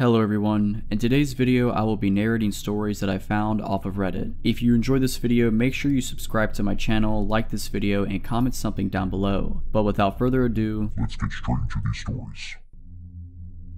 Hello everyone, in today's video I will be narrating stories that I found off of Reddit. If you enjoyed this video, make sure you subscribe to my channel, like this video, and comment something down below. But without further ado, Let's get straight into these stories.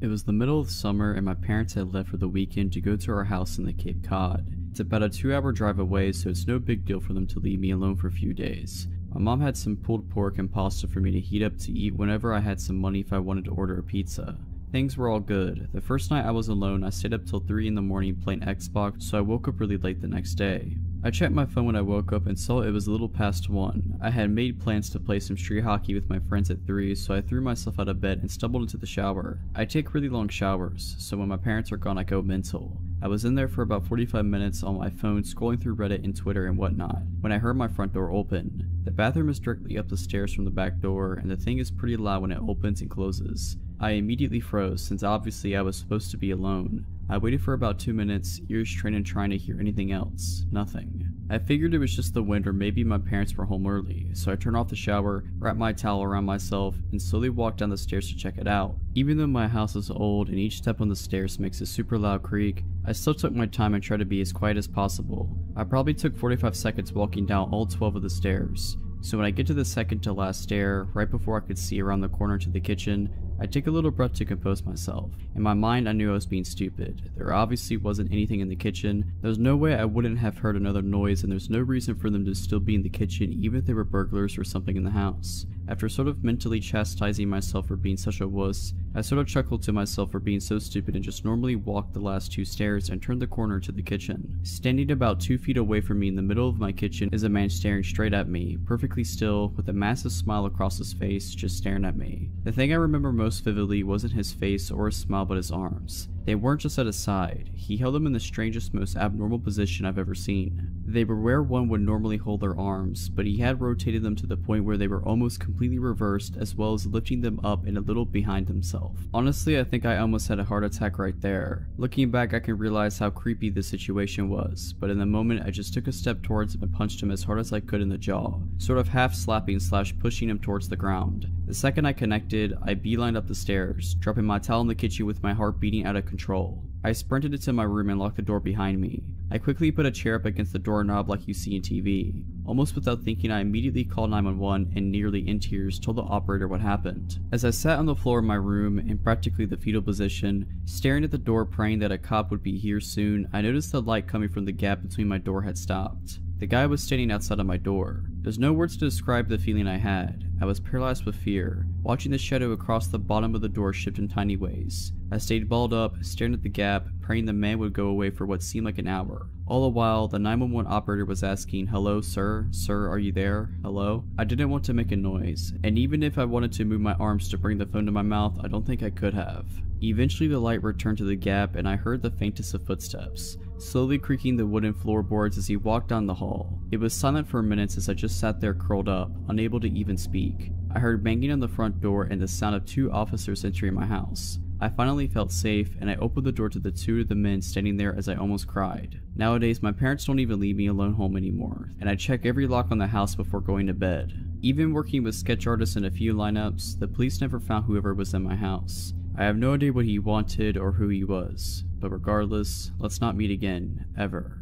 it was the middle of summer and my parents had left for the weekend to go to our house in the Cape Cod. It's about a two hour drive away so it's no big deal for them to leave me alone for a few days. My mom had some pulled pork and pasta for me to heat up to eat whenever I had some money if I wanted to order a pizza. Things were all good. The first night I was alone, I stayed up till 3 in the morning playing Xbox, so I woke up really late the next day. I checked my phone when I woke up and saw it was a little past 1. I had made plans to play some street hockey with my friends at 3, so I threw myself out of bed and stumbled into the shower. I take really long showers, so when my parents are gone I go mental. I was in there for about 45 minutes on my phone scrolling through Reddit and Twitter and whatnot, when I heard my front door open. The bathroom is directly up the stairs from the back door, and the thing is pretty loud when it opens and closes. I immediately froze, since obviously I was supposed to be alone. I waited for about 2 minutes, ears trained and trying to hear anything else. Nothing. I figured it was just the wind or maybe my parents were home early, so I turned off the shower, wrapped my towel around myself, and slowly walked down the stairs to check it out. Even though my house is old and each step on the stairs makes a super loud creak, I still took my time and tried to be as quiet as possible. I probably took 45 seconds walking down all 12 of the stairs. So when I get to the second to last stair, right before I could see around the corner to the kitchen, I take a little breath to compose myself. In my mind, I knew I was being stupid. There obviously wasn't anything in the kitchen. There's no way I wouldn't have heard another noise and there's no reason for them to still be in the kitchen even if they were burglars or something in the house. After sort of mentally chastising myself for being such a wuss, I sort of chuckled to myself for being so stupid and just normally walked the last two stairs and turned the corner to the kitchen. Standing about two feet away from me in the middle of my kitchen is a man staring straight at me, perfectly still, with a massive smile across his face, just staring at me. The thing I remember most vividly wasn't his face or his smile but his arms. They weren't just at his side, he held them in the strangest, most abnormal position I've ever seen. They were where one would normally hold their arms, but he had rotated them to the point where they were almost completely reversed as well as lifting them up and a little behind himself. Honestly, I think I almost had a heart attack right there. Looking back, I can realize how creepy the situation was, but in the moment I just took a step towards him and punched him as hard as I could in the jaw, sort of half slapping slash pushing him towards the ground. The second I connected, I beelined up the stairs, dropping my towel in the kitchen with my heart beating out of control. I sprinted into my room and locked the door behind me. I quickly put a chair up against the doorknob like you see in TV. Almost without thinking, I immediately called 911 and nearly in tears told the operator what happened. As I sat on the floor of my room in practically the fetal position, staring at the door praying that a cop would be here soon, I noticed the light coming from the gap between my door had stopped. The guy was standing outside of my door. There's no words to describe the feeling I had. I was paralyzed with fear, watching the shadow across the bottom of the door shift in tiny ways. I stayed balled up, staring at the gap, praying the man would go away for what seemed like an hour. All the while, the 911 operator was asking, Hello, sir? Sir, are you there? Hello? I didn't want to make a noise, and even if I wanted to move my arms to bring the phone to my mouth, I don't think I could have. Eventually, the light returned to the gap, and I heard the faintest of footsteps slowly creaking the wooden floorboards as he walked down the hall. It was silent for a minute as I just sat there curled up, unable to even speak. I heard banging on the front door and the sound of two officers entering my house. I finally felt safe and I opened the door to the two of the men standing there as I almost cried. Nowadays, my parents don't even leave me alone home anymore, and I check every lock on the house before going to bed. Even working with sketch artists in a few lineups, the police never found whoever was in my house. I have no idea what he wanted or who he was, but regardless, let's not meet again, ever.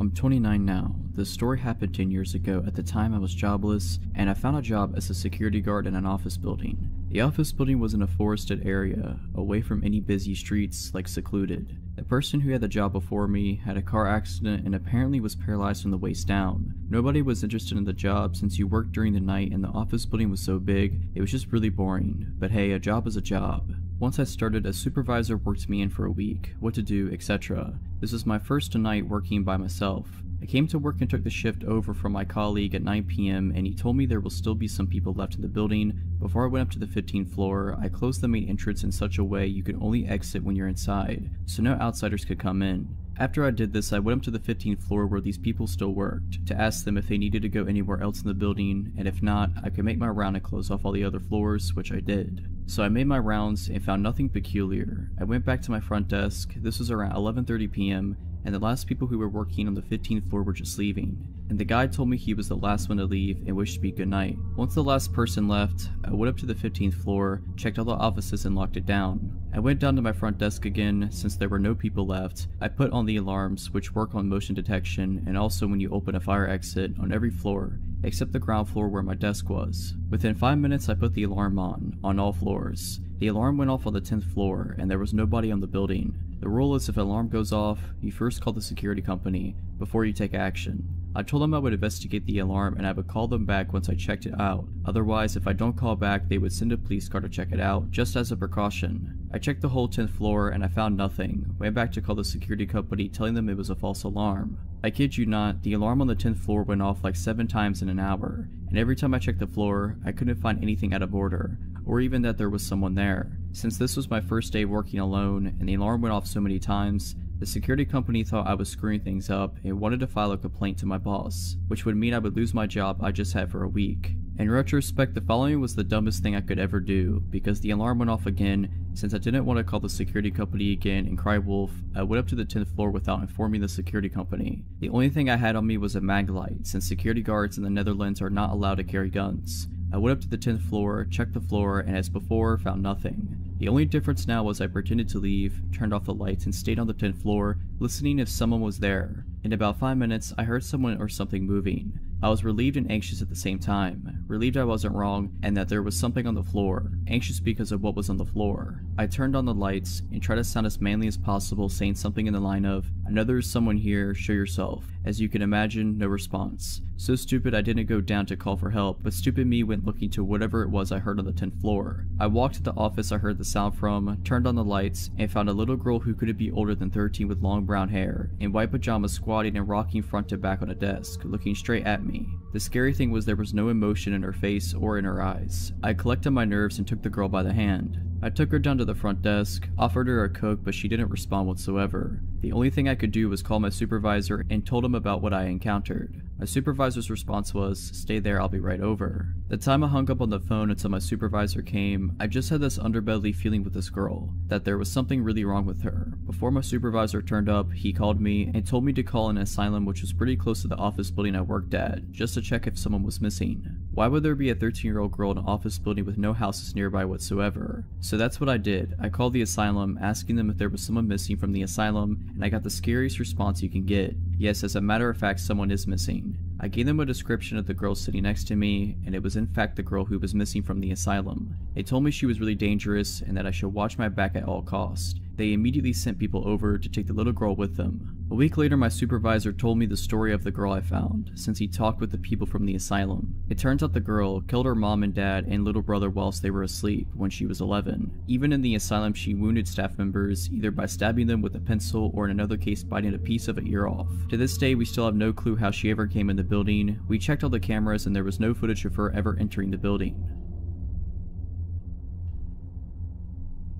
I'm 29 now. This story happened 10 years ago. At the time, I was jobless, and I found a job as a security guard in an office building. The office building was in a forested area, away from any busy streets, like secluded. The person who had the job before me had a car accident and apparently was paralyzed from the waist down. Nobody was interested in the job since you worked during the night and the office building was so big, it was just really boring. But hey, a job is a job. Once I started, a supervisor worked me in for a week, what to do, etc. This was my first night working by myself. I came to work and took the shift over from my colleague at 9pm and he told me there will still be some people left in the building. Before I went up to the 15th floor, I closed the main entrance in such a way you could only exit when you're inside, so no outsiders could come in. After I did this, I went up to the 15th floor where these people still worked, to ask them if they needed to go anywhere else in the building, and if not, I could make my round and close off all the other floors, which I did. So I made my rounds and found nothing peculiar. I went back to my front desk, this was around 11.30pm, and the last people who were working on the 15th floor were just leaving. and the guy told me he was the last one to leave and wished me good night. Once the last person left, I went up to the 15th floor, checked all the offices and locked it down. I went down to my front desk again since there were no people left. I put on the alarms which work on motion detection and also when you open a fire exit on every floor except the ground floor where my desk was. Within 5 minutes I put the alarm on, on all floors. The alarm went off on the 10th floor and there was nobody on the building. The rule is if an alarm goes off, you first call the security company before you take action. I told them I would investigate the alarm and I would call them back once I checked it out. Otherwise, if I don't call back, they would send a police car to check it out, just as a precaution. I checked the whole 10th floor and I found nothing. Went back to call the security company telling them it was a false alarm. I kid you not, the alarm on the 10th floor went off like 7 times in an hour, and every time I checked the floor, I couldn't find anything out of order, or even that there was someone there. Since this was my first day working alone and the alarm went off so many times, the security company thought I was screwing things up and wanted to file a complaint to my boss, which would mean I would lose my job I just had for a week. In retrospect, the following was the dumbest thing I could ever do, because the alarm went off again, since I didn't want to call the security company again and cry wolf, I went up to the 10th floor without informing the security company. The only thing I had on me was a mag light, since security guards in the Netherlands are not allowed to carry guns. I went up to the 10th floor, checked the floor, and as before, found nothing. The only difference now was I pretended to leave, turned off the lights, and stayed on the 10th floor, listening if someone was there. In about 5 minutes, I heard someone or something moving. I was relieved and anxious at the same time. Relieved I wasn't wrong and that there was something on the floor. Anxious because of what was on the floor. I turned on the lights and tried to sound as manly as possible saying something in the line of, I know there's someone here, show yourself. As you can imagine, no response. So stupid I didn't go down to call for help, but stupid me went looking to whatever it was I heard on the 10th floor. I walked to the office I heard the sound from, turned on the lights, and found a little girl who couldn't be older than 13 with long brown hair, in white pajamas squatting and rocking front to back on a desk, looking straight at me. The scary thing was there was no emotion in her face or in her eyes. I collected my nerves and took the girl by the hand. I took her down to the front desk, offered her a coke but she didn't respond whatsoever. The only thing I could do was call my supervisor and told him about what I encountered. My supervisor's response was, stay there, I'll be right over. The time I hung up on the phone until my supervisor came, I just had this underbelly feeling with this girl, that there was something really wrong with her. Before my supervisor turned up, he called me and told me to call an asylum which was pretty close to the office building I worked at, just to check if someone was missing. Why would there be a 13 year old girl in an office building with no houses nearby whatsoever? So that's what I did. I called the asylum, asking them if there was someone missing from the asylum, and I got the scariest response you can get. Yes, as a matter of fact, someone is missing. I gave them a description of the girl sitting next to me, and it was in fact the girl who was missing from the asylum. They told me she was really dangerous and that I should watch my back at all costs. They immediately sent people over to take the little girl with them. A week later, my supervisor told me the story of the girl I found, since he talked with the people from the asylum. It turns out the girl killed her mom and dad and little brother whilst they were asleep when she was 11. Even in the asylum, she wounded staff members either by stabbing them with a pencil or in another case biting a piece of an ear off. To this day, we still have no clue how she ever came in the building. We checked all the cameras and there was no footage of her ever entering the building.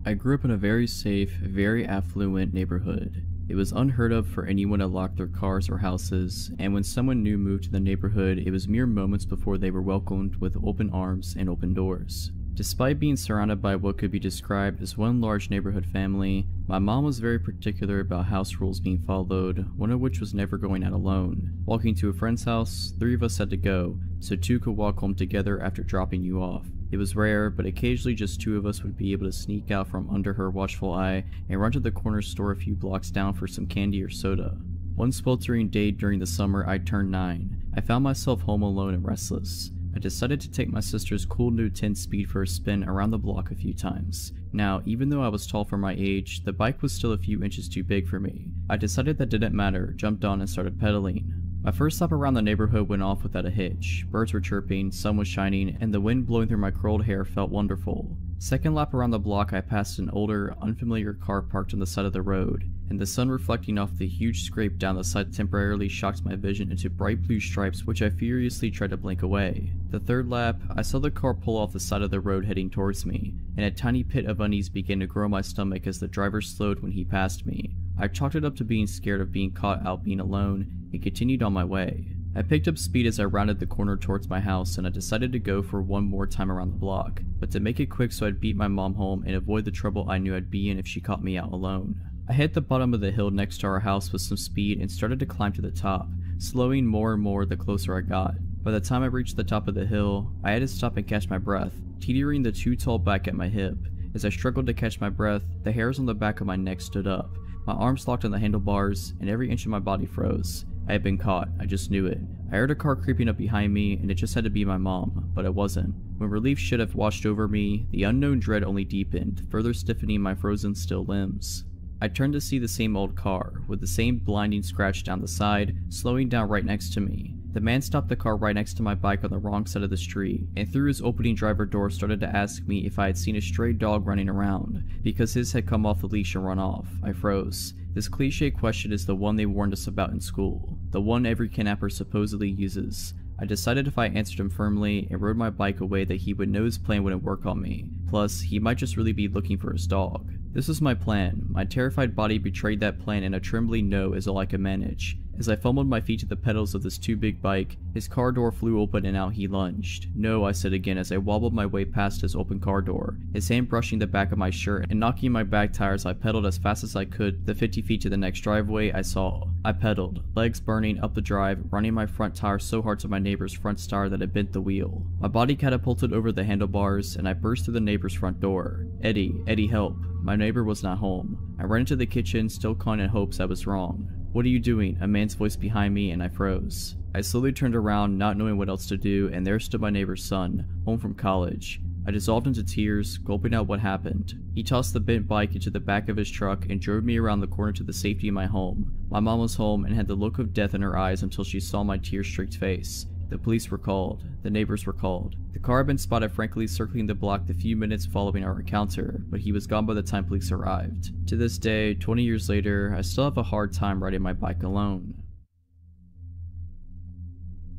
I grew up in a very safe, very affluent neighborhood. It was unheard of for anyone to lock their cars or houses, and when someone new moved to the neighborhood, it was mere moments before they were welcomed with open arms and open doors. Despite being surrounded by what could be described as one large neighborhood family, my mom was very particular about house rules being followed, one of which was never going out alone. Walking to a friend's house, three of us had to go, so two could walk home together after dropping you off. It was rare, but occasionally just two of us would be able to sneak out from under her watchful eye and run to the corner store a few blocks down for some candy or soda. One sweltering day during the summer I turned 9. I found myself home alone and restless. I decided to take my sister's cool new 10 speed for a spin around the block a few times. Now, even though I was tall for my age, the bike was still a few inches too big for me. I decided that didn't matter, jumped on and started pedaling. My first lap around the neighborhood went off without a hitch. Birds were chirping, sun was shining, and the wind blowing through my curled hair felt wonderful. Second lap around the block I passed an older, unfamiliar car parked on the side of the road, and the sun reflecting off the huge scrape down the side temporarily shocked my vision into bright blue stripes which I furiously tried to blink away. The third lap, I saw the car pull off the side of the road heading towards me, and a tiny pit of unease began to grow my stomach as the driver slowed when he passed me. I chalked it up to being scared of being caught out being alone, and continued on my way. I picked up speed as I rounded the corner towards my house and I decided to go for one more time around the block, but to make it quick so I'd beat my mom home and avoid the trouble I knew I'd be in if she caught me out alone. I hit the bottom of the hill next to our house with some speed and started to climb to the top, slowing more and more the closer I got. By the time I reached the top of the hill, I had to stop and catch my breath, teetering the too tall back at my hip. As I struggled to catch my breath, the hairs on the back of my neck stood up. My arms locked on the handlebars, and every inch of my body froze. I had been caught, I just knew it. I heard a car creeping up behind me, and it just had to be my mom, but it wasn't. When relief should have washed over me, the unknown dread only deepened, further stiffening my frozen still limbs. I turned to see the same old car, with the same blinding scratch down the side, slowing down right next to me. The man stopped the car right next to my bike on the wrong side of the street, and through his opening driver door started to ask me if I had seen a stray dog running around, because his had come off the leash and run off. I froze. This cliche question is the one they warned us about in school, the one every kidnapper supposedly uses. I decided if I answered him firmly and rode my bike away that he would know his plan wouldn't work on me. Plus, he might just really be looking for his dog. This was my plan. My terrified body betrayed that plan and a trembling no is all I could manage. As I fumbled my feet to the pedals of this too big bike, his car door flew open and out he lunged. No, I said again as I wobbled my way past his open car door, his hand brushing the back of my shirt and knocking my back tires I pedaled as fast as I could the 50 feet to the next driveway I saw. I pedaled, legs burning up the drive, running my front tire so hard to my neighbor's front tire that it bent the wheel. My body catapulted over the handlebars and I burst through the neighbor's front door. Eddie, Eddie help. My neighbor was not home. I ran into the kitchen, still calling in hopes I was wrong. What are you doing? A man's voice behind me and I froze. I slowly turned around, not knowing what else to do, and there stood my neighbor's son, home from college. I dissolved into tears, gulping out what happened. He tossed the bent bike into the back of his truck and drove me around the corner to the safety of my home. My mom was home and had the look of death in her eyes until she saw my tear-streaked face. The police were called. The neighbors were called. The car had been spotted frankly circling the block the few minutes following our encounter, but he was gone by the time police arrived. To this day, 20 years later, I still have a hard time riding my bike alone.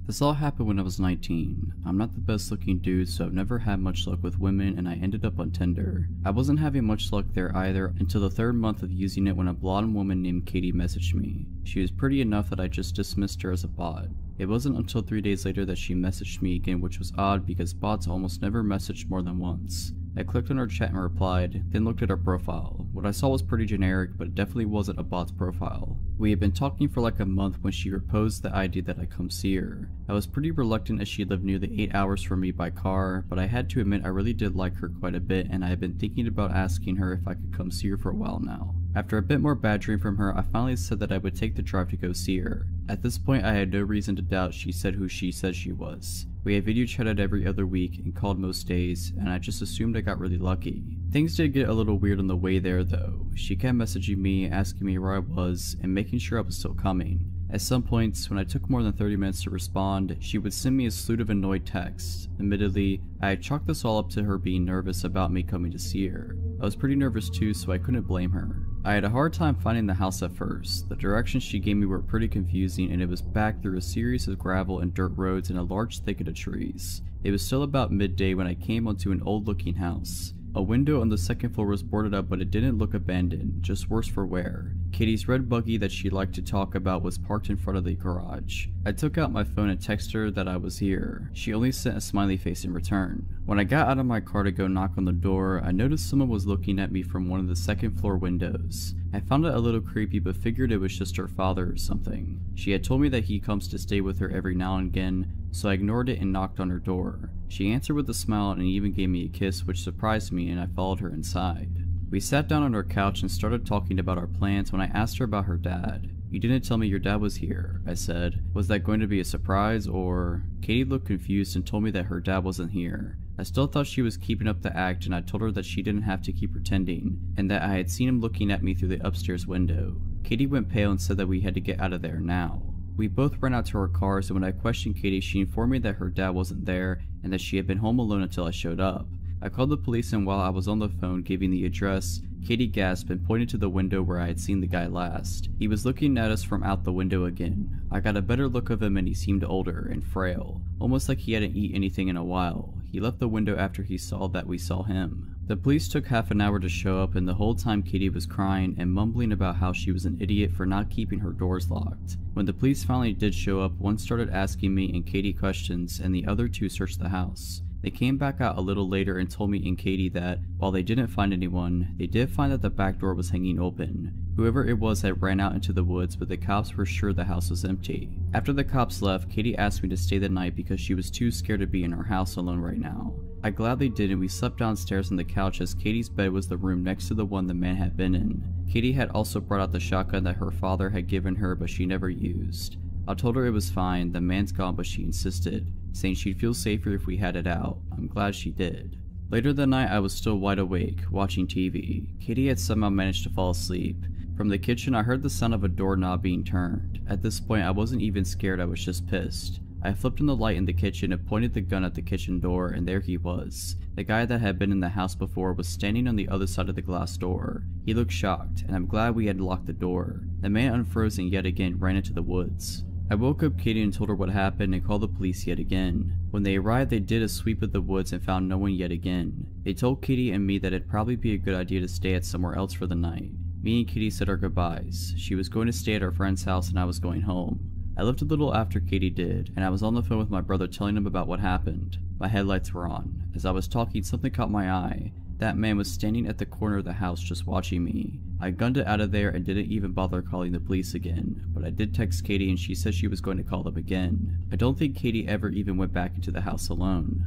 This all happened when I was 19. I'm not the best looking dude, so I've never had much luck with women and I ended up on Tinder. I wasn't having much luck there either until the third month of using it when a blonde woman named Katie messaged me. She was pretty enough that I just dismissed her as a bot. It wasn't until three days later that she messaged me again which was odd because bots almost never messaged more than once. I clicked on her chat and replied, then looked at her profile. What I saw was pretty generic, but it definitely wasn't a bot's profile. We had been talking for like a month when she proposed the idea that I come see her. I was pretty reluctant as she lived nearly 8 hours from me by car, but I had to admit I really did like her quite a bit and I had been thinking about asking her if I could come see her for a while now. After a bit more badgering from her, I finally said that I would take the drive to go see her. At this point, I had no reason to doubt she said who she said she was. We had video chatted every other week and called most days, and I just assumed I got really lucky. Things did get a little weird on the way there though. She kept messaging me, asking me where I was, and making sure I was still coming. At some points, when I took more than 30 minutes to respond, she would send me a slew of annoyed texts. Admittedly, I chalked this all up to her being nervous about me coming to see her. I was pretty nervous too, so I couldn't blame her. I had a hard time finding the house at first. The directions she gave me were pretty confusing and it was back through a series of gravel and dirt roads and a large thicket of trees. It was still about midday when I came onto an old looking house. A window on the second floor was boarded up but it didn't look abandoned, just worse for wear. Katie's red buggy that she liked to talk about was parked in front of the garage. I took out my phone and texted her that I was here. She only sent a smiley face in return. When I got out of my car to go knock on the door, I noticed someone was looking at me from one of the second floor windows. I found it a little creepy but figured it was just her father or something. She had told me that he comes to stay with her every now and again, so I ignored it and knocked on her door. She answered with a smile and even gave me a kiss which surprised me and I followed her inside. We sat down on her couch and started talking about our plans when I asked her about her dad. You didn't tell me your dad was here, I said. Was that going to be a surprise or... Katie looked confused and told me that her dad wasn't here. I still thought she was keeping up the act and I told her that she didn't have to keep pretending, and that I had seen him looking at me through the upstairs window. Katie went pale and said that we had to get out of there now. We both ran out to our cars and when I questioned Katie she informed me that her dad wasn't there and that she had been home alone until I showed up. I called the police and while I was on the phone giving the address, Katie gasped and pointed to the window where I had seen the guy last. He was looking at us from out the window again. I got a better look of him and he seemed older and frail, almost like he hadn't eaten anything in a while. He left the window after he saw that we saw him. The police took half an hour to show up and the whole time Katie was crying and mumbling about how she was an idiot for not keeping her doors locked. When the police finally did show up, one started asking me and Katie questions and the other two searched the house. They came back out a little later and told me and Katie that, while they didn't find anyone, they did find that the back door was hanging open. Whoever it was had ran out into the woods, but the cops were sure the house was empty. After the cops left, Katie asked me to stay the night because she was too scared to be in her house alone right now. I gladly did and we slept downstairs on the couch as Katie's bed was the room next to the one the man had been in. Katie had also brought out the shotgun that her father had given her but she never used. I told her it was fine, the man's gone but she insisted, saying she'd feel safer if we had it out. I'm glad she did. Later that night I was still wide awake, watching TV. Katie had somehow managed to fall asleep. From the kitchen I heard the sound of a doorknob being turned. At this point I wasn't even scared, I was just pissed. I flipped on the light in the kitchen and pointed the gun at the kitchen door and there he was. The guy that had been in the house before was standing on the other side of the glass door. He looked shocked and I'm glad we had locked the door. The man unfroze and yet again ran into the woods. I woke up Katie and told her what happened and called the police yet again. When they arrived they did a sweep of the woods and found no one yet again. They told Katie and me that it'd probably be a good idea to stay at somewhere else for the night. Me and Katie said our goodbyes. She was going to stay at our friend's house and I was going home. I left a little after Katie did, and I was on the phone with my brother telling him about what happened. My headlights were on. As I was talking, something caught my eye. That man was standing at the corner of the house just watching me. I gunned it out of there and didn't even bother calling the police again, but I did text Katie and she said she was going to call them again. I don't think Katie ever even went back into the house alone.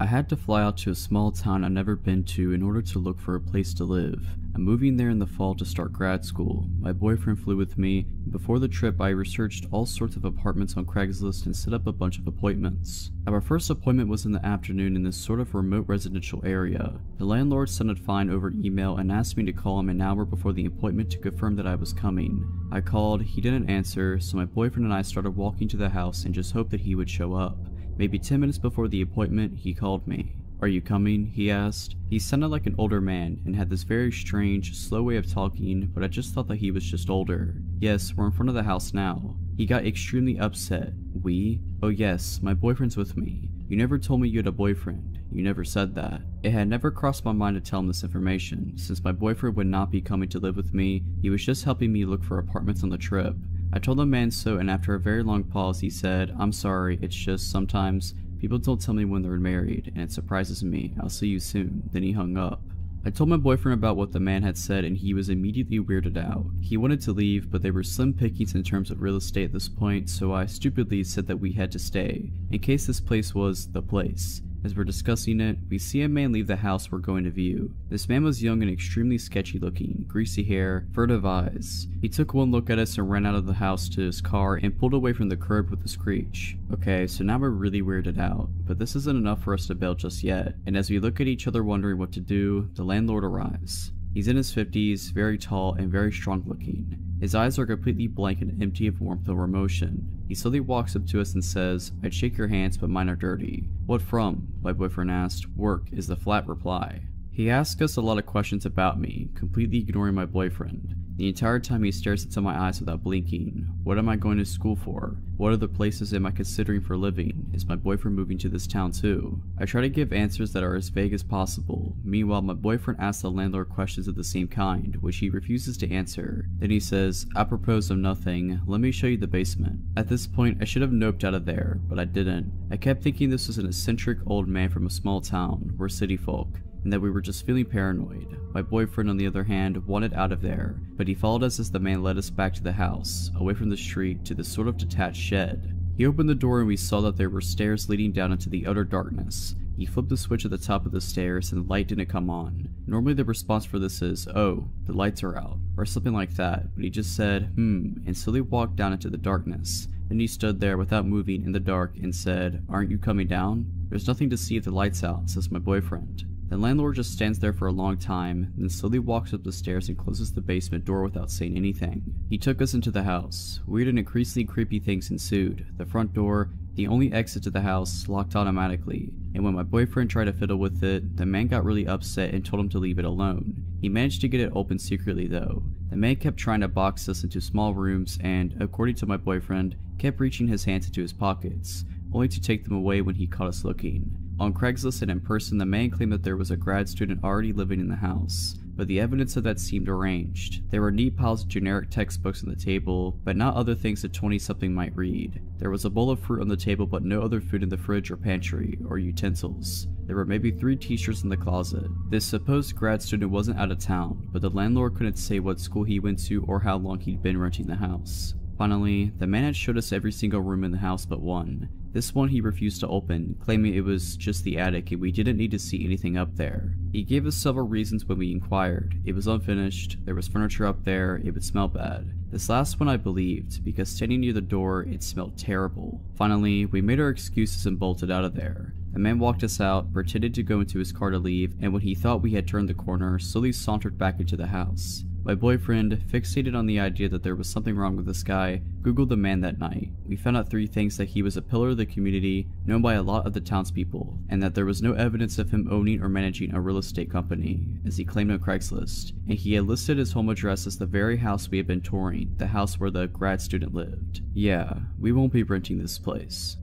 I had to fly out to a small town I'd never been to in order to look for a place to live. I'm moving there in the fall to start grad school. My boyfriend flew with me, and before the trip I researched all sorts of apartments on Craigslist and set up a bunch of appointments. Our first appointment was in the afternoon in this sort of remote residential area. The landlord sounded fine over email and asked me to call him an hour before the appointment to confirm that I was coming. I called, he didn't answer, so my boyfriend and I started walking to the house and just hoped that he would show up. Maybe 10 minutes before the appointment, he called me. Are you coming? he asked. He sounded like an older man and had this very strange, slow way of talking, but I just thought that he was just older. Yes, we're in front of the house now. He got extremely upset. We? Oh yes, my boyfriend's with me. You never told me you had a boyfriend. You never said that. It had never crossed my mind to tell him this information. Since my boyfriend would not be coming to live with me, he was just helping me look for apartments on the trip. I told the man so and after a very long pause he said, I'm sorry, it's just sometimes people don't tell me when they're married and it surprises me. I'll see you soon. Then he hung up. I told my boyfriend about what the man had said and he was immediately weirded out. He wanted to leave but there were slim pickings in terms of real estate at this point so I stupidly said that we had to stay, in case this place was the place. As we're discussing it, we see a man leave the house we're going to view. This man was young and extremely sketchy looking, greasy hair, furtive eyes. He took one look at us and ran out of the house to his car and pulled away from the curb with a screech. Okay, so now we're really weirded out, but this isn't enough for us to bail just yet, and as we look at each other wondering what to do, the landlord arrives. He's in his 50s, very tall and very strong looking. His eyes are completely blank and empty of warmth or emotion. He slowly walks up to us and says, I'd shake your hands but mine are dirty. What from? My boyfriend asked. Work is the flat reply. He asks us a lot of questions about me, completely ignoring my boyfriend. The entire time he stares into my eyes without blinking. What am I going to school for? What other places am I considering for living? Is my boyfriend moving to this town too? I try to give answers that are as vague as possible. Meanwhile, my boyfriend asks the landlord questions of the same kind, which he refuses to answer. Then he says, apropos of nothing, let me show you the basement. At this point, I should have noped out of there, but I didn't. I kept thinking this was an eccentric old man from a small town. We're city folk and that we were just feeling paranoid. My boyfriend, on the other hand, wanted out of there, but he followed us as the man led us back to the house, away from the street to this sort of detached shed. He opened the door and we saw that there were stairs leading down into the utter darkness. He flipped the switch at the top of the stairs and the light didn't come on. Normally the response for this is, oh, the lights are out, or something like that, but he just said, hmm, and slowly walked down into the darkness. Then he stood there without moving in the dark and said, aren't you coming down? There's nothing to see if the light's out, says my boyfriend. The landlord just stands there for a long time, then slowly walks up the stairs and closes the basement door without saying anything. He took us into the house. Weird and increasingly creepy things ensued. The front door, the only exit to the house, locked automatically, and when my boyfriend tried to fiddle with it, the man got really upset and told him to leave it alone. He managed to get it open secretly though. The man kept trying to box us into small rooms and, according to my boyfriend, kept reaching his hands into his pockets, only to take them away when he caught us looking. On Craigslist and in person, the man claimed that there was a grad student already living in the house, but the evidence of that seemed arranged. There were neat piles of generic textbooks on the table, but not other things a 20-something might read. There was a bowl of fruit on the table but no other food in the fridge or pantry, or utensils. There were maybe three t-shirts in the closet. This supposed grad student wasn't out of town, but the landlord couldn't say what school he went to or how long he'd been renting the house. Finally, the man had showed us every single room in the house but one. This one he refused to open, claiming it was just the attic and we didn't need to see anything up there. He gave us several reasons when we inquired. It was unfinished, there was furniture up there, it would smell bad. This last one I believed, because standing near the door, it smelled terrible. Finally, we made our excuses and bolted out of there. The man walked us out, pretended to go into his car to leave, and when he thought we had turned the corner, slowly sauntered back into the house. My boyfriend, fixated on the idea that there was something wrong with this guy, googled the man that night. We found out three things that he was a pillar of the community, known by a lot of the townspeople, and that there was no evidence of him owning or managing a real estate company, as he claimed on Craigslist, and he had listed his home address as the very house we had been touring, the house where the grad student lived. Yeah, we won't be renting this place.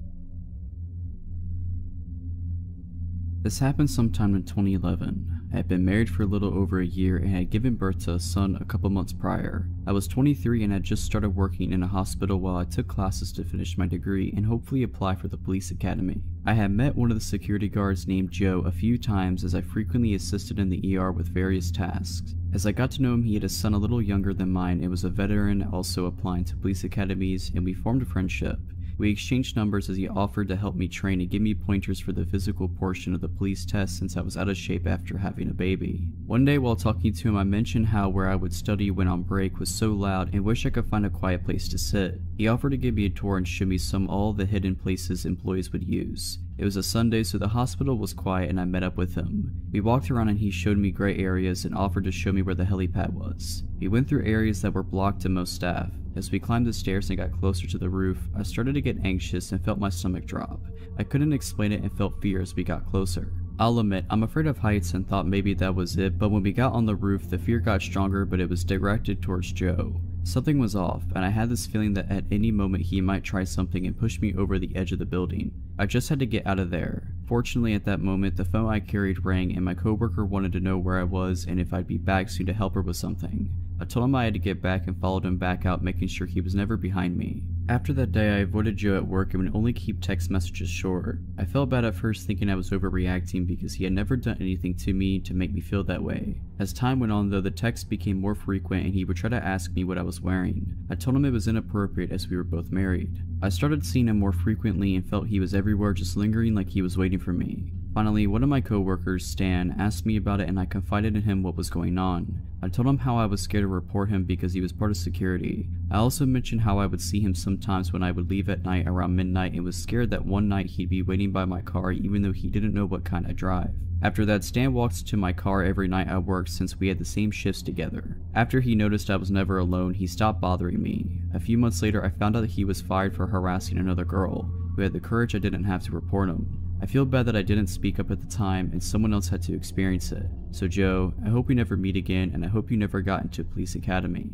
This happened sometime in 2011. I had been married for a little over a year and had given birth to a son a couple months prior. I was 23 and had just started working in a hospital while I took classes to finish my degree and hopefully apply for the police academy. I had met one of the security guards named Joe a few times as I frequently assisted in the ER with various tasks. As I got to know him, he had a son a little younger than mine and was a veteran also applying to police academies and we formed a friendship. We exchanged numbers as he offered to help me train and give me pointers for the physical portion of the police test since I was out of shape after having a baby. One day while talking to him I mentioned how where I would study when on break was so loud and wish I could find a quiet place to sit. He offered to give me a tour and show me some all the hidden places employees would use. It was a Sunday so the hospital was quiet and I met up with him. We walked around and he showed me gray areas and offered to show me where the helipad was. We went through areas that were blocked to most staff. As we climbed the stairs and got closer to the roof, I started to get anxious and felt my stomach drop. I couldn't explain it and felt fear as we got closer. I'll admit, I'm afraid of heights and thought maybe that was it, but when we got on the roof, the fear got stronger but it was directed towards Joe. Something was off, and I had this feeling that at any moment he might try something and push me over the edge of the building. I just had to get out of there. Fortunately at that moment, the phone I carried rang and my coworker wanted to know where I was and if I'd be back soon to help her with something. I told him I had to get back and followed him back out making sure he was never behind me. After that day I avoided Joe at work and would only keep text messages short. I felt bad at first thinking I was overreacting because he had never done anything to me to make me feel that way. As time went on though the texts became more frequent and he would try to ask me what I was wearing. I told him it was inappropriate as we were both married. I started seeing him more frequently and felt he was everywhere just lingering like he was waiting for me. Finally, one of my coworkers, Stan, asked me about it and I confided in him what was going on. I told him how I was scared to report him because he was part of security. I also mentioned how I would see him sometimes when I would leave at night around midnight and was scared that one night he'd be waiting by my car even though he didn't know what kind I drive. After that, Stan walked to my car every night I worked since we had the same shifts together. After he noticed I was never alone, he stopped bothering me. A few months later, I found out that he was fired for harassing another girl, who had the courage I didn't have to report him. I feel bad that I didn't speak up at the time and someone else had to experience it. So Joe, I hope we never meet again and I hope you never got into police academy.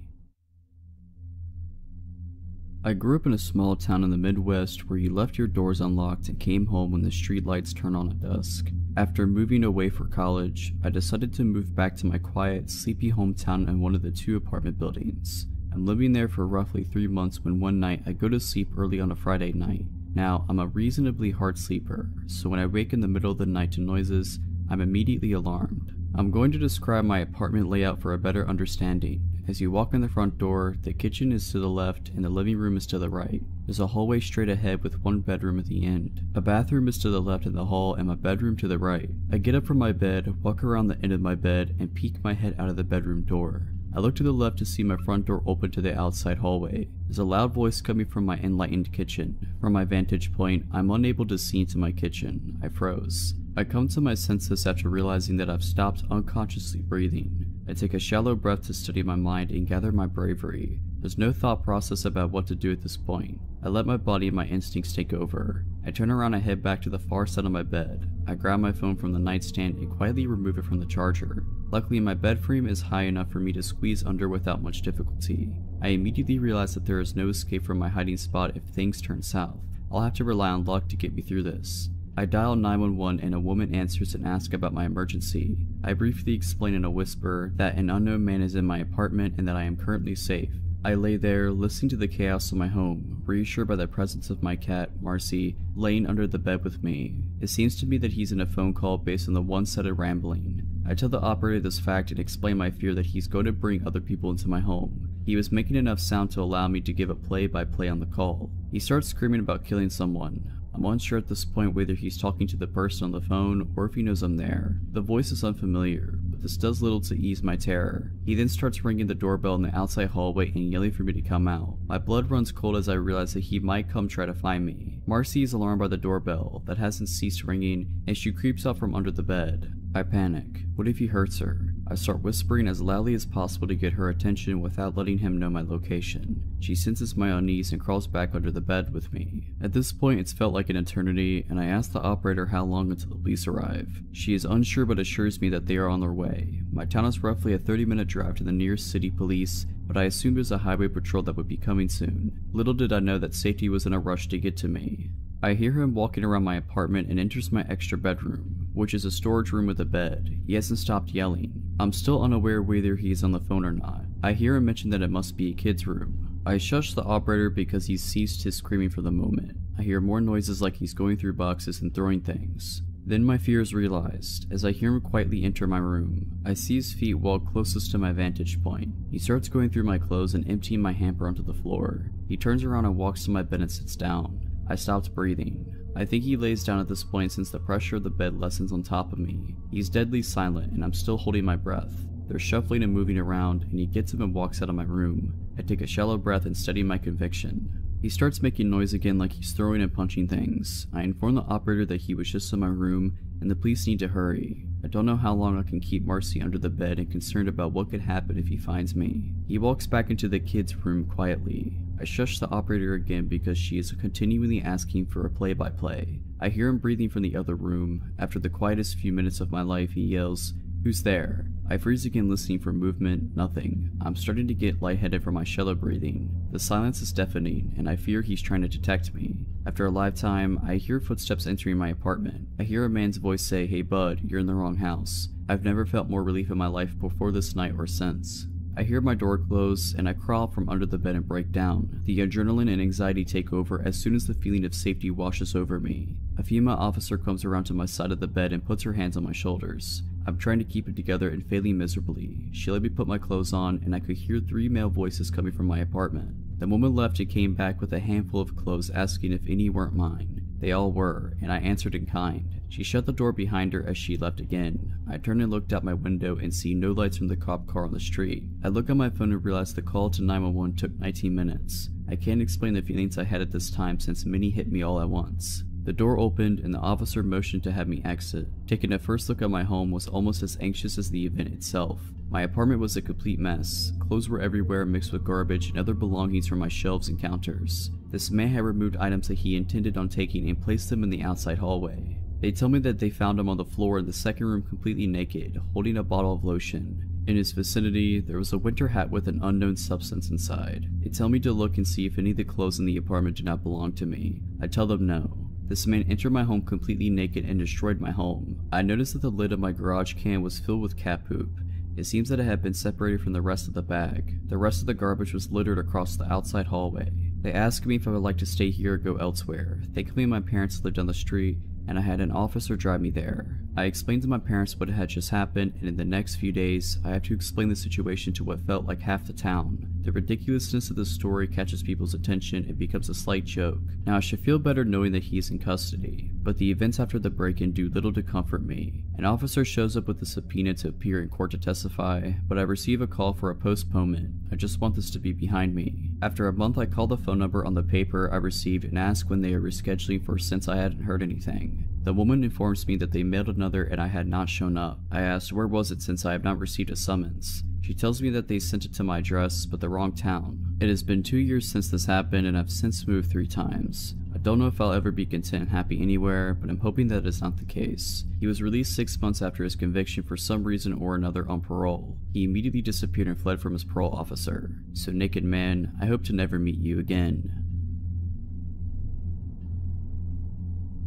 I grew up in a small town in the Midwest where you left your doors unlocked and came home when the street lights turned on at dusk. After moving away for college, I decided to move back to my quiet, sleepy hometown in one of the two apartment buildings. I'm living there for roughly three months when one night I go to sleep early on a Friday night. Now, I'm a reasonably hard sleeper, so when I wake in the middle of the night to noises, I'm immediately alarmed. I'm going to describe my apartment layout for a better understanding. As you walk in the front door, the kitchen is to the left and the living room is to the right. There's a hallway straight ahead with one bedroom at the end. A bathroom is to the left in the hall and my bedroom to the right. I get up from my bed, walk around the end of my bed, and peek my head out of the bedroom door. I look to the left to see my front door open to the outside hallway. There's a loud voice coming from my enlightened kitchen. From my vantage point, I'm unable to see into my kitchen. I froze. I come to my senses after realizing that I've stopped unconsciously breathing. I take a shallow breath to steady my mind and gather my bravery. There's no thought process about what to do at this point. I let my body and my instincts take over. I turn around and head back to the far side of my bed. I grab my phone from the nightstand and quietly remove it from the charger. Luckily my bed frame is high enough for me to squeeze under without much difficulty. I immediately realize that there is no escape from my hiding spot if things turn south. I'll have to rely on luck to get me through this. I dial 911 and a woman answers and asks about my emergency. I briefly explain in a whisper that an unknown man is in my apartment and that I am currently safe. I lay there, listening to the chaos of my home, reassured by the presence of my cat, Marcy, laying under the bed with me. It seems to me that he's in a phone call based on the one-sided rambling. I tell the operator this fact and explain my fear that he's going to bring other people into my home. He was making enough sound to allow me to give a play-by-play -play on the call. He starts screaming about killing someone. I'm unsure at this point whether he's talking to the person on the phone or if he knows I'm there. The voice is unfamiliar, but this does little to ease my terror. He then starts ringing the doorbell in the outside hallway and yelling for me to come out. My blood runs cold as I realize that he might come try to find me. Marcy is alarmed by the doorbell that hasn't ceased ringing and she creeps out from under the bed. I panic. What if he hurts her? I start whispering as loudly as possible to get her attention without letting him know my location. She senses my unease and crawls back under the bed with me. At this point it's felt like an eternity and I ask the operator how long until the police arrive. She is unsure but assures me that they are on their way. My town is roughly a 30 minute drive to the nearest city police but I assumed there's a highway patrol that would be coming soon. Little did I know that safety was in a rush to get to me. I hear him walking around my apartment and enters my extra bedroom, which is a storage room with a bed. He hasn't stopped yelling. I'm still unaware whether he is on the phone or not. I hear him mention that it must be a kid's room. I shush the operator because he's ceased his screaming for the moment. I hear more noises like he's going through boxes and throwing things. Then my fear is realized, as I hear him quietly enter my room. I see his feet walk closest to my vantage point. He starts going through my clothes and emptying my hamper onto the floor. He turns around and walks to my bed and sits down. I stopped breathing. I think he lays down at this point since the pressure of the bed lessens on top of me. He's deadly silent and I'm still holding my breath. They're shuffling and moving around and he gets up and walks out of my room. I take a shallow breath and steady my conviction. He starts making noise again like he's throwing and punching things. I inform the operator that he was just in my room and the police need to hurry. I don't know how long I can keep Marcy under the bed and concerned about what could happen if he finds me. He walks back into the kid's room quietly. I shush the operator again because she is continually asking for a play-by-play. -play. I hear him breathing from the other room. After the quietest few minutes of my life, he yells, Who's there? I freeze again listening for movement, nothing. I'm starting to get lightheaded from my shallow breathing. The silence is deafening, and I fear he's trying to detect me. After a lifetime, I hear footsteps entering my apartment. I hear a man's voice say, hey bud, you're in the wrong house. I've never felt more relief in my life before this night or since. I hear my door close, and I crawl from under the bed and break down. The adrenaline and anxiety take over as soon as the feeling of safety washes over me. A female officer comes around to my side of the bed and puts her hands on my shoulders. I'm trying to keep it together and failing miserably. She let me put my clothes on, and I could hear three male voices coming from my apartment. The woman left and came back with a handful of clothes asking if any weren't mine. They all were, and I answered in kind. She shut the door behind her as she left again. I turned and looked out my window and see no lights from the cop car on the street. I look at my phone and realize the call to 911 took 19 minutes. I can't explain the feelings I had at this time since many hit me all at once. The door opened and the officer motioned to have me exit. Taking a first look at my home was almost as anxious as the event itself. My apartment was a complete mess. Clothes were everywhere mixed with garbage and other belongings from my shelves and counters. This man had removed items that he intended on taking and placed them in the outside hallway. They tell me that they found him on the floor in the second room completely naked, holding a bottle of lotion. In his vicinity, there was a winter hat with an unknown substance inside. They tell me to look and see if any of the clothes in the apartment do not belong to me. I tell them no. This man entered my home completely naked and destroyed my home. I noticed that the lid of my garage can was filled with cat poop. It seems that it had been separated from the rest of the bag. The rest of the garbage was littered across the outside hallway. They asked me if I would like to stay here or go elsewhere. They Thankfully my parents lived on the street and I had an officer drive me there. I explained to my parents what had just happened, and in the next few days, I had to explain the situation to what felt like half the town. The ridiculousness of the story catches people's attention and becomes a slight joke. Now I should feel better knowing that he is in custody, but the events after the break-in do little to comfort me. An officer shows up with a subpoena to appear in court to testify, but I receive a call for a postponement. I just want this to be behind me. After a month I call the phone number on the paper I received and ask when they are rescheduling for since I hadn't heard anything. The woman informs me that they mailed another and I had not shown up. I asked where was it since I have not received a summons. She tells me that they sent it to my address, but the wrong town. It has been two years since this happened and I've since moved three times. I don't know if I'll ever be content and happy anywhere, but I'm hoping that is not the case. He was released six months after his conviction for some reason or another on parole. He immediately disappeared and fled from his parole officer. So Naked Man, I hope to never meet you again.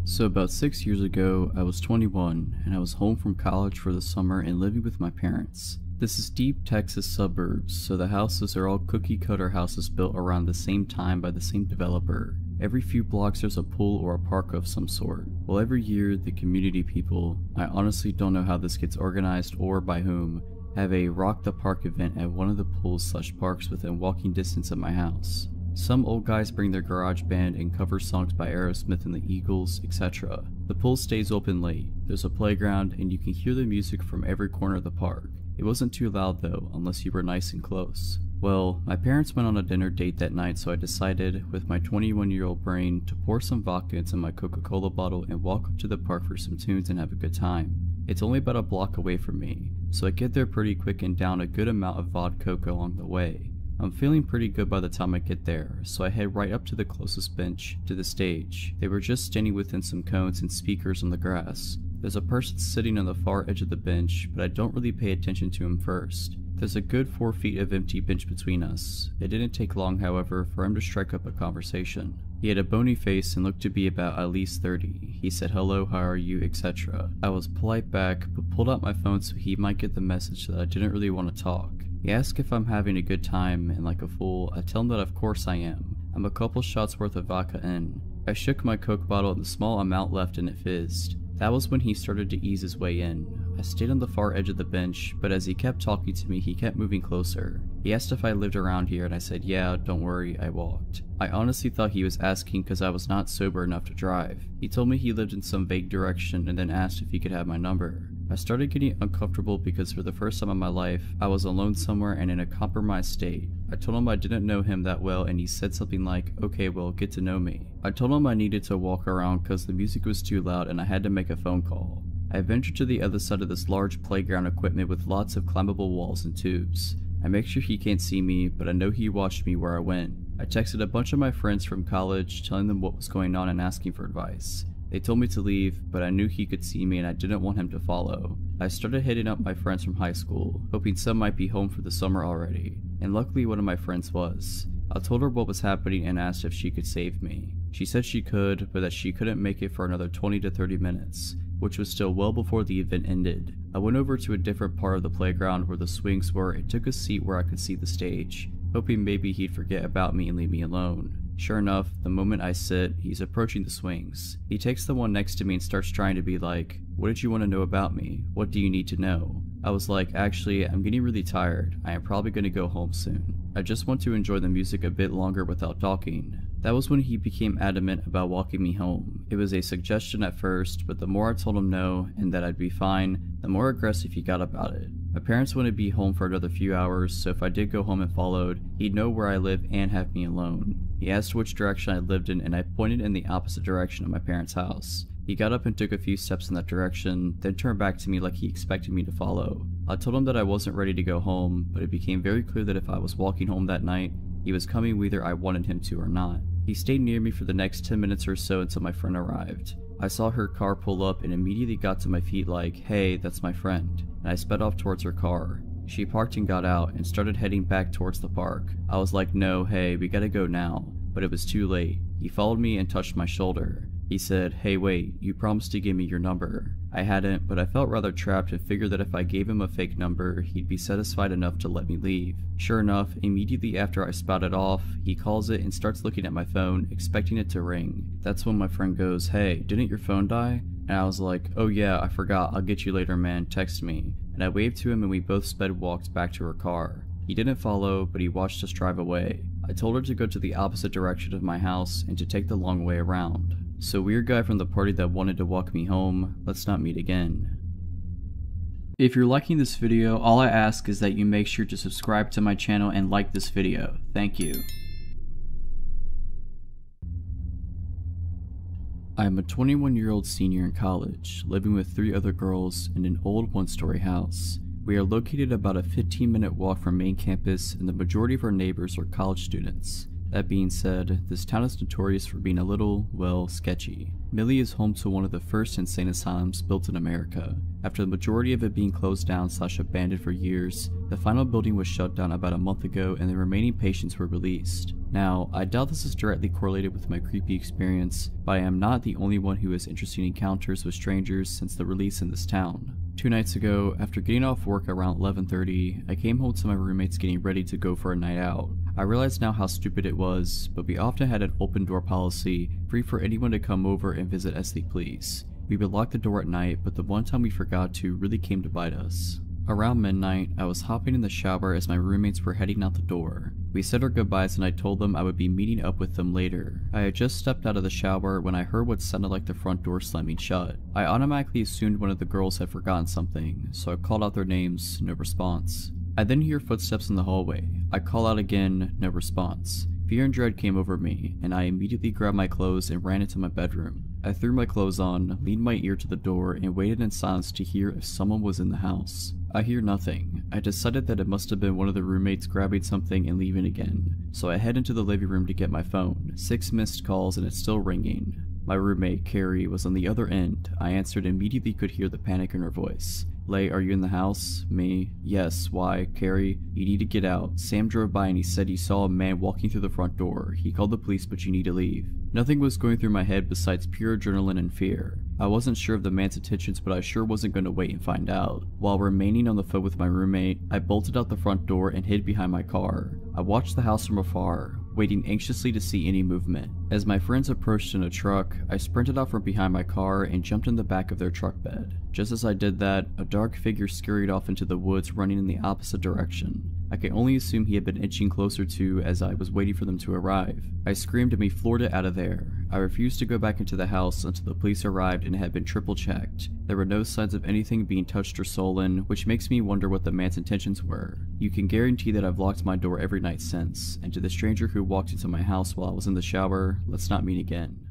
So about 6 years ago, I was 21 and I was home from college for the summer and living with my parents. This is deep Texas suburbs, so the houses are all cookie cutter houses built around the same time by the same developer. Every few blocks there's a pool or a park of some sort. Well every year the community people, I honestly don't know how this gets organized or by whom, have a rock the park event at one of the pools slash parks within walking distance of my house. Some old guys bring their garage band and cover songs by Aerosmith and the Eagles, etc. The pool stays open late, there's a playground, and you can hear the music from every corner of the park. It wasn't too loud though, unless you were nice and close. Well, my parents went on a dinner date that night so I decided, with my 21 year old brain, to pour some vodka into my uh, Coca-Cola bottle and walk up to the park for some tunes and have a good time. It's only about a block away from me, so I get there pretty quick and down a good amount of vodka along the way. I'm feeling pretty good by the time I get there, so I head right up to the closest bench to the stage. They were just standing within some cones and speakers on the grass. There's a person sitting on the far edge of the bench, but I don't really pay attention to him first. There's a good 4 feet of empty bench between us. It didn't take long, however, for him to strike up a conversation. He had a bony face and looked to be about at least 30. He said hello, how are you, etc. I was polite back, but pulled out my phone so he might get the message that I didn't really want to talk. He asked if I'm having a good time, and like a fool, I tell him that of course I am. I'm a couple shots worth of vodka in. I shook my coke bottle and the small amount left in it fizzed. That was when he started to ease his way in. I stayed on the far edge of the bench, but as he kept talking to me, he kept moving closer. He asked if I lived around here and I said, yeah, don't worry, I walked. I honestly thought he was asking because I was not sober enough to drive. He told me he lived in some vague direction and then asked if he could have my number. I started getting uncomfortable because for the first time in my life, I was alone somewhere and in a compromised state. I told him I didn't know him that well and he said something like, okay well get to know me. I told him I needed to walk around because the music was too loud and I had to make a phone call. I ventured to the other side of this large playground equipment with lots of climbable walls and tubes. I make sure he can't see me, but I know he watched me where I went. I texted a bunch of my friends from college telling them what was going on and asking for advice. They told me to leave, but I knew he could see me and I didn't want him to follow. I started hitting up my friends from high school, hoping some might be home for the summer already, and luckily one of my friends was. I told her what was happening and asked if she could save me. She said she could, but that she couldn't make it for another 20 to 30 minutes, which was still well before the event ended. I went over to a different part of the playground where the swings were and took a seat where I could see the stage, hoping maybe he'd forget about me and leave me alone. Sure enough, the moment I sit, he's approaching the swings. He takes the one next to me and starts trying to be like, what did you want to know about me? What do you need to know? I was like, actually, I'm getting really tired. I am probably going to go home soon. I just want to enjoy the music a bit longer without talking. That was when he became adamant about walking me home. It was a suggestion at first, but the more I told him no and that I'd be fine, the more aggressive he got about it. My parents wouldn't be home for another few hours, so if I did go home and followed, he'd know where I live and have me alone. He asked which direction I lived in and I pointed in the opposite direction of my parents' house. He got up and took a few steps in that direction, then turned back to me like he expected me to follow. I told him that I wasn't ready to go home, but it became very clear that if I was walking home that night, he was coming whether I wanted him to or not. He stayed near me for the next 10 minutes or so until my friend arrived. I saw her car pull up and immediately got to my feet like, hey, that's my friend, and I sped off towards her car. She parked and got out and started heading back towards the park. I was like, no, hey, we gotta go now. But it was too late. He followed me and touched my shoulder. He said, hey wait, you promised to give me your number. I hadn't, but I felt rather trapped and figured that if I gave him a fake number, he'd be satisfied enough to let me leave. Sure enough, immediately after I spouted off, he calls it and starts looking at my phone, expecting it to ring. That's when my friend goes, hey, didn't your phone die? And I was like, oh yeah, I forgot, I'll get you later man, text me. And I waved to him and we both sped walked back to her car. He didn't follow, but he watched us drive away. I told her to go to the opposite direction of my house and to take the long way around. So weird guy from the party that wanted to walk me home, let's not meet again. If you're liking this video, all I ask is that you make sure to subscribe to my channel and like this video. Thank you. I am a 21 year old senior in college, living with three other girls in an old one story house. We are located about a 15 minute walk from main campus and the majority of our neighbors are college students. That being said, this town is notorious for being a little, well, sketchy. Millie is home to one of the first insane asylums built in America. After the majority of it being closed down slash abandoned for years, the final building was shut down about a month ago and the remaining patients were released. Now, I doubt this is directly correlated with my creepy experience, but I am not the only one who has interesting encounters with strangers since the release in this town. Two nights ago, after getting off work around 11.30, I came home to my roommates getting ready to go for a night out. I realize now how stupid it was, but we often had an open door policy, free for anyone to come over and visit as they please. We would lock the door at night, but the one time we forgot to really came to bite us. Around midnight, I was hopping in the shower as my roommates were heading out the door. We said our goodbyes and I told them I would be meeting up with them later. I had just stepped out of the shower when I heard what sounded like the front door slamming shut. I automatically assumed one of the girls had forgotten something, so I called out their names, no response. I then hear footsteps in the hallway. I call out again, no response. Fear and dread came over me, and I immediately grabbed my clothes and ran into my bedroom. I threw my clothes on, leaned my ear to the door, and waited in silence to hear if someone was in the house. I hear nothing. I decided that it must have been one of the roommates grabbing something and leaving again, so I head into the living room to get my phone. Six missed calls and it's still ringing. My roommate, Carrie, was on the other end. I answered immediately could hear the panic in her voice. Lay, are you in the house? Me? Yes. Why? Carrie? You need to get out. Sam drove by and he said he saw a man walking through the front door. He called the police, but you need to leave. Nothing was going through my head besides pure adrenaline and fear. I wasn't sure of the man's intentions, but I sure wasn't going to wait and find out. While remaining on the phone with my roommate, I bolted out the front door and hid behind my car. I watched the house from afar, waiting anxiously to see any movement. As my friends approached in a truck, I sprinted out from behind my car and jumped in the back of their truck bed. Just as I did that, a dark figure scurried off into the woods running in the opposite direction. I can only assume he had been inching closer to as I was waiting for them to arrive. I screamed and we floored it out of there. I refused to go back into the house until the police arrived and had been triple checked. There were no signs of anything being touched or stolen, which makes me wonder what the man's intentions were. You can guarantee that I've locked my door every night since, and to the stranger who walked into my house while I was in the shower, let's not meet again.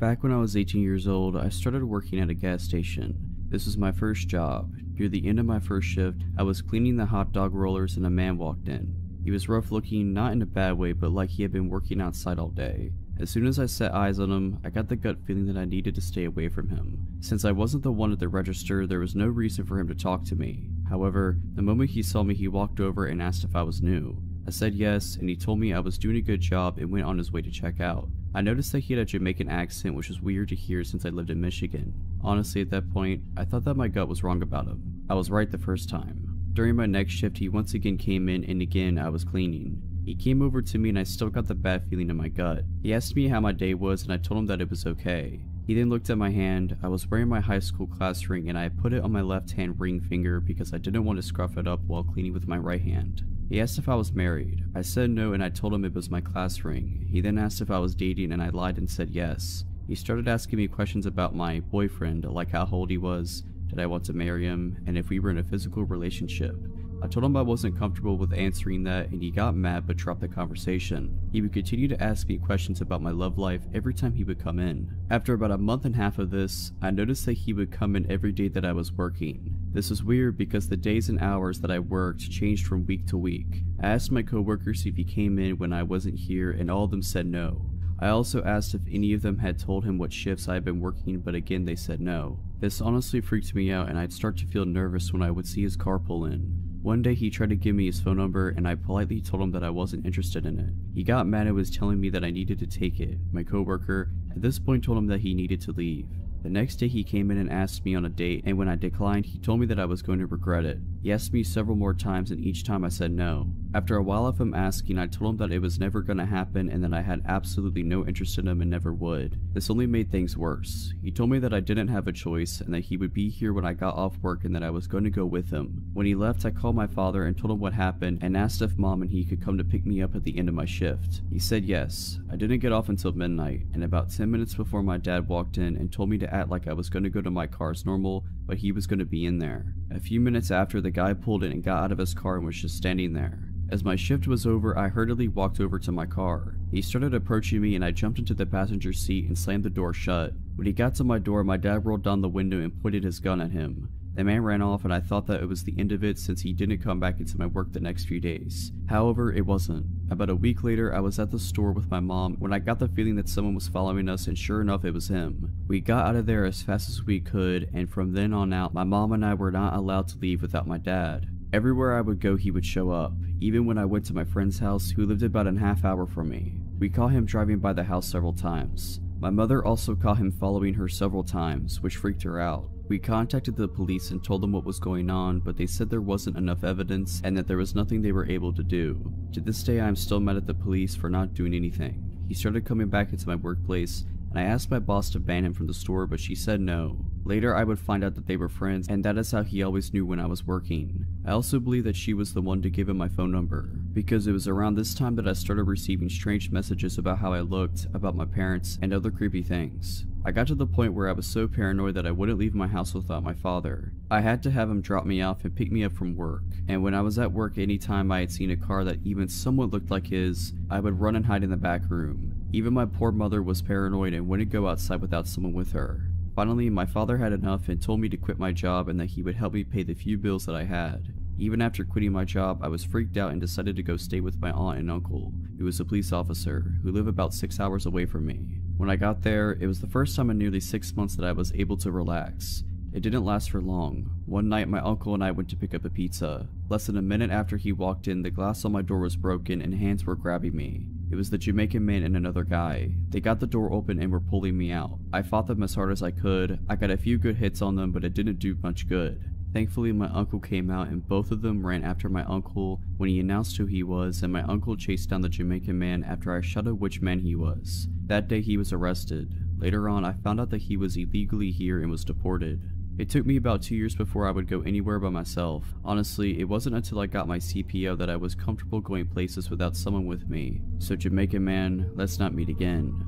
Back when I was 18 years old, I started working at a gas station. This was my first job. Near the end of my first shift, I was cleaning the hot dog rollers and a man walked in. He was rough looking, not in a bad way, but like he had been working outside all day. As soon as I set eyes on him, I got the gut feeling that I needed to stay away from him. Since I wasn't the one at the register, there was no reason for him to talk to me. However, the moment he saw me, he walked over and asked if I was new. I said yes, and he told me I was doing a good job and went on his way to check out. I noticed that he had a Jamaican accent, which was weird to hear since I lived in Michigan. Honestly, at that point, I thought that my gut was wrong about him. I was right the first time. During my next shift, he once again came in, and again, I was cleaning. He came over to me and I still got the bad feeling in my gut. He asked me how my day was and I told him that it was okay. He then looked at my hand. I was wearing my high school class ring and I put it on my left hand ring finger because I didn't want to scruff it up while cleaning with my right hand. He asked if I was married. I said no and I told him it was my class ring. He then asked if I was dating and I lied and said yes. He started asking me questions about my boyfriend, like how old he was, did I want to marry him, and if we were in a physical relationship. I told him I wasn't comfortable with answering that and he got mad but dropped the conversation. He would continue to ask me questions about my love life every time he would come in. After about a month and a half of this, I noticed that he would come in every day that I was working. This was weird because the days and hours that I worked changed from week to week. I asked my coworkers if he came in when I wasn't here and all of them said no. I also asked if any of them had told him what shifts I had been working but again they said no. This honestly freaked me out and I'd start to feel nervous when I would see his car pull in. One day he tried to give me his phone number and I politely told him that I wasn't interested in it. He got mad and was telling me that I needed to take it. My coworker at this point told him that he needed to leave. The next day he came in and asked me on a date and when I declined he told me that I was going to regret it. He asked me several more times and each time I said no. After a while of him asking I told him that it was never gonna happen and that I had absolutely no interest in him and never would. This only made things worse. He told me that I didn't have a choice and that he would be here when I got off work and that I was going to go with him. When he left I called my father and told him what happened and asked if mom and he could come to pick me up at the end of my shift. He said yes. I didn't get off until midnight and about 10 minutes before my dad walked in and told me to act like I was going to go to my car as normal, but he was going to be in there. A few minutes after, the guy pulled in and got out of his car and was just standing there. As my shift was over, I hurriedly walked over to my car. He started approaching me and I jumped into the passenger seat and slammed the door shut. When he got to my door, my dad rolled down the window and pointed his gun at him. The man ran off and I thought that it was the end of it since he didn't come back into my work the next few days. However, it wasn't. About a week later, I was at the store with my mom when I got the feeling that someone was following us and sure enough it was him. We got out of there as fast as we could and from then on out, my mom and I were not allowed to leave without my dad. Everywhere I would go he would show up, even when I went to my friend's house who lived about a half hour from me. We caught him driving by the house several times. My mother also caught him following her several times, which freaked her out. We contacted the police and told them what was going on, but they said there wasn't enough evidence and that there was nothing they were able to do. To this day, I am still mad at the police for not doing anything. He started coming back into my workplace, and I asked my boss to ban him from the store, but she said no. Later, I would find out that they were friends, and that is how he always knew when I was working. I also believe that she was the one to give him my phone number, because it was around this time that I started receiving strange messages about how I looked, about my parents, and other creepy things. I got to the point where I was so paranoid that I wouldn't leave my house without my father. I had to have him drop me off and pick me up from work, and when I was at work any time I had seen a car that even somewhat looked like his, I would run and hide in the back room. Even my poor mother was paranoid and wouldn't go outside without someone with her. Finally, my father had enough and told me to quit my job and that he would help me pay the few bills that I had. Even after quitting my job, I was freaked out and decided to go stay with my aunt and uncle, who was a police officer, who live about 6 hours away from me. When I got there, it was the first time in nearly 6 months that I was able to relax. It didn't last for long. One night, my uncle and I went to pick up a pizza. Less than a minute after he walked in, the glass on my door was broken and hands were grabbing me. It was the Jamaican man and another guy. They got the door open and were pulling me out. I fought them as hard as I could. I got a few good hits on them, but it didn't do much good. Thankfully, my uncle came out and both of them ran after my uncle when he announced who he was and my uncle chased down the Jamaican man after I out which man he was. That day he was arrested. Later on, I found out that he was illegally here and was deported. It took me about two years before I would go anywhere by myself. Honestly, it wasn't until I got my CPO that I was comfortable going places without someone with me. So Jamaican man, let's not meet again.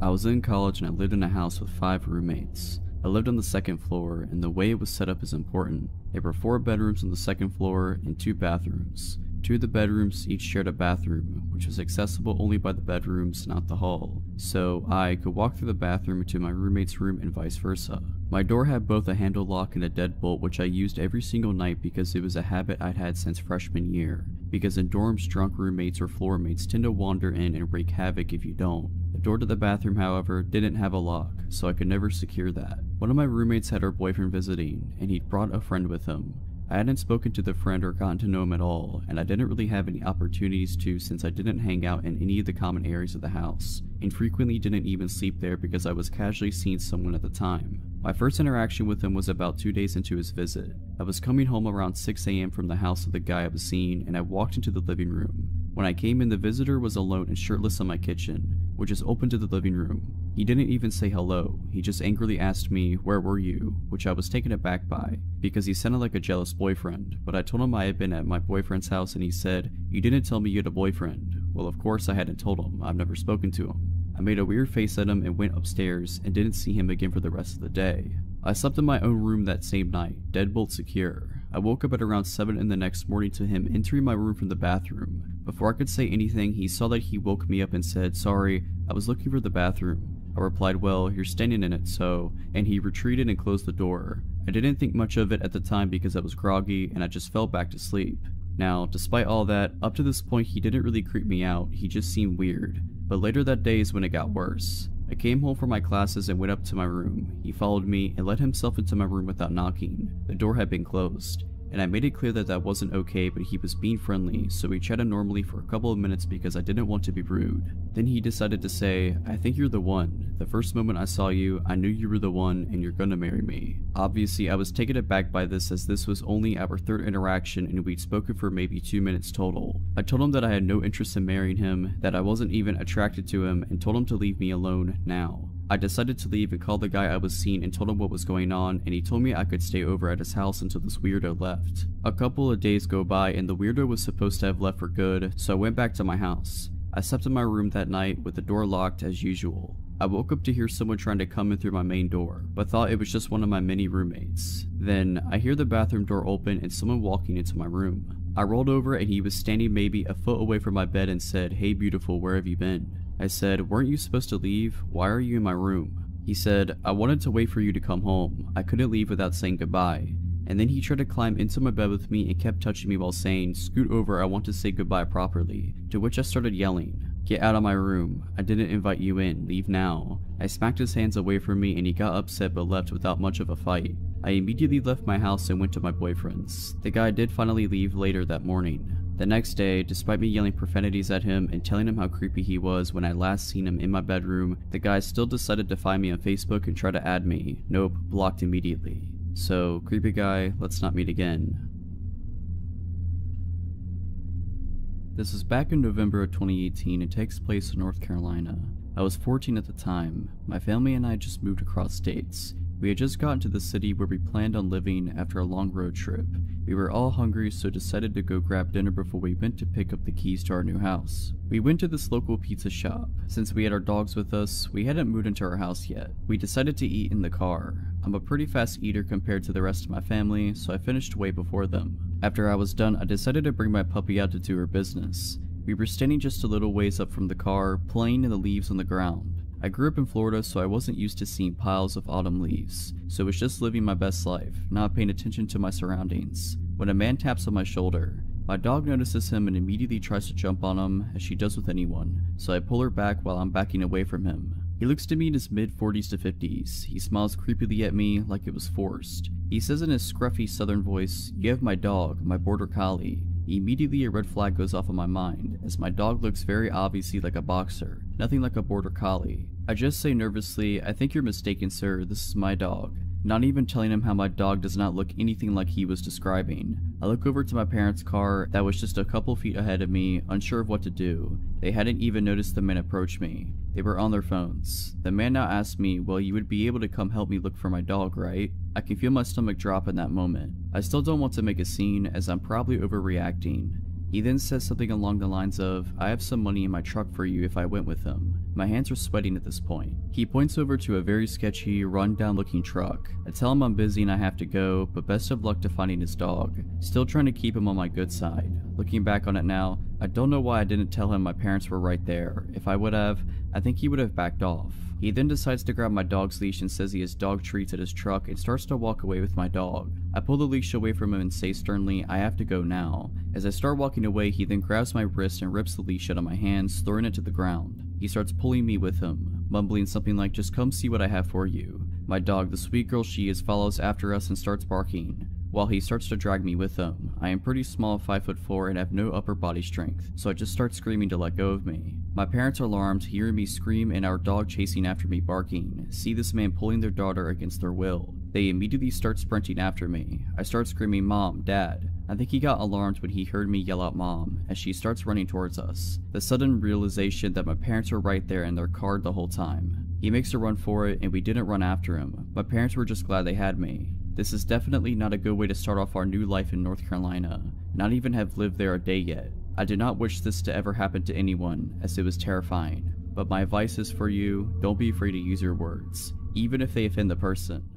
I was in college and I lived in a house with five roommates. I lived on the second floor, and the way it was set up is important. There were four bedrooms on the second floor and two bathrooms. Two of the bedrooms each shared a bathroom, which was accessible only by the bedrooms, not the hall, so I could walk through the bathroom to my roommate's room and vice versa. My door had both a handle lock and a deadbolt which I used every single night because it was a habit I'd had since freshman year, because in dorms drunk roommates or floor mates tend to wander in and wreak havoc if you don't. The door to the bathroom, however, didn't have a lock, so I could never secure that. One of my roommates had her boyfriend visiting, and he'd brought a friend with him. I hadn't spoken to the friend or gotten to know him at all, and I didn't really have any opportunities to since I didn't hang out in any of the common areas of the house, and frequently didn't even sleep there because I was casually seeing someone at the time. My first interaction with him was about two days into his visit. I was coming home around 6am from the house of the guy I was seeing, and I walked into the living room. When I came in, the visitor was alone and shirtless in my kitchen, which is open to the living room. He didn't even say hello, he just angrily asked me, where were you, which I was taken aback by, because he sounded like a jealous boyfriend, but I told him I had been at my boyfriend's house and he said, you didn't tell me you had a boyfriend. Well of course I hadn't told him, I've never spoken to him. I made a weird face at him and went upstairs and didn't see him again for the rest of the day. I slept in my own room that same night, deadbolt secure. I woke up at around 7 in the next morning to him entering my room from the bathroom. Before I could say anything, he saw that he woke me up and said, sorry, I was looking for the bathroom. I replied, well, you're standing in it, so, and he retreated and closed the door. I didn't think much of it at the time because I was groggy and I just fell back to sleep. Now, despite all that, up to this point he didn't really creep me out, he just seemed weird. But later that day is when it got worse. I came home from my classes and went up to my room. He followed me and let himself into my room without knocking. The door had been closed and I made it clear that that wasn't okay but he was being friendly so we chatted normally for a couple of minutes because I didn't want to be rude. Then he decided to say, I think you're the one. The first moment I saw you, I knew you were the one and you're gonna marry me. Obviously I was taken aback by this as this was only our third interaction and we'd spoken for maybe 2 minutes total. I told him that I had no interest in marrying him, that I wasn't even attracted to him and told him to leave me alone now. I decided to leave and called the guy I was seeing and told him what was going on and he told me I could stay over at his house until this weirdo left. A couple of days go by and the weirdo was supposed to have left for good, so I went back to my house. I slept in my room that night with the door locked as usual. I woke up to hear someone trying to come in through my main door, but thought it was just one of my many roommates. Then, I hear the bathroom door open and someone walking into my room. I rolled over and he was standing maybe a foot away from my bed and said, hey beautiful, where have you been? I said, weren't you supposed to leave? Why are you in my room? He said, I wanted to wait for you to come home. I couldn't leave without saying goodbye. And then he tried to climb into my bed with me and kept touching me while saying, Scoot over, I want to say goodbye properly. To which I started yelling, Get out of my room. I didn't invite you in. Leave now. I smacked his hands away from me and he got upset but left without much of a fight. I immediately left my house and went to my boyfriend's. The guy did finally leave later that morning. The next day, despite me yelling profanities at him and telling him how creepy he was when I last seen him in my bedroom, the guy still decided to find me on Facebook and try to add me. Nope, blocked immediately. So, creepy guy, let's not meet again. This is back in November of 2018 and takes place in North Carolina. I was 14 at the time. My family and I just moved across states. We had just gotten to the city where we planned on living after a long road trip. We were all hungry so decided to go grab dinner before we went to pick up the keys to our new house. We went to this local pizza shop. Since we had our dogs with us, we hadn't moved into our house yet. We decided to eat in the car. I'm a pretty fast eater compared to the rest of my family, so I finished way before them. After I was done, I decided to bring my puppy out to do her business. We were standing just a little ways up from the car, playing in the leaves on the ground. I grew up in Florida, so I wasn't used to seeing piles of autumn leaves, so was just living my best life, not paying attention to my surroundings. When a man taps on my shoulder, my dog notices him and immediately tries to jump on him, as she does with anyone, so I pull her back while I'm backing away from him. He looks to me in his mid 40s to 50s. He smiles creepily at me like it was forced. He says in his scruffy southern voice, You have my dog, my border collie. Immediately a red flag goes off in my mind, as my dog looks very obviously like a boxer, nothing like a border collie. I just say nervously, I think you're mistaken sir, this is my dog. Not even telling him how my dog does not look anything like he was describing. I look over to my parents' car that was just a couple feet ahead of me, unsure of what to do. They hadn't even noticed the man approach me. They were on their phones. The man now asked me, well you would be able to come help me look for my dog, right? I can feel my stomach drop in that moment. I still don't want to make a scene as I'm probably overreacting. He then says something along the lines of, I have some money in my truck for you if I went with him. My hands are sweating at this point. He points over to a very sketchy, run-down looking truck. I tell him I'm busy and I have to go, but best of luck to finding his dog. Still trying to keep him on my good side. Looking back on it now, I don't know why I didn't tell him my parents were right there. If I would have, I think he would have backed off. He then decides to grab my dog's leash and says he has dog treats at his truck and starts to walk away with my dog. I pull the leash away from him and say sternly, I have to go now. As I start walking away, he then grabs my wrist and rips the leash out of my hands, throwing it to the ground. He starts pulling me with him, mumbling something like, just come see what I have for you. My dog, the sweet girl she is, follows after us and starts barking while he starts to drag me with him. I am pretty small, 5 foot 4 and have no upper body strength, so I just start screaming to let go of me. My parents are alarmed, hearing me scream and our dog chasing after me barking, see this man pulling their daughter against their will. They immediately start sprinting after me. I start screaming, Mom, Dad. I think he got alarmed when he heard me yell out Mom, as she starts running towards us. The sudden realization that my parents were right there in their car the whole time. He makes a run for it and we didn't run after him. My parents were just glad they had me. This is definitely not a good way to start off our new life in North Carolina, not even have lived there a day yet. I did not wish this to ever happen to anyone, as it was terrifying. But my advice is for you, don't be afraid to use your words, even if they offend the person.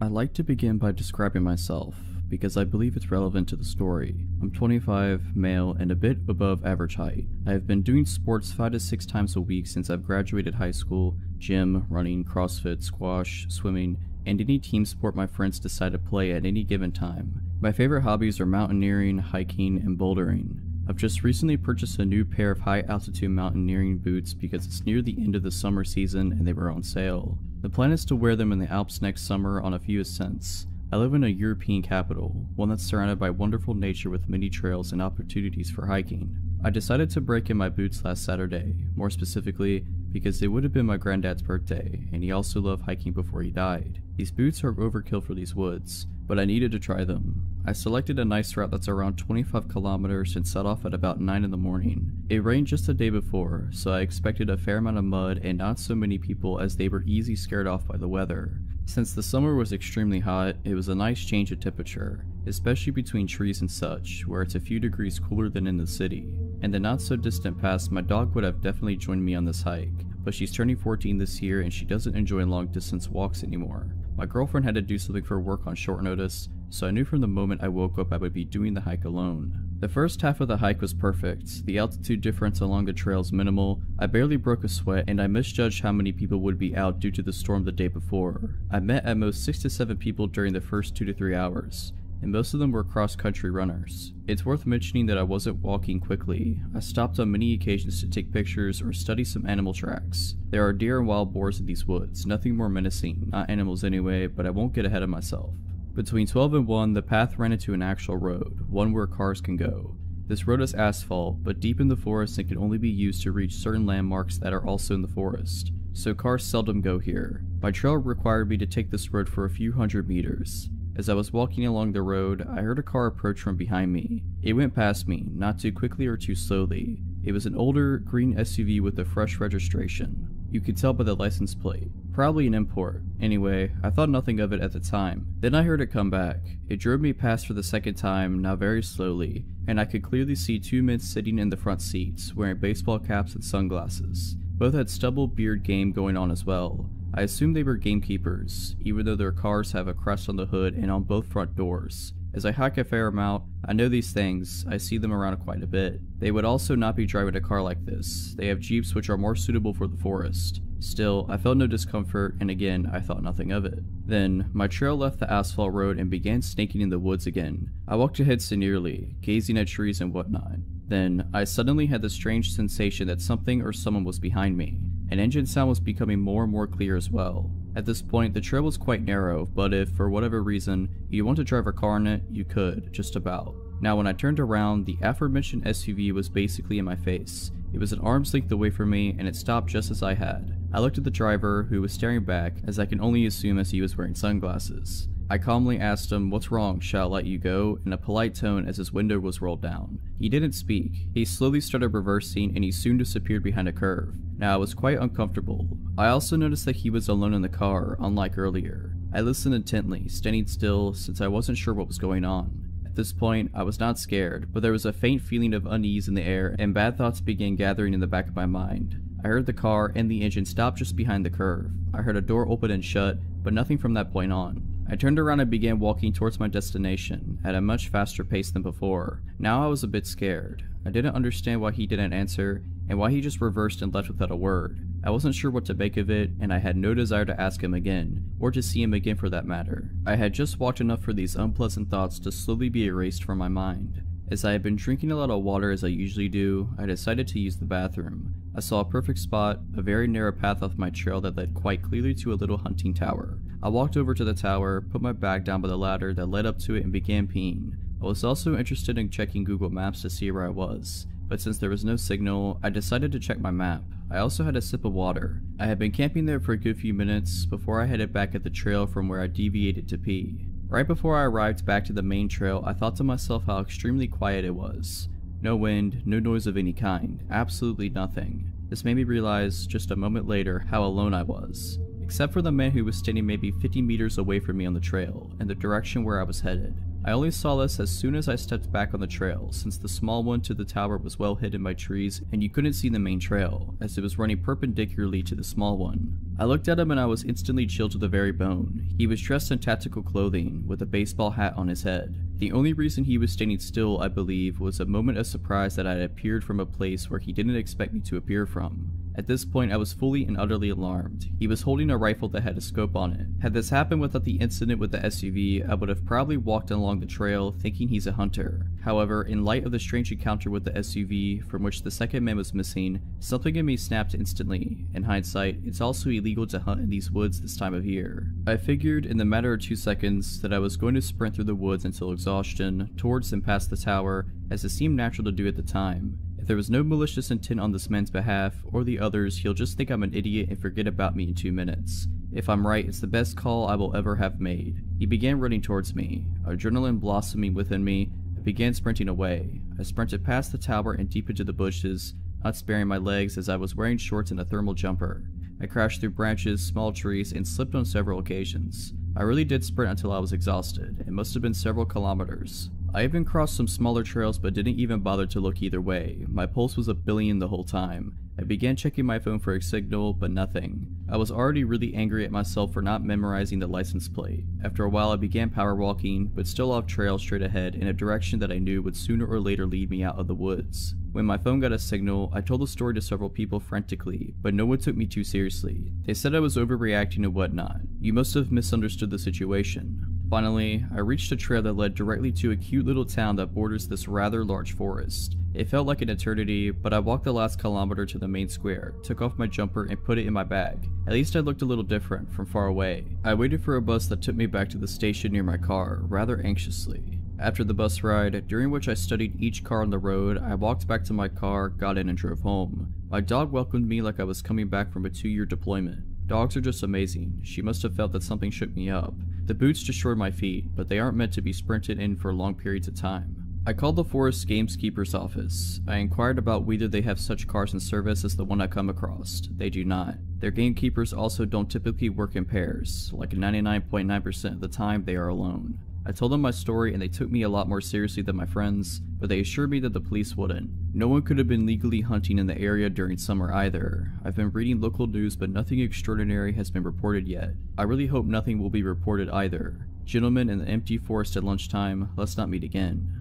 I like to begin by describing myself, because I believe it's relevant to the story. I'm 25, male, and a bit above average height. I have been doing sports 5 to 6 times a week since I've graduated high school, gym, running, crossfit, squash, swimming, and any team sport my friends decide to play at any given time. My favorite hobbies are mountaineering, hiking, and bouldering. I've just recently purchased a new pair of high altitude mountaineering boots because it's near the end of the summer season and they were on sale. The plan is to wear them in the Alps next summer on a few ascents. I live in a European capital, one that's surrounded by wonderful nature with many trails and opportunities for hiking. I decided to break in my boots last Saturday, more specifically because it would have been my granddad's birthday, and he also loved hiking before he died. These boots are overkill for these woods, but I needed to try them. I selected a nice route that's around 25 kilometers and set off at about 9 in the morning. It rained just the day before, so I expected a fair amount of mud and not so many people as they were easy scared off by the weather. Since the summer was extremely hot, it was a nice change of temperature, especially between trees and such, where it's a few degrees cooler than in the city. In the not so distant past, my dog would have definitely joined me on this hike, but she's turning 14 this year and she doesn't enjoy long distance walks anymore. My girlfriend had to do something for work on short notice, so I knew from the moment I woke up I would be doing the hike alone. The first half of the hike was perfect, the altitude difference along the trail is minimal, I barely broke a sweat, and I misjudged how many people would be out due to the storm the day before. I met at most 6 to 7 people during the first 2 to 3 hours, and most of them were cross-country runners. It's worth mentioning that I wasn't walking quickly. I stopped on many occasions to take pictures or study some animal tracks. There are deer and wild boars in these woods, nothing more menacing, not animals anyway, but I won't get ahead of myself. Between 12 and 1, the path ran into an actual road, one where cars can go. This road is asphalt, but deep in the forest and can only be used to reach certain landmarks that are also in the forest, so cars seldom go here. My trail required me to take this road for a few hundred meters. As I was walking along the road, I heard a car approach from behind me. It went past me, not too quickly or too slowly. It was an older, green SUV with a fresh registration. You could tell by the license plate. Probably an import. Anyway, I thought nothing of it at the time. Then I heard it come back. It drove me past for the second time, now very slowly, and I could clearly see two men sitting in the front seats, wearing baseball caps and sunglasses. Both had stubble beard game going on as well. I assume they were gamekeepers, even though their cars have a crest on the hood and on both front doors. As I hike a fair amount, I know these things, I see them around quite a bit. They would also not be driving a car like this, they have jeeps which are more suitable for the forest. Still, I felt no discomfort, and again, I thought nothing of it. Then, my trail left the asphalt road and began snaking in the woods again. I walked ahead serenely, gazing at trees and whatnot. Then, I suddenly had the strange sensation that something or someone was behind me. An engine sound was becoming more and more clear as well. At this point, the trail was quite narrow, but if, for whatever reason, you want to drive a car in it, you could, just about. Now when I turned around, the aforementioned SUV was basically in my face. It was an arm's length away from me, and it stopped just as I had. I looked at the driver, who was staring back, as I can only assume as he was wearing sunglasses. I calmly asked him, what's wrong, shall I let you go, in a polite tone as his window was rolled down. He didn't speak. He slowly started reversing and he soon disappeared behind a curve. Now I was quite uncomfortable. I also noticed that he was alone in the car, unlike earlier. I listened intently, standing still since I wasn't sure what was going on. At this point, I was not scared, but there was a faint feeling of unease in the air and bad thoughts began gathering in the back of my mind. I heard the car and the engine stop just behind the curve. I heard a door open and shut, but nothing from that point on. I turned around and began walking towards my destination at a much faster pace than before. Now I was a bit scared. I didn't understand why he didn't answer and why he just reversed and left without a word. I wasn't sure what to make of it, and I had no desire to ask him again, or to see him again for that matter. I had just walked enough for these unpleasant thoughts to slowly be erased from my mind. As I had been drinking a lot of water as I usually do, I decided to use the bathroom. I saw a perfect spot, a very narrow path off my trail that led quite clearly to a little hunting tower. I walked over to the tower, put my bag down by the ladder that led up to it and began peeing. I was also interested in checking Google Maps to see where I was, but since there was no signal, I decided to check my map. I also had a sip of water. I had been camping there for a good few minutes before I headed back at the trail from where I deviated to pee. Right before I arrived back to the main trail, I thought to myself how extremely quiet it was. No wind, no noise of any kind, absolutely nothing. This made me realize, just a moment later, how alone I was. Except for the man who was standing maybe 50 meters away from me on the trail, in the direction where I was headed. I only saw this as soon as I stepped back on the trail, since the small one to the tower was well hidden by trees and you couldn't see the main trail, as it was running perpendicularly to the small one. I looked at him and I was instantly chilled to the very bone. He was dressed in tactical clothing, with a baseball hat on his head. The only reason he was standing still, I believe, was a moment of surprise that I had appeared from a place where he didn't expect me to appear from. At this point, I was fully and utterly alarmed. He was holding a rifle that had a scope on it. Had this happened without the incident with the SUV, I would have probably walked along the trail thinking he's a hunter. However, in light of the strange encounter with the SUV, from which the second man was missing, something in me snapped instantly. In hindsight, it's also illegal to hunt in these woods this time of year. I figured in the matter of two seconds that I was going to sprint through the woods until exhaustion, towards and past the tower, as it seemed natural to do at the time. If there was no malicious intent on this man's behalf, or the others, he'll just think I'm an idiot and forget about me in two minutes. If I'm right, it's the best call I will ever have made. He began running towards me, adrenaline blossoming within me, I began sprinting away. I sprinted past the tower and deep into the bushes, not sparing my legs as I was wearing shorts and a thermal jumper. I crashed through branches, small trees, and slipped on several occasions. I really did sprint until I was exhausted. It must have been several kilometers. I even crossed some smaller trails but didn't even bother to look either way. My pulse was a billion the whole time. I began checking my phone for a signal, but nothing. I was already really angry at myself for not memorizing the license plate. After a while I began power walking, but still off trail straight ahead in a direction that I knew would sooner or later lead me out of the woods. When my phone got a signal, I told the story to several people frantically, but no one took me too seriously. They said I was overreacting and whatnot. You must have misunderstood the situation. Finally, I reached a trail that led directly to a cute little town that borders this rather large forest. It felt like an eternity, but I walked the last kilometer to the main square, took off my jumper and put it in my bag. At least I looked a little different from far away. I waited for a bus that took me back to the station near my car, rather anxiously. After the bus ride, during which I studied each car on the road, I walked back to my car, got in and drove home. My dog welcomed me like I was coming back from a two-year deployment. Dogs are just amazing. She must have felt that something shook me up. The boots destroyed my feet, but they aren't meant to be sprinted in for long periods of time. I called the Forest Gameskeeper's office. I inquired about whether they have such cars in service as the one I come across. They do not. Their gamekeepers also don't typically work in pairs, like 99.9% of the time they are alone. I told them my story and they took me a lot more seriously than my friends, but they assured me that the police wouldn't. No one could have been legally hunting in the area during summer either. I've been reading local news but nothing extraordinary has been reported yet. I really hope nothing will be reported either. Gentlemen in the empty forest at lunchtime, let's not meet again.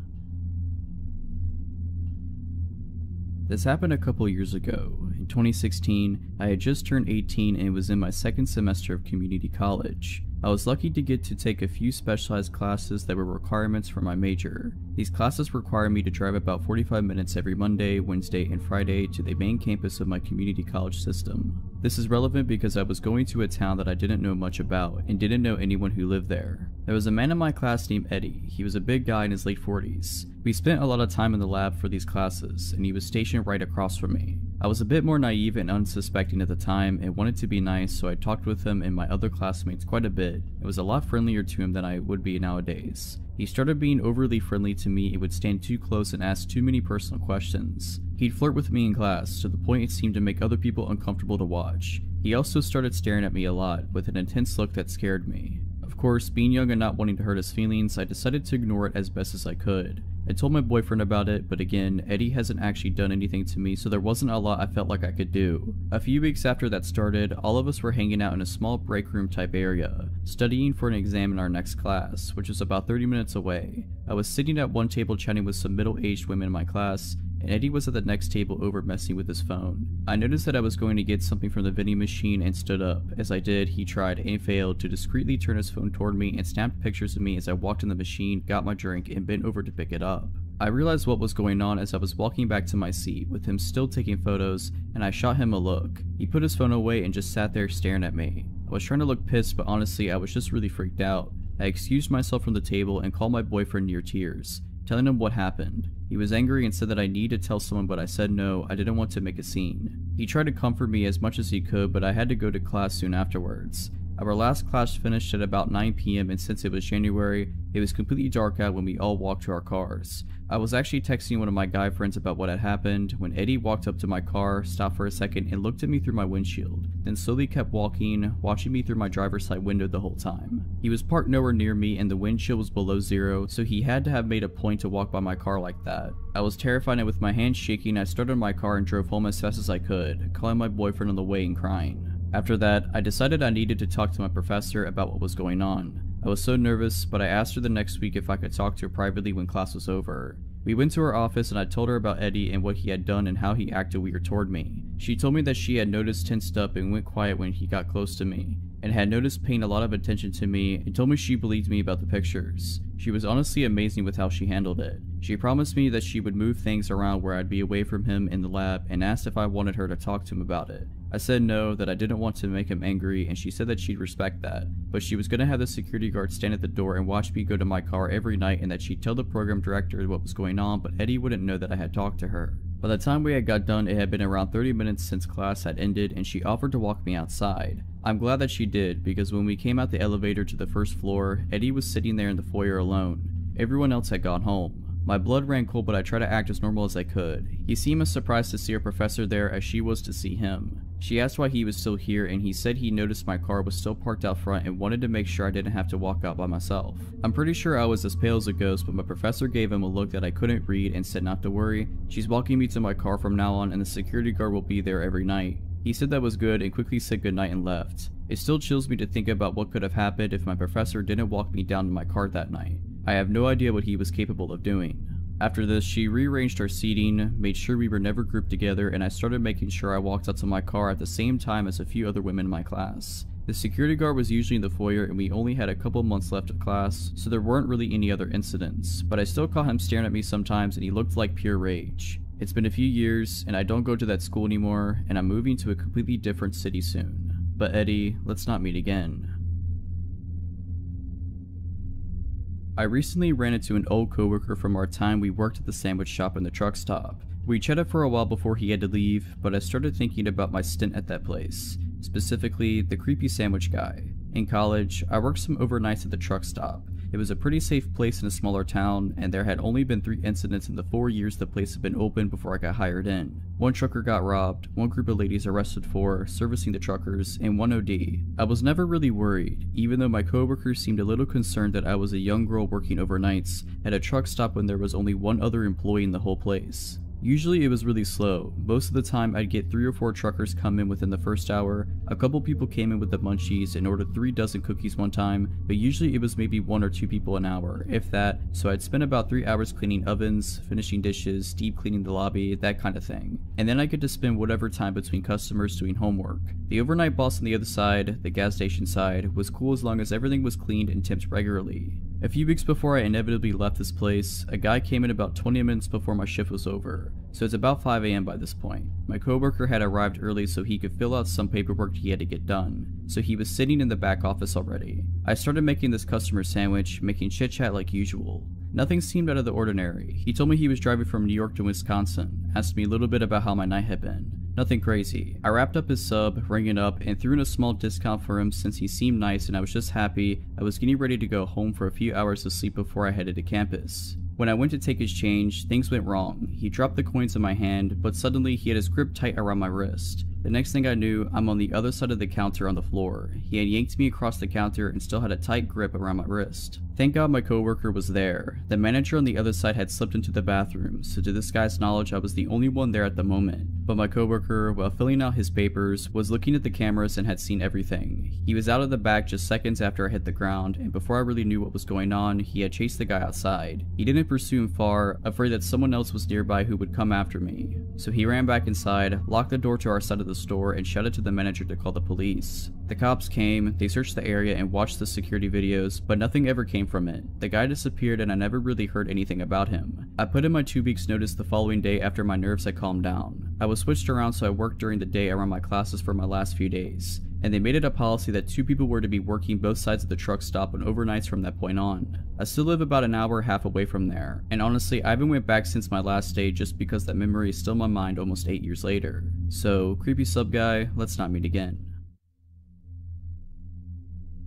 This happened a couple years ago. In 2016, I had just turned 18 and was in my second semester of community college. I was lucky to get to take a few specialized classes that were requirements for my major. These classes require me to drive about 45 minutes every Monday, Wednesday, and Friday to the main campus of my community college system. This is relevant because I was going to a town that I didn't know much about and didn't know anyone who lived there. There was a man in my class named Eddie. He was a big guy in his late 40s. We spent a lot of time in the lab for these classes, and he was stationed right across from me. I was a bit more naive and unsuspecting at the time and wanted to be nice so I talked with him and my other classmates quite a bit. It was a lot friendlier to him than I would be nowadays. He started being overly friendly to me and would stand too close and ask too many personal questions. He'd flirt with me in class to the point it seemed to make other people uncomfortable to watch. He also started staring at me a lot with an intense look that scared me. Of course, being young and not wanting to hurt his feelings, I decided to ignore it as best as I could. I told my boyfriend about it, but again, Eddie hasn't actually done anything to me, so there wasn't a lot I felt like I could do. A few weeks after that started, all of us were hanging out in a small break room type area, studying for an exam in our next class, which was about 30 minutes away. I was sitting at one table chatting with some middle-aged women in my class, and Eddie was at the next table over messing with his phone. I noticed that I was going to get something from the vending machine and stood up. As I did, he tried and failed to discreetly turn his phone toward me and snapped pictures of me as I walked in the machine, got my drink, and bent over to pick it up. I realized what was going on as I was walking back to my seat with him still taking photos and I shot him a look. He put his phone away and just sat there staring at me. I was trying to look pissed but honestly I was just really freaked out. I excused myself from the table and called my boyfriend near tears, telling him what happened. He was angry and said that I need to tell someone but I said no, I didn't want to make a scene. He tried to comfort me as much as he could but I had to go to class soon afterwards. Our last class finished at about 9 p.m. and since it was January, it was completely dark out when we all walked to our cars. I was actually texting one of my guy friends about what had happened when Eddie walked up to my car, stopped for a second, and looked at me through my windshield, then slowly kept walking, watching me through my driver's side window the whole time. He was parked nowhere near me and the windshield was below zero, so he had to have made a point to walk by my car like that. I was terrified and with my hands shaking, I started my car and drove home as fast as I could, calling my boyfriend on the way and crying. After that, I decided I needed to talk to my professor about what was going on. I was so nervous, but I asked her the next week if I could talk to her privately when class was over. We went to her office and I told her about Eddie and what he had done and how he acted weird toward me. She told me that she had noticed tensed up and went quiet when he got close to me, and had noticed paying a lot of attention to me and told me she believed me about the pictures. She was honestly amazing with how she handled it. She promised me that she would move things around where I'd be away from him in the lab and asked if I wanted her to talk to him about it. I said no, that I didn't want to make him angry, and she said that she'd respect that, but she was gonna have the security guard stand at the door and watch me go to my car every night and that she'd tell the program director what was going on, but Eddie wouldn't know that I had talked to her. By the time we had got done, it had been around 30 minutes since class had ended and she offered to walk me outside. I'm glad that she did, because when we came out the elevator to the first floor, Eddie was sitting there in the foyer alone. Everyone else had gone home. My blood ran cold but I tried to act as normal as I could. He seemed as surprised to see our professor there as she was to see him. She asked why he was still here and he said he noticed my car was still parked out front and wanted to make sure I didn't have to walk out by myself. I'm pretty sure I was as pale as a ghost but my professor gave him a look that I couldn't read and said not to worry, she's walking me to my car from now on and the security guard will be there every night. He said that was good and quickly said goodnight and left. It still chills me to think about what could have happened if my professor didn't walk me down to my car that night. I have no idea what he was capable of doing. After this, she rearranged our seating, made sure we were never grouped together, and I started making sure I walked out to my car at the same time as a few other women in my class. The security guard was usually in the foyer and we only had a couple months left of class, so there weren't really any other incidents, but I still caught him staring at me sometimes and he looked like pure rage. It's been a few years, and I don't go to that school anymore, and I'm moving to a completely different city soon. But Eddie, let's not meet again. I recently ran into an old coworker from our time we worked at the sandwich shop in the truck stop. We chatted for a while before he had to leave, but I started thinking about my stint at that place, specifically the creepy sandwich guy. In college, I worked some overnights at the truck stop, it was a pretty safe place in a smaller town, and there had only been three incidents in the four years the place had been open before I got hired in. One trucker got robbed, one group of ladies arrested for servicing the truckers, and one OD. I was never really worried, even though my coworkers seemed a little concerned that I was a young girl working overnights at a truck stop when there was only one other employee in the whole place. Usually it was really slow. Most of the time I'd get 3 or 4 truckers come in within the first hour, a couple people came in with the munchies and ordered 3 dozen cookies one time, but usually it was maybe 1 or 2 people an hour, if that, so I'd spend about 3 hours cleaning ovens, finishing dishes, deep cleaning the lobby, that kind of thing. And then I get to spend whatever time between customers doing homework. The overnight boss on the other side, the gas station side, was cool as long as everything was cleaned and tipped regularly. A few weeks before I inevitably left this place, a guy came in about 20 minutes before my shift was over, so it's about 5am by this point. My coworker had arrived early so he could fill out some paperwork he had to get done, so he was sitting in the back office already. I started making this customer sandwich, making chit chat like usual. Nothing seemed out of the ordinary. He told me he was driving from New York to Wisconsin, asked me a little bit about how my night had been. Nothing crazy. I wrapped up his sub, rang it up, and threw in a small discount for him since he seemed nice and I was just happy I was getting ready to go home for a few hours of sleep before I headed to campus. When I went to take his change, things went wrong. He dropped the coins in my hand, but suddenly he had his grip tight around my wrist. The next thing I knew, I'm on the other side of the counter on the floor. He had yanked me across the counter and still had a tight grip around my wrist. Thank god my coworker was there. The manager on the other side had slipped into the bathroom, so to this guy's knowledge I was the only one there at the moment. But my coworker, while filling out his papers, was looking at the cameras and had seen everything. He was out of the back just seconds after I hit the ground, and before I really knew what was going on, he had chased the guy outside. He didn't pursue him far, afraid that someone else was nearby who would come after me. So he ran back inside, locked the door to our side of the store, and shouted to the manager to call the police. The cops came, they searched the area and watched the security videos, but nothing ever came from it. The guy disappeared and I never really heard anything about him. I put in my two weeks notice the following day after my nerves had calmed down. I was switched around so I worked during the day around my classes for my last few days and they made it a policy that two people were to be working both sides of the truck stop on overnights from that point on. I still live about an hour and a half away from there, and honestly I haven't went back since my last day just because that memory is still in my mind almost 8 years later. So, creepy sub guy, let's not meet again.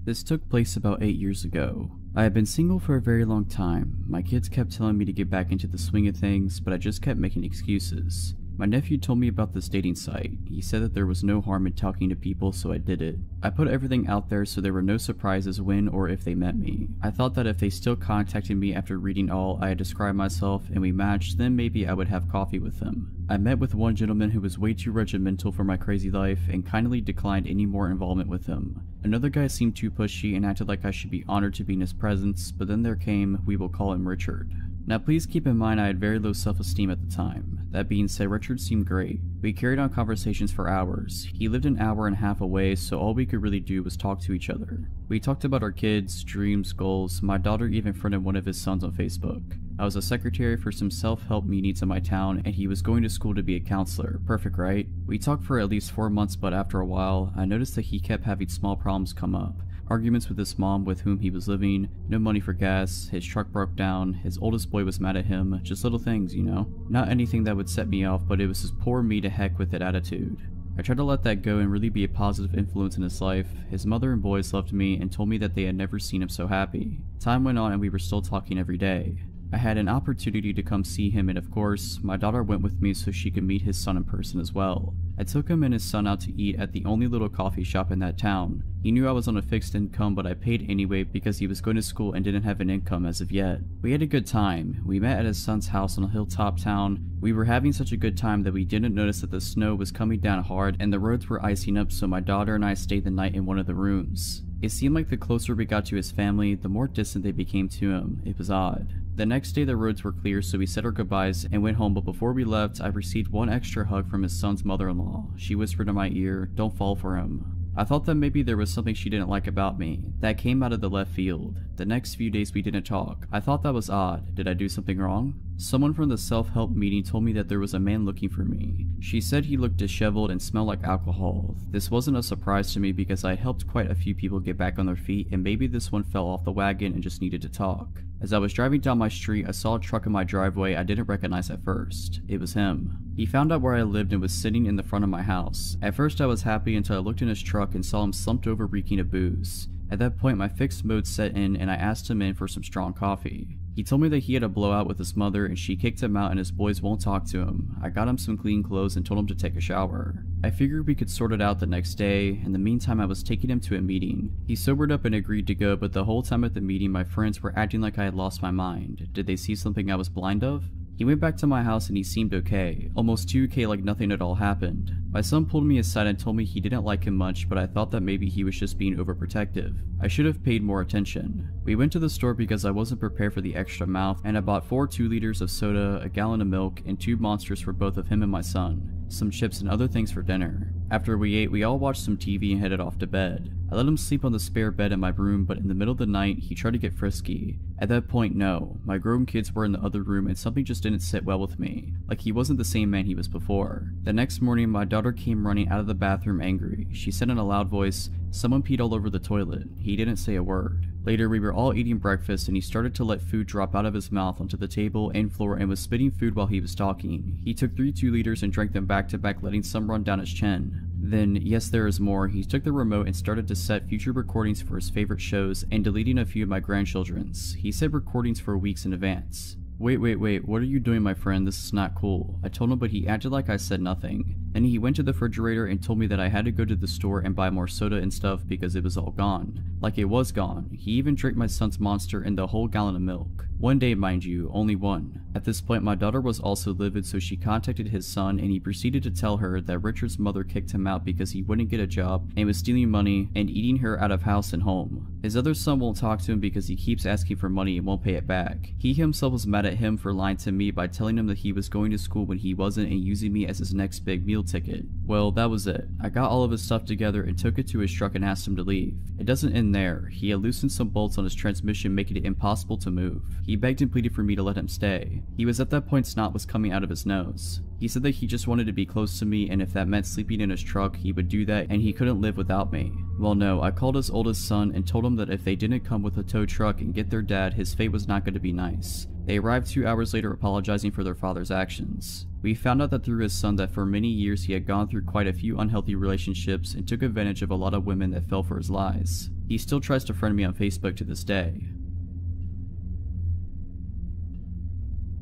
This took place about 8 years ago. I had been single for a very long time. My kids kept telling me to get back into the swing of things, but I just kept making excuses. My nephew told me about this dating site. He said that there was no harm in talking to people, so I did it. I put everything out there so there were no surprises when or if they met me. I thought that if they still contacted me after reading all I had described myself and we matched, then maybe I would have coffee with them. I met with one gentleman who was way too regimental for my crazy life and kindly declined any more involvement with him. Another guy seemed too pushy and acted like I should be honored to be in his presence, but then there came, we will call him Richard. Now please keep in mind I had very low self-esteem at the time. That being said, Richard seemed great. We carried on conversations for hours. He lived an hour and a half away, so all we could really do was talk to each other. We talked about our kids, dreams, goals, my daughter even friended one of his sons on Facebook. I was a secretary for some self-help meetings in my town and he was going to school to be a counselor. Perfect, right? We talked for at least four months but after a while, I noticed that he kept having small problems come up arguments with his mom with whom he was living, no money for gas, his truck broke down, his oldest boy was mad at him, just little things, you know? Not anything that would set me off, but it was his poor me to heck with it attitude. I tried to let that go and really be a positive influence in his life. His mother and boys loved me and told me that they had never seen him so happy. Time went on and we were still talking every day. I had an opportunity to come see him and of course, my daughter went with me so she could meet his son in person as well. I took him and his son out to eat at the only little coffee shop in that town. He knew I was on a fixed income but I paid anyway because he was going to school and didn't have an income as of yet. We had a good time. We met at his son's house in a hilltop town. We were having such a good time that we didn't notice that the snow was coming down hard and the roads were icing up so my daughter and I stayed the night in one of the rooms. It seemed like the closer we got to his family, the more distant they became to him. It was odd. The next day the roads were clear so we said our goodbyes and went home but before we left I received one extra hug from his son's mother-in-law. She whispered in my ear, don't fall for him. I thought that maybe there was something she didn't like about me. That came out of the left field. The next few days we didn't talk. I thought that was odd. Did I do something wrong? Someone from the self-help meeting told me that there was a man looking for me. She said he looked disheveled and smelled like alcohol. This wasn't a surprise to me because I helped quite a few people get back on their feet and maybe this one fell off the wagon and just needed to talk. As I was driving down my street, I saw a truck in my driveway I didn't recognize at first. It was him. He found out where I lived and was sitting in the front of my house. At first I was happy until I looked in his truck and saw him slumped over reeking of booze. At that point my fixed mode set in and I asked him in for some strong coffee. He told me that he had a blowout with his mother and she kicked him out and his boys won't talk to him. I got him some clean clothes and told him to take a shower. I figured we could sort it out the next day. In the meantime, I was taking him to a meeting. He sobered up and agreed to go, but the whole time at the meeting, my friends were acting like I had lost my mind. Did they see something I was blind of? He went back to my house and he seemed okay, almost too okay like nothing at all happened. My son pulled me aside and told me he didn't like him much but I thought that maybe he was just being overprotective. I should have paid more attention. We went to the store because I wasn't prepared for the extra mouth and I bought 4 2 liters of soda, a gallon of milk, and 2 monsters for both of him and my son some chips and other things for dinner. After we ate, we all watched some TV and headed off to bed. I let him sleep on the spare bed in my room, but in the middle of the night, he tried to get frisky. At that point, no. My grown kids were in the other room and something just didn't sit well with me. Like he wasn't the same man he was before. The next morning, my daughter came running out of the bathroom angry. She said in a loud voice, someone peed all over the toilet. He didn't say a word. Later, we were all eating breakfast and he started to let food drop out of his mouth onto the table and floor and was spitting food while he was talking. He took three 2 liters and drank them back to back letting some run down his chin. Then, yes there is more, he took the remote and started to set future recordings for his favorite shows and deleting a few of my grandchildren's. He set recordings for weeks in advance. Wait, wait, wait, what are you doing my friend? This is not cool. I told him but he acted like I said nothing. Then he went to the refrigerator and told me that I had to go to the store and buy more soda and stuff because it was all gone. Like it was gone. He even drank my son's monster and the whole gallon of milk. One day, mind you, only one. At this point, my daughter was also livid, so she contacted his son and he proceeded to tell her that Richard's mother kicked him out because he wouldn't get a job and was stealing money and eating her out of house and home. His other son won't talk to him because he keeps asking for money and won't pay it back. He himself was mad at him for lying to me by telling him that he was going to school when he wasn't and using me as his next big meal ticket. Well, that was it. I got all of his stuff together and took it to his truck and asked him to leave. It doesn't end there. He had loosened some bolts on his transmission making it impossible to move. He begged and pleaded for me to let him stay. He was at that point snot was coming out of his nose. He said that he just wanted to be close to me and if that meant sleeping in his truck, he would do that and he couldn't live without me. Well no, I called his oldest son and told him that if they didn't come with a tow truck and get their dad, his fate was not going to be nice. They arrived two hours later apologizing for their father's actions. We found out that through his son that for many years he had gone through quite a few unhealthy relationships and took advantage of a lot of women that fell for his lies. He still tries to friend me on Facebook to this day.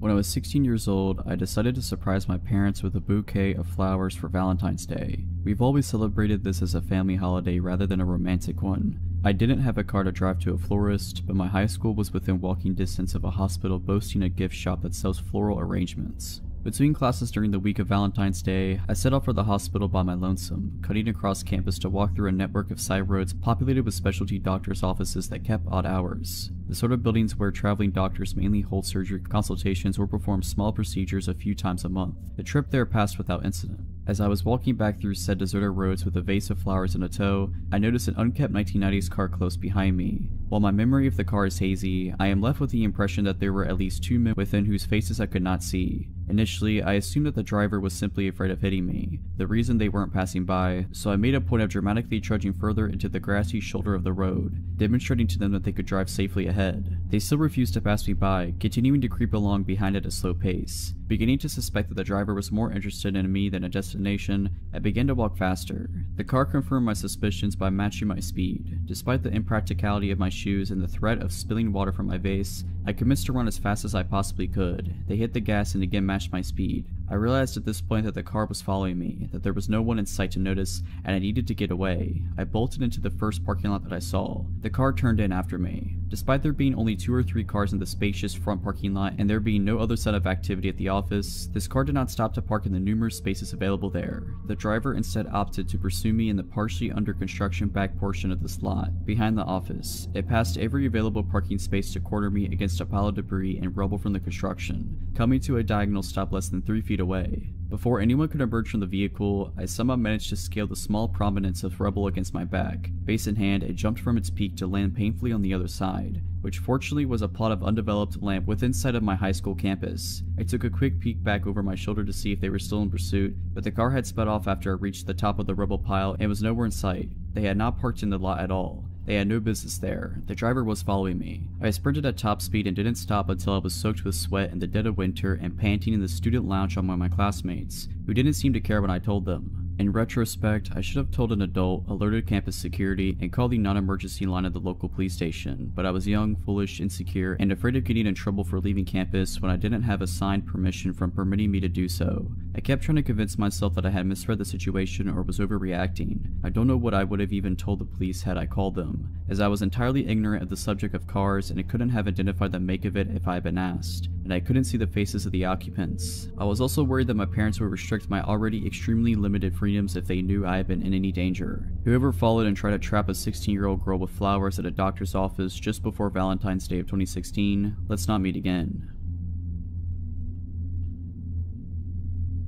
When I was 16 years old, I decided to surprise my parents with a bouquet of flowers for Valentine's Day. We've always celebrated this as a family holiday rather than a romantic one. I didn't have a car to drive to a florist, but my high school was within walking distance of a hospital boasting a gift shop that sells floral arrangements. Between classes during the week of Valentine's Day, I set off for the hospital by my lonesome, cutting across campus to walk through a network of side roads populated with specialty doctors' offices that kept odd hours. The sort of buildings where traveling doctors mainly hold surgery consultations or perform small procedures a few times a month. The trip there passed without incident. As I was walking back through said deserted roads with a vase of flowers in a tow, I noticed an unkept 1990s car close behind me. While my memory of the car is hazy, I am left with the impression that there were at least two men within whose faces I could not see. Initially, I assumed that the driver was simply afraid of hitting me, the reason they weren't passing by, so I made a point of dramatically trudging further into the grassy shoulder of the road, demonstrating to them that they could drive safely ahead. They still refused to pass me by, continuing to creep along behind at a slow pace. Beginning to suspect that the driver was more interested in me than a destination, I began to walk faster. The car confirmed my suspicions by matching my speed. Despite the impracticality of my shoes and the threat of spilling water from my vase, I commenced to run as fast as I possibly could. They hit the gas and again matched my speed. I realized at this point that the car was following me, that there was no one in sight to notice, and I needed to get away. I bolted into the first parking lot that I saw. The car turned in after me. Despite there being only two or three cars in the spacious front parking lot and there being no other set of activity at the office, this car did not stop to park in the numerous spaces available there. The driver instead opted to pursue me in the partially under construction back portion of this lot, behind the office. It passed every available parking space to corner me against a pile of debris and rubble from the construction, coming to a diagonal stop less than 3 feet away. Before anyone could emerge from the vehicle, I somehow managed to scale the small prominence of rubble against my back. Base in hand, it jumped from its peak to land painfully on the other side, which fortunately was a plot of undeveloped land within sight of my high school campus. I took a quick peek back over my shoulder to see if they were still in pursuit, but the car had sped off after it reached the top of the rubble pile and was nowhere in sight. They had not parked in the lot at all. They had no business there. The driver was following me. I sprinted at top speed and didn't stop until I was soaked with sweat in the dead of winter and panting in the student lounge among my classmates, who didn't seem to care when I told them. In retrospect, I should have told an adult, alerted campus security, and called the non-emergency line at the local police station, but I was young, foolish, insecure, and afraid of getting in trouble for leaving campus when I didn't have assigned permission from permitting me to do so. I kept trying to convince myself that I had misread the situation or was overreacting. I don't know what I would have even told the police had I called them, as I was entirely ignorant of the subject of cars and I couldn't have identified the make of it if I had been asked, and I couldn't see the faces of the occupants. I was also worried that my parents would restrict my already extremely limited freedoms if they knew I had been in any danger. Whoever followed and tried to trap a 16 year old girl with flowers at a doctor's office just before Valentine's Day of 2016, let's not meet again.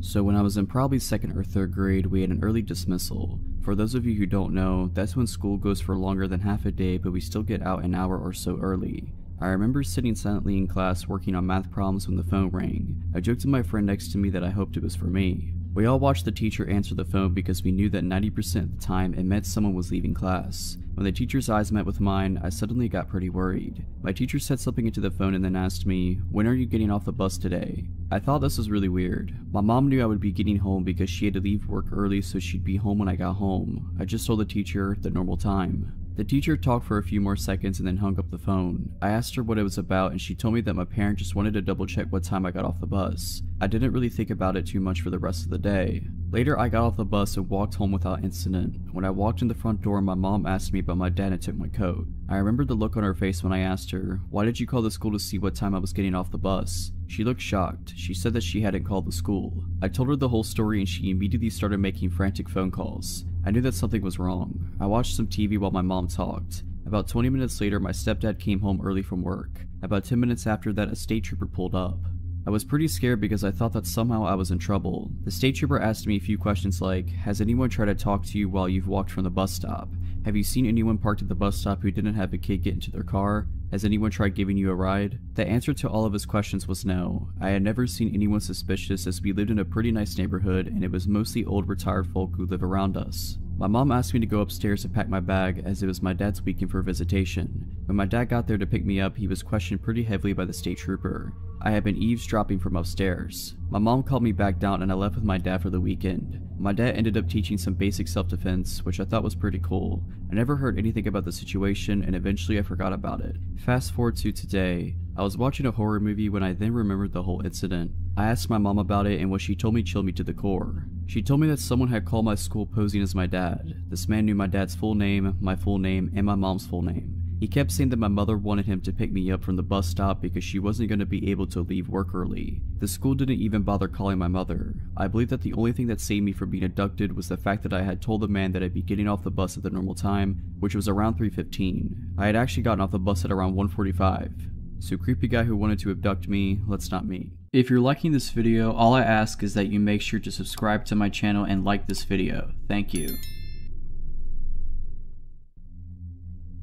So when I was in probably second or third grade, we had an early dismissal. For those of you who don't know, that's when school goes for longer than half a day but we still get out an hour or so early. I remember sitting silently in class working on math problems when the phone rang. I joked to my friend next to me that I hoped it was for me. We all watched the teacher answer the phone because we knew that 90% of the time it meant someone was leaving class. When the teacher's eyes met with mine, I suddenly got pretty worried. My teacher said something into the phone and then asked me, when are you getting off the bus today? I thought this was really weird. My mom knew I would be getting home because she had to leave work early so she'd be home when I got home. I just told the teacher the normal time. The teacher talked for a few more seconds and then hung up the phone. I asked her what it was about and she told me that my parent just wanted to double check what time I got off the bus. I didn't really think about it too much for the rest of the day. Later I got off the bus and walked home without incident. When I walked in the front door my mom asked me about my dad and took my coat. I remember the look on her face when I asked her, why did you call the school to see what time I was getting off the bus? She looked shocked. She said that she hadn't called the school. I told her the whole story and she immediately started making frantic phone calls. I knew that something was wrong. I watched some TV while my mom talked. About 20 minutes later, my stepdad came home early from work. About 10 minutes after that, a state trooper pulled up. I was pretty scared because I thought that somehow I was in trouble. The state trooper asked me a few questions like, has anyone tried to talk to you while you've walked from the bus stop? Have you seen anyone parked at the bus stop who didn't have a kid get into their car? Has anyone tried giving you a ride? The answer to all of his questions was no. I had never seen anyone suspicious as we lived in a pretty nice neighborhood and it was mostly old retired folk who live around us. My mom asked me to go upstairs to pack my bag as it was my dad's weekend for visitation. When my dad got there to pick me up, he was questioned pretty heavily by the state trooper. I had been eavesdropping from upstairs. My mom called me back down and I left with my dad for the weekend. My dad ended up teaching some basic self-defense, which I thought was pretty cool. I never heard anything about the situation and eventually I forgot about it. Fast forward to today. I was watching a horror movie when I then remembered the whole incident. I asked my mom about it and what she told me chilled me to the core. She told me that someone had called my school posing as my dad. This man knew my dad's full name, my full name, and my mom's full name. He kept saying that my mother wanted him to pick me up from the bus stop because she wasn't going to be able to leave work early. The school didn't even bother calling my mother. I believe that the only thing that saved me from being abducted was the fact that I had told the man that I'd be getting off the bus at the normal time, which was around 3.15. I had actually gotten off the bus at around 1.45. So creepy guy who wanted to abduct me, let's not meet. If you're liking this video, all I ask is that you make sure to subscribe to my channel and like this video. Thank you.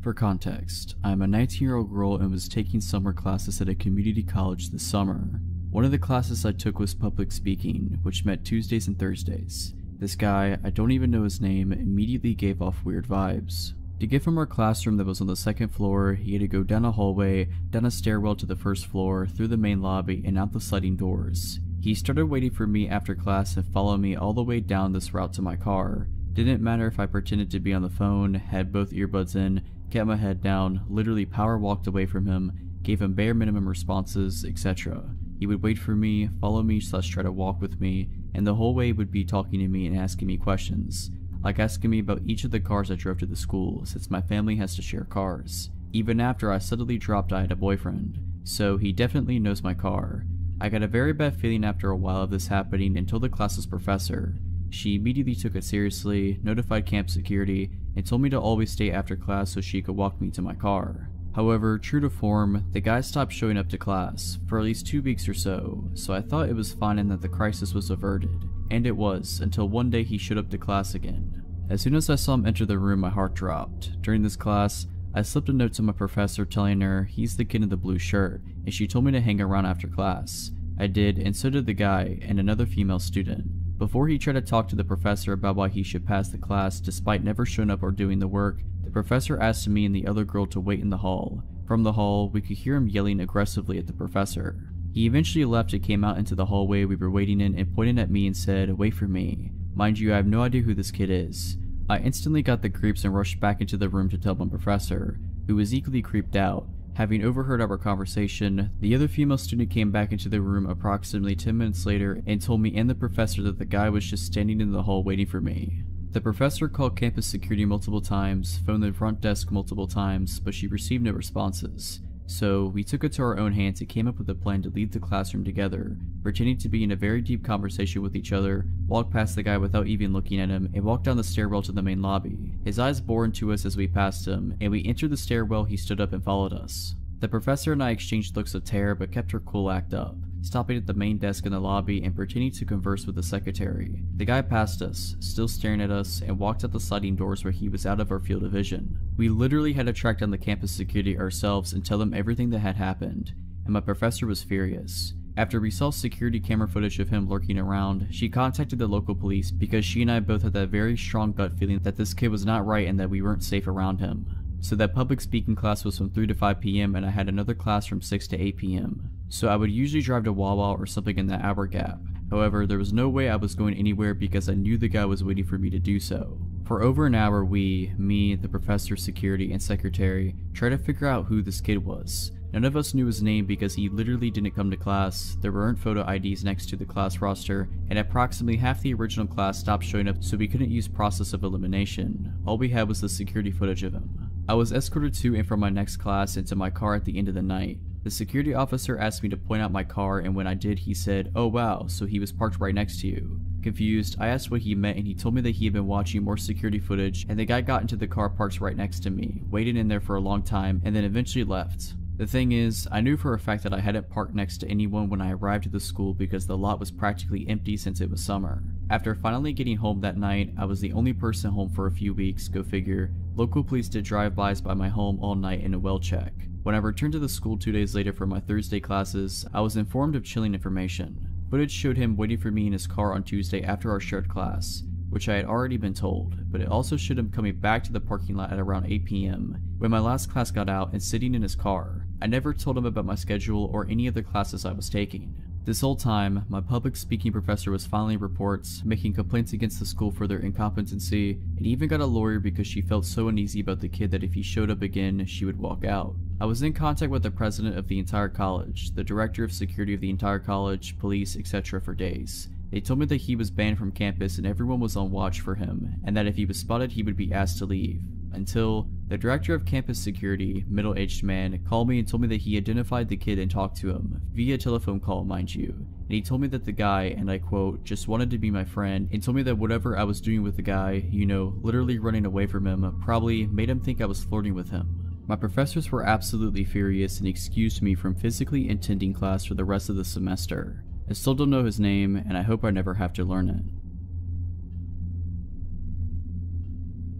For context, I am a 19 year old girl and was taking summer classes at a community college this summer. One of the classes I took was public speaking, which met Tuesdays and Thursdays. This guy, I don't even know his name, immediately gave off weird vibes. To get from our classroom that was on the second floor, he had to go down a hallway, down a stairwell to the first floor, through the main lobby, and out the sliding doors. He started waiting for me after class and followed me all the way down this route to my car. Didn't matter if I pretended to be on the phone, had both earbuds in, kept my head down, literally power walked away from him, gave him bare minimum responses, etc. He would wait for me, follow me slash try to walk with me, and the whole way would be talking to me and asking me questions, like asking me about each of the cars I drove to the school since my family has to share cars. Even after I suddenly dropped I had a boyfriend, so he definitely knows my car. I got a very bad feeling after a while of this happening and told the class's professor. She immediately took it seriously, notified camp security, and told me to always stay after class so she could walk me to my car. However, true to form, the guy stopped showing up to class for at least two weeks or so, so I thought it was fine and that the crisis was averted. And it was, until one day he showed up to class again. As soon as I saw him enter the room, my heart dropped. During this class, I slipped a note to my professor telling her he's the kid in the blue shirt, and she told me to hang around after class. I did, and so did the guy and another female student. Before he tried to talk to the professor about why he should pass the class despite never showing up or doing the work, the professor asked me and the other girl to wait in the hall. From the hall, we could hear him yelling aggressively at the professor. He eventually left and came out into the hallway we were waiting in and pointed at me and said, wait for me. Mind you, I have no idea who this kid is. I instantly got the creeps and rushed back into the room to tell my professor, who was equally creeped out. Having overheard our conversation, the other female student came back into the room approximately 10 minutes later and told me and the professor that the guy was just standing in the hall waiting for me. The professor called campus security multiple times, phoned the front desk multiple times, but she received no responses. So, we took it to our own hands and came up with a plan to leave the classroom together, pretending to be in a very deep conversation with each other, walked past the guy without even looking at him, and walked down the stairwell to the main lobby. His eyes bore into us as we passed him, and we entered the stairwell he stood up and followed us. The professor and I exchanged looks of terror but kept her cool act up, stopping at the main desk in the lobby and pretending to converse with the secretary. The guy passed us, still staring at us, and walked out the sliding doors where he was out of our field of vision. We literally had to track down the campus security ourselves and tell them everything that had happened, and my professor was furious. After we saw security camera footage of him lurking around, she contacted the local police because she and I both had that very strong gut feeling that this kid was not right and that we weren't safe around him. So that public speaking class was from 3 to 5 p.m. and I had another class from 6 to 8 p.m. So I would usually drive to Wawa or something in that hour gap. However, there was no way I was going anywhere because I knew the guy was waiting for me to do so. For over an hour we, me, the professor, security, and secretary, tried to figure out who this kid was. None of us knew his name because he literally didn't come to class, there weren't photo IDs next to the class roster, and approximately half the original class stopped showing up so we couldn't use process of elimination. All we had was the security footage of him. I was escorted to and from my next class into my car at the end of the night. The security officer asked me to point out my car and when I did he said, oh wow, so he was parked right next to you. Confused, I asked what he meant and he told me that he had been watching more security footage and the guy got into the car parked right next to me, waited in there for a long time, and then eventually left. The thing is, I knew for a fact that I hadn't parked next to anyone when I arrived at the school because the lot was practically empty since it was summer. After finally getting home that night, I was the only person home for a few weeks, go figure. Local police did drive-bys by my home all night in a well check. When I returned to the school two days later for my Thursday classes, I was informed of chilling information. Footage showed him waiting for me in his car on Tuesday after our shared class, which I had already been told, but it also showed him coming back to the parking lot at around 8 p.m. when my last class got out and sitting in his car. I never told him about my schedule or any of the classes I was taking. This whole time, my public speaking professor was filing reports, making complaints against the school for their incompetency, and even got a lawyer because she felt so uneasy about the kid that if he showed up again, she would walk out. I was in contact with the president of the entire college, the director of security of the entire college, police, etc. for days. They told me that he was banned from campus and everyone was on watch for him, and that if he was spotted he would be asked to leave until the director of campus security, middle-aged man, called me and told me that he identified the kid and talked to him, via telephone call mind you, and he told me that the guy, and I quote, just wanted to be my friend, and told me that whatever I was doing with the guy, you know, literally running away from him, probably made him think I was flirting with him. My professors were absolutely furious and excused me from physically attending class for the rest of the semester. I still don't know his name, and I hope I never have to learn it.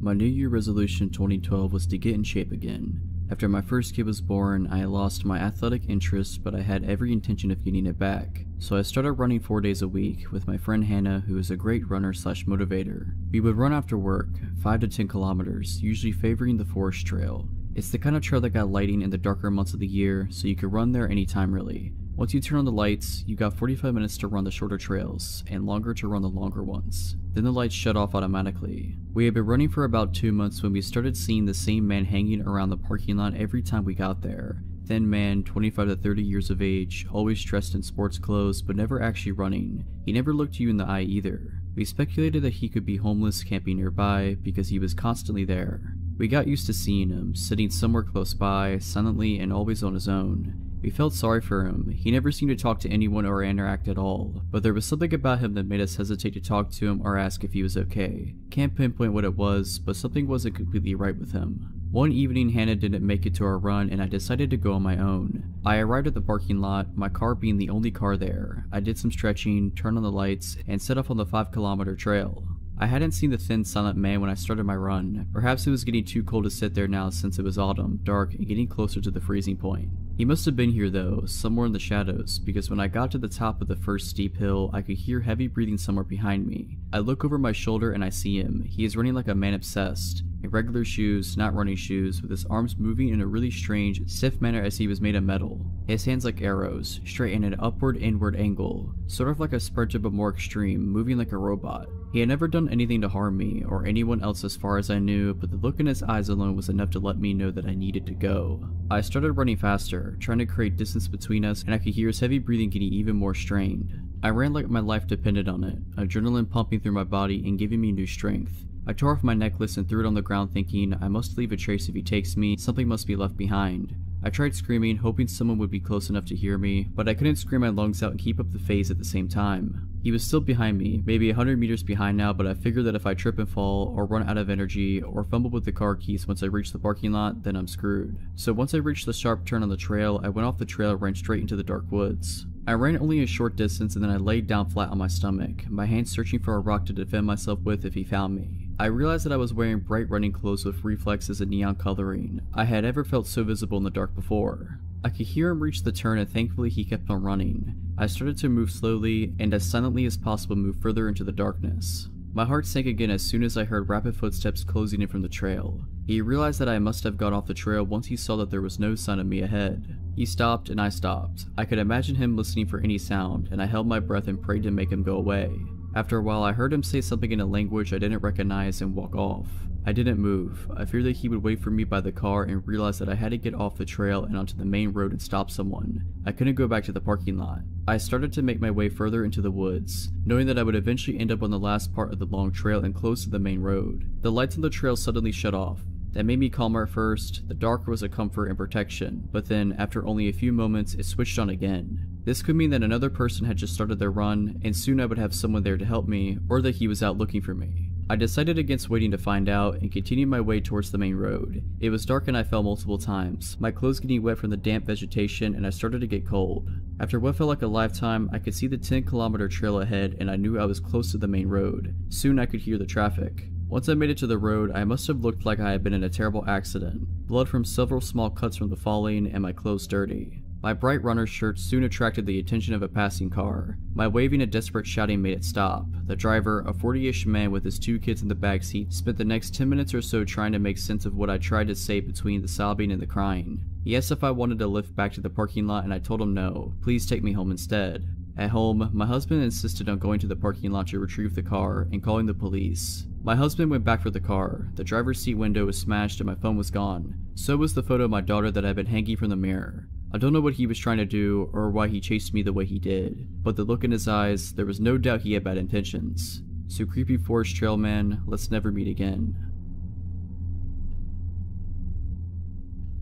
My New Year resolution 2012 was to get in shape again. After my first kid was born, I lost my athletic interest, but I had every intention of getting it back. So I started running 4 days a week with my friend Hannah, who is a great runner slash motivator. We would run after work, 5 to 10 kilometers, usually favoring the forest trail. It's the kind of trail that got lighting in the darker months of the year, so you could run there anytime really. Once you turn on the lights, you got 45 minutes to run the shorter trails, and longer to run the longer ones. Then the lights shut off automatically. We had been running for about 2 months when we started seeing the same man hanging around the parking lot every time we got there. thin man, 25 to 30 years of age, always dressed in sports clothes but never actually running. He never looked you in the eye either. We speculated that he could be homeless camping nearby because he was constantly there. We got used to seeing him, sitting somewhere close by, silently and always on his own. We felt sorry for him. He never seemed to talk to anyone or interact at all, but there was something about him that made us hesitate to talk to him or ask if he was okay. Can't pinpoint what it was, but something wasn't completely right with him. One evening, Hannah didn't make it to our run and I decided to go on my own. I arrived at the parking lot, my car being the only car there. I did some stretching, turned on the lights, and set off on the 5 kilometer trail. I hadn't seen the thin silent man when I started my run. Perhaps it was getting too cold to sit there now since it was autumn, dark, and getting closer to the freezing point. He must have been here though, somewhere in the shadows, because when I got to the top of the first steep hill, I could hear heavy breathing somewhere behind me. I look over my shoulder and I see him. He is running like a man obsessed. In regular shoes, not running shoes, with his arms moving in a really strange, stiff manner as he was made of metal. His hands like arrows, straight in an upward inward angle, sort of like a sprinter but more extreme, moving like a robot. He had never done anything to harm me, or anyone else as far as I knew, but the look in his eyes alone was enough to let me know that I needed to go. I started running faster, trying to create distance between us, and I could hear his heavy breathing getting even more strained. I ran like my life depended on it, adrenaline pumping through my body and giving me new strength. I tore off my necklace and threw it on the ground thinking, I must leave a trace if he takes me, something must be left behind. I tried screaming, hoping someone would be close enough to hear me, but I couldn't scream my lungs out and keep up the phase at the same time. He was still behind me, maybe 100 meters behind now, but I figured that if I trip and fall, or run out of energy, or fumble with the car keys once I reach the parking lot, then I'm screwed. So once I reached the sharp turn on the trail, I went off the trail and ran straight into the dark woods. I ran only a short distance and then I laid down flat on my stomach, my hands searching for a rock to defend myself with if he found me. I realized that I was wearing bright running clothes with reflexes and neon coloring. I had ever felt so visible in the dark before. I could hear him reach the turn and thankfully he kept on running. I started to move slowly and as silently as possible move further into the darkness. My heart sank again as soon as I heard rapid footsteps closing in from the trail. He realized that I must have got off the trail once he saw that there was no sign of me ahead. He stopped and I stopped. I could imagine him listening for any sound and I held my breath and prayed to make him go away. After a while, I heard him say something in a language I didn't recognize and walk off. I didn't move. I feared that he would wait for me by the car and realized that I had to get off the trail and onto the main road and stop someone. I couldn't go back to the parking lot. I started to make my way further into the woods, knowing that I would eventually end up on the last part of the long trail and close to the main road. The lights on the trail suddenly shut off. That made me calmer at first, the dark was a comfort and protection, but then, after only a few moments, it switched on again. This could mean that another person had just started their run, and soon I would have someone there to help me, or that he was out looking for me. I decided against waiting to find out and continued my way towards the main road. It was dark and I fell multiple times, my clothes getting wet from the damp vegetation and I started to get cold. After what felt like a lifetime, I could see the 10 kilometer trail ahead and I knew I was close to the main road. Soon I could hear the traffic. Once I made it to the road, I must have looked like I had been in a terrible accident. Blood from several small cuts from the falling and my clothes dirty. My bright runner's shirt soon attracted the attention of a passing car. My waving and desperate shouting made it stop. The driver, a 40-ish man with his two kids in the back seat, spent the next 10 minutes or so trying to make sense of what I tried to say between the sobbing and the crying. He asked if I wanted to lift back to the parking lot and I told him no, please take me home instead. At home, my husband insisted on going to the parking lot to retrieve the car and calling the police. My husband went back for the car, the driver's seat window was smashed and my phone was gone. So was the photo of my daughter that had been hanging from the mirror. I don't know what he was trying to do or why he chased me the way he did, but the look in his eyes, there was no doubt he had bad intentions. So creepy forest trail man, let's never meet again.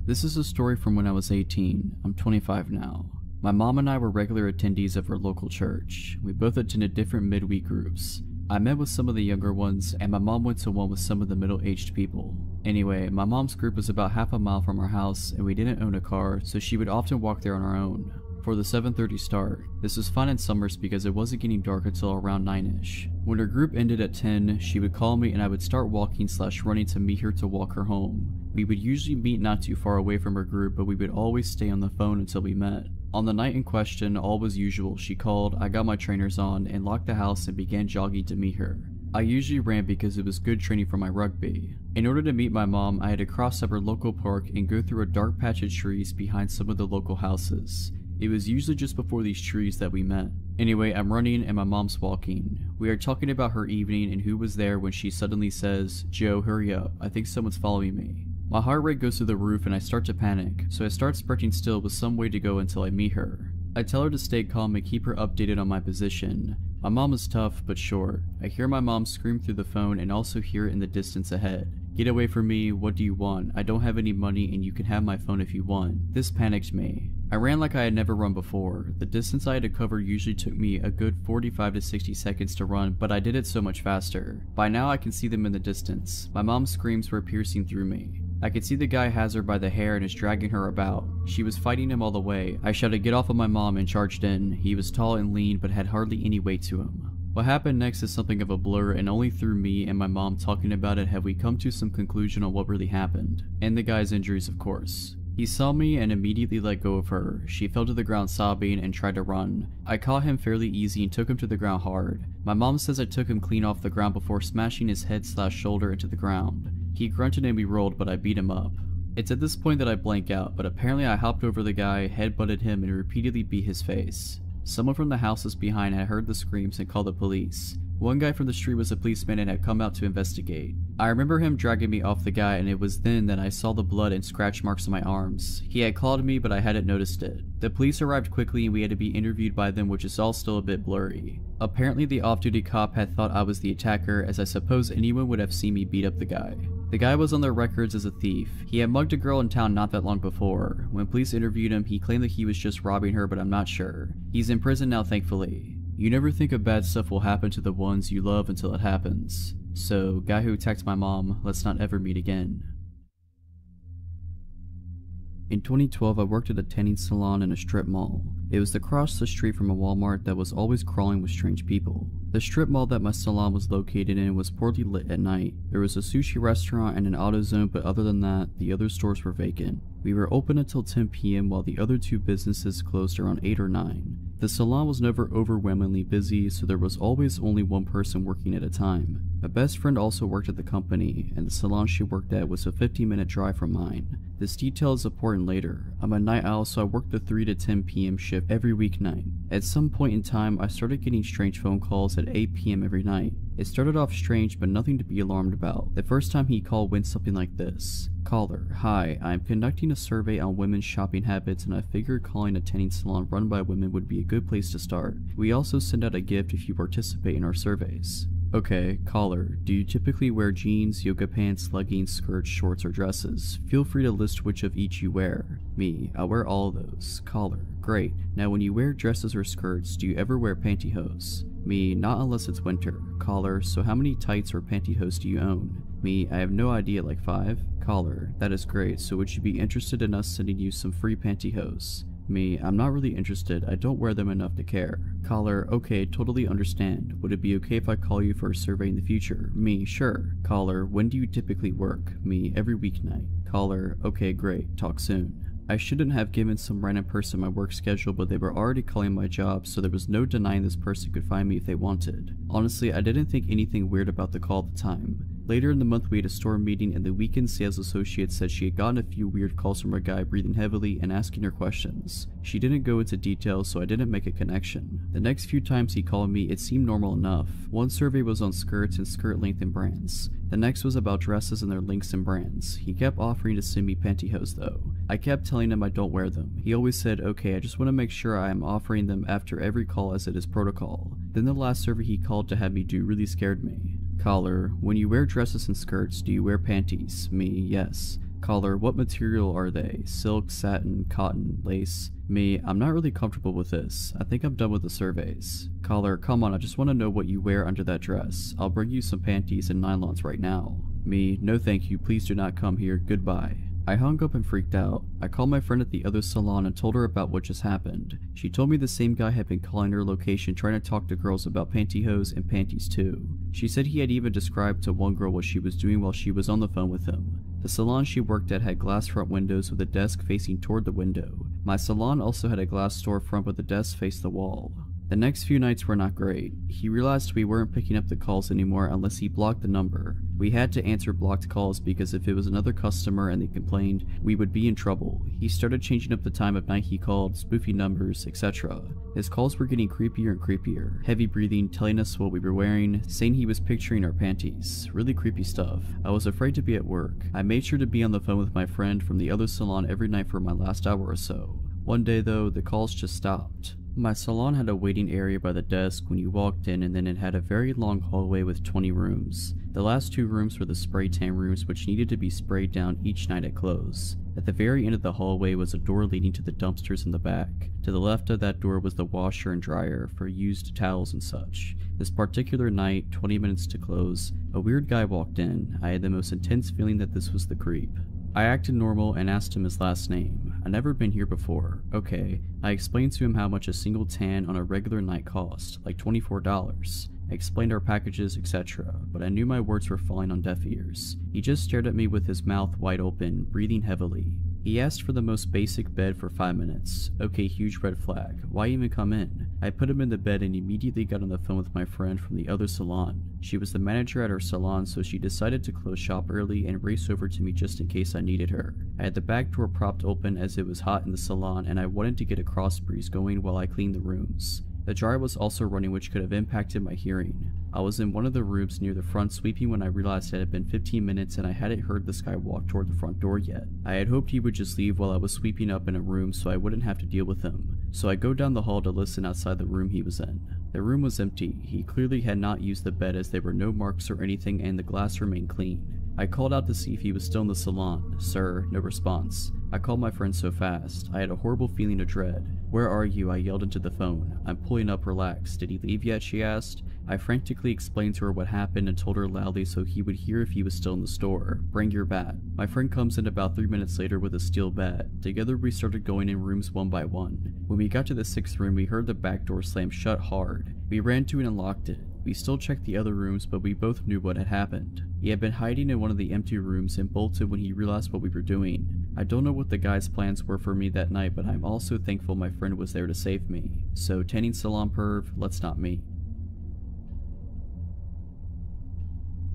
This is a story from when I was 18. I'm 25 now. My mom and I were regular attendees of our local church. We both attended different midweek groups. I met with some of the younger ones, and my mom went to one with some of the middle-aged people. Anyway, my mom's group was about half a mile from our house, and we didn't own a car, so she would often walk there on her own. For the 7.30 start, this was fun in summers because it wasn't getting dark until around 9ish. When her group ended at 10, she would call me and I would start walking slash running to meet her to walk her home. We would usually meet not too far away from her group, but we would always stay on the phone until we met. On the night in question, all was usual. She called, I got my trainers on, and locked the house and began jogging to meet her. I usually ran because it was good training for my rugby. In order to meet my mom, I had to cross our local park and go through a dark patch of trees behind some of the local houses. It was usually just before these trees that we met. Anyway, I'm running and my mom's walking. We are talking about her evening and who was there when she suddenly says, Joe, hurry up, I think someone's following me. My heart rate goes through the roof and I start to panic, so I start sprinting still with some way to go until I meet her. I tell her to stay calm and keep her updated on my position. My mom is tough, but short. I hear my mom scream through the phone and also hear it in the distance ahead. Get away from me, what do you want? I don't have any money and you can have my phone if you want. This panicked me. I ran like I had never run before. The distance I had to cover usually took me a good 45 to 60 seconds to run, but I did it so much faster. By now I can see them in the distance. My mom's screams were piercing through me. I could see the guy has her by the hair and is dragging her about. She was fighting him all the way. I shouted get off of my mom and charged in. He was tall and lean but had hardly any weight to him. What happened next is something of a blur and only through me and my mom talking about it have we come to some conclusion on what really happened. And the guy's injuries of course. He saw me and immediately let go of her. She fell to the ground sobbing and tried to run. I caught him fairly easy and took him to the ground hard. My mom says I took him clean off the ground before smashing his head slash shoulder into the ground. He grunted and we rolled but I beat him up. It's at this point that I blank out, but apparently I hopped over the guy, headbutted him, and repeatedly beat his face. Someone from the houses behind had heard the screams and called the police. One guy from the street was a policeman and had come out to investigate. I remember him dragging me off the guy and it was then that I saw the blood and scratch marks on my arms. He had clawed me but I hadn't noticed it. The police arrived quickly and we had to be interviewed by them which is all still a bit blurry. Apparently the off-duty cop had thought I was the attacker as I suppose anyone would have seen me beat up the guy. The guy was on their records as a thief. He had mugged a girl in town not that long before. When police interviewed him, he claimed that he was just robbing her, but I'm not sure. He's in prison now thankfully. You never think a bad stuff will happen to the ones you love until it happens. So, guy who attacked my mom, let's not ever meet again. In 2012, I worked at a tanning salon in a strip mall. It was across the street from a Walmart that was always crawling with strange people. The strip mall that my salon was located in was poorly lit at night. There was a sushi restaurant and an AutoZone, but other than that, the other stores were vacant. We were open until 10 p.m. while the other two businesses closed around 8 or 9. The salon was never overwhelmingly busy, so there was always only one person working at a time. My best friend also worked at the company, and the salon she worked at was a 15 minute drive from mine. This detail is important later. I'm a night owl, so I worked the 3 to 10 p.m. shift every weeknight. At some point in time, I started getting strange phone calls at 8 p.m. every night. It started off strange, but nothing to be alarmed about. The first time he called went something like this. Caller, hi, I am conducting a survey on women's shopping habits and I figured calling a tanning salon run by women would be a good place to start. We also send out a gift if you participate in our surveys. Okay, caller, do you typically wear jeans, yoga pants, leggings, skirts, shorts, or dresses? Feel free to list which of each you wear. Me, I wear all those. Caller, great. Now when you wear dresses or skirts, do you ever wear pantyhose? Me, not unless it's winter. Caller, so how many tights or pantyhose do you own? Me, I have no idea, like five? Caller, that is great, so would you be interested in us sending you some free pantyhose? Me, I'm not really interested, I don't wear them enough to care. Caller, okay, totally understand. Would it be okay if I call you for a survey in the future? Me, sure. Caller, when do you typically work? Me, every weeknight. Caller, okay, great, talk soon. I shouldn't have given some random person my work schedule, but they were already calling my job, so there was no denying this person could find me if they wanted. Honestly, I didn't think anything weird about the call at the time. Later in the month we had a store meeting and the weekend sales associate said she had gotten a few weird calls from a guy breathing heavily and asking her questions. She didn't go into details so I didn't make a connection. The next few times he called me it seemed normal enough. One survey was on skirts and skirt length and brands. The next was about dresses and their links and brands. He kept offering to send me pantyhose though. I kept telling him I don't wear them. He always said, okay, I just want to make sure I am offering them after every call as it is protocol. Then the last survey he called to have me do really scared me. Caller, when you wear dresses and skirts, do you wear panties? Me, yes. Collar, what material are they? Silk, satin, cotton, lace? Me, I'm not really comfortable with this. I think I'm done with the surveys. Collar, come on, I just want to know what you wear under that dress. I'll bring you some panties and nylons right now. Me, no thank you, please do not come here, goodbye. I hung up and freaked out. I called my friend at the other salon and told her about what just happened. She told me the same guy had been calling her location trying to talk to girls about pantyhose and panties too. She said he had even described to one girl what she was doing while she was on the phone with him. The salon she worked at had glass front windows with a desk facing toward the window. My salon also had a glass storefront but the desk faced the wall. The next few nights were not great. He realized we weren't picking up the calls anymore unless he blocked the number. We had to answer blocked calls because if it was another customer and they complained, we would be in trouble. He started changing up the time of night he called, spoofing numbers, etc. His calls were getting creepier and creepier. Heavy breathing, telling us what we were wearing, saying he was picturing our panties. Really creepy stuff. I was afraid to be at work. I made sure to be on the phone with my friend from the other salon every night for my last hour or so. One day though, the calls just stopped. My salon had a waiting area by the desk when you walked in and then it had a very long hallway with 20 rooms. The last two rooms were the spray tan rooms which needed to be sprayed down each night at close. At the very end of the hallway was a door leading to the dumpsters in the back. To the left of that door was the washer and dryer for used towels and such. This particular night, 20 minutes to close, a weird guy walked in. I had the most intense feeling that this was the creep. I acted normal and asked him his last name. I'd never been here before. Okay. I explained to him how much a single tan on a regular night cost, like $24. I explained our packages, etc., but I knew my words were falling on deaf ears. He just stared at me with his mouth wide open, breathing heavily. He asked for the most basic bed for 5 minutes. Okay, huge red flag. Why even come in? I put him in the bed and immediately got on the phone with my friend from the other salon. She was the manager at her salon so she decided to close shop early and race over to me just in case I needed her. I had the back door propped open as it was hot in the salon and I wanted to get a cross breeze going while I cleaned the rooms. The dryer was also running which could have impacted my hearing. I was in one of the rooms near the front sweeping when I realized it had been 15 minutes and I hadn't heard this guy walk toward the front door yet. I had hoped he would just leave while I was sweeping up in a room so I wouldn't have to deal with him. So I go down the hall to listen outside the room he was in. The room was empty. He clearly had not used the bed as there were no marks or anything and the glass remained clean. I called out to see if he was still in the salon. Sir, no response. I called my friend so fast. I had a horrible feeling of dread. Where are you? I yelled into the phone. I'm pulling up, relax. Did he leave yet? She asked. I frantically explained to her what happened and told her loudly so he would hear if he was still in the store. Bring your bat. My friend comes in about three minutes later with a steel bat. Together we started going in rooms one by one. When we got to the sixth room, we heard the back door slam shut hard. We ran to it and locked it. We still checked the other rooms, but we both knew what had happened. He had been hiding in one of the empty rooms and bolted when he realized what we were doing. I don't know what the guy's plans were for me that night, but I'm also thankful my friend was there to save me. So, tanning salon perv, let's not meet.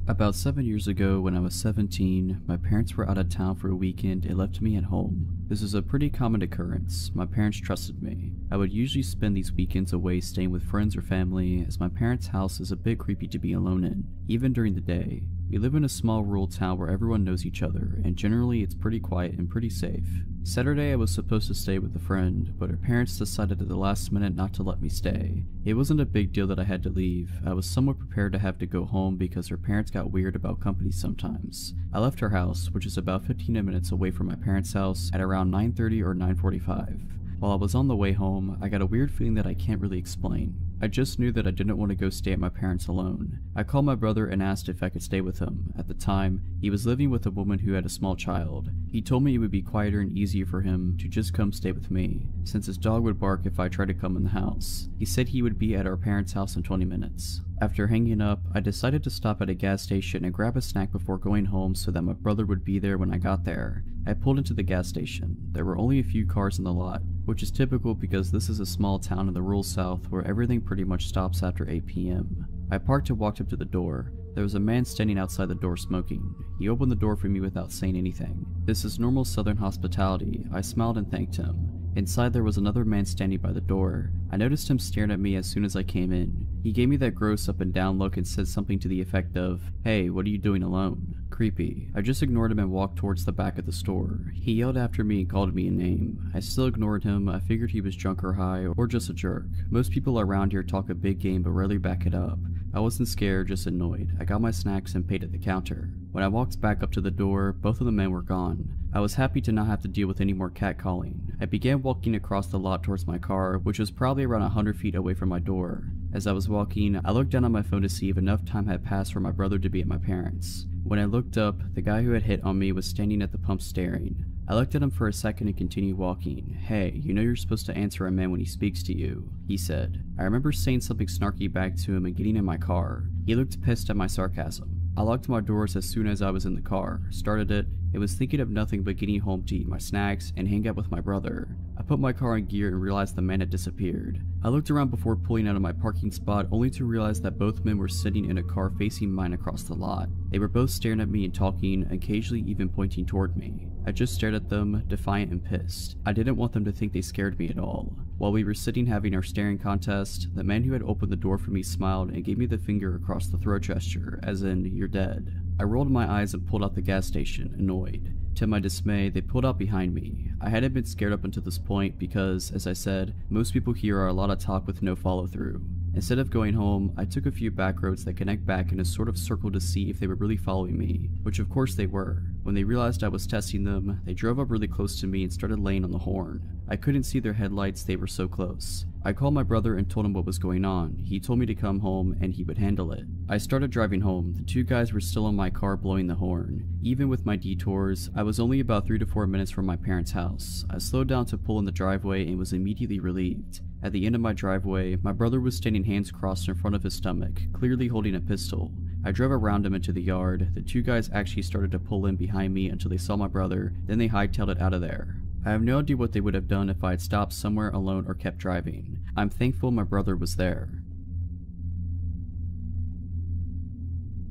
About seven years ago, when I was 17, my parents were out of town for a weekend and left me at home. This is a pretty common occurrence. My parents trusted me. I would usually spend these weekends away staying with friends or family, as my parents' house is a bit creepy to be alone in, even during the day. We live in a small rural town where everyone knows each other, and generally it's pretty quiet and pretty safe. Saturday I was supposed to stay with a friend, but her parents decided at the last minute not to let me stay. It wasn't a big deal that I had to leave. I was somewhat prepared to have to go home because her parents got weird about company sometimes. I left her house, which is about 15 minutes away from my parents' house, at around 9.30 or 9.45. While I was on the way home, I got a weird feeling that I can't really explain. I just knew that I didn't want to go stay at my parents alone. I called my brother and asked if I could stay with him. At the time, he was living with a woman who had a small child. He told me it would be quieter and easier for him to just come stay with me, since his dog would bark if I tried to come in the house. He said he would be at our parents' house in 20 minutes. After hanging up, I decided to stop at a gas station and grab a snack before going home so that my brother would be there when I got there. I pulled into the gas station. There were only a few cars in the lot, which is typical because this is a small town in the rural south where everything pretty much stops after 8 p.m. I parked and walked up to the door. There was a man standing outside the door smoking. He opened the door for me without saying anything. This is normal southern hospitality. I smiled and thanked him. Inside there was another man standing by the door. I noticed him staring at me as soon as I came in. He gave me that gross up and down look and said something to the effect of, Hey, what are you doing alone? Creepy. I just ignored him and walked towards the back of the store. He yelled after me and called me a name. I still ignored him. I figured he was drunk or high or just a jerk. Most people around here talk a big game but rarely back it up. I wasn't scared, just annoyed. I got my snacks and paid at the counter. When I walked back up to the door, both of the men were gone. I was happy to not have to deal with any more catcalling. I began walking across the lot towards my car, which was probably around 100 feet away from my door. As I was walking, I looked down on my phone to see if enough time had passed for my brother to be at my parents'. When I looked up, the guy who had hit on me was standing at the pump staring. I looked at him for a second and continued walking. Hey, you know you're supposed to answer a man when he speaks to you, he said. I remember saying something snarky back to him and getting in my car. He looked pissed at my sarcasm. I locked my doors as soon as I was in the car, started it, and was thinking of nothing but getting home to eat my snacks and hang out with my brother. I put my car in gear and realized the man had disappeared. I looked around before pulling out of my parking spot only to realize that both men were sitting in a car facing mine across the lot. They were both staring at me and talking, occasionally even pointing toward me. I just stared at them, defiant and pissed. I didn't want them to think they scared me at all. While we were sitting having our staring contest, the man who had opened the door for me smiled and gave me the finger across the throat gesture, as in, you're dead. I rolled my eyes and pulled out the gas station, annoyed. To my dismay, they pulled out behind me. I hadn't been scared up until this point because, as I said, most people here are a lot of talk with no follow through. Instead of going home, I took a few back roads that connect back in a sort of circle to see if they were really following me, which of course they were. When they realized I was testing them, they drove up really close to me and started laying on the horn. I couldn't see their headlights, they were so close. I called my brother and told him what was going on. He told me to come home and he would handle it. I started driving home. The two guys were still in my car blowing the horn. Even with my detours, I was only about 3 to 4 minutes from my parents' house. I slowed down to pull in the driveway and was immediately relieved. At the end of my driveway, my brother was standing hands crossed in front of his stomach, clearly holding a pistol. I drove around him into the yard. The two guys actually started to pull in behind me until they saw my brother, then they hightailed it out of there. I have no idea what they would have done if I had stopped somewhere alone or kept driving. I'm thankful my brother was there.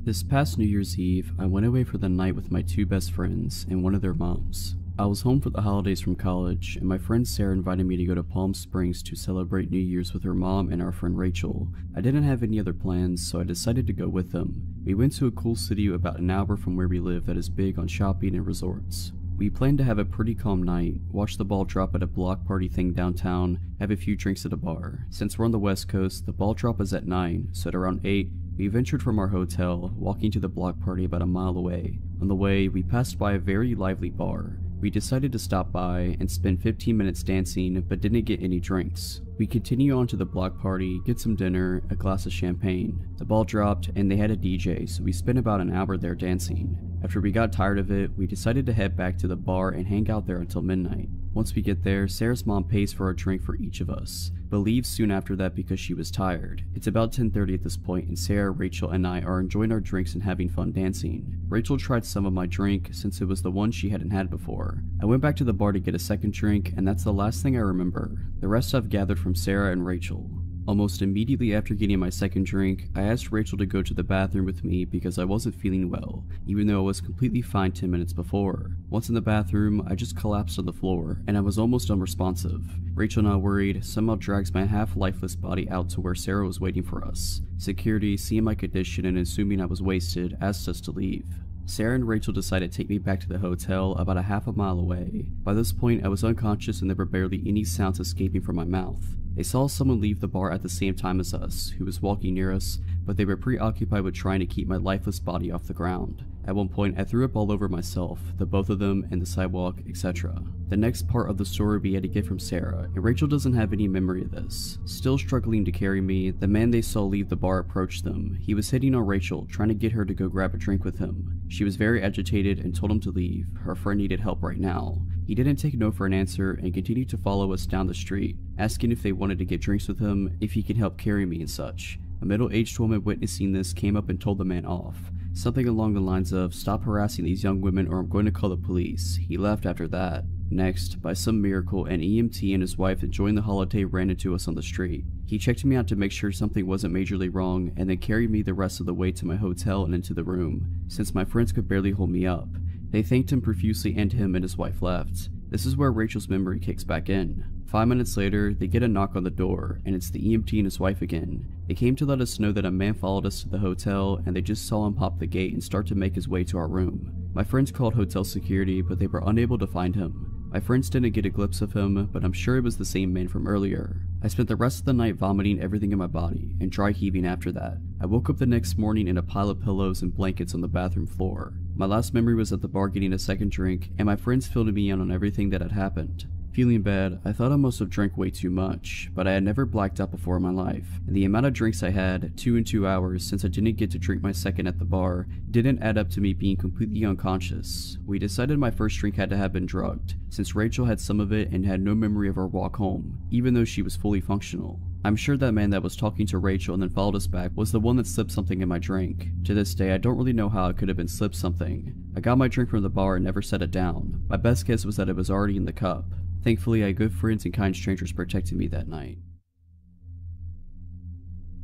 This past New Year's Eve, I went away for the night with my two best friends and one of their moms. I was home for the holidays from college, and my friend Sarah invited me to go to Palm Springs to celebrate New Year's with her mom and our friend Rachel. I didn't have any other plans, so I decided to go with them. We went to a cool city about an hour from where we live that is big on shopping and resorts. We planned to have a pretty calm night, watch the ball drop at a block party thing downtown, have a few drinks at a bar. Since we're on the west coast, the ball drop is at 9, so at around 8, we ventured from our hotel, walking to the block party about a mile away. On the way, we passed by a very lively bar. We decided to stop by and spend 15 minutes dancing, but didn't get any drinks. We continue on to the block party, get some dinner, a glass of champagne. The ball dropped and they had a DJ, so we spent about an hour there dancing. After we got tired of it, we decided to head back to the bar and hang out there until midnight. Once we get there, Sarah's mom pays for a drink for each of us, but leaves soon after that because she was tired. It's about 10.30 at this point and Sarah, Rachel, and I are enjoying our drinks and having fun dancing. Rachel tried some of my drink since it was the one she hadn't had before. I went back to the bar to get a second drink and that's the last thing I remember. The rest I've gathered from Sarah and Rachel. Almost immediately after getting my second drink, I asked Rachel to go to the bathroom with me because I wasn't feeling well, even though I was completely fine 10 minutes before. Once in the bathroom, I just collapsed on the floor, and I was almost unresponsive. Rachel, not worried, somehow drags my half-lifeless body out to where Sarah was waiting for us. Security, seeing my condition and assuming I was wasted, asked us to leave. Sarah and Rachel decided to take me back to the hotel about a half a mile away. By this point, I was unconscious and there were barely any sounds escaping from my mouth. They saw someone leave the bar at the same time as us, who was walking near us, but they were preoccupied with trying to keep my lifeless body off the ground. At one point, I threw up all over myself, the both of them, and the sidewalk, etc. The next part of the story we had to get from Sarah, and Rachel doesn't have any memory of this. Still struggling to carry me, the man they saw leave the bar approached them. He was hitting on Rachel, trying to get her to go grab a drink with him. She was very agitated and told him to leave. Her friend needed help right now. He didn't take no for an answer and continued to follow us down the street, asking if they wanted to get drinks with him, if he could help carry me and such. A middle-aged woman witnessing this came up and told the man off. Something along the lines of, stop harassing these young women or I'm going to call the police. He left after that. Next, by some miracle, an EMT and his wife that joined the holiday ran into us on the street. He checked me out to make sure something wasn't majorly wrong and then carried me the rest of the way to my hotel and into the room, since my friends could barely hold me up. They thanked him profusely and him and his wife left. This is where Rachel's memory kicks back in. Five minutes later, they get a knock on the door, and it's the EMT and his wife again. They came to let us know that a man followed us to the hotel, and they just saw him pop the gate and start to make his way to our room. My friends called hotel security, but they were unable to find him. My friends didn't get a glimpse of him, but I'm sure it was the same man from earlier. I spent the rest of the night vomiting everything in my body, and dry heaving after that. I woke up the next morning in a pile of pillows and blankets on the bathroom floor. My last memory was at the bar getting a second drink, and my friends filled me in on everything that had happened. Feeling bad, I thought I must have drank way too much, but I had never blacked out before in my life, and the amount of drinks I had, two in two hours since I didn't get to drink my second at the bar, didn't add up to me being completely unconscious. We decided my first drink had to have been drugged, since Rachel had some of it and had no memory of our walk home, even though she was fully functional. I'm sure that man that was talking to Rachel and then followed us back was the one that slipped something in my drink. To this day, I don't really know how it could have been slipped something. I got my drink from the bar and never set it down. My best guess was that it was already in the cup. Thankfully, I had good friends and kind strangers protecting me that night.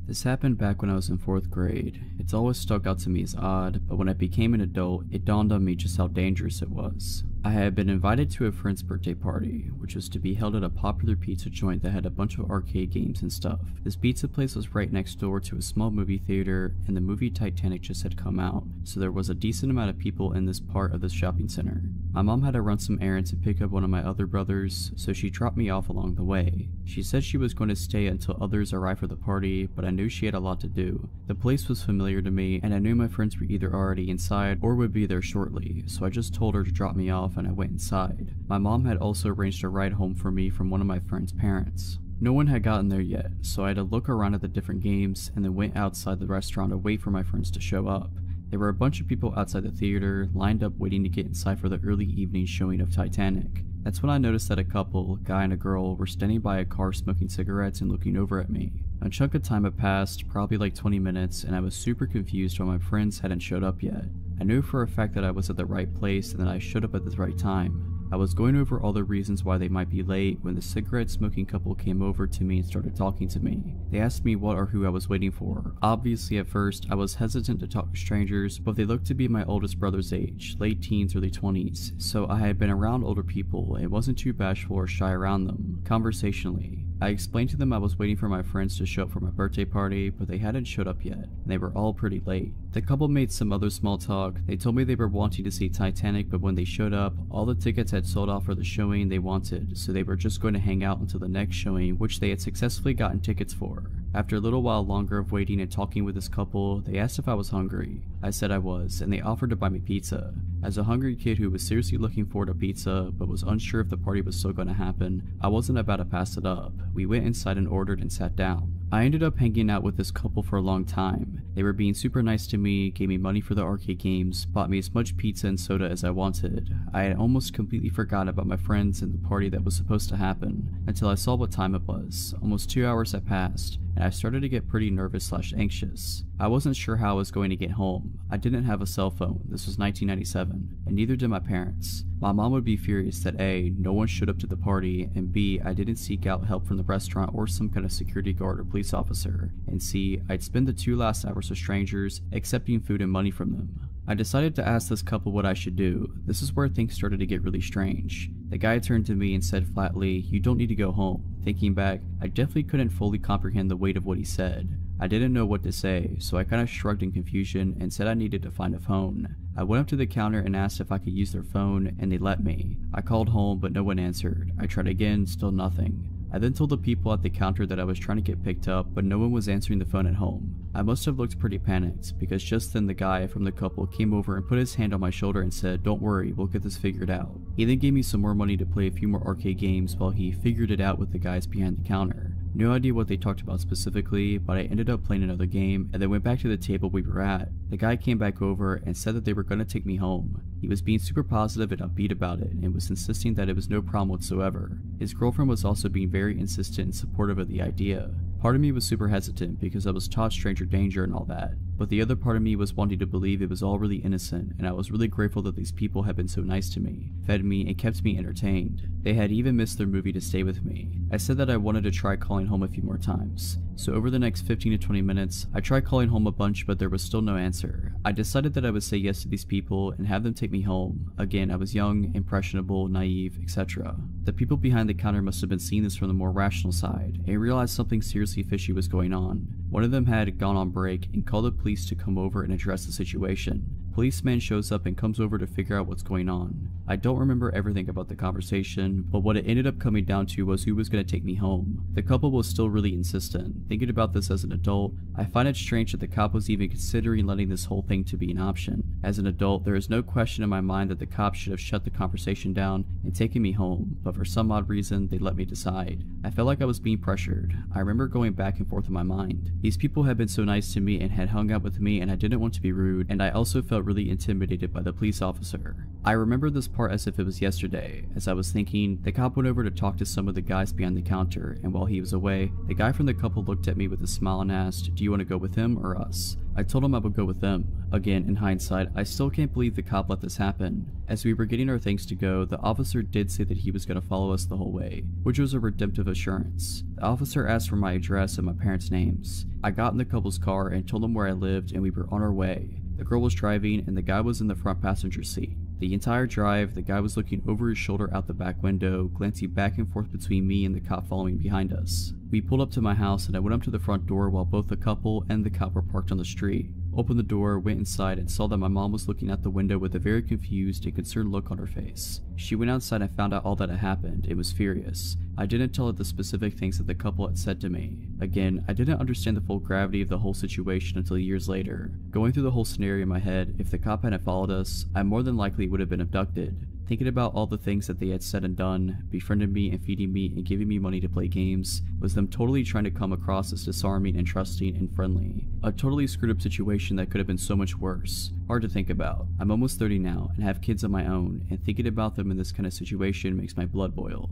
This happened back when I was in 4th grade. It's always stuck out to me as odd, but when I became an adult, it dawned on me just how dangerous it was. I had been invited to a friend's birthday party, which was to be held at a popular pizza joint that had a bunch of arcade games and stuff. This pizza place was right next door to a small movie theater, and the movie Titanic just had come out, so there was a decent amount of people in this part of the shopping center. My mom had to run some errands and pick up one of my other brothers, so she dropped me off along the way. She said she was going to stay until others arrived for the party, but I knew she had a lot to do. The place was familiar to me, and I knew my friends were either already inside or would be there shortly, so I just told her to drop me off and I went inside. My mom had also arranged a ride home for me from one of my friend's parents. No one had gotten there yet, so I had to look around at the different games and then went outside the restaurant to wait for my friends to show up. There were a bunch of people outside the theater, lined up waiting to get inside for the early evening showing of Titanic. That's when I noticed that a couple, a guy and a girl, were standing by a car smoking cigarettes and looking over at me. A chunk of time had passed, probably like 20 minutes, and I was super confused why my friends hadn't showed up yet. I knew for a fact that I was at the right place and that I showed up at the right time. I was going over all the reasons why they might be late when the cigarette smoking couple came over to me and started talking to me. They asked me what or who I was waiting for. Obviously at first, I was hesitant to talk to strangers, but they looked to be my oldest brother's age, late teens, early 20s, so I had been around older people and wasn't too bashful or shy around them, conversationally. I explained to them I was waiting for my friends to show up for my birthday party, but they hadn't showed up yet, and they were all pretty late. The couple made some other small talk. They told me they were wanting to see Titanic, but when they showed up, all the tickets had sold off for the showing they wanted, so they were just going to hang out until the next showing, which they had successfully gotten tickets for. After a little while longer of waiting and talking with this couple, they asked if I was hungry. I said I was, and they offered to buy me pizza. As a hungry kid who was seriously looking forward to pizza, but was unsure if the party was still going to happen, I wasn't about to pass it up. We went inside and ordered and sat down. I ended up hanging out with this couple for a long time. They were being super nice to me, gave me money for the arcade games, bought me as much pizza and soda as I wanted. I had almost completely forgot about my friends and the party that was supposed to happen, until I saw what time it was. Almost two hours had passed, and I started to get pretty nervous slash anxious. I wasn't sure how I was going to get home. I didn't have a cell phone, this was 1997, and neither did my parents. My mom would be furious that A, no one showed up to the party, and B, I didn't seek out help from the restaurant or some kind of security guard or police officer, and C, I'd spend the two last hours with strangers, accepting food and money from them. I decided to ask this couple what I should do. This is where things started to get really strange. The guy turned to me and said flatly, you don't need to go home. Thinking back, I definitely couldn't fully comprehend the weight of what he said. I didn't know what to say, so I kind of shrugged in confusion and said I needed to find a phone. I went up to the counter and asked if I could use their phone, and they let me. I called home, but no one answered. I tried again, still nothing. I then told the people at the counter that I was trying to get picked up, but no one was answering the phone at home. I must have looked pretty panicked, because just then the guy from the couple came over and put his hand on my shoulder and said, don't worry, we'll get this figured out. He then gave me some more money to play a few more arcade games while he figured it out with the guys behind the counter. No idea what they talked about specifically, but I ended up playing another game and then went back to the table we were at. The guy came back over and said that they were going to take me home. He was being super positive and upbeat about it and was insisting that it was no problem whatsoever. His girlfriend was also being very insistent and supportive of the idea. Part of me was super hesitant because I was taught stranger danger and all that, but the other part of me was wanting to believe it was all really innocent and I was really grateful that these people had been so nice to me, fed me, and kept me entertained. They had even missed their movie to stay with me. I said that I wanted to try calling home a few more times, so over the next 15 to 20 minutes, I tried calling home a bunch but there was still no answer. I decided that I would say yes to these people and have them take me home. Again, I was young, impressionable, naive, etc. The people behind the counter must have been seeing this from the more rational side and realized something seriously fishy was going on. One of them had gone on break and called the police to come over and address the situation. Policeman shows up and comes over to figure out what's going on. I don't remember everything about the conversation, but what it ended up coming down to was who was going to take me home. The couple was still really insistent. Thinking about this as an adult, I find it strange that the cop was even considering letting this whole thing to be an option. As an adult, there is no question in my mind that the cop should have shut the conversation down and taken me home, but for some odd reason, they let me decide. I felt like I was being pressured. I remember going back and forth in my mind. These people had been so nice to me and had hung out with me and I didn't want to be rude, and I also felt really intimidated by the police officer. I remember this part as if it was yesterday. As I was thinking, the cop went over to talk to some of the guys behind the counter, and while he was away, the guy from the couple looked at me with a smile and asked, do you want to go with him or us? I told him I would go with them. Again, in hindsight, I still can't believe the cop let this happen. As we were getting our things to go, the officer did say that he was going to follow us the whole way, which was a redemptive assurance. The officer asked for my address and my parents' names. I got in the couple's car and told them where I lived and we were on our way. The girl was driving and the guy was in the front passenger seat. The entire drive, the guy was looking over his shoulder out the back window, glancing back and forth between me and the cop following behind us. We pulled up to my house and I went up to the front door while both the couple and the cop were parked on the street. Opened the door, went inside, and saw that my mom was looking out the window with a very confused and concerned look on her face. She went outside and found out all that had happened and was furious. I didn't tell her the specific things that the couple had said to me. Again, I didn't understand the full gravity of the whole situation until years later. Going through the whole scenario in my head, if the cop hadn't followed us, I more than likely would have been abducted. Thinking about all the things that they had said and done, befriending me and feeding me and giving me money to play games, was them totally trying to come across as disarming and trusting and friendly. A totally screwed up situation that could have been so much worse. Hard to think about. I'm almost 30 now and have kids of my own, and thinking about them in this kind of situation makes my blood boil.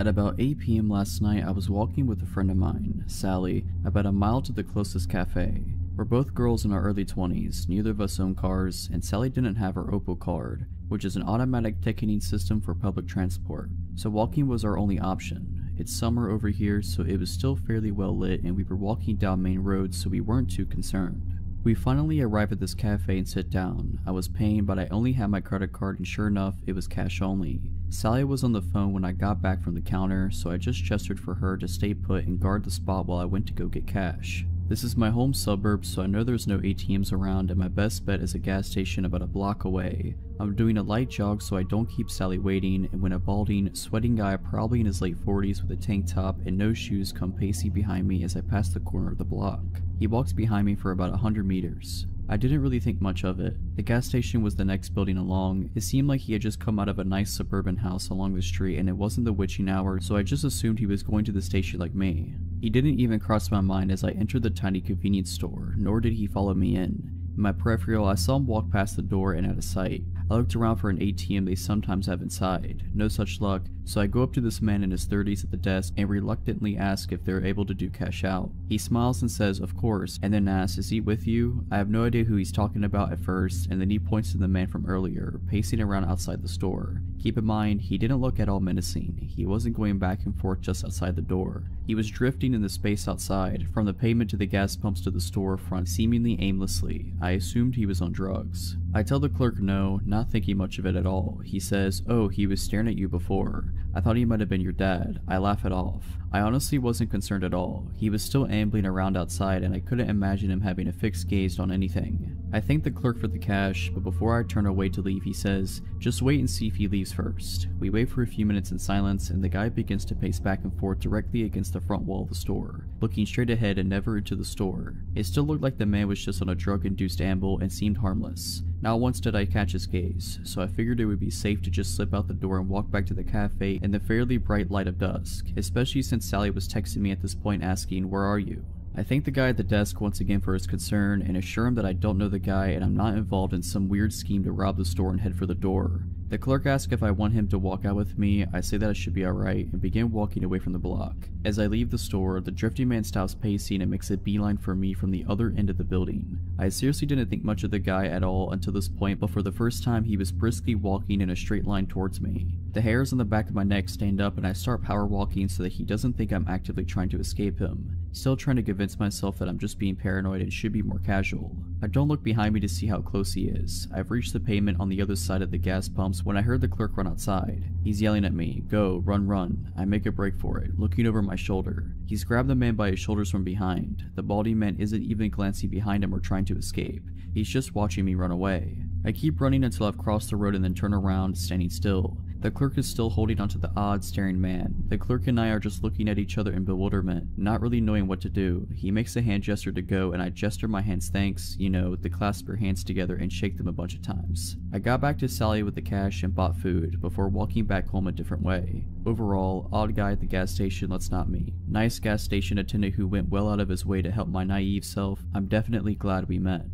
At about 8 p.m. last night, I was walking with a friend of mine, Sally, about a mile to the closest cafe. We're both girls in our early 20s, neither of us own cars, and Sally didn't have her Opal card, which is an automatic ticketing system for public transport, so walking was our only option. It's summer over here, so it was still fairly well lit and we were walking down main roads so we weren't too concerned. We finally arrive at this cafe and sit down. I was paying, but I only had my credit card and sure enough, it was cash only. Sally was on the phone when I got back from the counter, so I just gestured for her to stay put and guard the spot while I went to go get cash. This is my home suburb, so I know there's no ATMs around and my best bet is a gas station about a block away. I'm doing a light jog so I don't keep Sally waiting, and when a balding, sweating guy probably in his late 40s with a tank top and no shoes come pacing behind me as I pass the corner of the block. He walks behind me for about 100 meters. I didn't really think much of it. The gas station was the next building along. It seemed like he had just come out of a nice suburban house along the street and it wasn't the witching hour, so I just assumed he was going to the station like me. He didn't even cross my mind as I entered the tiny convenience store, nor did he follow me in. In my peripheral, I saw him walk past the door and out of sight. I looked around for an ATM they sometimes have inside. No such luck, so I go up to this man in his 30s at the desk and reluctantly ask if they're able to do cash out. He smiles and says, of course, and then asks, is he with you? I have no idea who he's talking about at first, and then he points to the man from earlier, pacing around outside the store. Keep in mind, he didn't look at all menacing. He wasn't going back and forth just outside the door. He was drifting in the space outside, from the pavement to the gas pumps to the storefront seemingly aimlessly. I assumed he was on drugs. I tell the clerk no, not thinking much of it at all. He says, oh, he was staring at you before. I thought he might have been your dad. I laugh it off. I honestly wasn't concerned at all. He was still ambling around outside and I couldn't imagine him having a fixed gaze on anything. I thank the clerk for the cash, but before I turn away to leave he says, just wait and see if he leaves first. We wait for a few minutes in silence and the guy begins to pace back and forth directly against the front wall of the store, looking straight ahead and never into the store. It still looked like the man was just on a drug-induced amble and seemed harmless. Not once did I catch his gaze, so I figured it would be safe to just slip out the door and walk back to the cafe in the fairly bright light of dusk, especially since Sally was texting me at this point asking, where are you? I thank the guy at the desk once again for his concern and assure him that I don't know the guy and I'm not involved in some weird scheme to rob the store and head for the door. The clerk asks if I want him to walk out with me, I say that I should be alright, and begin walking away from the block. As I leave the store, the drifting man stops pacing and makes a beeline for me from the other end of the building. I seriously didn't think much of the guy at all until this point, but for the first time he was briskly walking in a straight line towards me. The hairs on the back of my neck stand up and I start power walking so that he doesn't think I'm actively trying to escape him. Still trying to convince myself that I'm just being paranoid and should be more casual. I don't look behind me to see how close he is. I've reached the pavement on the other side of the gas pumps when I heard the clerk run outside. He's yelling at me, go, run, run. I make a break for it, looking over my shoulder. He's grabbed the man by his shoulders from behind. The baldy man isn't even glancing behind him or trying to escape. He's just watching me run away. I keep running until I've crossed the road and then turn around, standing still. The clerk is still holding onto the odd, staring man. The clerk and I are just looking at each other in bewilderment, not really knowing what to do. He makes a hand gesture to go, and I gesture my hands thanks, you know, to clasp our hands together and shake them a bunch of times. I got back to Sally with the cash and bought food, before walking back home a different way. Overall, odd guy at the gas station, let's not meet. Nice gas station attendant who went well out of his way to help my naive self. I'm definitely glad we met.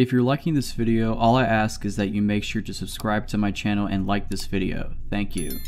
If you're liking this video, all I ask is that you make sure to subscribe to my channel and like this video. Thank you.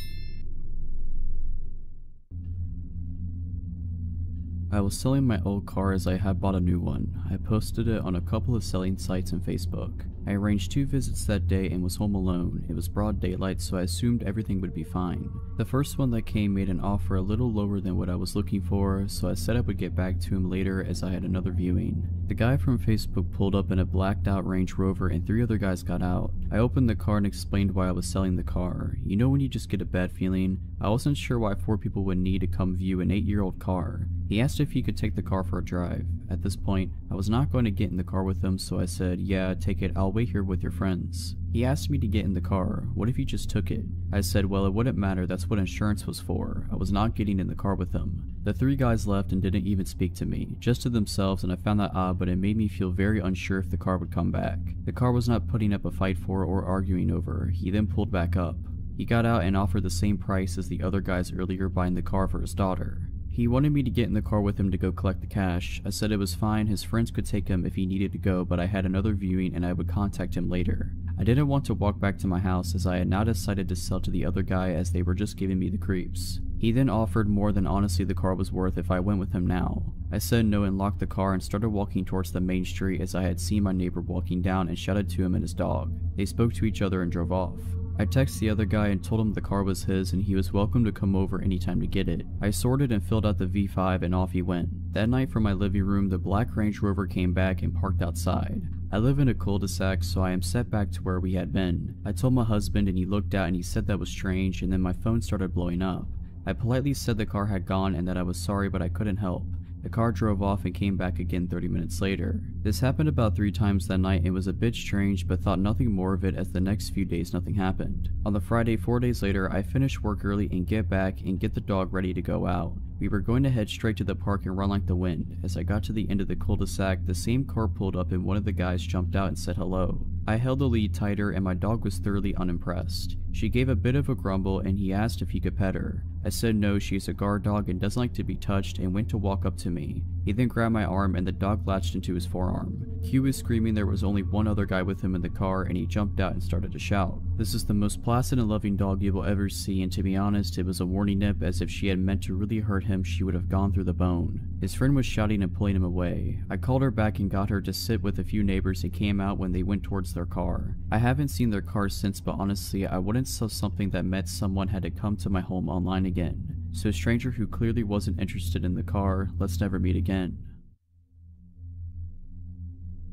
I was selling my old car as I had bought a new one. I posted it on a couple of selling sites and Facebook. I arranged two visits that day and was home alone. It was broad daylight, so I assumed everything would be fine. The first one that came made an offer a little lower than what I was looking for, so I said I would get back to him later as I had another viewing. The guy from Facebook pulled up in a blacked out Range Rover and three other guys got out. I opened the car and explained why I was selling the car. You know when you just get a bad feeling? I wasn't sure why four people would need to come view an 8 year old car. He asked if he could take the car for a drive. At this point, I was not going to get in the car with him, so I said, yeah, take it, I'll wait here with your friends. He asked me to get in the car. What if he just took it? I said, well, it wouldn't matter, that's what insurance was for. I was not getting in the car with him. The three guys left and didn't even speak to me, just to themselves, and I found that odd, but it made me feel very unsure if the car would come back. The car was not putting up a fight for or arguing over. He then pulled back up. He got out and offered the same price as the other guys earlier buying the car for his daughter. He wanted me to get in the car with him to go collect the cash. I said it was fine, his friends could take him if he needed to go, but I had another viewing and I would contact him later. I didn't want to walk back to my house as I had now decided to sell to the other guy as they were just giving me the creeps. He then offered more than honestly the car was worth if I went with him now. I said no and locked the car and started walking towards the main street as I had seen my neighbor walking down and shouted to him and his dog. They spoke to each other and drove off. I texted the other guy and told him the car was his and he was welcome to come over anytime to get it. I sorted and filled out the V5 and off he went. That night from my living room, the black Range Rover came back and parked outside. I live in a cul-de-sac, so I am set back to where we had been. I told my husband and he looked out and he said that was strange and then my phone started blowing up. I politely said the car had gone and that I was sorry but I couldn't help. The car drove off and came back again 30 minutes later. This happened about 3 times that night and was a bit strange but thought nothing more of it as the next few days nothing happened. On the Friday 4 days later I finished work early and get back and get the dog ready to go out. We were going to head straight to the park and run like the wind. As I got to the end of the cul-de-sac, the same car pulled up and one of the guys jumped out and said hello. I held the lead tighter and my dog was thoroughly unimpressed. She gave a bit of a grumble and he asked if he could pet her. I said no, she's a guard dog and doesn't like to be touched and went to walk up to me. He then grabbed my arm and the dog latched into his forearm. Q was screaming there was only one other guy with him in the car and he jumped out and started to shout. This is the most placid and loving dog you will ever see and to be honest it was a warning nip as if she had meant to really hurt him she would have gone through the bone. His friend was shouting and pulling him away. I called her back and got her to sit with a few neighbors and came out when they went towards their car. I haven't seen their car since but honestly I wouldn't sell something that meant someone had to come to my home online again. So a stranger who clearly wasn't interested in the car, let's never meet again.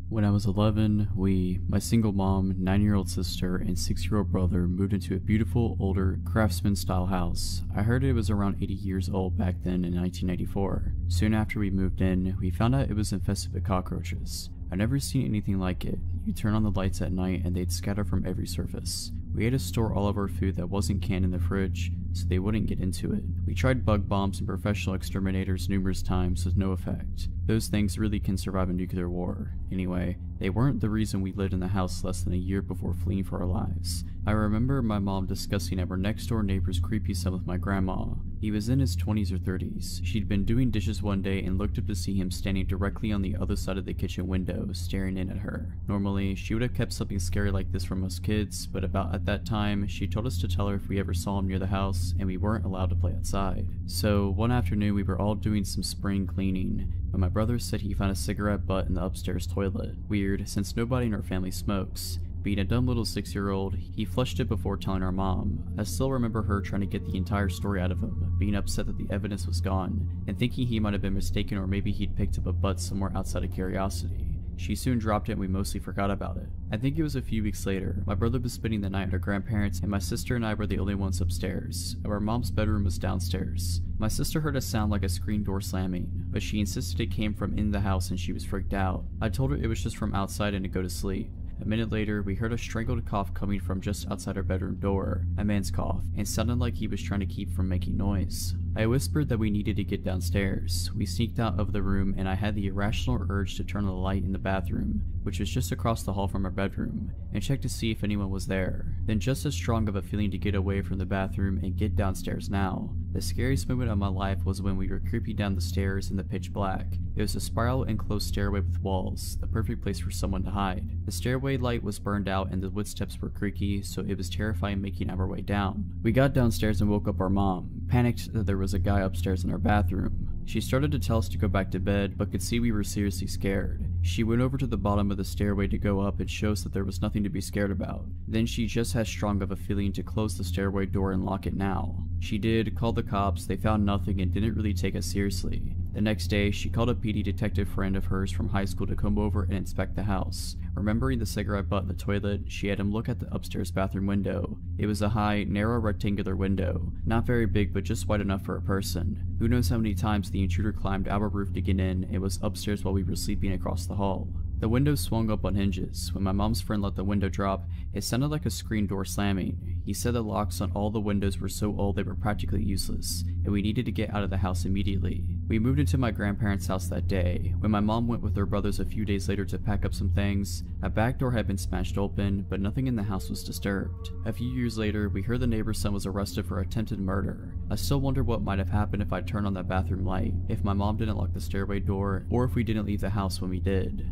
When I was 11, we, my single mom, 9 year old sister, and 6 year old brother moved into a beautiful, older, craftsman style house. I heard it was around 80 years old back then in 1994. Soon after we moved in, we found out it was infested with cockroaches. I've never seen anything like it. You turn on the lights at night and they'd scatter from every surface. We had to store all of our food that wasn't canned in the fridge, so they wouldn't get into it. We tried bug bombs and professional exterminators numerous times with no effect. Those things really can survive a nuclear war. Anyway, they weren't the reason we lived in the house less than a year before fleeing for our lives. I remember my mom discussing at our next door neighbor's creepy son with my grandma. He was in his 20s or 30s. She'd been doing dishes one day and looked up to see him standing directly on the other side of the kitchen window, staring in at her. Normally, she would have kept something scary like this from us kids, but about at that time, she told us to tell her if we ever saw him near the house, and we weren't allowed to play outside. So, one afternoon we were all doing some spring cleaning, but my brother said he found a cigarette butt in the upstairs toilet. Weird, since nobody in our family smokes. Being a dumb little six year old, he flushed it before telling our mom. I still remember her trying to get the entire story out of him, being upset that the evidence was gone, and thinking he might have been mistaken or maybe he'd picked up a butt somewhere outside of curiosity. She soon dropped it and we mostly forgot about it. I think it was a few weeks later. My brother was spending the night at our grandparents and my sister and I were the only ones upstairs. Our mom's bedroom was downstairs. My sister heard a sound like a screen door slamming, but she insisted it came from in the house and she was freaked out. I told her it was just from outside and to go to sleep. A minute later, we heard a strangled cough coming from just outside our bedroom door, a man's cough, and sounded like he was trying to keep from making noise. I whispered that we needed to get downstairs. We sneaked out of the room and I had the irrational urge to turn on the light in the bathroom, which was just across the hall from our bedroom, and check to see if anyone was there. Then just as strong of a feeling to get away from the bathroom and get downstairs now. The scariest moment of my life was when we were creeping down the stairs in the pitch black. It was a spiral enclosed stairway with walls, the perfect place for someone to hide. The stairway light was burned out and the wood steps were creaky, so it was terrifying making our way down. We got downstairs and woke up our mom, panicked that there was a guy upstairs in our bathroom. She started to tell us to go back to bed, but could see we were seriously scared. She went over to the bottom of the stairway to go up and show us that there was nothing to be scared about. Then she just had strong of a feeling to close the stairway door and lock it now. She did, called the cops, they found nothing and didn't really take us seriously. The next day, she called a PD detective friend of hers from high school to come over and inspect the house. Remembering the cigarette butt in the toilet, she had him look at the upstairs bathroom window. It was a high, narrow rectangular window, not very big but just wide enough for a person. Who knows how many times the intruder climbed our roof to get in and was upstairs while we were sleeping across the hall. The window swung up on hinges. When my mom's friend let the window drop, it sounded like a screen door slamming. He said the locks on all the windows were so old they were practically useless, and we needed to get out of the house immediately. We moved into my grandparents' house that day. When my mom went with her brothers a few days later to pack up some things, a back door had been smashed open, but nothing in the house was disturbed. A few years later, we heard the neighbor's son was arrested for attempted murder. I still wonder what might have happened if I turned on that bathroom light, if my mom didn't lock the stairway door, or if we didn't leave the house when we did.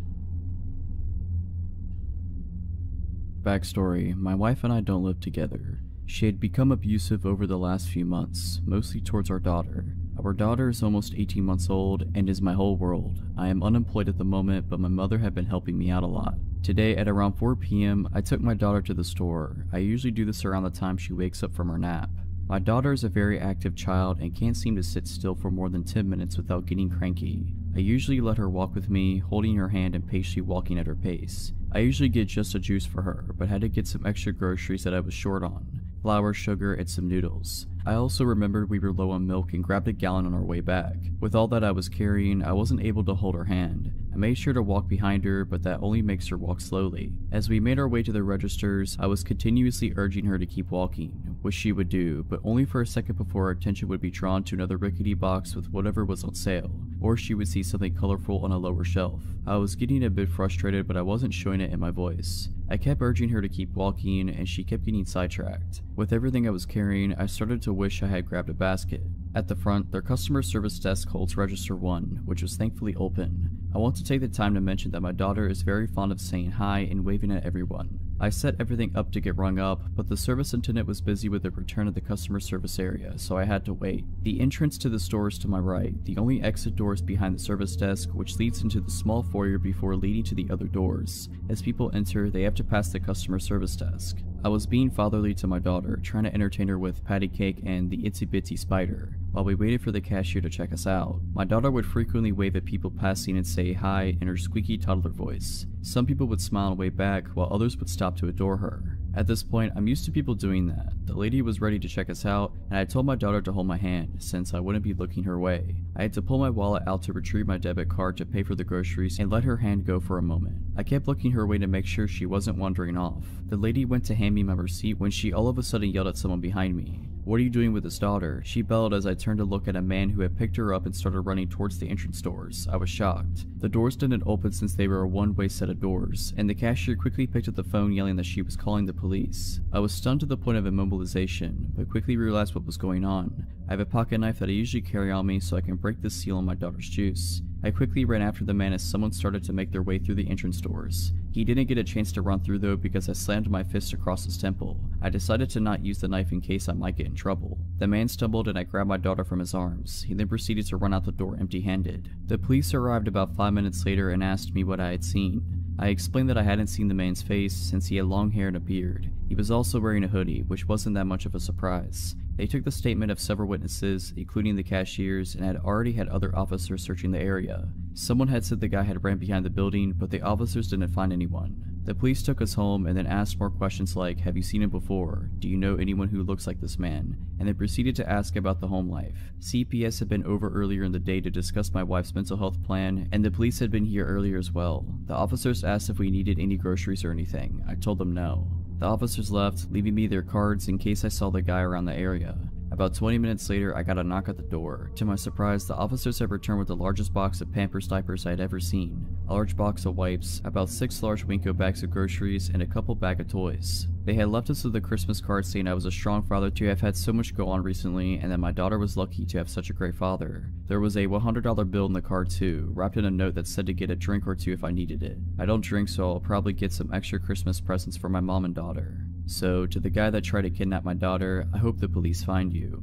Backstory My wife and I don't live together. She had become abusive over the last few months, mostly towards our daughter. Our daughter is almost 18 months old and is my whole world. I am unemployed at the moment, but my mother had been helping me out a lot. Today at around 4 p.m., I took my daughter to the store. I usually do this around the time she wakes up from her nap. My daughter is a very active child and can't seem to sit still for more than 10 minutes without getting cranky. I usually let her walk with me, holding her hand and patiently walking at her pace. I usually get just a juice for her, but had to get some extra groceries that I was short on flour, sugar, and some noodles. I also remembered we were low on milk and grabbed a gallon on our way back. With all that I was carrying, I wasn't able to hold her hand. I made sure to walk behind her, but that only makes her walk slowly. As we made our way to the registers, I was continuously urging her to keep walking, which she would do, but only for a second before her attention would be drawn to another rickety box with whatever was on sale, or she would see something colorful on a lower shelf. I was getting a bit frustrated, but I wasn't showing it in my voice. I kept urging her to keep walking, and she kept getting sidetracked. With everything I was carrying, I started to wish I had grabbed a basket. At the front, their customer service desk holds register 1, which was thankfully open. I want to take the time to mention that my daughter is very fond of saying hi and waving at everyone. I set everything up to get rung up, but the service attendant was busy with the return of the customer service area, so I had to wait. The entrance to the store is to my right. The only exit door is behind the service desk, which leads into the small foyer before leading to the other doors. As people enter, they have to pass the customer service desk. I was being fatherly to my daughter, trying to entertain her with patty cake and the itsy bitsy spider. While we waited for the cashier to check us out, my daughter would frequently wave at people passing and say hi in her squeaky toddler voice. Some people would smile and wave back, while others would stop to adore her. At this point, I'm used to people doing that. The lady was ready to check us out, and I told my daughter to hold my hand, since I wouldn't be looking her way. I had to pull my wallet out to retrieve my debit card to pay for the groceries and let her hand go for a moment. I kept looking her way to make sure she wasn't wandering off. The lady went to hand me my receipt when she all of a sudden yelled at someone behind me. What are you doing with his daughter? She bellowed as I turned to look at a man who had picked her up and started running towards the entrance doors. I was shocked. The doors didn't open since they were a one-way set of doors, and the cashier quickly picked up the phone yelling that she was calling the police. I was stunned to the point of immobilization, but quickly realized what was going on. I have a pocket knife that I usually carry on me so I can break the seal on my daughter's juice. I quickly ran after the man as someone started to make their way through the entrance doors. He didn't get a chance to run through though because I slammed my fist across his temple. I decided to not use the knife in case I might get in trouble. The man stumbled and I grabbed my daughter from his arms. He then proceeded to run out the door empty-handed. The police arrived about five minutes later and asked me what I had seen. I explained that I hadn't seen the man's face since he had long hair and a beard. He was also wearing a hoodie, which wasn't that much of a surprise. They took the statement of several witnesses, including the cashiers, and had already had other officers searching the area. Someone had said the guy had ran behind the building, but the officers didn't find anyone. The police took us home and then asked more questions like, have you seen him before? Do you know anyone who looks like this man? And they proceeded to ask about the home life. CPS had been over earlier in the day to discuss my wife's mental health plan, and the police had been here earlier as well. The officers asked if we needed any groceries or anything. I told them no. The officers left, leaving me their cards in case I saw the guy around the area. About 20 minutes later, I got a knock at the door. To my surprise, the officers had returned with the largest box of Pampers diapers I had ever seen, a large box of wipes, about 6 large Winco bags of groceries, and a couple bag of toys. They had left us with a Christmas card saying I was a strong father to have had so much go on recently and that my daughter was lucky to have such a great father. There was a $100 bill in the card too, wrapped in a note that said to get a drink or two if I needed it. I don't drink so I'll probably get some extra Christmas presents for my mom and daughter. So, to the guy that tried to kidnap my daughter, I hope the police find you.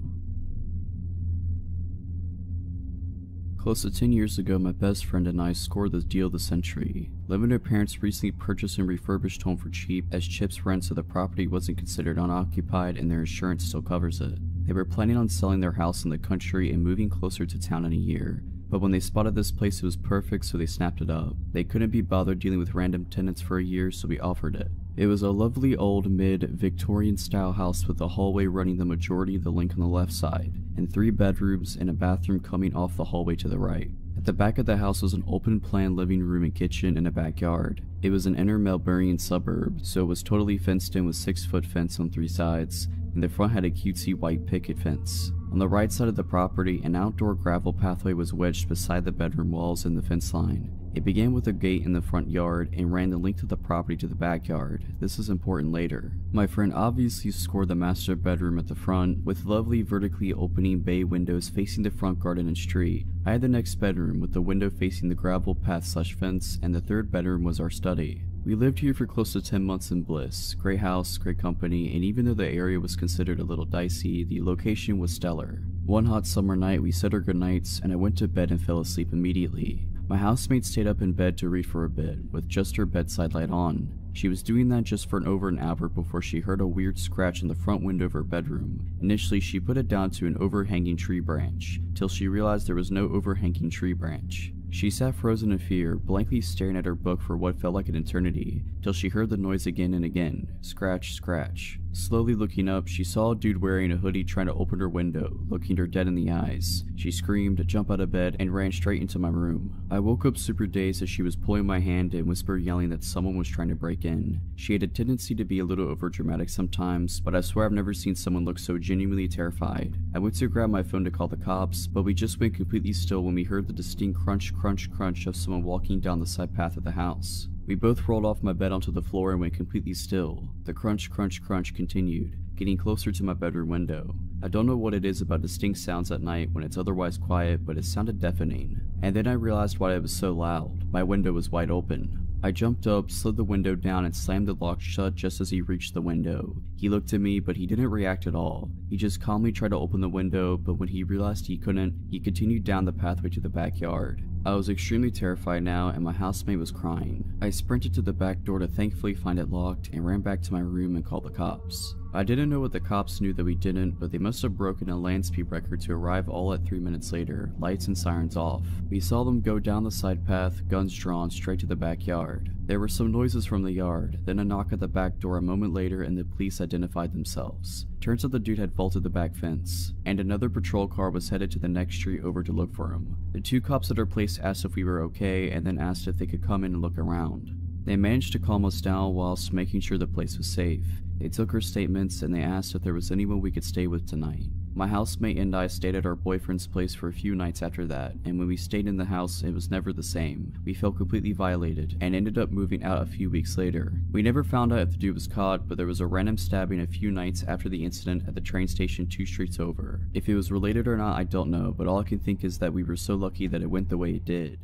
Close to 10 years ago, my best friend and I scored the deal of the century. Living her parents recently purchased and refurbished home for cheap as chips rent so the property wasn't considered unoccupied and their insurance still covers it. They were planning on selling their house in the country and moving closer to town in a year. But when they spotted this place it was perfect so they snapped it up. They couldn't be bothered dealing with random tenants for a year so we offered it. It was a lovely old mid-Victorian style house with a hallway running the majority of the length on the left side, and three bedrooms and a bathroom coming off the hallway to the right. At the back of the house was an open plan living room and kitchen and a backyard. It was an inner Melbourne suburb, so it was totally fenced in with 6 foot fence on three sides, and the front had a cutesy white picket fence. On the right side of the property, an outdoor gravel pathway was wedged beside the bedroom walls and the fence line. It began with a gate in the front yard and ran the length of the property to the backyard. This is important later. My friend obviously scored the master bedroom at the front, with lovely vertically opening bay windows facing the front garden and street. I had the next bedroom with the window facing the gravel path slash fence, and the third bedroom was our study. We lived here for close to 10 months in bliss. Great house, great company, and even though the area was considered a little dicey, the location was stellar. One hot summer night, we said our goodnights, and I went to bed and fell asleep immediately. My housemate stayed up in bed to read for a bit, with just her bedside light on. She was doing that just for an over an hour before she heard a weird scratch in the front window of her bedroom. Initially, she put it down to an overhanging tree branch, till she realized there was no overhanging tree branch. She sat frozen in fear, blankly staring at her book for what felt like an eternity, till she heard the noise again and again. Scratch, scratch. Slowly looking up, she saw a dude wearing a hoodie trying to open her window, looking her dead in the eyes. She screamed, jumped out of bed, and ran straight into my room. I woke up super dazed as she was pulling my hand and whispered yelling that someone was trying to break in. She had a tendency to be a little overdramatic sometimes, but I swear I've never seen someone look so genuinely terrified. I went to grab my phone to call the cops, but we just went completely still when we heard the distinct crunch crunch crunch of someone walking down the side path of the house. We both rolled off my bed onto the floor and went completely still. The crunch crunch crunch continued, getting closer to my bedroom window. I don't know what it is about distinct sounds at night when it's otherwise quiet, but it sounded deafening. And then I realized why it was so loud. My window was wide open. I jumped up, slid the window down, and slammed the lock shut just as he reached the window. He looked at me, but he didn't react at all. He just calmly tried to open the window, but when he realized he couldn't, he continued down the pathway to the backyard. I was extremely terrified now and my housemate was crying. I sprinted to the back door to thankfully find it locked and ran back to my room and called the cops. I didn't know what the cops knew that we didn't, but they must have broken a land speed record to arrive all at 3 minutes later, lights and sirens off. We saw them go down the side path, guns drawn, straight to the backyard. There were some noises from the yard, then a knock at the back door a moment later and the police identified themselves. Turns out the dude had vaulted the back fence, and another patrol car was headed to the next street over to look for him. The two cops at our place asked if we were okay and then asked if they could come in and look around. They managed to calm us down whilst making sure the place was safe. They took her statements and they asked if there was anyone we could stay with tonight. My housemate and I stayed at our boyfriend's place for a few nights after that, and when we stayed in the house, it was never the same. We felt completely violated, and ended up moving out a few weeks later. We never found out if the dude was caught, but there was a random stabbing a few nights after the incident at the train station two streets over. If it was related or not, I don't know, but all I can think is that we were so lucky that it went the way it did.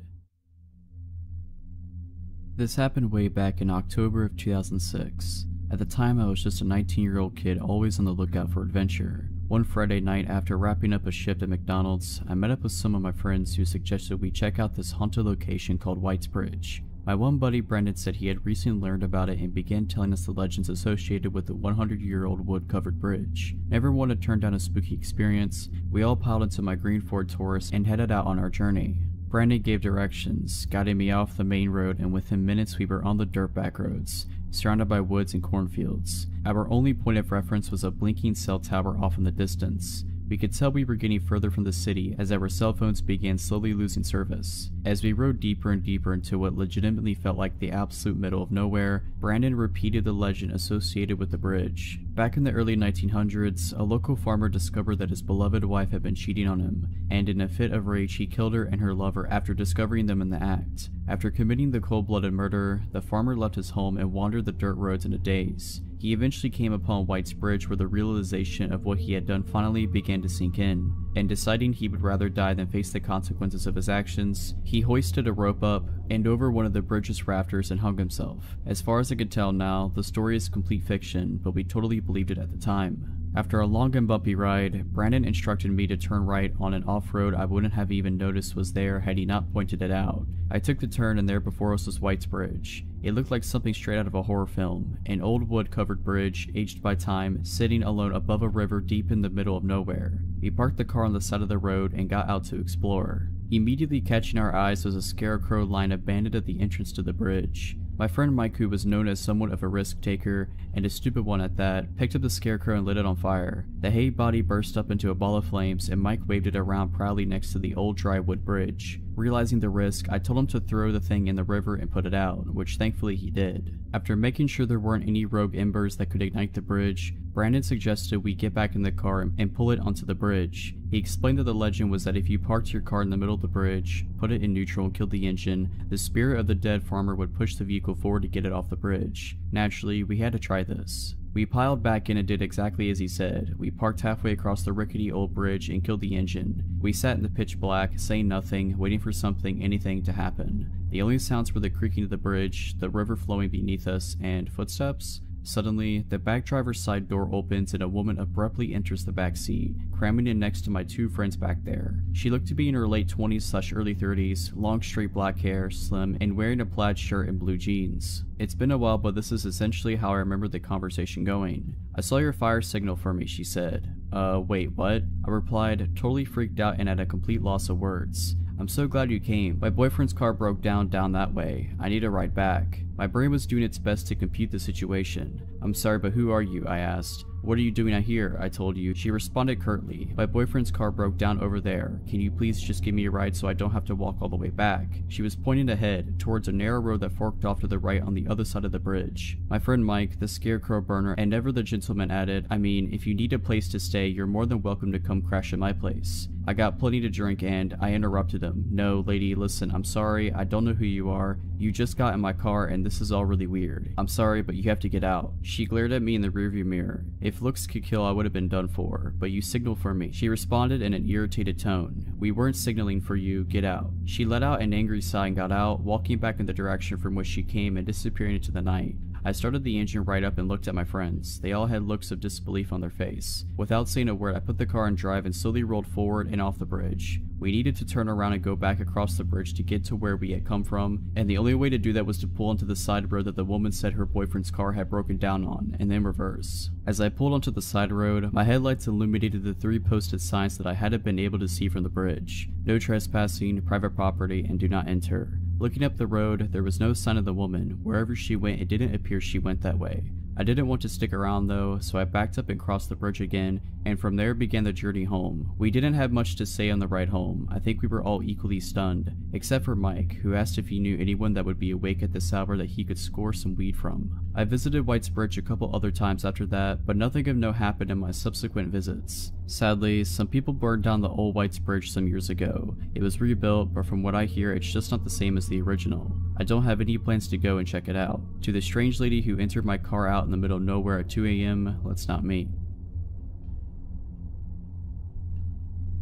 This happened way back in October of 2006. At the time I was just a 19 year old kid always on the lookout for adventure. One Friday night after wrapping up a shift at McDonald's, I met up with some of my friends who suggested we check out this haunted location called White's Bridge. My one buddy Brendan said he had recently learned about it and began telling us the legends associated with the 100 year old wood covered bridge. Never one to turn down a spooky experience, we all piled into my green Ford Taurus and headed out on our journey. Brandon gave directions, guiding me off the main road and within minutes we were on the dirt back roads, surrounded by woods and cornfields. Our only point of reference was a blinking cell tower off in the distance. We could tell we were getting further from the city as our cell phones began slowly losing service. As we rode deeper and deeper into what legitimately felt like the absolute middle of nowhere, Brandon repeated the legend associated with the bridge. Back in the early 1900s, a local farmer discovered that his beloved wife had been cheating on him, and in a fit of rage he killed her and her lover after discovering them in the act. After committing the cold-blooded murder, the farmer left his home and wandered the dirt roads in a daze. He eventually came upon White's Bridge where the realization of what he had done finally began to sink in, and deciding he would rather die than face the consequences of his actions, he hoisted a rope up and over one of the bridge's rafters and hung himself. As far as I could tell now, the story is complete fiction, but we totally believed it at the time. After a long and bumpy ride, Brandon instructed me to turn right on an off-road I wouldn't have even noticed was there had he not pointed it out. I took the turn and there before us was White's Bridge. It looked like something straight out of a horror film, an old wood-covered bridge, aged by time, sitting alone above a river deep in the middle of nowhere. We parked the car on the side of the road and got out to explore. Immediately catching our eyes was a scarecrow lying abandoned at the entrance to the bridge. My friend Mike, who was known as somewhat of a risk taker, and a stupid one at that, picked up the scarecrow and lit it on fire. The hay body burst up into a ball of flames, and Mike waved it around proudly next to the old dry wood bridge. Realizing the risk, I told him to throw the thing in the river and put it out, which thankfully he did. After making sure there weren't any rogue embers that could ignite the bridge, Brandon suggested we get back in the car and pull it onto the bridge. He explained that the legend was that if you parked your car in the middle of the bridge, put it in neutral and killed the engine, the spirit of the dead farmer would push the vehicle forward to get it off the bridge. Naturally, we had to try this. We piled back in and did exactly as he said. We parked halfway across the rickety old bridge and killed the engine. We sat in the pitch black, saying nothing, waiting for something, anything to happen. The only sounds were the creaking of the bridge, the river flowing beneath us, and footsteps. Suddenly, the back driver's side door opens and a woman abruptly enters the back seat, cramming in next to my two friends back there. She looked to be in her late 20s slash early 30s, long straight black hair, slim, and wearing a plaid shirt and blue jeans. It's been a while, but this is essentially how I remember the conversation going. I saw your fire signal for me, she said. Uh, wait, what? I replied, totally freaked out and at a complete loss of words. I'm so glad you came. My boyfriend's car broke down down that way. I need a ride back. My brain was doing its best to compute the situation. I'm sorry, but who are you? I asked. What are you doing out here? I told you. She responded curtly. My boyfriend's car broke down over there. Can you please just give me a ride so I don't have to walk all the way back? She was pointing ahead, towards a narrow road that forked off to the right on the other side of the bridge. My friend Mike, the scarecrow burner, and never the gentleman added, I mean, if you need a place to stay, you're more than welcome to come crash at my place. I got plenty to drink and I interrupted him. No, lady, listen, I'm sorry, I don't know who you are. You just got in my car and this is all really weird. I'm sorry, but you have to get out. She glared at me in the rearview mirror. If looks could kill, I would have been done for, but you signaled for me. She responded in an irritated tone. We weren't signaling for you, get out. She let out an angry sigh and got out, walking back in the direction from which she came and disappearing into the night. I started the engine right up and looked at my friends. They all had looks of disbelief on their face. Without saying a word, I put the car in drive and slowly rolled forward and off the bridge. We needed to turn around and go back across the bridge to get to where we had come from, and the only way to do that was to pull onto the side road that the woman said her boyfriend's car had broken down on, and then reverse. As I pulled onto the side road, my headlights illuminated the three posted signs that I hadn't been able to see from the bridge. No trespassing, private property, and do not enter. Looking up the road, there was no sign of the woman. Wherever she went, it didn't appear she went that way. I didn't want to stick around though, so I backed up and crossed the bridge again, and from there began the journey home. We didn't have much to say on the ride home. I think we were all equally stunned, except for Mike, who asked if he knew anyone that would be awake at this hour that he could score some weed from. I visited White's Bridge a couple other times after that, but nothing of note happened in my subsequent visits. Sadly, some people burned down the old White's Bridge some years ago. It was rebuilt, but from what I hear, it's just not the same as the original. I don't have any plans to go and check it out. To the strange lady who entered my car out in the middle of nowhere at 2 a.m., let's not meet.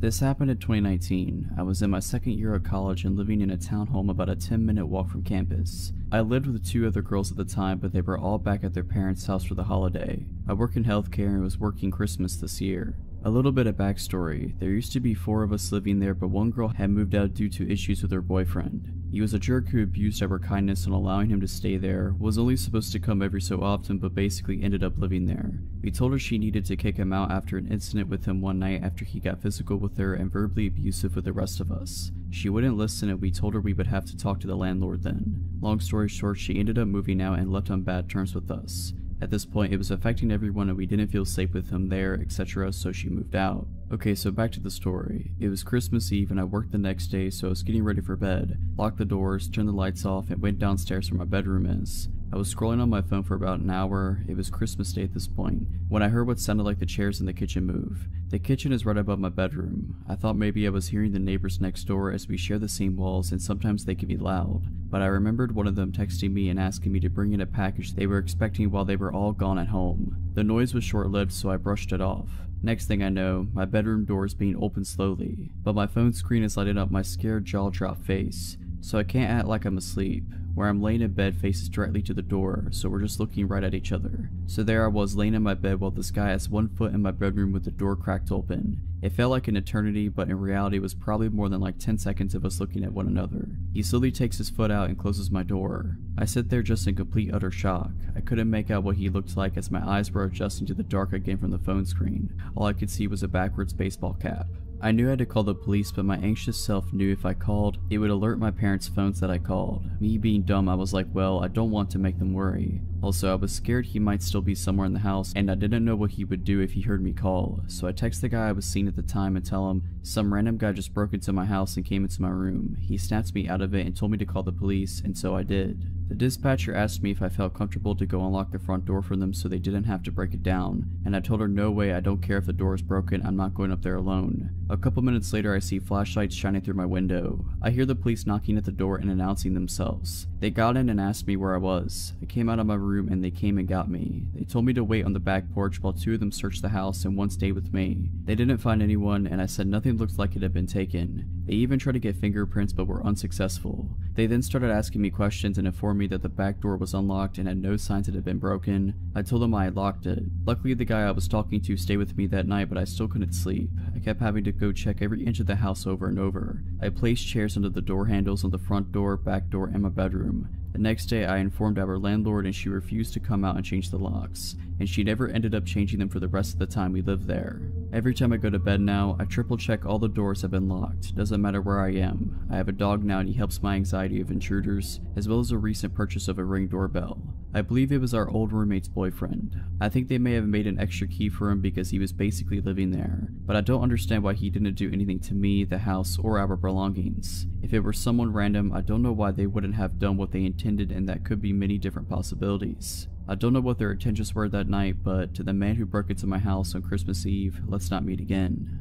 This happened in 2019. I was in my second year of college and living in a townhome about a 10 minute walk from campus. I lived with two other girls at the time, but they were all back at their parents' house for the holiday. I work in healthcare and was working Christmas this year. A little bit of backstory. There used to be four of us living there, but one girl had moved out due to issues with her boyfriend. He was a jerk who abused our kindness and allowing him to stay there, was only supposed to come every so often but basically ended up living there. We told her she needed to kick him out after an incident with him one night after he got physical with her and verbally abusive with the rest of us. She wouldn't listen and we told her we would have to talk to the landlord then. Long story short, she ended up moving out and left on bad terms with us. At this point, it was affecting everyone and we didn't feel safe with him there, etc., so she moved out. Okay, so back to the story. It was Christmas Eve and I worked the next day, so I was getting ready for bed. Locked the doors, turned the lights off, and went downstairs where my bedroom is. I was scrolling on my phone for about an hour. It was Christmas Day at this point, when I heard what sounded like the chairs in the kitchen move. The kitchen is right above my bedroom. I thought maybe I was hearing the neighbors next door as we share the same walls and sometimes they can be loud. But I remembered one of them texting me and asking me to bring in a package they were expecting while they were all gone at home. The noise was short-lived so I brushed it off. Next thing I know, my bedroom door is being opened slowly, but my phone screen is lighting up my scared jaw drop face, so I can't act like I'm asleep. Where I'm laying in bed faces directly to the door, so we're just looking right at each other. So there I was laying in my bed while this guy has one foot in my bedroom with the door cracked open. It felt like an eternity, but in reality it was probably more than like 10 seconds of us looking at one another. He slowly takes his foot out and closes my door. I sit there just in complete utter shock. I couldn't make out what he looked like as my eyes were adjusting to the dark again from the phone screen. All I could see was a backwards baseball cap. I knew I had to call the police, but my anxious self knew if I called, it would alert my parents' phones that I called. Me being dumb, I was like, well, I don't want to make them worry. Also, I was scared he might still be somewhere in the house, and I didn't know what he would do if he heard me call, so I text the guy I was seeing at the time and tell him, some random guy just broke into my house and came into my room. He snapped me out of it and told me to call the police, and so I did. The dispatcher asked me if I felt comfortable to go unlock the front door for them so they didn't have to break it down, and I told her no way I don't care if the door is broken, I'm not going up there alone. A couple minutes later I see flashlights shining through my window. I hear the police knocking at the door and announcing themselves. They got in and asked me where I was. I came out of my room and they came and got me. They told me to wait on the back porch while two of them searched the house and one stayed with me. They didn't find anyone and I said nothing looked like it had been taken. They even tried to get fingerprints but were unsuccessful. They then started asking me questions and informed me that the back door was unlocked and had no signs it had been broken. I told them I had locked it. Luckily the guy I was talking to stayed with me that night but I still couldn't sleep. I kept having to go check every inch of the house over and over. I placed chairs under the door handles on the front door, back door, and my bedroom. The next day I informed our landlord and she refused to come out and change the locks, and she never ended up changing them for the rest of the time we lived there. Every time I go to bed now, I triple check all the doors have been locked, doesn't matter where I am. I have a dog now and he helps my anxiety of intruders, as well as a recent purchase of a ring doorbell. I believe it was our old roommate's boyfriend. I think they may have made an extra key for him because he was basically living there, but I don't understand why he didn't do anything to me, the house, or our belongings. If it were someone random, I don't know why they wouldn't have done what they intended and that could be many different possibilities. I don't know what their intentions were that night, but to the man who broke into my house on Christmas Eve, let's not meet again.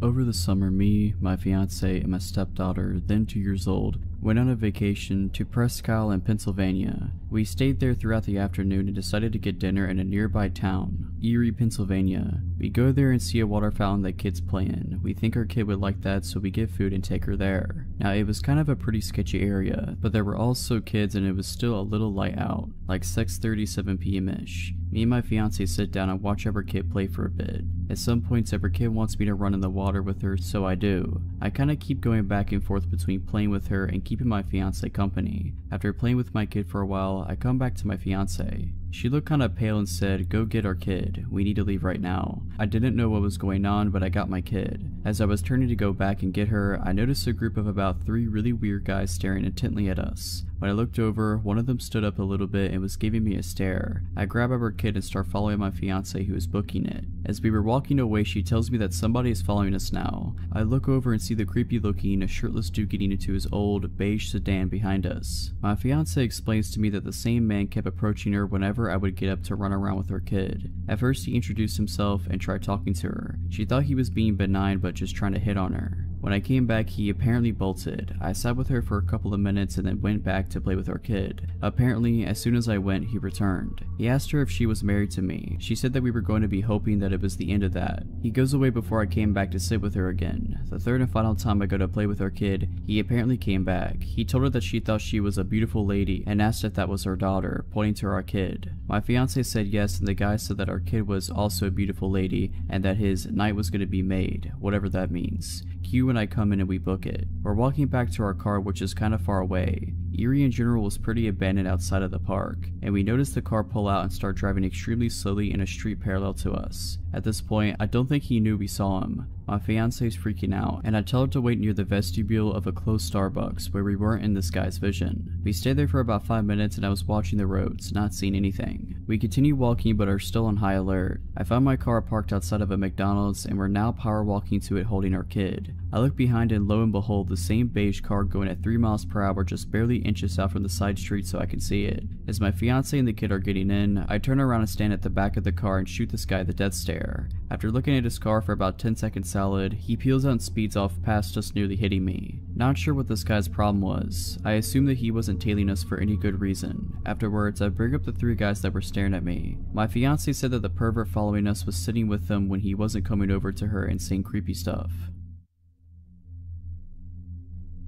Over the summer, me, my fiance, and my stepdaughter, then two years old, went on a vacation to Presque Isle in Pennsylvania. We stayed there throughout the afternoon and decided to get dinner in a nearby town, Erie, Pennsylvania. We go there and see a water fountain that kids play in. We think our kid would like that so we get food and take her there. Now it was kind of a pretty sketchy area, but there were also kids and it was still a little light out, like 6.37 p.m. ish. Me and my fiance sit down and watch our kid play for a bit. At some points our kid wants me to run in the water with her, so I do. I kinda keep going back and forth between playing with her and keeping my fiance company. After playing with my kid for a while, I come back to my fiance. She looked kinda pale and said, go get our kid, we need to leave right now. I didn't know what was going on, but I got my kid. As I was turning to go back and get her, I noticed a group of about three really weird guys staring intently at us. When I looked over, one of them stood up a little bit and was giving me a stare. I grab our kid and start following my fiance who is booking it. As we were walking away, she tells me that somebody is following us now. I look over and see the creepy looking, shirtless dude getting into his old, beige sedan behind us. My fiance explains to me that the same man kept approaching her whenever I would get up to run around with her kid. At first he introduced himself and tried talking to her. She thought he was being benign but just trying to hit on her. When I came back, he apparently bolted. I sat with her for a couple of minutes and then went back to play with our kid. Apparently, as soon as I went, he returned. He asked her if she was married to me. She said that we were going to be hoping that it was the end of that. He goes away before I came back to sit with her again. The third and final time I go to play with our kid, he apparently came back. He told her that she thought she was a beautiful lady and asked if that was her daughter, pointing to our kid. My fiance said yes and the guy said that our kid was also a beautiful lady and that his night was going to be made, whatever that means. Q and I come in and we book it. We're walking back to our car which is kinda far away. Erie in general was pretty abandoned outside of the park, and we notice the car pull out and start driving extremely slowly in a street parallel to us. At this point, I don't think he knew we saw him. My fiance is freaking out, and I tell her to wait near the vestibule of a closed Starbucks where we weren't in this guy's vision. We stayed there for about 5 minutes and I was watching the roads, not seeing anything. We continue walking but are still on high alert. I found my car parked outside of a McDonald's and we're now power walking to it holding our kid. I look behind and lo and behold the same beige car going at 3 miles per hour just barely inches out from the side street so I can see it. As my fiance and the kid are getting in, I turn around and stand at the back of the car and shoot this guy the death stare. After looking at his car for about 10 seconds solid, he peels out and speeds off past us nearly hitting me. Not sure what this guy's problem was. I assume that he wasn't tailing us for any good reason. Afterwards, I bring up the three guys that were staring at me. My fiance said that the pervert following us was sitting with them when he wasn't coming over to her and saying creepy stuff.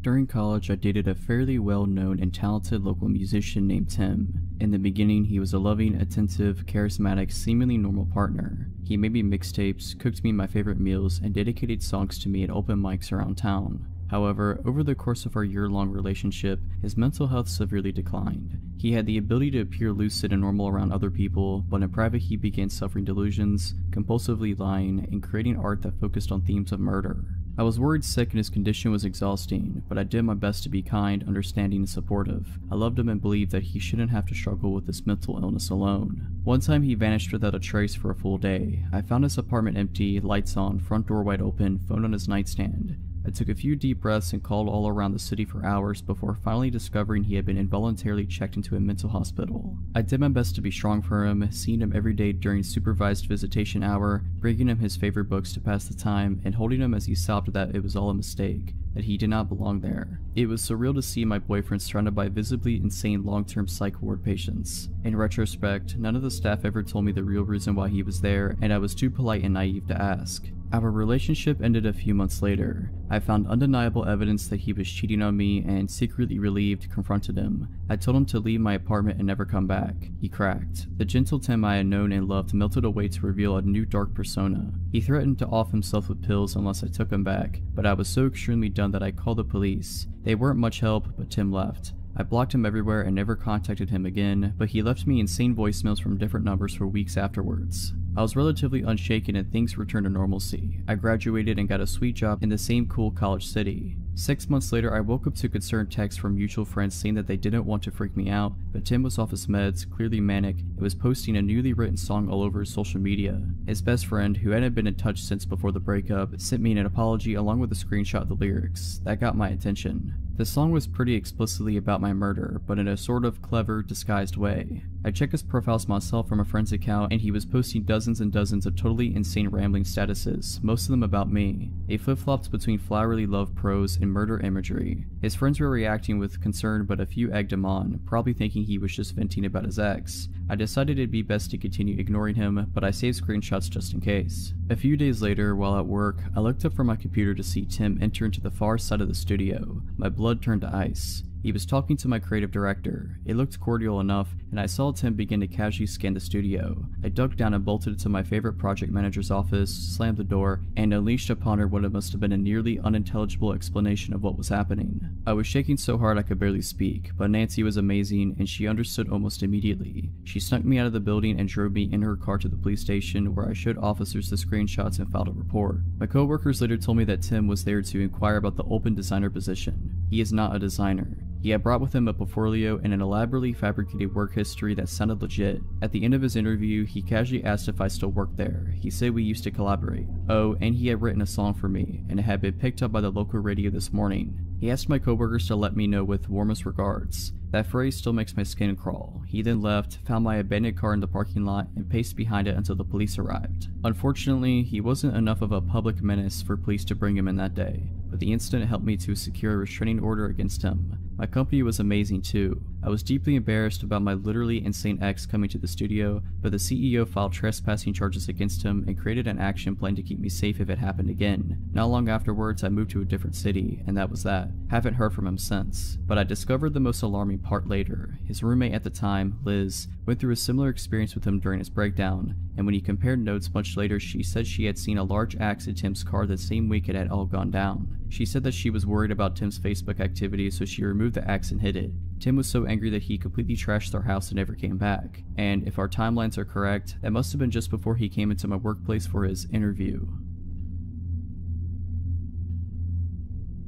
During college, I dated a fairly well known and talented local musician named Tim. In the beginning, he was a loving, attentive, charismatic, seemingly normal partner. He made me mixtapes, cooked me my favorite meals, and dedicated songs to me at open mics around town. However, over the course of our year long relationship, his mental health severely declined. He had the ability to appear lucid and normal around other people, but in private he began suffering delusions, compulsively lying, and creating art that focused on themes of murder. I was worried sick and his condition was exhausting, but I did my best to be kind, understanding, and supportive. I loved him and believed that he shouldn't have to struggle with this mental illness alone. One time he vanished without a trace for a full day. I found his apartment empty, lights on, front door wide open, phone on his nightstand. I took a few deep breaths and called all around the city for hours before finally discovering he had been involuntarily checked into a mental hospital. I did my best to be strong for him, seeing him every day during supervised visitation hour, bringing him his favorite books to pass the time, and holding him as he sobbed that it was all a mistake that he did not belong there. It was surreal to see my boyfriend surrounded by visibly insane long-term psych ward patients. In retrospect, none of the staff ever told me the real reason why he was there, and I was too polite and naive to ask. Our relationship ended a few months later. I found undeniable evidence that he was cheating on me and secretly relieved confronted him. I told him to leave my apartment and never come back. He cracked. The gentle Tim I had known and loved melted away to reveal a new dark persona. He threatened to off himself with pills unless I took him back, but I was so extremely done that I called the police. They weren't much help, but Tim left. I blocked him everywhere and never contacted him again, but he left me insane voicemails from different numbers for weeks afterwards. I was relatively unshaken and things returned to normalcy. I graduated and got a sweet job in the same cool college city. Six months later, I woke up to concerned texts from mutual friends saying that they didn't want to freak me out, but Tim was off his meds, clearly manic, and was posting a newly written song all over his social media. His best friend, who hadn't been in touch since before the breakup, sent me an apology along with a screenshot of the lyrics. That got my attention. The song was pretty explicitly about my murder, but in a sort of clever, disguised way. I checked his profiles myself from a friend's account, and he was posting dozens and dozens of totally insane rambling statuses, most of them about me. They flip-flopped between flowery love prose and murder imagery. His friends were reacting with concern, but a few egged him on, probably thinking he was just venting about his ex. I decided it'd be best to continue ignoring him, but I saved screenshots just in case. A few days later, while at work, I looked up from my computer to see Tim enter into the far side of the studio. My blood turned to ice. He was talking to my creative director. It looked cordial enough, and I saw Tim begin to casually scan the studio. I ducked down and bolted into my favorite project manager's office, slammed the door, and unleashed upon her what must have been a nearly unintelligible explanation of what was happening. I was shaking so hard I could barely speak, but Nancy was amazing, and she understood almost immediately. She snuck me out of the building and drove me in her car to the police station, where I showed officers the screenshots and filed a report. My coworkers later told me that Tim was there to inquire about the open designer position. He is not a designer. He had brought with him a portfolio and an elaborately fabricated work history that sounded legit. At the end of his interview, he casually asked if I still worked there. He said we used to collaborate. Oh, and he had written a song for me, and it had been picked up by the local radio this morning. He asked my coworkers to let me know with warmest regards. That phrase still makes my skin crawl. He then left, found my abandoned car in the parking lot, and paced behind it until the police arrived. Unfortunately, he wasn't enough of a public menace for police to bring him in that day, but the incident helped me to secure a restraining order against him. My company was amazing too. I was deeply embarrassed about my literally insane ex coming to the studio, but the CEO filed trespassing charges against him and created an action plan to keep me safe if it happened again. Not long afterwards, I moved to a different city, and that was that. Haven't heard from him since. But I discovered the most alarming part later. His roommate at the time, Liz, went through a similar experience with him during his breakdown, and when he compared notes much later, she said she had seen a large axe in Tim's car the same week it had all gone down. She said that she was worried about Tim's Facebook activity, so she removed the axe and hid it. Tim was so angry that he completely trashed our house and never came back. And if our timelines are correct, that must have been just before he came into my workplace for his interview.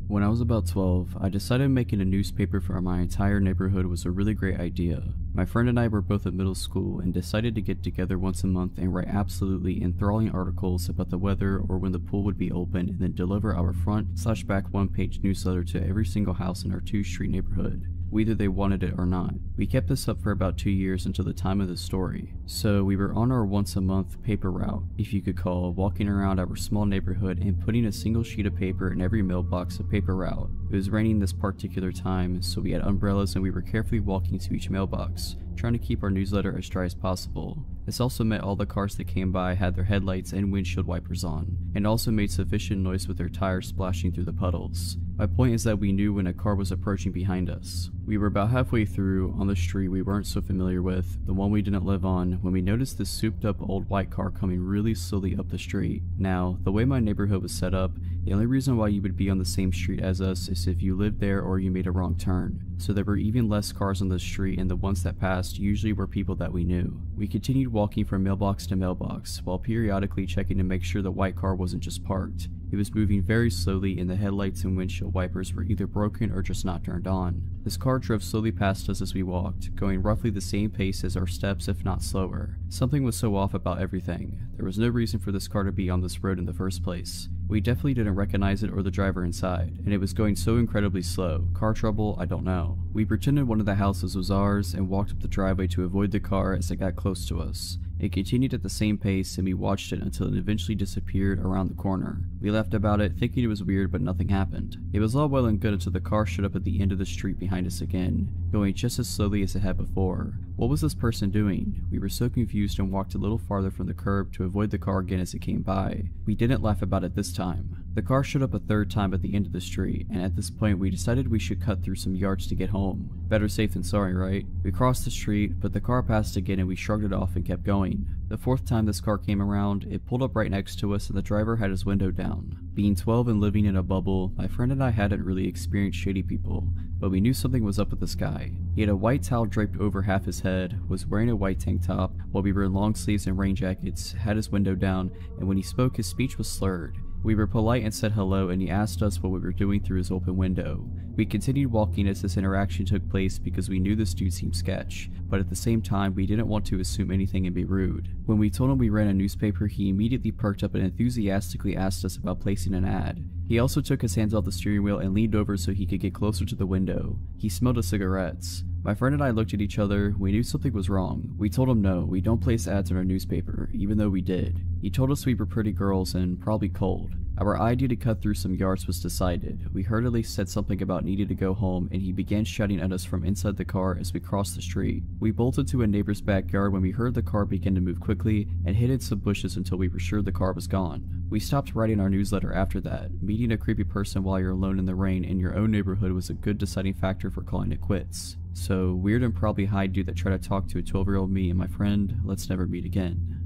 When I was about 12, I decided making a newspaper for my entire neighborhood was a really great idea. My friend and I were both at middle school and decided to get together once a month and write absolutely enthralling articles about the weather or when the pool would be open and then deliver our front slash back one page newsletter to every single house in our two street neighborhood whether they wanted it or not. We kept this up for about two years until the time of the story. So we were on our once a month paper route, if you could call, walking around our small neighborhood and putting a single sheet of paper in every mailbox of paper route. It was raining this particular time, so we had umbrellas and we were carefully walking to each mailbox, trying to keep our newsletter as dry as possible. This also meant all the cars that came by had their headlights and windshield wipers on, and also made sufficient noise with their tires splashing through the puddles. My point is that we knew when a car was approaching behind us. We were about halfway through, on the street we weren't so familiar with, the one we didn't live on, when we noticed this souped up old white car coming really slowly up the street. Now, the way my neighborhood was set up, the only reason why you would be on the same street as us is if you lived there or you made a wrong turn. So there were even less cars on the street and the ones that passed usually were people that we knew. We continued walking from mailbox to mailbox, while periodically checking to make sure the white car wasn't just parked. It was moving very slowly and the headlights and windshield wipers were either broken or just not turned on. This car drove slowly past us as we walked, going roughly the same pace as our steps if not slower. Something was so off about everything. There was no reason for this car to be on this road in the first place. We definitely didn't recognize it or the driver inside, and it was going so incredibly slow. Car trouble? I don't know. We pretended one of the houses was ours and walked up the driveway to avoid the car as it got close to us. It continued at the same pace and we watched it until it eventually disappeared around the corner. We laughed about it, thinking it was weird but nothing happened. It was all well and good until the car showed up at the end of the street behind us again, going just as slowly as it had before. What was this person doing? We were so confused and walked a little farther from the curb to avoid the car again as it came by. We didn't laugh about it this time. The car showed up a third time at the end of the street, and at this point we decided we should cut through some yards to get home. Better safe than sorry, right? We crossed the street, but the car passed again and we shrugged it off and kept going. The fourth time this car came around, it pulled up right next to us and the driver had his window down. Being 12 and living in a bubble, my friend and I hadn't really experienced shady people, but we knew something was up with this guy. He had a white towel draped over half his head, was wearing a white tank top, while we were in long sleeves and rain jackets, had his window down, and when he spoke his speech was slurred. We were polite and said hello and he asked us what we were doing through his open window. We continued walking as this interaction took place because we knew this dude seemed sketch, but at the same time we didn't want to assume anything and be rude. When we told him we ran a newspaper he immediately perked up and enthusiastically asked us about placing an ad. He also took his hands off the steering wheel and leaned over so he could get closer to the window. He smelled of cigarettes. My friend and I looked at each other, we knew something was wrong. We told him no, we don't place ads in our newspaper, even though we did. He told us we were pretty girls and probably cold. Our idea to cut through some yards was decided. We hurriedly said something about needing to go home and he began shouting at us from inside the car as we crossed the street. We bolted to a neighbor's backyard when we heard the car begin to move quickly and hid in some bushes until we were sure the car was gone. We stopped writing our newsletter after that. Meeting a creepy person while you're alone in the rain in your own neighborhood was a good deciding factor for calling it quits. So, weird and probably high dude that tried to talk to a 12 year old me and my friend, let's never meet again.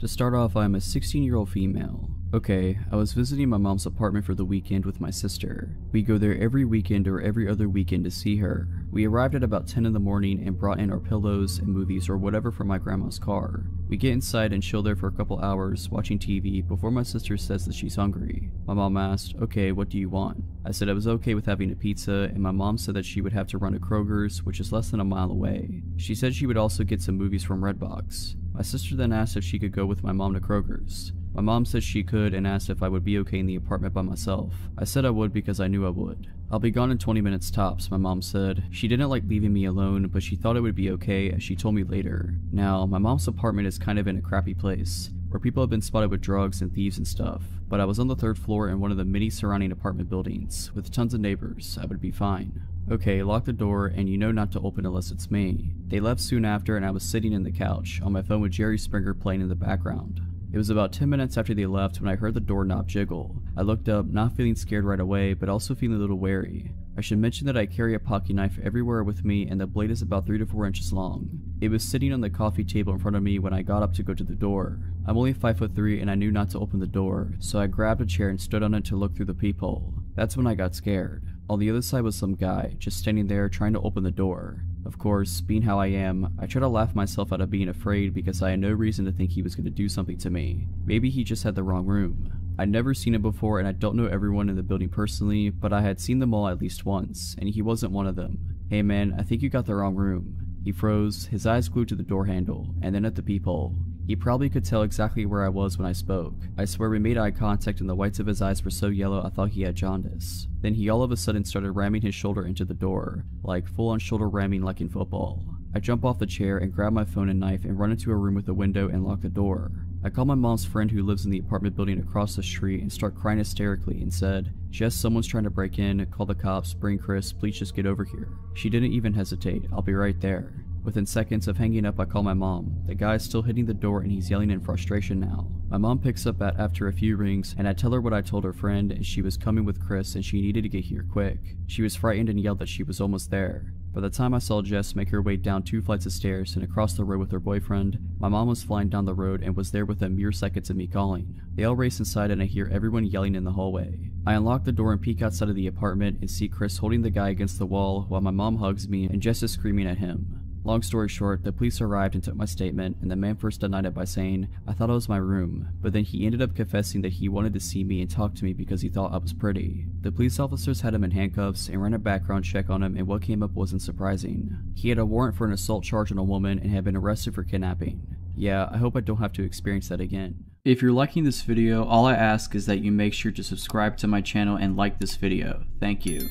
To start off, I am a 16 year old female. Okay, I was visiting my mom's apartment for the weekend with my sister. We go there every weekend or every other weekend to see her. We arrived at about 10 in the morning and brought in our pillows and movies or whatever from my grandma's car. We get inside and chill there for a couple hours watching TV before my sister says that she's hungry. My mom asked, okay, what do you want? I said I was okay with having a pizza and my mom said that she would have to run to Kroger's, which is less than a mile away. She said she would also get some movies from Redbox. My sister then asked if she could go with my mom to Kroger's. My mom said she could and asked if I would be okay in the apartment by myself. I said I would because I knew I would. I'll be gone in 20 minutes tops, my mom said. She didn't like leaving me alone, but she thought it would be okay as she told me later. Now, my mom's apartment is kind of in a crappy place, where people have been spotted with drugs and thieves and stuff, but I was on the third floor in one of the many surrounding apartment buildings, with tons of neighbors, I would be fine. Okay, lock the door, and you know not to open unless it's me. They left soon after, and I was sitting in the couch, on my phone with Jerry Springer playing in the background. It was about 10 minutes after they left when I heard the doorknob jiggle. I looked up, not feeling scared right away, but also feeling a little wary. I should mention that I carry a pocket knife everywhere with me and the blade is about 3 to 4 inches long. It was sitting on the coffee table in front of me when I got up to go to the door. I'm only 5 foot 3 and I knew not to open the door, so I grabbed a chair and stood on it to look through the peephole. That's when I got scared. On the other side was some guy, just standing there trying to open the door. Of course, being how I am, I try to laugh myself out of being afraid because I had no reason to think he was going to do something to me. Maybe he just had the wrong room. I'd never seen him before and I don't know everyone in the building personally, but I had seen them all at least once, and he wasn't one of them. Hey man, I think you got the wrong room. He froze, his eyes glued to the door handle, and then at the peephole. He probably could tell exactly where I was when I spoke. I swear we made eye contact and the whites of his eyes were so yellow I thought he had jaundice. Then he all of a sudden started ramming his shoulder into the door, like full on shoulder ramming like in football. I jump off the chair and grab my phone and knife and run into a room with a window and lock the door. I call my mom's friend who lives in the apartment building across the street and start crying hysterically and said, Jess, someone's trying to break in, call the cops, bring Chris, please just get over here. She didn't even hesitate, I'll be right there. Within seconds of hanging up, I call my mom. The guy is still hitting the door and he's yelling in frustration now. My mom picks up at after a few rings and I tell her what I told her friend and she was coming with Chris and she needed to get here quick. She was frightened and yelled that she was almost there. By the time I saw Jess make her way down two flights of stairs and across the road with her boyfriend, my mom was flying down the road and was there within mere seconds of me calling. They all race inside and I hear everyone yelling in the hallway. I unlock the door and peek outside of the apartment and see Chris holding the guy against the wall while my mom hugs me and Jess is screaming at him. Long story short, the police arrived and took my statement, and the man first denied it by saying, I thought it was my room, but then he ended up confessing that he wanted to see me and talk to me because he thought I was pretty. The police officers had him in handcuffs and ran a background check on him and what came up wasn't surprising. He had a warrant for an assault charge on a woman and had been arrested for kidnapping. Yeah, I hope I don't have to experience that again. If you're liking this video, all I ask is that you make sure to subscribe to my channel and like this video. Thank you.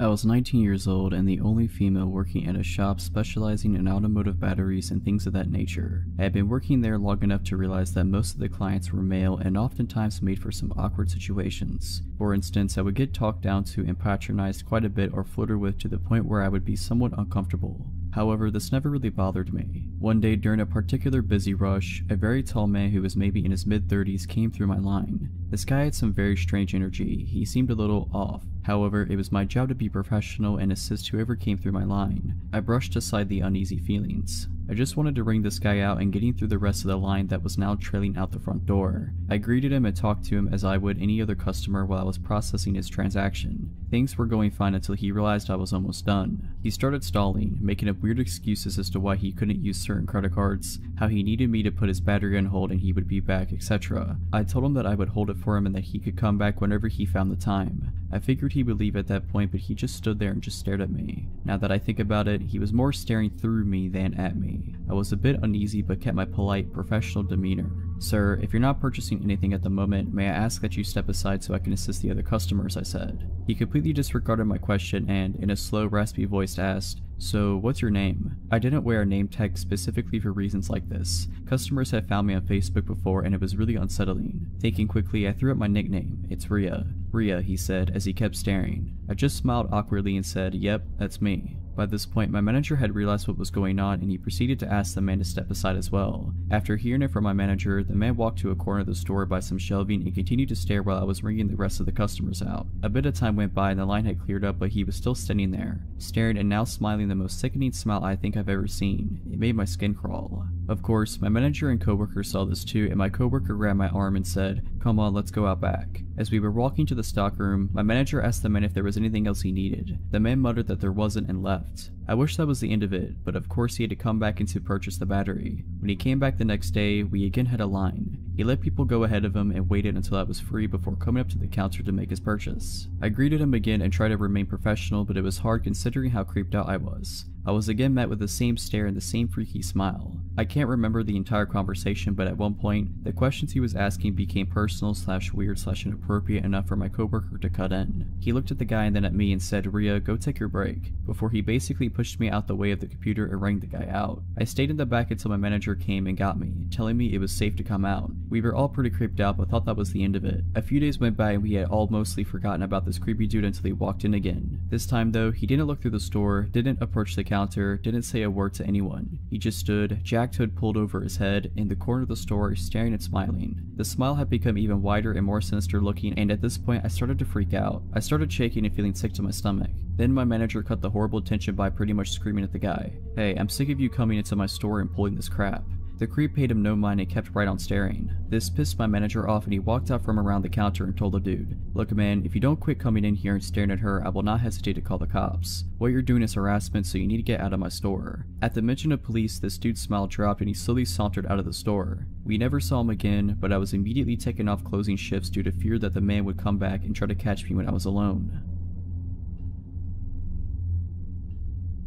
I was 19 years old and the only female working at a shop specializing in automotive batteries and things of that nature. I had been working there long enough to realize that most of the clients were male and oftentimes made for some awkward situations. For instance, I would get talked down to and patronized quite a bit or flirted with to the point where I would be somewhat uncomfortable. However, this never really bothered me. One day during a particular busy rush, a very tall man who was maybe in his mid-30s came through my line. This guy had some very strange energy, he seemed a little off. However, it was my job to be professional and assist whoever came through my line. I brushed aside the uneasy feelings. I just wanted to ring this guy out and getting through the rest of the line that was now trailing out the front door. I greeted him and talked to him as I would any other customer while I was processing his transaction. Things were going fine until he realized I was almost done. He started stalling, making up weird excuses as to why he couldn't use certain credit cards, how he needed me to put his battery on hold and he would be back, etc. I told him that I would hold it for him and that he could come back whenever he found the time. I figured he would leave at that point but he just stood there and just stared at me. Now that I think about it, he was more staring through me than at me. I was a bit uneasy but kept my polite, professional demeanor. Sir, if you're not purchasing anything at the moment, may I ask that you step aside so I can assist the other customers, I said. He completely disregarded my question and, in a slow, raspy voice, asked, so, what's your name? I didn't wear a name tag specifically for reasons like this. Customers had found me on Facebook before and it was really unsettling. Thinking quickly, I threw up my nickname. It's Ria. Ria, he said as he kept staring. I just smiled awkwardly and said, yep, that's me. By this point, my manager had realized what was going on and he proceeded to ask the man to step aside as well. After hearing it from my manager, the man walked to a corner of the store by some shelving and continued to stare while I was ringing the rest of the customers out. A bit of time went by and the line had cleared up but he was still standing there, staring and now smiling the most sickening smile I think I've ever seen. It made my skin crawl. Of course, my manager and coworker saw this too and my coworker grabbed my arm and said, come on let's go out back. As we were walking to the stockroom, my manager asked the man if there was anything else he needed. The man muttered that there wasn't and left. I wish that was the end of it, but of course he had to come back in to purchase the battery. When he came back the next day, we again had a line. He let people go ahead of him and waited until I was free before coming up to the counter to make his purchase. I greeted him again and tried to remain professional, but it was hard considering how creeped out I was. I was again met with the same stare and the same freaky smile. I can't remember the entire conversation, but at one point, the questions he was asking became personal slash weird slash inappropriate enough for my coworker to cut in. He looked at the guy and then at me and said, Ria, go take your break, before he basically pushed me out the way of the computer and rang the guy out. I stayed in the back until my manager came and got me, telling me it was safe to come out. We were all pretty creeped out but thought that was the end of it. A few days went by and we had all mostly forgotten about this creepy dude until he walked in again. This time though, he didn't look through the store, didn't approach the counter, didn't say a word to anyone. He just stood, jacked hood pulled over his head, in the corner of the store, staring and smiling. The smile had become even wider and more sinister looking and at this point I started to freak out. I started shaking and feeling sick to my stomach. Then my manager cut the horrible tension by pretty much screaming at the guy, Hey, I'm sick of you coming into my store and pulling this crap. The creep paid him no mind and kept right on staring. This pissed my manager off and he walked out from around the counter and told the dude, Look man, if you don't quit coming in here and staring at her, I will not hesitate to call the cops. What you're doing is harassment so you need to get out of my store. At the mention of police, this dude's smile dropped and he slowly sauntered out of the store. We never saw him again, but I was immediately taken off closing shifts due to fear that the man would come back and try to catch me when I was alone.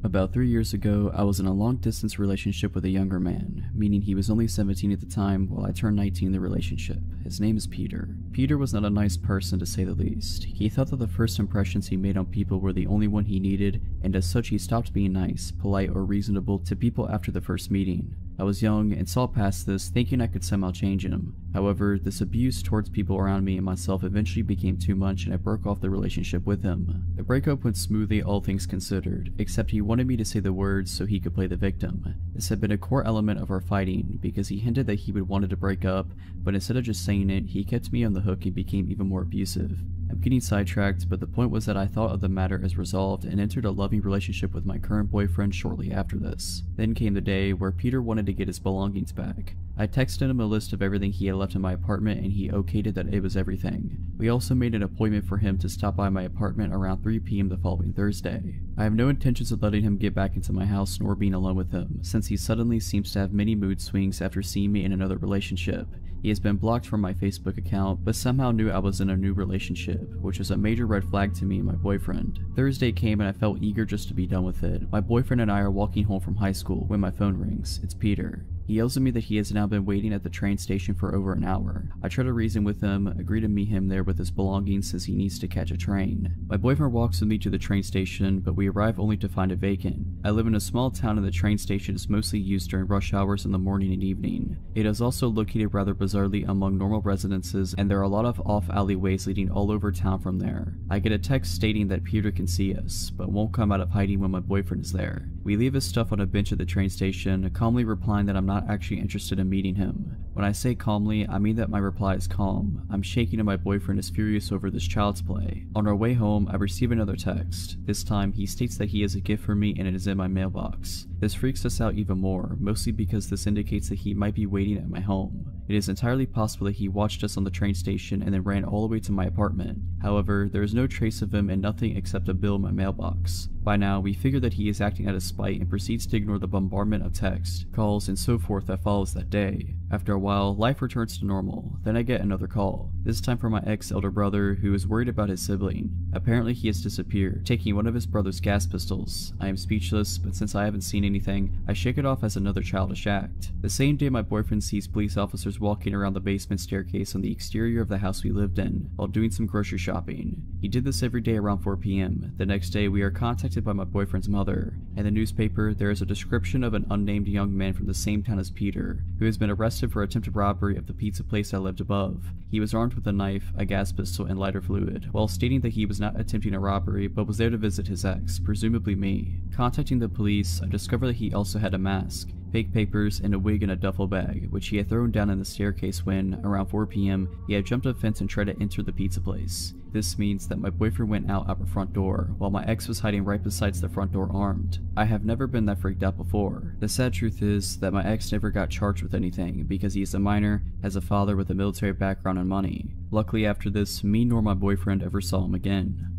About three years ago, I was in a long distance relationship with a younger man, meaning he was only 17 at the time while I turned 19 in the relationship. His name is Peter. Peter was not a nice person to say the least. He thought that the first impressions he made on people were the only one he needed, and as such he stopped being nice, polite, or reasonable to people after the first meeting. I was young and saw past this, thinking I could somehow change him. However, this abuse towards people around me and myself eventually became too much and I broke off the relationship with him. The breakup went smoothly all things considered, except he wanted me to say the words so he could play the victim. This had been a core element of our fighting because he hinted that he would wanted to break up, but instead of just saying it, he kept me on the hook and became even more abusive. I'm getting sidetracked, but the point was that I thought of the matter as resolved and entered a loving relationship with my current boyfriend shortly after this. Then came the day where Peter wanted to get his belongings back. I texted him a list of everything he had left in my apartment and he okayed that it was everything. We also made an appointment for him to stop by my apartment around 3 p.m. the following Thursday. I have no intentions of letting him get back into my house nor being alone with him, since he suddenly seems to have many mood swings after seeing me in another relationship. He has been blocked from my Facebook account, but somehow knew I was in a new relationship, which was a major red flag to me and my boyfriend. Thursday came and I felt eager just to be done with it. My boyfriend and I are walking home from high school when my phone rings. It's Peter. He yells at me that he has now been waiting at the train station for over an hour. I try to reason with him, agree to meet him there with his belongings since he needs to catch a train. My boyfriend walks with me to the train station, but we arrive only to find it vacant. I live in a small town and the train station is mostly used during rush hours in the morning and evening. It is also located rather bizarrely among normal residences and there are a lot of off alleyways leading all over town from there. I get a text stating that Peter can see us, but won't come out of hiding when my boyfriend is there. We leave his stuff on a bench at the train station, calmly replying that I'm not not actually interested in meeting him. When I say calmly, I mean that my reply is calm. I'm shaking and my boyfriend is furious over this child's play. On our way home, I receive another text. This time, he states that he has a gift for me and it is in my mailbox. This freaks us out even more, mostly because this indicates that he might be waiting at my home. It is entirely possible that he watched us on the train station and then ran all the way to my apartment. However, there is no trace of him and nothing except a bill in my mailbox. By now, we figure that he is acting out of spite and proceeds to ignore the bombardment of text, calls, and so forth that follows that day. After a while, life returns to normal. Then I get another call, this time from my ex-elder brother who is worried about his sibling. Apparently he has disappeared, taking one of his brother's gas pistols. I am speechless, but since I haven't seen anything, I shake it off as another childish act. The same day my boyfriend sees police officers walking around the basement staircase on the exterior of the house we lived in, while doing some grocery shopping. He did this every day around 4 p.m. The next day we are contacted by my boyfriend's mother. In the newspaper, there is a description of an unnamed young man from the same town as Peter, who has been arrested for attempted robbery of the pizza place I lived above. He was armed with a knife, a gas pistol, and lighter fluid, while stating that he was not attempting a robbery but was there to visit his ex, presumably me. Contacting the police, I discovered that he also had a mask, fake papers, and a wig in a duffel bag, which he had thrown down in the staircase when, around 4 p.m., he had jumped a fence and tried to enter the pizza place. This means that my boyfriend went out our front door, while my ex was hiding right beside the front door armed. I have never been that freaked out before. The sad truth is that my ex never got charged with anything because he is a minor, has a father with a military background and money. Luckily after this, me nor my boyfriend ever saw him again.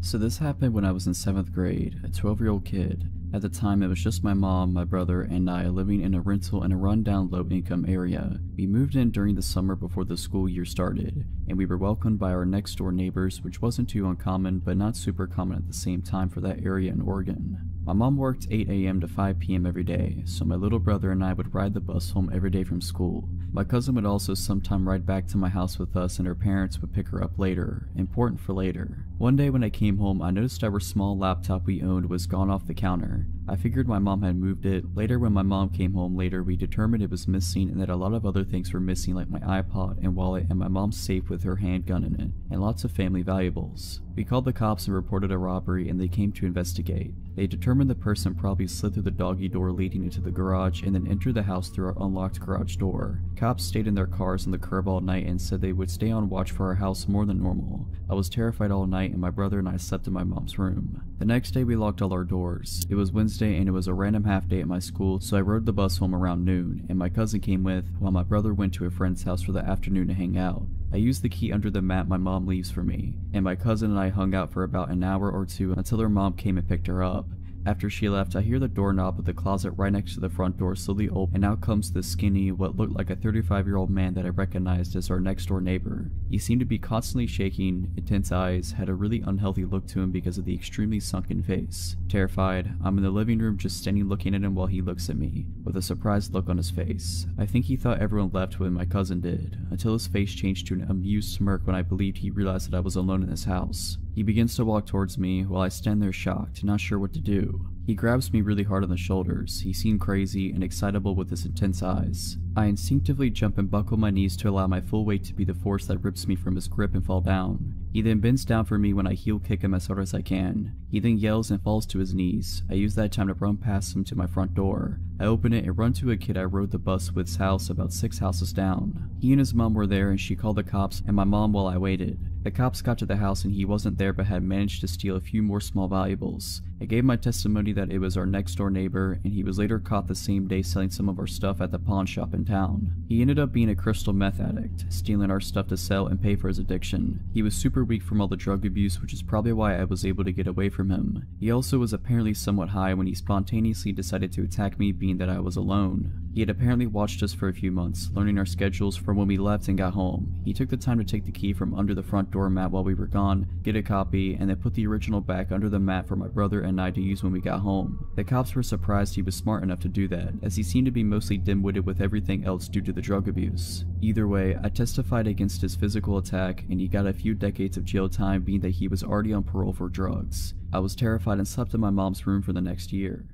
So this happened when I was in 7th grade, a 12 year old kid. At the time, it was just my mom, my brother, and I living in a rental in a rundown low income area. We moved in during the summer before the school year started, and we were welcomed by our next door neighbors, which wasn't too uncommon, but not super common at the same time for that area in Oregon. My mom worked 8 a.m. to 5 p.m. every day, so my little brother and I would ride the bus home every day from school. My cousin would also sometime ride back to my house with us and her parents would pick her up later, important for later. One day when I came home, I noticed our small laptop we owned was gone off the counter. I figured my mom had moved it. Later when my mom came home later, we determined it was missing and that a lot of other things were missing like my iPod and wallet and my mom's safe with her handgun in it, and lots of family valuables. We called the cops and reported a robbery and they came to investigate. They determined the person probably slid through the doggy door leading into the garage and then entered the house through our unlocked garage door. Cops stayed in their cars on the curb all night and said they would stay on watch for our house more than normal. I was terrified all night and my brother and I slept in my mom's room. The next day we locked all our doors. It was Wednesday and it was a random half day at my school so I rode the bus home around noon and my cousin came with while my brother went to a friend's house for the afternoon to hang out. I used the key under the mat my mom leaves for me, and my cousin and I hung out for about an hour or two until her mom came and picked her up. After she left, I hear the doorknob of the closet right next to the front door slowly open, and out comes this skinny, what looked like a 35 year old man that I recognized as our next door neighbor. He seemed to be constantly shaking, intense eyes, had a really unhealthy look to him because of the extremely sunken face. Terrified, I'm in the living room just standing looking at him while he looks at me, with a surprised look on his face. I think he thought everyone left when my cousin did, until his face changed to an amused smirk when I believed he realized that I was alone in his house. He begins to walk towards me while I stand there shocked, not sure what to do. He grabs me really hard on the shoulders. He seemed crazy and excitable with his intense eyes. I instinctively jump and buckle my knees to allow my full weight to be the force that rips me from his grip and fall down. He then bends down for me when I heel kick him as hard as I can. He then yells and falls to his knees. I use that time to run past him to my front door. I open it and run to a kid I rode the bus with's house about six houses down. He and his mom were there and she called the cops and my mom while I waited. The cops got to the house and he wasn't there but had managed to steal a few more small valuables. I gave my testimony that it was our next door neighbor and he was later caught the same day selling some of our stuff at the pawn shop in town. He ended up being a crystal meth addict, stealing our stuff to sell and pay for his addiction. He was super weak from all the drug abuse which is probably why I was able to get away from him. He also was apparently somewhat high when he spontaneously decided to attack me being that I was alone. He had apparently watched us for a few months, learning our schedules from when we left and got home. He took the time to take the key from under the front door mat while we were gone, get a copy, and then put the original back under the mat for my brother and I to use when we got home. The cops were surprised he was smart enough to do that, as he seemed to be mostly dim-witted with everything else due to the drug abuse. Either way, I testified against his physical attack, and he got a few decades of jail time being that he was already on parole for drugs. I was terrified and slept in my mom's room for the next year.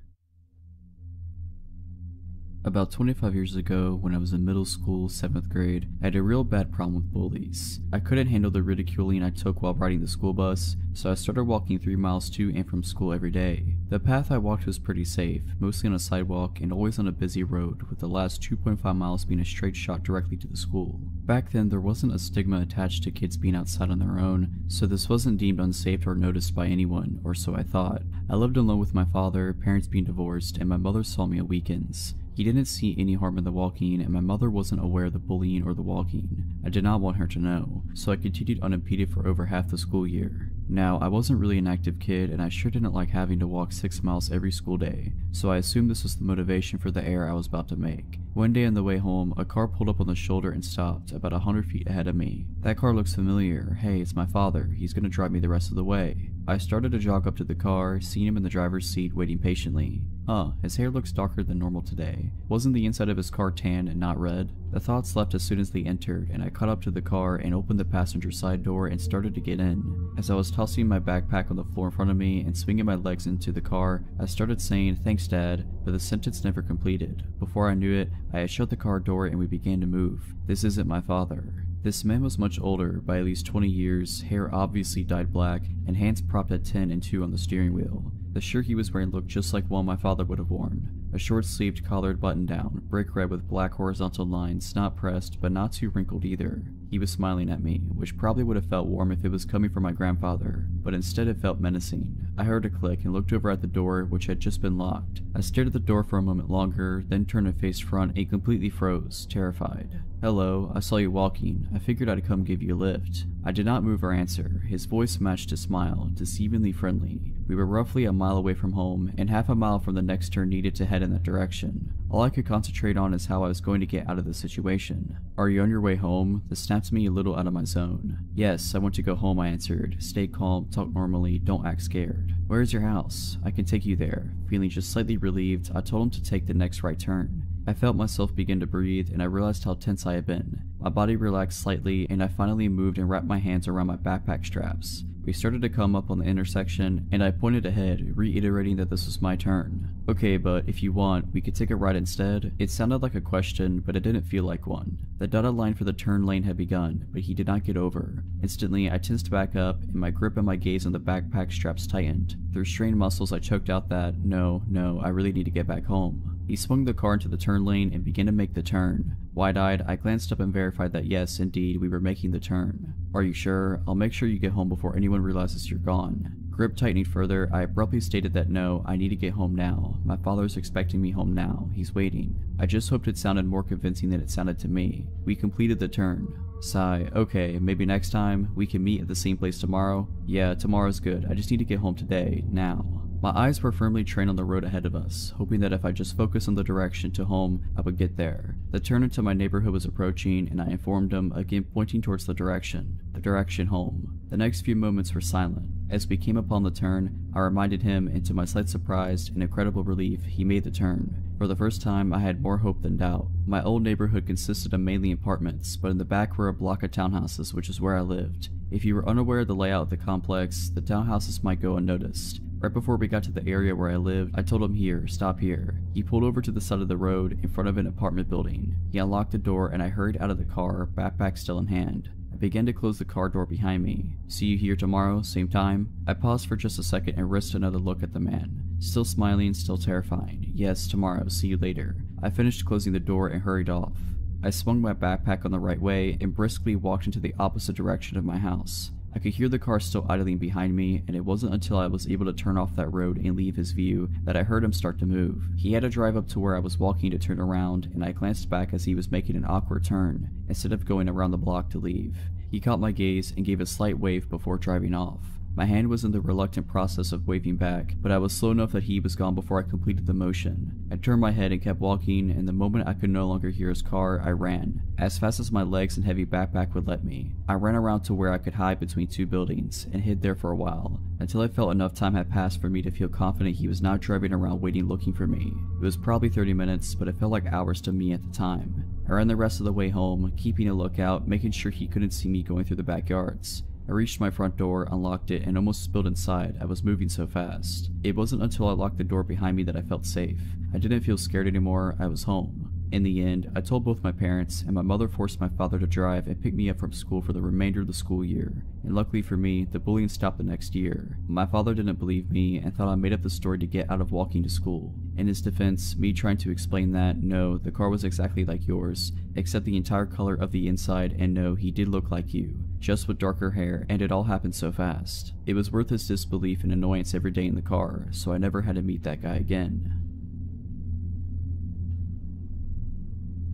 About 25 years ago, when I was in middle school, 7th grade, I had a real bad problem with bullies. I couldn't handle the ridiculing I took while riding the school bus, so I started walking 3 miles to and from school every day. The path I walked was pretty safe, mostly on a sidewalk and always on a busy road, with the last 2.5 miles being a straight shot directly to the school. Back then, there wasn't a stigma attached to kids being outside on their own, so this wasn't deemed unsafe or noticed by anyone, or so I thought. I lived alone with my father, parents being divorced, and my mother saw me at weekends. He didn't see any harm in the walking, and my mother wasn't aware of the bullying or the walking. I did not want her to know, so I continued unimpeded for over half the school year. Now, I wasn't really an active kid, and I sure didn't like having to walk 6 miles every school day, so I assumed this was the motivation for the error I was about to make. One day on the way home, a car pulled up on the shoulder and stopped, about a hundred feet ahead of me. That car looks familiar. Hey, it's my father. He's gonna drive me the rest of the way. I started to jog up to the car, seeing him in the driver's seat waiting patiently. Huh, his hair looks darker than normal today. Wasn't the inside of his car tan and not red? The thoughts left as soon as they entered, and I caught up to the car and opened the passenger side door and started to get in. As I was tossing my backpack on the floor in front of me and swinging my legs into the car, I started saying, thanks dad, but the sentence never completed. Before I knew it, I had shut the car door and we began to move. This isn't my father. This man was much older, by at least 20 years, hair obviously dyed black, and hands propped at 10 and 2 on the steering wheel. The shirt he was wearing looked just like one my father would have worn. A short-sleeved collared button-down, brick red with black horizontal lines, not pressed, but not too wrinkled either. He was smiling at me, which probably would have felt warm if it was coming from my grandfather, but instead it felt menacing. I heard a click and looked over at the door, which had just been locked. I stared at the door for a moment longer, then turned and faced front and completely froze, terrified. Hello, I saw you walking. I figured I'd come give you a lift. I did not move or answer. His voice matched his smile, deceivingly friendly. We were roughly a mile away from home, and half a mile from the next turn needed to head in that direction. All I could concentrate on is how I was going to get out of the situation. Are you on your way home? This snapped me a little out of my zone. Yes, I want to go home, I answered. Stay calm, talk normally, don't act scared. Where is your house? I can take you there. Feeling just slightly relieved, I told him to take the next right turn. I felt myself begin to breathe and I realized how tense I had been. My body relaxed slightly and I finally moved and wrapped my hands around my backpack straps. We started to come up on the intersection and I pointed ahead, reiterating that this was my turn. Okay, but if you want, we could take a ride instead. It sounded like a question, but it didn't feel like one. The dotted line for the turn lane had begun, but he did not get over. Instantly, I tensed back up and my grip and my gaze on the backpack straps tightened. Through strained muscles, I choked out that, no, no, I really need to get back home. He swung the car into the turn lane and began to make the turn. Wide-eyed, I glanced up and verified that yes, indeed, we were making the turn. Are you sure? I'll make sure you get home before anyone realizes you're gone. Grip tightening further, I abruptly stated that no, I need to get home now. My father's expecting me home now. He's waiting. I just hoped it sounded more convincing than it sounded to me. We completed the turn. Sigh, okay, maybe next time, we can meet at the same place tomorrow? Yeah, tomorrow's good. I just need to get home today, now. My eyes were firmly trained on the road ahead of us, hoping that if I just focused on the direction to home, I would get there. The turn into my neighborhood was approaching, and I informed him, again pointing towards the direction, the direction home. The next few moments were silent. As we came upon the turn, I reminded him, and to my slight surprise and incredible relief, he made the turn. For the first time, I had more hope than doubt. My old neighborhood consisted of mainly apartments, but in the back were a block of townhouses, which is where I lived. If you were unaware of the layout of the complex, the townhouses might go unnoticed. Right before we got to the area where I lived, I told him here, stop here. He pulled over to the side of the road in front of an apartment building. He unlocked the door and I hurried out of the car, backpack still in hand. I began to close the car door behind me. See you here tomorrow, same time? I paused for just a second and risked another look at the man. Still smiling, still terrifying. Yes, tomorrow, see you later. I finished closing the door and hurried off. I swung my backpack on the right way and briskly walked into the opposite direction of my house. I could hear the car still idling behind me, and it wasn't until I was able to turn off that road and leave his view that I heard him start to move. He had to drive up to where I was walking to turn around, and I glanced back as he was making an awkward turn, instead of going around the block to leave. He caught my gaze and gave a slight wave before driving off. My hand was in the reluctant process of waving back, but I was slow enough that he was gone before I completed the motion. I turned my head and kept walking, and the moment I could no longer hear his car, I ran, as fast as my legs and heavy backpack would let me. I ran around to where I could hide between two buildings, and hid there for a while, until I felt enough time had passed for me to feel confident he was not driving around waiting looking for me. It was probably 30 minutes, but it felt like hours to me at the time. I ran the rest of the way home, keeping a lookout, making sure he couldn't see me going through the backyards. I reached my front door, unlocked it, and almost spilled inside. I was moving so fast. It wasn't until I locked the door behind me that I felt safe. I didn't feel scared anymore, I was home. In the end, I told both my parents, and my mother forced my father to drive and pick me up from school for the remainder of the school year. And luckily for me, the bullying stopped the next year. My father didn't believe me and thought I made up the story to get out of walking to school. In his defense, me trying to explain that, no, the car was exactly like yours, except the entire color of the inside, and no, he did look like you, just with darker hair, and it all happened so fast. It was worth his disbelief and annoyance every day in the car, so I never had to meet that guy again.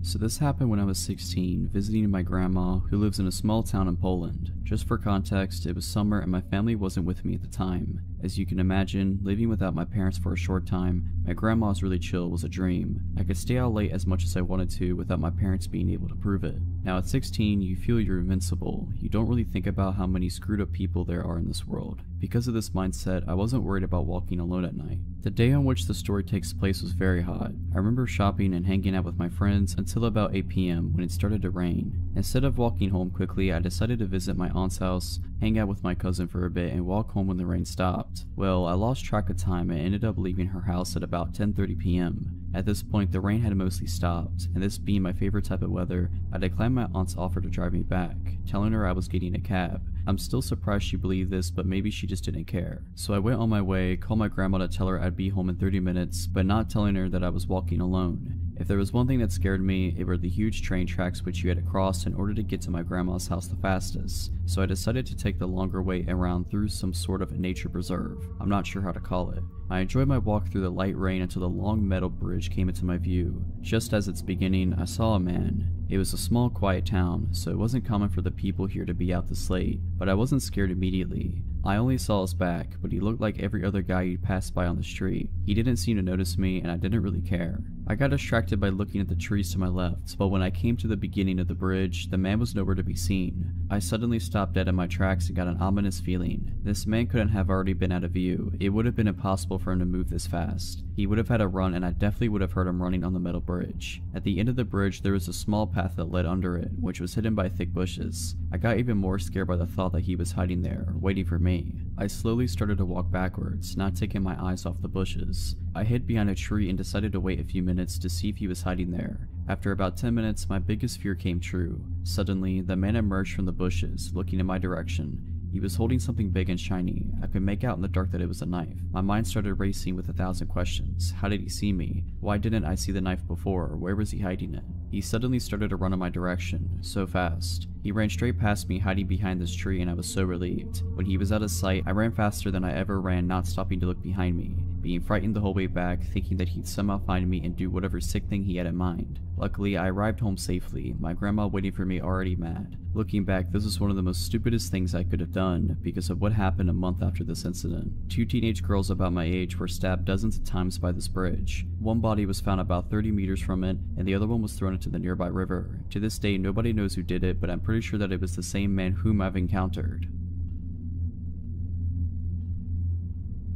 So this happened when I was 16, visiting my grandma, who lives in a small town in Poland. Just for context, it was summer and my family wasn't with me at the time. As you can imagine, living without my parents for a short time, my grandma's really chill was a dream. I could stay out late as much as I wanted to without my parents being able to prove it. Now at 16, you feel you're invincible. You don't really think about how many screwed up people there are in this world. Because of this mindset, I wasn't worried about walking alone at night. The day on which the story takes place was very hot. I remember shopping and hanging out with my friends until about 8 p.m. when it started to rain. Instead of walking home quickly, I decided to visit my aunt's house, hang out with my cousin for a bit, and walk home when the rain stopped. Well, I lost track of time and ended up leaving her house at about 10.30 p.m. At this point, the rain had mostly stopped, and this being my favorite type of weather, I declined my aunt's offer to drive me back, telling her I was getting a cab. I'm still surprised she believed this, but maybe she just didn't care. So I went on my way, called my grandma to tell her I'd be home in 30 minutes, but not telling her that I was walking alone. If there was one thing that scared me, it were the huge train tracks which you had to cross in order to get to my grandma's house the fastest, so I decided to take the longer way around through some sort of nature preserve. I'm not sure how to call it. I enjoyed my walk through the light rain until the long metal bridge came into my view. Just as its beginning, I saw a man. It was a small quiet town, so it wasn't common for the people here to be out this late, but I wasn't scared immediately. I only saw his back, but he looked like every other guy you'd pass by on the street. He didn't seem to notice me, and I didn't really care. I got distracted by looking at the trees to my left, but when I came to the beginning of the bridge, the man was nowhere to be seen. I suddenly stopped dead in my tracks and got an ominous feeling. This man couldn't have already been out of view. It would have been impossible for him to move this fast. He would have had a run and I definitely would have heard him running on the metal bridge. At the end of the bridge there was a small path that led under it, which was hidden by thick bushes. I got even more scared by the thought that he was hiding there, waiting for me. I slowly started to walk backwards, not taking my eyes off the bushes. I hid behind a tree and decided to wait a few minutes to see if he was hiding there. After about 10 minutes, my biggest fear came true. Suddenly, the man emerged from the bushes, looking in my direction. He was holding something big and shiny. I could make out in the dark that it was a knife. My mind started racing with a thousand questions. How did he see me? Why didn't I see the knife before? Where was he hiding it? He suddenly started to run in my direction, so fast. He ran straight past me, hiding behind this tree, and I was so relieved. When he was out of sight, I ran faster than I ever ran, not stopping to look behind me. Being frightened the whole way back, thinking that he'd somehow find me and do whatever sick thing he had in mind. Luckily, I arrived home safely, my grandma waiting for me already mad. Looking back, this was one of the most stupidest things I could have done because of what happened a month after this incident. Two teenage girls about my age were stabbed dozens of times by this bridge. One body was found about 30 meters from it, and the other one was thrown into the nearby river. To this day, nobody knows who did it, but I'm pretty sure that it was the same man whom I've encountered.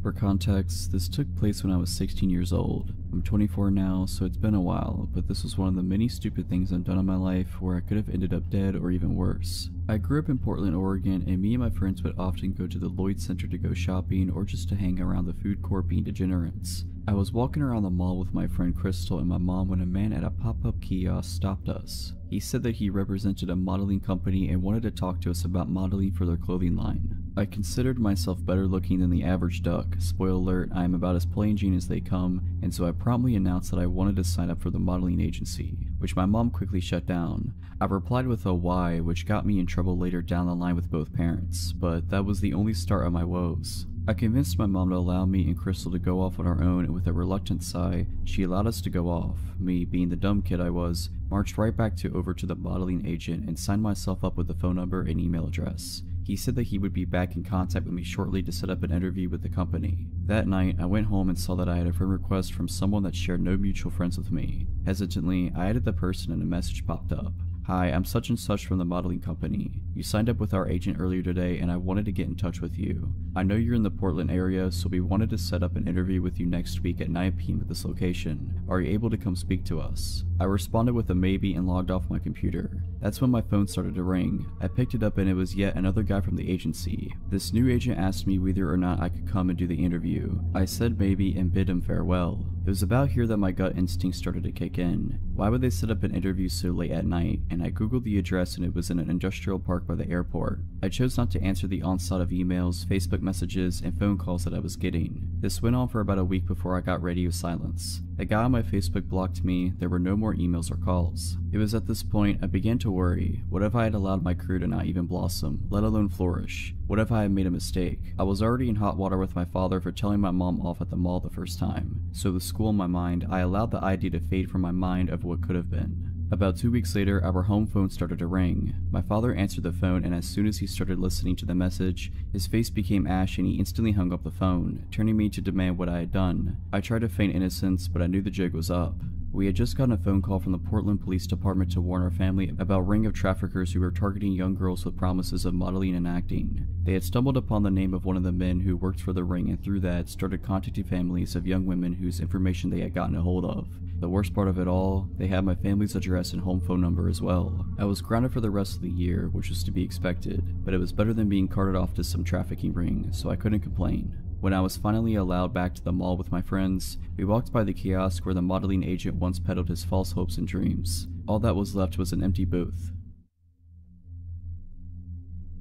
For context, this took place when I was 16 years old. I'm 24 now, so it's been a while, but this was one of the many stupid things I've done in my life where I could have ended up dead or even worse. I grew up in Portland, Oregon, and me and my friends would often go to the Lloyd Center to go shopping or just to hang around the food court being degenerates. I was walking around the mall with my friend Crystal and my mom when a man at a pop-up kiosk stopped us. He said that he represented a modeling company and wanted to talk to us about modeling for their clothing line. I considered myself better looking than the average duck. Spoiler alert, I am about as plain Jane as they come, and so I promptly announced that I wanted to sign up for the modeling agency, which my mom quickly shut down. I replied with a why, which got me in trouble later down the line with both parents, but that was the only start of my woes. I convinced my mom to allow me and Crystal to go off on our own, and with a reluctant sigh, she allowed us to go off. Me, being the dumb kid I was, marched right back to over to the modeling agent and signed myself up with a phone number and email address. He said that he would be back in contact with me shortly to set up an interview with the company. That night, I went home and saw that I had a friend request from someone that shared no mutual friends with me. Hesitantly, I added the person and a message popped up. Hi, I'm such and such from the modeling company. You signed up with our agent earlier today and I wanted to get in touch with you. I know you're in the Portland area, so we wanted to set up an interview with you next week at 9 p.m. at this location. Are you able to come speak to us? I responded with a maybe and logged off my computer. That's when my phone started to ring. I picked it up and it was yet another guy from the agency. This new agent asked me whether or not I could come and do the interview. I said maybe and bid him farewell. It was about here that my gut instinct started to kick in. Why would they set up an interview so late at night? And I googled the address and it was in an industrial park by the airport. I chose not to answer the onslaught of emails, Facebook messages, and phone calls that I was getting. This went on for about a week before I got radio silence. A guy on my Facebook blocked me, there were no more emails or calls. It was at this point I began to worry, what if I had allowed my career to not even blossom, let alone flourish? What if I had made a mistake? I was already in hot water with my father for telling my mom off at the mall the first time, so with school in my mind, I allowed the idea to fade from my mind of what could have been. About two weeks later, our home phone started to ring. My father answered the phone, and as soon as he started listening to the message, his face became ash and he instantly hung up the phone, turning me to demand what I had done. I tried to feign innocence, but I knew the jig was up. We had just gotten a phone call from the Portland Police Department to warn our family about a ring of traffickers who were targeting young girls with promises of modeling and acting. They had stumbled upon the name of one of the men who worked for the ring and through that started contacting families of young women whose information they had gotten a hold of. The worst part of it all, they had my family's address and home phone number as well. I was grounded for the rest of the year, which was to be expected, but it was better than being carted off to some trafficking ring, so I couldn't complain. When I was finally allowed back to the mall with my friends, we walked by the kiosk where the modeling agent once peddled his false hopes and dreams. All that was left was an empty booth.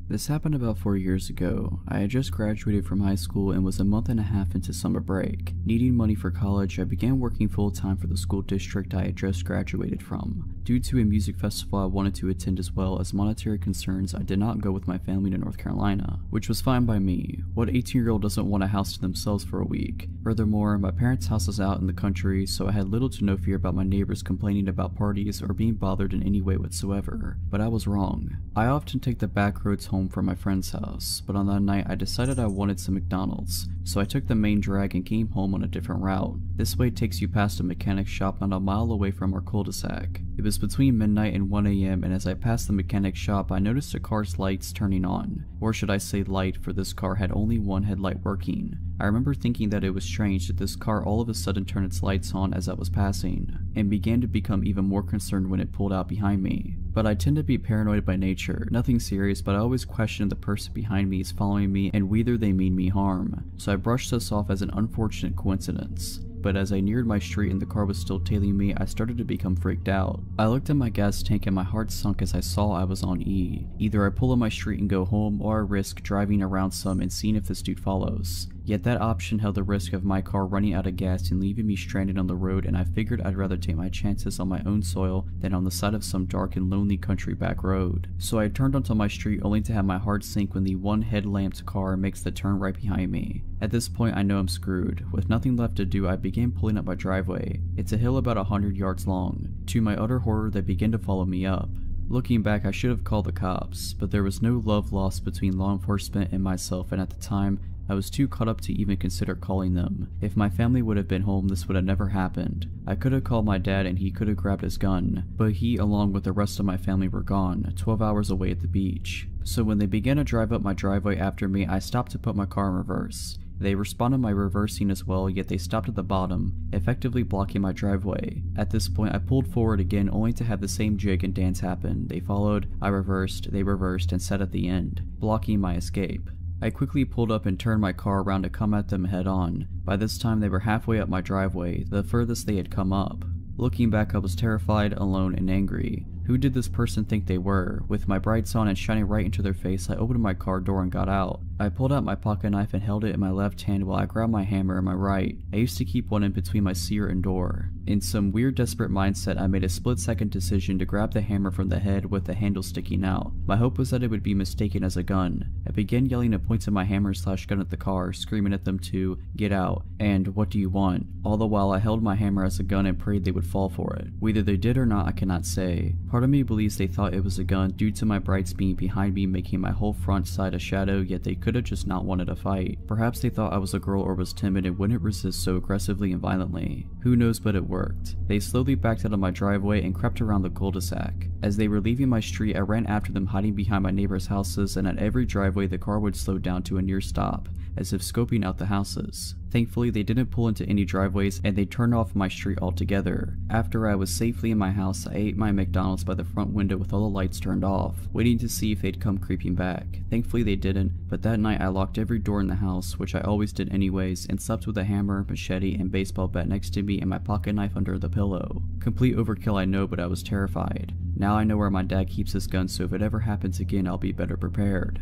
This happened about four years ago. I had just graduated from high school and was a month and a half into summer break. Needing money for college, I began working full time for the school district I had just graduated from. Due to a music festival I wanted to attend as well as monetary concerns, I did not go with my family to North Carolina, which was fine by me. What 18 year old doesn't want a house to themselves for a week? Furthermore, my parents' house is out in the country, so I had little to no fear about my neighbors complaining about parties or being bothered in any way whatsoever. But I was wrong. I often take the back roads home from my friend's house, but on that night I decided I wanted some McDonald's, so I took the main drag and came home on a different route. This way takes you past a mechanic shop not a mile away from our cul-de-sac. It was between midnight and 1am and as I passed the mechanic shop I noticed the car's lights turning on, or should I say light for this car had only one headlight working. I remember thinking that it was strange that this car all of a sudden turned its lights on as I was passing, and began to become even more concerned when it pulled out behind me. But I tend to be paranoid by nature, nothing serious, but I always question if the person behind me is following me and whether they mean me harm, so I brushed this off as an unfortunate coincidence but as I neared my street and the car was still tailing me, I started to become freaked out. I looked at my gas tank and my heart sunk as I saw I was on E. Either I pull up my street and go home, or I risk driving around some and seeing if this dude follows. Yet that option held the risk of my car running out of gas and leaving me stranded on the road and I figured I'd rather take my chances on my own soil than on the side of some dark and lonely country back road. So I turned onto my street only to have my heart sink when the one headlamped car makes the turn right behind me. At this point, I know I'm screwed. With nothing left to do, I begin pulling up my driveway. It's a hill about a hundred yards long. To my utter horror, they begin to follow me up. Looking back, I should have called the cops, but there was no love lost between law enforcement and myself, and at the time, I was too caught up to even consider calling them. If my family would have been home, this would have never happened. I could have called my dad and he could have grabbed his gun, but he, along with the rest of my family, were gone, 12 hours away at the beach. So when they began to drive up my driveway after me, I stopped to put my car in reverse. They responded my reversing as well, yet they stopped at the bottom, effectively blocking my driveway. At this point, I pulled forward again only to have the same jig and dance happen. They followed, I reversed, they reversed, and set at the end, blocking my escape. I quickly pulled up and turned my car around to come at them head on. By this time they were halfway up my driveway, the furthest they had come up. Looking back I was terrified, alone, and angry. Who did this person think they were? With my brights on and shining right into their face, I opened my car door and got out. I pulled out my pocket knife and held it in my left hand while I grabbed my hammer in my right. I used to keep one in between my sear and door. In some weird desperate mindset, I made a split second decision to grab the hammer from the head with the handle sticking out. My hope was that it would be mistaken as a gun. I began yelling at points of my hammer slash gun at the car, screaming at them to get out and what do you want? All the while I held my hammer as a gun and prayed they would fall for it. Whether they did or not I cannot say. Part of me believes they thought it was a gun due to my brights being behind me making my whole front side a shadow yet they could have just not wanted a fight. Perhaps they thought I was a girl or was timid and wouldn't resist so aggressively and violently. Who knows but it worked. They slowly backed out of my driveway and crept around the cul-de-sac. As they were leaving my street I ran after them hiding behind my neighbors' houses and at every driveway the car would slow down to a near stop, as if scoping out the houses. Thankfully, they didn't pull into any driveways and they turned off my street altogether. After I was safely in my house, I ate my McDonald's by the front window with all the lights turned off, waiting to see if they'd come creeping back. Thankfully, they didn't, but that night I locked every door in the house, which I always did anyways, and slept with a hammer, machete, and baseball bat next to me and my pocket knife under the pillow. Complete overkill I know, but I was terrified. Now I know where my dad keeps his gun, so if it ever happens again, I'll be better prepared.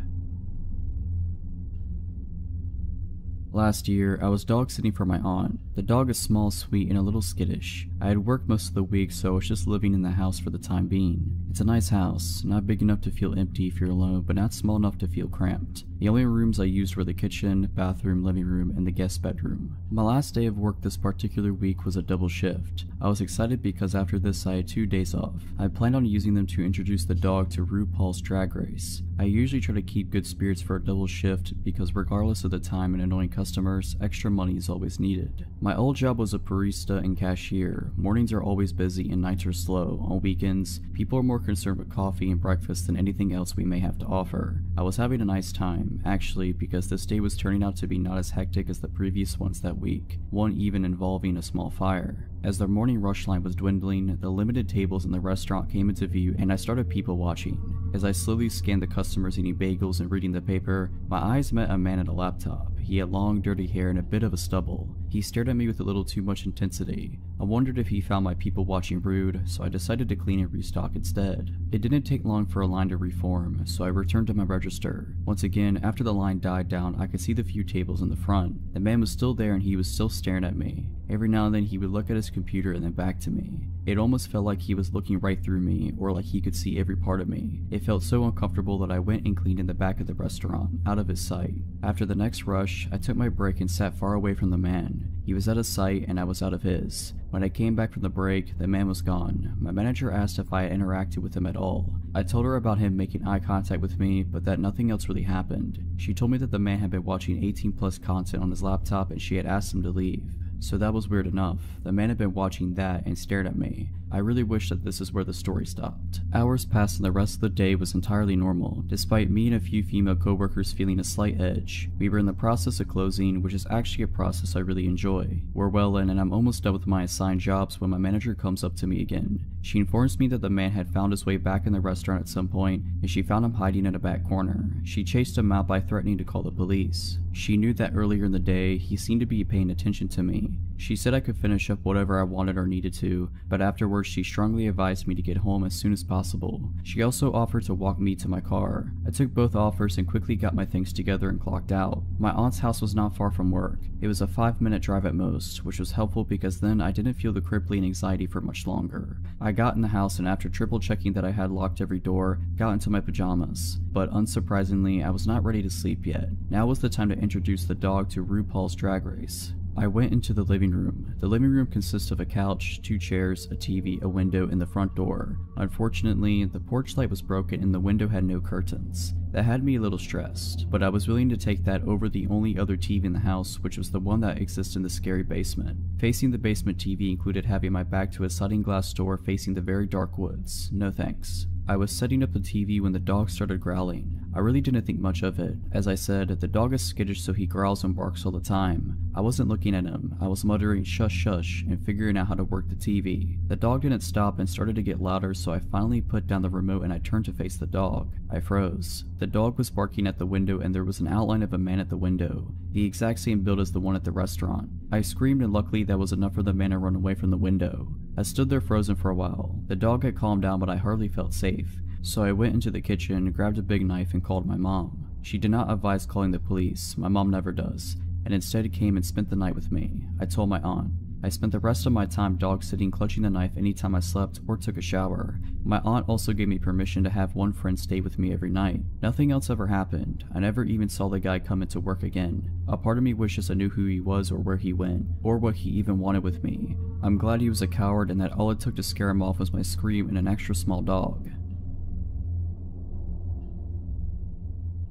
Last year, I was dog sitting for my aunt. The dog is small, sweet, and a little skittish. I had worked most of the week, so I was just living in the house for the time being. It's a nice house, not big enough to feel empty if you're alone, but not small enough to feel cramped. The only rooms I used were the kitchen, bathroom, living room, and the guest bedroom. My last day of work this particular week was a double shift. I was excited because after this I had two days off. I planned on using them to introduce the dog to RuPaul's Drag Race. I usually try to keep good spirits for a double shift because regardless of the time and annoying customers, extra money is always needed. My old job was a barista and cashier. Mornings are always busy and nights are slow. On weekends, people are more concerned with coffee and breakfast than anything else we may have to offer. I was having a nice time, actually, because this day was turning out to be not as hectic as the previous ones that week, one even involving a small fire. As the morning rush line was dwindling, the limited tables in the restaurant came into view and I started people watching. As I slowly scanned the customers eating bagels and reading the paper, my eyes met a man at a laptop. He had long, dirty hair and a bit of a stubble. He stared at me with a little too much intensity. I wondered if he found my people watching rude, so I decided to clean and restock instead. It didn't take long for a line to reform, so I returned to my register. Once again, after the line died down, I could see the few tables in the front. The man was still there and he was still staring at me. Every now and then he would look at his computer and then back to me. It almost felt like he was looking right through me, or like he could see every part of me. It felt so uncomfortable that I went and cleaned in the back of the restaurant, out of his sight. After the next rush, I took my break and sat far away from the man. He was out of sight and I was out of his. When I came back from the break, the man was gone. My manager asked if I had interacted with him at all. I told her about him making eye contact with me, but that nothing else really happened. She told me that the man had been watching 18 plus content on his laptop and she had asked him to leave. So that was weird enough. The man had been watching that and stared at me. I really wish that this is where the story stopped. Hours passed and the rest of the day was entirely normal, despite me and a few female coworkers feeling a slight edge. We were in the process of closing, which is actually a process I really enjoy. We're well in and I'm almost done with my assigned jobs when my manager comes up to me again. She informs me that the man had found his way back in the restaurant at some point, and she found him hiding in a back corner. She chased him out by threatening to call the police. She knew that earlier in the day, he seemed to be paying attention to me. She said I could finish up whatever I wanted or needed to, but afterwards she strongly advised me to get home as soon as possible. She also offered to walk me to my car. I took both offers and quickly got my things together and clocked out. My aunt's house was not far from work. It was a 5 minute drive at most, which was helpful because then I didn't feel the crippling anxiety for much longer. Got in the house and after triple checking that I had locked every door, got into my pajamas. But unsurprisingly, I was not ready to sleep yet. Now was the time to introduce the dog to RuPaul's Drag Race. I went into the living room. The living room consists of a couch, two chairs, a TV, a window, and the front door. Unfortunately, the porch light was broken and the window had no curtains. That had me a little stressed, but I was willing to take that over the only other TV in the house, which was the one that exists in the scary basement. Facing the basement TV included having my back to a sliding glass door facing the very dark woods. No thanks. I was setting up the TV when the dog started growling. I really didn't think much of it. As I said, the dog is skittish so he growls and barks all the time. I wasn't looking at him. I was muttering shush shush and figuring out how to work the TV. The dog didn't stop and started to get louder so I finally put down the remote and I turned to face the dog. I froze. The dog was barking at the window and there was an outline of a man at the window, the exact same build as the one at the restaurant. I screamed and luckily that was enough for the man to run away from the window. I stood there frozen for a while. The dog had calmed down but I hardly felt safe. So I went into the kitchen, grabbed a big knife and called my mom. She did not advise calling the police, my mom never does, and instead came and spent the night with me. I told my aunt. I spent the rest of my time dog sitting clutching the knife anytime I slept or took a shower. My aunt also gave me permission to have one friend stay with me every night. Nothing else ever happened. I never even saw the guy come into work again. A part of me wishes I knew who he was or where he went, or what he even wanted with me. I'm glad he was a coward and that all it took to scare him off was my scream and an extra small dog.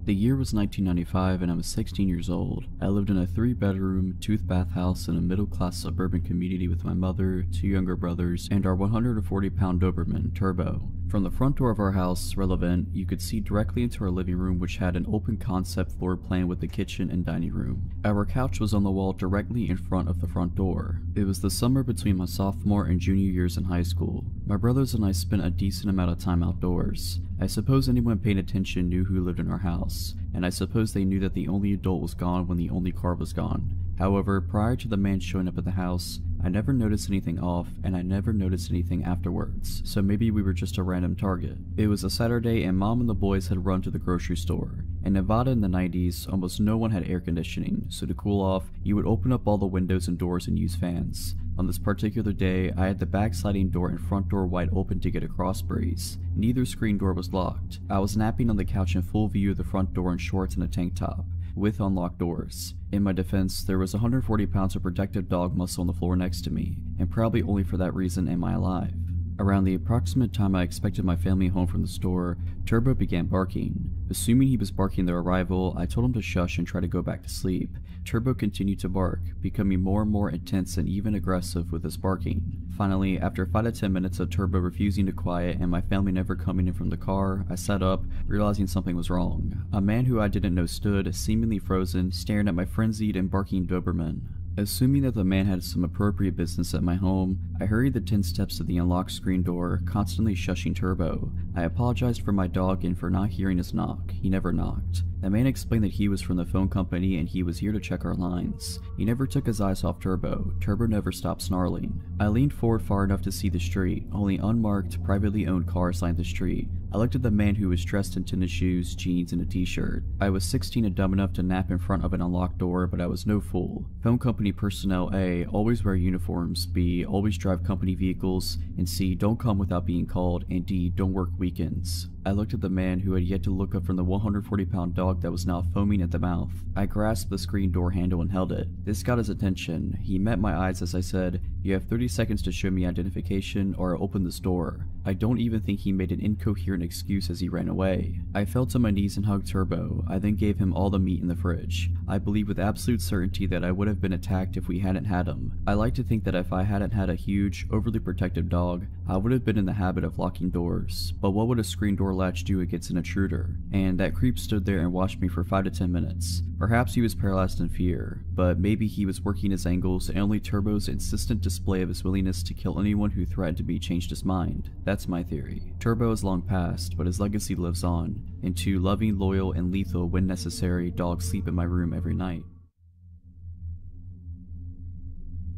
The year was 1995 and I was 16 years old. I lived in a three bedroom, tooth bath house in a middle class suburban community with my mother, two younger brothers, and our 140 pound Doberman, Turbo. From the front door of our house, relevant, you could see directly into our living room which had an open concept floor plan with the kitchen and dining room. Our couch was on the wall directly in front of the front door. It was the summer between my sophomore and junior years in high school. My brothers and I spent a decent amount of time outdoors. I suppose anyone paying attention knew who lived in our house, and I suppose they knew that the only adult was gone when the only car was gone. However, prior to the man showing up at the house, I never noticed anything off, and I never noticed anything afterwards, so maybe we were just a random target. It was a Saturday and mom and the boys had run to the grocery store. In Nevada in the 90s, almost no one had air conditioning, so to cool off, you would open up all the windows and doors and use fans. On this particular day, I had the back sliding door and front door wide open to get a cross breeze. Neither screen door was locked. I was napping on the couch in full view of the front door in shorts and a tank top with unlocked doors. In my defense, there was 140 pounds of protective dog muscle on the floor next to me, and probably only for that reason am I alive. Around the approximate time I expected my family home from the store, Turbo began barking. Assuming he was barking their arrival, I told him to shush and try to go back to sleep. Turbo continued to bark, becoming more and more intense and even aggressive with his barking. Finally, after 5 to 10 minutes of Turbo refusing to quiet and my family never coming in from the car, I sat up, realizing something was wrong. A man who I didn't know stood, seemingly frozen, staring at my frenzied and barking Doberman. Assuming that the man had some appropriate business at my home, I hurried the 10 steps to the unlocked screen door, constantly shushing Turbo. I apologized for my dog and for not hearing his knock. He never knocked. The man explained that he was from the phone company and he was here to check our lines. He never took his eyes off Turbo. Turbo never stopped snarling. I leaned forward far enough to see the street. Only unmarked, privately owned cars lined the street. I looked at the man who was dressed in tennis shoes, jeans, and a t-shirt. I was 16 and dumb enough to nap in front of an unlocked door, but I was no fool. Phone company personnel A. Always wear uniforms, B. Always drive company vehicles, and C. Don't come without being called, and D. Don't work weekends. I looked at the man who had yet to look up from the 140 pound dog that was now foaming at the mouth. I grasped the screen door handle and held it. This got his attention. He met my eyes as I said, You have 30 seconds to show me identification or I'll open this door. I don't even think he made an incoherent excuse as he ran away. I fell to my knees and hugged Turbo. I then gave him all the meat in the fridge. I believe with absolute certainty that I would have been attacked if we hadn't had him. I like to think that if I hadn't had a huge, overly protective dog, I would have been in the habit of locking doors. But what would a screen door latch do against an intruder? And that creep stood there and watched me for 5 to 10 minutes. Perhaps he was paralyzed in fear, but maybe he was working his angles and only Turbo's insistent of his willingness to kill anyone who threatened to be changed his mind. That's my theory. Turbo is long past, but his legacy lives on, and two loving, loyal, and lethal when necessary dogs sleep in my room every night.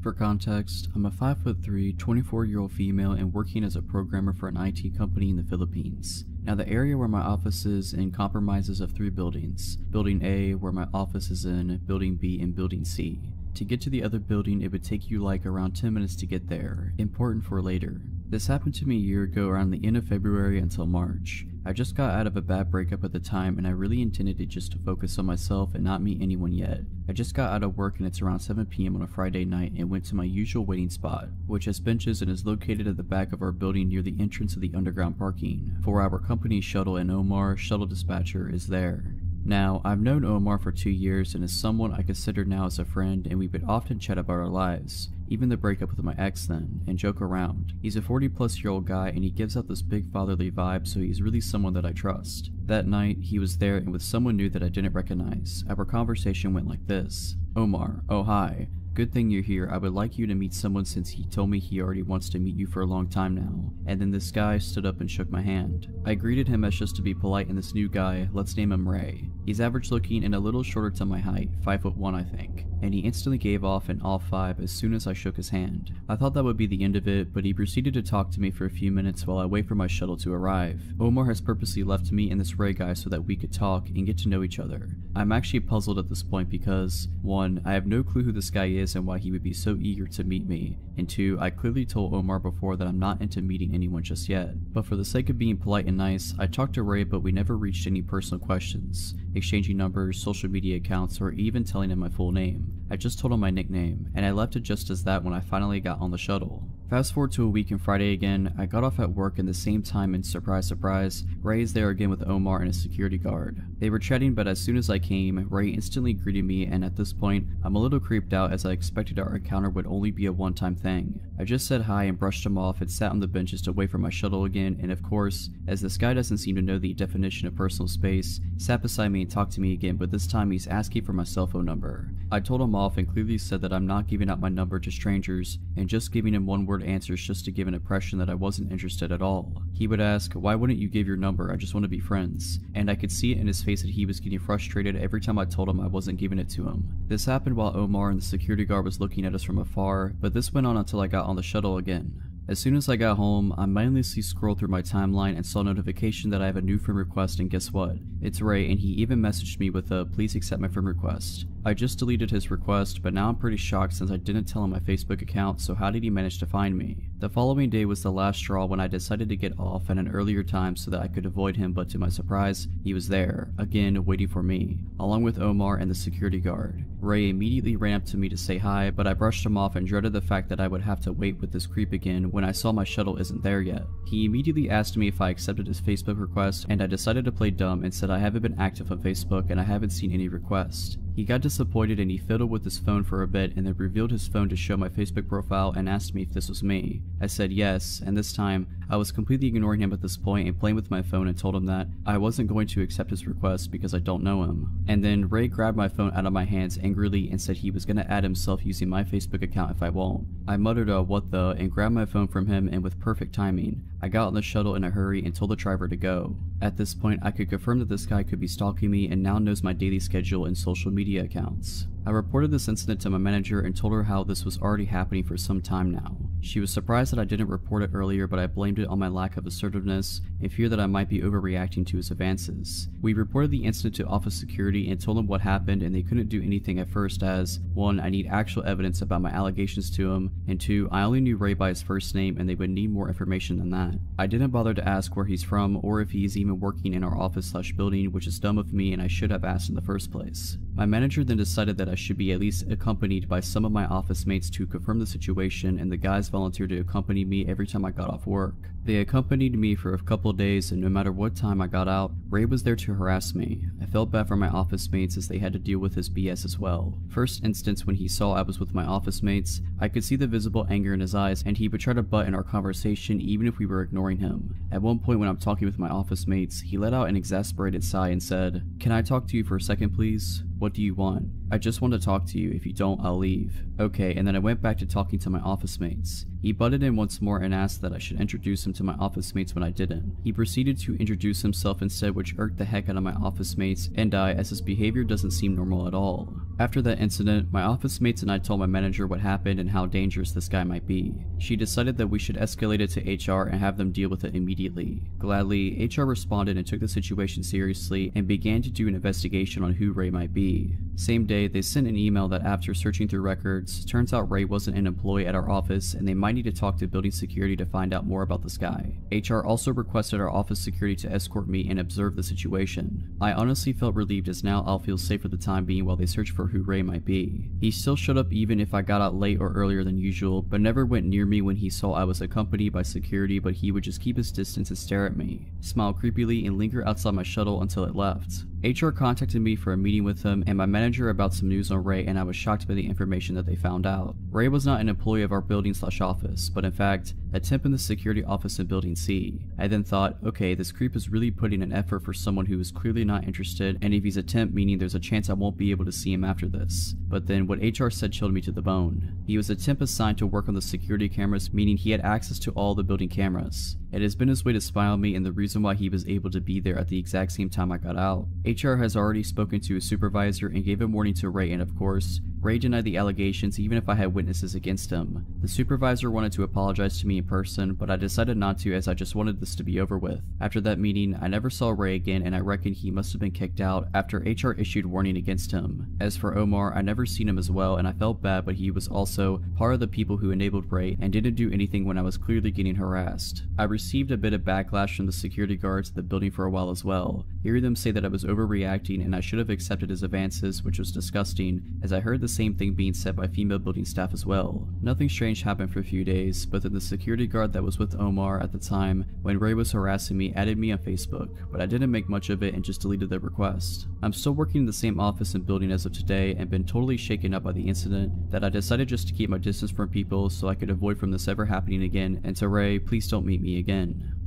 For context, I'm a 5'3, 24 year old female and working as a programmer for an IT company in the Philippines. Now, the area where my office is in compromises of three buildings Building A, where my office is in, Building B, and Building C. To get to the other building, it would take you like around 10 minutes to get there, important for later. This happened to me a year ago around the end of February until March. I just got out of a bad breakup at the time and I really intended it just to focus on myself and not meet anyone yet. I just got out of work and it's around 7pm on a Friday night and went to my usual waiting spot, which has benches and is located at the back of our building near the entrance of the underground parking. For our company shuttle and Omar, shuttle dispatcher, is there. Now, I've known Omar for two years and is someone I consider now as a friend and we would often chat about our lives, even the breakup with my ex then, and joke around. He's a 40 plus year old guy and he gives out this big fatherly vibe so he's really someone that I trust. That night, he was there and with someone new that I didn't recognize. Our conversation went like this. Omar, oh hi, Good thing you're here. I would like you to meet someone since he told me he already wants to meet you for a long time now. And then this guy stood up and shook my hand. I greeted him as just to be polite and this new guy, let's name him Ray. He's average looking and a little shorter to my height, 5 foot 1 I think. And he instantly gave off an all 5 as soon as I shook his hand. I thought that would be the end of it, but he proceeded to talk to me for a few minutes while I wait for my shuttle to arrive. Omar has purposely left me and this Ray guy so that we could talk and get to know each other. I'm actually puzzled at this point because, 1. I have no clue who this guy is is and why he would be so eager to meet me, and two, I clearly told Omar before that I'm not into meeting anyone just yet. But for the sake of being polite and nice, I talked to Ray but we never reached any personal questions, exchanging numbers, social media accounts, or even telling him my full name. I just told him my nickname, and I left it just as that when I finally got on the shuttle. Fast forward to a week and Friday again, I got off at work in the same time and surprise surprise, Ray is there again with Omar and a security guard. They were chatting but as soon as I came, Ray instantly greeted me and at this point, I'm a little creeped out as I expected our encounter would only be a one-time thing. I just said hi and brushed him off and sat on the benches to wait for my shuttle again and of course, as this guy doesn't seem to know the definition of personal space, sat beside me and talked to me again but this time he's asking for my cell phone number. I told him off and clearly said that I'm not giving out my number to strangers and just giving him one word answers just to give an impression that I wasn't interested at all. He would ask, why wouldn't you give your number, I just want to be friends. And I could see it in his face that he was getting frustrated every time I told him I wasn't giving it to him. This happened while Omar and the security guard was looking at us from afar, but this went on until I got on the shuttle again. As soon as I got home, I mindlessly scrolled through my timeline and saw a notification that I have a new friend request and guess what? It's Ray and he even messaged me with a please accept my friend request. I just deleted his request, but now I'm pretty shocked since I didn't tell him my Facebook account, so how did he manage to find me? The following day was the last straw when I decided to get off at an earlier time so that I could avoid him, but to my surprise, he was there, again waiting for me, along with Omar and the security guard. Ray immediately ran up to me to say hi, but I brushed him off and dreaded the fact that I would have to wait with this creep again when I saw my shuttle isn't there yet. He immediately asked me if I accepted his Facebook request, and I decided to play dumb and said I haven't been active on Facebook and I haven't seen any requests. He got disappointed and he fiddled with his phone for a bit and then revealed his phone to show my Facebook profile and asked me if this was me. I said yes, and this time, I was completely ignoring him at this point and playing with my phone and told him that I wasn't going to accept his request because I don't know him. And then Ray grabbed my phone out of my hands angrily and said he was gonna add himself using my Facebook account if I won't. I muttered a what the and grabbed my phone from him and with perfect timing, I got on the shuttle in a hurry and told the driver to go. At this point, I could confirm that this guy could be stalking me and now knows my daily schedule and social media accounts. I reported this incident to my manager and told her how this was already happening for some time now. She was surprised that I didn't report it earlier but I blamed it on my lack of assertiveness and fear that I might be overreacting to his advances. We reported the incident to office security and told them what happened and they couldn't do anything at first as 1. I need actual evidence about my allegations to him and 2. I only knew Ray by his first name and they would need more information than that. I didn't bother to ask where he's from or if he's even working in our office slash building which is dumb of me and I should have asked in the first place. My manager then decided that I should be at least accompanied by some of my office mates to confirm the situation and the guys volunteered to accompany me every time I got off work. They accompanied me for a couple days and no matter what time I got out, Ray was there to harass me. I felt bad for my office mates as they had to deal with his BS as well. First instance when he saw I was with my office mates, I could see the visible anger in his eyes and he would try to butt in our conversation even if we were ignoring him. At one point when I'm talking with my office mates, he let out an exasperated sigh and said, Can I talk to you for a second please? What do you want? I just want to talk to you. If you don't, I'll leave. Okay, and then I went back to talking to my office mates. He butted in once more and asked that I should introduce him to my office mates when I didn't. He proceeded to introduce himself instead which irked the heck out of my office mates and I as his behavior doesn't seem normal at all. After that incident, my office mates and I told my manager what happened and how dangerous this guy might be. She decided that we should escalate it to HR and have them deal with it immediately. Gladly, HR responded and took the situation seriously and began to do an investigation on who Ray might be. Same day, they sent an email that after searching through records, turns out Ray wasn't an employee at our office and they might need to talk to building security to find out more about this guy. HR also requested our office security to escort me and observe the situation. I honestly felt relieved as now I'll feel safe for the time being while they search for who Ray might be. He still showed up even if I got out late or earlier than usual, but never went near me when he saw I was accompanied by security but he would just keep his distance and stare at me, smile creepily and linger outside my shuttle until it left. HR contacted me for a meeting with them and my manager about some news on Ray and I was shocked by the information that they found out. Ray was not an employee of our building slash office, but in fact, a temp in the security office in building C. I then thought, okay, this creep is really putting an effort for someone who is clearly not interested and if he's a temp meaning there's a chance I won't be able to see him after this. But then what HR said chilled me to the bone. He was a temp assigned to work on the security cameras meaning he had access to all the building cameras. It has been his way to spy on me and the reason why he was able to be there at the exact same time I got out. HR has already spoken to his supervisor and gave a warning to Ray and of course, Ray denied the allegations even if I had witnesses against him. The supervisor wanted to apologize to me in person, but I decided not to as I just wanted this to be over with. After that meeting, I never saw Ray again and I reckon he must have been kicked out after HR issued warning against him. As for Omar, I never seen him as well and I felt bad but he was also part of the people who enabled Ray and didn't do anything when I was clearly getting harassed. I received a bit of backlash from the security guards at the building for a while as well, hearing them say that I was overreacting and I should have accepted his advances which was disgusting as I heard the same thing being said by female building staff as well. Nothing strange happened for a few days, but then the security guard that was with Omar at the time when Ray was harassing me added me on Facebook, but I didn't make much of it and just deleted the request. I'm still working in the same office and building as of today and been totally shaken up by the incident that I decided just to keep my distance from people so I could avoid from this ever happening again and to Ray, please don't meet me again.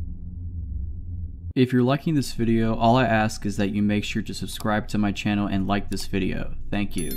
If you're liking this video, all I ask is that you make sure to subscribe to my channel and like this video. Thank you.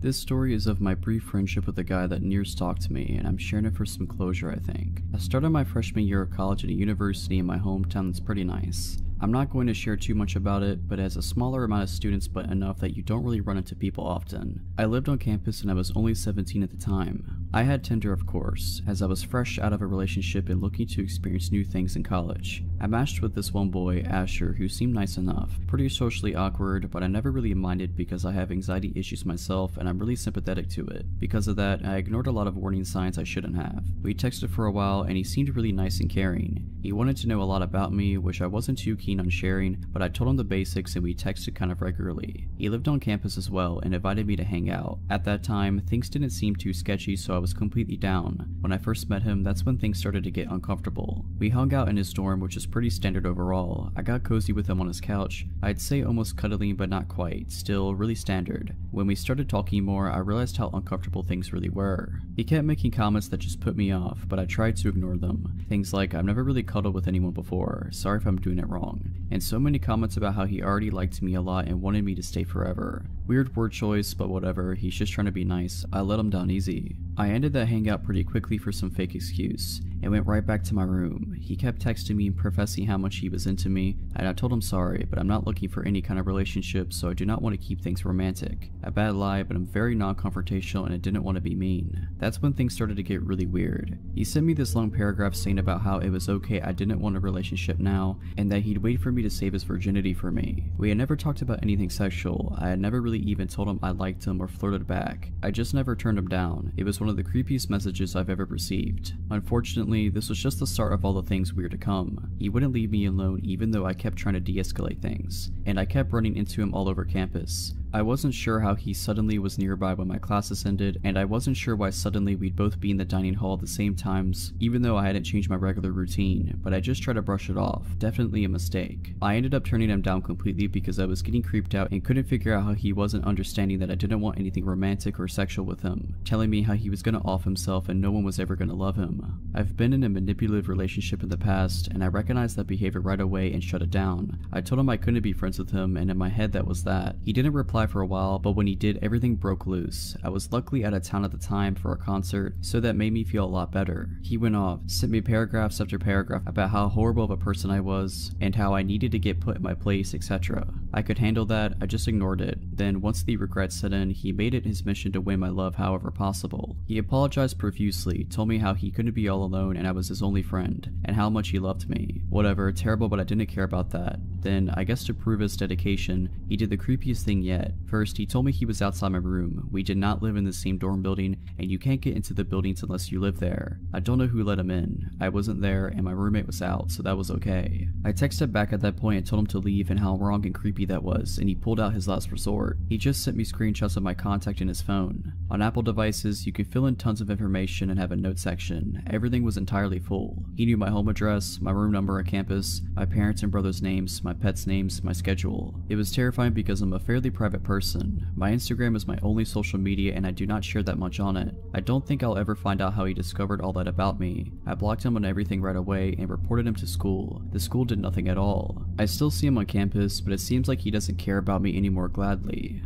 This story is of my brief friendship with a guy that near stalked me, and I'm sharing it for some closure, I think. I started my freshman year of college at a university in my hometown that's pretty nice. I'm not going to share too much about it, but it has a smaller amount of students but enough that you don't really run into people often. I lived on campus and I was only 17 at the time. I had Tinder of course, as I was fresh out of a relationship and looking to experience new things in college. I matched with this one boy, Asher, who seemed nice enough. Pretty socially awkward, but I never really minded because I have anxiety issues myself and I'm really sympathetic to it. Because of that, I ignored a lot of warning signs I shouldn't have. We texted for a while and he seemed really nice and caring. He wanted to know a lot about me, which I wasn't too keen on sharing, but I told him the basics and we texted kind of regularly. He lived on campus as well and invited me to hang out. At that time, things didn't seem too sketchy so I was completely down. When I first met him, that's when things started to get uncomfortable. We hung out in his dorm, which is pretty standard overall. I got cozy with him on his couch. I'd say almost cuddling, but not quite. Still, really standard. When we started talking more, I realized how uncomfortable things really were. He kept making comments that just put me off, but I tried to ignore them. Things like, I've never really cuddled with anyone before, sorry if I'm doing it wrong. And so many comments about how he already liked me a lot and wanted me to stay forever. Weird word choice, but whatever, he's just trying to be nice. I let him down easy. I ended that hangout pretty quickly for some fake excuse, and went right back to my room. He kept texting me and professing how much he was into me, and I told him sorry, but I'm not looking for any kind of relationship, so I do not want to keep things romantic. A bad lie, but I'm very non-confrontational and I didn't want to be mean. That's when things started to get really weird. He sent me this long paragraph saying about how it was okay I didn't want a relationship now, and that he'd wait for me to save his virginity for me. We had never talked about anything sexual, I had never really even told him I liked him or flirted back. I just never turned him down. It was one of the creepiest messages I've ever received. Unfortunately, this was just the start of all the things we were to come. He wouldn't leave me alone even though I kept trying to de-escalate things, and I kept running into him all over campus. I wasn't sure how he suddenly was nearby when my classes ended, and I wasn't sure why suddenly we'd both be in the dining hall at the same times, even though I hadn't changed my regular routine, but I just tried to brush it off. Definitely a mistake. I ended up turning him down completely because I was getting creeped out and couldn't figure out how he wasn't understanding that I didn't want anything romantic or sexual with him, telling me how he was gonna off himself and no one was ever gonna love him. I've been in a manipulative relationship in the past, and I recognized that behavior right away and shut it down. I told him I couldn't be friends with him, and in my head that was that. He didn't reply for a while, but when he did, everything broke loose. I was luckily out of town at the time for a concert, so that made me feel a lot better. He went off, sent me paragraphs after paragraph about how horrible of a person I was, and how I needed to get put in my place, etc. I could handle that, I just ignored it. Then, once the regret set in, he made it his mission to win my love however possible. He apologized profusely, told me how he couldn't be all alone and I was his only friend, and how much he loved me. Whatever, terrible, but I didn't care about that. Then, I guess to prove his dedication, he did the creepiest thing yet. First, he told me he was outside my room. We did not live in the same dorm building, and you can't get into the buildings unless you live there. I don't know who let him in. I wasn't there, and my roommate was out, so that was okay. I texted back at that point and told him to leave and how wrong and creepy that was, and he pulled out his last resort. He just sent me screenshots of my contact in his phone. On Apple devices, you can fill in tons of information and have a note section. Everything was entirely full. He knew my home address, my room number on campus, my parents and brother's names, my pets' names, my schedule. It was terrifying because I'm a fairly private person. My Instagram is my only social media and I do not share that much on it. I don't think I'll ever find out how he discovered all that about me. I blocked him on everything right away and reported him to school. The school did nothing at all. I still see him on campus, but it seems like he doesn't care about me anymore gladly.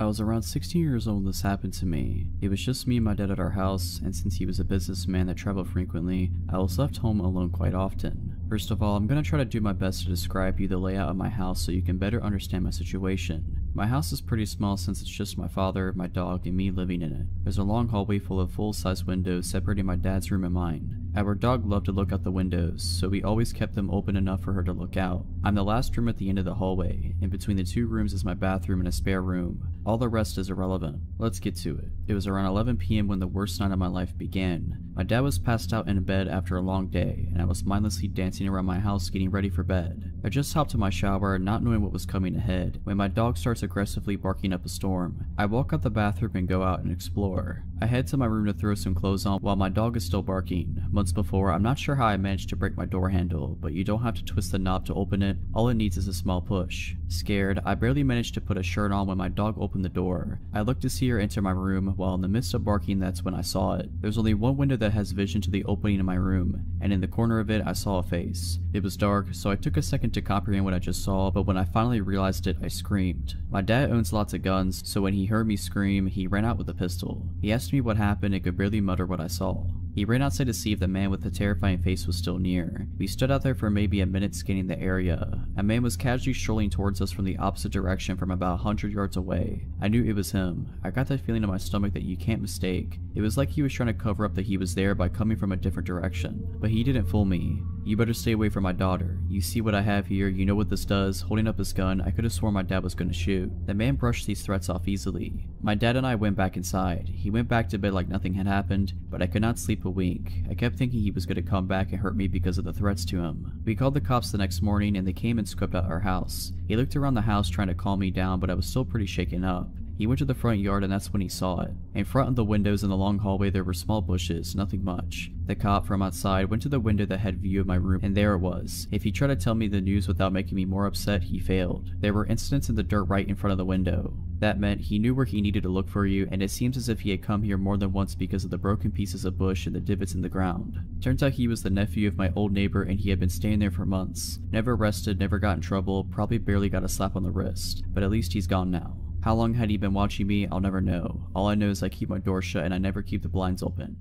I was around 16 years old when this happened to me. It was just me and my dad at our house, and since he was a businessman that traveled frequently, I was left home alone quite often. First of all, I'm going to try to do my best to describe you the layout of my house so you can better understand my situation. My house is pretty small since it's just my father, my dog, and me living in it. There's a long hallway full of full-size windows separating my dad's room and mine. Our dog loved to look out the windows, so we always kept them open enough for her to look out. I'm the last room at the end of the hallway. and between the two rooms is my bathroom and a spare room. All the rest is irrelevant. Let's get to it. It was around 11 p.m. when the worst night of my life began. My dad was passed out in bed after a long day, and I was mindlessly dancing around my house getting ready for bed. I just hopped to my shower, not knowing what was coming ahead, when my dog starts aggressively barking up a storm. I walk out the bathroom and go out and explore. I head to my room to throw some clothes on while my dog is still barking. Months before, I'm not sure how I managed to break my door handle, but you don't have to twist the knob to open it, all it needs is a small push. Scared, I barely managed to put a shirt on when my dog opened the door. I looked to see her enter my room, while in the midst of barking that's when I saw it. There's only one window that has vision to the opening in my room, and in the corner of it I saw a face. It was dark, so I took a second to comprehend what I just saw, but when I finally realized it, I screamed. My dad owns lots of guns, so when he heard me scream, he ran out with a pistol. He asked me what happened and could barely mutter what I saw. He ran outside to see if the man with the terrifying face was still near. We stood out there for maybe a minute scanning the area. A man was casually strolling towards us from the opposite direction from about 100 yards away. I knew it was him. I got that feeling in my stomach that you can't mistake. It was like he was trying to cover up that he was there by coming from a different direction. But he didn't fool me. You better stay away from my daughter. You see what I have here, you know what this does. Holding up his gun, I could have sworn my dad was gonna shoot. The man brushed these threats off easily. My dad and I went back inside. He went back to bed like nothing had happened, but I could not sleep a wink. I kept thinking he was gonna come back and hurt me because of the threats to him. We called the cops the next morning and they came and scoped out our house. He looked around the house trying to calm me down, but I was still pretty shaken up. He went to the front yard and that's when he saw it. In front of the windows in the long hallway there were small bushes, nothing much. The cop from outside went to the window that had view of my room and there it was. If he tried to tell me the news without making me more upset, he failed. There were incidents in the dirt right in front of the window. That meant he knew where he needed to look for you and it seems as if he had come here more than once because of the broken pieces of bush and the divots in the ground. Turns out he was the nephew of my old neighbor and he had been staying there for months. Never arrested, never got in trouble, probably barely got a slap on the wrist. But at least he's gone now. How long had he been watching me, I'll never know. All I know is I keep my door shut and I never keep the blinds open.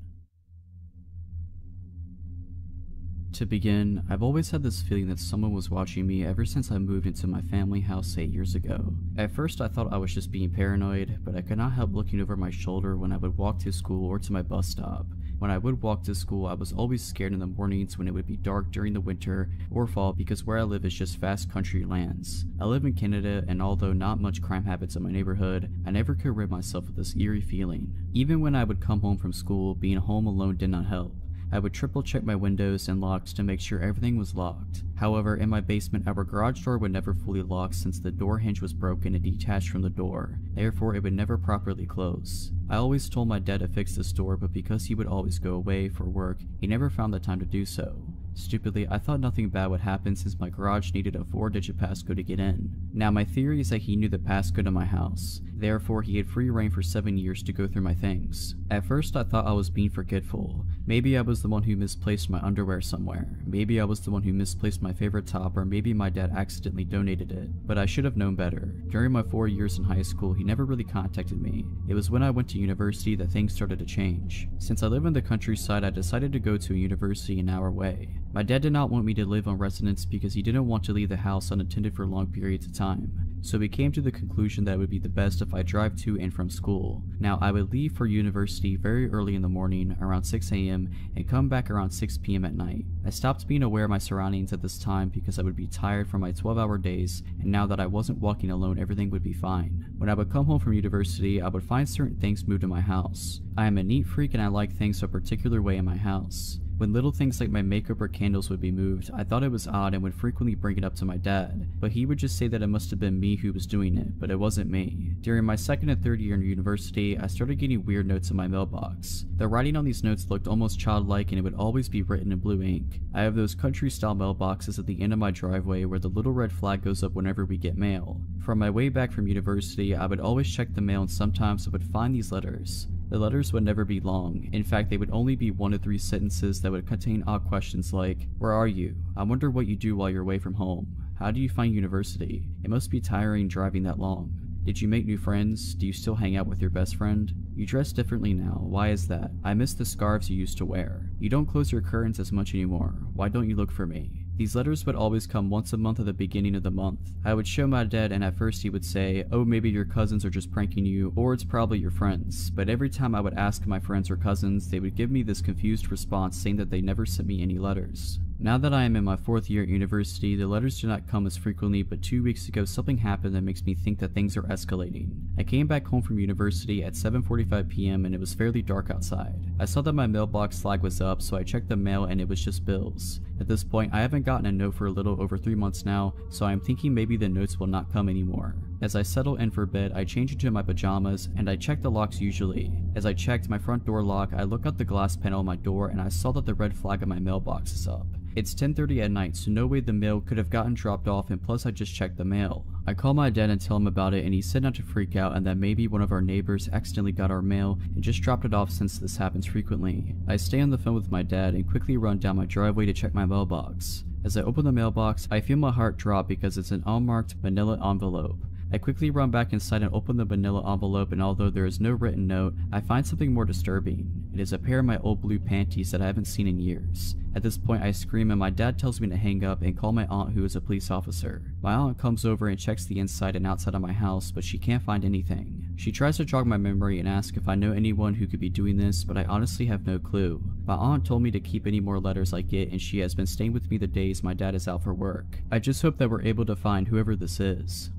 To begin, I've always had this feeling that someone was watching me ever since I moved into my family house 8 years ago. At first I thought I was just being paranoid, but I could not help looking over my shoulder when I would walk to school or to my bus stop. When I would walk to school, I was always scared in the mornings when it would be dark during the winter or fall because where I live is just vast country lands. I live in Canada and although not much crime habits in my neighborhood, I never could rid myself of this eerie feeling. Even when I would come home from school, being home alone did not help. I would triple check my windows and locks to make sure everything was locked. However, in my basement, our garage door would never fully lock since the door hinge was broken and detached from the door, therefore it would never properly close. I always told my dad to fix this door, but because he would always go away for work, he never found the time to do so. Stupidly, I thought nothing bad would happen since my garage needed a 4-digit passcode to get in. Now my theory is that he knew the passcode of my house, Therefore, he had free reign for seven years to go through my things. At first, I thought I was being forgetful. Maybe I was the one who misplaced my underwear somewhere. Maybe I was the one who misplaced my favorite top, or maybe my dad accidentally donated it. But I should have known better. During my four years in high school, he never really contacted me. It was when I went to university that things started to change. Since I live in the countryside, I decided to go to a university an hour away. My dad did not want me to live on residence because he didn't want to leave the house unattended for long periods of time. So we came to the conclusion that it would be the best if I drive to and from school. Now I would leave for university very early in the morning, around 6 a.m., and come back around 6 p.m. at night. I stopped being aware of my surroundings at this time because I would be tired from my 12 hour days, and now that I wasn't walking alone, everything would be fine. When I would come home from university, I would find certain things moved in my house. I am a neat freak and I like things a particular way in my house. When little things like my makeup or candles would be moved, I thought it was odd and would frequently bring it up to my dad, but he would just say that it must have been me who was doing it, but it wasn't me. During my second and third year in university, I started getting weird notes in my mailbox. The writing on these notes looked almost childlike and it would always be written in blue ink. I have those country style mailboxes at the end of my driveway where the little red flag goes up whenever we get mail. From my way back from university, I would always check the mail and sometimes I would find these letters. The letters would never be long. In fact, they would only be one to three sentences that would contain odd questions like, Where are you? I wonder what you do while you're away from home. How do you find university? It must be tiring driving that long. Did you make new friends? Do you still hang out with your best friend? You dress differently now. Why is that? I miss the scarves you used to wear. You don't close your curtains as much anymore. Why don't you look for me? These letters would always come once a month at the beginning of the month. I would show my dad and at first he would say, oh maybe your cousins are just pranking you, or it's probably your friends. But every time I would ask my friends or cousins, they would give me this confused response saying that they never sent me any letters. Now that I am in my fourth year at university, the letters do not come as frequently, but two weeks ago something happened that makes me think that things are escalating. I came back home from university at 7.45 pm and it was fairly dark outside. I saw that my mailbox flag was up, so I checked the mail and it was just bills. At this point, I haven't gotten a note for a little over 3 months now, so I am thinking maybe the notes will not come anymore. As I settle in for bed, I change into my pajamas, and I check the locks usually. As I checked my front door lock, I look out the glass panel of my door and I saw that the red flag on my mailbox is up. It's 10.30 at night, so no way the mail could have gotten dropped off and plus I just checked the mail. I call my dad and tell him about it and he said not to freak out and that maybe one of our neighbors accidentally got our mail and just dropped it off since this happens frequently. I stay on the phone with my dad and quickly run down my driveway to check my mailbox. As I open the mailbox, I feel my heart drop because it's an unmarked manila envelope. I quickly run back inside and open the manila envelope and although there is no written note, I find something more disturbing. It is a pair of my old blue panties that I haven't seen in years. At this point I scream and my dad tells me to hang up and call my aunt who is a police officer. My aunt comes over and checks the inside and outside of my house but she can't find anything. She tries to jog my memory and ask if I know anyone who could be doing this but I honestly have no clue. My aunt told me to keep any more letters I get and she has been staying with me the days my dad is out for work. I just hope that we're able to find whoever this is.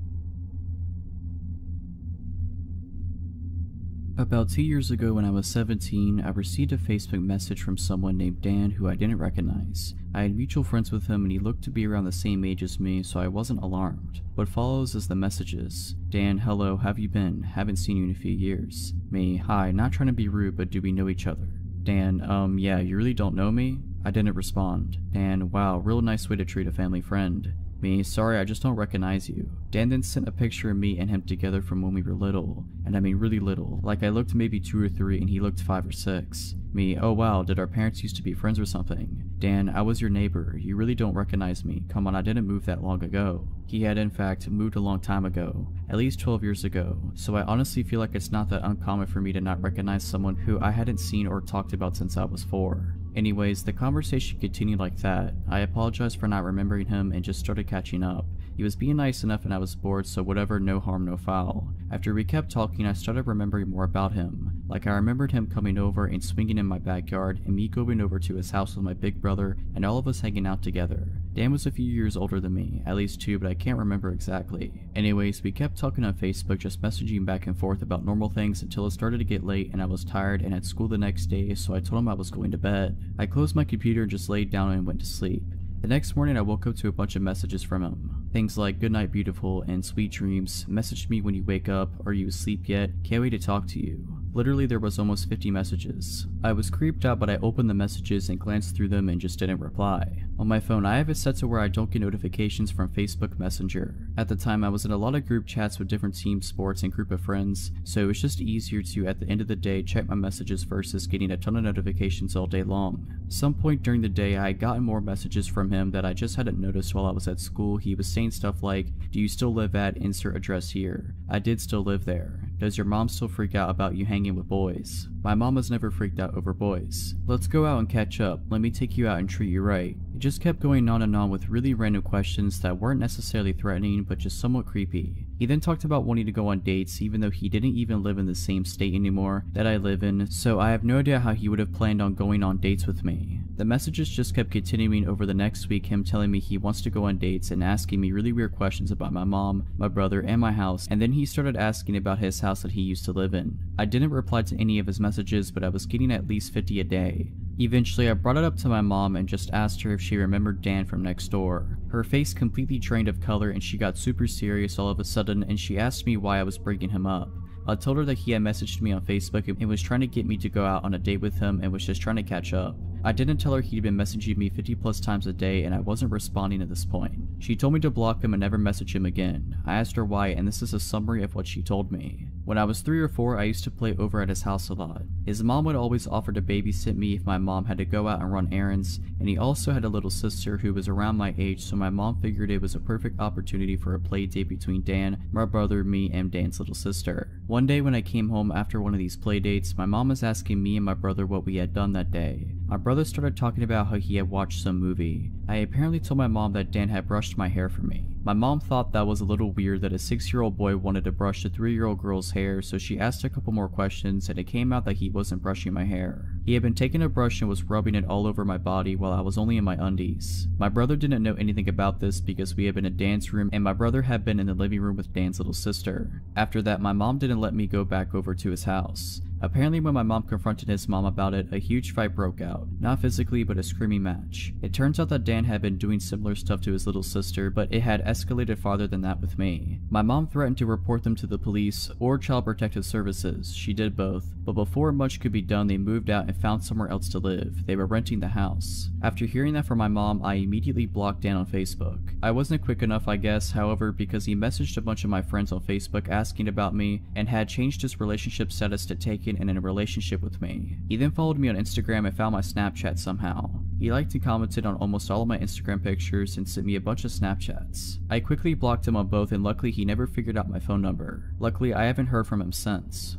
About two years ago when I was 17, I received a Facebook message from someone named Dan who I didn't recognize. I had mutual friends with him and he looked to be around the same age as me, so I wasn't alarmed. What follows is the messages. Dan, hello, have you been? Haven't seen you in a few years. Me, hi, not trying to be rude, but do we know each other? Dan, um, yeah, you really don't know me? I didn't respond. Dan, wow, real nice way to treat a family friend. Me, sorry, I just don't recognize you. Dan then sent a picture of me and him together from when we were little, and I mean really little, like I looked maybe 2 or 3 and he looked 5 or 6. Me, oh wow, did our parents used to be friends or something? Dan, I was your neighbor, you really don't recognize me, come on I didn't move that long ago. He had in fact moved a long time ago, at least 12 years ago, so I honestly feel like it's not that uncommon for me to not recognize someone who I hadn't seen or talked about since I was 4. Anyways, the conversation continued like that. I apologized for not remembering him and just started catching up. He was being nice enough and I was bored, so whatever, no harm, no foul. After we kept talking, I started remembering more about him. Like I remembered him coming over and swinging in my backyard, and me going over to his house with my big brother, and all of us hanging out together. Dan was a few years older than me, at least two, but I can't remember exactly. Anyways, we kept talking on Facebook, just messaging back and forth about normal things until it started to get late and I was tired and at school the next day, so I told him I was going to bed. I closed my computer and just laid down and went to sleep. The next morning I woke up to a bunch of messages from him. Things like good night beautiful and sweet dreams, message me when you wake up, are you asleep yet, can't wait to talk to you. Literally there was almost 50 messages. I was creeped out but I opened the messages and glanced through them and just didn't reply. On my phone, I have it set to where I don't get notifications from Facebook Messenger. At the time, I was in a lot of group chats with different team sports and group of friends, so it was just easier to, at the end of the day, check my messages versus getting a ton of notifications all day long. Some point during the day, I had gotten more messages from him that I just hadn't noticed while I was at school. He was saying stuff like, do you still live at insert address here? I did still live there. Does your mom still freak out about you hanging with boys? My mom has never freaked out over boys. Let's go out and catch up. Let me take you out and treat you right. It just kept going on and on with really random questions that weren't necessarily threatening but just somewhat creepy. He then talked about wanting to go on dates even though he didn't even live in the same state anymore that I live in, so I have no idea how he would have planned on going on dates with me. The messages just kept continuing over the next week him telling me he wants to go on dates and asking me really weird questions about my mom, my brother, and my house, and then he started asking about his house that he used to live in. I didn't reply to any of his messages but I was getting at least 50 a day. Eventually, I brought it up to my mom and just asked her if she remembered Dan from next door. Her face completely drained of color and she got super serious all of a sudden and she asked me why I was bringing him up. I told her that he had messaged me on Facebook and was trying to get me to go out on a date with him and was just trying to catch up. I didn't tell her he'd been messaging me 50 plus times a day and I wasn't responding at this point. She told me to block him and never message him again. I asked her why and this is a summary of what she told me. When I was 3 or 4 I used to play over at his house a lot. His mom would always offer to babysit me if my mom had to go out and run errands and he also had a little sister who was around my age so my mom figured it was a perfect opportunity for a play date between Dan, my brother, me, and Dan's little sister. One day when I came home after one of these play dates, my mom was asking me and my brother what we had done that day. My brother started talking about how he had watched some movie. I apparently told my mom that Dan had brushed my hair for me. My mom thought that was a little weird that a 6 year old boy wanted to brush a 3 year old girl's hair so she asked a couple more questions and it came out that he wasn't brushing my hair. He had been taking a brush and was rubbing it all over my body while I was only in my undies. My brother didn't know anything about this because we had been in Dan's room and my brother had been in the living room with Dan's little sister. After that my mom didn't let me go back over to his house. Apparently when my mom confronted his mom about it, a huge fight broke out. Not physically, but a screaming match. It turns out that Dan had been doing similar stuff to his little sister, but it had escalated farther than that with me. My mom threatened to report them to the police or Child Protective Services. She did both, but before much could be done, they moved out and found somewhere else to live. They were renting the house. After hearing that from my mom, I immediately blocked Dan on Facebook. I wasn't quick enough, I guess, however, because he messaged a bunch of my friends on Facebook asking about me and had changed his relationship status to taken and in a relationship with me. He then followed me on Instagram and found my Snapchat somehow. He liked and commented on almost all of my Instagram pictures and sent me a bunch of Snapchats. I quickly blocked him on both and luckily he never figured out my phone number. Luckily I haven't heard from him since.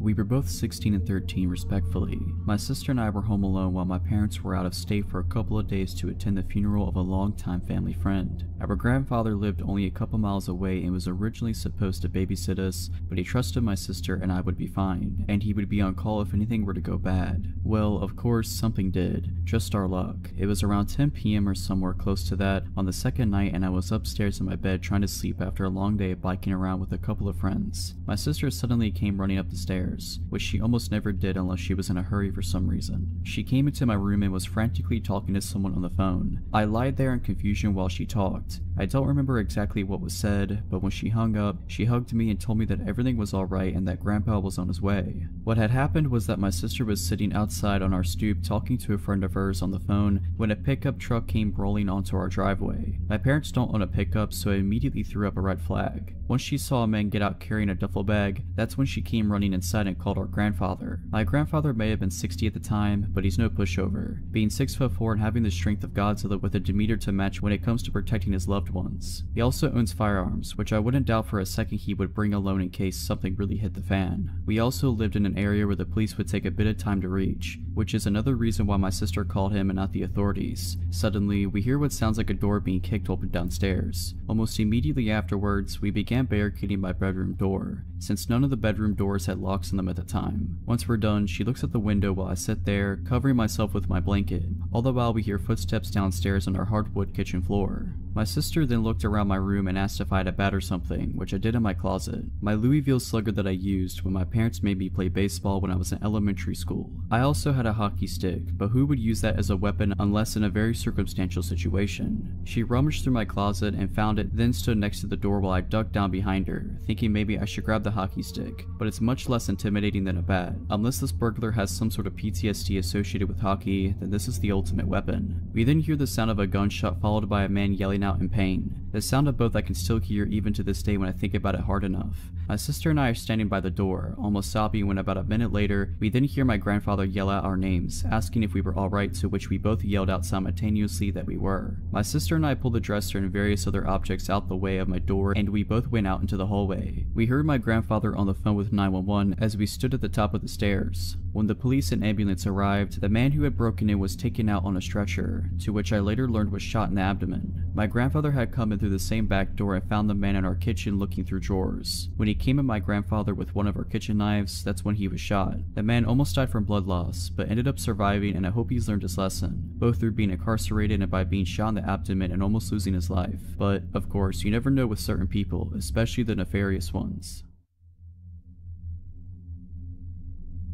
We were both 16 and 13 respectfully. My sister and I were home alone while my parents were out of state for a couple of days to attend the funeral of a longtime family friend. Our grandfather lived only a couple miles away and was originally supposed to babysit us, but he trusted my sister and I would be fine, and he would be on call if anything were to go bad. Well, of course, something did. Just our luck. It was around 10 p.m. or somewhere close to that on the second night and I was upstairs in my bed trying to sleep after a long day of biking around with a couple of friends. My sister suddenly came running up the stairs which she almost never did unless she was in a hurry for some reason. She came into my room and was frantically talking to someone on the phone. I lied there in confusion while she talked. I don't remember exactly what was said, but when she hung up, she hugged me and told me that everything was alright and that grandpa was on his way. What had happened was that my sister was sitting outside on our stoop talking to a friend of hers on the phone when a pickup truck came rolling onto our driveway. My parents don't own a pickup, so I immediately threw up a red flag. Once she saw a man get out carrying a duffel bag, that's when she came running inside and called our grandfather. My grandfather may have been 60 at the time, but he's no pushover. Being 6 foot 4 and having the strength of Godzilla with a demeanor to match when it comes to protecting his loved ones. He also owns firearms, which I wouldn't doubt for a second he would bring alone in case something really hit the fan. We also lived in an area where the police would take a bit of time to reach, which is another reason why my sister called him and not the authorities. Suddenly, we hear what sounds like a door being kicked open downstairs. Almost immediately afterwards, we began barricading my bedroom door, since none of the bedroom doors had locks on them at the time. Once we're done, she looks at the window while I sit there, covering myself with my blanket. All the while we hear footsteps downstairs on our hardwood kitchen floor. My sister then looked around my room and asked if I had a bat or something, which I did in my closet. My Louisville slugger that I used when my parents made me play baseball when I was in elementary school. I also had a hockey stick, but who would use that as a weapon unless in a very circumstantial situation? She rummaged through my closet and found it, then stood next to the door while I ducked down behind her, thinking maybe I should grab the hockey stick, but it's much less intimidating than a bat. Unless this burglar has some sort of PTSD associated with hockey, then this is the ultimate weapon. We then hear the sound of a gunshot followed by a man yelling out in pain. The sound of both I can still hear even to this day when I think about it hard enough. My sister and I are standing by the door, almost sobbing when about a minute later, we then hear my grandfather yell out our names, asking if we were alright to which we both yelled out simultaneously that we were. My sister and I pulled the dresser and various other objects out the way of my door and we both went out into the hallway. We heard my grandfather on the phone with 911 as we stood at the top of the stairs. When the police and ambulance arrived, the man who had broken in was taken out on a stretcher, to which I later learned was shot in the abdomen. My grandfather had come in through the same back door and found the man in our kitchen looking through drawers. When he came at my grandfather with one of our kitchen knives, that's when he was shot. That man almost died from blood loss, but ended up surviving and I hope he's learned his lesson, both through being incarcerated and by being shot in the abdomen and almost losing his life. But, of course, you never know with certain people, especially the nefarious ones.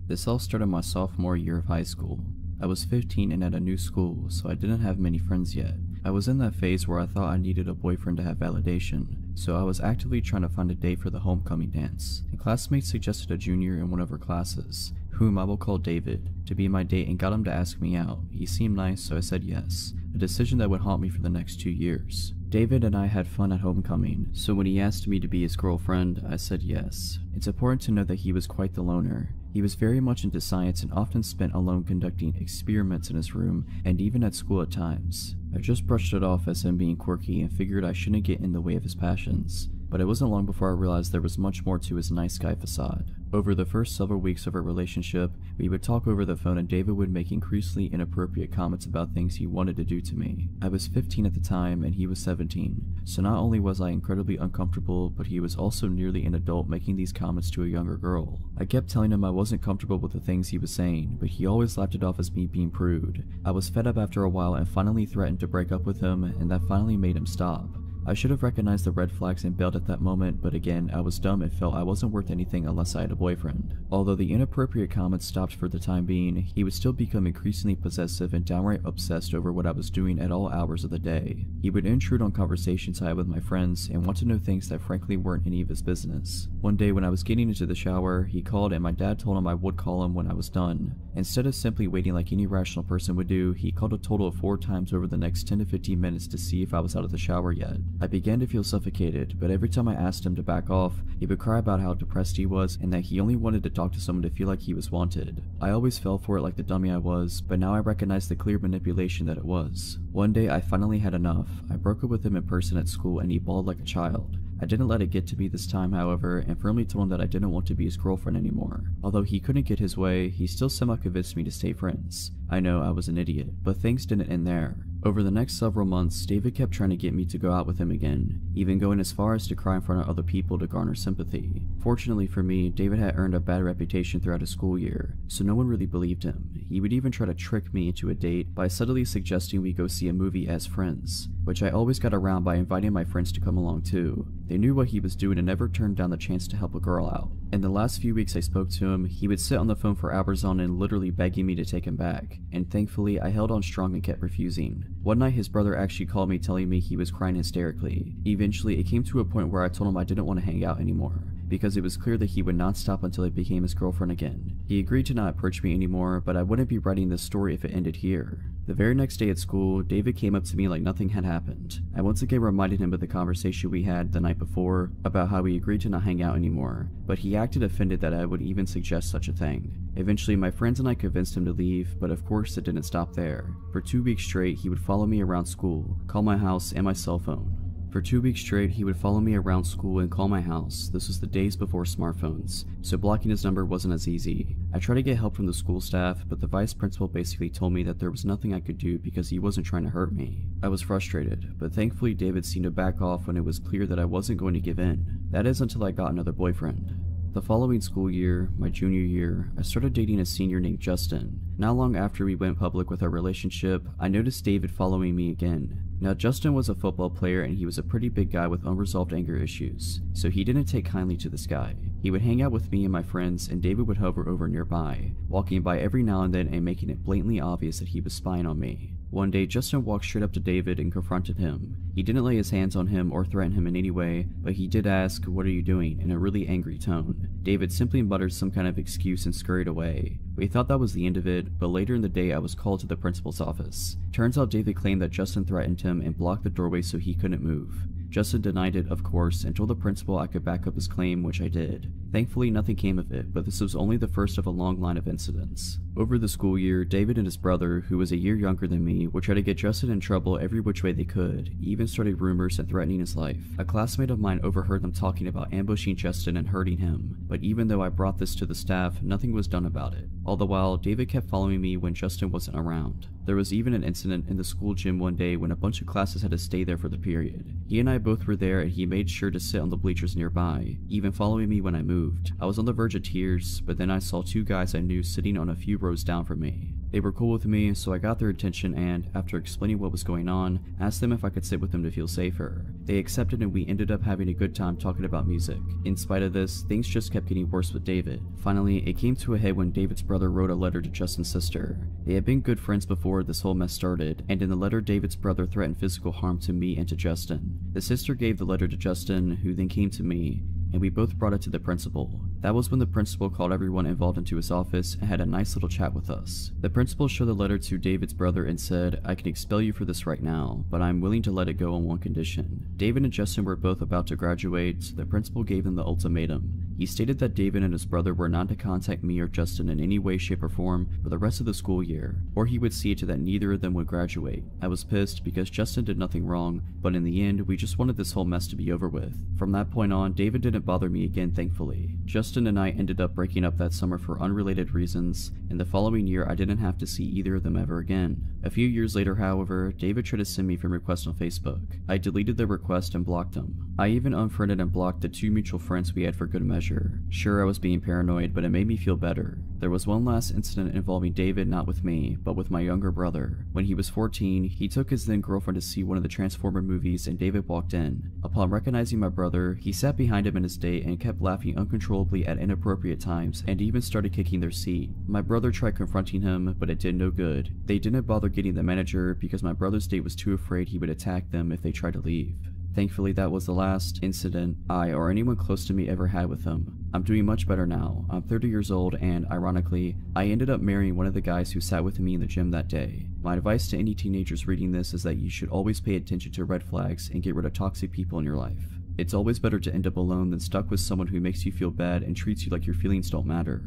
This all started my sophomore year of high school. I was 15 and at a new school, so I didn't have many friends yet. I was in that phase where I thought I needed a boyfriend to have validation, so I was actively trying to find a date for the homecoming dance. A classmate suggested a junior in one of her classes, whom I will call David, to be my date and got him to ask me out. He seemed nice, so I said yes, a decision that would haunt me for the next two years. David and I had fun at homecoming, so when he asked me to be his girlfriend, I said yes. It's important to note that he was quite the loner. He was very much into science and often spent alone conducting experiments in his room and even at school at times. I just brushed it off as him being quirky and figured I shouldn't get in the way of his passions but it wasn't long before I realized there was much more to his nice guy facade. Over the first several weeks of our relationship, we would talk over the phone and David would make increasingly inappropriate comments about things he wanted to do to me. I was 15 at the time and he was 17, so not only was I incredibly uncomfortable, but he was also nearly an adult making these comments to a younger girl. I kept telling him I wasn't comfortable with the things he was saying, but he always laughed it off as me being prude. I was fed up after a while and finally threatened to break up with him, and that finally made him stop. I should have recognized the red flags and bailed at that moment, but again, I was dumb and felt I wasn't worth anything unless I had a boyfriend. Although the inappropriate comments stopped for the time being, he would still become increasingly possessive and downright obsessed over what I was doing at all hours of the day. He would intrude on conversations I had with my friends and want to know things that frankly weren't any of his business. One day when I was getting into the shower, he called and my dad told him I would call him when I was done. Instead of simply waiting like any rational person would do, he called a total of four times over the next 10 to 15 minutes to see if I was out of the shower yet. I began to feel suffocated, but every time I asked him to back off, he would cry about how depressed he was and that he only wanted to talk to someone to feel like he was wanted. I always fell for it like the dummy I was, but now I recognize the clear manipulation that it was. One day I finally had enough. I broke up with him in person at school and he bawled like a child. I didn't let it get to me this time, however, and firmly told him that I didn't want to be his girlfriend anymore. Although he couldn't get his way, he still somehow convinced me to stay friends. I know I was an idiot, but things didn't end there. Over the next several months, David kept trying to get me to go out with him again, even going as far as to cry in front of other people to garner sympathy. Fortunately for me, David had earned a bad reputation throughout his school year, so no one really believed him. He would even try to trick me into a date by subtly suggesting we go see a movie as friends, which I always got around by inviting my friends to come along too. They knew what he was doing and never turned down the chance to help a girl out. In the last few weeks I spoke to him, he would sit on the phone for hours on end literally begging me to take him back, and thankfully I held on strong and kept refusing. One night his brother actually called me telling me he was crying hysterically. Eventually it came to a point where I told him I didn't want to hang out anymore because it was clear that he would not stop until I became his girlfriend again. He agreed to not approach me anymore, but I wouldn't be writing this story if it ended here. The very next day at school, David came up to me like nothing had happened. I once again reminded him of the conversation we had the night before about how we agreed to not hang out anymore, but he acted offended that I would even suggest such a thing. Eventually, my friends and I convinced him to leave, but of course it didn't stop there. For two weeks straight, he would follow me around school, call my house and my cell phone. For two weeks straight, he would follow me around school and call my house. This was the days before smartphones, so blocking his number wasn't as easy. I tried to get help from the school staff, but the vice principal basically told me that there was nothing I could do because he wasn't trying to hurt me. I was frustrated, but thankfully David seemed to back off when it was clear that I wasn't going to give in. That is until I got another boyfriend. The following school year, my junior year, I started dating a senior named Justin. Not long after we went public with our relationship, I noticed David following me again. Now, Justin was a football player and he was a pretty big guy with unresolved anger issues, so he didn't take kindly to this guy. He would hang out with me and my friends, and David would hover over nearby, walking by every now and then and making it blatantly obvious that he was spying on me. One day, Justin walked straight up to David and confronted him. He didn't lay his hands on him or threaten him in any way, but he did ask, What are you doing? in a really angry tone. David simply muttered some kind of excuse and scurried away. We thought that was the end of it, but later in the day I was called to the principal's office. Turns out David claimed that Justin threatened him and blocked the doorway so he couldn't move. Justin denied it, of course, and told the principal I could back up his claim, which I did. Thankfully, nothing came of it, but this was only the first of a long line of incidents. Over the school year, David and his brother, who was a year younger than me, would try to get Justin in trouble every which way they could, even started rumors and threatening his life. A classmate of mine overheard them talking about ambushing Justin and hurting him, but even though I brought this to the staff, nothing was done about it. All the while, David kept following me when Justin wasn't around. There was even an incident in the school gym one day when a bunch of classes had to stay there for the period. He and I both were there and he made sure to sit on the bleachers nearby, even following me when I moved. I was on the verge of tears, but then I saw two guys I knew sitting on a few rows down from me. They were cool with me, so I got their attention and, after explaining what was going on, asked them if I could sit with them to feel safer. They accepted and we ended up having a good time talking about music. In spite of this, things just kept getting worse with David. Finally, it came to a head when David's brother wrote a letter to Justin's sister. They had been good friends before this whole mess started, and in the letter David's brother threatened physical harm to me and to Justin. The sister gave the letter to Justin, who then came to me, and we both brought it to the principal. That was when the principal called everyone involved into his office and had a nice little chat with us. The principal showed the letter to David's brother and said, I can expel you for this right now, but I'm willing to let it go on one condition. David and Justin were both about to graduate, so the principal gave them the ultimatum. He stated that David and his brother were not to contact me or Justin in any way, shape, or form for the rest of the school year, or he would see to that neither of them would graduate. I was pissed because Justin did nothing wrong, but in the end, we just wanted this whole mess to be over with. From that point on, David didn't bother me again, thankfully. Justin and I ended up breaking up that summer for unrelated reasons, and the following year I didn't have to see either of them ever again. A few years later, however, David tried to send me from request on Facebook. I deleted the request and blocked him. I even unfriended and blocked the two mutual friends we had for good measure. Sure, I was being paranoid, but it made me feel better. There was one last incident involving David not with me, but with my younger brother. When he was 14, he took his then girlfriend to see one of the Transformer movies and David walked in. Upon recognizing my brother, he sat behind him in his date and kept laughing uncontrollably at inappropriate times and even started kicking their seat. My brother tried confronting him, but it did no good. They didn't bother getting the manager because my brother's date was too afraid he would attack them if they tried to leave. Thankfully, that was the last incident I or anyone close to me ever had with him. I'm doing much better now. I'm 30 years old, and ironically, I ended up marrying one of the guys who sat with me in the gym that day. My advice to any teenagers reading this is that you should always pay attention to red flags and get rid of toxic people in your life. It's always better to end up alone than stuck with someone who makes you feel bad and treats you like your feelings don't matter.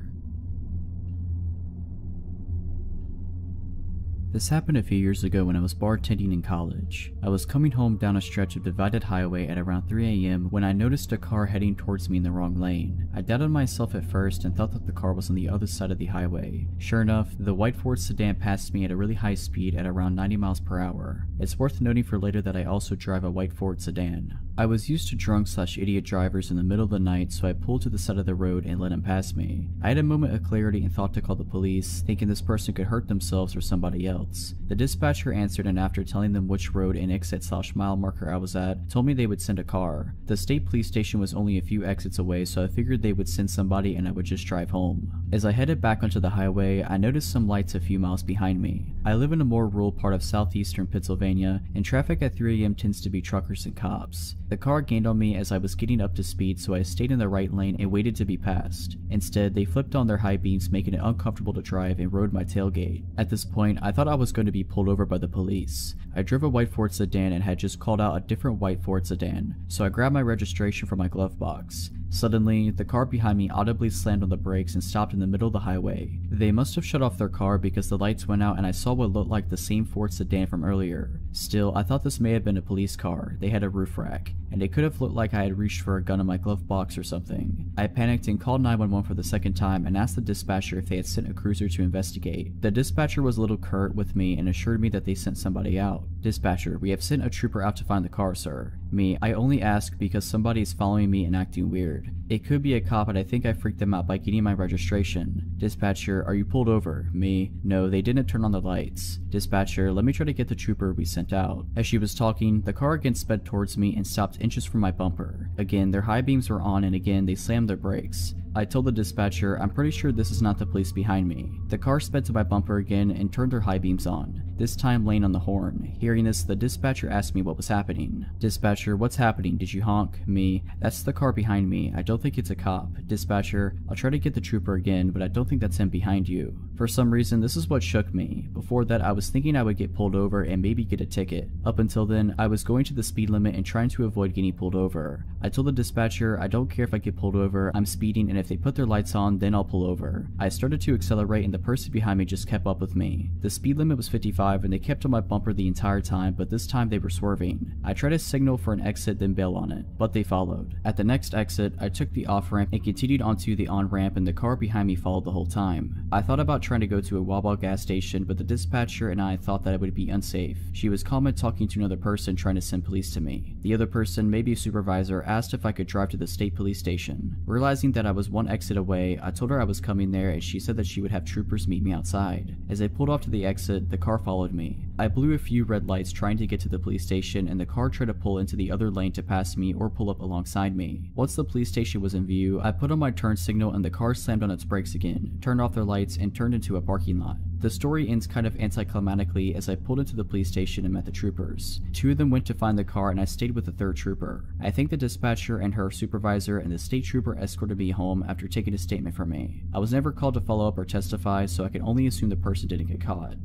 This happened a few years ago when I was bartending in college. I was coming home down a stretch of divided highway at around 3am when I noticed a car heading towards me in the wrong lane. I doubted myself at first and thought that the car was on the other side of the highway. Sure enough, the white Ford sedan passed me at a really high speed at around 90 miles per hour. It's worth noting for later that I also drive a white Ford sedan. I was used to drunk slash idiot drivers in the middle of the night so I pulled to the side of the road and let him pass me. I had a moment of clarity and thought to call the police, thinking this person could hurt themselves or somebody else. The dispatcher answered and after telling them which road and exit slash mile marker I was at, told me they would send a car. The state police station was only a few exits away so I figured they would send somebody and I would just drive home. As I headed back onto the highway, I noticed some lights a few miles behind me. I live in a more rural part of southeastern Pennsylvania and traffic at 3am tends to be truckers and cops. The car gained on me as I was getting up to speed so I stayed in the right lane and waited to be passed. Instead, they flipped on their high beams making it uncomfortable to drive and rode my tailgate. At this point, I thought I was going to be pulled over by the police. I drove a white Ford sedan and had just called out a different white Ford sedan, so I grabbed my registration from my glove box. Suddenly, the car behind me audibly slammed on the brakes and stopped in the middle of the highway. They must have shut off their car because the lights went out and I saw what looked like the same Ford sedan from earlier. Still, I thought this may have been a police car. They had a roof rack, and it could have looked like I had reached for a gun in my glove box or something. I panicked and called 911 for the second time and asked the dispatcher if they had sent a cruiser to investigate. The dispatcher was a little curt with me and assured me that they sent somebody out. Dispatcher, we have sent a trooper out to find the car, sir. Me, I only ask because somebody is following me and acting weird. It could be a cop and I think I freaked them out by getting my registration. Dispatcher, are you pulled over? Me, no, they didn't turn on the lights. Dispatcher, let me try to get the trooper we sent out. As she was talking, the car again sped towards me and stopped inches from my bumper. Again, their high beams were on and again they slammed their brakes. I told the dispatcher, I'm pretty sure this is not the police behind me. The car sped to my bumper again and turned their high beams on, this time laying on the horn. Hearing this, the dispatcher asked me what was happening. Dispatcher, what's happening? Did you honk? Me, that's the car behind me. I don't think it's a cop. Dispatcher, I'll try to get the trooper again, but I don't think that's him behind you. For some reason, this is what shook me. Before that, I was thinking I would get pulled over and maybe get a ticket. Up until then, I was going to the speed limit and trying to avoid getting pulled over. I told the dispatcher, I don't care if I get pulled over, I'm speeding and if they put their lights on, then I'll pull over. I started to accelerate and the person behind me just kept up with me. The speed limit was 55 and they kept on my bumper the entire time, but this time they were swerving. I tried to signal for an exit then bail on it, but they followed. At the next exit, I took the off-ramp and continued onto the on-ramp and the car behind me followed the whole time. I thought about trying to go to a Wawa gas station, but the dispatcher and I thought that it would be unsafe. She was calm and talking to another person trying to send police to me. The other person, maybe a supervisor, asked if I could drive to the state police station. Realizing that I was one exit away, I told her I was coming there and she said that she would have troopers meet me outside. As I pulled off to the exit, the car followed me. I blew a few red lights trying to get to the police station and the car tried to pull into the other lane to pass me or pull up alongside me. Once the police station was in view, I put on my turn signal and the car slammed on its brakes again, turned off their lights, and turned into a parking lot. The story ends kind of anticlimactically as I pulled into the police station and met the troopers. Two of them went to find the car and I stayed with the third trooper. I think the dispatcher and her supervisor and the state trooper escorted me home after taking a statement from me. I was never called to follow up or testify, so I can only assume the person didn't get caught.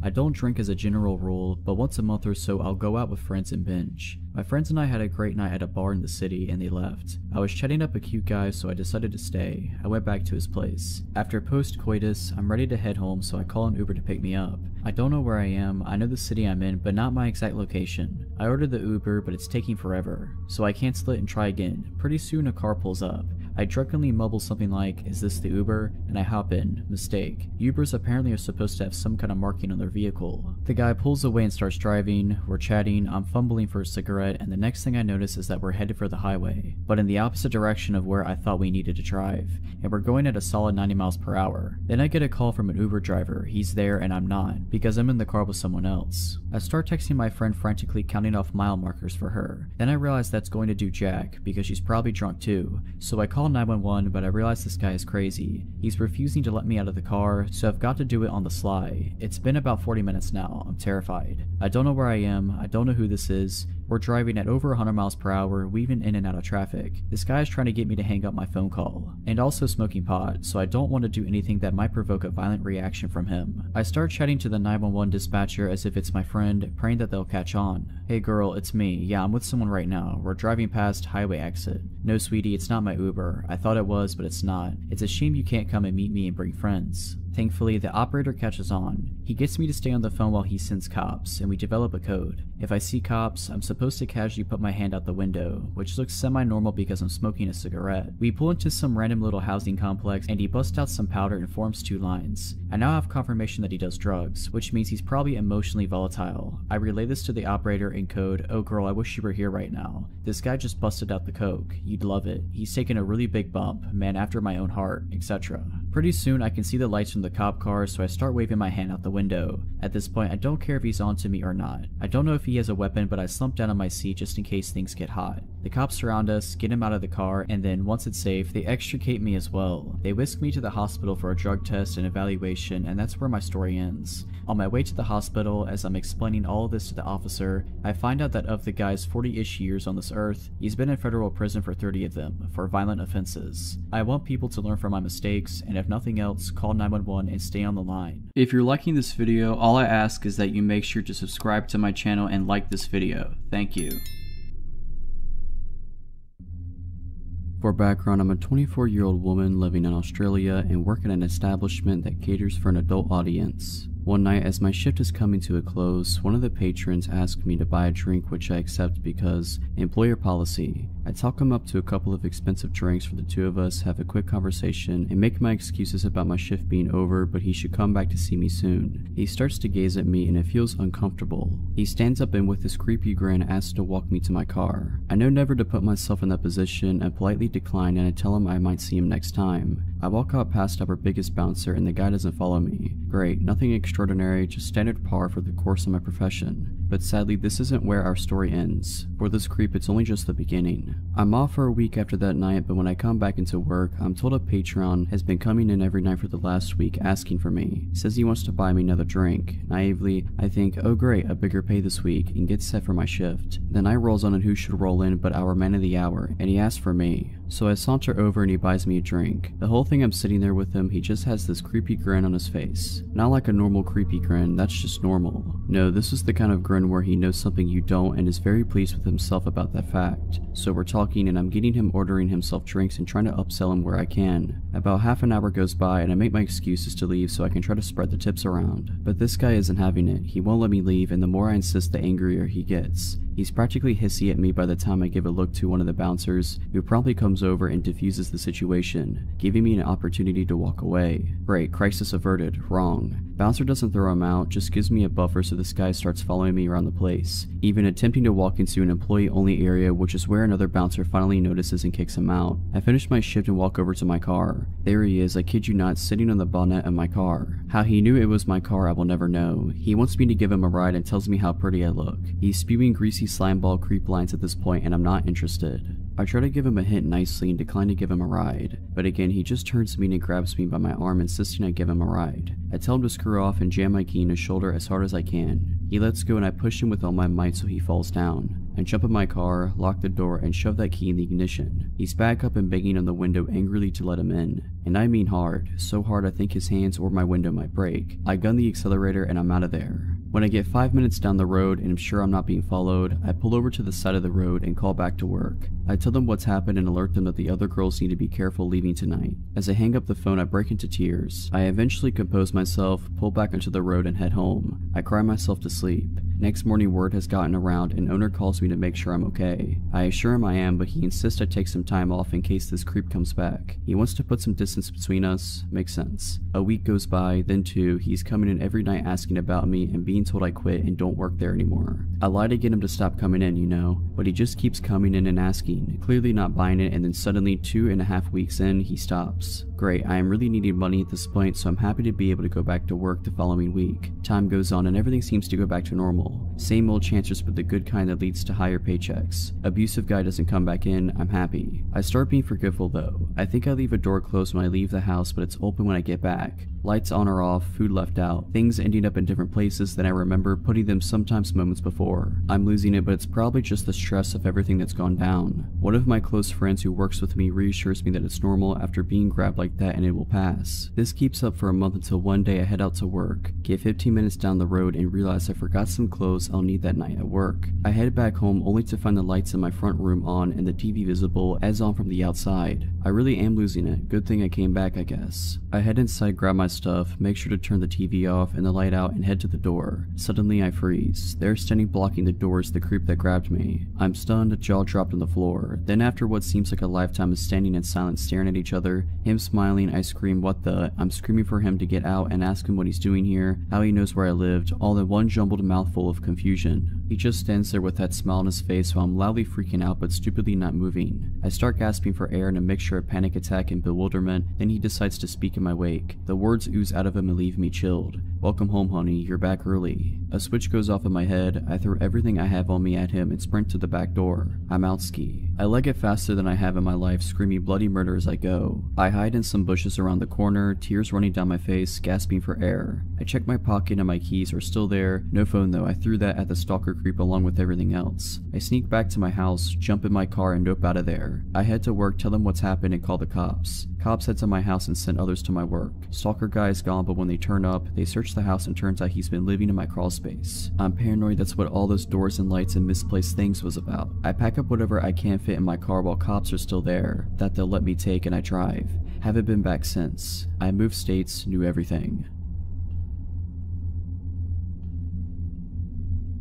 I don't drink as a general rule, but once a month or so I'll go out with friends and binge. My friends and I had a great night at a bar in the city and they left. I was chatting up a cute guy so I decided to stay. I went back to his place. After post-coitus, I'm ready to head home so I call an Uber to pick me up. I don't know where I am, I know the city I'm in, but not my exact location. I ordered the Uber, but it's taking forever, so I cancel it and try again. Pretty soon a car pulls up. I drunkenly mumble something like, is this the Uber? And I hop in. Mistake. Ubers apparently are supposed to have some kind of marking on their vehicle. The guy pulls away and starts driving, we're chatting, I'm fumbling for a cigarette, and the next thing I notice is that we're headed for the highway, but in the opposite direction of where I thought we needed to drive, and we're going at a solid 90 miles per hour. Then I get a call from an Uber driver, he's there and I'm not, because I'm in the car with someone else. I start texting my friend frantically counting off mile markers for her. Then I realize that's going to do jack, because she's probably drunk too, so I call 911 but I realize this guy is crazy. He's refusing to let me out of the car, so I've got to do it on the sly. It's been about 40 minutes now, I'm terrified. I don't know where I am, I don't know who this is, we're driving at over 100 miles per hour, weaving in and out of traffic. This guy is trying to get me to hang up my phone call, and also smoking pot, so I don't want to do anything that might provoke a violent reaction from him. I start chatting to the 911 dispatcher as if it's my friend, praying that they'll catch on. Hey girl, it's me. Yeah, I'm with someone right now. We're driving past highway exit. No sweetie, it's not my Uber. I thought it was, but it's not. It's a shame you can't come and meet me and bring friends. Thankfully, the operator catches on. He gets me to stay on the phone while he sends cops, and we develop a code. If I see cops, I'm supposed to casually put my hand out the window, which looks semi-normal because I'm smoking a cigarette. We pull into some random little housing complex, and he busts out some powder and forms two lines. I now have confirmation that he does drugs, which means he's probably emotionally volatile. I relay this to the operator in code, oh girl, I wish you were here right now. This guy just busted out the coke. You'd love it. He's taken a really big bump, man after my own heart, etc. Pretty soon I can see the lights from the cop car, so I start waving my hand out the window. At this point, I don't care if he's onto me or not. I don't know if he has a weapon, but I slump down on my seat just in case things get hot. The cops surround us, get him out of the car, and then, once it's safe, they extricate me as well. They whisk me to the hospital for a drug test and evaluation, and that's where my story ends. On my way to the hospital, as I'm explaining all of this to the officer, I find out that of the guy's 40-ish years on this earth, he's been in federal prison for 30 of them, for violent offenses. I want people to learn from my mistakes, and if nothing else, call 911 and stay on the line. If you're liking this video, all I ask is that you make sure to subscribe to my channel and like this video. Thank you. For background, I'm a 24 year old woman living in Australia and work at an establishment that caters for an adult audience. One night, as my shift is coming to a close, one of the patrons asked me to buy a drink, which I accept because employer policy. I talk him up to a couple of expensive drinks for the two of us, have a quick conversation, and make my excuses about my shift being over, but he should come back to see me soon. He starts to gaze at me and it feels uncomfortable. He stands up and with his creepy grin asks to walk me to my car. I know never to put myself in that position and politely decline and I tell him I might see him next time. I walk out past our biggest bouncer and the guy doesn't follow me. Great, nothing extraordinary, just standard par for the course of my profession. But sadly, this isn't where our story ends. For this creep, it's only just the beginning. I'm off for a week after that night, but when I come back into work, I'm told a patron has been coming in every night for the last week asking for me. Says he wants to buy me another drink. Naively, I think, oh great, a bigger pay this week, and get set for my shift. Then I rolls on and who should roll in but our man of the hour, and he asks for me. So I saunter over and he buys me a drink. The whole thing I'm sitting there with him, he just has this creepy grin on his face. Not like a normal creepy grin, that's just normal. No, this is the kind of grin where he knows something you don't and is very pleased with himself about that fact. So we're talking and I'm getting him ordering himself drinks and trying to upsell him where I can. About half an hour goes by and I make my excuses to leave so I can try to spread the tips around. But this guy isn't having it, he won't let me leave and the more I insist the angrier he gets. He's practically hissy at me by the time I give a look to one of the bouncers, who promptly comes over and diffuses the situation, giving me an opportunity to walk away. Great, crisis averted, wrong. Bouncer doesn't throw him out, just gives me a buffer so this guy starts following me around the place, even attempting to walk into an employee only area which is where another bouncer finally notices and kicks him out. I finish my shift and walk over to my car. There he is, I kid you not, sitting on the bonnet of my car. How he knew it was my car I will never know. He wants me to give him a ride and tells me how pretty I look. He's spewing greasy slimeball creep lines at this point and I'm not interested. I try to give him a hint nicely and decline to give him a ride, but again he just turns to me and grabs me by my arm insisting I give him a ride. I tell him to screw off and jam my key in his shoulder as hard as I can. He lets go and I push him with all my might so he falls down. I jump in my car, lock the door, and shove that key in the ignition. He's back up and banging on the window angrily to let him in. And I mean hard, so hard I think his hands or my window might break. I gun the accelerator and I'm out of there. When I get 5 minutes down the road and I'm sure I'm not being followed, I pull over to the side of the road and call back to work. I tell them what's happened and alert them that the other girls need to be careful leaving tonight. As I hang up the phone, I break into tears. I eventually compose myself, pull back onto the road and head home. I cry myself to sleep. Next morning word has gotten around and owner calls me to make sure I'm okay. I assure him I am but he insists I take some time off in case this creep comes back. He wants to put some distance between us, makes sense. A week goes by, then two, he's coming in every night asking about me and being told I quit and don't work there anymore. I lie to get him to stop coming in, you know, but he just keeps coming in and asking, clearly not buying it and then suddenly two and a half weeks in, he stops. Great, I am really needing money at this point so I'm happy to be able to go back to work the following week. Time goes on and everything seems to go back to normal. Same old chances but the good kind that leads to higher paychecks. Abusive guy doesn't come back in, I'm happy. I start being forgetful though. I think I leave a door closed when I leave the house but it's open when I get back. Lights on or off, food left out, things ending up in different places than I remember putting them sometimes moments before. I'm losing it but it's probably just the stress of everything that's gone down. One of my close friends who works with me reassures me that it's normal after being grabbed like that and it will pass. This keeps up for a month until one day I head out to work, get 15 minutes down the road and realize I forgot some clothes I'll need that night at work. I head back home only to find the lights in my front room on and the TV visible as on from the outside. I really am losing it, good thing I came back I guess. I head inside, grab my stuff, make sure to turn the TV off and the light out and head to the door. Suddenly I freeze. There standing blocking the door is the creep that grabbed me. I'm stunned, jaw dropped on the floor. Then after what seems like a lifetime of standing in silence staring at each other, him smiling, I scream what the, I'm screaming for him to get out and ask him what he's doing here, how he knows where I lived, all in one jumbled mouthful of confusion. He just stands there with that smile on his face while I'm loudly freaking out but stupidly not moving. I start gasping for air in a mixture of panic attack and bewilderment, then he decides to speak in my wake. The words ooze out of him and leave me chilled. Welcome home, honey, you're back early. A switch goes off in my head, I throw everything I have on me at him and sprint to the back door. I'm out ski. I leg it faster than I have in my life, screaming bloody murder as I go. I hide in some bushes around the corner, tears running down my face, gasping for air. I check my pocket and my keys are still there, no phone though, I threw that at the stalker creep along with everything else. I sneak back to my house, jump in my car and dope out of there. I head to work, tell them what's happened and call the cops. Cops head to my house and send others to my work. Stalker guy is gone but when they turn up, they search the house and turns out he's been living in my crawl space. I'm paranoid that's what all those doors and lights and misplaced things was about. I pack up whatever I can fit in my car while cops are still there, that they'll let me take and I drive. Haven't been back since. I moved states, new everything.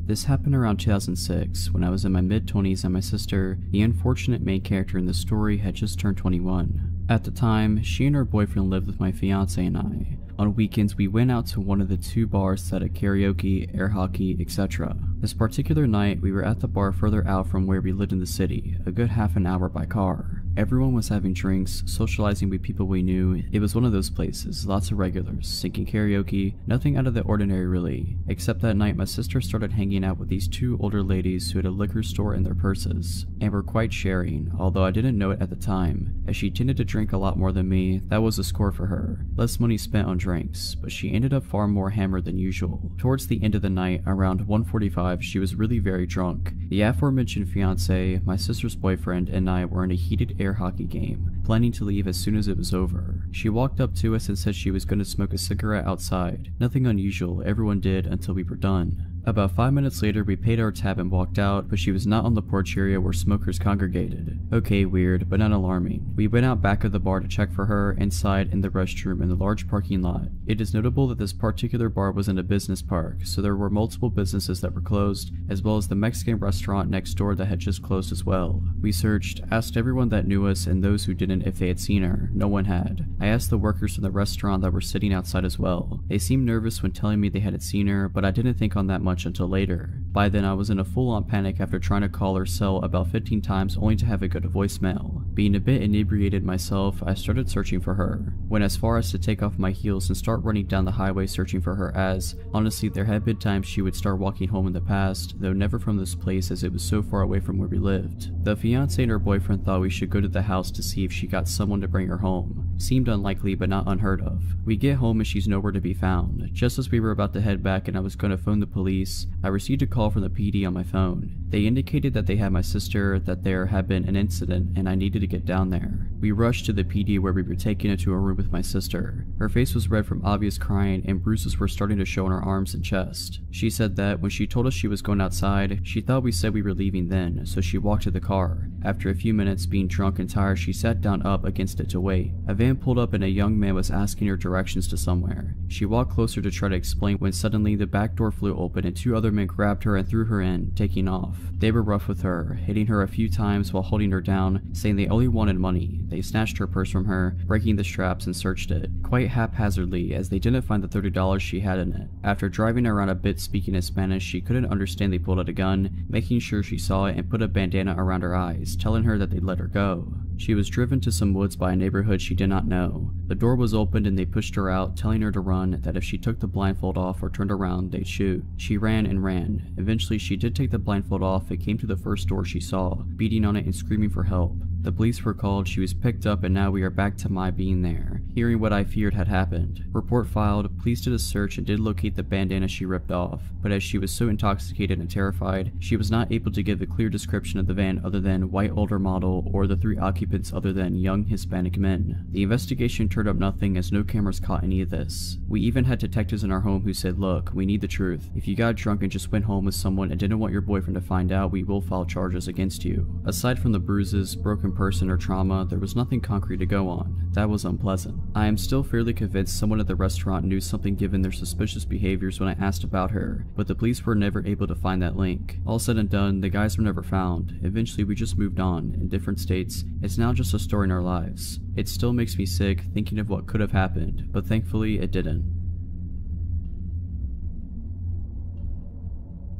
This happened around 2006 when I was in my mid 20s and my sister, the unfortunate main character in the story, had just turned 21. At the time, she and her boyfriend lived with my fiance and I. On weekends, we went out to one of the two bars that had karaoke, air hockey, etc. This particular night, we were at the bar further out from where we lived in the city, a good half an hour by car. Everyone was having drinks, socializing with people we knew. It was one of those places, lots of regulars, singing karaoke, nothing out of the ordinary really. Except that night my sister started hanging out with these two older ladies who had a liquor store in their purses, and were quite sharing, although I didn't know it at the time. As she tended to drink a lot more than me, that was a score for her. Less money spent on drinks, but she ended up far more hammered than usual. Towards the end of the night, around 1.45, she was really very drunk. The aforementioned fiance, my sister's boyfriend, and I were in a heated air hockey game, planning to leave as soon as it was over. She walked up to us and said she was going to smoke a cigarette outside. Nothing unusual, everyone did until we were done. About five minutes later, we paid our tab and walked out, but she was not on the porch area where smokers congregated. Okay, weird, but not alarming. We went out back of the bar to check for her, inside in the restroom in the large parking lot. It is notable that this particular bar was in a business park, so there were multiple businesses that were closed, as well as the Mexican restaurant next door that had just closed as well. We searched, asked everyone that knew us and those who didn't if they had seen her. No one had. I asked the workers from the restaurant that were sitting outside as well. They seemed nervous when telling me they hadn't seen her, but I didn't think on that much until later. By then I was in a full-on panic after trying to call her cell about 15 times only to have it go to voicemail. Being a bit inebriated myself, I started searching for her. Went as far as to take off my heels and start running down the highway searching for her as, honestly there had been times she would start walking home in the past, though never from this place as it was so far away from where we lived. The fiance and her boyfriend thought we should go to the house to see if she got someone to bring her home. Seemed unlikely but not unheard of. We get home and she's nowhere to be found. Just as we were about to head back and I was going to phone the police, I received a call from the PD on my phone. They indicated that they had my sister, that there had been an incident, and I needed to get down there. We rushed to the PD where we were taken into a room with my sister. Her face was red from obvious crying and bruises were starting to show on her arms and chest. She said that when she told us she was going outside, she thought we said we were leaving then, so she walked to the car. After a few minutes being drunk and tired, she sat down up against it to wait. A van pulled up and a young man was asking her directions to somewhere. She walked closer to try to explain when suddenly the back door flew open and two other men grabbed her and threw her in, taking off. They were rough with her, hitting her a few times while holding her down, saying they only wanted money. They snatched her purse from her, breaking the straps and searched it, quite haphazardly as they didn't find the $30 she had in it. After driving around a bit speaking in Spanish, she couldn't understand they pulled out a gun, making sure she saw it and put a bandana around her eyes, telling her that they'd let her go. She was driven to some woods by a neighborhood she did not know. The door was opened and they pushed her out, telling her to run, that if she took the blindfold off or turned around, they'd shoot. She ran and ran. Eventually, she did take the blindfold off and came to the first door she saw, beating on it and screaming for help. The police were called, she was picked up, and now we are back to my being there, hearing what I feared had happened. Report filed, police did a search and did locate the bandana she ripped off, but as she was so intoxicated and terrified, she was not able to give a clear description of the van other than white older model or the three occupants other than young Hispanic men. The investigation turned up nothing as no cameras caught any of this. We even had detectives in our home who said, look, we need the truth. If you got drunk and just went home with someone and didn't want your boyfriend to find out, we will file charges against you. Aside from the bruises, broken person, or trauma, there was nothing concrete to go on. That was unpleasant. I am still fairly convinced someone at the restaurant knew something given their suspicious behaviors when I asked about her, but the police were never able to find that link. All said and done, the guys were never found. Eventually we just moved on, in different states. It's now just a story in our lives. It still makes me sick thinking of what could have happened, but thankfully it didn't.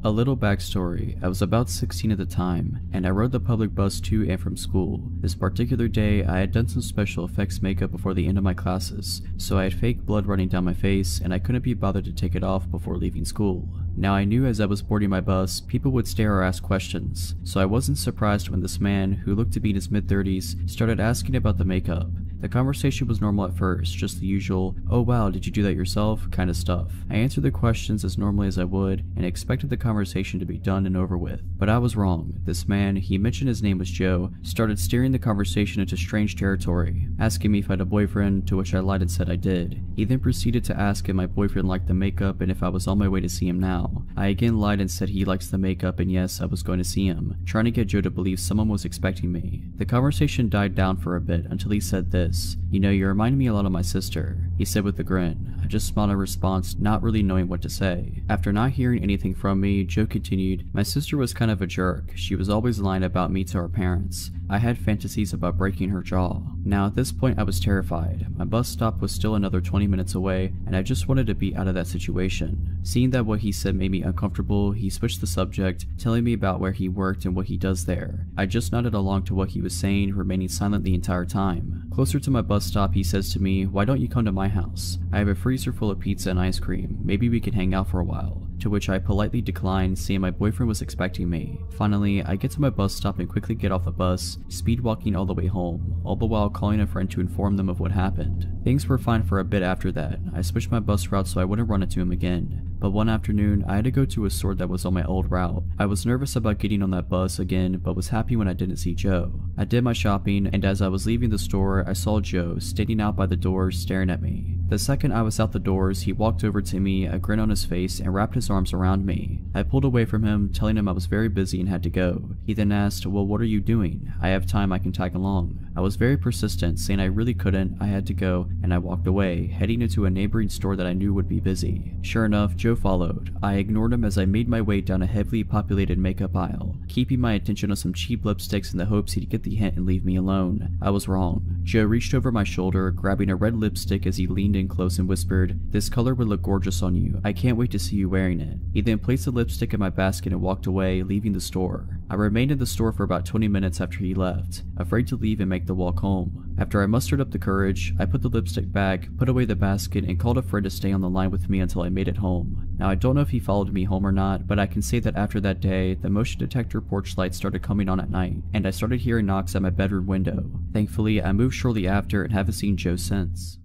A little backstory, I was about 16 at the time, and I rode the public bus to and from school. This particular day, I had done some special effects makeup before the end of my classes, so I had fake blood running down my face, and I couldn't be bothered to take it off before leaving school. Now I knew as I was boarding my bus, people would stare or ask questions, so I wasn't surprised when this man, who looked to be in his mid-30s, started asking about the makeup. The conversation was normal at first, just the usual, oh wow, did you do that yourself, kind of stuff. I answered the questions as normally as I would, and expected the conversation to be done and over with. But I was wrong. This man, he mentioned his name was Joe, started steering the conversation into strange territory, asking me if I had a boyfriend, to which I lied and said I did. He then proceeded to ask if my boyfriend liked the makeup and if I was on my way to see him now. I again lied and said he likes the makeup and yes, I was going to see him, trying to get Joe to believe someone was expecting me. The conversation died down for a bit until he said this, you know, you remind me a lot of my sister. He said with a grin. I just smiled in response, not really knowing what to say. After not hearing anything from me, Joe continued, My sister was kind of a jerk. She was always lying about me to her parents. I had fantasies about breaking her jaw. Now at this point I was terrified. My bus stop was still another 20 minutes away, and I just wanted to be out of that situation. Seeing that what he said made me uncomfortable, he switched the subject, telling me about where he worked and what he does there. I just nodded along to what he was saying, remaining silent the entire time. Closer to my bus stop, he says to me, Why don't you come to my house? I have a freezer full of pizza and ice cream. Maybe we can hang out for a while. To which I politely declined, seeing my boyfriend was expecting me. Finally, I get to my bus stop and quickly get off the bus, speed walking all the way home, all the while calling a friend to inform them of what happened. Things were fine for a bit after that. I switched my bus route so I wouldn't run into him again. But one afternoon, I had to go to a store that was on my old route. I was nervous about getting on that bus again, but was happy when I didn't see Joe. I did my shopping, and as I was leaving the store, I saw Joe standing out by the door staring at me. The second I was out the doors, he walked over to me, a grin on his face, and wrapped his arms around me. I pulled away from him, telling him I was very busy and had to go. He then asked, well what are you doing? I have time I can tag along. I was very persistent, saying I really couldn't, I had to go, and I walked away, heading into a neighboring store that I knew would be busy. Sure enough, Joe followed. I ignored him as I made my way down a heavily populated makeup aisle, keeping my attention on some cheap lipsticks in the hopes he'd get the hint and leave me alone. I was wrong. Joe reached over my shoulder, grabbing a red lipstick as he leaned in close and whispered, This color would look gorgeous on you. I can't wait to see you wearing it. He then placed the lipstick in my basket and walked away, leaving the store. I remained in the store for about 20 minutes after he left, afraid to leave and make the walk home. After I mustered up the courage, I put the lipstick back, put away the basket, and called a friend to stay on the line with me until I made it home. Now I don't know if he followed me home or not, but I can say that after that day, the motion detector porch lights started coming on at night, and I started hearing knocks at my bedroom window. Thankfully, I moved shortly after and haven't seen Joe since.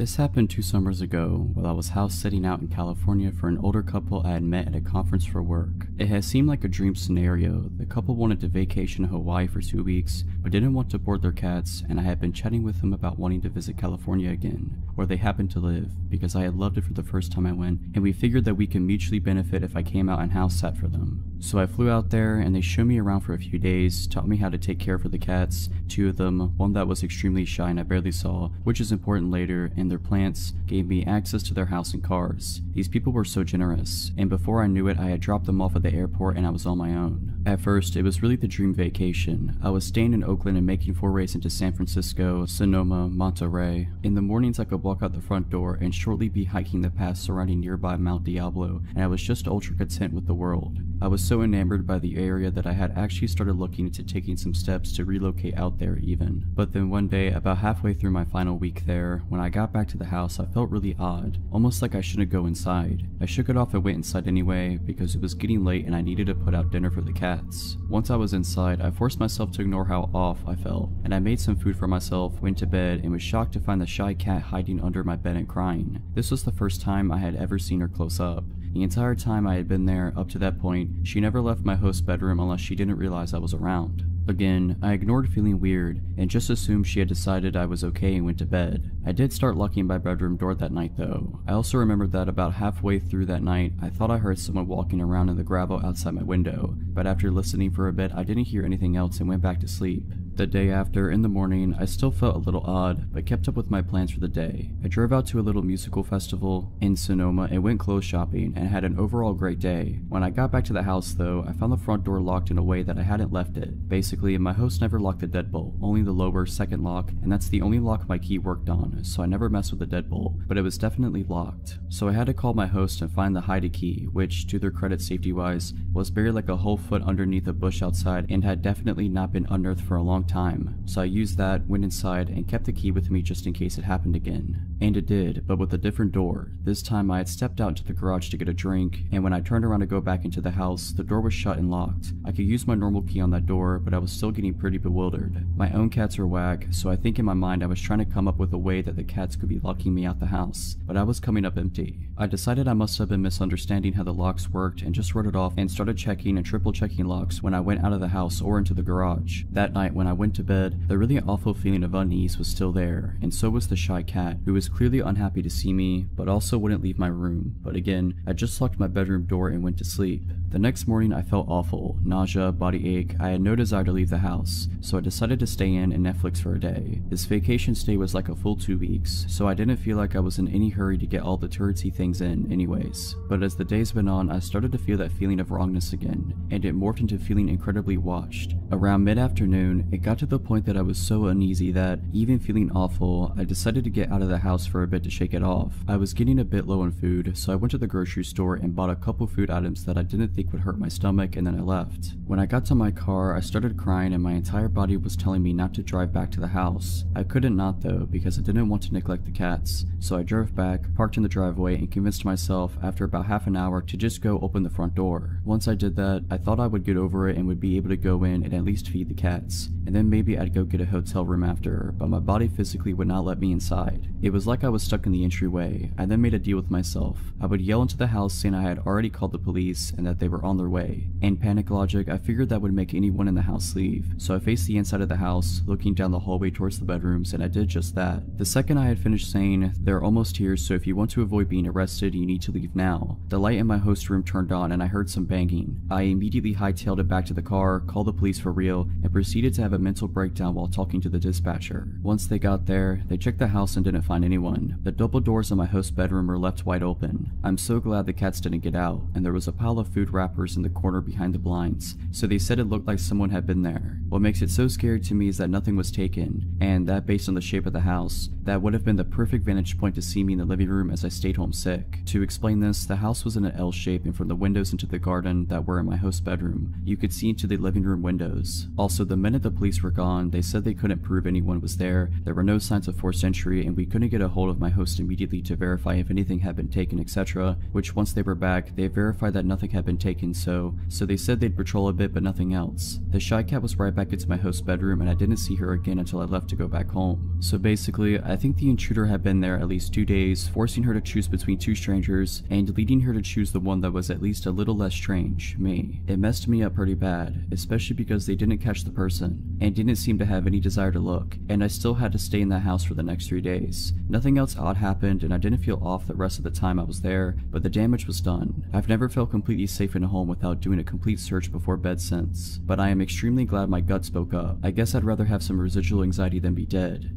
This happened two summers ago while I was house sitting out in California for an older couple I had met at a conference for work. It had seemed like a dream scenario. The couple wanted to vacation in Hawaii for two weeks, but didn't want to board their cats, and I had been chatting with them about wanting to visit California again, where they happened to live, because I had loved it for the first time I went, and we figured that we could mutually benefit if I came out and house sat for them. So I flew out there, and they showed me around for a few days, taught me how to take care for the cats, two of them, one that was extremely shy and I barely saw, which is important later, and their plants, gave me access to their house and cars. These people were so generous, and before I knew it I had dropped them off at the airport and I was on my own. At first, it was really the dream vacation. I was staying in Oakland and making forays into San Francisco, Sonoma, Monterey. In the mornings I could walk out the front door and shortly be hiking the paths surrounding nearby Mount Diablo, and I was just ultra content with the world. I was so enamored by the area that I had actually started looking into taking some steps to relocate out there even. But then one day, about halfway through my final week there, when I got back to the house I felt really odd, almost like I shouldn't go inside. I shook it off and went inside anyway, because it was getting late and I needed to put out dinner for the cats. Once I was inside, I forced myself to ignore how off I felt, and I made some food for myself, went to bed, and was shocked to find the shy cat hiding under my bed and crying. This was the first time I had ever seen her close up. The entire time I had been there up to that point, she never left my host's bedroom unless she didn't realize I was around. Again, I ignored feeling weird and just assumed she had decided I was okay and went to bed. I did start locking my bedroom door that night though. I also remembered that about halfway through that night, I thought I heard someone walking around in the gravel outside my window, but after listening for a bit I didn't hear anything else and went back to sleep. The day after, in the morning, I still felt a little odd, but kept up with my plans for the day. I drove out to a little musical festival in Sonoma and went clothes shopping and had an overall great day. When I got back to the house though, I found the front door locked in a way that I hadn't left it. Basically, my host never locked the deadbolt, only the lower second lock, and that's the only lock my key worked on, so I never messed with the deadbolt, but it was definitely locked. So I had to call my host and find the hide key, which, to their credit safety wise, was buried like a whole foot underneath a bush outside and had definitely not been unearthed for a long time, so I used that, went inside, and kept the key with me just in case it happened again. And it did, but with a different door. This time I had stepped out into the garage to get a drink, and when I turned around to go back into the house, the door was shut and locked. I could use my normal key on that door, but I was still getting pretty bewildered. My own cats are whack, so I think in my mind I was trying to come up with a way that the cats could be locking me out the house, but I was coming up empty. I decided I must have been misunderstanding how the locks worked and just wrote it off and started checking and triple checking locks when I went out of the house or into the garage. That night when I went to bed, the really awful feeling of unease was still there, and so was the shy cat, who was clearly unhappy to see me, but also wouldn't leave my room. But again, I just locked my bedroom door and went to sleep. The next morning I felt awful, nausea, body ache, I had no desire to leave the house, so I decided to stay in and Netflix for a day. This vacation stay was like a full two weeks, so I didn't feel like I was in any hurry to get all the touristy things in anyways. But as the days went on, I started to feel that feeling of wrongness again, and it morphed into feeling incredibly watched. Around mid-afternoon, it got to the point that I was so uneasy that, even feeling awful, I decided to get out of the house for a bit to shake it off. I was getting a bit low on food, so I went to the grocery store and bought a couple food items that I didn't think would hurt my stomach and then I left. When I got to my car, I started crying and my entire body was telling me not to drive back to the house. I couldn't not though, because I didn't want to neglect the cats, so I drove back, parked in the driveway, and convinced myself after about half an hour to just go open the front door. Once I did that, I thought I would get over it and would be able to go in and at least feed the cats, and then maybe I'd go get a hotel room after, but my body physically would not let me inside. It was like I was stuck in the entryway. I then made a deal with myself. I would yell into the house saying I had already called the police and that they were on their way. In panic logic, I figured that would make anyone in the house leave, so I faced the inside of the house, looking down the hallway towards the bedrooms, and I did just that. The second I had finished saying, they're almost here, so if you want to avoid being arrested, you need to leave now, the light in my host room turned on and I heard some banging. I immediately hightailed it back to the car, called the police for real, and proceeded to have a mental breakdown while talking to the dispatcher. Once they got there, they checked the house and didn't find anyone. The double doors in my host's bedroom were left wide open. I'm so glad the cats didn't get out, and there was a pile of food wrappers in the corner behind the blinds, so they said it looked like someone had been there. What makes it so scary to me is that nothing was taken, and that based on the shape of the house, that would have been the perfect vantage point to see me in the living room as I stayed home sick. To explain this, the house was in an L shape and from the windows into the garden that were in my host's bedroom, you could see into the living room windows. Also, the minute the police were gone, they said they couldn't prove anyone was there, there were no signs of forced entry, and we couldn't get a hold of my host immediately to verify if anything had been taken, etc., which once they were back, they verified that nothing had been taken, so, so they said they'd patrol a bit but nothing else. The shy cat was right back into my host's bedroom and I didn't see her again until I left to go back home. So basically, I think the intruder had been there at least two days, forcing her to choose between two strangers, and leading her to choose the one that was at least a little less strange, me. It messed me up pretty bad, especially because they didn't catch the person, and didn't seem to have any desire to look, and I still had to stay in that house for the next three days. Nothing else odd happened, and I didn't feel off the rest of the time I was there, but the damage was done. I've never felt completely safe in a home without doing a complete search before bed since, but I am extremely glad my gut spoke up. I guess I'd rather have some residual anxiety than be dead.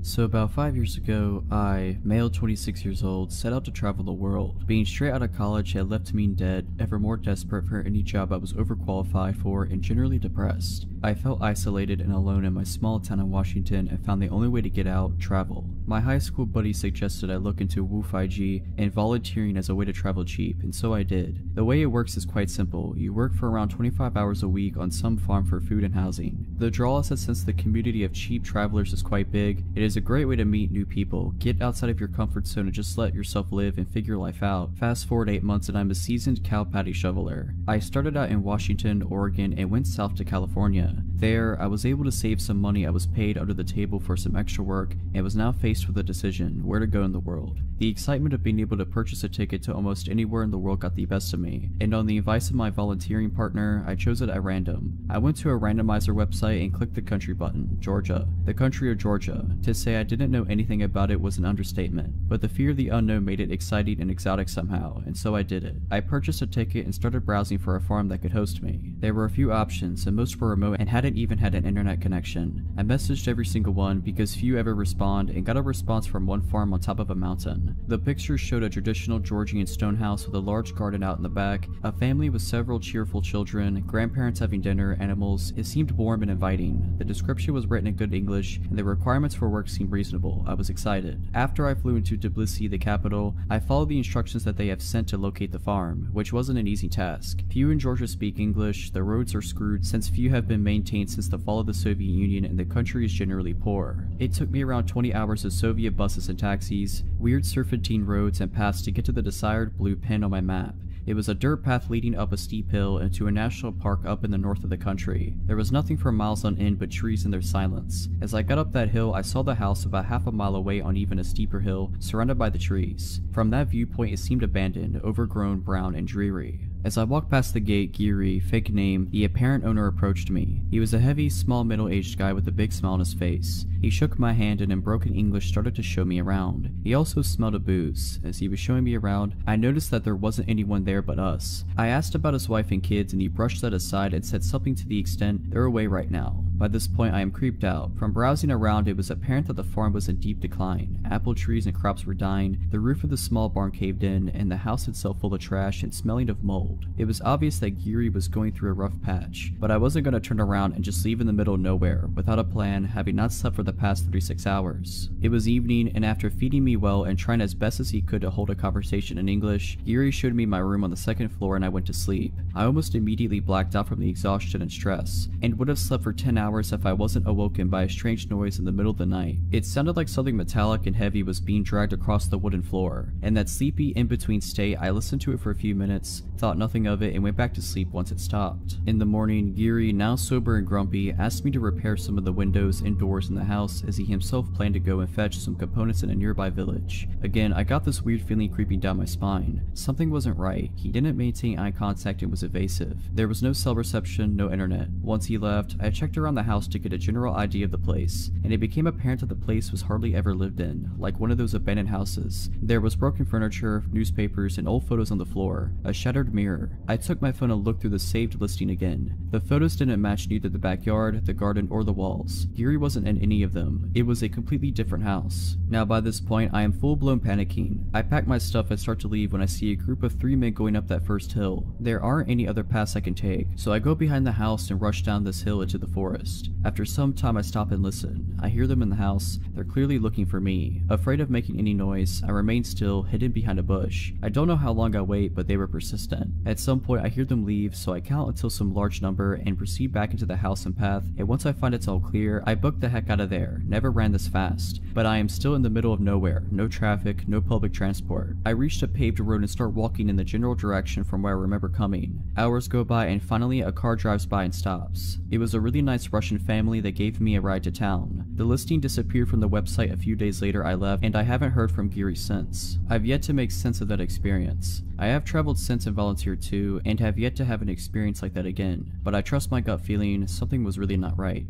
So about 5 years ago, I, male 26 years old, set out to travel the world. Being straight out of college had left me dead, ever more desperate for any job I was overqualified for and generally depressed. I felt isolated and alone in my small town in Washington and found the only way to get out, travel. My high school buddy suggested I look into WWOOFing and volunteering as a way to travel cheap, and so I did. The way it works is quite simple. You work for around 25 hours a week on some farm for food and housing. The draw is that since the community of cheap travelers is quite big, it is a great way to meet new people, get outside of your comfort zone and just let yourself live and figure life out. Fast forward 8 months and I'm a seasoned cow patty shoveler. I started out in Washington, Oregon and went south to California. There, I was able to save some money I was paid under the table for some extra work and was now faced with a decision, where to go in the world. The excitement of being able to purchase a ticket to almost anywhere in the world got the best of me, and on the advice of my volunteering partner, I chose it at random. I went to a randomizer website and clicked the country button, Georgia. The country of Georgia. To say I didn't know anything about it was an understatement, but the fear of the unknown made it exciting and exotic somehow, and so I did it. I purchased a ticket and started browsing for a farm that could host me. There were a few options, and most were remote and hadn't even had an internet connection. I messaged every single one because few ever respond and got a response from one farm on top of a mountain. The pictures showed a traditional Georgian stone house with a large garden out in the back, a family with several cheerful children, grandparents having dinner, animals. It seemed warm and inviting. The description was written in good English, and the requirements for work seemed reasonable. I was excited. After I flew into Tbilisi, the capital, I followed the instructions that they have sent to locate the farm, which wasn't an easy task. Few in Georgia speak English, the roads are screwed since few have been maintained since the fall of the Soviet Union and the country is generally poor. It took me around 20 hours of Soviet buses and taxis, weird serpentine roads and paths to get to the desired blue pin on my map. It was a dirt path leading up a steep hill into a national park up in the north of the country. There was nothing for miles on end but trees and their silence. As I got up that hill, I saw the house about half a mile away on even a steeper hill, surrounded by the trees. From that viewpoint, it seemed abandoned, overgrown, brown, and dreary. As I walked past the gate, Geary, fake name, the apparent owner approached me. He was a heavy, small, middle-aged guy with a big smile on his face. He shook my hand and in broken English started to show me around. He also smelled a booze. As he was showing me around, I noticed that there wasn't anyone there but us. I asked about his wife and kids and he brushed that aside and said something to the extent, they're away right now. By this point, I am creeped out. From browsing around, it was apparent that the farm was in deep decline. Apple trees and crops were dying, the roof of the small barn caved in, and the house itself full of trash and smelling of mold. It was obvious that Geary was going through a rough patch, but I wasn't going to turn around and just leave in the middle of nowhere, without a plan, having not slept for the past 36 hours. It was evening, and after feeding me well and trying as best as he could to hold a conversation in English, Geary showed me my room on the second floor and I went to sleep. I almost immediately blacked out from the exhaustion and stress, and would have slept for 10 hours hours if I wasn't awoken by a strange noise in the middle of the night. It sounded like something metallic and heavy was being dragged across the wooden floor, and that sleepy in-between state I listened to it for a few minutes, thought nothing of it, and went back to sleep once it stopped. In the morning, Geary, now sober and grumpy, asked me to repair some of the windows and doors in the house as he himself planned to go and fetch some components in a nearby village. Again, I got this weird feeling creeping down my spine. Something wasn't right. He didn't maintain eye contact and was evasive. There was no cell reception, no internet. Once he left, I checked around the house to get a general idea of the place, and it became apparent that the place was hardly ever lived in, like one of those abandoned houses. There was broken furniture, newspapers, and old photos on the floor, a shattered mirror. I took my phone and looked through the saved listing again. The photos didn't match neither the backyard, the garden, or the walls. Geary wasn't in any of them. It was a completely different house. Now by this point, I am full-blown panicking. I pack my stuff and start to leave when I see a group of three men going up that first hill. There aren't any other paths I can take, so I go behind the house and rush down this hill into the forest. After some time I stop and listen. I hear them in the house. They're clearly looking for me. Afraid of making any noise, I remain still, hidden behind a bush. I don't know how long I wait, but they were persistent. At some point I hear them leave, so I count until some large number and proceed back into the house and path, and once I find it's all clear, I book the heck out of there. Never ran this fast. But I am still in the middle of nowhere. No traffic, no public transport. I reach a paved road and start walking in the general direction from where I remember coming. Hours go by and finally a car drives by and stops. It was a really nice Russian family that gave me a ride to town. The listing disappeared from the website a few days later I left, and I haven't heard from Geary since. I've yet to make sense of that experience. I have traveled since and volunteered too, and have yet to have an experience like that again, but I trust my gut feeling something was really not right.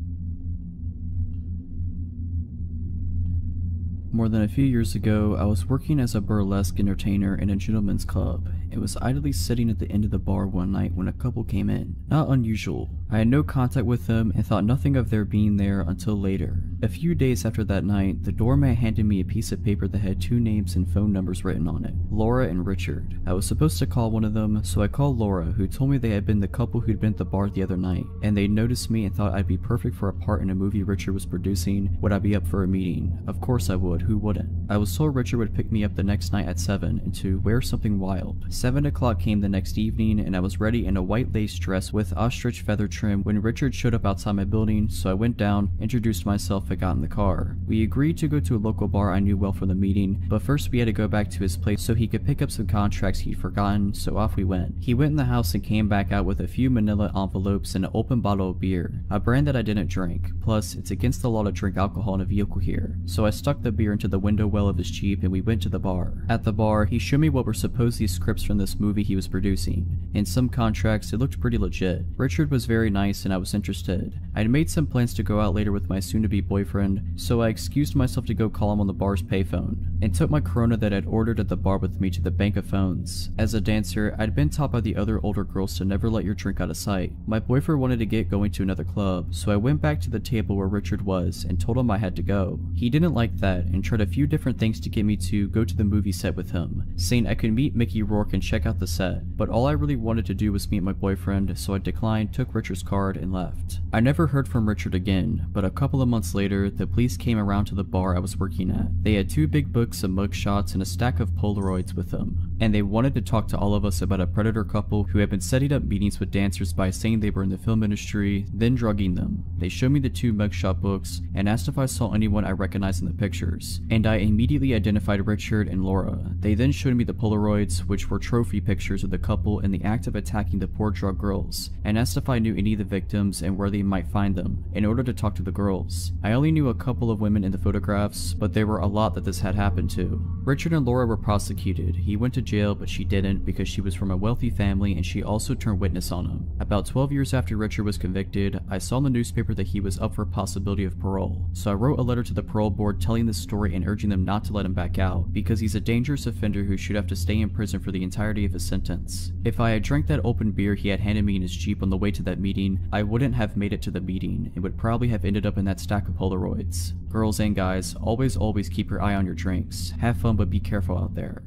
More than a few years ago, I was working as a burlesque entertainer in a gentleman's club. It was idly sitting at the end of the bar one night when a couple came in. Not unusual. I had no contact with them and thought nothing of their being there until later. A few days after that night, the doorman handed me a piece of paper that had two names and phone numbers written on it, Laura and Richard. I was supposed to call one of them, so I called Laura, who told me they had been the couple who'd been at the bar the other night, and they noticed me and thought I'd be perfect for a part in a movie Richard was producing. Would I be up for a meeting? Of course I would, who wouldn't? I was told Richard would pick me up the next night at 7 and to wear something wild. 7 o'clock came the next evening and I was ready in a white lace dress with ostrich feather trim when Richard showed up outside my building, so I went down, introduced myself, and got in the car. We agreed to go to a local bar I knew well from the meeting, but first we had to go back to his place so he could pick up some contracts he'd forgotten, so off we went. He went in the house and came back out with a few manila envelopes and an open bottle of beer, a brand that I didn't drink. Plus, it's against the law to drink alcohol in a vehicle here, so I stuck the beer into the window well of his Jeep and we went to the bar. At the bar, he showed me what were supposedly scripts from this movie he was producing. In some contracts, it looked pretty legit. Richard was very nice and I was interested. I'd made some plans to go out later with my soon-to-be boyfriend, so I excused myself to go call him on the bar's payphone, and took my Corona that I'd ordered at the bar with me to the bank of phones. As a dancer, I'd been taught by the other older girls to never let your drink out of sight. My boyfriend wanted to get going to another club, so I went back to the table where Richard was and told him I had to go. He didn't like that and tried a few different things to get me to go to the movie set with him, saying I could meet Mickey Rourke and check out the set, but all I really wanted to do was meet my boyfriend, so I declined, took Richard's card, and left. I never heard from Richard again, but a couple of months later, the police came around to the bar I was working at. They had two big books of mugshots and a stack of Polaroids with them, and they wanted to talk to all of us about a predator couple who had been setting up meetings with dancers by saying they were in the film industry, then drugging them. They showed me the two mugshot books and asked if I saw anyone I recognized in the pictures, and I immediately identified Richard and Laura. They then showed me the Polaroids, which were trophy pictures of the couple in the act of attacking the poor drug girls, and asked if I knew any of the victims and where they might find them, in order to talk to the girls. I only knew a couple of women in the photographs, but there were a lot that this had happened to. Richard and Laura were prosecuted. He went to jail, but she didn't because she was from a wealthy family and she also turned witness on him. About 12 years after Richard was convicted, I saw in the newspaper that he was up for a possibility of parole, so I wrote a letter to the parole board telling this story and urging them not to let him back out, because he's a dangerous offender who should have to stay in prison for the entirety of his sentence. If I had drank that open beer he had handed me in his Jeep on the way to that meeting, I wouldn't have made it to the meeting and would probably have ended up in that stack of Polaroids. Girls and guys, always always keep your eye on your drinks. Have fun but be careful out there.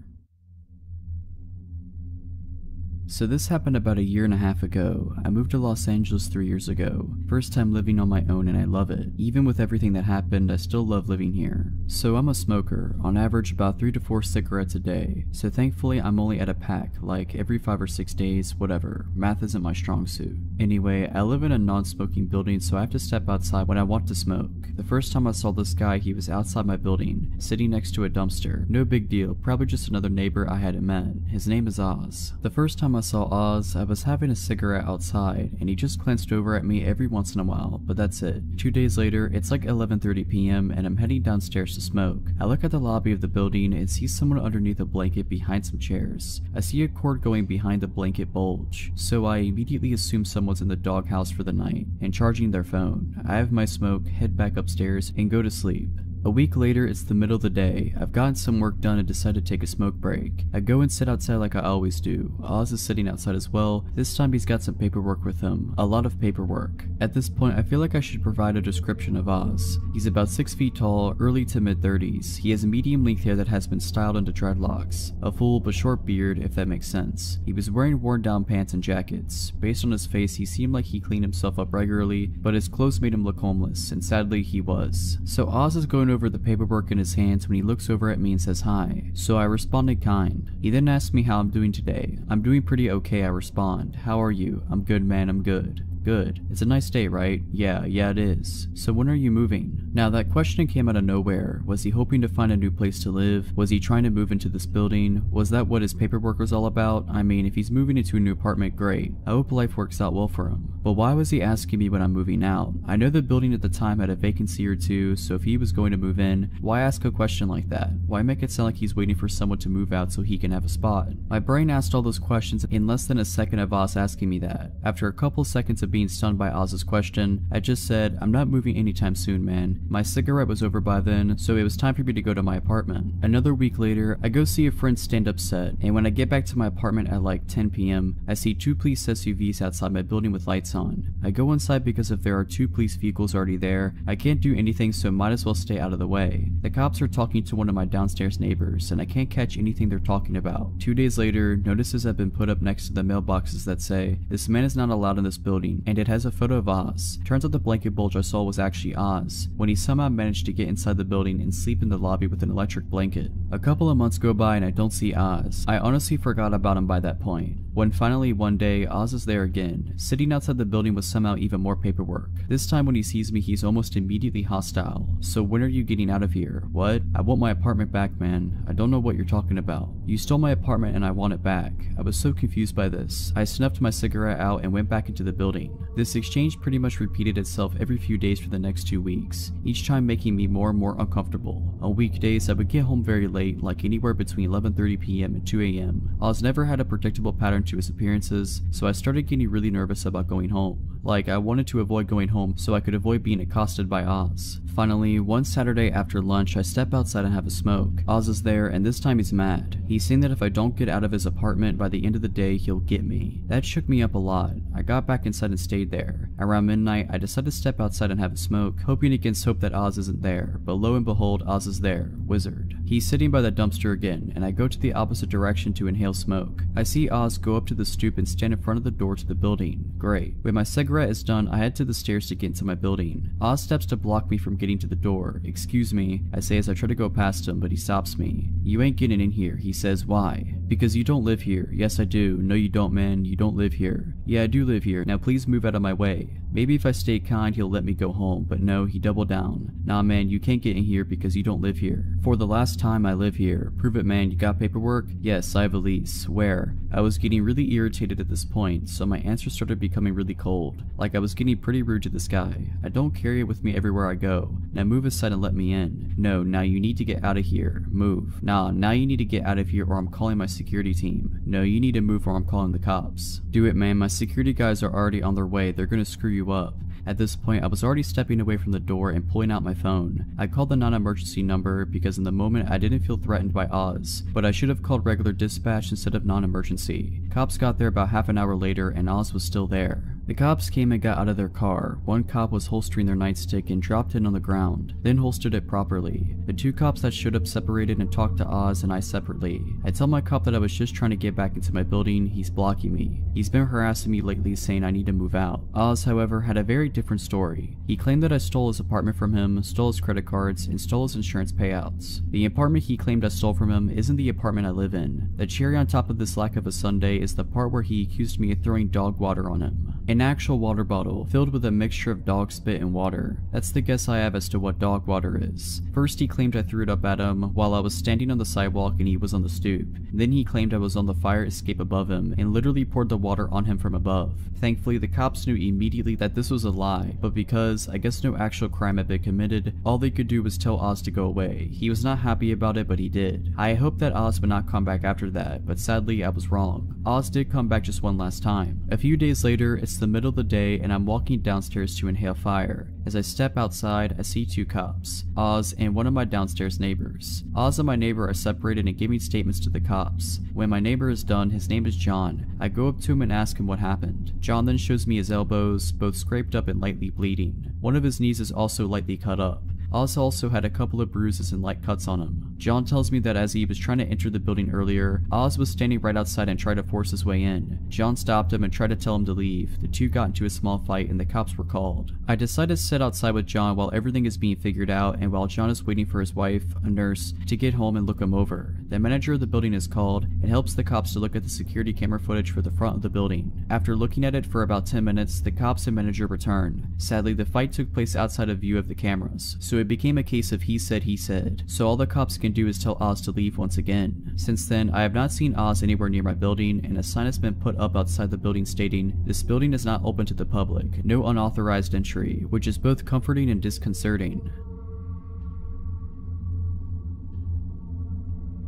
So this happened about a year and a half ago. I moved to Los Angeles three years ago. First time living on my own and I love it. Even with everything that happened, I still love living here. So I'm a smoker, on average about 3 to 4 cigarettes a day. So thankfully I'm only at a pack, like every 5 or 6 days, whatever. Math isn't my strong suit. Anyway, I live in a non-smoking building so I have to step outside when I want to smoke. The first time I saw this guy, he was outside my building, sitting next to a dumpster. No big deal, probably just another neighbor I hadn't met. His name is Oz. The first time I saw Oz, I was having a cigarette outside, and he just glanced over at me every once in a while, but that's it. Two days later, it's like 11.30 p.m. and I'm heading downstairs to smoke. I look at the lobby of the building and see someone underneath a blanket behind some chairs. I see a cord going behind the blanket bulge, so I immediately assume someone's in the doghouse for the night, and charging their phone. I have my smoke, head back upstairs, and go to sleep. A week later, it's the middle of the day. I've gotten some work done and decided to take a smoke break. I go and sit outside like I always do. Oz is sitting outside as well. This time he's got some paperwork with him. A lot of paperwork. At this point, I feel like I should provide a description of Oz. He's about 6 feet tall, early to mid 30s. He has medium length hair that has been styled into dreadlocks. A full but short beard, if that makes sense. He was wearing worn down pants and jackets. Based on his face, he seemed like he cleaned himself up regularly, but his clothes made him look homeless, and sadly he was. So Oz is going over the paperwork in his hands when he looks over at me and says hi, so I responded kind. He then asked me how I'm doing today. I'm doing pretty okay, I respond. How are you? I'm good man, I'm good. Good. It's a nice day, right? Yeah, yeah it is. So when are you moving? Now that question came out of nowhere. Was he hoping to find a new place to live? Was he trying to move into this building? Was that what his paperwork was all about? I mean, if he's moving into a new apartment, great. I hope life works out well for him. But why was he asking me when I'm moving out? I know the building at the time had a vacancy or two, so if he was going to move in, why ask a question like that? Why make it sound like he's waiting for someone to move out so he can have a spot? My brain asked all those questions in less than a second of Oz asking me that. After a couple seconds of being stunned by Oz's question, I just said, I'm not moving anytime soon, man. My cigarette was over by then, so it was time for me to go to my apartment. Another week later, I go see a friend stand up set, and when I get back to my apartment at like 10 p.m., I see two police SUVs outside my building with lights on. I go inside because if there are two police vehicles already there, I can't do anything so might as well stay out of the way. The cops are talking to one of my downstairs neighbors, and I can't catch anything they're talking about. Two days later, notices have been put up next to the mailboxes that say, this man is not allowed in this building, and it has a photo of Oz. Turns out the blanket bulge I saw was actually Oz, when he somehow managed to get inside the building and sleep in the lobby with an electric blanket. A couple of months go by and I don't see Oz. I honestly forgot about him by that point. When finally one day, Oz is there again, sitting outside the building with somehow even more paperwork. This time when he sees me, he's almost immediately hostile. So when are you getting out of here? What? I want my apartment back, man. I don't know what you're talking about. You stole my apartment and I want it back. I was so confused by this. I snuffed my cigarette out and went back into the building. This exchange pretty much repeated itself every few days for the next two weeks, each time making me more and more uncomfortable. On weekdays, I would get home very late, like anywhere between 11.30 p.m. and 2 a.m. Oz never had a predictable pattern to his appearances, so I started getting really nervous about going home. Like, I wanted to avoid going home so I could avoid being accosted by Oz. Finally, one Saturday after lunch, I step outside and have a smoke. Oz is there, and this time he's mad. He's saying that if I don't get out of his apartment by the end of the day, he'll get me. That shook me up a lot. I got back inside and stayed there. Around midnight, I decided to step outside and have a smoke, hoping against hope that Oz isn't there, but lo and behold, Oz is there, wizard. He's sitting by the dumpster again, and I go to the opposite direction to inhale smoke. I see Oz go up to the stoop and stand in front of the door to the building. Great. When my cigarette is done, I head to the stairs to get into my building. Oz steps to block me from getting to the door. Excuse me, I say as I try to go past him, but he stops me. You ain't getting in here, he says. Why? Because you don't live here. Yes, I do. No, you don't, man. You don't live here. Yeah, I do live here. Now please move out of my way. Maybe if I stay kind, he'll let me go home, but no, he doubled down. Nah, man, you can't get in here because you don't live here. For the last time I live here. Prove it man, you got paperwork? Yes, I have a lease. Where? I was getting really irritated at this point, so my answer started becoming really cold. Like I was getting pretty rude to this guy. I don't carry it with me everywhere I go. Now move aside and let me in. No, now you need to get out of here. Move. Nah, now you need to get out of here or I'm calling my security team. No, you need to move or I'm calling the cops. Do it man, my security guys are already on their way. They're gonna screw you up. At this point, I was already stepping away from the door and pulling out my phone. I called the non-emergency number because in the moment I didn't feel threatened by Oz, but I should have called regular dispatch instead of non-emergency. Cops got there about half an hour later and Oz was still there. The cops came and got out of their car. One cop was holstering their nightstick and dropped it on the ground, then holstered it properly. The two cops that showed up separated and talked to Oz and I separately. I tell my cop that I was just trying to get back into my building, he's blocking me. He's been harassing me lately saying I need to move out. Oz, however, had a very different story. He claimed that I stole his apartment from him, stole his credit cards, and stole his insurance payouts. The apartment he claimed I stole from him isn't the apartment I live in. The cherry on top of this lack of a sundae is the part where he accused me of throwing dog water on him. An actual water bottle filled with a mixture of dog spit and water. That's the guess I have as to what dog water is. First he claimed I threw it up at him while I was standing on the sidewalk and he was on the stoop. Then he claimed I was on the fire escape above him and literally poured the water on him from above. Thankfully the cops knew immediately that this was a lie, but because I guess no actual crime had been committed, all they could do was tell Oz to go away. He was not happy about it but he did. I hoped that Oz would not come back after that, but sadly I was wrong. Oz did come back just one last time. A few days later, it's the middle of the day and I'm walking downstairs to inhale fire. As I step outside, I see two cops, Oz and one of my downstairs neighbors. Oz and my neighbor are separated and giving statements to the cops. When my neighbor is done, his name is John. I go up to him and ask him what happened. John then shows me his elbows, both scraped up and lightly bleeding. One of his knees is also lightly cut up. Oz also had a couple of bruises and light cuts on him. John tells me that as he was trying to enter the building earlier, Oz was standing right outside and tried to force his way in. John stopped him and tried to tell him to leave. The two got into a small fight and the cops were called. I decide to sit outside with John while everything is being figured out and while John is waiting for his wife, a nurse, to get home and look him over. The manager of the building is called and helps the cops to look at the security camera footage for the front of the building. After looking at it for about 10 minutes, the cops and manager return. Sadly, the fight took place outside of view of the cameras, so it became a case of he said he said, so all the cops can do is tell Oz to leave once again. Since then, I have not seen Oz anywhere near my building, and a sign has been put up outside the building stating, this building is not open to the public, no unauthorized entry, which is both comforting and disconcerting.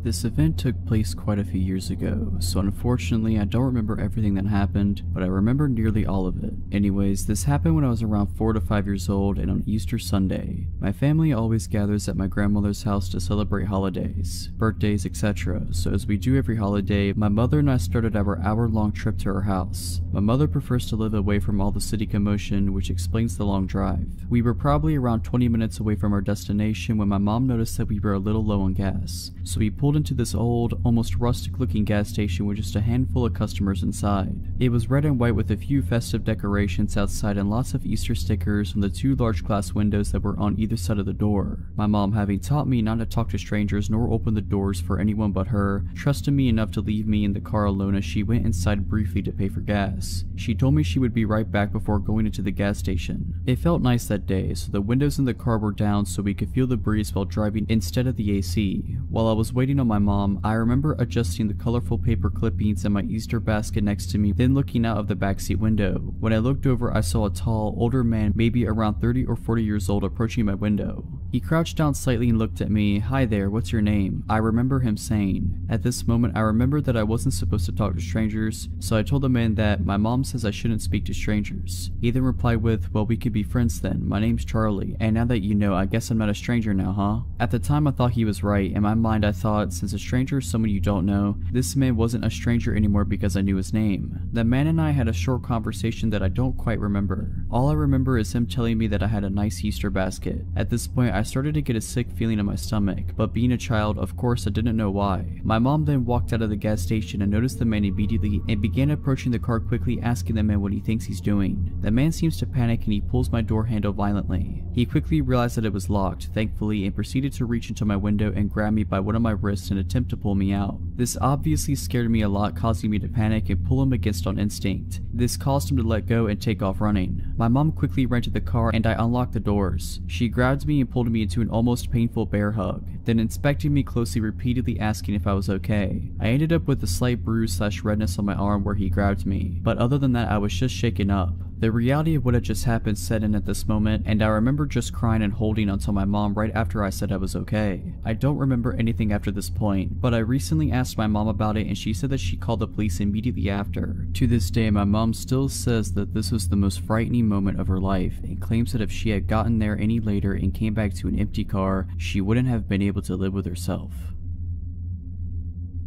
This event took place quite a few years ago, so unfortunately I don't remember everything that happened, but I remember nearly all of it. Anyways, this happened when I was around 4 to 5 years old and on Easter Sunday. My family always gathers at my grandmother's house to celebrate holidays, birthdays, etc. So as we do every holiday, my mother and I started our hour-long trip to her house. My mother prefers to live away from all the city commotion, which explains the long drive. We were probably around 20 minutes away from our destination when my mom noticed that we were a little low on gas, so we pulled into this old, almost rustic looking gas station with just a handful of customers inside. It was red and white with a few festive decorations outside and lots of Easter stickers on the two large glass windows that were on either side of the door. My mom having taught me not to talk to strangers nor open the doors for anyone but her, trusted me enough to leave me in the car alone as she went inside briefly to pay for gas. She told me she would be right back before going into the gas station. It felt nice that day, so the windows in the car were down so we could feel the breeze while driving instead of the AC. While I was waiting on my mom, I remember adjusting the colorful paper clippings in my Easter basket next to me, then looking out of the backseat window. When I looked over, I saw a tall, older man, maybe around 30 or 40 years old, approaching my window. He crouched down slightly and looked at me. Hi there, what's your name? I remember him saying. At this moment, I remembered that I wasn't supposed to talk to strangers, so I told the man that my mom says I shouldn't speak to strangers. He then replied with, well, we could be friends then. My name's Charlie, and now that you know, I guess I'm not a stranger now, huh? At the time, I thought he was right. In my mind, I thought, since a stranger is someone you don't know, this man wasn't a stranger anymore because I knew his name. The man and I had a short conversation that I don't quite remember. All I remember is him telling me that I had a nice Easter basket. At this point, I started to get a sick feeling in my stomach, but being a child, of course, I didn't know why. My mom then walked out of the gas station and noticed the man immediately and began approaching the car quickly asking the man what he thinks he's doing. The man seems to panic and he pulls my door handle violently. He quickly realized that it was locked, thankfully, and proceeded to reach into my window and grab me by one of my wrists and attempt to pull me out. This obviously scared me a lot causing me to panic and pull him against on instinct. This caused him to let go and take off running. My mom quickly ran to the car and I unlocked the doors. She grabbed me and pulled me into an almost painful bear hug, then inspecting me closely repeatedly asking if I was okay. I ended up with a slight bruise slash redness on my arm where he grabbed me, but other than that I was just shaken up. The reality of what had just happened set in at this moment, and I remember just crying and holding onto my mom right after I said I was okay. I don't remember anything after this point, but I recently asked my mom about it and she said that she called the police immediately after. To this day, my mom still says that this was the most frightening moment of her life and claims that if she had gotten there any later and came back to an empty car, she wouldn't have been able to live with herself.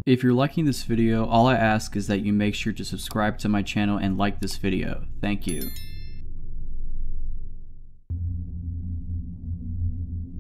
If you're liking this video, all I ask is that you make sure to subscribe to my channel and like this video. Thank you.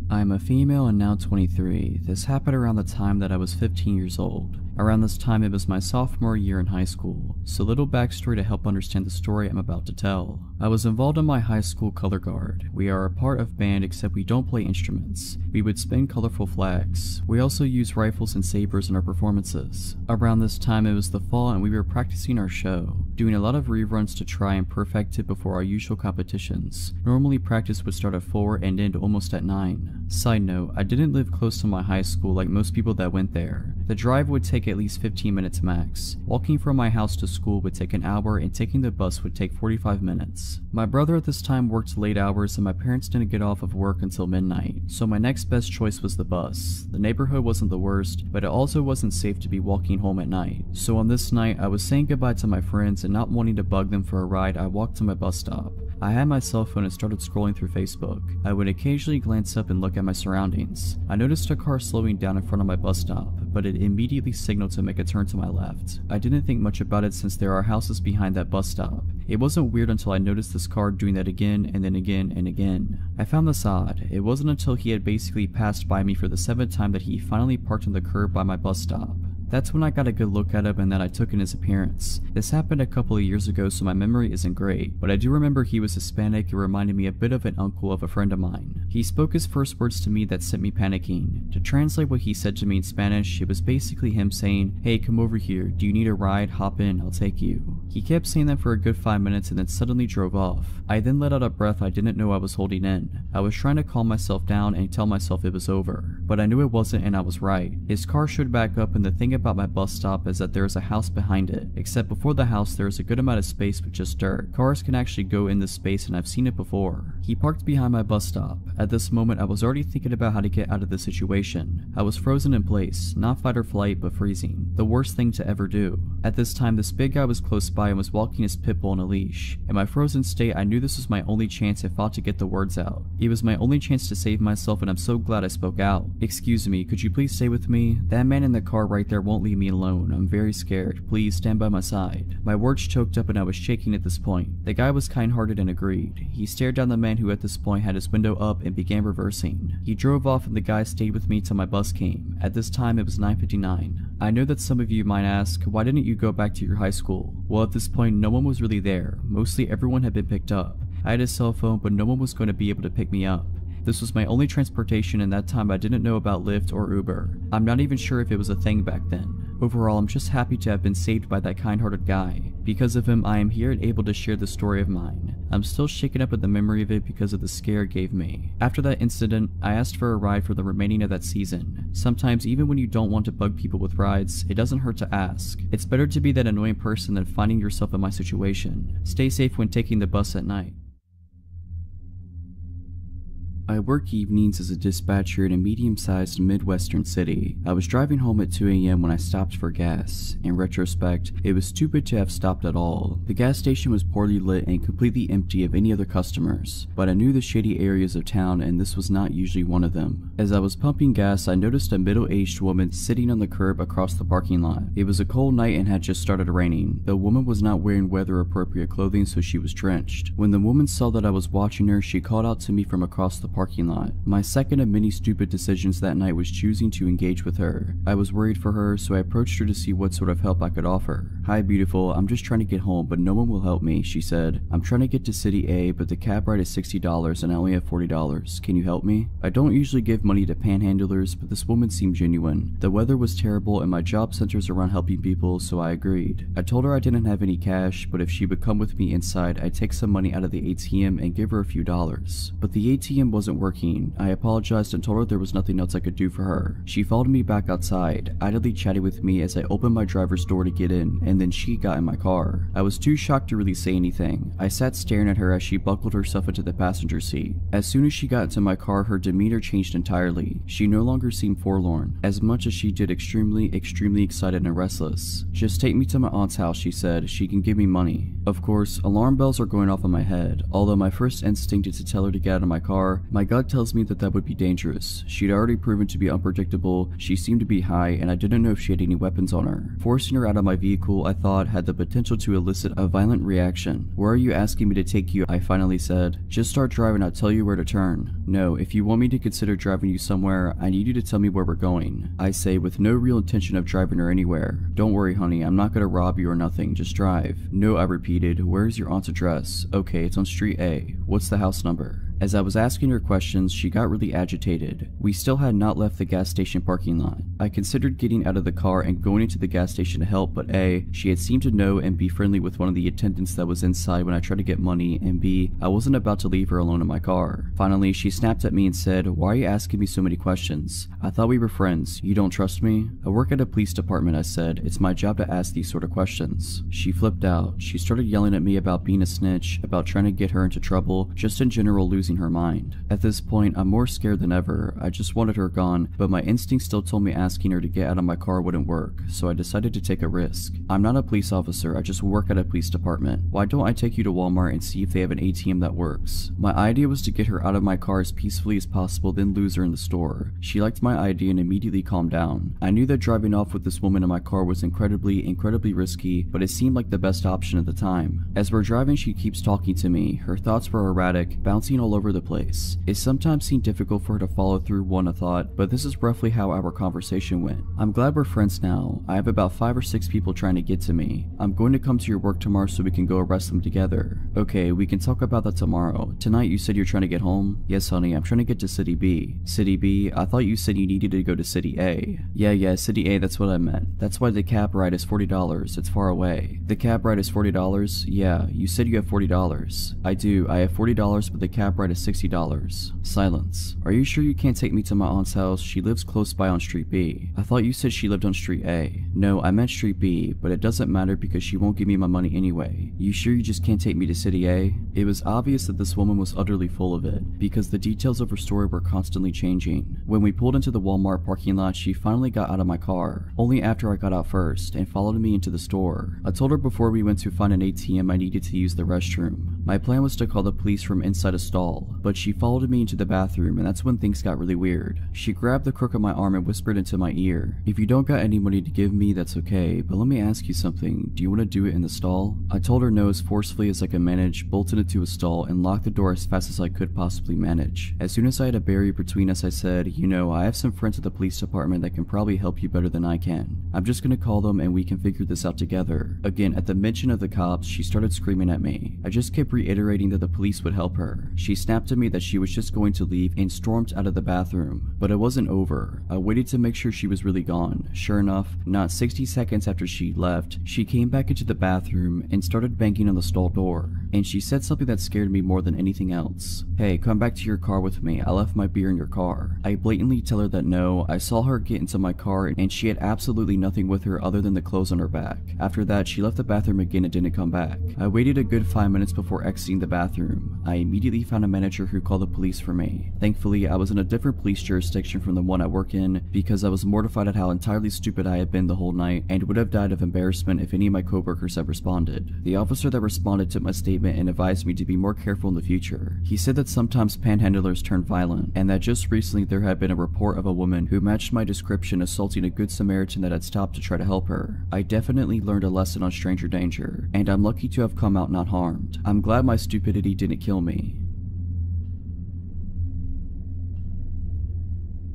I am a female and now 23. This happened around the time that I was 15 years old. Around this time it was my sophomore year in high school, so little backstory to help understand the story I'm about to tell. I was involved in my high school color guard. We are a part of band except we don't play instruments. We would spin colorful flags. We also use rifles and sabers in our performances. Around this time it was the fall and we were practicing our show, doing a lot of reruns to try and perfect it before our usual competitions. Normally practice would start at 4 and end almost at 9. Side note, I didn't live close to my high school like most people that went there. The drive would take at least 15 minutes max. Walking from my house to school would take an hour and taking the bus would take 45 minutes. My brother at this time worked late hours and my parents didn't get off of work until midnight, so my next best choice was the bus. The neighborhood wasn't the worst, but it also wasn't safe to be walking home at night. So on this night, I was saying goodbye to my friends and not wanting to bug them for a ride, I walked to my bus stop. I had my cell phone and started scrolling through Facebook. I would occasionally glance up and look at my surroundings. I noticed a car slowing down in front of my bus stop, but it immediately signaled to make a turn to my left. I didn't think much about it since there are houses behind that bus stop. It wasn't weird until I noticed this car doing that again and then again and again. I found this odd. It wasn't until he had basically passed by me for the seventh time that he finally parked on the curb by my bus stop. That's when I got a good look at him and that I took in his appearance. This happened a couple of years ago so my memory isn't great, but I do remember he was Hispanic and reminded me a bit of an uncle of a friend of mine. He spoke his first words to me that sent me panicking. To translate what he said to me in Spanish, it was basically him saying, hey come over here, do you need a ride? Hop in, I'll take you. He kept saying that for a good 5 minutes and then suddenly drove off. I then let out a breath I didn't know I was holding in. I was trying to calm myself down and tell myself it was over, but I knew it wasn't and I was right. His car showed back up and the thing about my bus stop is that there is a house behind it, except before the house there is a good amount of space with just dirt. Cars can actually go in this space and I've seen it before. He parked behind my bus stop. At this moment I was already thinking about how to get out of the situation. I was frozen in place, not fight or flight but freezing. The worst thing to ever do. At this time this big guy was close by and was walking his pit bull on a leash. In my frozen state I knew this was my only chance I fought to get the words out. It was my only chance to save myself and I'm so glad I spoke out. Excuse me, could you please stay with me? That man in the car right there won't leave me alone. I'm very scared. Please stand by my side. My words choked up and I was shaking at this point. The guy was kind-hearted and agreed. He stared down the man who at this point had his window up and began reversing. He drove off and the guy stayed with me till my bus came. At this time it was 9.59. I know that some of you might ask, why didn't you go back to your high school? Well at this point no one was really there. Mostly everyone had been picked up. I had a cell phone but no one was going to be able to pick me up. This was my only transportation and that time I didn't know about Lyft or Uber. I'm not even sure if it was a thing back then. Overall, I'm just happy to have been saved by that kind-hearted guy. Because of him, I am here and able to share the story of mine. I'm still shaken up at the memory of it because of the scare it gave me. After that incident, I asked for a ride for the remaining of that season. Sometimes even when you don't want to bug people with rides, it doesn't hurt to ask. It's better to be that annoying person than finding yourself in my situation. Stay safe when taking the bus at night. I work evenings as a dispatcher in a medium-sized Midwestern city. I was driving home at 2 a.m. when I stopped for gas. In retrospect, it was stupid to have stopped at all. The gas station was poorly lit and completely empty of any other customers, but I knew the shady areas of town and this was not usually one of them. As I was pumping gas, I noticed a middle-aged woman sitting on the curb across the parking lot. It was a cold night and had just started raining. The woman was not wearing weather-appropriate clothing so she was drenched. When the woman saw that I was watching her, she called out to me from across the parking lot. My second of many stupid decisions that night was choosing to engage with her. I was worried for her, so I approached her to see what sort of help I could offer. Hi beautiful, I'm just trying to get home, but no one will help me, she said. I'm trying to get to City A, but the cab ride is $60 and I only have $40. Can you help me? I don't usually give money to panhandlers, but this woman seemed genuine. The weather was terrible and my job centers around helping people, so I agreed. I told her I didn't have any cash, but if she would come with me inside, I'd take some money out of the ATM and give her a few dollars. But the ATM wasn't wasn't working. I apologized and told her there was nothing else I could do for her. She followed me back outside, idly chatting with me as I opened my driver's door to get in, and then she got in my car. I was too shocked to really say anything. I sat staring at her as she buckled herself into the passenger seat. As soon as she got into my car, her demeanor changed entirely. She no longer seemed forlorn, as much as she did extremely, extremely excited and restless. Just take me to my aunt's house, she said. She can give me money. Of course, alarm bells are going off in my head. Although my first instinct is to tell her to get out of my car, my gut tells me that that would be dangerous. She'd already proven to be unpredictable, she seemed to be high, and I didn't know if she had any weapons on her. Forcing her out of my vehicle, I thought, had the potential to elicit a violent reaction. Where are you asking me to take you? I finally said. Just start driving, I'll tell you where to turn. No, if you want me to consider driving you somewhere, I need you to tell me where we're going. I say, with no real intention of driving her anywhere. Don't worry, honey, I'm not gonna rob you or nothing, just drive. No, I repeated, where's your aunt's address? Okay, it's on Street A. What's the house number? As I was asking her questions, she got really agitated. We still had not left the gas station parking lot. I considered getting out of the car and going into the gas station to help, but A, she had seemed to know and be friendly with one of the attendants that was inside when I tried to get money, and B, I wasn't about to leave her alone in my car. Finally, she snapped at me and said, Why are you asking me so many questions? I thought we were friends. You don't trust me? I work at a police department, I said. It's my job to ask these sort of questions. She flipped out. She started yelling at me about being a snitch, about trying to get her into trouble, just in general losing her mind. At this point, I'm more scared than ever. I just wanted her gone, but my instinct still told me asking her to get out of my car wouldn't work, so I decided to take a risk. I'm not a police officer, I just work at a police department. Why don't I take you to Walmart and see if they have an ATM that works? My idea was to get her out of my car as peacefully as possible, then lose her in the store. She liked my idea and immediately calmed down. I knew that driving off with this woman in my car was incredibly, incredibly risky, but it seemed like the best option at the time. As we're driving, she keeps talking to me. Her thoughts were erratic, bouncing all over the place. It sometimes seemed difficult for her to follow through one thought, but this is roughly how our conversation went. I'm glad we're friends now. I have about 5 or 6 people trying to get to me. I'm going to come to your work tomorrow so we can go arrest them together. Okay, we can talk about that tomorrow. Tonight you said you're trying to get home? Yes honey, I'm trying to get to City B. City B? I thought you said you needed to go to City A. Yeah, yeah, City A, that's what I meant. That's why the cab ride is $40. It's far away. The cab ride is $40? Yeah, you said you have $40. I do, I have $40 but the cab ride $60 $60. Silence. Are you sure you can't take me to my aunt's house? She lives close by on Street B. I thought you said she lived on Street A. No, I meant Street B, but it doesn't matter because she won't give me my money anyway. You sure you just can't take me to City A? It was obvious that this woman was utterly full of it, because the details of her story were constantly changing. When we pulled into the Walmart parking lot, she finally got out of my car, only after I got out first, and followed me into the store. I told her before we went to find an ATM I needed to use the restroom. My plan was to call the police from inside a stall, but she followed me into the bathroom and that's when things got really weird. She grabbed the crook of my arm and whispered into my ear, If you don't got any money to give me, that's okay, but let me ask you something. Do you want to do it in the stall? I told her no as forcefully as I could manage, bolted into a stall, and locked the door as fast as I could possibly manage. As soon as I had a barrier between us, I said, You know, I have some friends at the police department that can probably help you better than I can. I'm just gonna call them and we can figure this out together. Again, at the mention of the cops, she started screaming at me. I just kept reiterating that the police would help her. She snapped at me that she was just going to leave and stormed out of the bathroom. But it wasn't over. I waited to make sure she was really gone. Sure enough, not 60 seconds after she left, she came back into the bathroom and started banging on the stall door. And she said something that scared me more than anything else. Hey, come back to your car with me. I left my beer in your car. I blatantly tell her that no, I saw her get into my car and she had absolutely nothing with her other than the clothes on her back. After that, she left the bathroom again and didn't come back. I waited a good 5 minutes before exiting the bathroom. I immediately found a manager who called the police for me. Thankfully, I was in a different police jurisdiction from the one I work in because I was mortified at how entirely stupid I had been the whole night and would have died of embarrassment if any of my coworkers had responded. The officer that responded took my statement and advised me to be more careful in the future. He said that sometimes panhandlers turn violent and that just recently there had been a report of a woman who matched my description assaulting a good Samaritan that had stopped to try to help her. I definitely learned a lesson on stranger danger, and I'm lucky to have come out not harmed. I'm glad my stupidity didn't kill me.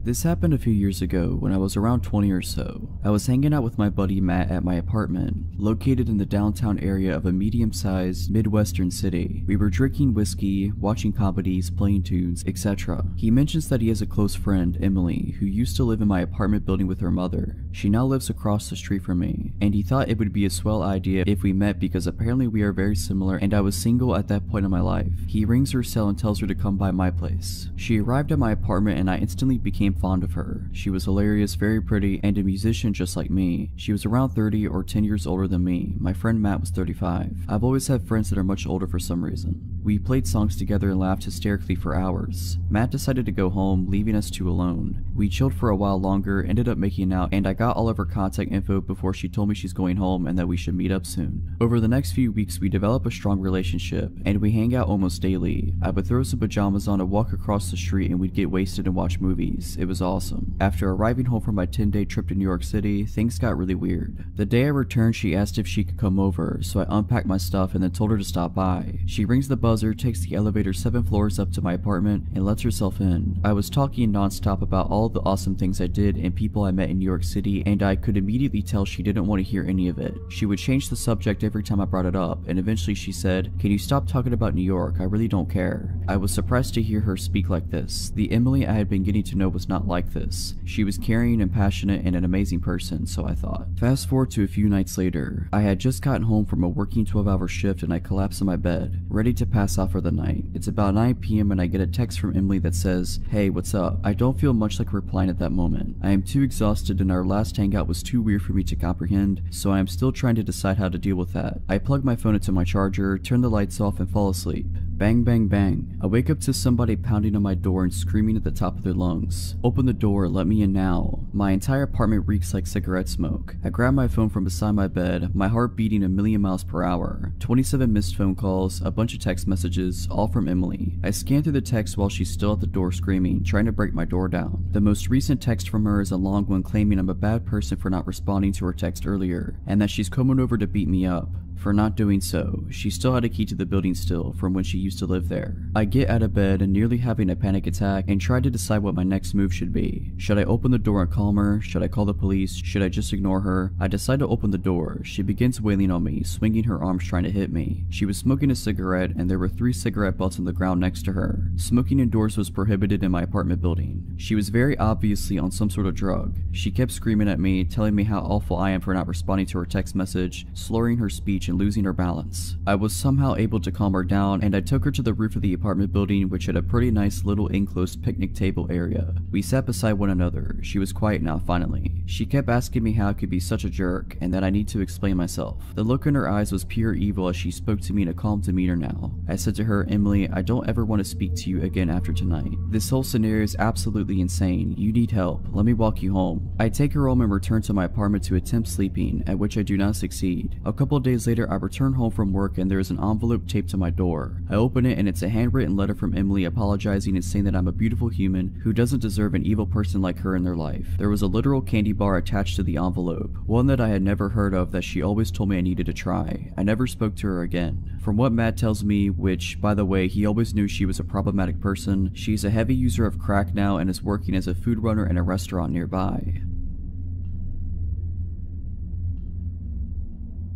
This happened a few years ago when I was around 20 or so. I was hanging out with my buddy Matt at my apartment, located in the downtown area of a medium-sized Midwestern city. We were drinking whiskey, watching comedies, playing tunes, etc. He mentions that he has a close friend, Emily, who used to live in my apartment building with her mother. She now lives across the street from me, and he thought it would be a swell idea if we met because apparently we are very similar and I was single at that point in my life. He rings her cell and tells her to come by my place. She arrived at my apartment and I instantly became fond of her. She was hilarious, very pretty, and a musician just like me. She was around 30 or 10 years older than me. My friend Matt was 35. I've always had friends that are much older for some reason. We played songs together and laughed hysterically for hours. Matt decided to go home, leaving us two alone. We chilled for a while longer, ended up making out, and I got all of her contact info before she told me she's going home and that we should meet up soon. Over the next few weeks, we developed a strong relationship, and we hang out almost daily. I would throw some pajamas on and walk across the street and we'd get wasted and watch movies. It was awesome. After arriving home from my 10-day trip to New York City, things got really weird. The day I returned, she asked if she could come over, so I unpacked my stuff and then told her to stop by. She rings the buzzer, takes the elevator seven floors up to my apartment, and lets herself in. I was talking nonstop about all the awesome things I did and people I met in New York City, and I could immediately tell she didn't want to hear any of it. She would change the subject every time I brought it up, and eventually she said, Can you stop talking about New York? I really don't care. I was surprised to hear her speak like this. The Emily I had been getting to know was not like this. She was caring and passionate and an amazing person, so I thought. Fast forward to a few nights later. I had just gotten home from a working 12 hour shift and I collapsed in my bed, ready to pass out for the night. It's about 9 p.m. and I get a text from Emily that says, Hey, what's up? I don't feel much like replying at that moment. I am too exhausted and our last hangout was too weird for me to comprehend, so I am still trying to decide how to deal with that. I plug my phone into my charger, turn the lights off, and fall asleep. Bang, bang, bang. I wake up to somebody pounding on my door and screaming at the top of their lungs. Open the door, let me in now. My entire apartment reeks like cigarette smoke. I grab my phone from beside my bed, my heart beating a million miles per hour. 27 missed phone calls, a bunch of text messages, all from Emily. I scan through the text while she's still at the door screaming, trying to break my door down. The most recent text from her is a long one claiming I'm a bad person for not responding to her text earlier, and that she's coming over to beat me up. For not doing so, she still had a key to the building still from when she used to live there. I get out of bed and nearly having a panic attack and try to decide what my next move should be. Should I open the door and calm her? Should I call the police? Should I just ignore her? I decide to open the door. She begins wailing on me, swinging her arms trying to hit me. She was smoking a cigarette and there were three cigarette butts on the ground next to her. Smoking indoors was prohibited in my apartment building. She was very obviously on some sort of drug. She kept screaming at me, telling me how awful I am for not responding to her text message, slurring her speech and losing her balance. I was somehow able to calm her down and I took her to the roof of the apartment building which had a pretty nice little enclosed picnic table area. We sat beside one another. She was quiet now finally. She kept asking me how I could be such a jerk and that I need to explain myself. The look in her eyes was pure evil as she spoke to me in a calm demeanor now. I said to her, Emily, I don't ever want to speak to you again after tonight. This whole scenario is absolutely insane. You need help. Let me walk you home. I take her home and return to my apartment to attempt sleeping, at which I do not succeed. A couple days later, I return home from work and there is an envelope taped to my door. I open it and it's a handwritten letter from Emily apologizing and saying that I'm a beautiful human who doesn't deserve an evil person like her in their life. There was a literal candy bar attached to the envelope, one that I had never heard of that she always told me I needed to try. I never spoke to her again. From what Matt tells me, which, by the way, he always knew she was a problematic person, she's a heavy user of crack now and is working as a food runner in a restaurant nearby.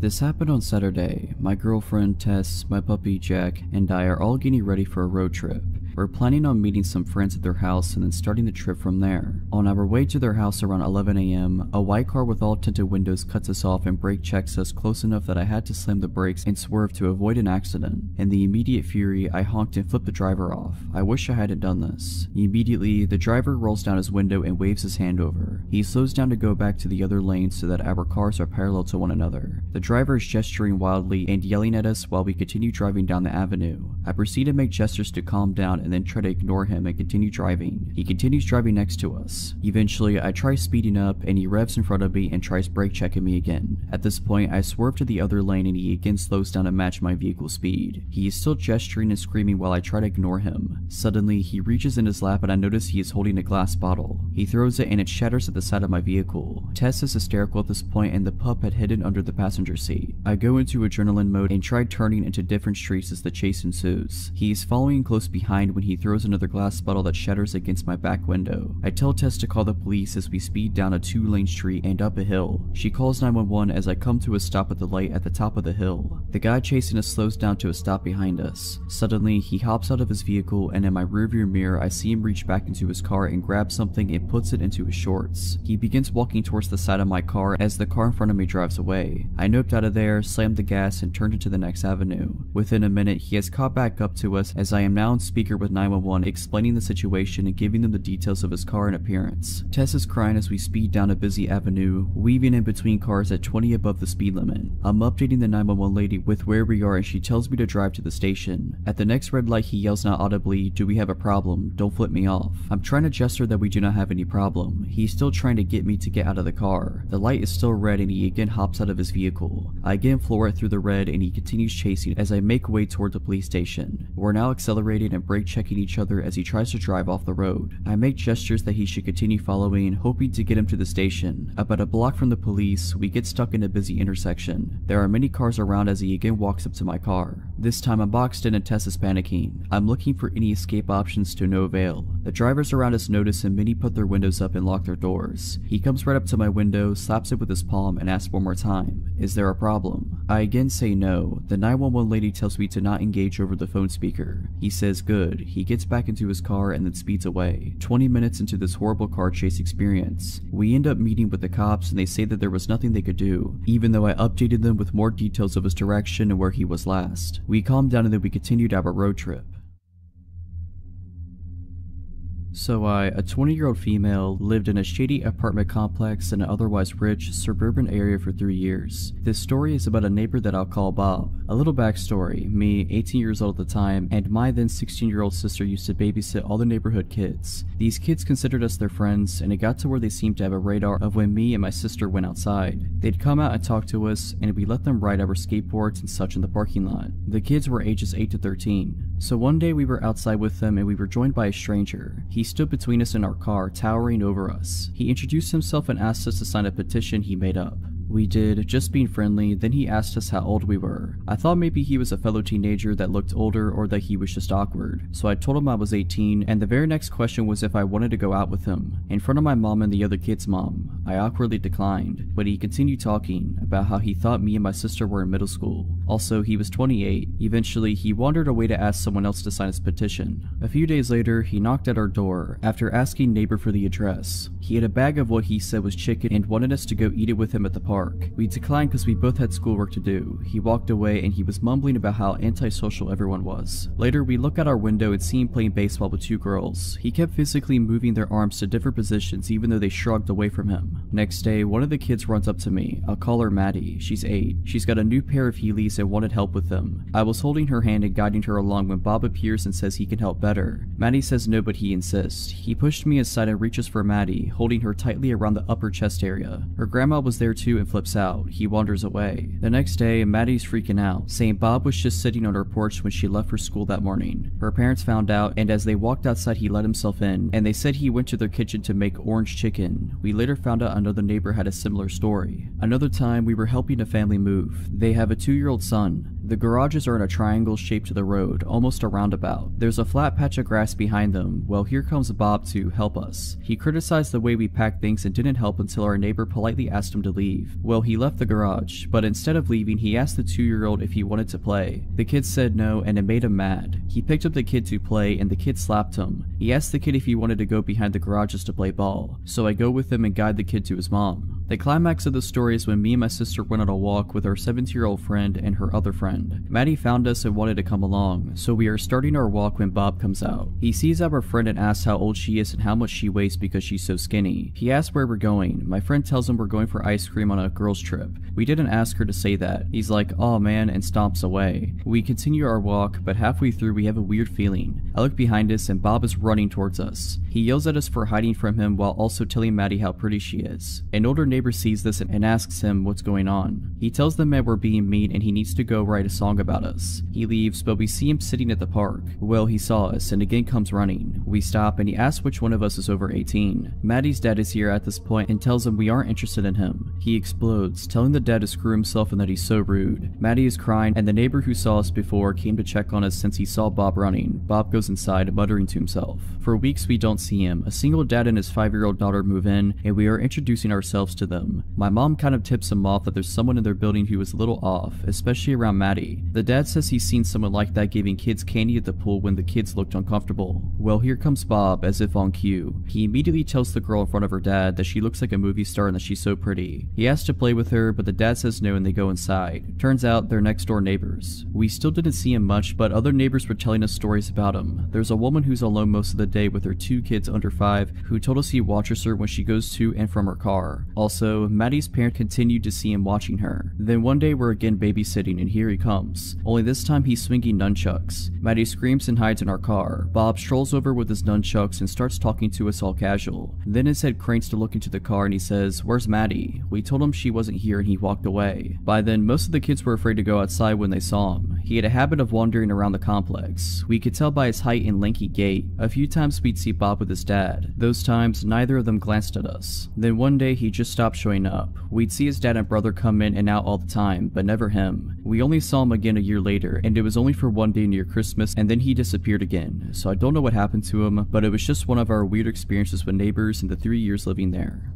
This happened on Saturday. My girlfriend, Tess, my puppy, Jack, and I are all getting ready for a road trip. We're planning on meeting some friends at their house and then starting the trip from there. On our way to their house around 11 a.m., a white car with all tinted windows cuts us off and brake checks us close enough that I had to slam the brakes and swerve to avoid an accident. In the immediate fury, I honked and flipped the driver off. I wish I hadn't done this. Immediately, the driver rolls down his window and waves his hand over. He slows down to go back to the other lane so that our cars are parallel to one another. The driver is gesturing wildly and yelling at us while we continue driving down the avenue. I proceed to make gestures to calm down and then try to ignore him and continue driving. He continues driving next to us. Eventually, I try speeding up and he revs in front of me and tries brake checking me again. At this point, I swerve to the other lane and he again slows down to match my vehicle speed. He is still gesturing and screaming while I try to ignore him. Suddenly, he reaches in his lap and I notice he is holding a glass bottle. He throws it and it shatters at the side of my vehicle. Tess is hysterical at this point and the pup had hidden under the passenger seat. I go into adrenaline mode and try turning into different streets as the chase ensues. He is following close behind when he throws another glass bottle that shatters against my back window. I tell Tess to call the police as we speed down a two-lane street and up a hill. She calls 911 as I come to a stop at the light at the top of the hill. The guy chasing us slows down to a stop behind us. Suddenly, he hops out of his vehicle and in my rearview mirror I see him reach back into his car and grab something and puts it into his shorts. He begins walking towards the side of my car as the car in front of me drives away. I noped out of there, slammed the gas, and turned into the next avenue. Within a minute, he has caught back up to us as I am now on speaker with 911 explaining the situation and giving them the details of his car and appearance. Tess is crying as we speed down a busy avenue, weaving in between cars at 20 above the speed limit. I'm updating the 911 lady with where we are and she tells me to drive to the station. At the next red light he yells out audibly, do we have a problem? Don't flip me off. I'm trying to gesture that we do not have any problem. He's still trying to get me to get out of the car. The light is still red and he again hops out of his vehicle. I again floor it through the red and he continues chasing as I make way toward the police station. We're now accelerating and brake checking each other as he tries to drive off the road. I make gestures that he should continue following, hoping to get him to the station. About a block from the police, we get stuck in a busy intersection. There are many cars around as he again walks up to my car. This time I'm boxed in and Tess is panicking. I'm looking for any escape options to no avail. The drivers around us notice and many put their windows up and lock their doors. He comes right up to my window, slaps it with his palm, and asks one more time, is there a problem? I again say no. The 911 lady tells me to not engage over the phone speaker. He says good. He gets back into his car and then speeds away. 20 minutes into this horrible car chase experience, we end up meeting with the cops and they say that there was nothing they could do, even though I updated them with more details of his direction and where he was last. We calmed down and then we continued our road trip. So I, a 20 year old female, lived in a shady apartment complex in an otherwise rich, suburban area for three years. This story is about a neighbor that I'll call Bob. A little backstory, me, 18 years old at the time, and my then 16 year old sister used to babysit all the neighborhood kids. These kids considered us their friends, and it got to where they seemed to have a radar of when me and my sister went outside. They'd come out and talk to us, and we let them ride our skateboards and such in the parking lot. The kids were ages 8 to 13. So one day we were outside with them and we were joined by a stranger. He stood between us and our car, towering over us. He introduced himself and asked us to sign a petition he made up. We did, just being friendly, then he asked us how old we were. I thought maybe he was a fellow teenager that looked older or that he was just awkward, so I told him I was 18, and the very next question was if I wanted to go out with him. In front of my mom and the other kid's mom, I awkwardly declined, but he continued talking about how he thought me and my sister were in middle school. Also, he was 28. Eventually, he wandered away to ask someone else to sign his petition. A few days later, he knocked at our door after asking neighbor for the address. He had a bag of what he said was chicken and wanted us to go eat it with him at the park. We declined because we both had schoolwork to do. He walked away and he was mumbling about how antisocial everyone was. Later, we look out our window and see him playing baseball with two girls. He kept physically moving their arms to different positions even though they shrugged away from him. Next day, one of the kids runs up to me. I'll call her Maddie. She's 8. She's got a new pair of Heelys and wanted help with them. I was holding her hand and guiding her along when Bob appears and says he can help better. Maddie says no but he insists. He pushed me aside and reaches for Maddie, holding her tightly around the upper chest area. Her grandma was there too and flips out. He wanders away. The next day, Maddie's freaking out, saying Bob was just sitting on her porch when she left for school that morning. Her parents found out, and as they walked outside, he let himself in, and they said he went to their kitchen to make orange chicken. We later found out another neighbor had a similar story. Another time, we were helping a family move. They have a two-year-old son. The garages are in a triangle shape to the road, almost a roundabout. There's a flat patch of grass behind them. Well, here comes Bob to help us. He criticized the way we packed things and didn't help until our neighbor politely asked him to leave. Well, he left the garage, but instead of leaving, he asked the two-year-old if he wanted to play. The kid said no, and it made him mad. He picked up the kid to play, and the kid slapped him. He asked the kid if he wanted to go behind the garages to play ball, so I go with him and guide the kid to his mom. The climax of the story is when me and my sister went on a walk with our 17-year-old friend and her other friend. Maddie found us and wanted to come along, so we are starting our walk when Bob comes out. He sees our friend and asks how old she is and how much she weighs because she's so skinny. He asks where we're going. My friend tells him we're going for ice cream on a girls trip. We didn't ask her to say that. He's like, oh man, and stomps away. We continue our walk, but halfway through we have a weird feeling. I look behind us and Bob is running towards us. He yells at us for hiding from him while also telling Maddie how pretty she is. An older neighbor sees this and asks him what's going on. He tells the man we're being mean and he needs to go write a song about us. He leaves, but we see him sitting at the park. Well, he saw us and again comes running. We stop and he asks which one of us is over 18. Maddie's dad is here at this point and tells him we aren't interested in him. He explodes, telling the dad to screw himself and that he's so rude. Maddie is crying and the neighbor who saw us before came to check on us since he saw Bob running. Bob goes inside, muttering to himself. For weeks we don't see him. A single dad and his five-year-old daughter move in, and we are introducing ourselves to them. My mom kind of tips him off that there's someone in their building who is a little off, especially around Maddie. The dad says he's seen someone like that giving kids candy at the pool when the kids looked uncomfortable. Well, here comes Bob, as if on cue. He immediately tells the girl in front of her dad that she looks like a movie star and that she's so pretty. He asks to play with her, but the dad says no and they go inside. Turns out they're next door neighbors. We still didn't see him much, but other neighbors were telling us stories about him. There's a woman who's alone most of the day with her two kids under five who told us he watches her when she goes to and from her car. Also, Maddie's parent continued to see him watching her. Then one day we're again babysitting and here he comes. Only this time he's swinging nunchucks. Maddie screams and hides in our car. Bob strolls over with his nunchucks and starts talking to us all casual. Then his head cranes to look into the car and he says, Where's Maddie? We told him she wasn't here and he walked away. By then, most of the kids were afraid to go outside when they saw him. He had a habit of wandering around the complex. We could tell by his height and lanky gait. A few times we'd see Bob with his dad. Those times, neither of them glanced at us. Then one day he just stopped showing up. We'd see his dad and brother come in and out all the time, but never him. We only saw him again a year later, and it was only for one day near Christmas, and then he disappeared again. So I don't know what happened to him, but it was just one of our weird experiences with neighbors in the three years living there.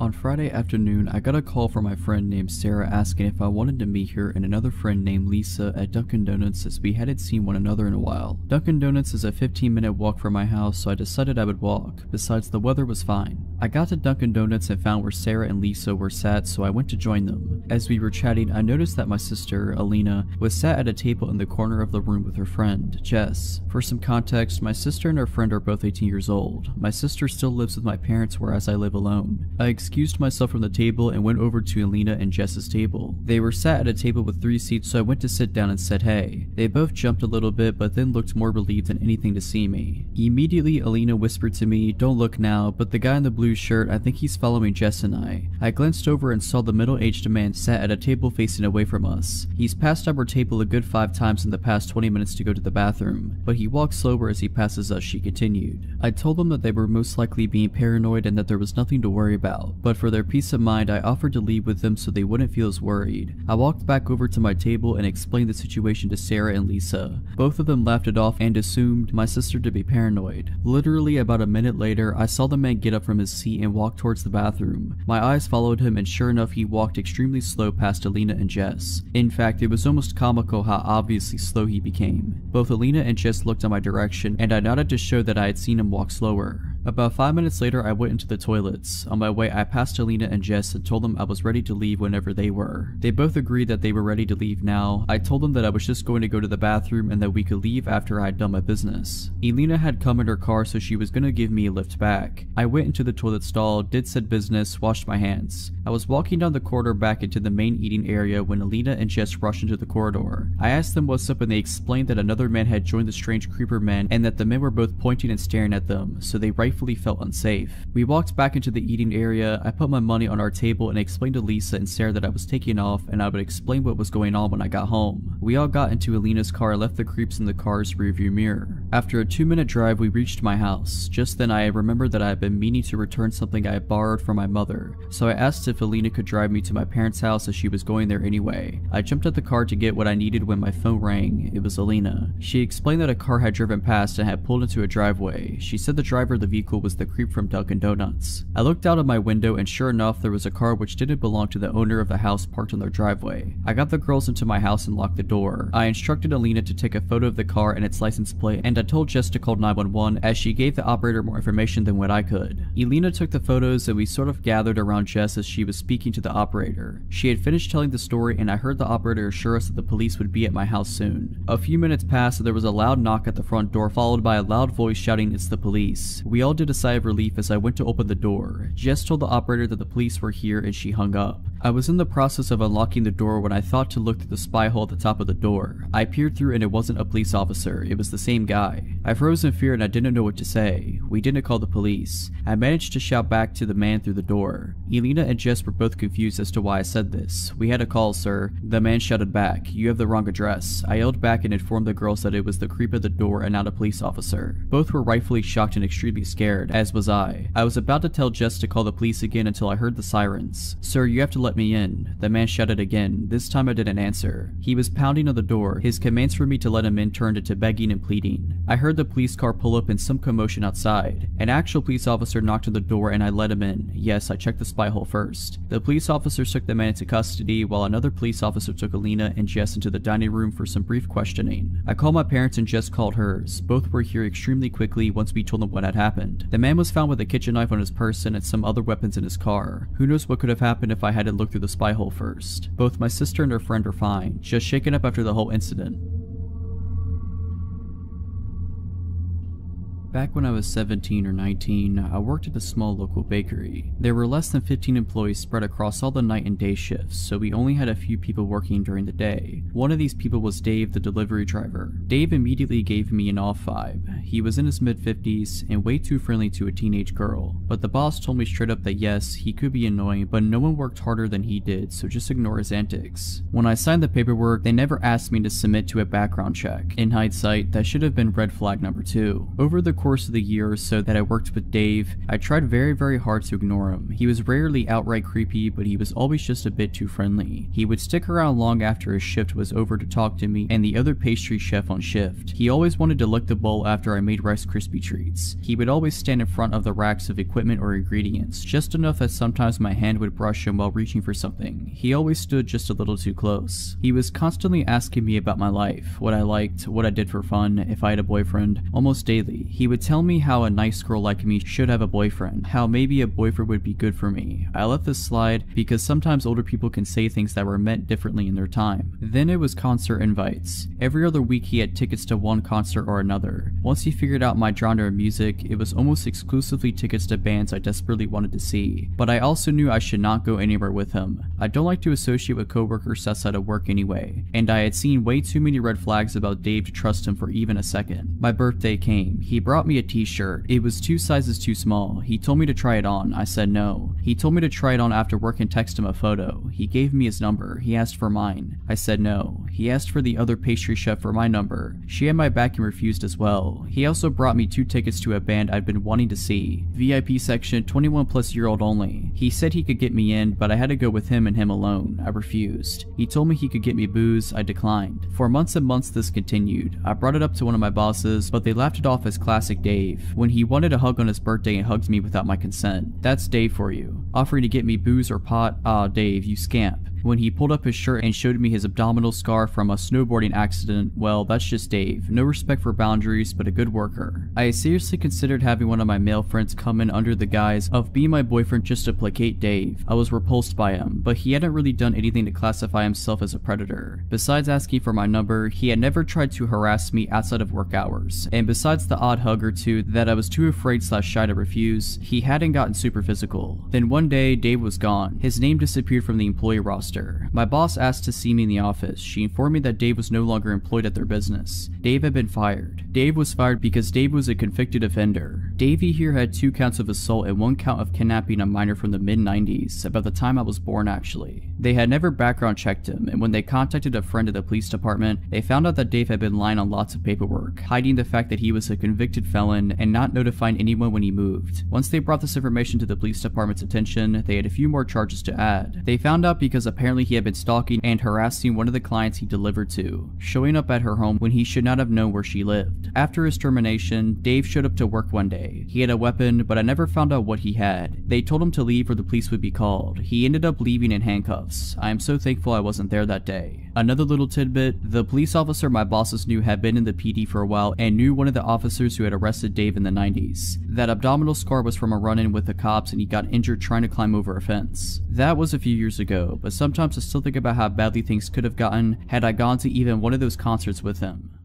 On Friday afternoon, I got a call from my friend named Sarah asking if I wanted to meet her and another friend named Lisa at Dunkin' Donuts as we hadn't seen one another in a while. Dunkin' Donuts is a 15 minute walk from my house, so I decided I would walk. Besides, the weather was fine. I got to Dunkin' Donuts and found where Sarah and Lisa were sat, so I went to join them. As we were chatting, I noticed that my sister, Alina, was sat at a table in the corner of the room with her friend, Jess. For some context, my sister and her friend are both 18 years old. My sister still lives with my parents, whereas I live alone. I excused myself from the table and went over to Alina and Jess's table. They were sat at a table with three seats, so I went to sit down and said hey. They both jumped a little bit, but then looked more relieved than anything to see me. Immediately, Alina whispered to me, don't look now, but the guy in the blue shirt, I think he's following Jess and I. I glanced over and saw the middle-aged man sat at a table facing away from us. He's passed our table a good five times in the past 20 minutes to go to the bathroom, but he walks slower as he passes us, she continued. I told them that they were most likely being paranoid and that there was nothing to worry about, but for their peace of mind, I offered to leave with them so they wouldn't feel as worried. I walked back over to my table and explained the situation to Sarah and Lisa. Both of them laughed it off and assumed my sister to be paranoid. Literally about a minute later, I saw the man get up from his seat and walk towards the bathroom. My eyes followed him and sure enough he walked extremely slow past Alina and Jess. In fact, it was almost comical how obviously slow he became. Both Alina and Jess looked in my direction and I nodded to show that I had seen him walk slower. About five minutes later, I went into the toilets. On my way, I passed Alina and Jess and told them I was ready to leave whenever they were. They both agreed that they were ready to leave now. I told them that I was just going to go to the bathroom and that we could leave after I had done my business. Elena had come in her car so she was gonna give me a lift back. I went into the toilet stall, did said business, washed my hands. I was walking down the corridor back into the main eating area when Elena and Jess rushed into the corridor. I asked them what's up and they explained that another man had joined the strange creeper men and that the men were both pointing and staring at them, so they rightfully felt unsafe. We walked back into the eating area, I put my money on our table and explained to Lisa and Sarah that I was taking off and I would explain what was going on when I got home. We all got into Alina's car and left the creeps in the car's rearview mirror. After a two minute drive we reached my house. Just then I remembered that I had been meaning to return something I had borrowed from my mother, so I asked if Alina could drive me to my parents' house as she was going there anyway. I jumped at the car to get what I needed when my phone rang. It was Alina. She explained that a car had driven past and had pulled into a driveway. She said the driver of the vehicle was the creep from Dunkin' Donuts. I looked out of my window and sure enough there was a car which didn't belong to the owner of the house parked on their driveway. I got the girls into my house and locked the door. I instructed Alina to take a photo of the car and its license plate and I told Jess to call 911 as she gave the operator more information than what I could. Elena took the photos and we sort of gathered around Jess as she was speaking to the operator. She had finished telling the story and I heard the operator assure us that the police would be at my house soon. A few minutes passed and there was a loud knock at the front door followed by a loud voice shouting it's the police. We all did a sigh of relief as I went to open the door. Jess told the operator that the police were here and she hung up. I was in the process of unlocking the door when I thought to look through the spy hole at the top of the door. I peered through and it wasn't a police officer, it was the same guy. I froze in fear and I didn't know what to say. We didn't call the police. I managed to shout back to the man through the door. Elena and Jess were both confused as to why I said this. We had a call, sir. The man shouted back, you have the wrong address. I yelled back and informed the girls that it was the creep at the door and not a police officer. Both were rightfully shocked and extremely scared, as was I. I was about to tell Jess to call the police again until I heard the sirens. Sir, you have to let me in. The man shouted again. This time I didn't answer. He was pounding on the door. His commands for me to let him in turned into begging and pleading. I heard the police car pull up and some commotion outside. An actual police officer knocked on the door and I let him in. Yes, I checked the spy hole first. The police officer took the man into custody while another police officer took Alina and Jess into the dining room for some brief questioning. I called my parents and Jess called hers. Both were here extremely quickly once we told them what had happened. The man was found with a kitchen knife on his person and some other weapons in his car. Who knows what could have happened if I hadn't looked through the spy hole first. Both my sister and her friend are fine, just shaken up after the whole incident. Back when I was 17 or 19, I worked at a small local bakery. There were less than 15 employees spread across all the night and day shifts, so we only had a few people working during the day. One of these people was Dave, the delivery driver. Dave immediately gave me an off vibe. He was in his mid 50s and way too friendly to a teenage girl, but the boss told me straight up that yes, he could be annoying, but no one worked harder than he did, so just ignore his antics. When I signed the paperwork, they never asked me to submit to a background check. In hindsight, that should have been red flag number two. Over the course of the year or so that I worked with Dave, I tried very very hard to ignore him. He was rarely outright creepy, but he was always just a bit too friendly. He would stick around long after his shift was over to talk to me and the other pastry chef on shift. He always wanted to lick the bowl after I made Rice Krispie treats. He would always stand in front of the racks of equipment or ingredients, just enough that sometimes my hand would brush him while reaching for something. He always stood just a little too close. He was constantly asking me about my life, what I liked, what I did for fun, if I had a boyfriend, almost daily. He would tell me how a nice girl like me should have a boyfriend, how maybe a boyfriend would be good for me. I let this slide because sometimes older people can say things that were meant differently in their time. Then it was concert invites. Every other week he had tickets to one concert or another. Once he figured out my genre of music, it was almost exclusively tickets to bands I desperately wanted to see. But I also knew I should not go anywhere with him. I don't like to associate with coworkers outside of work anyway, and I had seen way too many red flags about Dave to trust him for even a second. My birthday came. He brought me a t-shirt. It was two sizes too small. He told me to try it on. I said no. He told me to try it on after work and text him a photo. He gave me his number. He asked for mine. I said no. He asked for the other pastry chef for my number. She had my back and refused as well. He also brought me two tickets to a band I'd been wanting to see. VIP section, 21 plus year old only. He said he could get me in, but I had to go with him and him alone. I refused. He told me he could get me booze. I declined. For months and months this continued. I brought it up to one of my bosses, but they laughed it off as classic Dave. When he wanted a hug on his birthday and hugged me without my consent. That's Dave for you. Offering to get me booze or pot? Ah, Dave, you scamp. When he pulled up his shirt and showed me his abdominal scar from a snowboarding accident, well, that's just Dave. No respect for boundaries, but a good worker. I seriously considered having one of my male friends come in under the guise of being my boyfriend just to placate Dave. I was repulsed by him, but he hadn't really done anything to classify himself as a predator. Besides asking for my number, he had never tried to harass me outside of work hours. And besides the odd hug or two that I was too afraid slash shy to refuse, he hadn't gotten super physical. Then one day, Dave was gone. His name disappeared from the employee roster. My boss asked to see me in the office. She informed me that Dave was no longer employed at their business. Dave had been fired. Dave was fired because Dave was a convicted offender. Davey here had two counts of assault and one count of kidnapping a minor from the mid-90s, about the time I was born actually. They had never background checked him, and when they contacted a friend at the police department, they found out that Dave had been lying on lots of paperwork, hiding the fact that he was a convicted felon and not notifying anyone when he moved. Once they brought this information to the police department's attention, they had a few more charges to add. They found out because apparently he had been stalking and harassing one of the clients he delivered to, showing up at her home when he should not have known where she lived. After his termination, Dave showed up to work one day. He had a weapon, but I never found out what he had. They told him to leave or the police would be called. He ended up leaving in handcuffs. I am so thankful I wasn't there that day. Another little tidbit, the police officer my bosses knew had been in the PD for a while and knew one of the officers who had arrested Dave in the 90s. That abdominal scar was from a run-in with the cops and he got injured trying to climb over a fence. That was a few years ago, but sometimes I still think about how badly things could have gotten had I gone to even one of those concerts with him.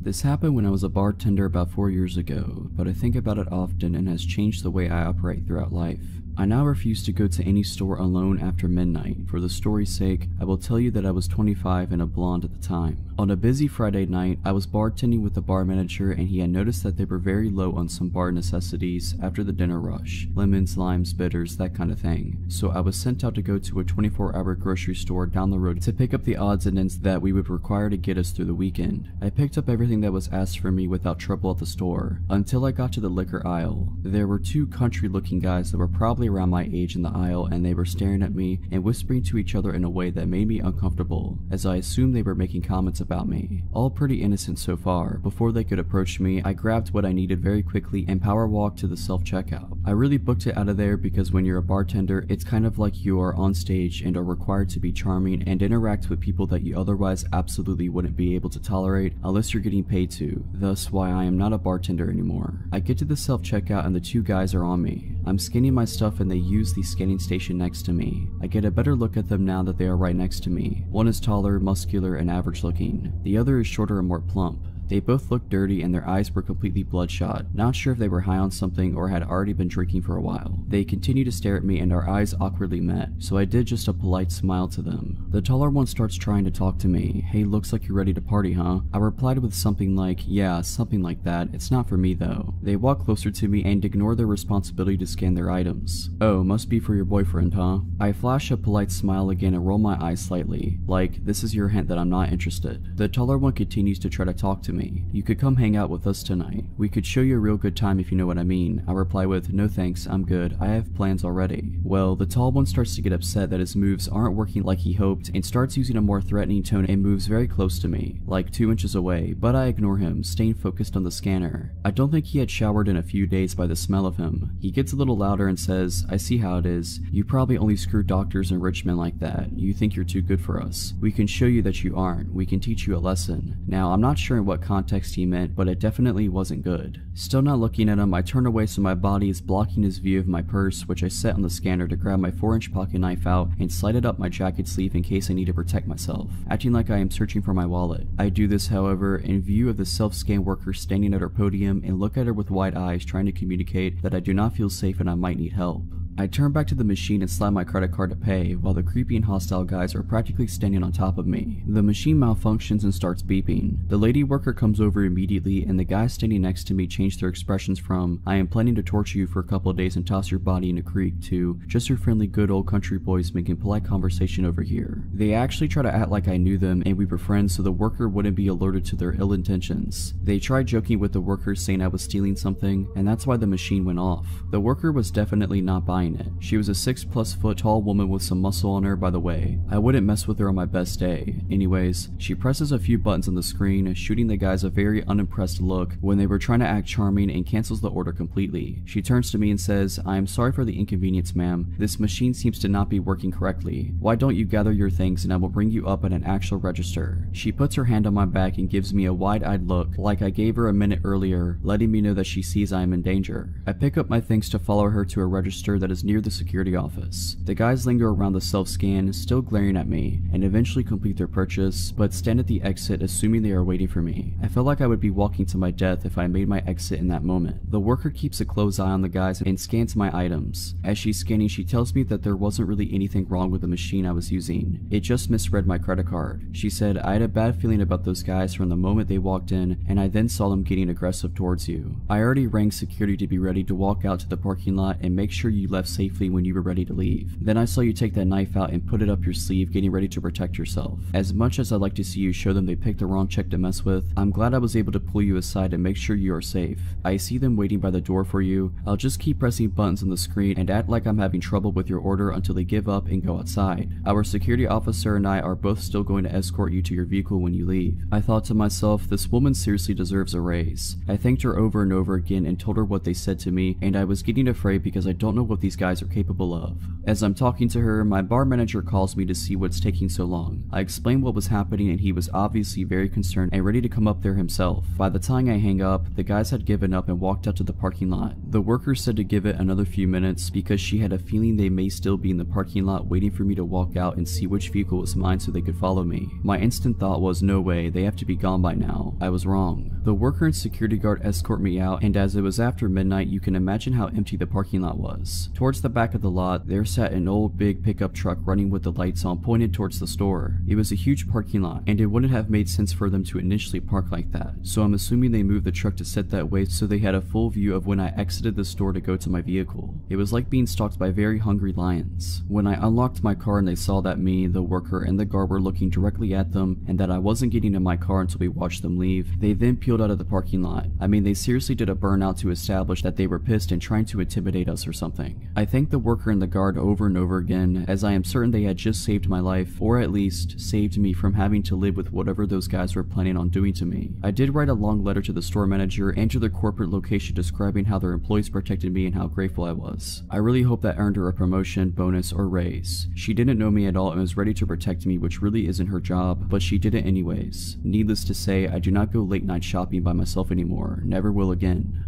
This happened when I was a bartender about four years ago, but I think about it often and has changed the way I operate throughout life. I now refuse to go to any store alone after midnight. For the story's sake, I will tell you that I was 25 and a blonde at the time. On a busy Friday night, I was bartending with the bar manager and he had noticed that they were very low on some bar necessities after the dinner rush. Lemons, limes, bitters, that kind of thing. So I was sent out to go to a 24 hour grocery store down the road to pick up the odds and ends that we would require to get us through the weekend. I picked up everything that was asked for me without trouble at the store, until I got to the liquor aisle. There were two country looking guys that were probably around my age in the aisle and they were staring at me and whispering to each other in a way that made me uncomfortable, as I assumed they were making comments about me. All pretty innocent so far. Before they could approach me, I grabbed what I needed very quickly and power walked to the self-checkout. I really booked it out of there because when you're a bartender, it's kind of like you are on stage and are required to be charming and interact with people that you otherwise absolutely wouldn't be able to tolerate unless you're getting paid to, thus why I am not a bartender anymore. I get to the self-checkout and the two guys are on me. I'm scanning my stuff and they use the scanning station next to me. I get a better look at them now that they are right next to me. One is taller, muscular, and average looking. The other is shorter and more plump. They both looked dirty and their eyes were completely bloodshot, not sure if they were high on something or had already been drinking for a while. They continued to stare at me and our eyes awkwardly met, so I did just a polite smile to them. The taller one starts trying to talk to me. Hey, looks like you're ready to party, huh? I replied with something like, yeah, something like that. It's not for me though. They walk closer to me and ignore their responsibility to scan their items. Oh, must be for your boyfriend, huh? I flash a polite smile again and roll my eyes slightly, like this is your hint that I'm not interested. The taller one continues to try to talk to me. You could come hang out with us tonight. We could show you a real good time if you know what I mean. I reply with, no thanks, I'm good. I have plans already. Well, the tall one starts to get upset that his moves aren't working like he hoped and starts using a more threatening tone and moves very close to me, like two inches away, but I ignore him, staying focused on the scanner. I don't think he had showered in a few days by the smell of him. He gets a little louder and says, I see how it is. You probably only screw doctors and rich men like that. You think you're too good for us. We can show you that you aren't. We can teach you a lesson. Now, I'm not sure in what context he meant, but it definitely wasn't good. Still not looking at him, I turn away so my body is blocking his view of my purse, which I set on the scanner to grab my 4-inch pocket knife out and slide it up my jacket sleeve in case I need to protect myself, acting like I am searching for my wallet. I do this, however, in view of the self-scan worker standing at her podium and look at her with wide eyes trying to communicate that I do not feel safe and I might need help. I turn back to the machine and slide my credit card to pay, while the creepy and hostile guys are practically standing on top of me. The machine malfunctions and starts beeping. The lady worker comes over immediately, and the guys standing next to me change their expressions from, I am planning to torture you for a couple days and toss your body in a creek, to, just your friendly good old country boys making polite conversation over here. They actually try to act like I knew them and we were friends so the worker wouldn't be alerted to their ill intentions. They tried joking with the worker saying I was stealing something, and that's why the machine went off. The worker was definitely not buying She was a 6 plus foot tall woman with some muscle on her by the way. I wouldn't mess with her on my best day. Anyways, she presses a few buttons on the screen, shooting the guys a very unimpressed look when they were trying to act charming and cancels the order completely. She turns to me and says, I am sorry for the inconvenience ma'am. This machine seems to not be working correctly. Why don't you gather your things and I will bring you up at an actual register. She puts her hand on my back and gives me a wide-eyed look like I gave her a minute earlier, letting me know that she sees I am in danger. I pick up my things to follow her to a register that is near the security office. The guys linger around the self-scan, still glaring at me, and eventually complete their purchase, but stand at the exit assuming they are waiting for me. I felt like I would be walking to my death if I made my exit in that moment. The worker keeps a close eye on the guys and scans my items. As she's scanning, she tells me that there wasn't really anything wrong with the machine I was using. It just misread my credit card. She said, I had a bad feeling about those guys from the moment they walked in, and I then saw them getting aggressive towards you. I already rang security to be ready to walk out to the parking lot and make sure you left safely when you were ready to leave. Then I saw you take that knife out and put it up your sleeve getting ready to protect yourself. As much as I'd like to see you show them they picked the wrong chick to mess with, I'm glad I was able to pull you aside and make sure you are safe. I see them waiting by the door for you. I'll just keep pressing buttons on the screen and act like I'm having trouble with your order until they give up and go outside. Our security officer and I are both still going to escort you to your vehicle when you leave. I thought to myself, this woman seriously deserves a raise. I thanked her over and over again and told her what they said to me and I was getting afraid because I don't know what these guys are capable of. As I'm talking to her, my bar manager calls me to see what's taking so long. I explain what was happening and he was obviously very concerned and ready to come up there himself. By the time I hang up, the guys had given up and walked out to the parking lot. The worker said to give it another few minutes because she had a feeling they may still be in the parking lot waiting for me to walk out and see which vehicle was mine so they could follow me. My instant thought was no way, they have to be gone by now. I was wrong. The worker and security guard escort me out and as it was after midnight you can imagine how empty the parking lot was. Towards the back of the lot, there sat an old big pickup truck running with the lights on pointed towards the store. It was a huge parking lot, and it wouldn't have made sense for them to initially park like that, so I'm assuming they moved the truck to set that way so they had a full view of when I exited the store to go to my vehicle. It was like being stalked by very hungry lions. When I unlocked my car and they saw that me, the worker, and the guard were looking directly at them, and that I wasn't getting in my car until we watched them leave, they then peeled out of the parking lot. I mean, they seriously did a burnout to establish that they were pissed and trying to intimidate us or something. I thanked the worker and the guard over and over again, as I am certain they had just saved my life, or at least saved me from having to live with whatever those guys were planning on doing to me. I did write a long letter to the store manager and to their corporate location describing how their employees protected me and how grateful I was. I really hope that earned her a promotion, bonus, or raise. She didn't know me at all and was ready to protect me, which really isn't her job, but she did it anyways. Needless to say, I do not go late night shopping by myself anymore, never will again.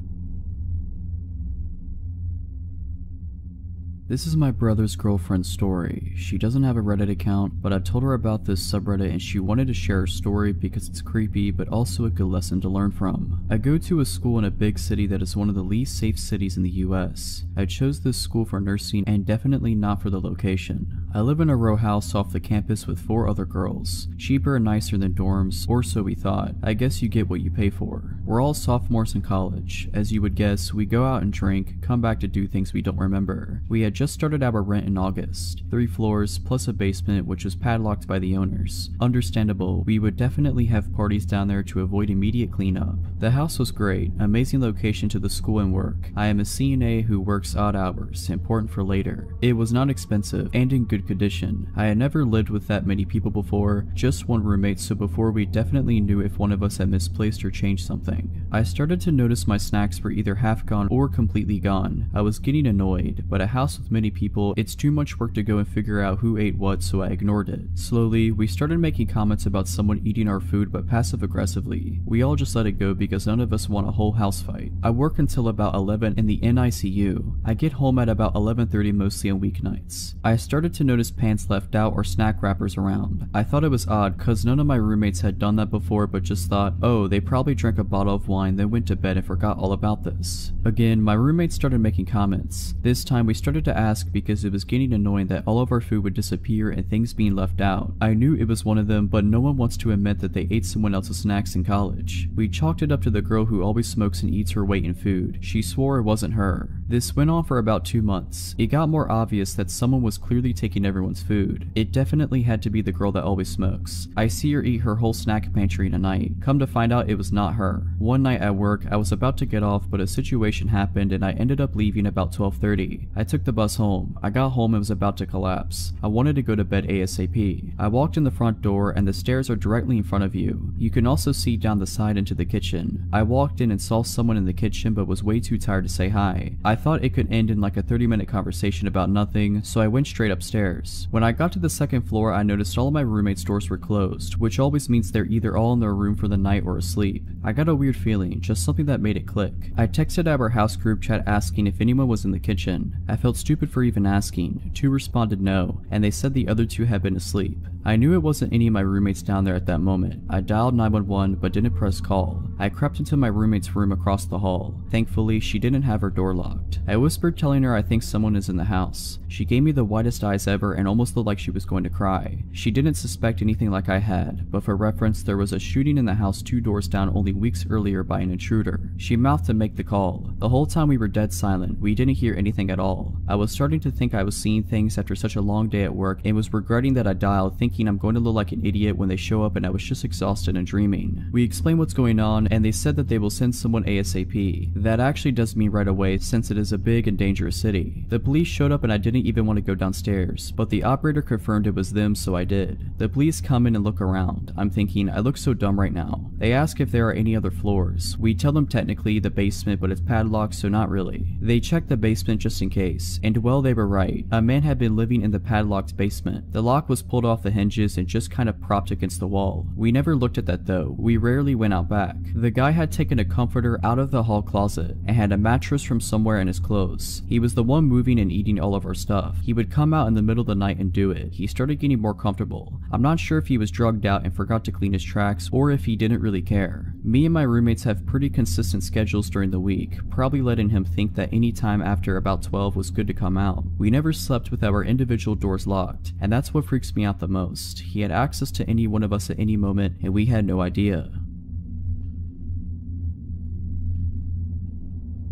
This is my brother's girlfriend's story. She doesn't have a Reddit account, but I've told her about this subreddit and she wanted to share her story because it's creepy, but also a good lesson to learn from. I go to a school in a big city that is one of the least safe cities in the US. I chose this school for nursing and definitely not for the location. I live in a row house off the campus with four other girls. Cheaper and nicer than dorms, or so we thought. I guess you get what you pay for. We're all sophomores in college. As you would guess, we go out and drink, come back to do things we don't remember. We had just started our rent in August. Three floors, plus a basement which was padlocked by the owners. Understandable, we would definitely have parties down there to avoid immediate cleanup. The house was great, amazing location to the school and work. I am a CNA who works odd hours, important for later. It was not expensive, and in good condition. I had never lived with that many people before, just one roommate so before we definitely knew if one of us had misplaced or changed something. I started to notice my snacks were either half gone or completely gone. I was getting annoyed, but a house with many people, it's too much work to go and figure out who ate what so I ignored it. Slowly, we started making comments about someone eating our food but passive aggressively. We all just let it go because none of us want a whole house fight. I work until about 11 in the NICU. I get home at about 11.30 mostly on weeknights. I started to notice pants left out or snack wrappers around. I thought it was odd cause none of my roommates had done that before but just thought, oh, they probably drank a bottle of wine then went to bed and forgot all about this. Again, my roommates started making comments. This time we started to ask because it was getting annoying that all of our food would disappear and things being left out. I knew it was one of them but no one wants to admit that they ate someone else's snacks in college. We chalked it up to the girl who always smokes and eats her weight in food. She swore it wasn't her. This went on for about two months. It got more obvious that someone was clearly taking everyone's food. It definitely had to be the girl that always smokes. I see her eat her whole snack pantry in a night. Come to find out it was not her. One night at work, I was about to get off but a situation happened and I ended up leaving about 12.30. I took the bus home. I got home and was about to collapse. I wanted to go to bed ASAP. I walked in the front door and the stairs are directly in front of you. You can also see down the side into the kitchen. I walked in and saw someone in the kitchen but was way too tired to say hi. I thought it could end in like a 30 minute conversation about nothing, so I went straight upstairs. When I got to the second floor, I noticed all of my roommates' doors were closed, which always means they're either all in their room for the night or asleep. I got a weird feeling, just something that made it click. I texted our house group chat asking if anyone was in the kitchen. I felt stupid for even asking. Two responded no, and they said the other two had been asleep. I knew it wasn't any of my roommates down there at that moment. I dialed 911 but didn't press call. I crept into my roommate's room across the hall. Thankfully, she didn't have her door locked. I whispered telling her I think someone is in the house. She gave me the whitest eyes ever and almost looked like she was going to cry. She didn't suspect anything like I had, but for reference there was a shooting in the house two doors down only weeks earlier by an intruder. She mouthed to make the call. The whole time we were dead silent, we didn't hear anything at all. I was starting to think I was seeing things after such a long day at work and was regretting that I dialed thinking I'm going to look like an idiot when they show up and I was just exhausted and dreaming. We explained what's going on and they said that they will send someone ASAP. That actually does mean right away since it is a big and dangerous city. The police showed up and I didn't even want to go downstairs, but the operator confirmed it was them so I did. The police come in and look around. I'm thinking, I look so dumb right now. They ask if there are any other floors. We tell them technically the basement but it's padlocked so not really. They check the basement just in case, and well they were right. A man had been living in the padlocked basement. The lock was pulled off the hinges hinges and just kind of propped against the wall. We never looked at that though, we rarely went out back. The guy had taken a comforter out of the hall closet and had a mattress from somewhere in his clothes. He was the one moving and eating all of our stuff. He would come out in the middle of the night and do it. He started getting more comfortable. I'm not sure if he was drugged out and forgot to clean his tracks or if he didn't really care. Me and my roommates have pretty consistent schedules during the week, probably letting him think that any time after about 12 was good to come out. We never slept with our individual doors locked, and that's what freaks me out the most. He had access to any one of us at any moment, and we had no idea.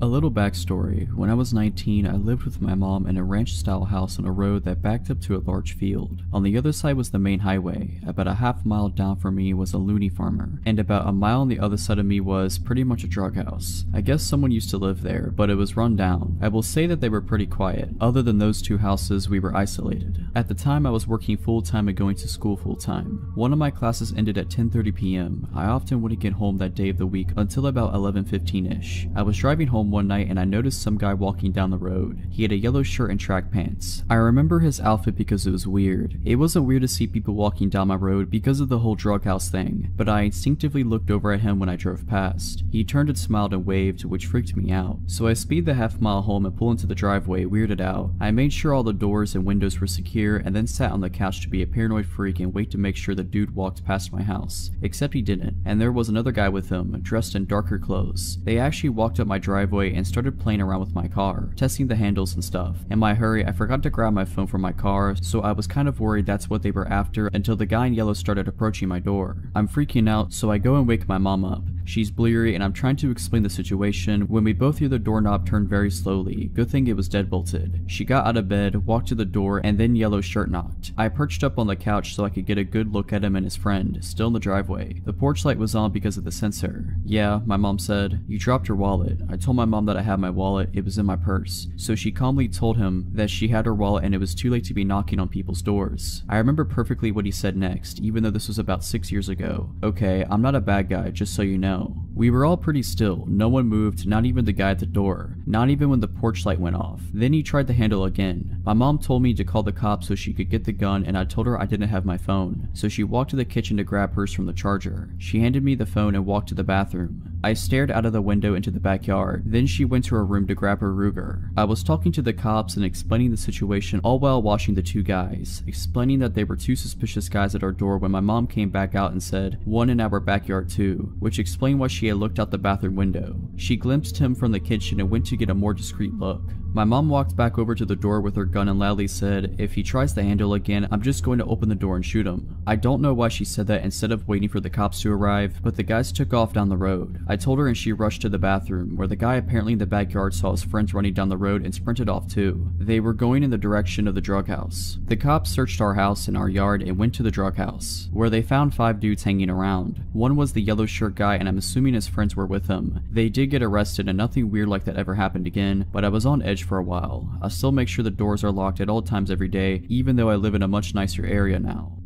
A little backstory. When I was 19, I lived with my mom in a ranch style house on a road that backed up to a large field. On the other side was the main highway. About a half mile down from me was a loony farmer, and about a mile on the other side of me was pretty much a drug house. I guess someone used to live there, but it was run down. I will say that they were pretty quiet. Other than those two houses, we were isolated. At the time, I was working full time and going to school full time. One of my classes ended at 10:30 p.m. I often wouldn't get home that day of the week until about 11:15ish. I was driving home one night and I noticed some guy walking down the road. He had a yellow shirt and track pants. I remember his outfit because it was weird. It wasn't weird to see people walking down my road because of the whole drug house thing, but I instinctively looked over at him when I drove past. He turned and smiled and waved, which freaked me out. So I speed the half mile home and pull into the driveway, weirded out. I made sure all the doors and windows were secure and then sat on the couch to be a paranoid freak and wait to make sure the dude walked past my house. Except he didn't, and there was another guy with him, dressed in darker clothes. They actually walked up my driveway and started playing around with my car, testing the handles and stuff. In my hurry, I forgot to grab my phone from my car, so I was kind of worried that's what they were after until the guy in yellow started approaching my door. I'm freaking out, so I go and wake my mom up. She's bleary and I'm trying to explain the situation when we both hear the doorknob turn very slowly. Good thing it was deadbolted. She got out of bed, walked to the door, and then yellow shirt knocked. I perched up on the couch so I could get a good look at him and his friend, still in the driveway. The porch light was on because of the sensor. Yeah, my mom said, you dropped your wallet. I told my mom that I had my wallet, it was in my purse. So she calmly told him that she had her wallet and it was too late to be knocking on people's doors. I remember perfectly what he said next, even though this was about six years ago. Okay, I'm not a bad guy, just so you know. We were all pretty still, no one moved, not even the guy at the door, not even when the porch light went off. Then he tried the handle again. My mom told me to call the cops so she could get the gun and I told her I didn't have my phone, so she walked to the kitchen to grab hers from the charger. She handed me the phone and walked to the bathroom. I stared out of the window into the backyard, then she went to her room to grab her Ruger. I was talking to the cops and explaining the situation all while watching the two guys, explaining that they were two suspicious guys at our door when my mom came back out and said, one in our backyard too, which explained why she had looked out the bathroom window. She glimpsed him from the kitchen and went to get a more discreet look. My mom walked back over to the door with her gun and loudly said, if he tries the handle again, I'm just going to open the door and shoot him. I don't know why she said that instead of waiting for the cops to arrive, but the guys took off down the road. I told her and she rushed to the bathroom, where the guy apparently in the backyard saw his friends running down the road and sprinted off too. They were going in the direction of the drug house. The cops searched our house and our yard and went to the drug house, where they found five dudes hanging around. One was the yellow shirt guy and I'm assuming his friends were with him. They did get arrested and nothing weird like that ever happened again, but I was on edge for a while. I still make sure the doors are locked at all times every day, even though I live in a much nicer area now.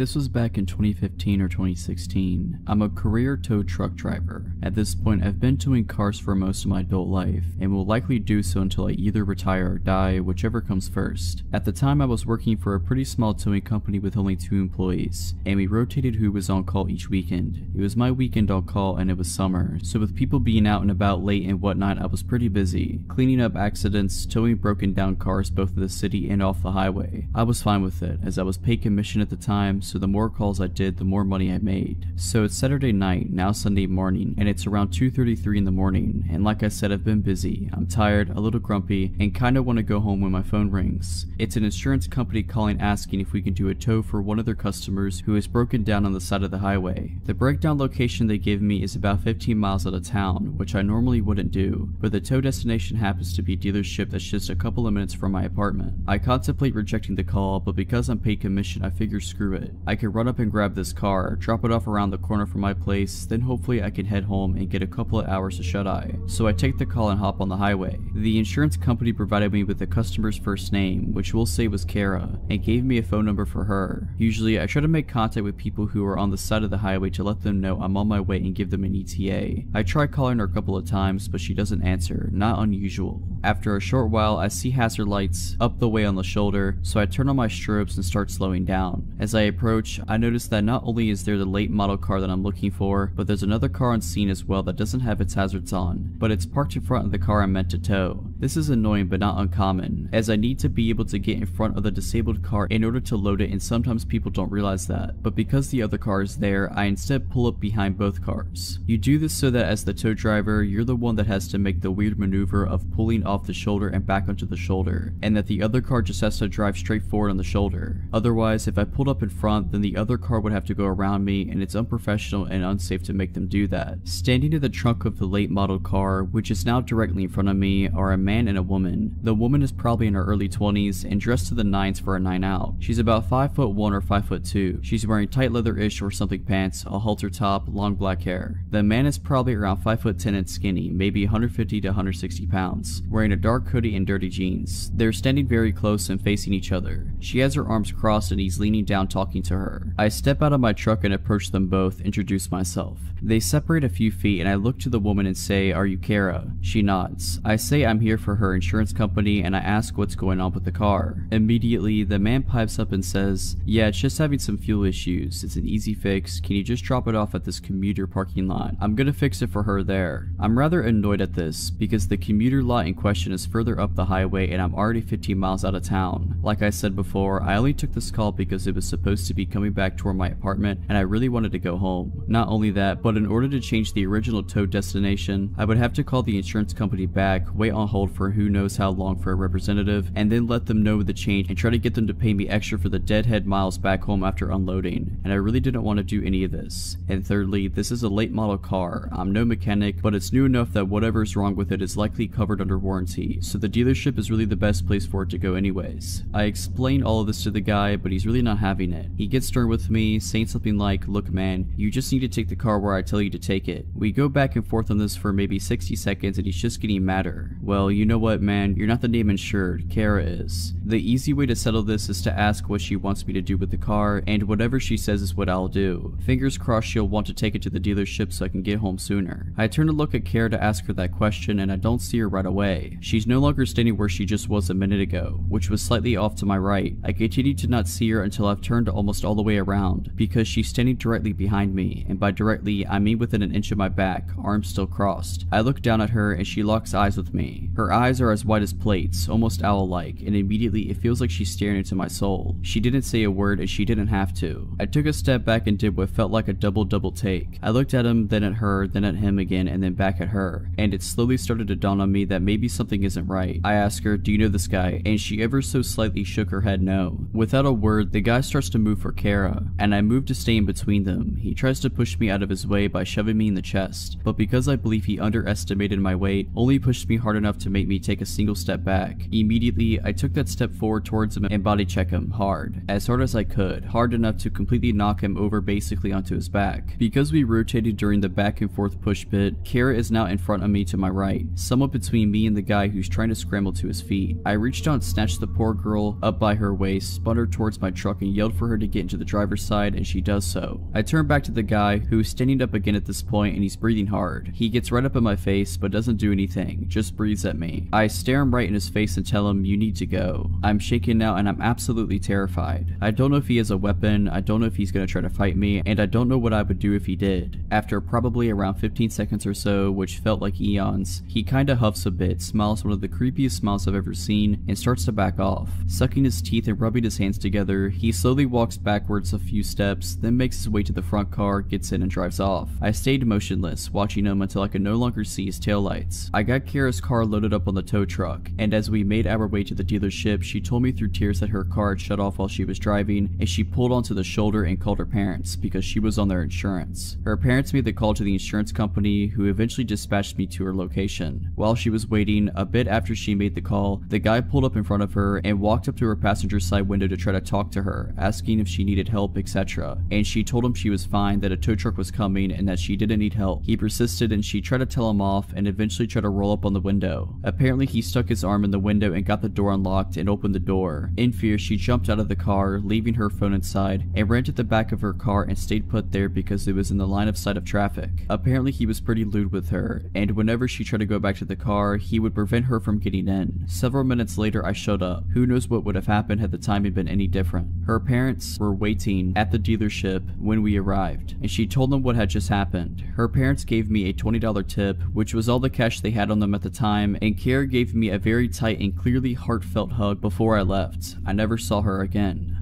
This was back in 2015 or 2016. I'm a career tow truck driver. At this point, I've been towing cars for most of my adult life, and will likely do so until I either retire or die, whichever comes first. At the time, I was working for a pretty small towing company with only two employees, and we rotated who was on call each weekend. It was my weekend on call and it was summer, so with people being out and about late and whatnot, I was pretty busy, cleaning up accidents, towing broken down cars both in the city and off the highway. I was fine with it, as I was paid commission at the time, so the more calls I did, the more money I made. So it's Saturday night, now Sunday morning, and it's around 2.33 in the morning, and like I said, I've been busy. I'm tired, a little grumpy, and kinda wanna go home when my phone rings. It's an insurance company calling asking if we can do a tow for one of their customers who is broken down on the side of the highway. The breakdown location they give me is about 15 miles out of town, which I normally wouldn't do, but the tow destination happens to be a dealership that's just a couple of minutes from my apartment. I contemplate rejecting the call, but because I'm paid commission, I figure screw it. I could run up and grab this car, drop it off around the corner from my place, then hopefully I can head home and get a couple of hours of shut-eye. So I take the call and hop on the highway. The insurance company provided me with the customer's first name, which we'll say was Kara, and gave me a phone number for her. Usually I try to make contact with people who are on the side of the highway to let them know I'm on my way and give them an ETA. I try calling her a couple of times, but she doesn't answer, not unusual. After a short while, I see hazard lights up the way on the shoulder, so I turn on my strobes and start slowing down. As I approach, I notice that not only is there the late model car that I'm looking for, but there's another car on scene as well that doesn't have its hazards on, but it's parked in front of the car I'm meant to tow. This is annoying but not uncommon, as I need to be able to get in front of the disabled car in order to load it and sometimes people don't realize that, but because the other car is there, I instead pull up behind both cars. You do this so that as the tow driver, you're the one that has to make the weird maneuver of pulling off the shoulder and back onto the shoulder, and that the other car just has to drive straight forward on the shoulder. Otherwise, if I pulled up in front, then the other car would have to go around me, and it's unprofessional and unsafe to make them do that. Standing in the trunk of the late model car, which is now directly in front of me, are a man and a woman. The woman is probably in her early 20s and dressed to the nines for a night out. She's about 5 foot 1 or 5 foot 2. She's wearing tight leather-ish or something pants, a halter top, long black hair. The man is probably around 5 foot 10 and skinny, maybe 150 to 160 pounds, wearing a dark hoodie and dirty jeans. They're standing very close and facing each other. She has her arms crossed and he's leaning down talking to her. I step out of my truck and approach them both, introduce myself. They separate a few feet and I look to the woman and say, are you Kara? She nods. I say I'm here for her insurance company and I ask what's going on with the car. Immediately, the man pipes up and says, yeah, it's just having some fuel issues. It's an easy fix. Can you just drop it off at this commuter parking lot? I'm gonna fix it for her there. I'm rather annoyed at this because the commuter lot in question is further up the highway and I'm already 15 miles out of town. Like I said before, I only took this call because it was supposed to be coming back toward my apartment and I really wanted to go home. Not only that, but in order to change the original tow destination, I would have to call the insurance company back, wait on hold for who knows how long for a representative, and then let them know the change and try to get them to pay me extra for the deadhead miles back home after unloading, and I really didn't want to do any of this. And thirdly, this is a late model car. I'm no mechanic, but it's new enough that whatever is wrong with it is likely covered under warranty, so the dealership is really the best place for it to go anyways. I explain all of this to the guy, but he's really not having it. He gets stern with me, saying something like, look man, you just need to take the car where I tell you to take it. We go back and forth on this for maybe 60 seconds and he's just getting madder. Well, you know what man, you're not the name insured, Kara is. The easy way to settle this is to ask what she wants me to do with the car, and whatever she says is what I'll do. Fingers crossed she'll want to take it to the dealership so I can get home sooner. I turn to look at Kara to ask her that question and I don't see her right away. She's no longer standing where she just was a minute ago, which was slightly off to my right. I continue to not see her until I've turned almost all the way around, because she's standing directly behind me, and by directly, I mean within an inch of my back, arms still crossed. I look down at her and she locks eyes with me. Her eyes are as white as plates, almost owl-like, and immediately it feels like she's staring into my soul. She didn't say a word and she didn't have to. I took a step back and did what felt like a double double take. I looked at him, then at her, then at him again, and then back at her, and it slowly started to dawn on me that maybe something isn't right. I ask her, do you know this guy? And she ever so slightly shook her head no. Without a word, the guy starts to move for Kara, and I move to stay in between them. He tries to push me out of his way by shoving me in the chest, but because I believe he underestimated my weight, only pushed me hard enough to make me take a single step back. Immediately, I took that step forward towards him and body check him hard, as hard as I could, hard enough to completely knock him over basically onto his back. Because we rotated during the back and forth push bit, Kara is now in front of me to my right, somewhat between me and the guy who's trying to scramble to his feet. I reached out snatched the poor girl up by her waist, spun her towards my truck and yelled for her to get into the driver's side and she does so. I turn back to the guy who is standing up again at this point and he's breathing hard. He gets right up in my face but doesn't do anything, just breathes at me. I stare him right in his face and tell him you need to go. I'm shaking now and I'm absolutely terrified. I don't know if he has a weapon, I don't know if he's gonna try to fight me, and I don't know what I would do if he did. After probably around 15 seconds or so, which felt like eons, he kinda huffs a bit, smiles one of the creepiest smiles I've ever seen, and starts to back off. Sucking his teeth and rubbing his hands together, he slowly walks backwards a few steps, then makes his way to the front car, gets in and drives off. I stayed motionless, watching him until I could no longer see his taillights. I got Kara's car loaded loaded up on the tow truck, and as we made our way to the dealership, she told me through tears that her car had shut off while she was driving, and she pulled onto the shoulder and called her parents because she was on their insurance. Her parents made the call to the insurance company, who eventually dispatched me to her location. While she was waiting, a bit after she made the call, the guy pulled up in front of her and walked up to her passenger side window to try to talk to her, asking if she needed help, etc. And she told him she was fine, that a tow truck was coming, and that she didn't need help. He persisted and she tried to tell him off and eventually tried to roll up on the window. Apparently he stuck his arm in the window and got the door unlocked and opened the door. In fear, she jumped out of the car, leaving her phone inside, and ran to the back of her car and stayed put there because it was in the line of sight of traffic. Apparently he was pretty lewd with her, and whenever she tried to go back to the car, he would prevent her from getting in. Several minutes later I showed up. Who knows what would have happened had the timing been any different. Her parents were waiting at the dealership when we arrived, and she told them what had just happened. Her parents gave me a $20 tip, which was all the cash they had on them at the time, and Kara gave me a very tight and clearly heartfelt hug before I left. I never saw her again.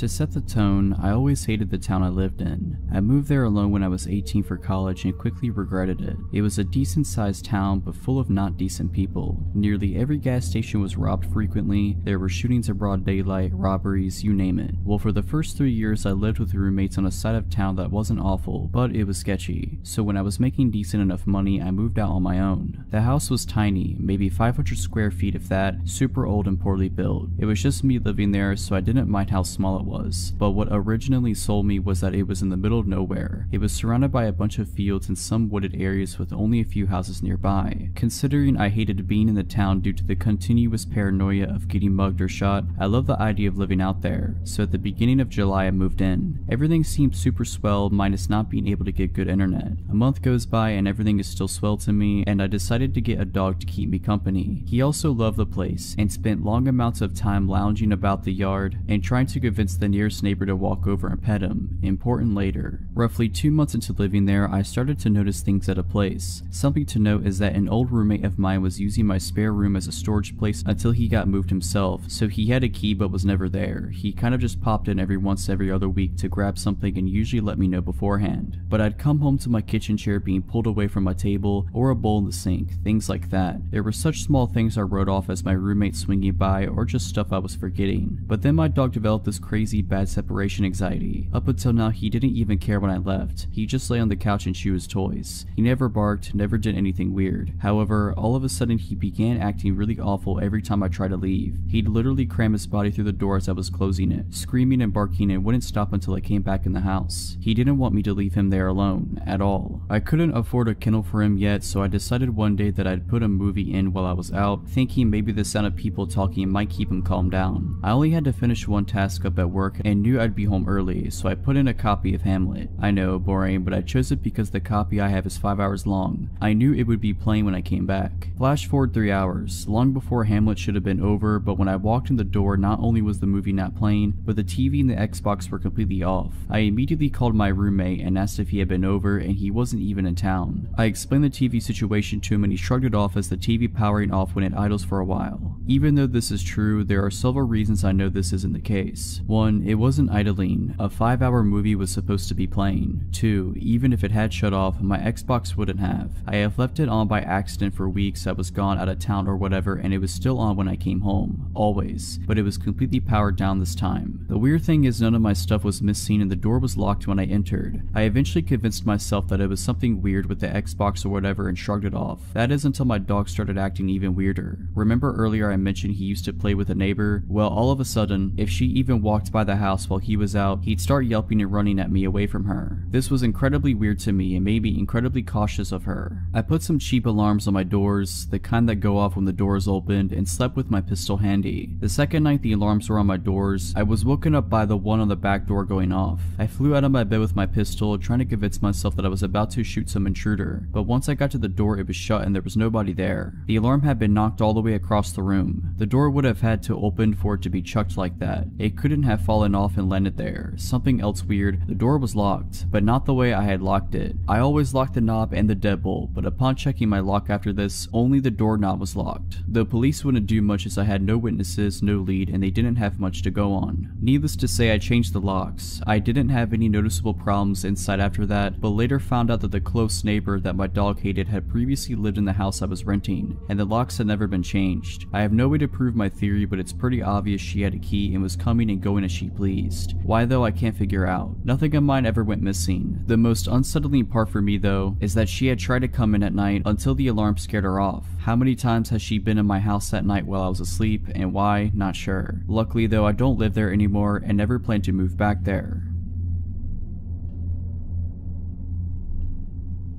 To set the tone, I always hated the town I lived in. I moved there alone when I was 18 for college and quickly regretted it. It was a decent sized town but full of not decent people. Nearly every gas station was robbed frequently, there were shootings in broad daylight, robberies, you name it. Well for the first three years I lived with roommates on a side of town that wasn't awful, but it was sketchy. So when I was making decent enough money I moved out on my own. The house was tiny, maybe 500 square feet if that, super old and poorly built. It was just me living there so I didn't mind how small it was was, but what originally sold me was that it was in the middle of nowhere. It was surrounded by a bunch of fields and some wooded areas with only a few houses nearby. Considering I hated being in the town due to the continuous paranoia of getting mugged or shot, I loved the idea of living out there, so at the beginning of July I moved in. Everything seemed super swell minus not being able to get good internet. A month goes by and everything is still swell to me, and I decided to get a dog to keep me company. He also loved the place, and spent long amounts of time lounging about the yard and trying to convince the nearest neighbor to walk over and pet him, important later. Roughly two months into living there, I started to notice things at a place. Something to note is that an old roommate of mine was using my spare room as a storage place until he got moved himself, so he had a key but was never there. He kind of just popped in every once every other week to grab something and usually let me know beforehand. But I'd come home to my kitchen chair being pulled away from my table or a bowl in the sink, things like that. There were such small things I wrote off as my roommate swinging by or just stuff I was forgetting. But then my dog developed this crazy bad separation anxiety. Up until now, he didn't even care when I left. He just lay on the couch and chew his toys. He never barked, never did anything weird. However, all of a sudden he began acting really awful every time I tried to leave. He'd literally cram his body through the door as I was closing it, screaming and barking and wouldn't stop until I came back in the house. He didn't want me to leave him there alone, at all. I couldn't afford a kennel for him yet, so I decided one day that I'd put a movie in while I was out, thinking maybe the sound of people talking might keep him calmed down. I only had to finish one task up at work work and knew I'd be home early, so I put in a copy of Hamlet. I know, boring, but I chose it because the copy I have is 5 hours long. I knew it would be playing when I came back. Flash forward 3 hours, long before Hamlet should have been over, but when I walked in the door not only was the movie not playing, but the TV and the Xbox were completely off. I immediately called my roommate and asked if he had been over and he wasn't even in town. I explained the TV situation to him and he shrugged it off as the TV powering off when it idles for a while. Even though this is true, there are several reasons I know this isn't the case. One, it wasn't idling. A 5 hour movie was supposed to be playing. 2. Even if it had shut off, my Xbox wouldn't have. I have left it on by accident for weeks I was gone out of town or whatever and it was still on when I came home. Always. But it was completely powered down this time. The weird thing is none of my stuff was missing and the door was locked when I entered. I eventually convinced myself that it was something weird with the Xbox or whatever and shrugged it off. That is until my dog started acting even weirder. Remember earlier I mentioned he used to play with a neighbor? Well all of a sudden, if she even walked by the house while he was out, he'd start yelping and running at me away from her. This was incredibly weird to me and made me incredibly cautious of her. I put some cheap alarms on my doors, the kind that go off when the door is opened, and slept with my pistol handy. The second night the alarms were on my doors, I was woken up by the one on the back door going off. I flew out of my bed with my pistol, trying to convince myself that I was about to shoot some intruder, but once I got to the door it was shut and there was nobody there. The alarm had been knocked all the way across the room. The door would have had to open for it to be chucked like that. It couldn't have had fallen off and landed there. Something else weird, the door was locked, but not the way I had locked it. I always locked the knob and the deadbolt, but upon checking my lock after this, only the doorknob was locked. The police wouldn't do much as I had no witnesses, no lead, and they didn't have much to go on. Needless to say, I changed the locks. I didn't have any noticeable problems inside after that, but later found out that the close neighbor that my dog hated had previously lived in the house I was renting, and the locks had never been changed. I have no way to prove my theory, but it's pretty obvious she had a key and was coming and going as she pleased. Why though, I can't figure out. Nothing of mine ever went missing. The most unsettling part for me though, is that she had tried to come in at night until the alarm scared her off. How many times has she been in my house that night while I was asleep, and why, not sure. Luckily though, I don't live there anymore and never plan to move back there.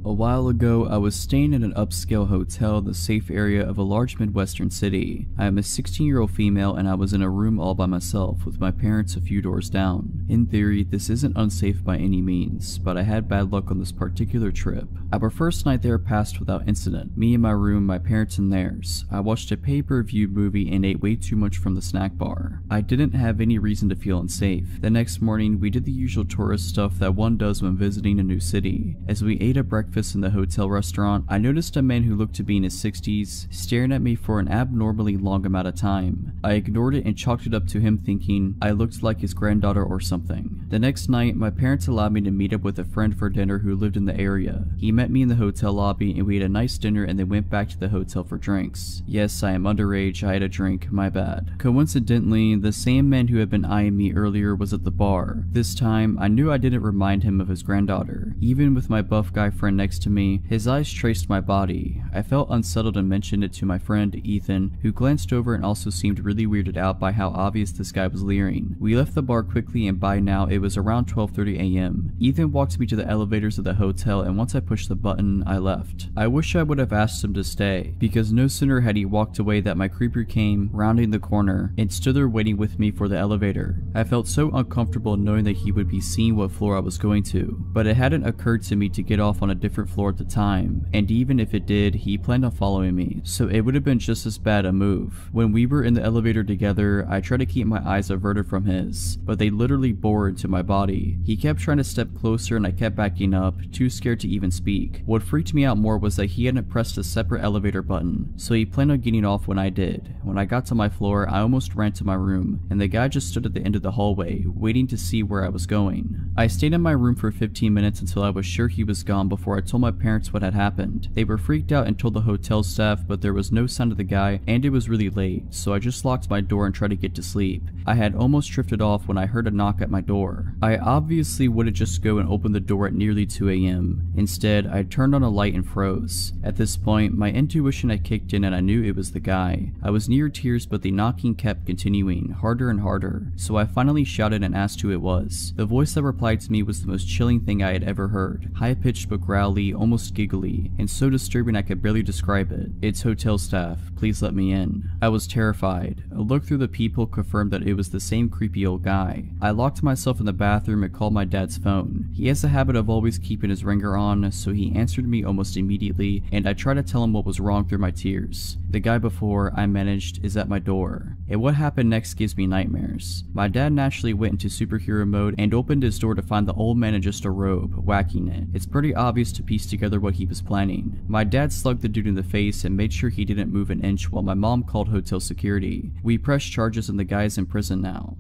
A while ago, I was staying in an upscale hotel in the safe area of a large Midwestern city. I am a 16 year old female and I was in a room all by myself with my parents a few doors down. In theory, this isn't unsafe by any means, but I had bad luck on this particular trip. Our first night there passed without incident. Me in my room, my parents in theirs. I watched a pay per view movie and ate way too much from the snack bar. I didn't have any reason to feel unsafe. The next morning, we did the usual tourist stuff that one does when visiting a new city. As we ate a breakfast, breakfast in the hotel restaurant, I noticed a man who looked to be in his 60s staring at me for an abnormally long amount of time. I ignored it and chalked it up to him thinking I looked like his granddaughter or something. The next night, my parents allowed me to meet up with a friend for dinner who lived in the area. He met me in the hotel lobby and we had a nice dinner and then went back to the hotel for drinks. Yes, I am underage, I had a drink, my bad. Coincidentally, the same man who had been eyeing me earlier was at the bar. This time, I knew I didn't remind him of his granddaughter. Even with my buff guy friend next to me, his eyes traced my body. I felt unsettled and mentioned it to my friend, Ethan, who glanced over and also seemed really weirded out by how obvious this guy was leering. We left the bar quickly and by now it was around 12.30 am. Ethan walked me to the elevators of the hotel and once I pushed the button, I left. I wish I would have asked him to stay, because no sooner had he walked away that my creeper came, rounding the corner, and stood there waiting with me for the elevator. I felt so uncomfortable knowing that he would be seeing what floor I was going to, but it hadn't occurred to me to get off on a different floor at the time, and even if it did, he planned on following me, so it would have been just as bad a move. When we were in the elevator together, I tried to keep my eyes averted from his, but they literally bore into my body. He kept trying to step closer and I kept backing up, too scared to even speak. What freaked me out more was that he hadn't pressed a separate elevator button, so he planned on getting off when I did. When I got to my floor, I almost ran to my room, and the guy just stood at the end of the hallway, waiting to see where I was going. I stayed in my room for 15 minutes until I was sure he was gone before I told my parents what had happened. They were freaked out and told the hotel staff, but there was no sign of the guy, and it was really late, so I just locked my door and tried to get to sleep. I had almost drifted off when I heard a knock at my door. I obviously wouldn't just go and open the door at nearly 2 a.m. Instead, I turned on a light and froze. At this point, my intuition had kicked in and I knew it was the guy. I was near tears, but the knocking kept continuing, harder and harder, so I finally shouted and asked who it was. The voice that replied to me was the most chilling thing I had ever heard. High-pitched but growly, almost giggly, and so disturbing I could barely describe it. It's hotel staff, please let me in. I was terrified. A look through the people confirmed that it was the same creepy old guy. I locked myself in the bathroom and called my dad's phone. He has a habit of always keeping his ringer on, so he answered me almost immediately, and I tried to tell him what was wrong through my tears. The guy before I managed is at my door, and what happened next gives me nightmares. My dad naturally went into superhero mode and opened his door to find the old man in just a robe, whacking it. It's pretty obvious to piece together what he was planning. My dad slugged the dude in the face and made sure he didn't move an inch while my mom called hotel security. We pressed charges and the guy's in prison now.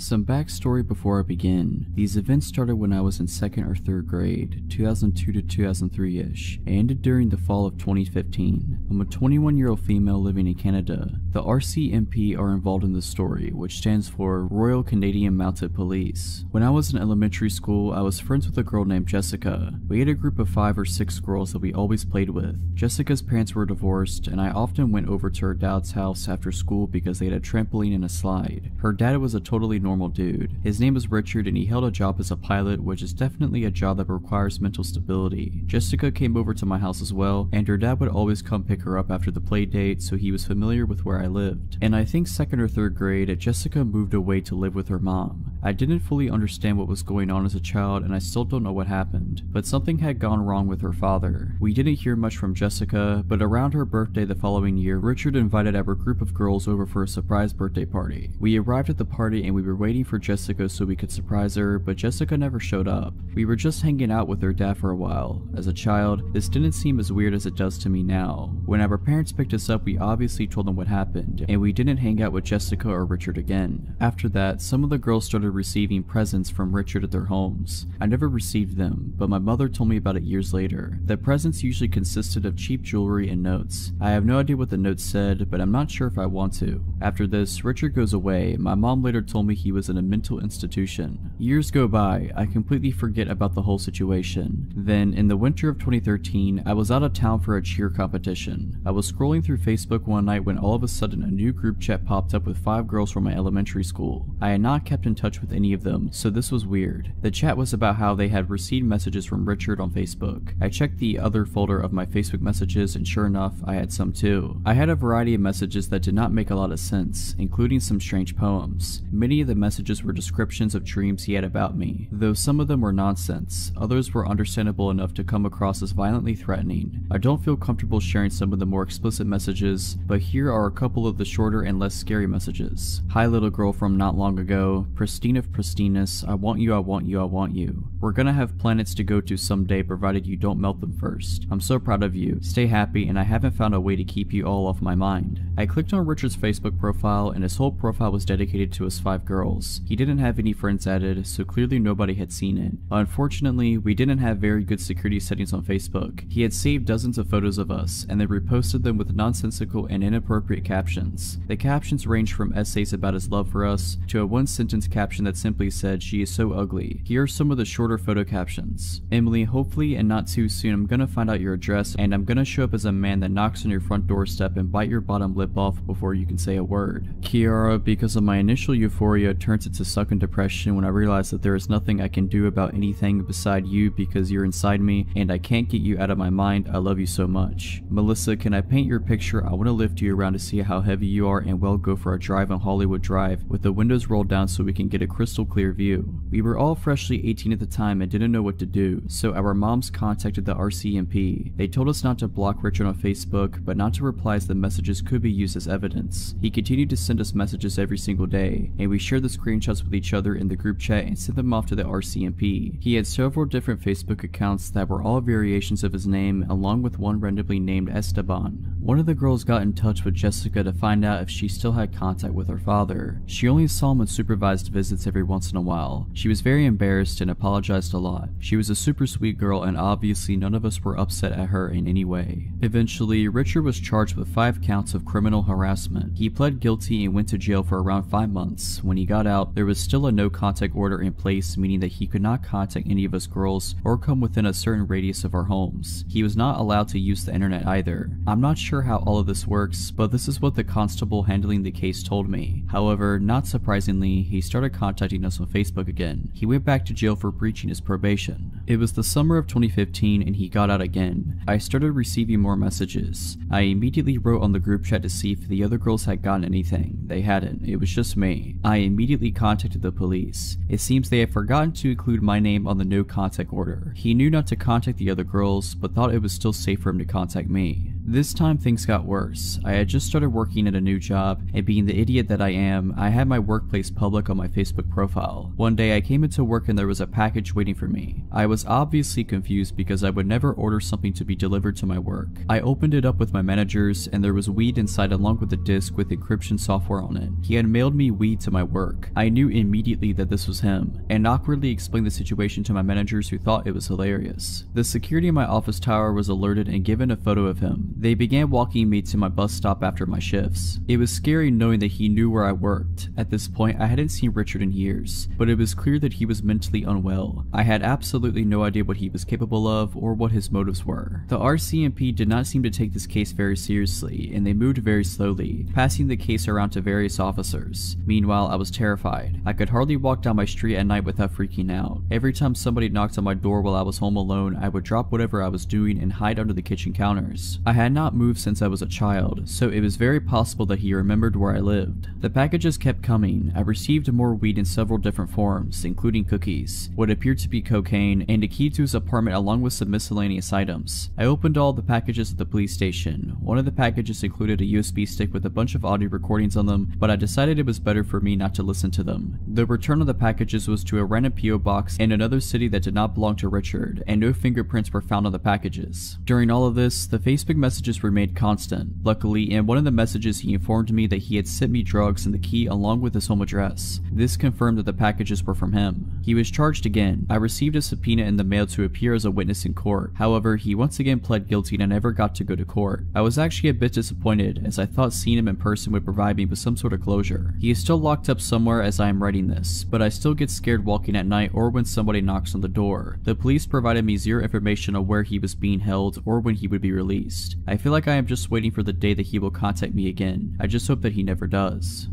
Some backstory before I begin. These events started when I was in 2nd or 3rd grade, 2002 to 2003-ish, and ended during the fall of 2015. I'm a 21 year old female living in Canada. The RCMP are involved in the story, which stands for Royal Canadian Mounted Police. When I was in elementary school, I was friends with a girl named Jessica. We had a group of 5 or 6 girls that we always played with. Jessica's parents were divorced, and I often went over to her dad's house after school because they had a trampoline and a slide. Her dad was a totally normal dude. His name was Richard and he held a job as a pilot, which is definitely a job that requires mental stability. Jessica came over to my house as well, and her dad would always come pick her up after the play date, so he was familiar with where I lived. And I think second or third grade, Jessica moved away to live with her mom. I didn't fully understand what was going on as a child and I still don't know what happened, but something had gone wrong with her father. We didn't hear much from Jessica, but around her birthday the following year, Richard invited our group of girls over for a surprise birthday party. We arrived at the party and we were waiting for Jessica so we could surprise her, but Jessica never showed up. We were just hanging out with her dad for a while. As a child, this didn't seem as weird as it does to me now. When our parents picked us up, we obviously told them what happened, and we didn't hang out with Jessica or Richard again. After that, some of the girls started receiving presents from Richard at their homes. I never received them, but my mother told me about it years later. The presents usually consisted of cheap jewelry and notes. I have no idea what the notes said, but I'm not sure if I want to. After this, Richard goes away. My mom later told me he was in a mental institution. Years go by, I completely forget about the whole situation. Then, in the winter of 2013, I was out of town for a cheer competition. I was scrolling through Facebook one night when all of a sudden a new group chat popped up with five girls from my elementary school. I had not kept in touch with any of them, so this was weird. The chat was about how they had received messages from Richard on Facebook. I checked the other folder of my Facebook messages and sure enough, I had some too. I had a variety of messages that did not make a lot of sense, including some strange poems. Many of the messages were descriptions of dreams he had about me, though some of them were nonsense. Others were understandable enough to come across as violently threatening. I don't feel comfortable sharing some of the more explicit messages, but here are a couple of the shorter and less scary messages. Hi little girl from not long ago, pristine of pristineness, I want you, I want you, I want you. We're gonna have planets to go to someday provided you don't melt them first. I'm so proud of you, stay happy, and I haven't found a way to keep you all off my mind. I clicked on Richard's Facebook profile and his whole profile was dedicated to his five girls. He didn't have any friends added, so clearly nobody had seen it. Unfortunately, we didn't have very good security settings on Facebook. He had saved dozens of photos of us, and then reposted them with nonsensical and inappropriate captions. The captions ranged from essays about his love for us, to a one sentence caption that simply said, she is so ugly. Here are some of the shorter photo captions. Emily, hopefully and not too soon I'm gonna find out your address and I'm gonna show up as a man that knocks on your front doorstep and bite your bottom lip off before you can say a word. Kiara, because of my initial euphoria turns into sucking depression when I realize that there is nothing I can do about anything beside you because you're inside me and I can't get you out of my mind. I love you so much. Melissa, can I paint your picture? I want to lift you around to see how heavy you are and we'll go for a drive on Hollywood Drive with the windows rolled down so we can get a crystal clear view. We were all freshly 18 at the time and didn't know what to do, so our moms contacted the RCMP. They told us not to block Richard on Facebook, but not to reply as the messages could be used as evidence. He continued to send us messages every single day, and we shared the screenshots with each other in the group chat and sent them off to the RCMP. He had several different Facebook accounts that were all variations of his name, along with one randomly named Esteban. One of the girls got in touch with Jessica to find out if she still had contact with her father. She only saw him on supervised visits every once in a while. She was very embarrassed and apologized a lot. She was a super sweet girl and obviously none of us were upset at her in any way. Eventually, Richard was charged with five counts of criminal harassment. He pled guilty and went to jail for around five months. When he got out, there was still a no contact order in place, meaning that he could not contact any of us girls or come within a certain radius of our homes. He was not allowed to use the internet either. I'm not sure how all of this works, but this is what the constable handling the case told me. However, not surprisingly, he started contacting us on Facebook again. He went back to jail for breaching his probation. It was the summer of 2015 and he got out again. I started receiving more messages. I immediately wrote on the group chat to see if the other girls had gotten anything. They hadn't. It was just me. I immediately contacted the police. It seems they had forgotten to include my name on the no contact order. He knew not to contact the other girls, but thought it was still safe for him to contact me. This time things got worse. I had just started working at a new job, and being the idiot that I am, I had my workplace public on my Facebook profile. One day I came into work and there was a package waiting for me. I was obviously confused because I would never order something to be delivered to my work. I opened it up with my managers and there was weed inside along with a disc with encryption software on it. He had mailed me weed to my work. I knew immediately that this was him, and awkwardly explained the situation to my managers who thought it was hilarious. The security in my office tower was alerted and given a photo of him. They began walking me to my bus stop after my shifts. It was scary knowing that he knew where I worked. At this point, I hadn't seen Richard in years, but it was clear that he was mentally unwell. I had absolutely no idea what he was capable of or what his motives were. The RCMP did not seem to take this case very seriously, and they moved very slowly, passing the case around to various officers. Meanwhile, I was terrified. I could hardly walk down my street at night without freaking out. Every time somebody knocked on my door while I was home alone, I would drop whatever I was doing and hide under the kitchen counters. I had not moved since I was a child, so it was very possible that he remembered where I lived. The packages kept coming. I received more weed in several different forms, including cookies, what appeared to be cocaine, and a key to his apartment along with some miscellaneous items. I opened all the packages at the police station. One of the packages included a USB stick with a bunch of audio recordings on them, but I decided it was better for me not to listen to them. The return of the packages was to a random PO box in another city that did not belong to Richard, and no fingerprints were found on the packages. During all of this, the Facebook messages remained constant. Luckily, in one of the messages he informed me that he had sent me drugs and the key along with his home address. This confirmed that the packages were from him. He was charged again. I received a subpoena in the mail to appear as a witness in court. However, he once again pled guilty and I never got to go to court. I was actually a bit disappointed as I thought seeing him in person would provide me with some sort of closure. He is still locked up somewhere as I am writing this, but I still get scared walking at night or when somebody knocks on the door. The police provided me zero information on where he was being held or when he would be released. I feel like I am just waiting for the day that he will contact me again. I just hope that he never does.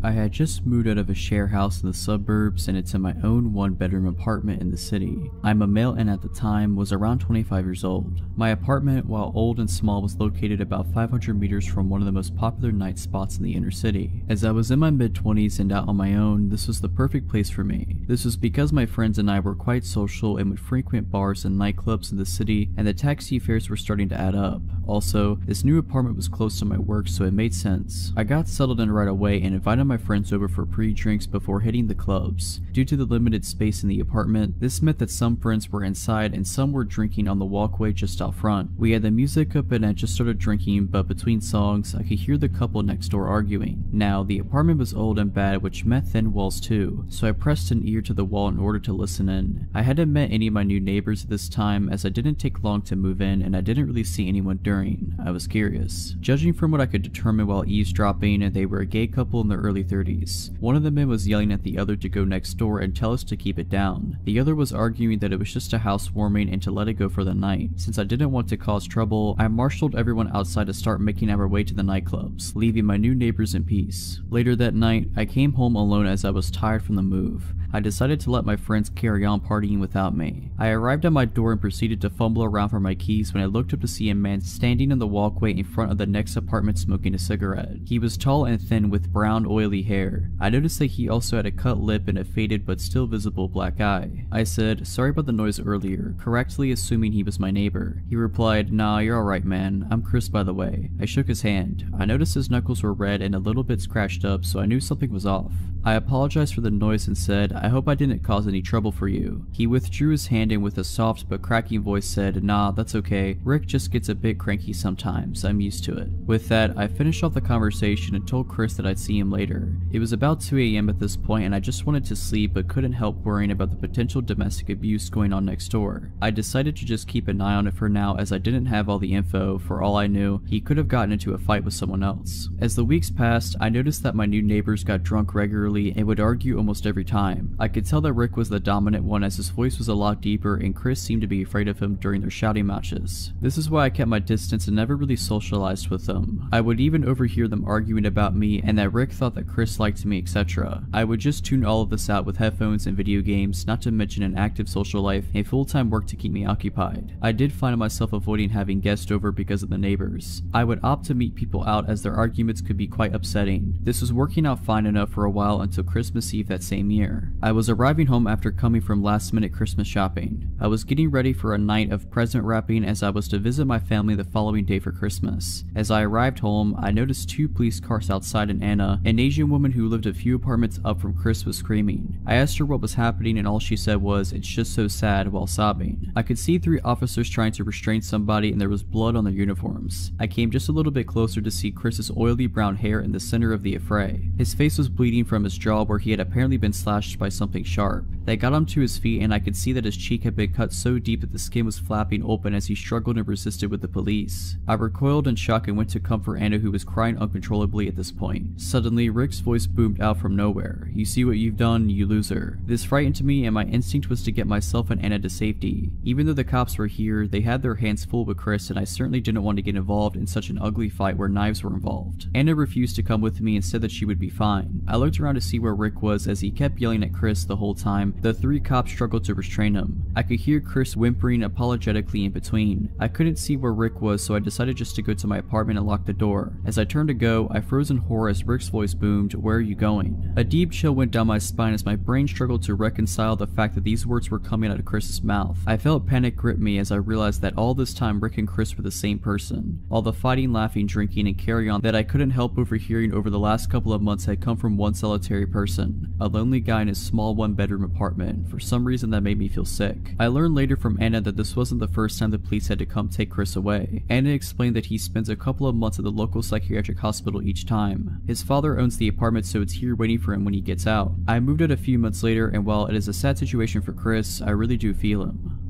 I had just moved out of a share house in the suburbs and into my own one bedroom apartment in the city. I'm a male and at the time was around 25 years old. My apartment, while old and small, was located about 500 meters from one of the most popular night spots in the inner city. As I was in my mid 20s and out on my own, this was the perfect place for me. This was because my friends and I were quite social and would frequent bars and nightclubs in the city and the taxi fares were starting to add up. Also, this new apartment was close to my work so it made sense. I got settled in right away and invited my friends over for pre-drinks before hitting the clubs. Due to the limited space in the apartment, this meant that some friends were inside and some were drinking on the walkway just out front. We had the music up and I just started drinking, but between songs, I could hear the couple next door arguing. Now, the apartment was old and bad, which meant thin walls too, so I pressed an ear to the wall in order to listen in. I hadn't met any of my new neighbors at this time as I didn't take long to move in and I didn't really see anyone during. I was curious. Judging from what I could determine while eavesdropping, they were a gay couple in their early 30s. One of the men was yelling at the other to go next door and tell us to keep it down. The other was arguing that it was just a housewarming and to let it go for the night. Since I didn't want to cause trouble, I marshaled everyone outside to start making our way to the nightclubs, leaving my new neighbors in peace. Later that night, I came home alone as I was tired from the move. I decided to let my friends carry on partying without me. I arrived at my door and proceeded to fumble around for my keys when I looked up to see a man standing in the walkway in front of the next apartment smoking a cigarette. He was tall and thin with brown oily hair. I noticed that he also had a cut lip and a faded but still visible black eye. I said, sorry about the noise earlier, correctly assuming he was my neighbor. He replied, nah, you're alright man, I'm Chris by the way. I shook his hand. I noticed his knuckles were red and a little bit scratched up so I knew something was off. I apologized for the noise and said, I hope I didn't cause any trouble for you. He withdrew his hand and with a soft but cracking voice said, nah, that's okay. Rick just gets a bit cranky sometimes, I'm used to it. With that, I finished off the conversation and told Chris that I'd see him later. It was about 2am at this point and I just wanted to sleep but couldn't help worrying about the potential domestic abuse going on next door. I decided to just keep an eye on it for now as I didn't have all the info, for all I knew, he could have gotten into a fight with someone else. As the weeks passed, I noticed that my new neighbors got drunk regularly and would argue almost every time. I could tell that Rick was the dominant one as his voice was a lot deeper and Chris seemed to be afraid of him during their shouting matches. This is why I kept my distance and never really socialized with them. I would even overhear them arguing about me and that Rick thought that Chris liked me etc. I would just tune all of this out with headphones and video games, not to mention an active social life and full-time work to keep me occupied. I did find myself avoiding having guests over because of the neighbors. I would opt to meet people out as their arguments could be quite upsetting. This was working out fine enough for a while until Christmas Eve that same year. I was arriving home after coming from last minute Christmas shopping. I was getting ready for a night of present wrapping as I was to visit my family the following day for Christmas. As I arrived home, I noticed two police cars outside and Anna, an Asian Asian woman who lived a few apartments up from Chris was screaming. I asked her what was happening and all she said was, it's just so sad while sobbing. I could see three officers trying to restrain somebody and there was blood on their uniforms. I came just a little bit closer to see Chris's oily brown hair in the center of the affray. His face was bleeding from his jaw where he had apparently been slashed by something sharp. They got him to his feet and I could see that his cheek had been cut so deep that the skin was flapping open as he struggled and resisted with the police. I recoiled in shock and went to comfort Anna who was crying uncontrollably at this point. Suddenly, Rick's voice boomed out from nowhere. You see what you've done, you loser. This frightened me and my instinct was to get myself and Anna to safety. Even though the cops were here, they had their hands full with Chris and I certainly didn't want to get involved in such an ugly fight where knives were involved. Anna refused to come with me and said that she would be fine. I looked around to see where Rick was as he kept yelling at Chris the whole time. The three cops struggled to restrain him. I could hear Chris whimpering apologetically in between. I couldn't see where Rick was so I decided just to go to my apartment and lock the door. As I turned to go, I froze in horror as Rick's voice boomed, where are you going? A deep chill went down my spine as my brain struggled to reconcile the fact that these words were coming out of Chris's mouth. I felt panic grip me as I realized that all this time Rick and Chris were the same person. All the fighting, laughing, drinking, and carry on that I couldn't help overhearing over the last couple of months had come from one solitary person, a lonely guy in his small one bedroom apartment. For some reason that made me feel sick. I learned later from Anna that this wasn't the first time the police had to come take Chris away. Anna explained that he spends a couple of months at the local psychiatric hospital each time. His father owns the apartment so it's here waiting for him when he gets out. I moved out a few months later and while it is a sad situation for Chris, I really do feel him.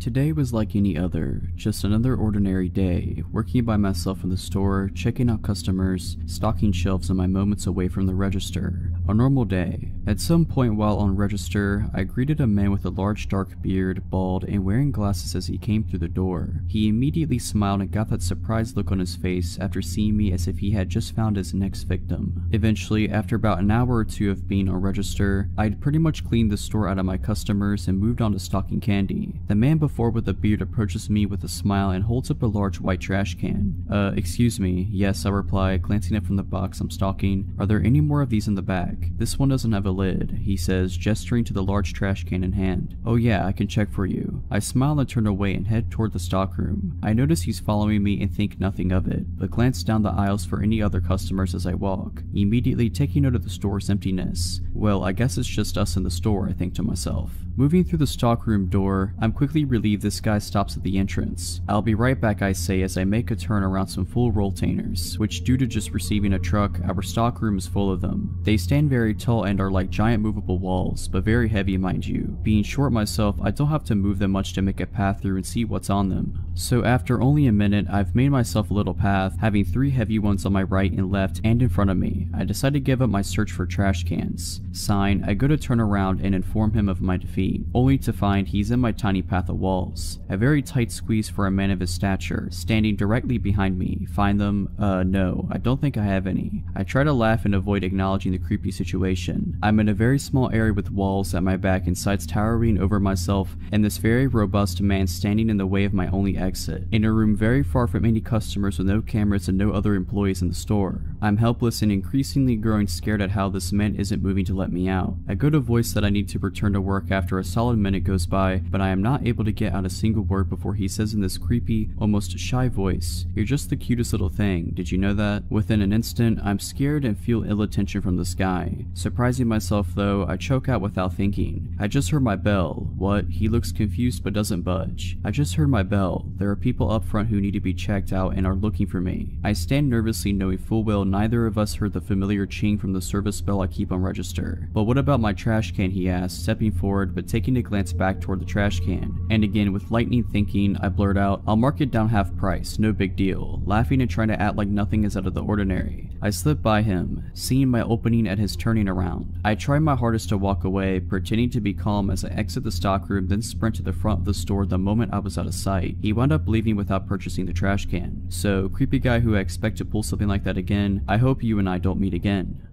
Today was like any other, just another ordinary day, working by myself in the store, checking out customers, stocking shelves in my moments away from the register. A normal day. At some point while on register, I greeted a man with a large dark beard, bald, and wearing glasses as he came through the door. He immediately smiled and got that surprised look on his face after seeing me as if he had just found his next victim. Eventually, after about an hour or two of being on register, I'd pretty much cleaned the store out of my customers and moved on to stocking candy. The man before with the beard approaches me with a smile and holds up a large white trash can. Uh, excuse me. Yes, I reply, glancing up from the box I'm stocking. Are there any more of these in the bag? This one doesn't have a lid, he says, gesturing to the large trash can in hand. Oh yeah, I can check for you. I smile and turn away and head toward the stockroom. I notice he's following me and think nothing of it, but glance down the aisles for any other customers as I walk, immediately taking note of the store's emptiness. Well, I guess it's just us in the store, I think to myself. Moving through the stockroom door, I'm quickly relieved this guy stops at the entrance. I'll be right back I say as I make a turn around some full rolltainers, which due to just receiving a truck, our stockroom is full of them. They stand very tall and are like giant movable walls, but very heavy mind you. Being short myself, I don't have to move them much to make a path through and see what's on them. So after only a minute, I've made myself a little path, having three heavy ones on my right and left and in front of me. I decide to give up my search for trash cans. Sign, I go to turn around and inform him of my defeat, only to find he's in my tiny path of walls. A very tight squeeze for a man of his stature, standing directly behind me. Find them? Uh, no, I don't think I have any. I try to laugh and avoid acknowledging the creepy situation. I'm in a very small area with walls at my back and sides towering over myself and this very robust man standing in the way of my only exit. In a room very far from any customers with no cameras and no other employees in the store. I'm helpless and increasingly growing scared at how this man isn't moving to let me out. I go to voice that I need to return to work after a solid minute goes by, but I am not able to get out a single word before he says in this creepy, almost shy voice, You're just the cutest little thing, did you know that? Within an instant, I'm scared and feel ill attention from this guy. Surprising myself though, I choke out without thinking. I just heard my bell. What? He looks confused but doesn't budge. I just heard my bell. There are people up front who need to be checked out and are looking for me. I stand nervously knowing full well neither of us heard the familiar ching from the service bell I keep on register. But what about my trash can he asks, stepping forward but taking a glance back toward the trash can. And again with lightning thinking, I blurt out, I'll mark it down half price, no big deal, laughing and trying to act like nothing is out of the ordinary. I slip by him, seeing my opening at his turning around. Try my hardest to walk away, pretending to be calm as I exit the stockroom then sprint to the front of the store the moment I was out of sight. He wound up leaving without purchasing the trash can. So, creepy guy who I expect to pull something like that again, I hope you and I don't meet again.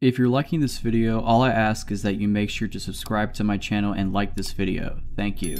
If you're liking this video, all I ask is that you make sure to subscribe to my channel and like this video. Thank you.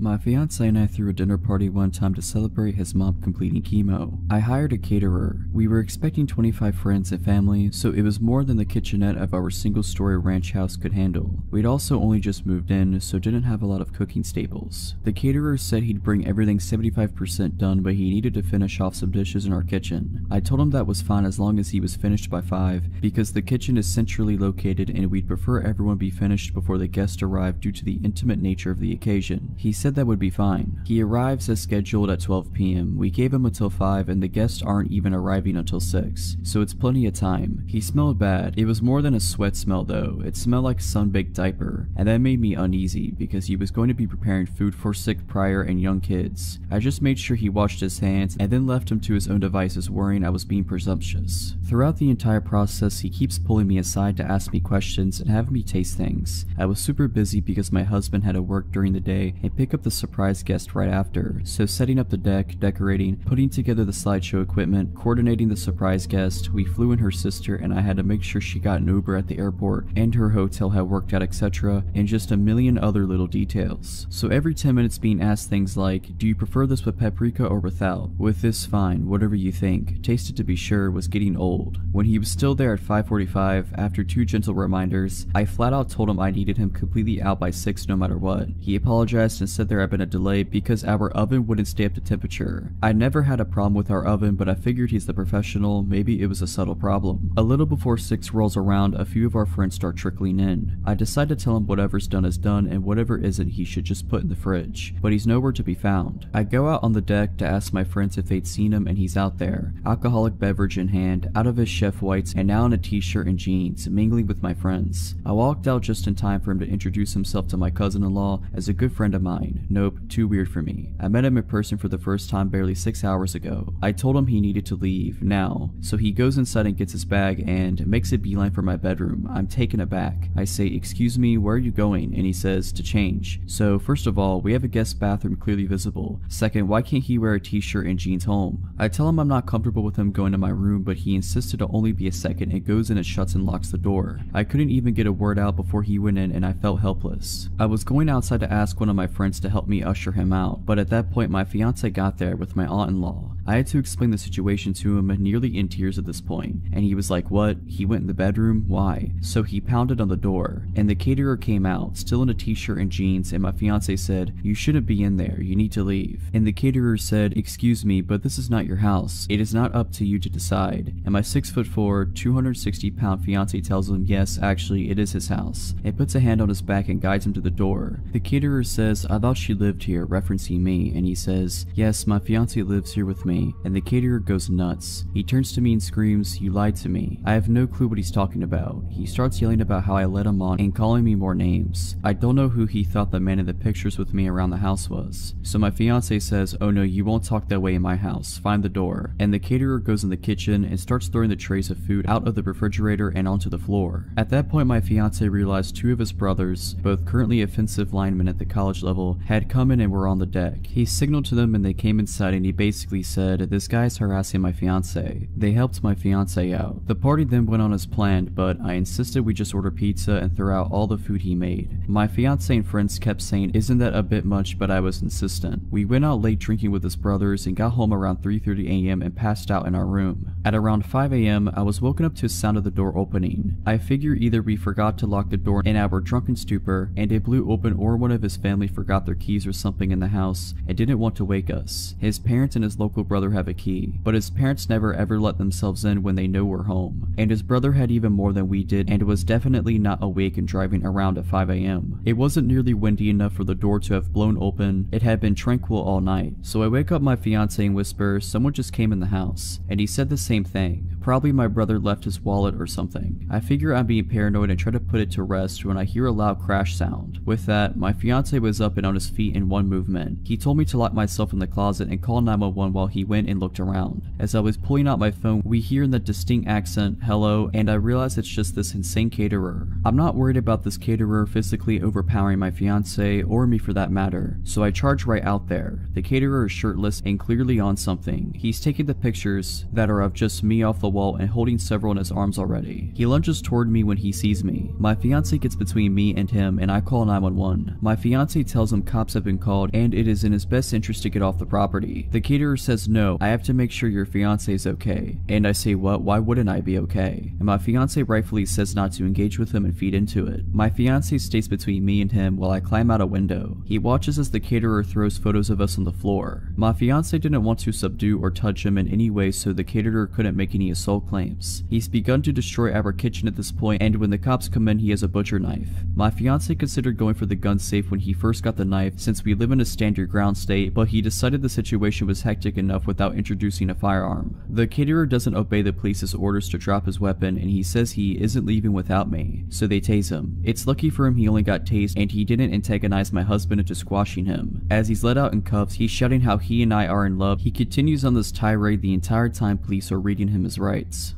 My fiance and I threw a dinner party one time to celebrate his mom completing chemo. I hired a caterer. We were expecting 25 friends and family, so it was more than the kitchenette of our single story ranch house could handle. We'd also only just moved in, so didn't have a lot of cooking staples. The caterer said he'd bring everything 75% done, but he needed to finish off some dishes in our kitchen. I told him that was fine as long as he was finished by 5, because the kitchen is centrally located and we'd prefer everyone be finished before the guests arrive due to the intimate nature of the occasion. He said that would be fine. He arrives as scheduled at 12 p.m. We gave him until 5 and the guests aren't even arriving until 6, so it's plenty of time. He smelled bad. It was more than a sweat smell though. It smelled like sun-baked diaper, and that made me uneasy because he was going to be preparing food for sick prior and young kids. I just made sure he washed his hands and then left him to his own devices worrying I was being presumptuous. Throughout the entire process, he keeps pulling me aside to ask me questions and have me taste things. I was super busy because my husband had to work during the day and pick up the surprise guest right after, so setting up the deck, decorating, putting together the slideshow equipment, coordinating the surprise guest, we flew in her sister and I had to make sure she got an Uber at the airport and her hotel had worked out etc, and just a million other little details. So every 10 minutes being asked things like, do you prefer this with paprika or without? With this fine, whatever you think. Tasted to be sure was getting old. When he was still there at 5.45, after two gentle reminders, I flat out told him I needed him completely out by 6 no matter what. He apologized and said there had been a delay because our oven wouldn't stay up to temperature. I never had a problem with our oven but I figured he's the professional, maybe it was a subtle problem. A little before 6 rolls around, a few of our friends start trickling in. I decide to tell him whatever's done is done and whatever isn't he should just put in the fridge, but he's nowhere to be found. I go out on the deck to ask my friends if they'd seen him and he's out there, alcoholic beverage in hand, out of his chef whites and now in a t-shirt and jeans, mingling with my friends. I walked out just in time for him to introduce himself to my cousin-in-law as a good friend of mine. Nope, too weird for me. I met him in person for the first time barely 6 hours ago. I told him he needed to leave, now, so he goes inside and gets his bag and makes a beeline for my bedroom. I'm taken aback. I say, excuse me, where are you going? And he says, to change. So first of all, we have a guest bathroom clearly visible. Second, why can't he wear a t-shirt and jeans home? I tell him I'm not comfortable with him going to my room, but he insisted to only be a second and goes in and shuts and locks the door. I couldn't even get a word out before he went in and I felt helpless. I was going outside to ask one of my friends to help me usher him out, but at that point my fiance got there with my aunt-in-law. I had to explain the situation to him nearly in tears at this point, and he was like, what? He went in the bedroom? Why? So he pounded on the door, and the caterer came out, still in a t-shirt and jeans, and my fiance said, you shouldn't be in there, you need to leave. And the caterer said, excuse me, but this is not your house. It is not up to you to decide. And my 6 foot 4, 260 pound fiance tells him, yes, actually, it is his house, and puts a hand on his back and guides him to the door. The caterer says, I thought she lived here, referencing me, and he says, yes, my fiance lives here with me, and the caterer goes nuts. He turns to me and screams, you lied to me. I have no clue what he's talking about. He starts yelling about how I led him on and calling me more names. I don't know who he thought the man in the pictures with me around the house was. So my fiance says, oh no, you won't talk that way in my house. Find the door. And the caterer goes in the kitchen and starts throwing the trays of food out of the refrigerator and onto the floor. At that point, my fiance realized two of his brothers, both currently offensive linemen at the college level, had come in and were on the deck. He signaled to them and they came inside and he basically said, this guy's harassing my fiance. They helped my fiance out. The party then went on as planned, but I insisted we just order pizza and throw out all the food he made. My fiance and friends kept saying, isn't that a bit much, but I was insistent. We went out late drinking with his brothers and got home around 3.30 am and passed out in our room. At around 5 am, I was woken up to the sound of the door opening. I figure either we forgot to lock the door in our drunken stupor and it blew open or one of his family forgot their keys or something in the house and didn't want to wake us. His parents and his local brother have a key, but his parents never ever let themselves in when they know we're home. And his brother had even more than we did and was definitely not awake and driving around at 5 am. It wasn't nearly windy enough for the door to have blown open, it had been tranquil all night. So I wake up my fiance and whisper, someone just came in the house, and he said the same thing. Probably my brother left his wallet or something. I figure I'm being paranoid and try to put it to rest when I hear a loud crash sound. With that, my fiance was up and on his feet in one movement. He told me to lock myself in the closet and call 911 while he went and looked around. As I was pulling out my phone, we hear in the distinct accent, hello, and I realize it's just this insane caterer. I'm not worried about this caterer physically overpowering my fiance, or me for that matter, so I charge right out there. The caterer is shirtless and clearly on something. He's taking the pictures that are of just me off the wall and holding several in his arms already. He lunges toward me when he sees me. My fiance gets between me and him and I call 911. My fiance tells him cops have been called and it is in his best interest to get off the property. The caterer says no, I have to make sure your fiance is okay. And I say what, why wouldn't I be okay? And my fiance rightfully says not to engage with him and feed into it. My fiance stays between me and him while I climb out a window. He watches as the caterer throws photos of us on the floor. My fiance didn't want to subdue or touch him in any way so the caterer couldn't make any assault claims. He's begun to destroy our kitchen at this point and when the cops come in he has a butcher knife. My fiance considered going for the gun safe when he first got the knife since we live in a stand your ground state but he decided the situation was hectic enough without introducing a firearm. The caterer doesn't obey the police's orders to drop his weapon and he says he isn't leaving without me, so they tase him. It's lucky for him he only got tased and he didn't antagonize my husband into squashing him. As he's let out in cuffs, he's shouting how he and I are in love. He continues on this tirade the entire time police are reading him his rights.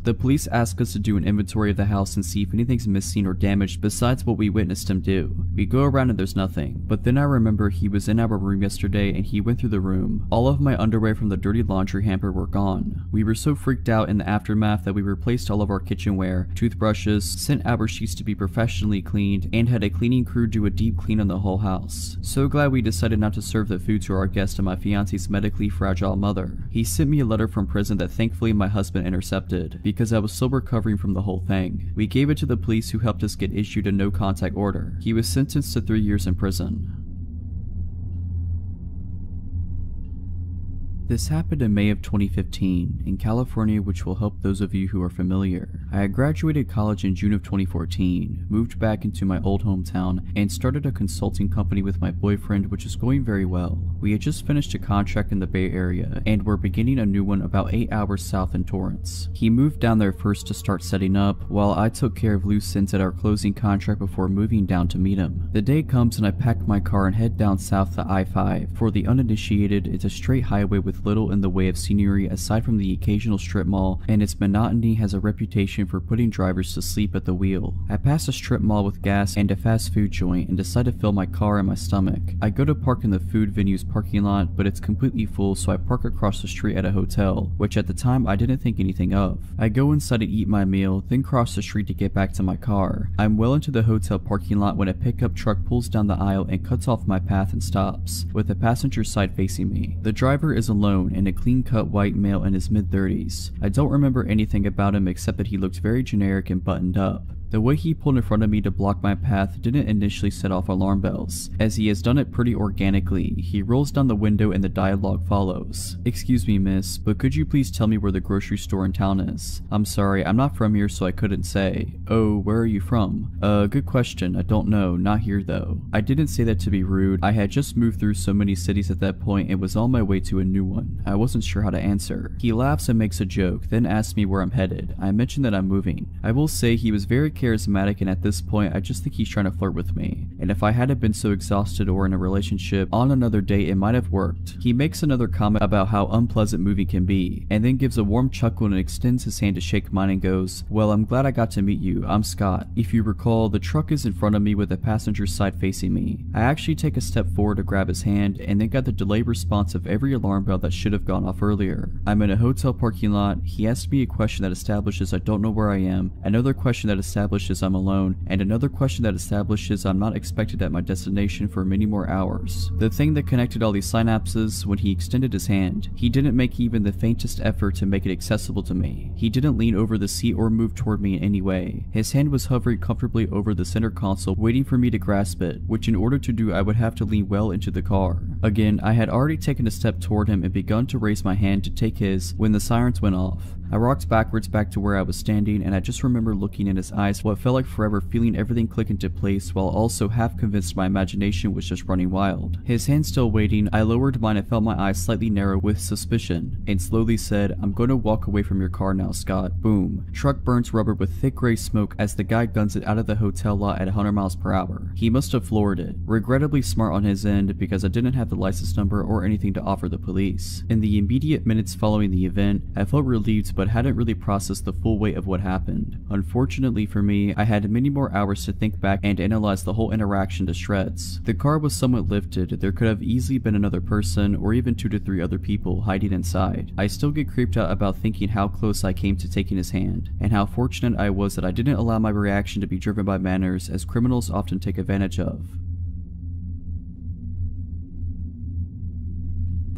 The police ask us to do an inventory of the house and see if anything's missing or damaged besides what we witnessed him do. We go around and there's nothing, but then I remember he was in our room yesterday and he went through the room. All of my underwear from the dirty laundry hamper were gone. We were so freaked out in the aftermath that we replaced all of our kitchenware, toothbrushes, sent our sheets to be professionally cleaned, and had a cleaning crew do a deep clean on the whole house. So glad we decided not to serve the food to our guest and my fiance's medically fragile mother. He sent me a letter from prison that thankfully my husband intercepted, because I was still recovering from the whole thing. We gave it to the police who helped us get issued a no contact order. He was sentenced to three years in prison. This happened in May of 2015 in California which will help those of you who are familiar. I had graduated college in June of 2014, moved back into my old hometown, and started a consulting company with my boyfriend which is going very well. We had just finished a contract in the Bay Area and were beginning a new one about 8 hours south in Torrance. He moved down there first to start setting up while I took care of loose ends at our closing contract before moving down to meet him. The day comes and I pack my car and head down south to I-5. For the uninitiated, it's a straight highway with little in the way of scenery aside from the occasional strip mall, and its monotony has a reputation for putting drivers to sleep at the wheel. I pass a strip mall with gas and a fast food joint and decide to fill my car and my stomach. I go to park in the food venue's parking lot, but it's completely full, so I park across the street at a hotel, which at the time I didn't think anything of. I go inside and eat my meal, then cross the street to get back to my car. I'm well into the hotel parking lot when a pickup truck pulls down the aisle and cuts off my path and stops, with the passenger side facing me. The driver is alone and a clean-cut white male in his mid-30s. I don't remember anything about him except that he looked very generic and buttoned up. The way he pulled in front of me to block my path didn't initially set off alarm bells, as he has done it pretty organically. He rolls down the window and the dialogue follows. Excuse me miss, but could you please tell me where the grocery store in town is? I'm sorry, I'm not from here so I couldn't say. Oh, where are you from? Uh, good question, I don't know, not here though. I didn't say that to be rude, I had just moved through so many cities at that point and was on my way to a new one. I wasn't sure how to answer. He laughs and makes a joke, then asks me where I'm headed. I mention that I'm moving. I will say he was very charismatic and at this point I just think he's trying to flirt with me. And if I hadn't been so exhausted or in a relationship, on another date it might have worked. He makes another comment about how unpleasant moving can be, and then gives a warm chuckle and extends his hand to shake mine and goes, well I'm glad I got to meet you, I'm Scott. If you recall, the truck is in front of me with the passenger side facing me. I actually take a step forward to grab his hand and then got the delayed response of every alarm bell that should have gone off earlier. I'm in a hotel parking lot, he asks me a question that establishes I don't know where I am, another question that establishes I'm alone, and another question that establishes I'm not expected at my destination for many more hours. The thing that connected all these synapses when he extended his hand, he didn't make even the faintest effort to make it accessible to me. He didn't lean over the seat or move toward me in any way. His hand was hovering comfortably over the center console waiting for me to grasp it, which in order to do I would have to lean well into the car. Again, I had already taken a step toward him and begun to raise my hand to take his when the sirens went off. I rocked backwards back to where I was standing and I just remember looking in his eyes what felt like forever feeling everything click into place while also half convinced my imagination was just running wild. His hand still waiting, I lowered mine and felt my eyes slightly narrow with suspicion and slowly said, I'm going to walk away from your car now Scott. Boom. Truck burns rubber with thick gray smoke as the guy guns it out of the hotel lot at 100 miles per hour. He must have floored it. Regrettably smart on his end because I didn't have the license number or anything to offer the police. In the immediate minutes following the event, I felt relieved but hadn't really processed the full weight of what happened. Unfortunately for me, I had many more hours to think back and analyze the whole interaction to shreds. The car was somewhat lifted, there could have easily been another person or even two to three other people hiding inside. I still get creeped out about thinking how close I came to taking his hand, and how fortunate I was that I didn't allow my reaction to be driven by manners as criminals often take advantage of.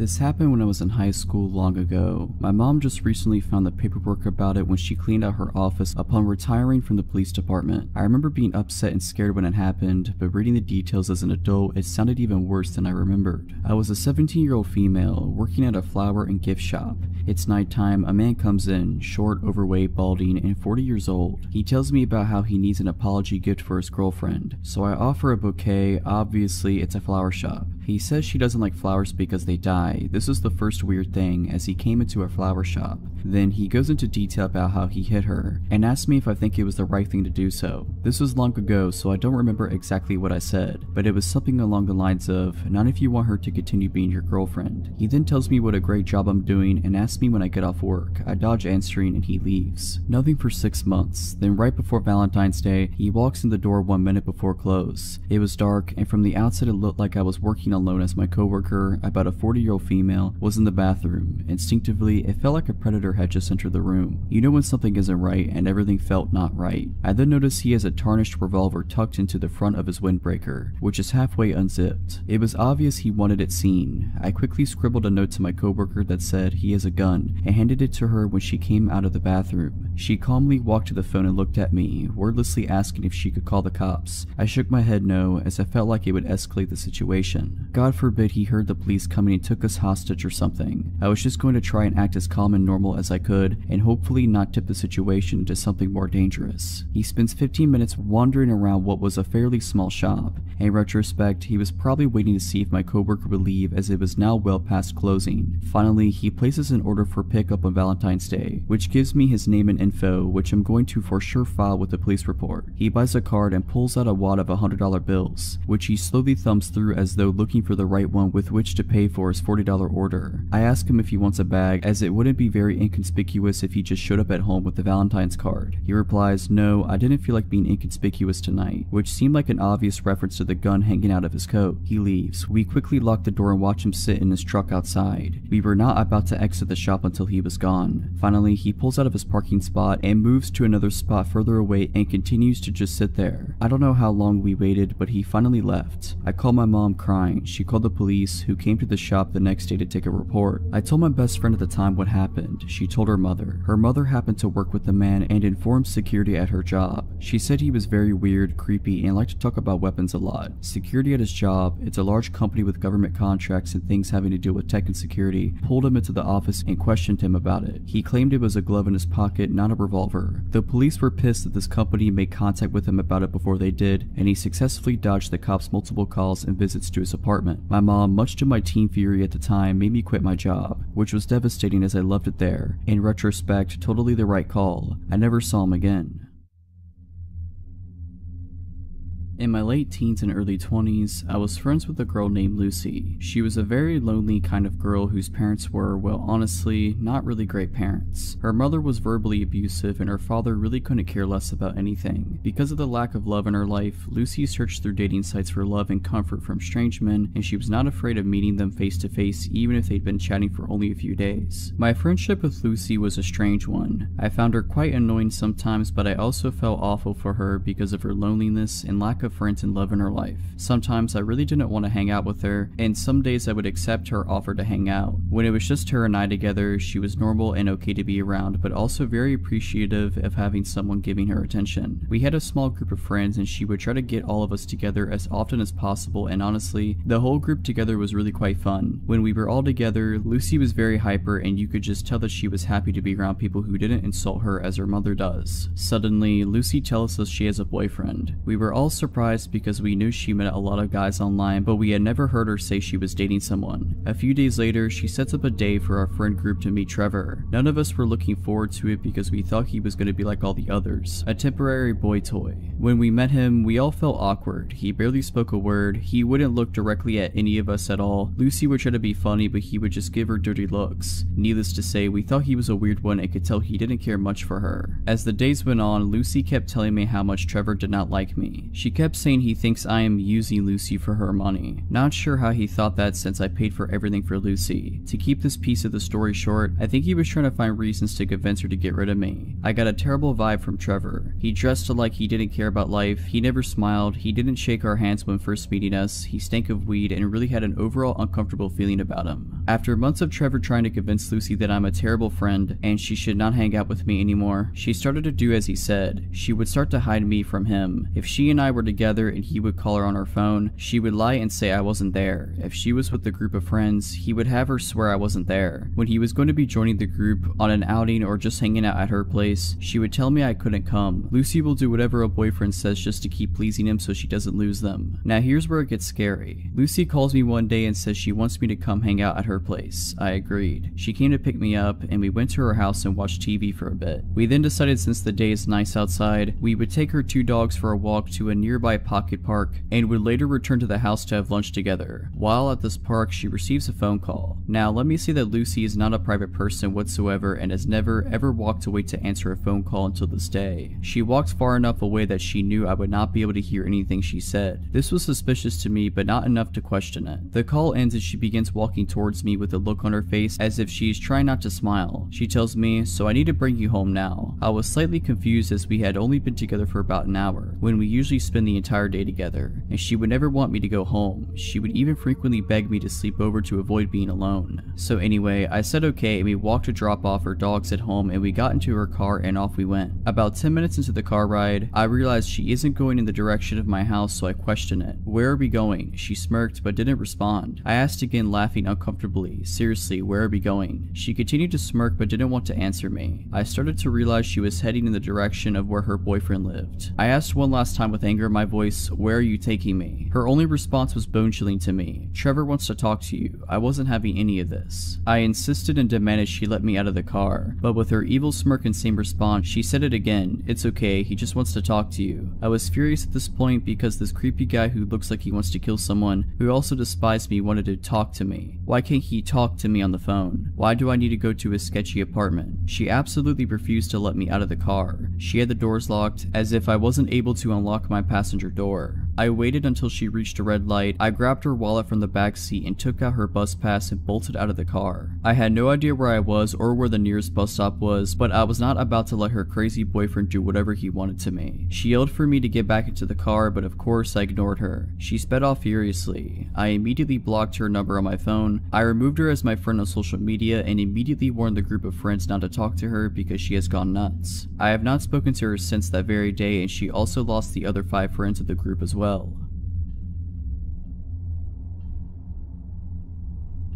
This happened when I was in high school long ago. My mom just recently found the paperwork about it when she cleaned out her office upon retiring from the police department. I remember being upset and scared when it happened, but reading the details as an adult, it sounded even worse than I remembered. I was a 17 year old female working at a flower and gift shop. It's nighttime, a man comes in, short, overweight, balding, and 40 years old. He tells me about how he needs an apology gift for his girlfriend, so I offer a bouquet, obviously it's a flower shop. He says she doesn't like flowers because they die. This is the first weird thing as he came into a flower shop. Then he goes into detail about how he hit her and asks me if I think it was the right thing to do so. This was long ago so I don't remember exactly what I said, but it was something along the lines of, not if you want her to continue being your girlfriend. He then tells me what a great job I'm doing and asks me when I get off work. I dodge answering and he leaves. Nothing for six months. Then right before Valentine's Day, he walks in the door one minute before close. It was dark and from the outside it looked like I was working alone as my coworker, about a 40 year old female, was in the bathroom. Instinctively, it felt like a predator had just entered the room. You know when something isn't right and everything felt not right. I then noticed he has a tarnished revolver tucked into the front of his windbreaker, which is halfway unzipped. It was obvious he wanted it seen. I quickly scribbled a note to my coworker that said he has a gun and handed it to her when she came out of the bathroom. She calmly walked to the phone and looked at me, wordlessly asking if she could call the cops. I shook my head no, as I felt like it would escalate the situation. God forbid he heard the police coming and took us hostage or something. I was just going to try and act as calm and normal as I could, and hopefully not tip the situation into something more dangerous. He spends 15 minutes wandering around what was a fairly small shop. In retrospect, he was probably waiting to see if my coworker would leave as it was now well past closing. Finally, he places an order for pickup on Valentine's Day, which gives me his name and info, which I'm going to for sure file with the police report. He buys a card and pulls out a wad of $100 bills, which he slowly thumbs through as though looking for the right one with which to pay for his $40 order. I ask him if he wants a bag, as it wouldn't be very inconspicuous if he just showed up at home with the Valentine's card. He replies, no, I didn't feel like being inconspicuous tonight, which seemed like an obvious reference to the gun hanging out of his coat. He leaves. We quickly lock the door and watch him sit in his truck outside. We were not about to exit the shop until he was gone. Finally, he pulls out of his parking spot and moves to another spot further away and continues to just sit there. I don't know how long we waited, but he finally left. I call my mom crying. She called the police, who came to the shop the next day to take a report. I told my best friend at the time what happened. She told her mother. Her mother happened to work with the man and informed security at her job. She said he was very weird, creepy, and liked to talk about weapons a lot. Security at his job, it's a large company with government contracts and things having to do with tech and security, pulled him into the office and questioned him about it. He claimed it was a glove in his pocket, not a revolver. The police were pissed that this company made contact with him about it before they did, and he successfully dodged the cops multiple calls and visits to his apartment. My mom, much to my teen fury at the time, made me quit my job, which was devastating as I loved it there. In retrospect, totally the right call. I never saw him again. In my late teens and early 20s, I was friends with a girl named Lucy. She was a very lonely kind of girl whose parents were, well honestly, not really great parents. Her mother was verbally abusive and her father really couldn't care less about anything. Because of the lack of love in her life, Lucy searched through dating sites for love and comfort from strange men and she was not afraid of meeting them face to face even if they'd been chatting for only a few days. My friendship with Lucy was a strange one. I found her quite annoying sometimes but I also felt awful for her because of her loneliness and lack of friends and love in her life. Sometimes I really didn't want to hang out with her, and some days I would accept her offer to hang out. When it was just her and I together, she was normal and okay to be around, but also very appreciative of having someone giving her attention. We had a small group of friends and she would try to get all of us together as often as possible and honestly, the whole group together was really quite fun. When we were all together, Lucy was very hyper and you could just tell that she was happy to be around people who didn't insult her as her mother does. Suddenly, Lucy tells us she has a boyfriend. We were all surprised surprised because we knew she met a lot of guys online, but we had never heard her say she was dating someone. A few days later, she sets up a day for our friend group to meet Trevor. None of us were looking forward to it because we thought he was going to be like all the others, a temporary boy toy. When we met him, we all felt awkward. He barely spoke a word, he wouldn't look directly at any of us at all. Lucy would try to be funny, but he would just give her dirty looks. Needless to say, we thought he was a weird one and could tell he didn't care much for her. As the days went on, Lucy kept telling me how much Trevor did not like me. She kept saying he thinks I am using Lucy for her money. Not sure how he thought that since I paid for everything for Lucy. To keep this piece of the story short, I think he was trying to find reasons to convince her to get rid of me. I got a terrible vibe from Trevor. He dressed like he didn't care about life, he never smiled, he didn't shake our hands when first meeting us, he stank of weed and really had an overall uncomfortable feeling about him. After months of Trevor trying to convince Lucy that I'm a terrible friend and she should not hang out with me anymore, she started to do as he said. She would start to hide me from him. If she and I were together and he would call her on her phone, she would lie and say I wasn't there. If she was with a group of friends, he would have her swear I wasn't there. When he was going to be joining the group on an outing or just hanging out at her place, she would tell me I couldn't come. Lucy will do whatever a boyfriend says just to keep pleasing him so she doesn't lose them. Now here's where it gets scary. Lucy calls me one day and says she wants me to come hang out at her place. I agreed. She came to pick me up and we went to her house and watched TV for a bit. We then decided since the day is nice outside, we would take her two dogs for a walk to a nearby pocket park and would later return to the house to have lunch together. While at this park, she receives a phone call. Now let me say that Lucy is not a private person whatsoever and has never ever walked away to answer a phone call until this day. She walked far enough away that she knew I would not be able to hear anything she said. This was suspicious to me but not enough to question it. The call ends and she begins walking towards me with a look on her face as if she is trying not to smile. She tells me, so I need to bring you home now. I was slightly confused as we had only been together for about an hour, when we usually spend the entire day together, and she would never want me to go home. She would even frequently beg me to sleep over to avoid being alone. So anyway, I said okay and we walked to drop off her dogs at home and we got into her car and off we went. About 10 minutes into the car ride, I realized she isn't going in the direction of my house so I question it. Where are we going? She smirked but didn't respond. I asked again laughing uncomfortably, seriously, where are we going? She continued to smirk but didn't want to answer me. I started to realize she was heading in the direction of where her boyfriend lived. I asked one last time with anger in my voice, where are you taking me? Her only response was bone chilling to me. Trevor wants to talk to you. I wasn't having any of this. I insisted and demanded she let me out of the car, but with her evil smirk and same response, she said it again. It's okay, he just wants to talk to you. I was furious at this point because this creepy guy who looks like he wants to kill someone, who also despised me, wanted to talk to me. Why can't he talk to me on the phone? Why do I need to go to his sketchy apartment? She absolutely refused to let me out of the car. She had the doors locked, as if I wasn't able to unlock my passenger door. I waited until she reached a red light, I grabbed her wallet from the back seat and took out her bus pass and bolted out of the car. I had no idea where I was or where the nearest bus stop was, but I was not about to let her crazy boyfriend do whatever he wanted to me. She yelled for me to get back into the car, but of course I ignored her. She sped off furiously. I immediately blocked her number on my phone, I removed her as my friend on social media, and immediately warned the group of friends not to talk to her because she has gone nuts. I have not spoken to her since that very day and she also lost the other five friends of the group as well well.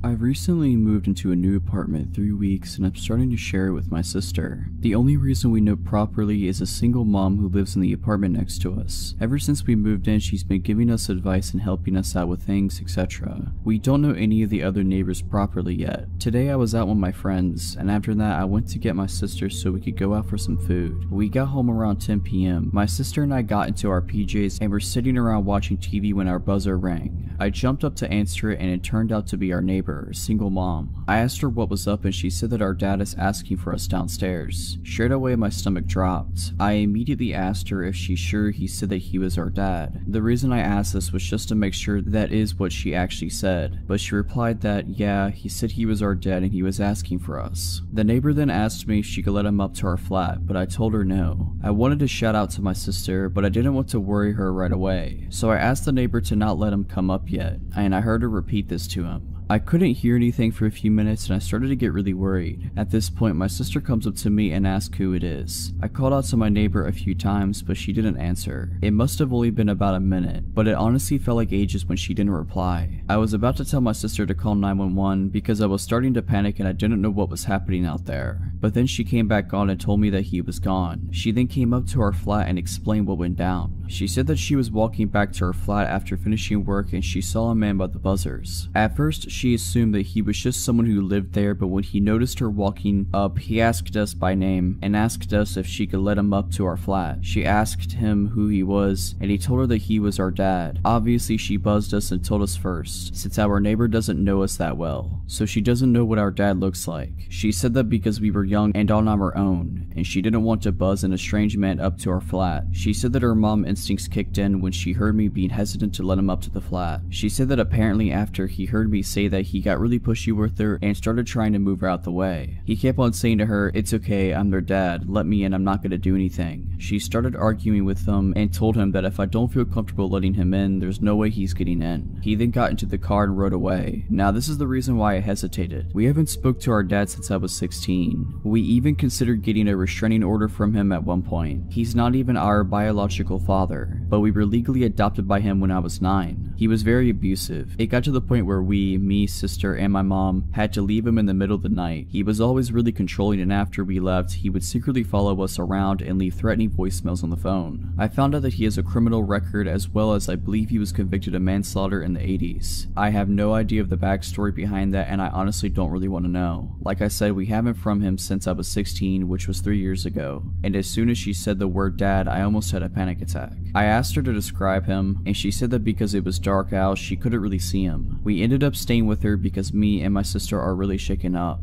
I've recently moved into a new apartment three weeks and I'm starting to share it with my sister. The only reason we know properly is a single mom who lives in the apartment next to us. Ever since we moved in, she's been giving us advice and helping us out with things, etc. We don't know any of the other neighbors properly yet. Today I was out with my friends, and after that I went to get my sister so we could go out for some food. We got home around 10 p.m. My sister and I got into our PJs and were sitting around watching TV when our buzzer rang. I jumped up to answer it and it turned out to be our neighbor, single mom. I asked her what was up and she said that our dad is asking for us downstairs. Straight away my stomach dropped. I immediately asked her if she's sure he said that he was our dad. The reason I asked this was just to make sure that is what she actually said, but she replied that yeah, he said he was our dad and he was asking for us. The neighbor then asked me if she could let him up to our flat, but I told her no. I wanted to shout out to my sister, but I didn't want to worry her right away, so I asked the neighbor to not let him come up yet, and I heard her repeat this to him. I couldn't hear anything for a few minutes and I started to get really worried. At this point, my sister comes up to me and asks who it is. I called out to my neighbor a few times, but she didn't answer. It must have only been about a minute, but it honestly felt like ages when she didn't reply. I was about to tell my sister to call 911 because I was starting to panic and I didn't know what was happening out there. But then she came back on and told me that he was gone. She then came up to our flat and explained what went down. She said that she was walking back to her flat after finishing work and she saw a man by the buzzers. At first, she assumed that he was just someone who lived there, but when he noticed her walking up, he asked us by name and asked us if she could let him up to our flat. She asked him who he was, and he told her that he was our dad. Obviously, she buzzed us and told us first, since our neighbor doesn't know us that well, so she doesn't know what our dad looks like. She said that because we were young and on our own, and she didn't want to buzz an estranged man up to our flat. She said that her mom instincts kicked in when she heard me being hesitant to let him up to the flat. She said that apparently after he heard me say that he got really pushy with her and started trying to move her out the way. He kept on saying to her, it's okay, I'm their dad, let me in, I'm not gonna do anything. She started arguing with him and told him that if I don't feel comfortable letting him in, there's no way he's getting in. He then got into the car and rode away. Now this is the reason why I hesitated. We haven't spoke to our dad since I was 16. We even considered getting a restraining order from him at one point. He's not even our biological father, but we were legally adopted by him when I was 9. He was very abusive. It got to the point where we, me, sister, and my mom, had to leave him in the middle of the night. He was always really controlling and after we left, he would secretly follow us around and leave threatening voicemails on the phone. I found out that he has a criminal record as well as I believe he was convicted of manslaughter in the 80s. I have no idea of the backstory behind that and I honestly don't really want to know. Like I said, we haven't from him since I was 16, which was 3 years ago, and as soon as she said the word dad, I almost had a panic attack. I asked her to describe him, and she said that because it was dark out, she couldn't really see him. We ended up staying with her because me and my sister are really shaken up.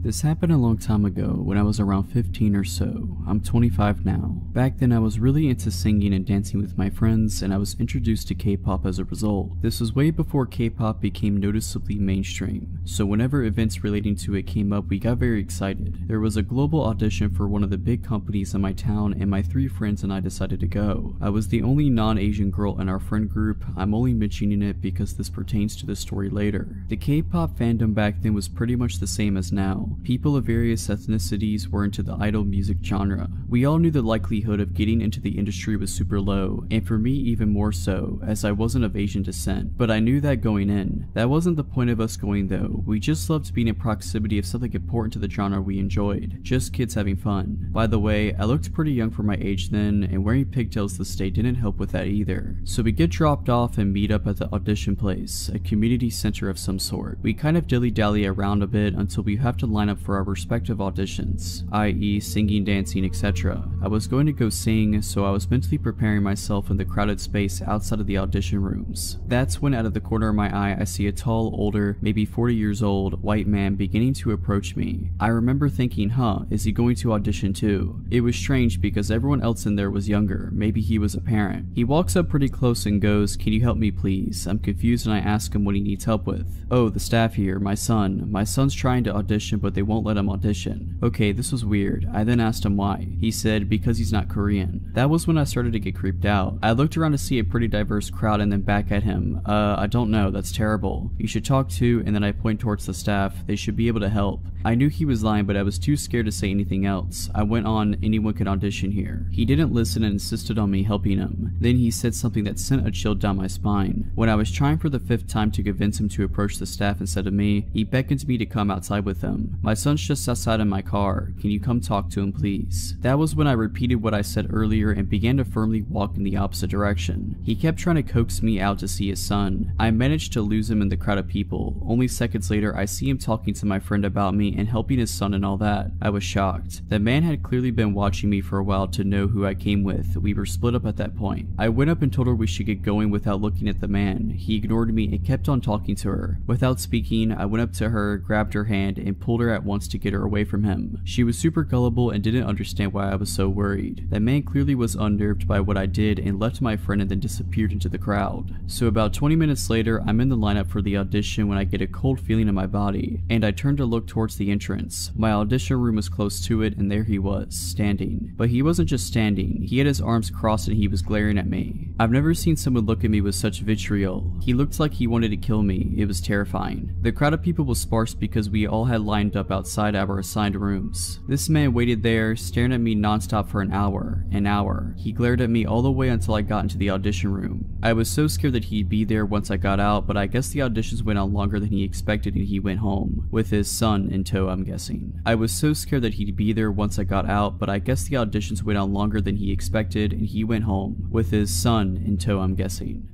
This happened a long time ago when I was around 15 or so. I'm 25 now. Back then I was really into singing and dancing with my friends and I was introduced to K-pop as a result. This was way before K-pop became noticeably mainstream, so whenever events relating to it came up we got very excited. There was a global audition for one of the big companies in my town and my three friends and I decided to go. I was the only non-Asian girl in our friend group, I'm only mentioning it because this pertains to the story later. The K-pop fandom back then was pretty much the same as now. People of various ethnicities were into the idol music genre. We all knew the likelihood of getting into the industry was super low, and for me even more so, as I wasn't of Asian descent, but I knew that going in. That wasn't the point of us going though, we just loved being in proximity of something important to the genre we enjoyed, just kids having fun. By the way, I looked pretty young for my age then, and wearing pigtails this day didn't help with that either. So we get dropped off and meet up at the audition place, a community center of some sort. We kind of dilly-dally around a bit until we have to line up for our respective auditions, i.e. singing, dancing, etc. I was going to go sing, so I was mentally preparing myself in the crowded space outside of the audition rooms. That's when out of the corner of my eye I see a tall, older, maybe 40 years old, white man beginning to approach me. I remember thinking, huh, is he going to audition too? It was strange because everyone else in there was younger, maybe he was a parent. He walks up pretty close and goes, can you help me please? I'm confused and I ask him what he needs help with. Oh, the staff here, my son. My son's trying to audition but they won't let him audition. Okay, this was weird. I then asked him why. He said, because he's not Korean. That was when I started to get creeped out. I looked around to see a pretty diverse crowd and then back at him. Uh, I don't know, that's terrible. You should talk to, and then I point towards the staff. They should be able to help. I knew he was lying, but I was too scared to say anything else. I went on, anyone can audition here. He didn't listen and insisted on me helping him. Then he said something that sent a chill down my spine. When I was trying for the fifth time to convince him to approach the staff instead of me, he beckoned me to come outside with him. My son's just outside in my car. Can you come talk to him, please? That was when I repeated what I said earlier and began to firmly walk in the opposite direction. He kept trying to coax me out to see his son. I managed to lose him in the crowd of people. Only seconds later, I see him talking to my friend about me and helping his son and all that. I was shocked. The man had clearly been watching me for a while to know who I came with. We were split up at that point. I went up and told her we should get going without looking at the man. He ignored me and kept on talking to her. Without speaking, I went up to her, grabbed her hand, and pulled her at once to get her away from him. She was super gullible and didn't understand why I was so worried. That man clearly was unnerved by what I did and left my friend and then disappeared into the crowd. So about 20 minutes later, I'm in the lineup for the audition when I get a cold feeling in my body, and I turn to look towards the entrance. My audition room was close to it and there he was, standing. But he wasn't just standing, he had his arms crossed and he was glaring at me. I've never seen someone look at me with such vitriol. He looked like he wanted to kill me, it was terrifying. The crowd of people was sparse because we all had lined up outside our assigned rooms. This man waited there, staring at me nonstop for an hour, an hour. He glared at me all the way until I got into the audition room. I was so scared that he'd be there once I got out, but I guess the auditions went on longer than he expected and he went home, with his son in tow I'm guessing. I was so scared that he'd be there once I got out, but I guess the auditions went on longer than he expected and he went home, with his son in tow I'm guessing.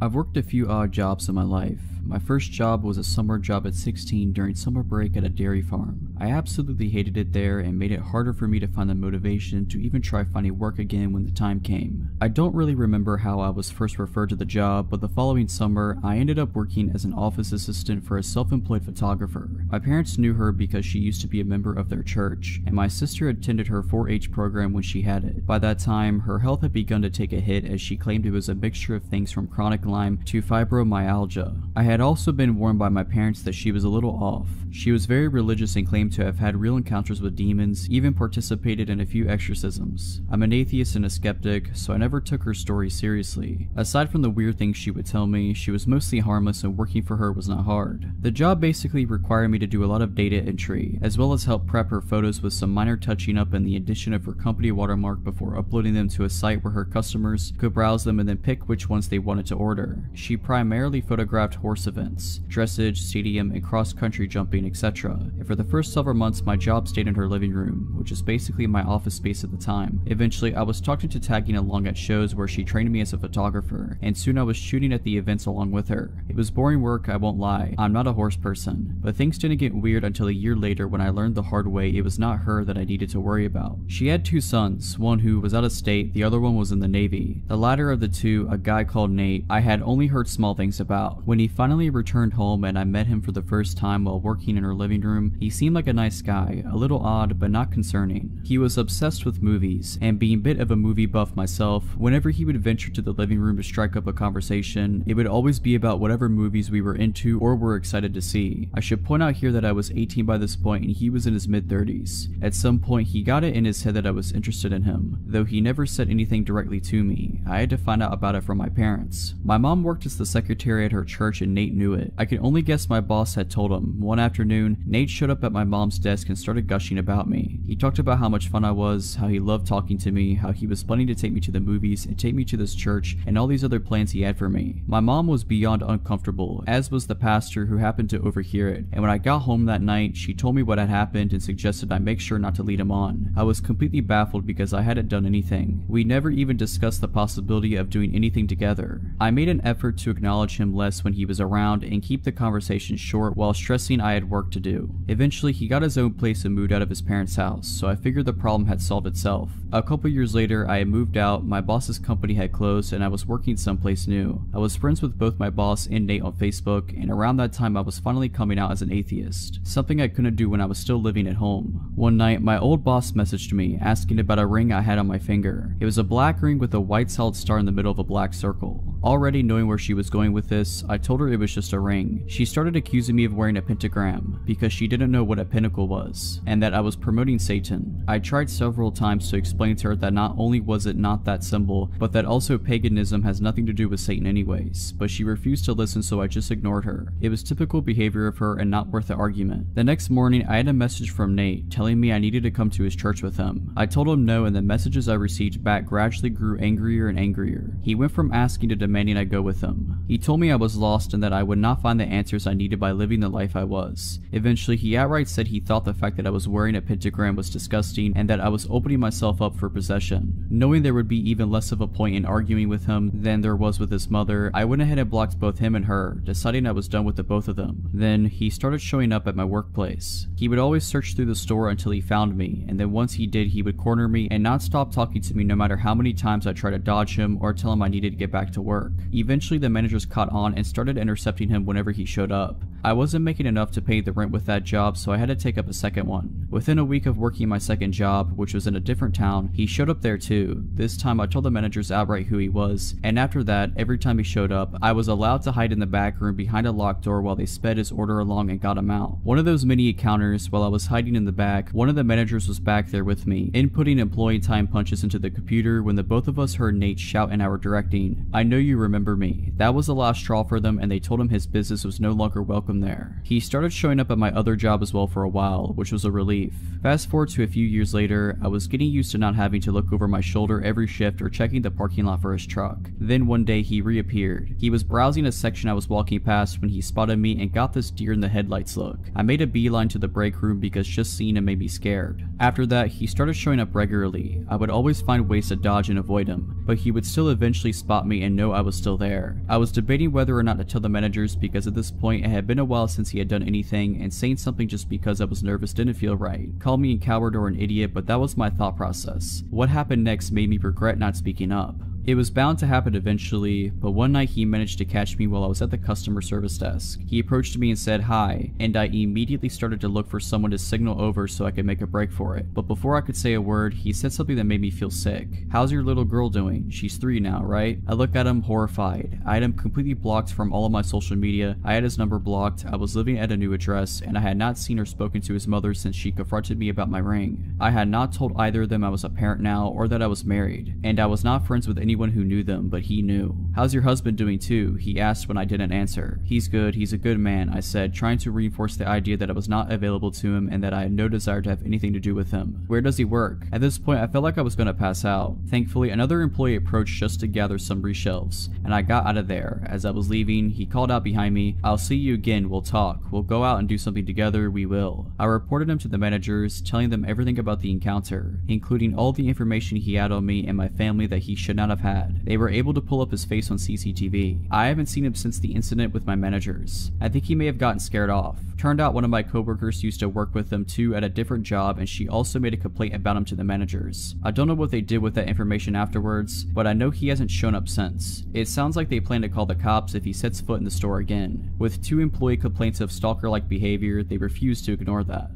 I've worked a few odd jobs in my life. My first job was a summer job at 16 during summer break at a dairy farm. I absolutely hated it there and made it harder for me to find the motivation to even try finding work again when the time came. I don't really remember how I was first referred to the job, but the following summer, I ended up working as an office assistant for a self-employed photographer. My parents knew her because she used to be a member of their church, and my sister attended her 4-H program when she had it. By that time, her health had begun to take a hit as she claimed it was a mixture of things from chronic Lyme to fibromyalgia. I had also been warned by my parents that she was a little off. She was very religious and claimed to have had real encounters with demons, even participated in a few exorcisms. I'm an atheist and a skeptic, so I never took her story seriously. Aside from the weird things she would tell me, she was mostly harmless and working for her was not hard. The job basically required me to do a lot of data entry, as well as help prep her photos with some minor touching up and the addition of her company watermark before uploading them to a site where her customers could browse them and then pick which ones they wanted to order. She primarily photographed horse events, dressage, stadium, and cross-country jumping, etc. And for the first several months, my job stayed in her living room, which is basically my office space at the time. Eventually, I was talked into tagging along at shows where she trained me as a photographer, and soon I was shooting at the events along with her. It was boring work, I won't lie. I'm not a horse person, but things didn't get weird until a year later when I learned the hard way it was not her that I needed to worry about. She had two sons, one who was out of state, the other one was in the Navy. The latter of the two, a guy called Nate, I had only heard small things about. When he finally returned home and I met him for the first time while working in her living room, he seemed like a nice guy, a little odd but not concerning. He was obsessed with movies, and being a bit of a movie buff myself, whenever he would venture to the living room to strike up a conversation, it would always be about whatever movies we were into or were excited to see. I should point out here that I was 18 by this point and he was in his mid 30s. At some point he got it in his head that I was interested in him, though he never said anything directly to me. I had to find out about it from my parents. My mom worked as the secretary at her church and Nate knew it. I can only guess my boss had told him. One afternoon, Nate showed up at my mom's desk and started gushing about me. He talked about how much fun I was, how he loved talking to me, how he was planning to take me to the movies and take me to this church, and all these other plans he had for me. My mom was beyond uncomfortable, as was the pastor who happened to overhear it, and when I got home that night, she told me what had happened and suggested I make sure not to lead him on. I was completely baffled because I hadn't done anything. We never even discussed the possibility of doing anything together. I made an effort to acknowledge him less when he was around and keep the conversation short while stressing I had work to do. Eventually, he got his own place and moved out of his parents' house, so I figured the problem had solved itself. A couple years later, I had moved out, my boss's company had closed, and I was working someplace new. I was friends with both my boss and Nate on Facebook, and around that time I was finally coming out as an atheist, something I couldn't do when I was still living at home. One night, my old boss messaged me, asking about a ring I had on my finger. It was a black ring with a white solid star in the middle of a black circle. Already knowing where she was going with this, I told her it was just a ring. She started accusing me of wearing a pentagram, because she didn't know what a pentacle was, and that I was promoting Satan. I tried several times to explain to her that not only was it not that symbol, but that also paganism has nothing to do with Satan anyways, but she refused to listen so I just ignored her. It was typical behavior of her and not worth the argument. The next morning, I had a message from Nate telling me I needed to come to his church with him. I told him no and the messages I received back gradually grew angrier and angrier. He went from asking to demanding I go with him. He told me I was lost and that I would not find the answers I needed by living the life I was. Eventually, he outright said he thought the fact that I was wearing a pentagram was disgusting and that I was opening myself up for possession. Knowing there would be even less of a point in arguing with him than there was with his mother, I went ahead and blocked both him and her, deciding I was done with the both of them. Then, he started showing up at my workplace. He would always search through the store until he found me, and then once he did, he would corner me and not stop talking to me no matter how many times I tried to dodge him or tell him I needed to get back to work. Eventually, the managers caught on and started intercepting him whenever he showed up. I wasn't making enough to pay the rent with that job, so I had to take up a second one. Within a week of working my second job, which was in a different town, he showed up there too. This time I told the managers outright who he was, and after that, every time he showed up, I was allowed to hide in the back room behind a locked door while they sped his order along and got him out. One of those many encounters, while I was hiding in the back, one of the managers was back there with me, inputting employee time punches into the computer when the both of us heard Nate shout in our directing, I know you remember me. That was the last straw for them and they told him his business was no longer welcome there. He started showing up at my other job as well for a while, which was a relief. Fast forward to a few years later, I was getting used to not having to look over my shoulder every shift or checking the parking lot for his truck. Then one day he reappeared. He was browsing a section I was walking past when he spotted me and got this deer in the headlights look. I made a beeline to the break room because just seeing him made me scared. After that, he started showing up regularly. I would always find ways to dodge and avoid him, but he would still eventually spot me and know I was still there. I was debating whether or not to tell the managers because at this point it had been a while since he had done anything and saying something just because I was nervous didn't feel right. Call me a coward or an idiot, but that was my thought process. What happened next made me regret not speaking up. It was bound to happen eventually, but one night he managed to catch me while I was at the customer service desk. He approached me and said hi, and I immediately started to look for someone to signal over so I could make a break for it. But before I could say a word, he said something that made me feel sick. How's your little girl doing? She's three now, right? I looked at him horrified. I had him completely blocked from all of my social media, I had his number blocked, I was living at a new address, and I had not seen or spoken to his mother since she confronted me about my ring. I had not told either of them I was a parent now or that I was married, and I was not friends with anyone anyone who knew them, but he knew. How's your husband doing too? He asked when I didn't answer. He's good, he's a good man, I said, trying to reinforce the idea that I was not available to him and that I had no desire to have anything to do with him. Where does he work? At this point, I felt like I was gonna pass out. Thankfully, another employee approached just to gather some reshelves, and I got out of there. As I was leaving, he called out behind me, I'll see you again, we'll talk. We'll go out and do something together, we will. I reported him to the managers, telling them everything about the encounter, including all the information he had on me and my family that he should not have had. They were able able to pull up his face on CCTV. I haven't seen him since the incident with my managers. I think he may have gotten scared off. Turned out one of my coworkers used to work with them too at a different job and she also made a complaint about him to the managers. I don't know what they did with that information afterwards, but I know he hasn't shown up since. It sounds like they plan to call the cops if he sets foot in the store again. With two employee complaints of stalker-like behavior, they refuse to ignore that.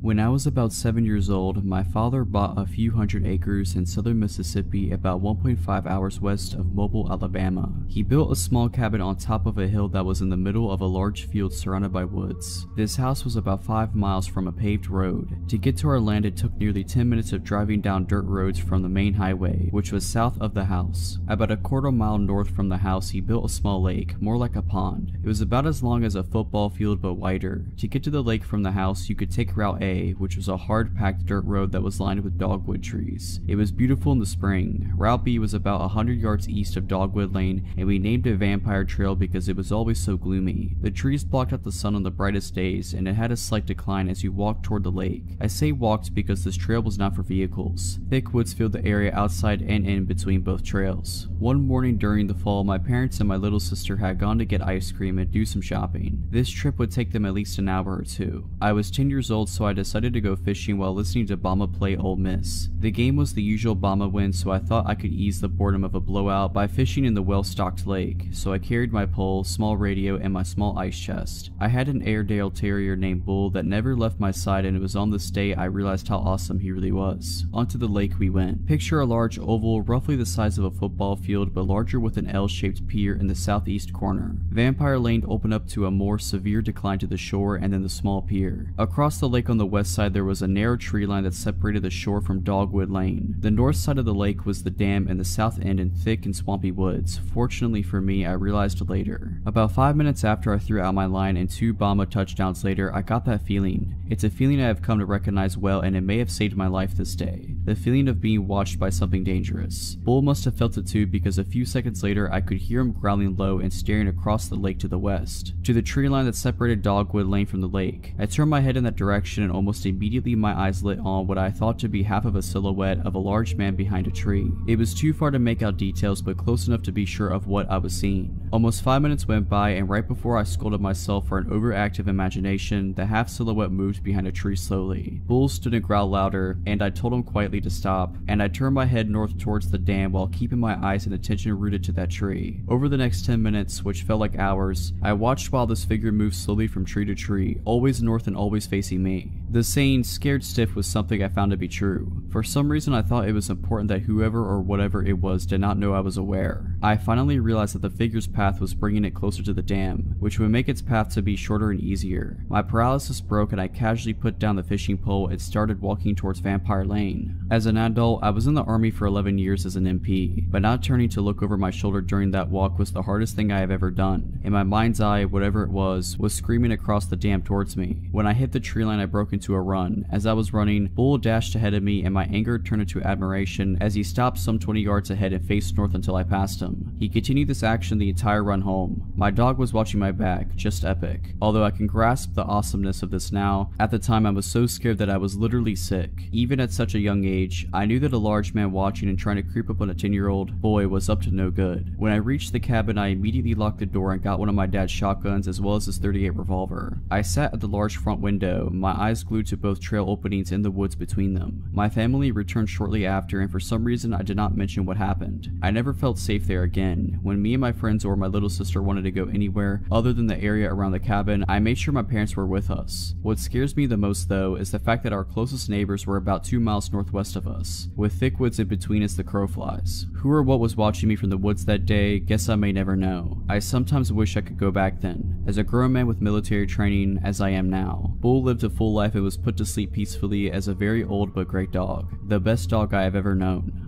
When I was about 7 years old, my father bought a few hundred acres in southern Mississippi about 1.5 hours west of Mobile, Alabama. He built a small cabin on top of a hill that was in the middle of a large field surrounded by woods. This house was about 5 miles from a paved road. To get to our land it took nearly 10 minutes of driving down dirt roads from the main highway, which was south of the house. About a quarter mile north from the house he built a small lake, more like a pond. It was about as long as a football field but wider. To get to the lake from the house you could take Route A which was a hard-packed dirt road that was lined with dogwood trees. It was beautiful in the spring. Route B was about 100 yards east of Dogwood Lane, and we named it Vampire Trail because it was always so gloomy. The trees blocked out the sun on the brightest days, and it had a slight decline as you walked toward the lake. I say walked because this trail was not for vehicles. Thick woods filled the area outside and in between both trails. One morning during the fall, my parents and my little sister had gone to get ice cream and do some shopping. This trip would take them at least an hour or two. I was 10 years old so I decided to go fishing while listening to Bama play Ole Miss. The game was the usual Bama win so I thought I could ease the boredom of a blowout by fishing in the well-stocked lake, so I carried my pole, small radio, and my small ice chest. I had an Airedale Terrier named Bull that never left my side and it was on this day I realized how awesome he really was. Onto the lake we went. Picture a large oval roughly the size of a football field but larger with an L-shaped pier in the southeast corner. Vampire Lane opened up to a more severe decline to the shore and then the small pier. Across the lake on the west side there was a narrow tree line that separated the shore from Dogwood Lane. The north side of the lake was the dam and the south end in thick and swampy woods. Fortunately for me, I realized later. About 5 minutes after I threw out my line and two Bama touchdowns later, I got that feeling. It's a feeling I have come to recognize well and it may have saved my life this day. The feeling of being watched by something dangerous. Bull must have felt it too because a few seconds later I could hear him growling low and staring across the lake to the west, to the tree line that separated Dogwood Lane from the lake. I turned my head in that direction and almost immediately my eyes lit on what I thought to be half of a silhouette of a large man behind a tree. It was too far to make out details but close enough to be sure of what I was seeing. Almost 5 minutes went by and right before I scolded myself for an overactive imagination, the half silhouette moved behind a tree slowly. Bull stood and growled louder, and I told him quietly to stop, and I turned my head north towards the dam while keeping my eyes and attention rooted to that tree. Over the next 10 minutes, which felt like hours, I watched while this figure moved slowly from tree to tree, always north and always facing me. The saying, scared stiff was something I found to be true. For some reason I thought it was important that whoever or whatever it was did not know I was aware. I finally realized that the figure's path was bringing it closer to the dam, which would make its path to be shorter and easier. My paralysis broke and I casually put down the fishing pole and started walking towards Vampire Lane. As an adult, I was in the army for 11 years as an MP, but not turning to look over my shoulder during that walk was the hardest thing I have ever done. In my mind's eye, whatever it was, was screaming across the dam towards me. When I hit the tree line I broke into a run. As I was running, Bull dashed ahead of me and my anger turned into admiration as he stopped some 20 yards ahead and faced north until I passed him. He continued this action the entire run home. My dog was watching my back, just epic. Although I can grasp the awesomeness of this now, at the time I was so scared that I was literally sick. Even at such a young age, I knew that a large man watching and trying to creep up on a 10 year old boy was up to no good. When I reached the cabin I immediately locked the door and got one of my dad's shotguns as well as his 38 revolver. I sat at the large front window, my eyes glued to both trail openings in the woods between them. My family returned shortly after and for some reason I did not mention what happened. I never felt safe there again. When me and my friends or my little sister wanted to go anywhere other than the area around the cabin, I made sure my parents were with us. What scares me the most though is the fact that our closest neighbors were about 2 miles northwest of us, with thick woods in between us the crow flies. Who or what was watching me from the woods that day, guess I may never know. I sometimes wish I could go back then. As a grown man with military training, as I am now, Bull lived a full life was put to sleep peacefully as a very old but great dog. The best dog I have ever known.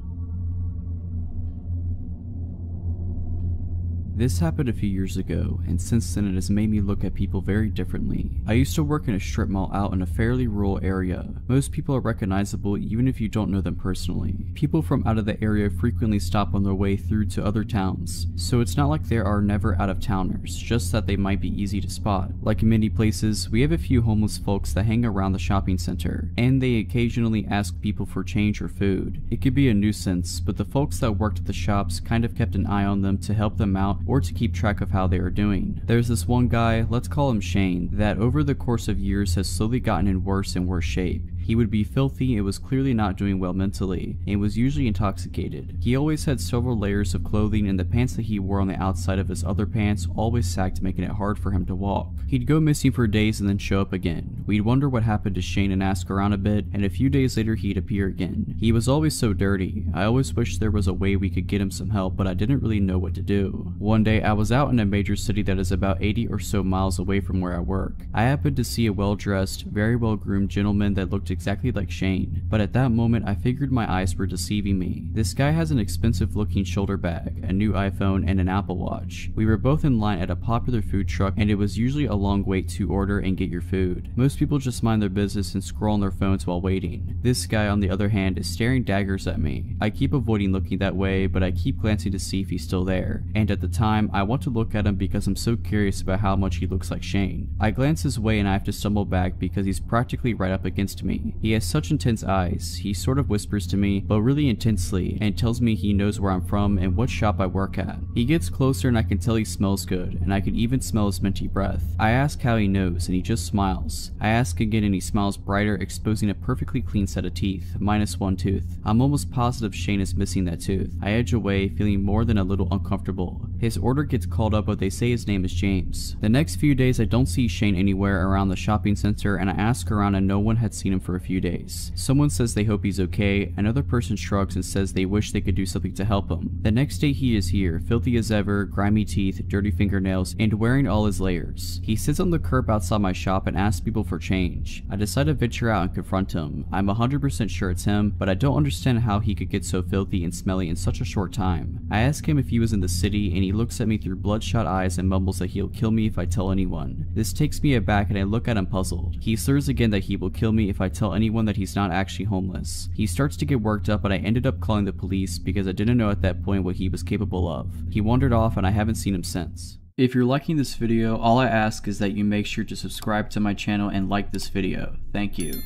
This happened a few years ago, and since then it has made me look at people very differently. I used to work in a strip mall out in a fairly rural area. Most people are recognizable even if you don't know them personally. People from out of the area frequently stop on their way through to other towns, so it's not like there are never out-of-towners, just that they might be easy to spot. Like in many places, we have a few homeless folks that hang around the shopping center, and they occasionally ask people for change or food. It could be a nuisance, but the folks that worked at the shops kind of kept an eye on them to help them out or to keep track of how they are doing. There's this one guy, let's call him Shane, that over the course of years has slowly gotten in worse and worse shape. He would be filthy and was clearly not doing well mentally, and was usually intoxicated. He always had several layers of clothing and the pants that he wore on the outside of his other pants always sagged making it hard for him to walk. He'd go missing for days and then show up again. We'd wonder what happened to Shane and ask around a bit, and a few days later he'd appear again. He was always so dirty. I always wished there was a way we could get him some help, but I didn't really know what to do. One day I was out in a major city that is about 80 or so miles away from where I work. I happened to see a well-dressed, very well-groomed gentleman that looked exactly like Shane, but at that moment I figured my eyes were deceiving me. This guy has an expensive looking shoulder bag, a new iPhone, and an Apple Watch. We were both in line at a popular food truck and it was usually a long wait to order and get your food. Most people just mind their business and scroll on their phones while waiting. This guy on the other hand is staring daggers at me. I keep avoiding looking that way, but I keep glancing to see if he's still there. And at the time, I want to look at him because I'm so curious about how much he looks like Shane. I glance his way and I have to stumble back because he's practically right up against me. He has such intense eyes. He sort of whispers to me, but really intensely, and tells me he knows where I'm from and what shop I work at. He gets closer and I can tell he smells good, and I can even smell his minty breath. I ask how he knows, and he just smiles. I ask again and he smiles brighter, exposing a perfectly clean set of teeth, minus one tooth. I'm almost positive Shane is missing that tooth. I edge away, feeling more than a little uncomfortable. His order gets called up, but they say his name is James. The next few days I don't see Shane anywhere around the shopping center, and I ask around and no one had seen him for a few days. Someone says they hope he's okay, another person shrugs and says they wish they could do something to help him. The next day he is here, filthy as ever, grimy teeth, dirty fingernails, and wearing all his layers. He sits on the curb outside my shop and asks people for change. I decide to venture out and confront him. I'm 100% sure it's him, but I don't understand how he could get so filthy and smelly in such a short time. I ask him if he was in the city and he looks at me through bloodshot eyes and mumbles that he'll kill me if I tell anyone. This takes me aback and I look at him puzzled. He slurs again that he will kill me if I tell anyone that he's not actually homeless. He starts to get worked up but I ended up calling the police because I didn't know at that point what he was capable of. He wandered off and I haven't seen him since. If you're liking this video, all I ask is that you make sure to subscribe to my channel and like this video. Thank you.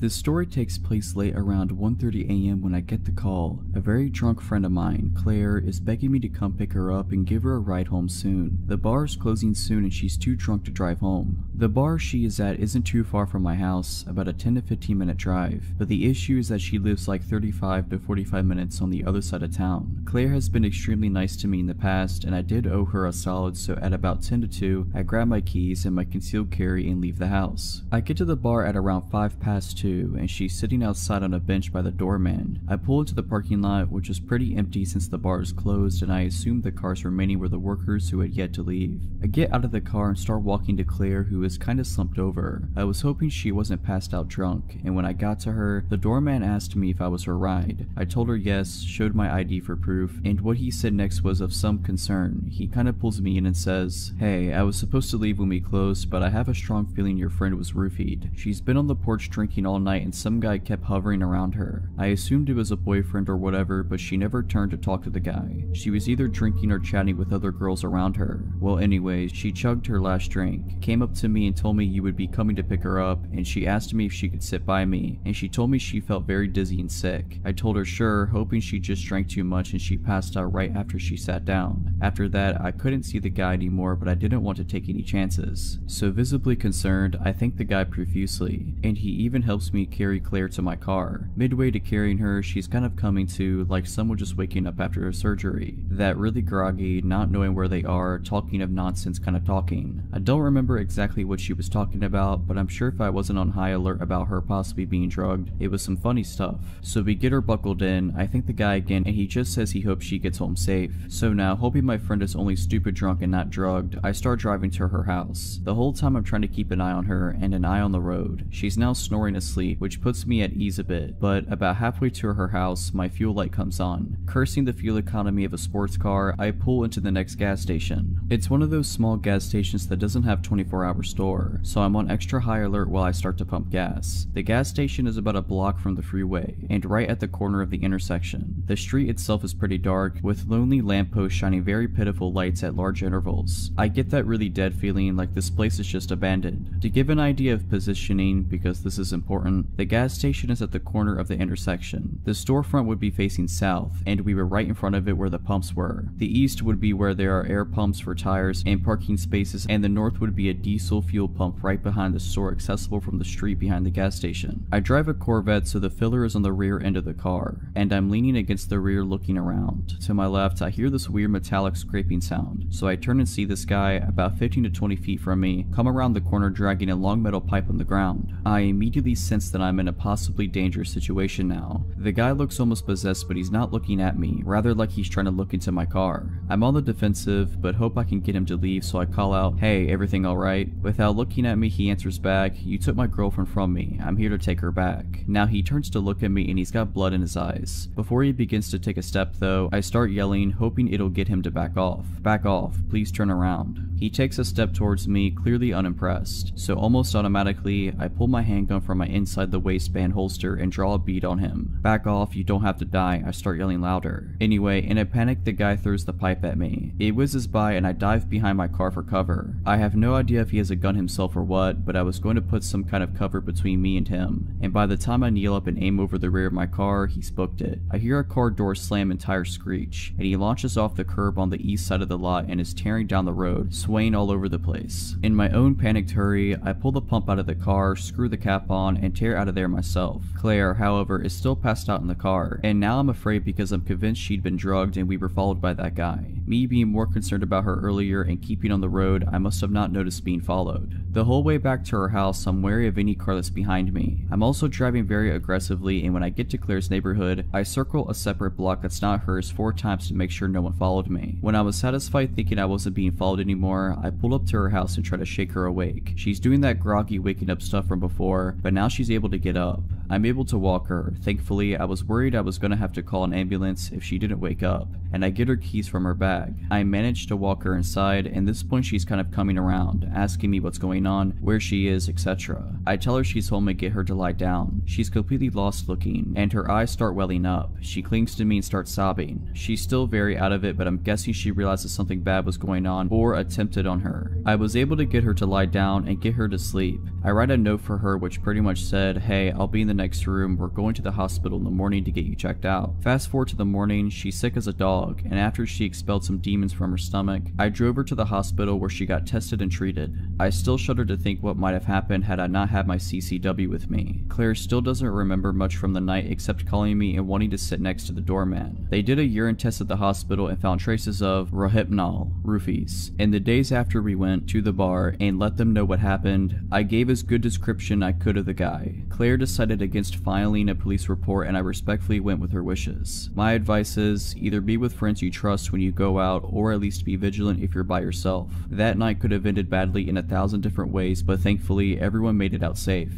This story takes place late around 1.30 a.m. when I get the call. A very drunk friend of mine, Claire, is begging me to come pick her up and give her a ride home soon. The bar is closing soon and she's too drunk to drive home. The bar she is at isn't too far from my house, about a 10 to 15 minute drive, but the issue is that she lives like 35 to 45 minutes on the other side of town. Claire has been extremely nice to me in the past and I did owe her a solid so at about 10 to 2, I grab my keys and my concealed carry and leave the house. I get to the bar at around 5 past 2 and she's sitting outside on a bench by the doorman. I pull into the parking lot which is pretty empty since the bar is closed and I assume the cars remaining were the workers who had yet to leave. I get out of the car and start walking to Claire who is kinda slumped over. I was hoping she wasn't passed out drunk and when I got to her, the doorman asked me if I was her ride. I told her yes, showed my ID for proof, and what he said next was of some concern. He kinda pulls me in and says, Hey, I was supposed to leave when we closed, but I have a strong feeling your friend was roofied. She's been on the porch drinking all night and some guy kept hovering around her. I assumed it was a boyfriend or whatever, but she never turned to talk to the guy. She was either drinking or chatting with other girls around her. Well anyways, she chugged her last drink, came up to me and told me you would be coming to pick her up, and she asked me if she could sit by me, and she told me she felt very dizzy and sick. I told her sure, hoping she just drank too much and she passed out right after she sat down. After that, I couldn't see the guy anymore, but I didn't want to take any chances. So visibly concerned, I thanked the guy profusely, and he even helps me carry Claire to my car. Midway to carrying her, she's kind of coming to like someone just waking up after a surgery. That really groggy, not knowing where they are, talking of nonsense kind of talking. I don't remember exactly what she was talking about, but I'm sure if I wasn't on high alert about her possibly being drugged, it was some funny stuff. So we get her buckled in, I thank the guy again, and he just says he hopes she gets home safe. So now, hoping my friend is only stupid drunk and not drugged, I start driving to her house. The whole time I'm trying to keep an eye on her and an eye on the road. She's now snoring asleep, which puts me at ease a bit, but about halfway to her house, my fuel light comes on. Cursing the fuel economy of a sports car, I pull into the next gas station. It's one of those small gas stations that doesn't have 24 hour store, so I'm on extra high alert while I start to pump gas. The gas station is about a block from the freeway, and right at the corner of the intersection. The street itself is pretty dark, with lonely lampposts shining very pitiful lights at large intervals. I get that really dead feeling like this place is just abandoned. To give an idea of positioning, because this is important, the gas station is at the corner of the intersection. The storefront would be facing south, and we were right in front of it where the pumps were. The east would be where there are air pumps for tires and parking spaces, and the north would be a diesel fuel pump right behind the store accessible from the street behind the gas station. I drive a Corvette so the filler is on the rear end of the car, and I'm leaning against the rear looking around. To my left, I hear this weird metallic scraping sound, so I turn and see this guy about 15 to 20 feet from me come around the corner dragging a long metal pipe on the ground. I immediately sense that I'm in a possibly dangerous situation now. The guy looks almost possessed but he's not looking at me, rather like he's trying to look into my car. I'm on the defensive, but hope I can get him to leave so I call out, hey, everything alright? Without looking at me, he answers back, you took my girlfriend from me, I'm here to take her back. Now he turns to look at me and he's got blood in his eyes. Before he begins to take a step though, I start yelling, hoping it'll get him to back off. Back off, please turn around. He takes a step towards me, clearly unimpressed, so almost automatically, I pull my handgun from my inside the waistband holster and draw a bead on him. Back off, you don't have to die, I start yelling louder. Anyway, in a panic the guy throws the pipe at me. It whizzes by and I dive behind my car for cover. I have no idea if he has a gun himself or what, but I was going to put some kind of cover between me and him, and by the time I kneel up and aim over the rear of my car, he's booked it. I hear a car door slam and tires screech, and he launches off the curb on the east side of the lot and is tearing down the road, swaying all over the place. In my own panicked hurry, I pull the pump out of the car, screw the cap on, and tear out of there myself. Claire, however, is still passed out in the car, and now I'm afraid because I'm convinced she'd been drugged and we were followed by that guy. Me being more concerned about her earlier and keeping on the road, I must have not noticed being followed. The whole way back to her house, I'm wary of any car that's behind me. I'm also driving very aggressively, and when I get to Claire's neighborhood, I circle a separate block that's not hers four times to make sure no one followed me. When I was satisfied thinking I wasn't being followed anymore, I pull up to her house and try to shake her awake. She's doing that groggy waking up stuff from before, but now she's able to get up. I'm able to walk her. Thankfully, I was worried I was gonna have to call an ambulance if she didn't wake up, and I get her keys from her bag. I manage to walk her inside, and this point she's kind of coming around, asking me what's going on, where she is, etc. I tell her she's home and get her to lie down. She's completely lost looking, and her eyes start welling up. She clings to me and starts sobbing. She's still very out of it, but I'm guessing she realizes something bad was going on or attempted on her. I was able to get her to lie down and get her to sleep. I write a note for her which pretty much said, hey, I'll be in the next room, we're going to the hospital in the morning to get you checked out. Fast forward to the morning, she's sick as a dog, and after she expelled some demons from her stomach, I drove her to the hospital where she got tested and treated. I still shudder to think what might have happened had I not had my CCW with me. Claire still doesn't remember much from the night except calling me and wanting to sit next to the doorman. They did a urine test at the hospital and found traces of Rohypnol, roofies. In the days after we went to the bar and let them know what happened, I gave as good description I could of the guy. Claire decided against filing a police report and I respectfully went with her wishes. My advice is either be with friends you trust when you go out or at least be vigilant if you're by yourself. That night could have ended badly in a thousand different ways but thankfully everyone made it out safe.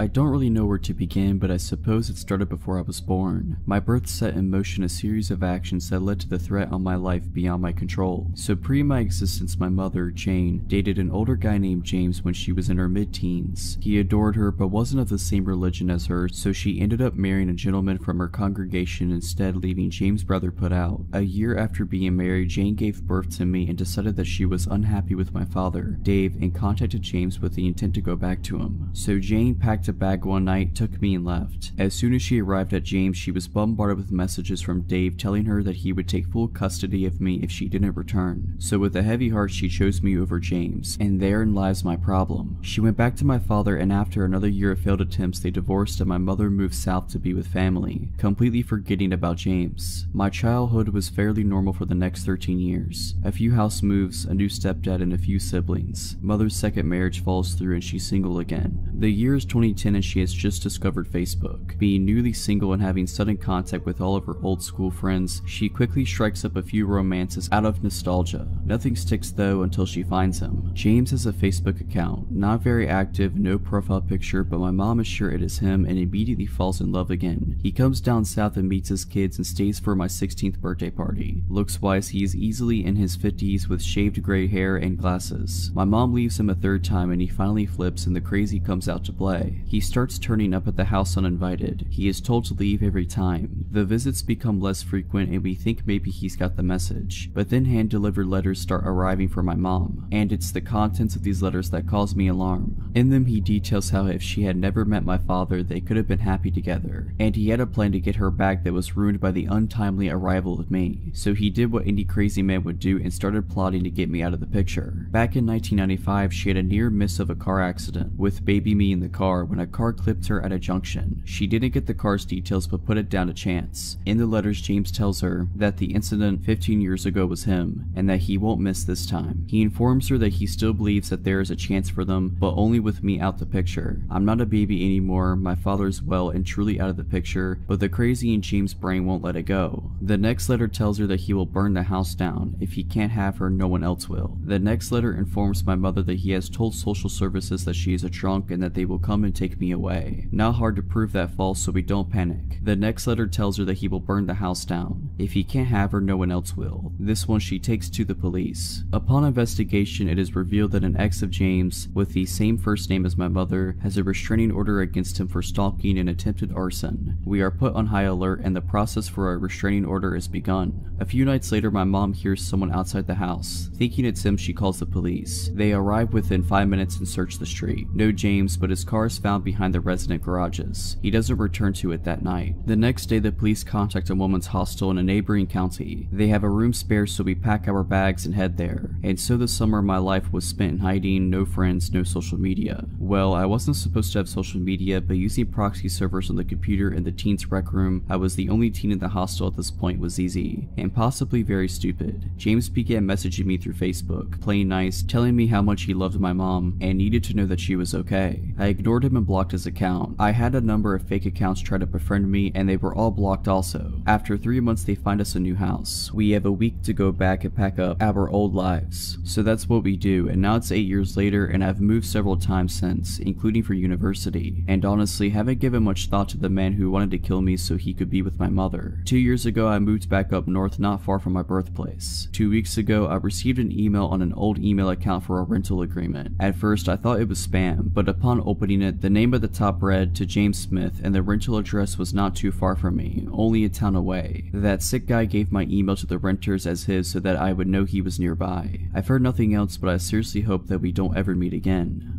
I don't really know where to begin, but I suppose it started before I was born. My birth set in motion a series of actions that led to the threat on my life beyond my control. So pre my existence, my mother, Jane, dated an older guy named James when she was in her mid-teens. He adored her but wasn't of the same religion as her, so she ended up marrying a gentleman from her congregation instead leaving James' brother put out. A year after being married, Jane gave birth to me and decided that she was unhappy with my father, Dave, and contacted James with the intent to go back to him. So Jane packed a bag one night, took me and left. As soon as she arrived at James, she was bombarded with messages from Dave telling her that he would take full custody of me if she didn't return. So with a heavy heart, she chose me over James, and therein lies my problem. She went back to my father and after another year of failed attempts, they divorced and my mother moved south to be with family, completely forgetting about James. My childhood was fairly normal for the next 13 years. A few house moves, a new stepdad, and a few siblings. Mother's second marriage falls through and she's single again. The year is 2010 and she has just discovered Facebook. Being newly single and having sudden contact with all of her old school friends, she quickly strikes up a few romances out of nostalgia. Nothing sticks though until she finds him. James has a Facebook account, not very active, no profile picture, but my mom is sure it is him and immediately falls in love again. He comes down south and meets his kids and stays for my 16th birthday party. Looks wise, he is easily in his 50s with shaved gray hair and glasses. My mom leaves him a third time and he finally flips and the crazy comes out to play. He starts turning up at the house uninvited. He is told to leave every time. The visits become less frequent and we think maybe he's got the message. But then hand-delivered letters start arriving for my mom, and it's the contents of these letters that cause me alarm. In them he details how if she had never met my father they could have been happy together, and he had a plan to get her back that was ruined by the untimely arrival of me. So he did what any crazy man would do and started plotting to get me out of the picture. Back in 1995 she had a near miss of a car accident, with baby me in the car when a car clipped her at a junction. She didn't get the car's details but put it down to chance. In the letters, James tells her that the incident 15 years ago was him, and that he won't miss this time. He informs her that he still believes that there is a chance for them, but only with me out the picture. I'm not a baby anymore, my father's well and truly out of the picture, but the crazy in James' brain won't let it go. The next letter tells her that he will burn the house down. If he can't have her, no one else will. The next letter informs my mother that he has told social services that she is a drunk and that they will come and take me away. Not hard to prove that false so we don't panic. The next letter tells her that he will burn the house down. If he can't have her, no one else will. This one she takes to the police. Upon investigation, it is revealed that an ex of James, with the same first name as my mother, has a restraining order against him for stalking and attempted arson. We are put on high alert and the process for a restraining order is begun. A few nights later, my mom hears someone outside the house. Thinking it's him, she calls the police. They arrive within five minutes and search the street. No James, but his car is found behind the resident garages. He doesn't return to it that night. The next day, the police contact a woman's hostel in a neighboring county. They have a room spare so we pack our bags and head there. And so the summer of my life was spent in hiding, no friends, no social media. Well, I wasn't supposed to have social media, but using proxy servers on the computer in the teens rec room, I was the only teen in the hostel at this point was easy, and possibly very stupid. James began messaging me through Facebook, playing nice, telling me how much he loved my mom, and needed to know that she was okay. I ignored him even blocked his account. I had a number of fake accounts try to befriend me and they were all blocked also. After three months they find us a new house. We have a week to go back and pack up our old lives. So that's what we do and now it's 8 years later and I've moved several times since, including for university. And honestly haven't given much thought to the man who wanted to kill me so he could be with my mother. Two years ago I moved back up north not far from my birthplace. Two weeks ago I received an email on an old email account for a rental agreement. At first I thought it was spam, but upon opening it the name at the top read to James Smith and the rental address was not too far from me, only a town away. That sick guy gave my email to the renters as his so that I would know he was nearby. I've heard nothing else but I seriously hope that we don't ever meet again.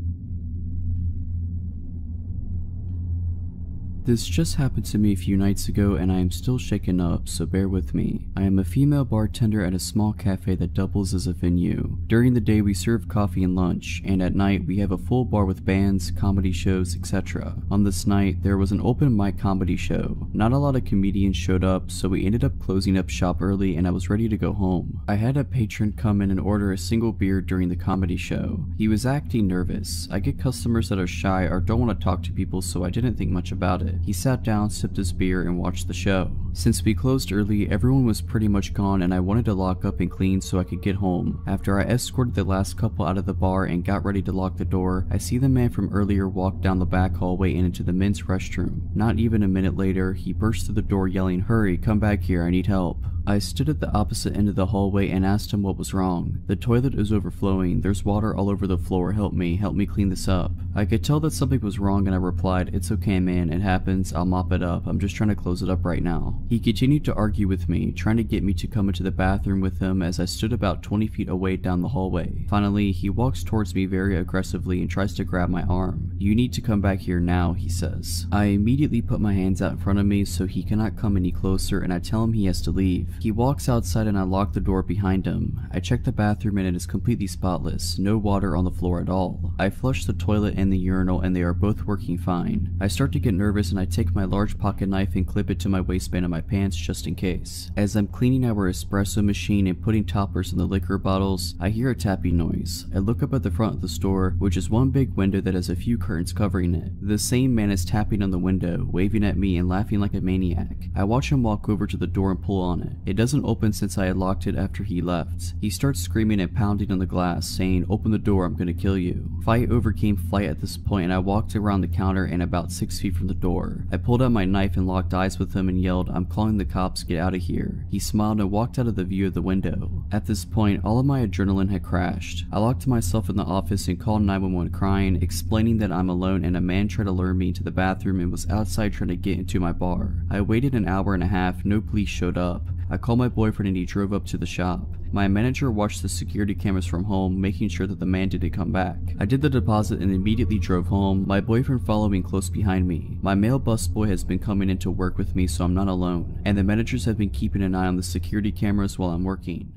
This just happened to me a few nights ago and I am still shaken up, so bear with me. I am a female bartender at a small cafe that doubles as a venue. During the day we serve coffee and lunch, and at night we have a full bar with bands, comedy shows, etc. On this night, there was an open mic comedy show. Not a lot of comedians showed up, so we ended up closing up shop early and I was ready to go home. I had a patron come in and order a single beer during the comedy show. He was acting nervous. I get customers that are shy or don't want to talk to people so I didn't think much about it. He sat down, sipped his beer, and watched the show. Since we closed early, everyone was pretty much gone and I wanted to lock up and clean so I could get home. After I escorted the last couple out of the bar and got ready to lock the door, I see the man from earlier walk down the back hallway and into the men's restroom. Not even a minute later, he burst through the door yelling, Hurry, come back here, I need help. I stood at the opposite end of the hallway and asked him what was wrong. The toilet is overflowing, there's water all over the floor, help me, help me clean this up. I could tell that something was wrong and I replied, it's okay man, it happens, I'll mop it up, I'm just trying to close it up right now. He continued to argue with me, trying to get me to come into the bathroom with him as I stood about 20 feet away down the hallway. Finally, he walks towards me very aggressively and tries to grab my arm. You need to come back here now, he says. I immediately put my hands out in front of me so he cannot come any closer and I tell him he has to leave. He walks outside and I lock the door behind him. I check the bathroom and it is completely spotless, no water on the floor at all. I flush the toilet and the urinal and they are both working fine. I start to get nervous and I take my large pocket knife and clip it to my waistband of my pants just in case. As I'm cleaning our espresso machine and putting toppers in the liquor bottles, I hear a tapping noise. I look up at the front of the store, which is one big window that has a few curtains covering it. The same man is tapping on the window, waving at me and laughing like a maniac. I watch him walk over to the door and pull on it. It doesn't open since I had locked it after he left. He starts screaming and pounding on the glass, saying, open the door, I'm gonna kill you. Fight overcame flight at this point and I walked around the counter and about 6 feet from the door. I pulled out my knife and locked eyes with him and yelled, I'm calling the cops, get out of here. He smiled and walked out of the view of the window. At this point, all of my adrenaline had crashed. I locked myself in the office and called 911 crying, explaining that I'm alone and a man tried to lure me into the bathroom and was outside trying to get into my bar. I waited an hour and a half, no police showed up. I called my boyfriend and he drove up to the shop. My manager watched the security cameras from home, making sure that the man didn't come back. I did the deposit and immediately drove home, my boyfriend following close behind me. My male busboy has been coming in to work with me so I'm not alone, and the managers have been keeping an eye on the security cameras while I'm working.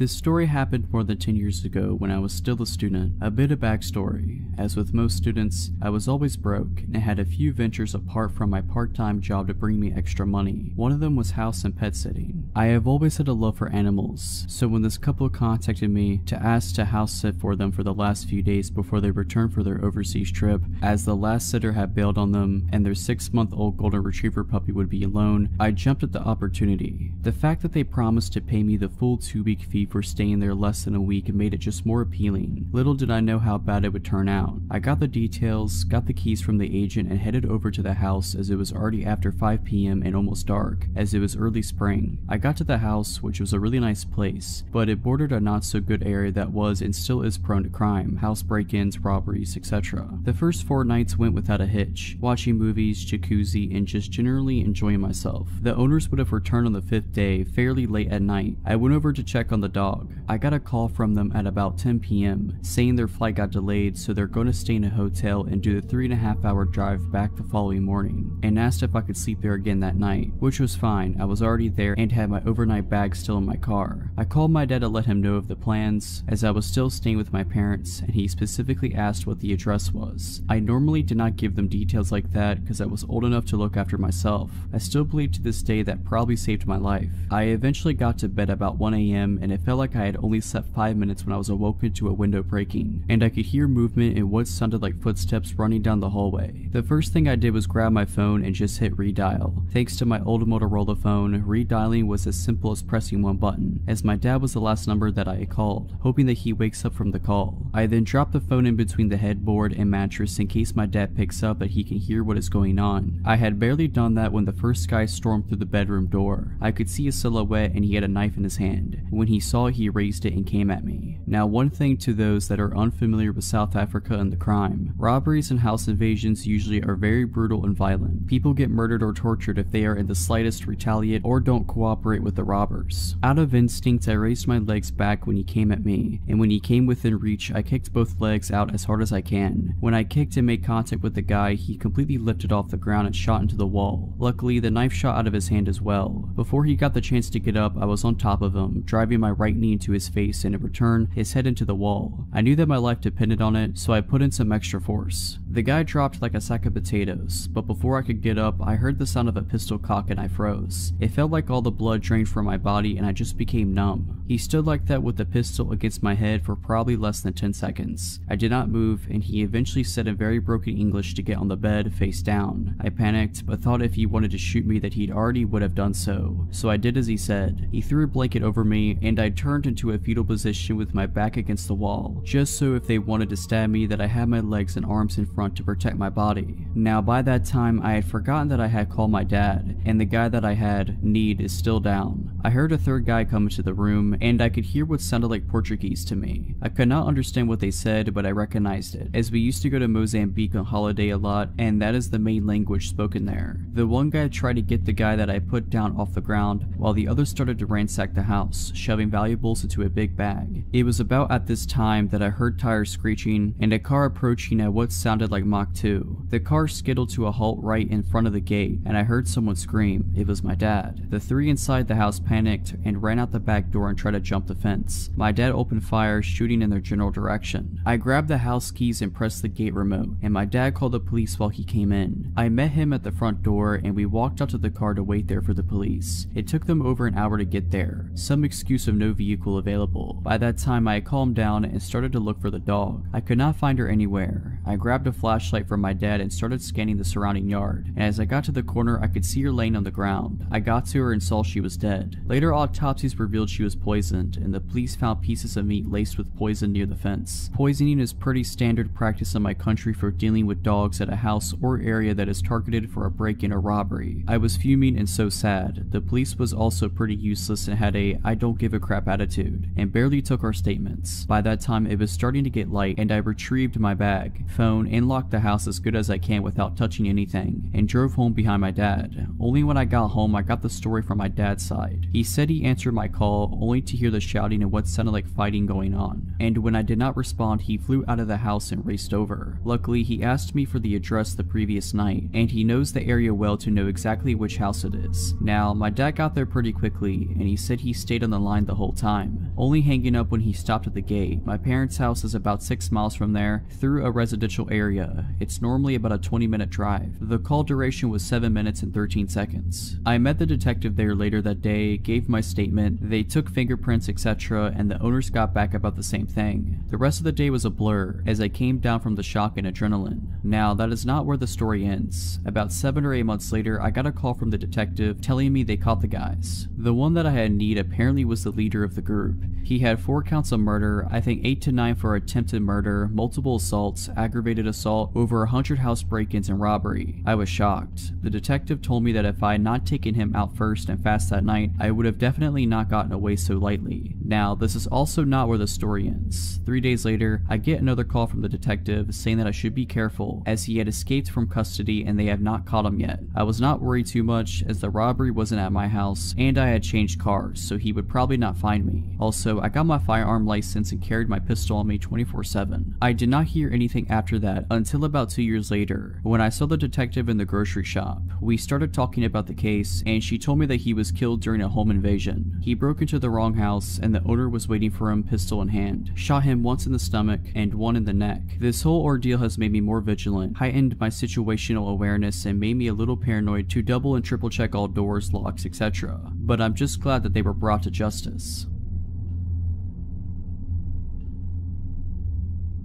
This story happened more than 10 years ago when I was still a student. A bit of backstory. As with most students, I was always broke and had a few ventures apart from my part-time job to bring me extra money. One of them was house and pet sitting. I have always had a love for animals, so when this couple contacted me to ask to house sit for them for the last few days before they returned for their overseas trip, as the last sitter had bailed on them and their six-month-old golden retriever puppy would be alone, I jumped at the opportunity. The fact that they promised to pay me the full two-week fee for staying there less than a week and made it just more appealing. Little did I know how bad it would turn out. I got the details, got the keys from the agent and headed over to the house as it was already after 5 p.m. and almost dark, as it was early spring. I got to the house, which was a really nice place, but it bordered a not so good area that was and still is prone to crime, house break-ins, robberies, etc. The first four nights went without a hitch, watching movies, jacuzzi, and just generally enjoying myself. The owners would have returned on the fifth day, fairly late at night. I went over to check on the dog. I got a call from them at about 10 p.m. saying their flight got delayed so they're going to stay in a hotel and do the three and a half hour drive back the following morning and asked if I could sleep there again that night, which was fine. I was already there and had my overnight bag still in my car. I called my dad to let him know of the plans as I was still staying with my parents and he specifically asked what the address was. I normally did not give them details like that because I was old enough to look after myself. I still believe to this day that probably saved my life. I eventually got to bed about 1 a.m. and a it felt like I had only slept 5 minutes when I was awoken to a window breaking, and I could hear movement in what sounded like footsteps running down the hallway. The first thing I did was grab my phone and just hit redial. Thanks to my old Motorola phone, redialing was as simple as pressing one button, as my dad was the last number that I had called, hoping that he wakes up from the call. I then drop the phone in between the headboard and mattress in case my dad picks up that he can hear what is going on. I had barely done that when the first guy stormed through the bedroom door. I could see a silhouette and he had a knife in his hand. When he saw he raised it and came at me. Now one thing to those that are unfamiliar with South Africa and the crime, robberies and house invasions usually are very brutal and violent. People get murdered or tortured if they are in the slightest retaliate or don't cooperate with the robbers. Out of instinct, I raised my legs back when he came at me, and when he came within reach, I kicked both legs out as hard as I can. When I kicked and made contact with the guy, he completely lifted off the ground and shot into the wall. Luckily, the knife shot out of his hand as well. Before he got the chance to get up, I was on top of him, driving my right knee into his face and in return, his head into the wall. I knew that my life depended on it, so I put in some extra force. The guy dropped like a sack of potatoes, but before I could get up, I heard the sound of a pistol cock and I froze. It felt like all the blood drained from my body and I just became numb. He stood like that with the pistol against my head for probably less than 10 seconds. I did not move and he eventually said in very broken English to get on the bed face down. I panicked, but thought if he wanted to shoot me that he'd already would have done so, so I did as he said. He threw a blanket over me and I turned into a fetal position with my back against the wall, just so if they wanted to stab me that I had my legs and arms in front to protect my body. Now by that time I had forgotten that I had called my dad, and the guy that I had kneed is still down. I heard a third guy come into the room and I could hear what sounded like Portuguese to me. I could not understand what they said but I recognized it, as we used to go to Mozambique on holiday a lot and that is the main language spoken there. The one guy tried to get the guy that I put down off the ground while the other started to ransack the house, shoving valuables into a big bag. It was about at this time that I heard tires screeching and a car approaching at what sounded like Mach 2. The car skittled to a halt right in front of the gate and I heard someone scream. It was my dad. The three inside the house panicked and ran out the back door and tried to jump the fence. My dad opened fire, shooting in their general direction. I grabbed the house keys and pressed the gate remote, and my dad called the police while he came in. I met him at the front door and we walked out to the car to wait there for the police. It took them over an hour to get there, some excuse of no vehicle available. By that time I calmed down and started to look for the dog. I could not find her anywhere. I grabbed a flashlight from my dad and started scanning the surrounding yard, and as I got to the corner I could see her laying on the ground. I got to her and saw she was dead. Later autopsies revealed she was poisoned, and the police found pieces of meat laced with poison near the fence. Poisoning is pretty standard practice in my country for dealing with dogs at a house or area that is targeted for a break-in or robbery. I was fuming and so sad. The police was also pretty useless and had a I don't give a crap attitude, and barely took our statements. By that time it was starting to get light and I retrieved my bag, phone, and locked the house as good as I can without touching anything, and drove home behind my dad. Only when I got home I got the story from my dad's side. He said he answered my call only to hear the shouting and what sounded like fighting going on, and when I did not respond he flew out of the house and raced over. Luckily he asked me for the address the previous night, and he knows the area well to know exactly which house it is. Now, my dad got there pretty quickly, and he said he stayed on the line the whole time, only hanging up when he stopped at the gate. My parents' house is about 6 miles from there, through a residential area. It's normally about a 20 minute drive. The call duration was 7 minutes and 13 seconds. I met the detective there later that day, gave my statement, they took fingerprints etc, and the owners got back about the same thing. The rest of the day was a blur, as I came down from the shock and adrenaline. Now, that is not where the story ends. About 7 or 8 months later, I got a call from the detective telling me they caught the guys. The one that I had kneed apparently was the leader of the group. He had 4 counts of murder, I think 8 to 9 for attempted murder, multiple assaults, aggravated assault, over a 100 house break-ins and robbery. I was shocked. The detective told me that if I had not taken him out first and fast that night, I would have definitely not gotten away so lightly. Now, this is also not where the story ends. Three days later, I get another call from the detective saying that I should be careful as he had escaped from custody and they have not caught him yet. I was not worried too much as the robbery wasn't at my house and I had changed cars so he would probably not find me. Also, I got my firearm license and carried my pistol on me 24-7. I did not hear anything after that until about two years later when I saw the detective in the grocery shop. We started talking about the case and she told me that he was killed during a home invasion. He broke into the wrong house and the owner was waiting for him pistol in hand, shot him once in the stomach and one in the neck. This whole ordeal has made me more vigilant, heightened my situational awareness and made me a little paranoid to double and triple check all doors, locks, etc. But I'm just glad that they were brought to justice.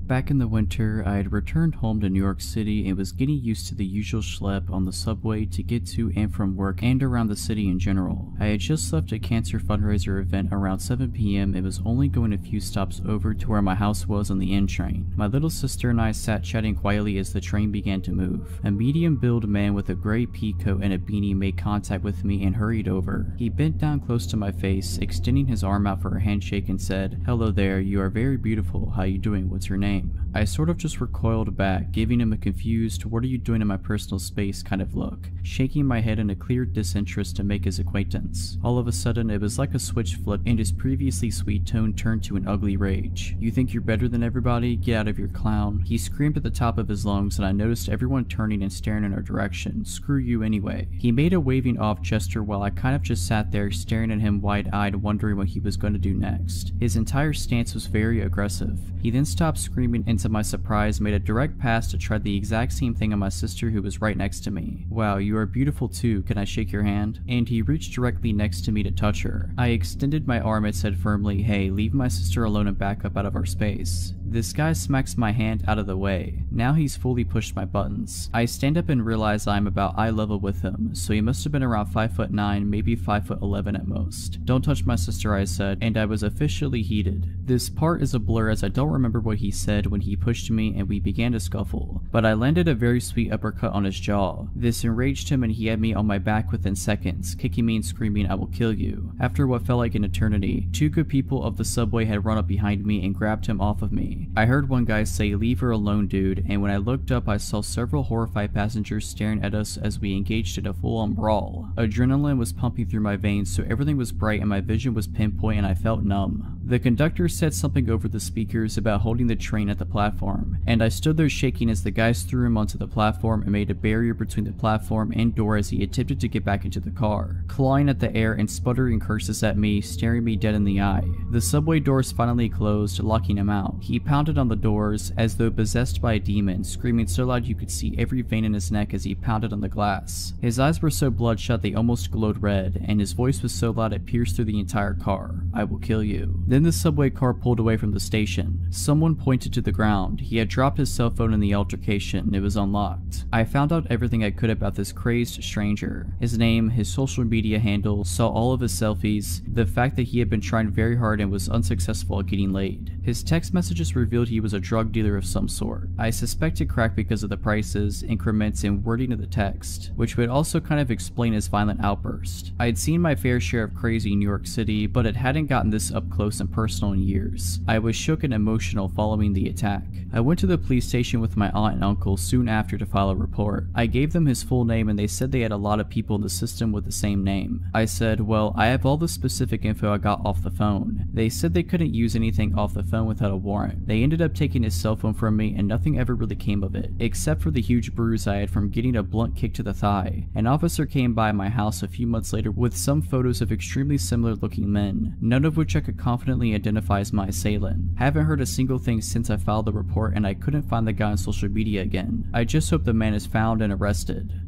Back in the winter, I had returned home to New York City and was getting used to the usual schlep on the subway to get to and from work and around the city in general. I had just left a cancer fundraiser event around 7pm and was only going a few stops over to where my house was on the N train. My little sister and I sat chatting quietly as the train began to move. A medium-built man with a gray pea coat and a beanie made contact with me and hurried over. He bent down close to my face, extending his arm out for a handshake and said, Hello there, you are very beautiful, how you doing, what's your name? I sort of just recoiled back, giving him a confused, what are you doing in my personal space kind of look, shaking my head in a clear disinterest to make his acquaintance. All of a sudden, it was like a switch flip and his previously sweet tone turned to an ugly rage. You think you're better than everybody? Get out of your clown. He screamed at the top of his lungs and I noticed everyone turning and staring in our direction. Screw you anyway. He made a waving off gesture while I kind of just sat there staring at him wide-eyed wondering what he was going to do next. His entire stance was very aggressive. He then stopped screaming and to my surprise, made a direct pass to try the exact same thing on my sister who was right next to me. Wow, you are beautiful too, can I shake your hand? And he reached directly next to me to touch her. I extended my arm and said firmly, hey, leave my sister alone and back up out of our space. This guy smacks my hand out of the way. Now he's fully pushed my buttons. I stand up and realize I'm about eye level with him, so he must have been around 5 foot 9, maybe 5 foot 11 at most. Don't touch my sister, I said, and I was officially heated. This part is a blur as I don't remember what he said when he pushed me and we began to scuffle, but I landed a very sweet uppercut on his jaw. This enraged him and he had me on my back within seconds, kicking me and screaming, I will kill you. After what felt like an eternity, two good people of the subway had run up behind me and grabbed him off of me. I heard one guy say, leave her alone dude, and when I looked up I saw several horrified passengers staring at us as we engaged in a full-on brawl. Adrenaline was pumping through my veins so everything was bright and my vision was pinpoint and I felt numb. The conductor said something over the speakers about holding the train at the platform, and I stood there shaking as the guys threw him onto the platform and made a barrier between the platform and door as he attempted to get back into the car, clawing at the air and sputtering curses at me, staring me dead in the eye. The subway doors finally closed, locking him out. He pounded on the doors as though possessed by a demon, screaming so loud you could see every vein in his neck as he pounded on the glass. His eyes were so bloodshot they almost glowed red, and his voice was so loud it pierced through the entire car. I will kill you. Then the subway car pulled away from the station. Someone pointed to the ground. He had dropped his cell phone in the altercation. And it was unlocked. I found out everything I could about this crazed stranger. His name, his social media handle, saw all of his selfies, the fact that he had been trying very hard and was unsuccessful at getting laid. His text messages revealed he was a drug dealer of some sort. I suspected crack because of the prices, increments, and wording of the text, which would also kind of explain his violent outburst. I had seen my fair share of crazy New York City, but it hadn't gotten this up close and personal in years. I was shook and emotional following the attack. I went to the police station with my aunt and uncle soon after to file a report. I gave them his full name and they said they had a lot of people in the system with the same name. I said, well, I have all the specific info I got off the phone. They said they couldn't use anything off the phone without a warrant. They ended up taking his cell phone from me and nothing ever really came of it, except for the huge bruise I had from getting a blunt kick to the thigh. An officer came by my house a few months later with some photos of extremely similar looking men, none of which I could confidently identify as my assailant. Haven't heard a single thing since I filed the report and I couldn't find the guy on social media again. I just hope the man is found and arrested.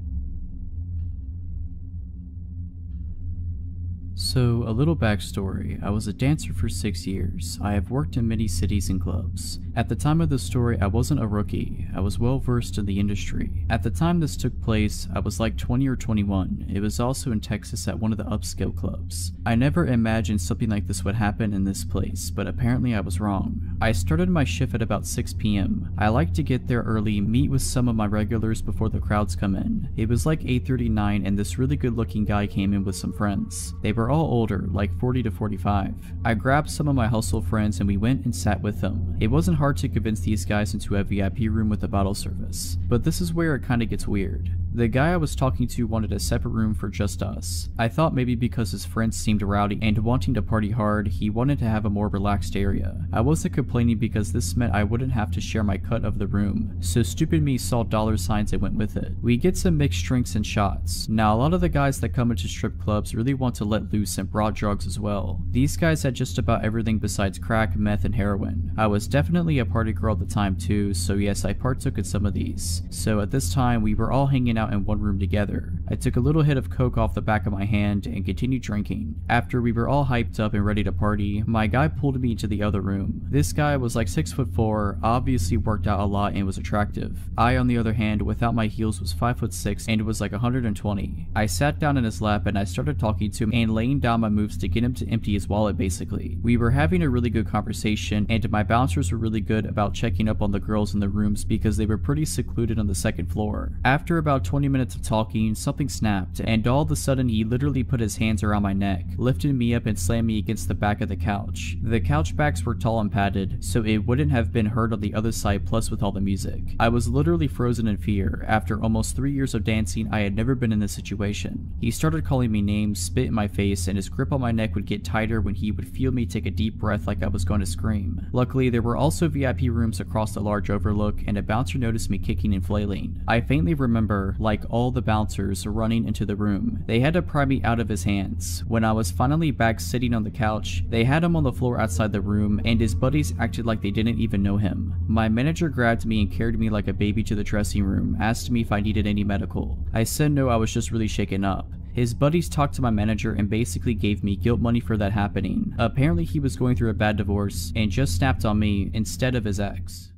So, a little backstory. I was a dancer for six years. I have worked in many cities and clubs. At the time of the story, I wasn't a rookie. I was well versed in the industry. At the time this took place, I was like 20 or 21. It was also in Texas at one of the upscale clubs. I never imagined something like this would happen in this place, but apparently I was wrong. I started my shift at about 6 p.m. I like to get there early, meet with some of my regulars before the crowds come in. It was like 8.39 and this really good looking guy came in with some friends. They were all older, like 40 to 45. I grabbed some of my hustle friends and we went and sat with them. It wasn't hard to convince these guys into a VIP room with a bottle service, but this is where it kinda gets weird. The guy I was talking to wanted a separate room for just us. I thought maybe because his friends seemed rowdy and wanting to party hard, he wanted to have a more relaxed area. I wasn't complaining because this meant I wouldn't have to share my cut of the room, so stupid me saw dollar signs and went with it. We get some mixed drinks and shots. Now a lot of the guys that come into strip clubs really want to let loose and brought drugs as well. These guys had just about everything besides crack, meth, and heroin. I was definitely a party girl at the time too, so yes I partook in some of these. So at this time we were all hanging out in one room together. I took a little hit of coke off the back of my hand and continued drinking. After we were all hyped up and ready to party, my guy pulled me into the other room. This guy was like 6 foot 4, obviously worked out a lot and was attractive. I on the other hand, without my heels was 5 foot 6 and was like 120. I sat down in his lap and I started talking to him and laying down my moves to get him to empty his wallet basically. We were having a really good conversation and my bouncers were really good about checking up on the girls in the rooms because they were pretty secluded on the second floor. After about 20 minutes of talking, something snapped and all of a sudden he literally put his hands around my neck, lifted me up and slammed me against the back of the couch. The couch backs were tall and padded, so it wouldn't have been heard on the other side plus with all the music. I was literally frozen in fear. After almost three years of dancing, I had never been in this situation. He started calling me names, spit in my face, and his grip on my neck would get tighter when he would feel me take a deep breath like I was going to scream. Luckily, there were also VIP rooms across the large overlook, and a bouncer noticed me kicking and flailing. I faintly remember, like all the bouncers, running into the room. They had to pry me out of his hands. When I was finally back sitting on the couch, they had him on the floor outside the room, and his buddies acted like they didn't even know him. My manager grabbed me and carried me like a baby to the dressing room, asked me if I needed any medical. I said no, I was just really shaken up. His buddies talked to my manager and basically gave me guilt money for that happening. Apparently he was going through a bad divorce and just snapped on me instead of his ex.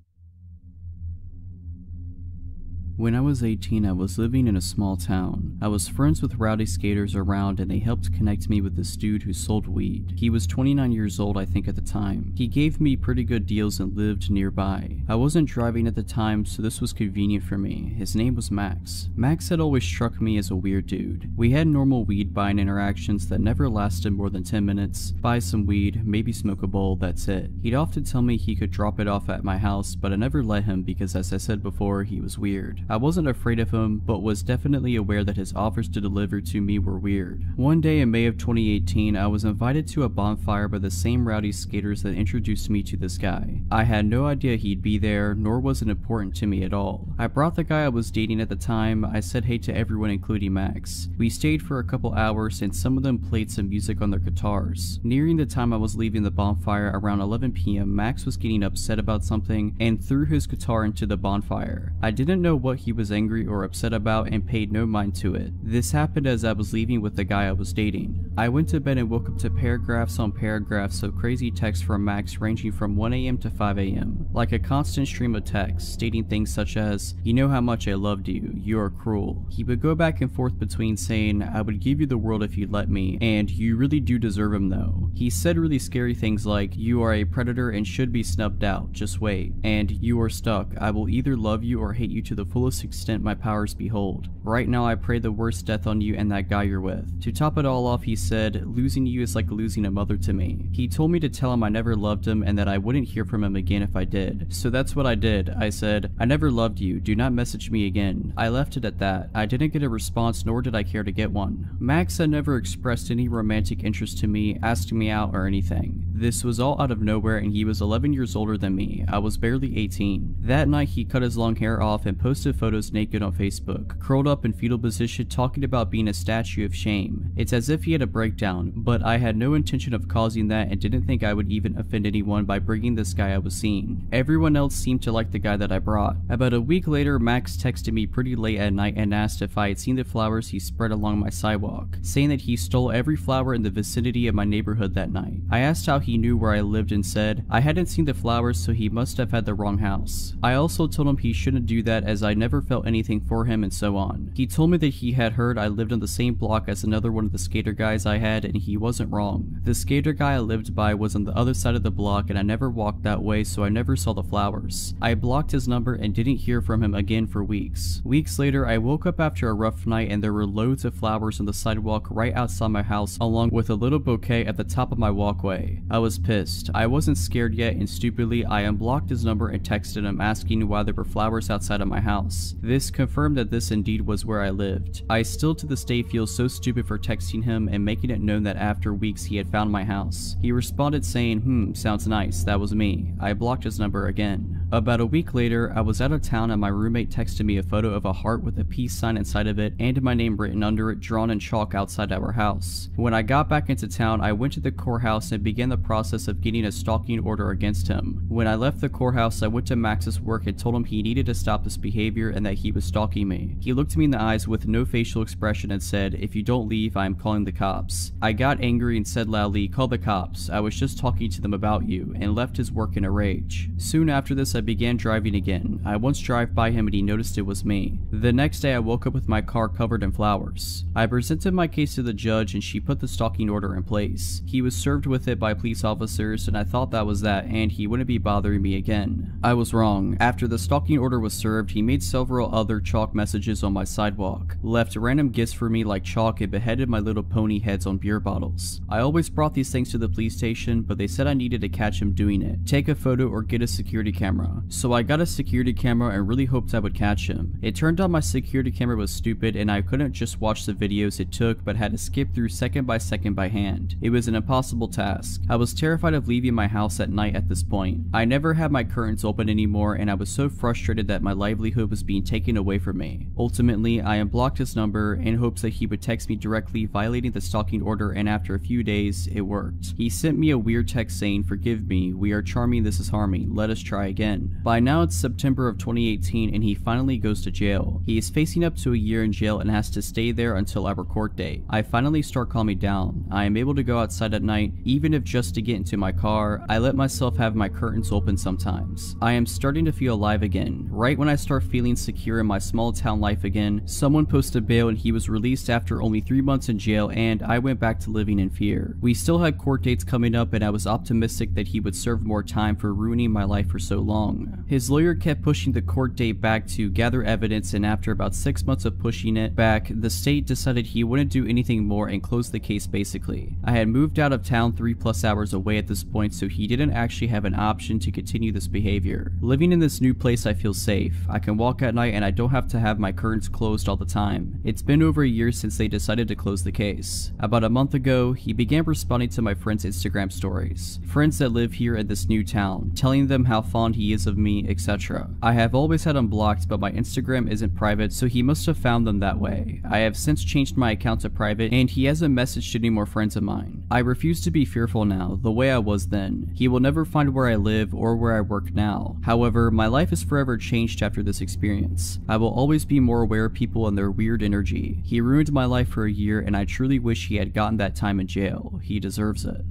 When I was 18, I was living in a small town. I was friends with rowdy skaters around and they helped connect me with this dude who sold weed. He was 29 years old I think at the time. He gave me pretty good deals and lived nearby. I wasn't driving at the time so this was convenient for me. His name was Max. Max had always struck me as a weird dude. We had normal weed buying interactions that never lasted more than 10 minutes. Buy some weed, maybe smoke a bowl, that's it. He'd often tell me he could drop it off at my house but I never let him because as I said before, he was weird. I wasn't afraid of him, but was definitely aware that his offers to deliver to me were weird. One day in May of 2018, I was invited to a bonfire by the same rowdy skaters that introduced me to this guy. I had no idea he'd be there, nor was it important to me at all. I brought the guy I was dating at the time, I said hey to everyone including Max. We stayed for a couple hours and some of them played some music on their guitars. Nearing the time I was leaving the bonfire around 11 p.m., Max was getting upset about something and threw his guitar into the bonfire. I didn't know what he was angry or upset about and paid no mind to it. This happened as I was leaving with the guy I was dating. I went to bed and woke up to paragraphs on paragraphs of crazy text from Max ranging from 1am to 5am, like a constant stream of text stating things such as, you know how much I loved you, you are cruel. He would go back and forth between saying, I would give you the world if you'd let me, and you really do deserve him though. He said really scary things like, you are a predator and should be snubbed out, just wait, and you are stuck, I will either love you or hate you to the fullest extent extent my powers behold. Right now I pray the worst death on you and that guy you're with. To top it all off, he said, losing you is like losing a mother to me. He told me to tell him I never loved him and that I wouldn't hear from him again if I did. So that's what I did. I said, I never loved you, do not message me again. I left it at that. I didn't get a response nor did I care to get one. Max had never expressed any romantic interest to me, asking me out or anything. This was all out of nowhere and he was 11 years older than me. I was barely 18. That night he cut his long hair off and posted photos naked on Facebook, curled up in fetal position talking about being a statue of shame. It's as if he had a breakdown, but I had no intention of causing that and didn't think I would even offend anyone by bringing this guy I was seeing. Everyone else seemed to like the guy that I brought. About a week later, Max texted me pretty late at night and asked if I had seen the flowers he spread along my sidewalk, saying that he stole every flower in the vicinity of my neighborhood that night. I asked how he knew where I lived and said, I hadn't seen the flowers so he must have had the wrong house. I also told him he shouldn't do that as I never felt anything for him and so on. He told me that he had heard I lived on the same block as another one of the skater guys I had and he wasn't wrong. The skater guy I lived by was on the other side of the block and I never walked that way so I never saw the flowers. I blocked his number and didn't hear from him again for weeks. Weeks later I woke up after a rough night and there were loads of flowers on the sidewalk right outside my house along with a little bouquet at the top of my walkway. I was pissed. I wasn't scared yet and stupidly I unblocked his number and texted him asking why there were flowers outside of my house. This confirmed that this indeed was where I lived. I still to this day feel so stupid for texting him and making it known that after weeks he had found my house. He responded saying, hmm, sounds nice, that was me. I blocked his number again. About a week later, I was out of town and my roommate texted me a photo of a heart with a peace sign inside of it and my name written under it drawn in chalk outside our house. When I got back into town, I went to the courthouse and began the process of getting a stalking order against him. When I left the courthouse, I went to Max's work and told him he needed to stop this behavior and that he was stalking me. He looked me in the eyes with no facial expression and said, if you don't leave, I am calling the cops. I got angry and said loudly, call the cops, I was just talking to them about you, and left his work in a rage. Soon after this, I began driving again. I once drove by him and he noticed it was me. The next day, I woke up with my car covered in flowers. I presented my case to the judge and she put the stalking order in place. He was served with it by police officers and I thought that was that and he wouldn't be bothering me again. I was wrong. After the stalking order was served, he made several other chalk messages on my sidewalk, left random gifts for me like chalk and beheaded my little pony heads on beer bottles. I always brought these things to the police station, but they said I needed to catch him doing it, take a photo or get a security camera. So I got a security camera and really hoped I would catch him. It turned out my security camera was stupid and I couldn't just watch the videos it took but had to skip through second by second by hand. It was an impossible task. I was terrified of leaving my house at night at this point. I never had my curtains open anymore and I was so frustrated that my livelihood was being taken away from me. Ultimately, I unblocked his number in hopes that he would text me directly violating the stalking order and after a few days, it worked. He sent me a weird text saying, forgive me, we are charming, this is harming, let us try again. By now it's September of 2018 and he finally goes to jail. He is facing up to a year in jail and has to stay there until our court date. I finally start calming down. I am able to go outside at night, even if just to get into my car. I let myself have my curtains open sometimes. I am starting to feel alive again. Right when I start feeling secure in my small town life again, someone posted bail and he was released after only three months in jail and I went back to living in fear. We still had court dates coming up and I was optimistic that he would serve more time for ruining my life for so long. His lawyer kept pushing the court date back to gather evidence and after about six months of pushing it back, the state decided he wouldn't do anything more and closed the case basically. I had moved out of town three plus hours away at this point so he didn't actually have an option to continue this behavior. Living in this new place I feel safe. I can walk at night and I don't have to have my curtains closed all the time. It's been over a year since they decided to close the case. About a month ago, he began responding to my friends' Instagram stories. Friends that live here in this new town, telling them how fond he is of me, etc. I have always had them blocked but my Instagram isn't private so he must have found them that way. I have since changed my account to private and he hasn't messaged any more friends of mine. I refuse to be fearful now, the way I was then. He will never find where I live or where I work now. However, my life is forever changed after this experience. I will always be more aware of people and their weird energy. He ruined my life for a year and I truly wish he had gotten that time in jail. He deserves it.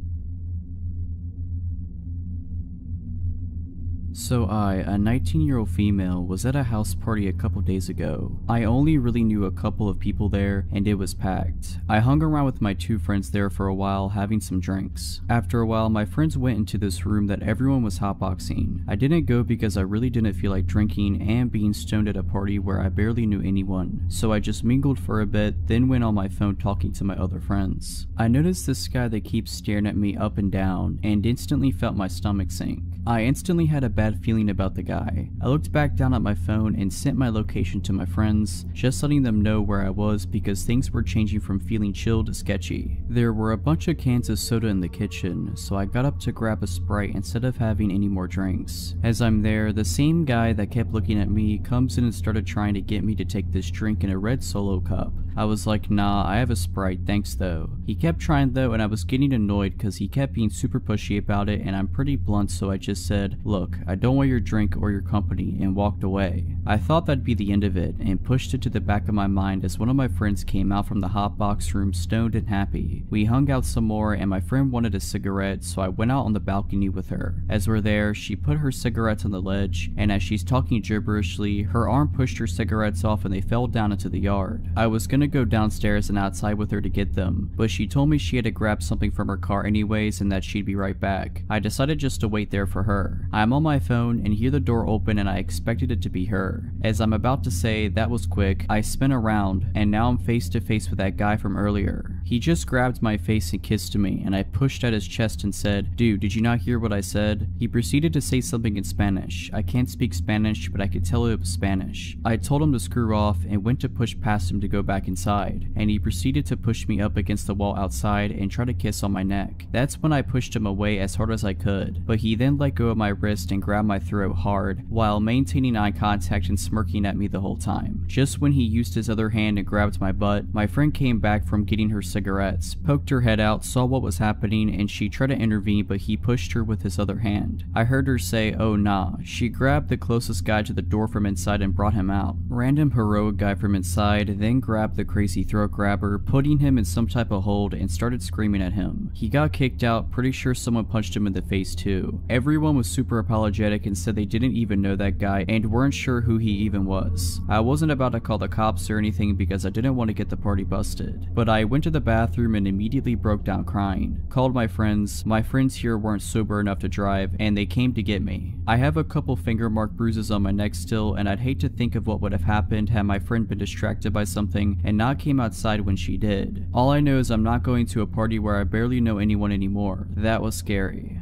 So I, a 19 year old female, was at a house party a couple days ago. I only really knew a couple of people there and it was packed. I hung around with my two friends there for a while having some drinks. After a while my friends went into this room that everyone was hotboxing. I didn't go because I really didn't feel like drinking and being stoned at a party where I barely knew anyone. So I just mingled for a bit then went on my phone talking to my other friends. I noticed this guy that keeps staring at me up and down and instantly felt my stomach sink. I instantly had a bad feeling about the guy. I looked back down at my phone and sent my location to my friends, just letting them know where I was because things were changing from feeling chill to sketchy. There were a bunch of cans of soda in the kitchen, so I got up to grab a Sprite instead of having any more drinks. As I'm there, the same guy that kept looking at me comes in and started trying to get me to take this drink in a red solo cup. I was like, nah, I have a Sprite, thanks though. He kept trying though and I was getting annoyed because he kept being super pushy about it and I'm pretty blunt so I just said, look, I don't want your drink or your company and walked away. I thought that'd be the end of it and pushed it to the back of my mind as one of my friends came out from the hot box room stoned and happy. We hung out some more and my friend wanted a cigarette so I went out on the balcony with her. As we're there, she put her cigarettes on the ledge and as she's talking gibberishly, her arm pushed her cigarettes off and they fell down into the yard. I was gonna go downstairs and outside with her to get them, but she told me she had to grab something from her car anyways and that she'd be right back. I decided just to wait there for her. I'm on my phone and hear the door open and I expected it to be her. As I'm about to say that was quick, I spin around and now I'm face to face with that guy from earlier. He just grabbed my face and kissed me and I pushed at his chest and said, dude did you not hear what I said? He proceeded to say something in Spanish. I can't speak Spanish but I could tell it was Spanish. I told him to screw off and went to push past him to go back inside and he proceeded to push me up against the wall outside and try to kiss on my neck. That's when I pushed him away as hard as I could, but he then let go of my wrist and grabbed my throat hard while maintaining eye contact and smirking at me the whole time. Just when he used his other hand and grabbed my butt, my friend came back from getting her cigarettes, poked her head out, saw what was happening, and she tried to intervene, but he pushed her with his other hand. I heard her say, oh nah. She grabbed the closest guy to the door from inside and brought him out. Random heroic guy from inside then grabbed the crazy throat grabber, putting him in some type of hold and started screaming at him. He got kicked out, pretty sure someone punched him in the face too. Everyone was super apologetic and said they didn't even know that guy and weren't sure who he even was. I wasn't about to call the cops or anything because I didn't want to get the party busted, but I went to the bathroom and immediately broke down crying. Called my friends, my friends here weren't sober enough to drive and they came to get me. I have a couple finger mark bruises on my neck still and I'd hate to think of what would have happened had my friend been distracted by something and not came outside when she did. All I know is I'm not going to a party where I barely know anyone anymore. That was scary.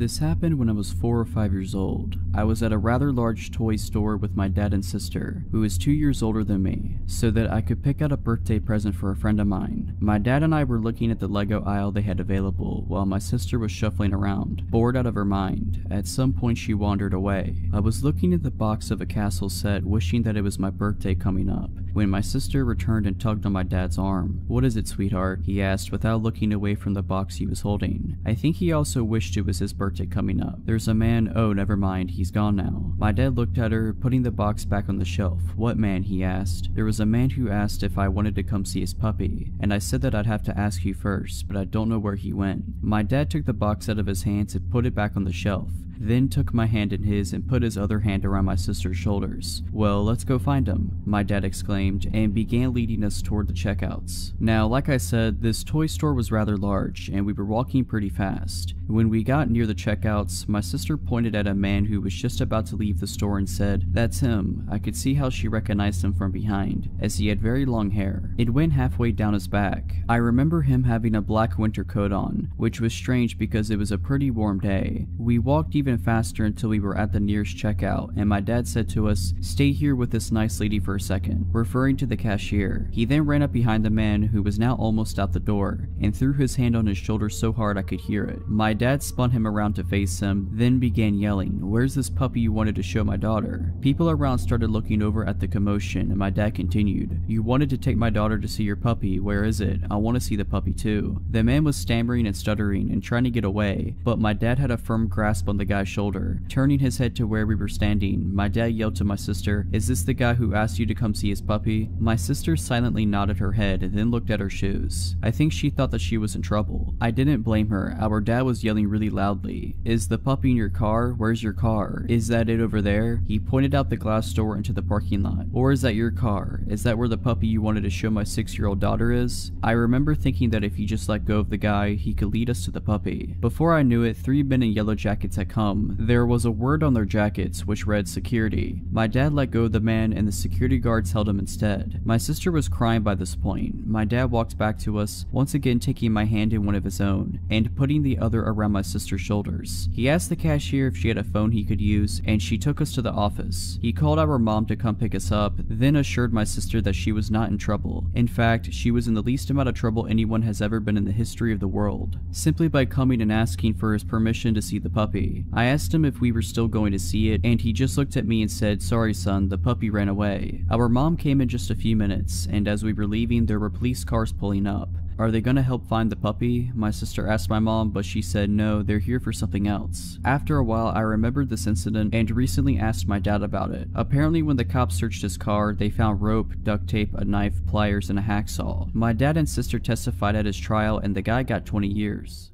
This happened when I was 4 or 5 years old. I was at a rather large toy store with my dad and sister, who is 2 years older than me, so that I could pick out a birthday present for a friend of mine. My dad and I were looking at the Lego aisle they had available, while my sister was shuffling around, bored out of her mind. At some point she wandered away. I was looking at the box of a castle set, wishing that it was my birthday coming up, when my sister returned and tugged on my dad's arm. What is it, sweetheart? he asked without looking away from the box he was holding. I think he also wished it was his birthday birthday coming up. There's a man, oh never mind, he's gone now. My dad looked at her, putting the box back on the shelf. What man, he asked. There was a man who asked if I wanted to come see his puppy, and I said that I'd have to ask you first, but I don't know where he went. My dad took the box out of his hands and put it back on the shelf then took my hand in his and put his other hand around my sister's shoulders. Well, let's go find him, my dad exclaimed, and began leading us toward the checkouts. Now, like I said, this toy store was rather large, and we were walking pretty fast. When we got near the checkouts, my sister pointed at a man who was just about to leave the store and said, That's him. I could see how she recognized him from behind, as he had very long hair. It went halfway down his back. I remember him having a black winter coat on, which was strange because it was a pretty warm day. We walked even faster until we were at the nearest checkout, and my dad said to us, Stay here with this nice lady for a second, referring to the cashier. He then ran up behind the man who was now almost out the door, and threw his hand on his shoulder so hard I could hear it. My dad spun him around to face him, then began yelling, Where's this puppy you wanted to show my daughter? People around started looking over at the commotion, and my dad continued, You wanted to take my daughter to see your puppy, where is it? I want to see the puppy too. The man was stammering and stuttering and trying to get away, but my dad had a firm grasp on the guy's shoulder. Turning his head to where we were standing, my dad yelled to my sister, Is this the guy who asked you to come see his puppy? My sister silently nodded her head and then looked at her shoes. I think she thought that she was in trouble. I didn't blame her. Our dad was yelling really loudly. Is the puppy in your car? Where's your car? Is that it over there? He pointed out the glass door into the parking lot. Or is that your car? Is that where the puppy you wanted to show my six-year-old daughter is? I remember thinking that if he just let go of the guy, he could lead us to the puppy. Before I knew it, three men in yellow jackets had come. Um, there was a word on their jackets which read security. My dad let go of the man and the security guards held him instead. My sister was crying by this point. My dad walked back to us, once again taking my hand in one of his own, and putting the other around my sister's shoulders. He asked the cashier if she had a phone he could use, and she took us to the office. He called our mom to come pick us up, then assured my sister that she was not in trouble. In fact, she was in the least amount of trouble anyone has ever been in the history of the world, simply by coming and asking for his permission to see the puppy. Asked him if we were still going to see it, and he just looked at me and said, sorry son, the puppy ran away. Our mom came in just a few minutes, and as we were leaving there were police cars pulling up. Are they gonna help find the puppy? My sister asked my mom, but she said no, they're here for something else. After a while, I remembered this incident and recently asked my dad about it. Apparently when the cops searched his car, they found rope, duct tape, a knife, pliers, and a hacksaw. My dad and sister testified at his trial and the guy got 20 years.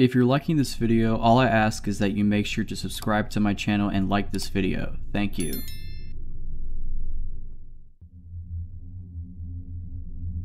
If you're liking this video, all I ask is that you make sure to subscribe to my channel and like this video. Thank you.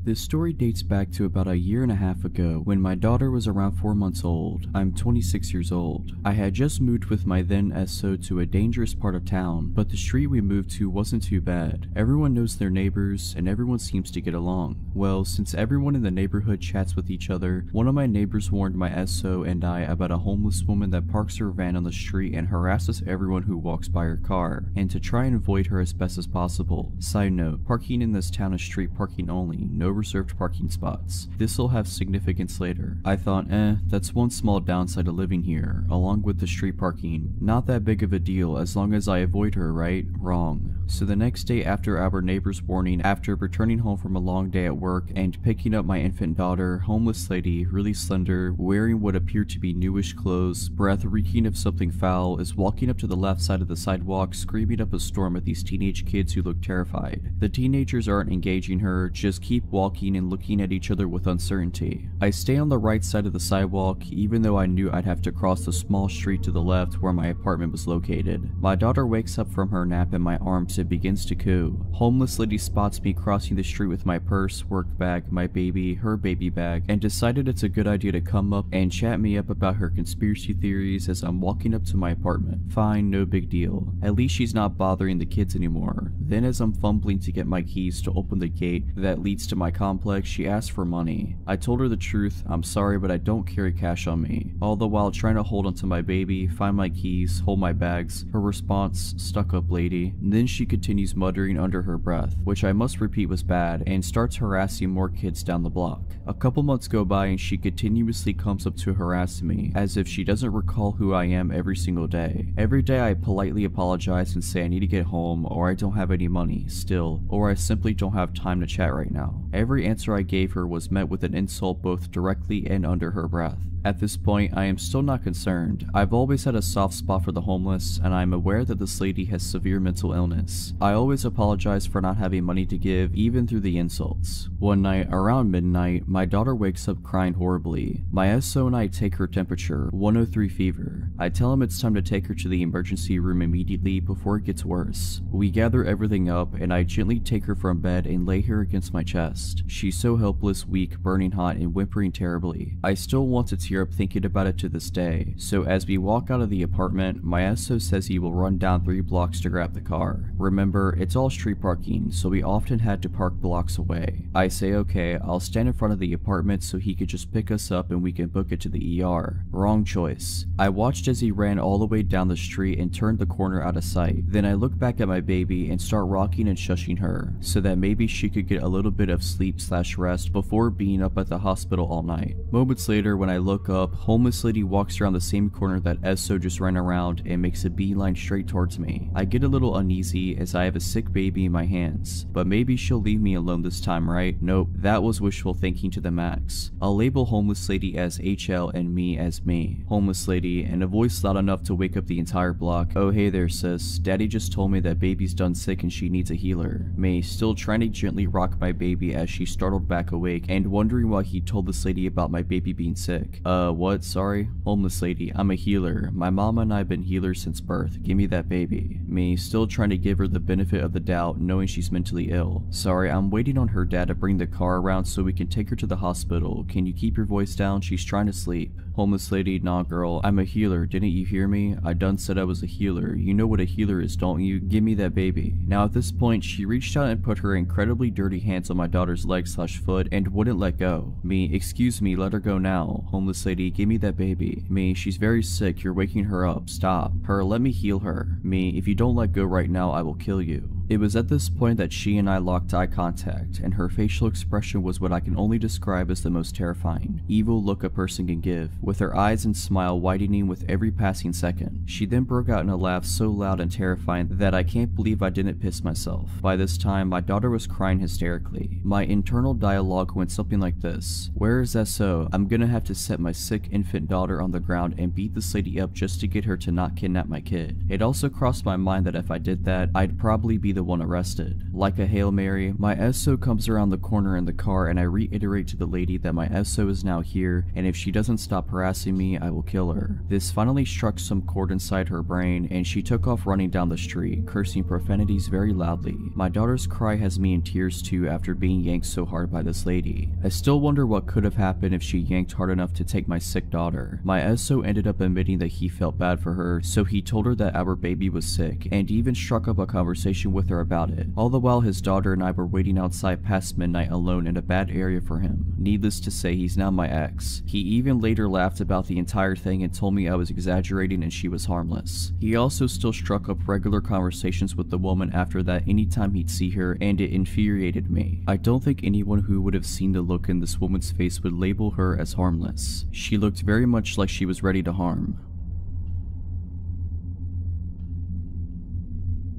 This story dates back to about a year and a half ago when my daughter was around 4 months old. I'm 26 years old. I had just moved with my then SO to a dangerous part of town, but the street we moved to wasn't too bad. Everyone knows their neighbors and everyone seems to get along. Well, since everyone in the neighborhood chats with each other, one of my neighbors warned my SO and I about a homeless woman that parks her van on the street and harasses everyone who walks by her car, and to try and avoid her as best as possible. Side note, parking in this town is street parking only, no reserved parking spots. This'll have significance later. I thought, eh, that's one small downside of living here, along with the street parking. Not that big of a deal as long as I avoid her, right? Wrong. So the next day after our neighbor's warning, after returning home from a long day at work and picking up my infant daughter, homeless lady, really slender, wearing what appeared to be newish clothes, breath reeking of something foul, is walking up to the left side of the sidewalk screaming up a storm at these teenage kids who look terrified. The teenagers aren't engaging her, just keep walking and looking at each other with uncertainty. I stay on the right side of the sidewalk even though I knew I'd have to cross the small street to the left where my apartment was located. My daughter wakes up from her nap in my arms and begins to coo. Homeless lady spots me crossing the street with my purse, work bag, my baby, her baby bag, and decided it's a good idea to come up and chat me up about her conspiracy theories as I'm walking up to my apartment. Fine, no big deal. At least she's not bothering the kids anymore. Then as I'm fumbling to get my keys to open the gate that leads to my complex, she asks for money. I told her the truth, I'm sorry but I don't carry cash on me. All the while trying to hold onto my baby, find my keys, hold my bags. Her response, stuck up lady. And then she continues muttering under her breath, which I must repeat was bad, and starts harassing more kids down the block. A couple months go by and she continuously comes up to harass me, as if she doesn't recall who I am every single day. Every day I politely apologize and say I need to get home, or I don't have any money, still, or I simply don't have time to chat right now. Every answer I gave her was met with an insult both directly and under her breath. At this point, I am still not concerned. I've always had a soft spot for the homeless, and I am aware that this lady has severe mental illness. I always apologize for not having money to give, even through the insults. One night, around midnight, my daughter wakes up crying horribly. My SO and I take her temperature, 103 fever. I tell him it's time to take her to the emergency room immediately before it gets worse. We gather everything up, and I gently take her from bed and lay her against my chest. She's so helpless, weak, burning hot, and whimpering terribly. I still want to tear up thinking about it to this day, so as we walk out of the apartment, my SO says he will run down three blocks to grab the car. Remember, it's all street parking, so we often had to park blocks away. I say okay, I'll stand in front of the apartment so he could just pick us up and we can book it to the ER. Wrong choice. I watched as he ran all the way down the street and turned the corner out of sight. Then I look back at my baby and start rocking and shushing her, so that maybe she could get a little bit of sleep slash rest before being up at the hospital all night. Moments later, when I look up, homeless lady walks around the same corner that SO just ran around and makes a beeline straight towards me. I get a little uneasy as I have a sick baby in my hands, but maybe she'll leave me alone this time, right? Nope, that was wishful thinking to the max. I'll label homeless lady as HL and me as me. Homeless lady, and a voice loud enough to wake up the entire block. Oh hey there sis, daddy just told me that baby's done sick and she needs a healer. May still trying to gently rock my baby as she startled back awake and wondering why he told this lady about my baby being sick. Uh, what? Sorry? Homeless lady, I'm a healer. My mama and I have been healers since birth. Give me that baby. Me, still trying to give her the benefit of the doubt, knowing she's mentally ill. Sorry, I'm waiting on her dad to bring the car around so we can take her to the hospital. Can you keep your voice down? She's trying to sleep. Homeless lady, nah girl, I'm a healer, didn't you hear me? I done said I was a healer. You know what a healer is, don't you? Give me that baby. Now at this point, she reached out and put her incredibly dirty hands on my daughter's leg slash foot and wouldn't let go. Me, excuse me, let her go now. Homeless lady, give me that baby. Me, she's very sick, you're waking her up. Stop. Her, let me heal her. Me, if you don't let go right now, I will kill you. It was at this point that she and I locked eye contact, and her facial expression was what I can only describe as the most terrifying, evil look a person can give, with her eyes and smile widening with every passing second. She then broke out in a laugh so loud and terrifying that I can't believe I didn't piss myself. By this time, my daughter was crying hysterically. My internal dialogue went something like this. Where is SO? I'm gonna have to set my sick infant daughter on the ground and beat this lady up just to get her to not kidnap my kid. It also crossed my mind that if I did that, I'd probably be the one arrested. Like a Hail Mary, my SO comes around the corner in the car and I reiterate to the lady that my SO is now here and if she doesn't stop harassing me, I will kill her. This finally struck some chord inside her brain and she took off running down the street, cursing profanities very loudly. My daughter's cry has me in tears too after being yanked so hard by this lady. I still wonder what could have happened if she yanked hard enough to take my sick daughter. My SO ended up admitting that he felt bad for her, so he told her that our baby was sick and even struck up a conversation with with her about it. All the while his daughter and I were waiting outside past midnight alone in a bad area for him. Needless to say, he's now my ex. He even later laughed about the entire thing and told me I was exaggerating and she was harmless. He also still struck up regular conversations with the woman after that anytime he'd see her and it infuriated me. I don't think anyone who would have seen the look in this woman's face would label her as harmless. She looked very much like she was ready to harm.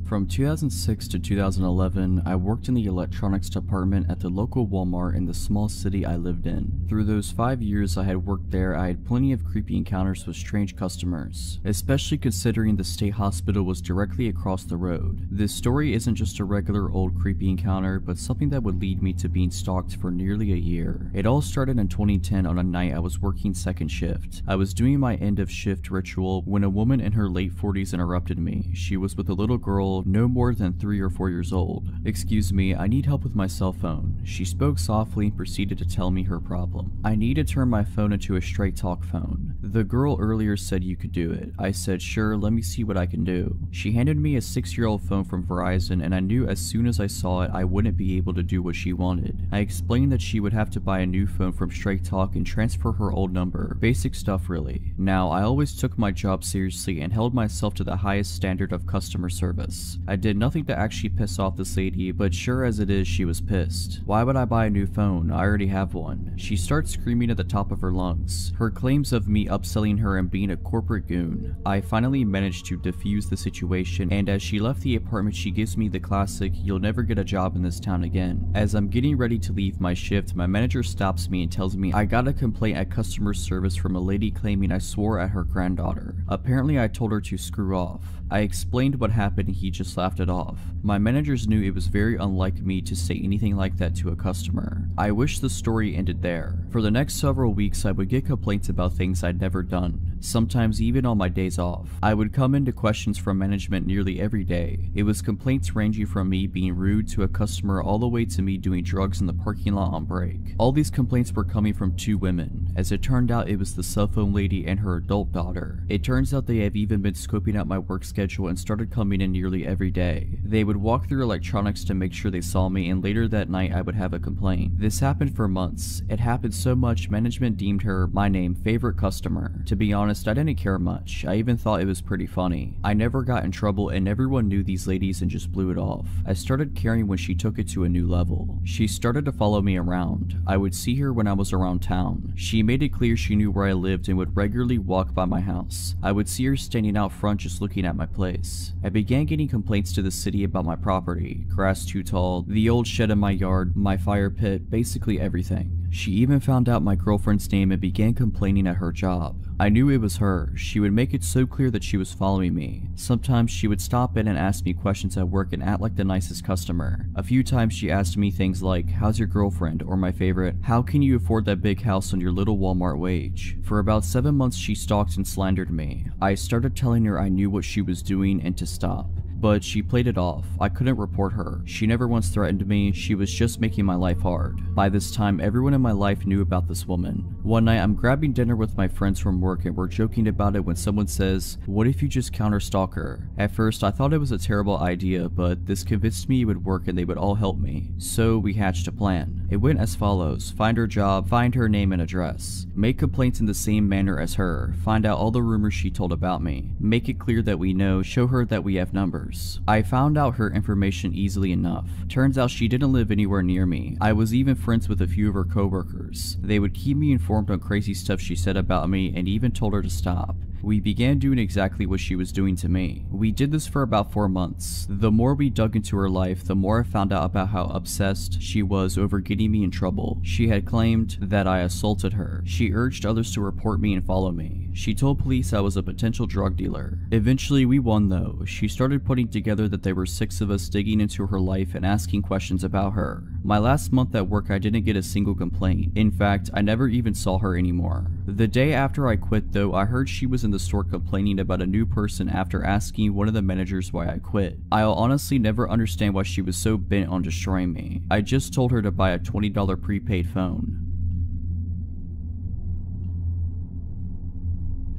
From 2006 to 2011, I worked in the electronics department at the local Walmart in the small city I lived in. Through those five years I had worked there, I had plenty of creepy encounters with strange customers, especially considering the state hospital was directly across the road. This story isn't just a regular old creepy encounter, but something that would lead me to being stalked for nearly a year. It all started in 2010 on a night I was working second shift. I was doing my end of shift ritual when a woman in her late 40s interrupted me. She was with a little girl no more than three or four years old. Excuse me, I need help with my cell phone. She spoke softly and proceeded to tell me her problem. I need to turn my phone into a straight talk phone. The girl earlier said you could do it. I said, sure, let me see what I can do. She handed me a six year old phone from Verizon and I knew as soon as I saw it I wouldn't be able to do what she wanted. I explained that she would have to buy a new phone from Straight Talk and transfer her old number. Basic stuff really. Now, I always took my job seriously and held myself to the highest standard of customer service. I did nothing to actually piss off this lady, but sure as it is, she was pissed. Why would I buy a new phone? I already have one. She starts screaming at the top of her lungs. Her claims of me upselling her and being a corporate goon. I finally managed to defuse the situation, and as she left the apartment, she gives me the classic, you'll never get a job in this town again. As I'm getting ready to leave my shift, my manager stops me and tells me I got a complaint at customer service from a lady claiming I swore at her granddaughter. Apparently I told her to screw off. I explained what happened and he just laughed it off. My managers knew it was very unlike me to say anything like that to a customer. I wish the story ended there. For the next several weeks I would get complaints about things I'd never done, sometimes even on my days off. I would come into questions from management nearly every day. It was complaints ranging from me being rude to a customer all the way to me doing drugs in the parking lot on break. All these complaints were coming from two women. As it turned out it was the cell phone lady and her adult daughter. It turns out they have even been scoping out my work schedule and started coming in nearly every day. They would walk through electronics to make sure they saw me and later that night I would have a complaint. This happened for months. It happened so much management deemed her, my name, favorite customer. To be honest, I didn't care much. I even thought it was pretty funny. I never got in trouble and everyone knew these ladies and just blew it off. I started caring when she took it to a new level. She started to follow me around. I would see her when I was around town. She made it clear she knew where I lived and would regularly walk by my house. I would see her standing out front just looking at my place. I began getting complaints to the city about my property, grass too tall, the old shed in my yard, my fire pit, basically everything. She even found out my girlfriend's name and began complaining at her job. I knew it was her. She would make it so clear that she was following me. Sometimes she would stop in and ask me questions at work and act like the nicest customer. A few times she asked me things like, how's your girlfriend? Or my favorite, how can you afford that big house on your little Walmart wage? For about seven months she stalked and slandered me. I started telling her I knew what she was doing and to stop but she played it off. I couldn't report her. She never once threatened me, she was just making my life hard. By this time, everyone in my life knew about this woman. One night, I'm grabbing dinner with my friends from work and we're joking about it when someone says, what if you just counter stalk her? At first, I thought it was a terrible idea, but this convinced me it would work and they would all help me. So we hatched a plan. It went as follows. Find her job, find her name and address. Make complaints in the same manner as her. Find out all the rumors she told about me. Make it clear that we know, show her that we have numbers. I found out her information easily enough. Turns out she didn't live anywhere near me. I was even friends with a few of her coworkers. They would keep me informed on crazy stuff she said about me and even told her to stop. We began doing exactly what she was doing to me. We did this for about 4 months. The more we dug into her life, the more I found out about how obsessed she was over getting me in trouble. She had claimed that I assaulted her. She urged others to report me and follow me. She told police I was a potential drug dealer. Eventually we won though. She started putting together that there were six of us digging into her life and asking questions about her. My last month at work I didn't get a single complaint. In fact, I never even saw her anymore. The day after I quit though, I heard she was in the store complaining about a new person after asking one of the managers why I quit. I'll honestly never understand why she was so bent on destroying me. I just told her to buy a $20 prepaid phone.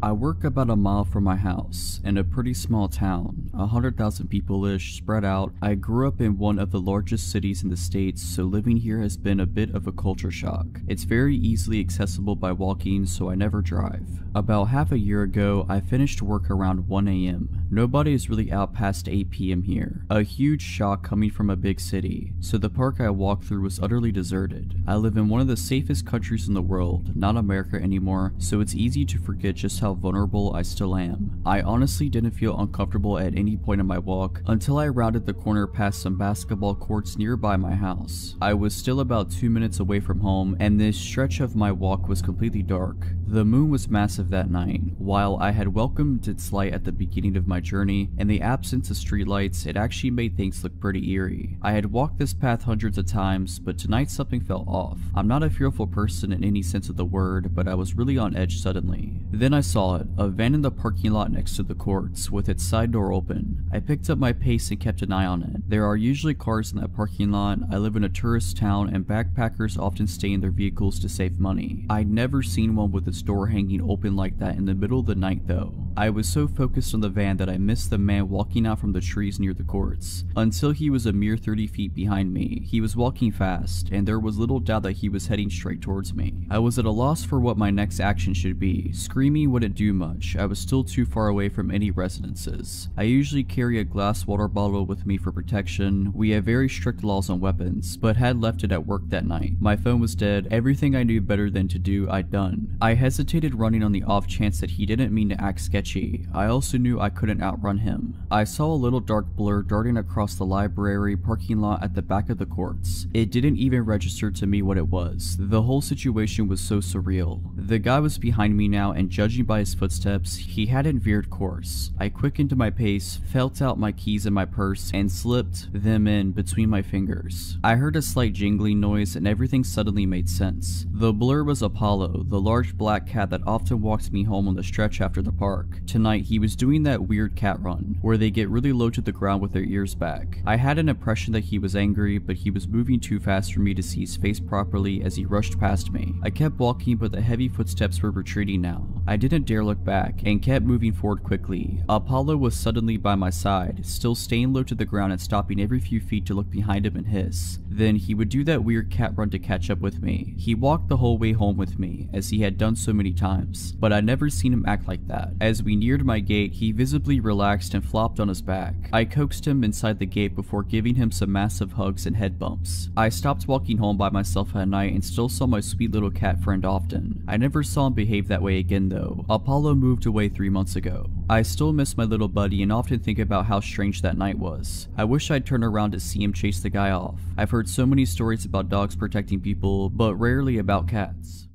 I work about a mile from my house, in a pretty small town, 100,000 people-ish spread out. I grew up in one of the largest cities in the states, so living here has been a bit of a culture shock. It's very easily accessible by walking, so I never drive. About half a year ago, I finished work around 1am. Nobody is really out past 8pm here. A huge shock coming from a big city, so the park I walked through was utterly deserted. I live in one of the safest countries in the world, not America anymore, so it's easy to forget just how vulnerable I still am. I honestly didn't feel uncomfortable at any point in my walk until I rounded the corner past some basketball courts nearby my house. I was still about two minutes away from home and this stretch of my walk was completely dark. The moon was massive that night. While I had welcomed its light at the beginning of my journey, and the absence of streetlights, it actually made things look pretty eerie. I had walked this path hundreds of times, but tonight something felt off. I'm not a fearful person in any sense of the word, but I was really on edge suddenly. Then I saw it, a van in the parking lot next to the courts, with its side door open. I picked up my pace and kept an eye on it. There are usually cars in that parking lot, I live in a tourist town and backpackers often stay in their vehicles to save money. I'd never seen one with its door hanging open like that in the middle of the night though. I was so focused on the van that I missed the man walking out from the trees near the courts. Until he was a mere 30 feet behind me, he was walking fast, and there was little doubt that he was heading straight towards me. I was at a loss for what my next action should be. Screaming wouldn't do much, I was still too far away from any residences. I usually carry a glass water bottle with me for protection. We have very strict laws on weapons, but had left it at work that night. My phone was dead, everything I knew better than to do I'd done. I hesitated running on the off chance that he didn't mean to act sketchy. I also knew I couldn't outrun him. I saw a little dark blur darting across the library parking lot at the back of the courts. It didn't even register to me what it was. The whole situation was so surreal. The guy was behind me now and judging by his footsteps, he hadn't veered course. I quickened my pace, felt out my keys in my purse, and slipped them in between my fingers. I heard a slight jingling noise and everything suddenly made sense. The blur was Apollo, the large black cat that often walks me home on the stretch after the park. Tonight, he was doing that weird cat run, where they get really low to the ground with their ears back. I had an impression that he was angry, but he was moving too fast for me to see his face properly as he rushed past me. I kept walking, but the heavy footsteps were retreating now. I didn't dare look back, and kept moving forward quickly. Apollo was suddenly by my side, still staying low to the ground and stopping every few feet to look behind him and hiss. Then he would do that weird cat run to catch up with me. He walked the whole way home with me, as he had done so many times, but I'd never seen him act like that. As we neared my gate, he visibly relaxed and flopped on his back. I coaxed him inside the gate before giving him some massive hugs and head bumps. I stopped walking home by myself at night and still saw my sweet little cat friend often. I never saw him behave that way again though. Apollo moved away three months ago. I still miss my little buddy and often think about how strange that night was. I wish I'd turn around to see him chase the guy off. I've heard so many stories about dogs protecting people, but rarely about cats.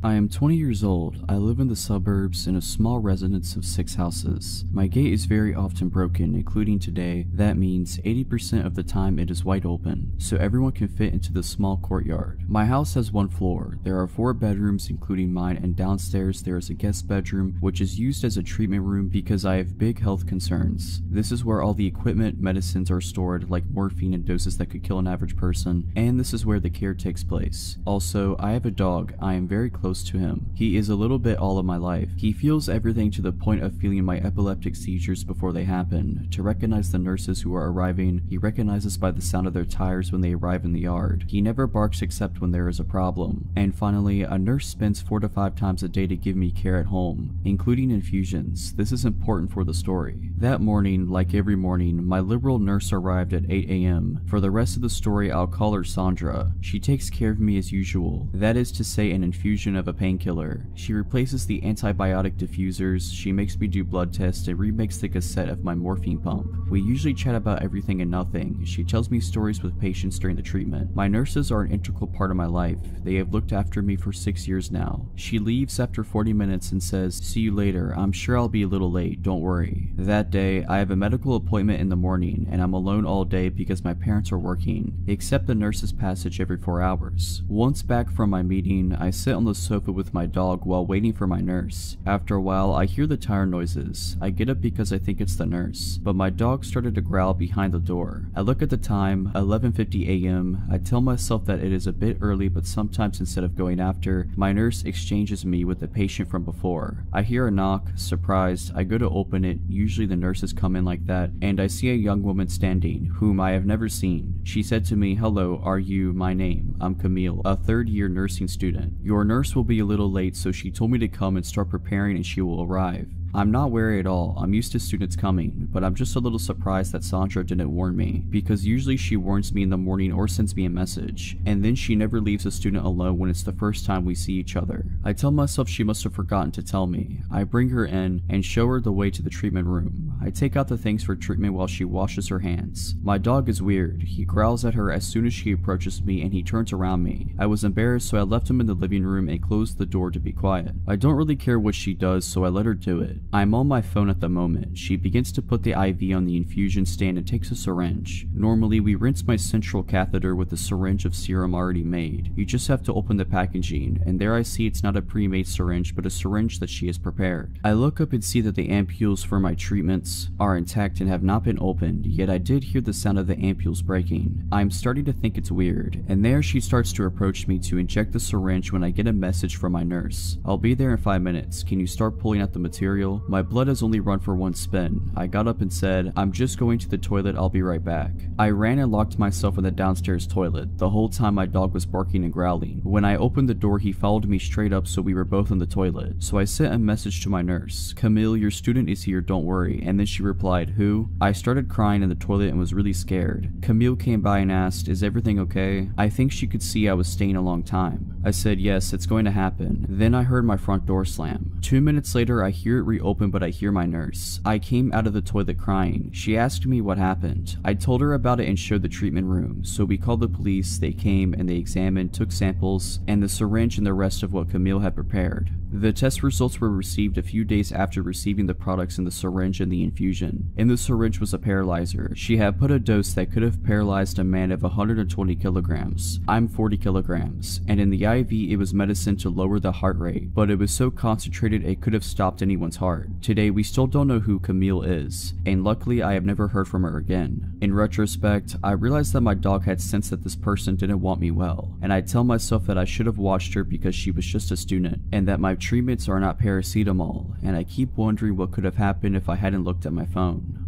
I am 20 years old. I live in the suburbs in a small residence of six houses. My gate is very often broken, including today. That means 80% of the time it is wide open, so everyone can fit into the small courtyard. My house has one floor. There are four bedrooms, including mine, and downstairs there is a guest bedroom, which is used as a treatment room because I have big health concerns. This is where all the equipment, medicines are stored, like morphine and doses that could kill an average person, and this is where the care takes place. Also, I have a dog. I am very close close to him. He is a little bit all of my life. He feels everything to the point of feeling my epileptic seizures before they happen. To recognize the nurses who are arriving, he recognizes by the sound of their tires when they arrive in the yard. He never barks except when there is a problem. And finally, a nurse spends 4 to 5 times a day to give me care at home, including infusions. This is important for the story. That morning, like every morning, my liberal nurse arrived at 8 a.m. For the rest of the story, I'll call her Sandra. She takes care of me as usual. That is to say, an infusion of a painkiller. She replaces the antibiotic diffusers, she makes me do blood tests, and remakes the cassette of my morphine pump. We usually chat about everything and nothing. She tells me stories with patients during the treatment. My nurses are an integral part of my life. They have looked after me for six years now. She leaves after 40 minutes and says, see you later, I'm sure I'll be a little late, don't worry. That day, I have a medical appointment in the morning, and I'm alone all day because my parents are working, except the nurse's passage every four hours. Once back from my meeting, I sit on the sofa with my dog while waiting for my nurse. After a while, I hear the tire noises. I get up because I think it's the nurse, but my dog started to growl behind the door. I look at the time, 11.50 am. I tell myself that it is a bit early, but sometimes instead of going after, my nurse exchanges me with the patient from before. I hear a knock, surprised, I go to open it, usually the nurses come in like that, and I see a young woman standing, whom I have never seen. She said to me, hello, are you, my name, I'm Camille, a third year nursing student. Your nurse will be a little late so she told me to come and start preparing and she will arrive. I'm not wary at all, I'm used to students coming, but I'm just a little surprised that Sandra didn't warn me, because usually she warns me in the morning or sends me a message, and then she never leaves a student alone when it's the first time we see each other. I tell myself she must have forgotten to tell me. I bring her in and show her the way to the treatment room. I take out the things for treatment while she washes her hands. My dog is weird, he growls at her as soon as she approaches me and he turns around me. I was embarrassed so I left him in the living room and closed the door to be quiet. I don't really care what she does so I let her do it. I'm on my phone at the moment. She begins to put the IV on the infusion stand and takes a syringe. Normally, we rinse my central catheter with a syringe of serum already made. You just have to open the packaging, and there I see it's not a pre-made syringe, but a syringe that she has prepared. I look up and see that the ampules for my treatments are intact and have not been opened, yet I did hear the sound of the ampules breaking. I'm starting to think it's weird, and there she starts to approach me to inject the syringe when I get a message from my nurse. I'll be there in 5 minutes. Can you start pulling out the material? My blood has only run for one spin. I got up and said, I'm just going to the toilet, I'll be right back. I ran and locked myself in the downstairs toilet. The whole time my dog was barking and growling. When I opened the door, he followed me straight up so we were both in the toilet. So I sent a message to my nurse, Camille, your student is here, don't worry. And then she replied, who? I started crying in the toilet and was really scared. Camille came by and asked, is everything okay? I think she could see I was staying a long time. I said, yes, it's going to happen. Then I heard my front door slam. Two minutes later, I hear it reopen but I hear my nurse. I came out of the toilet crying. She asked me what happened. I told her about it and showed the treatment room. So we called the police, they came and they examined, took samples, and the syringe and the rest of what Camille had prepared. The test results were received a few days after receiving the products in the syringe and the infusion. In the syringe was a paralyzer. She had put a dose that could have paralyzed a man of 120 kilograms. I'm 40 kilograms. And in the IV it was medicine to lower the heart rate, but it was so concentrated it could have stopped anyone's heart. Today we still don't know who Camille is, and luckily I have never heard from her again. In retrospect, I realized that my dog had sensed that this person didn't want me well, and I tell myself that I should have watched her because she was just a student, and that my treatments are not paracetamol, and I keep wondering what could have happened if I hadn't looked at my phone.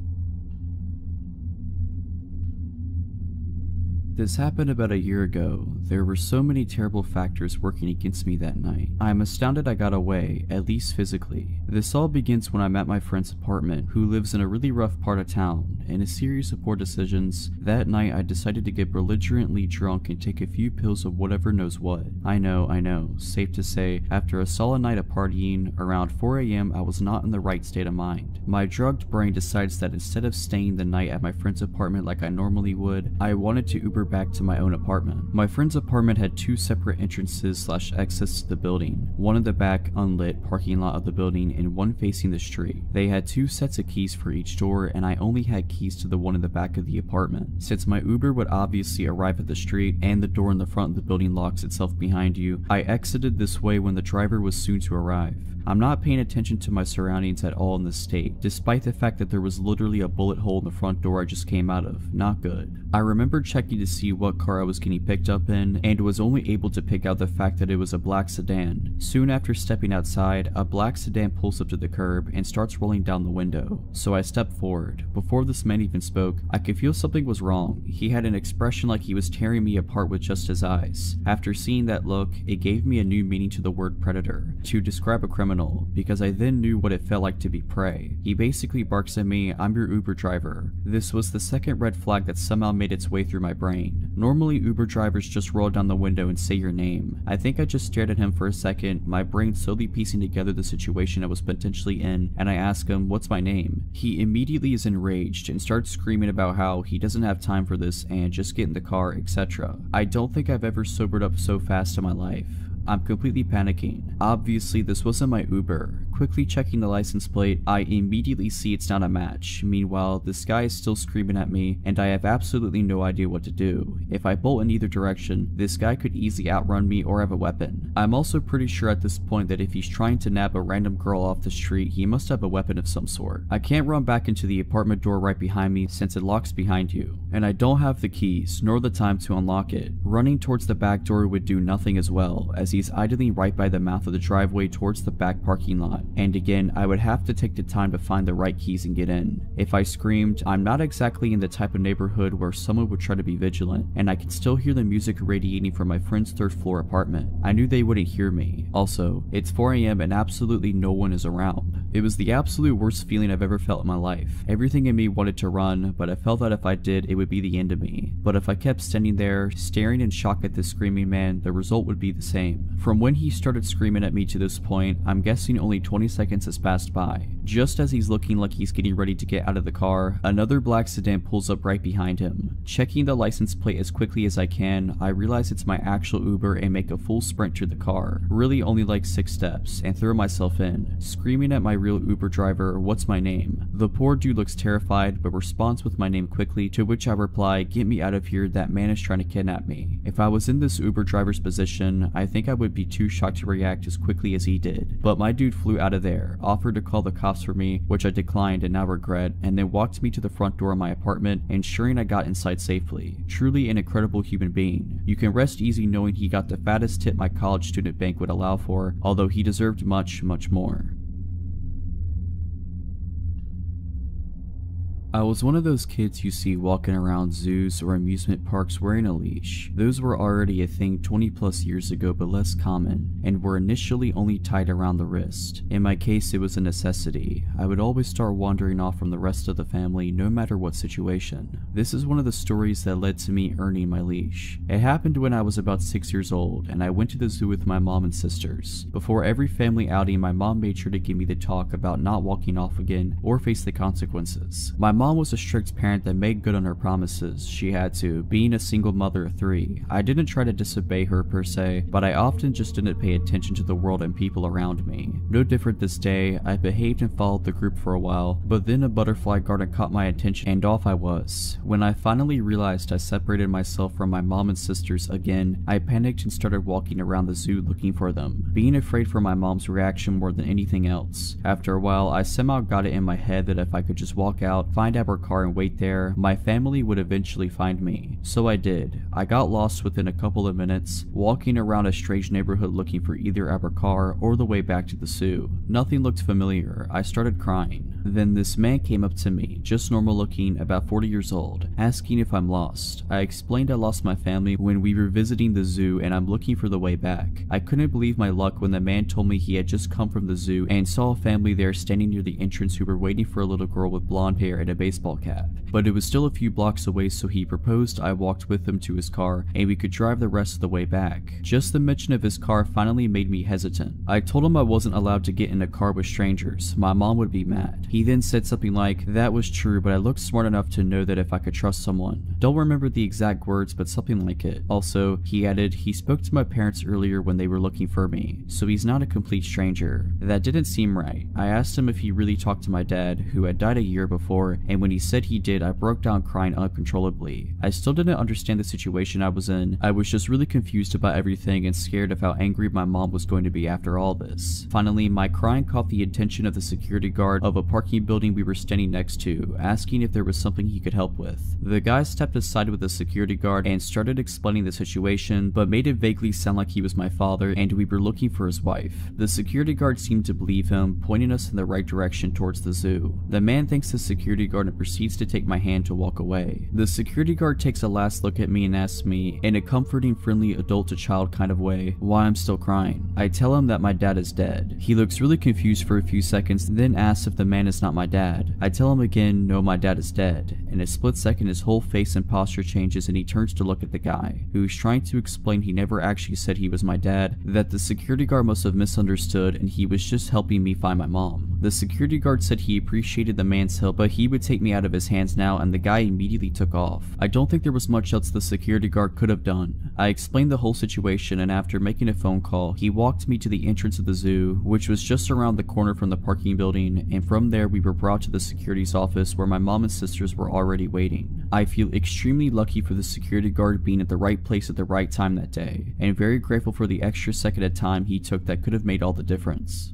This happened about a year ago. There were so many terrible factors working against me that night. I am astounded I got away, at least physically. This all begins when I'm at my friend's apartment, who lives in a really rough part of town. In a series of poor decisions, that night I decided to get belligerently drunk and take a few pills of whatever knows what. I know, I know, safe to say, after a solid night of partying, around 4am I was not in the right state of mind. My drugged brain decides that instead of staying the night at my friend's apartment like I normally would, I wanted to Uber back to my own apartment. My friend's apartment had two separate entrances slash exits to the building, one in the back unlit parking lot of the building and one facing the street. They had two sets of keys for each door and I only had keys to the one in the back of the apartment. Since my Uber would obviously arrive at the street and the door in the front of the building locks itself behind you, I exited this way when the driver was soon to arrive. I'm not paying attention to my surroundings at all in this state, despite the fact that there was literally a bullet hole in the front door I just came out of. Not good. I remember checking to see what car I was getting picked up in, and was only able to pick out the fact that it was a black sedan. Soon after stepping outside, a black sedan pulls up to the curb and starts rolling down the window. So I step forward. Before this man even spoke, I could feel something was wrong. He had an expression like he was tearing me apart with just his eyes. After seeing that look, it gave me a new meaning to the word predator, to describe a criminal because I then knew what it felt like to be prey. He basically barks at me, I'm your Uber driver. This was the second red flag that somehow made its way through my brain. Normally Uber drivers just roll down the window and say your name. I think I just stared at him for a second, my brain slowly piecing together the situation I was potentially in, and I ask him, what's my name? He immediately is enraged and starts screaming about how he doesn't have time for this and just get in the car, etc. I don't think I've ever sobered up so fast in my life. I'm completely panicking. Obviously, this wasn't my Uber. Quickly checking the license plate, I immediately see it's not a match. Meanwhile, this guy is still screaming at me, and I have absolutely no idea what to do. If I bolt in either direction, this guy could easily outrun me or have a weapon. I'm also pretty sure at this point that if he's trying to nab a random girl off the street, he must have a weapon of some sort. I can't run back into the apartment door right behind me since it locks behind you, and I don't have the keys nor the time to unlock it. Running towards the back door would do nothing as well, as he's idling right by the mouth of the driveway towards the back parking lot, and again, I would have to take the time to find the right keys and get in. If I screamed, I'm not exactly in the type of neighborhood where someone would try to be vigilant, and I could still hear the music radiating from my friend's third floor apartment. I knew they wouldn't hear me. Also, it's 4am and absolutely no one is around. It was the absolute worst feeling I've ever felt in my life. Everything in me wanted to run, but I felt that if I did, it would be the end of me. But if I kept standing there, staring in shock at this screaming man, the result would be the same. From when he started screaming at me to this point, I'm guessing only 20 seconds has passed by. Just as he's looking like he's getting ready to get out of the car, another black sedan pulls up right behind him. Checking the license plate as quickly as I can, I realize it's my actual Uber and make a full sprint to the car. Really only like 6 steps, and throw myself in, screaming at my real Uber driver, what's my name? The poor dude looks terrified, but responds with my name quickly, to which I reply, get me out of here, that man is trying to kidnap me. If I was in this Uber driver's position, I think I would be too shocked to react as quickly as he did. But my dude flew out of there, offered to call the cops for me, which I declined and now regret, and then walked me to the front door of my apartment, ensuring I got inside safely. Truly an incredible human being. You can rest easy knowing he got the fattest tip my college student bank would allow for, although he deserved much, much more. I was one of those kids you see walking around zoos or amusement parks wearing a leash. Those were already a thing 20 plus years ago but less common, and were initially only tied around the wrist. In my case it was a necessity. I would always start wandering off from the rest of the family no matter what situation. This is one of the stories that led to me earning my leash. It happened when I was about 6 years old and I went to the zoo with my mom and sisters. Before every family outing my mom made sure to give me the talk about not walking off again or face the consequences. My mom was a strict parent that made good on her promises. She had to, being a single mother of three. I didn't try to disobey her per se, but I often just didn't pay attention to the world and people around me. No different this day, I behaved and followed the group for a while, but then a butterfly garden caught my attention and off I was. When I finally realized I separated myself from my mom and sisters again, I panicked and started walking around the zoo looking for them, being afraid for my mom's reaction more than anything else. After a while, I somehow got it in my head that if I could just walk out, find our car and wait there, my family would eventually find me. So I did. I got lost within a couple of minutes, walking around a strange neighborhood looking for either our car or the way back to the zoo. Nothing looked familiar. I started crying. Then this man came up to me, just normal looking, about 40 years old, asking if I'm lost. I explained I lost my family when we were visiting the zoo and I'm looking for the way back. I couldn't believe my luck when the man told me he had just come from the zoo and saw a family there standing near the entrance who were waiting for a little girl with blonde hair and a baseball cap. But it was still a few blocks away so he proposed I walked with him to his car and we could drive the rest of the way back. Just the mention of his car finally made me hesitant. I told him I wasn't allowed to get in a car with strangers. My mom would be mad. He then said something like, that was true but I looked smart enough to know that if I could trust someone. Don't remember the exact words but something like it. Also, he added, he spoke to my parents earlier when they were looking for me, so he's not a complete stranger. That didn't seem right. I asked him if he really talked to my dad, who had died a year before, and when he said he did, I broke down crying uncontrollably. I still didn't understand the situation I was in. I was just really confused about everything and scared of how angry my mom was going to be after all this. Finally, my crying caught the attention of the security guard of a parking building we were standing next to, asking if there was something he could help with. The guy stepped aside with the security guard and started explaining the situation, but made it vaguely sound like he was my father and we were looking for his wife. The security guard seemed to believe him, pointing us in the right direction towards the zoo. The man thanks the security guard and proceeds to take my hand to walk away. The security guard takes a last look at me and asks me, in a comforting, friendly adult to child kind of way, why I'm still crying. I tell him that my dad is dead. He looks really confused for a few seconds, then asks if the man is not my dad. I tell him again, no my dad is dead, In a split second, his whole face and posture changes and he turns to look at the guy, who's trying to explain he never actually said he was my dad, that the security guard must have misunderstood and he was just helping me find my mom. The security guard said he appreciated the man's help, but he would take me out of his hands now and the guy immediately took off. I don't think there was much else the security guard could have done. I explained the whole situation and after making a phone call, he walked me to the entrance of the zoo, which was just around the corner from the parking building, and from there we were brought to the security's office where my mom and sisters were already waiting. I feel extremely lucky for the security guard being at the right place at the right time that day, and very grateful for the extra second of time he took that could have made all the difference.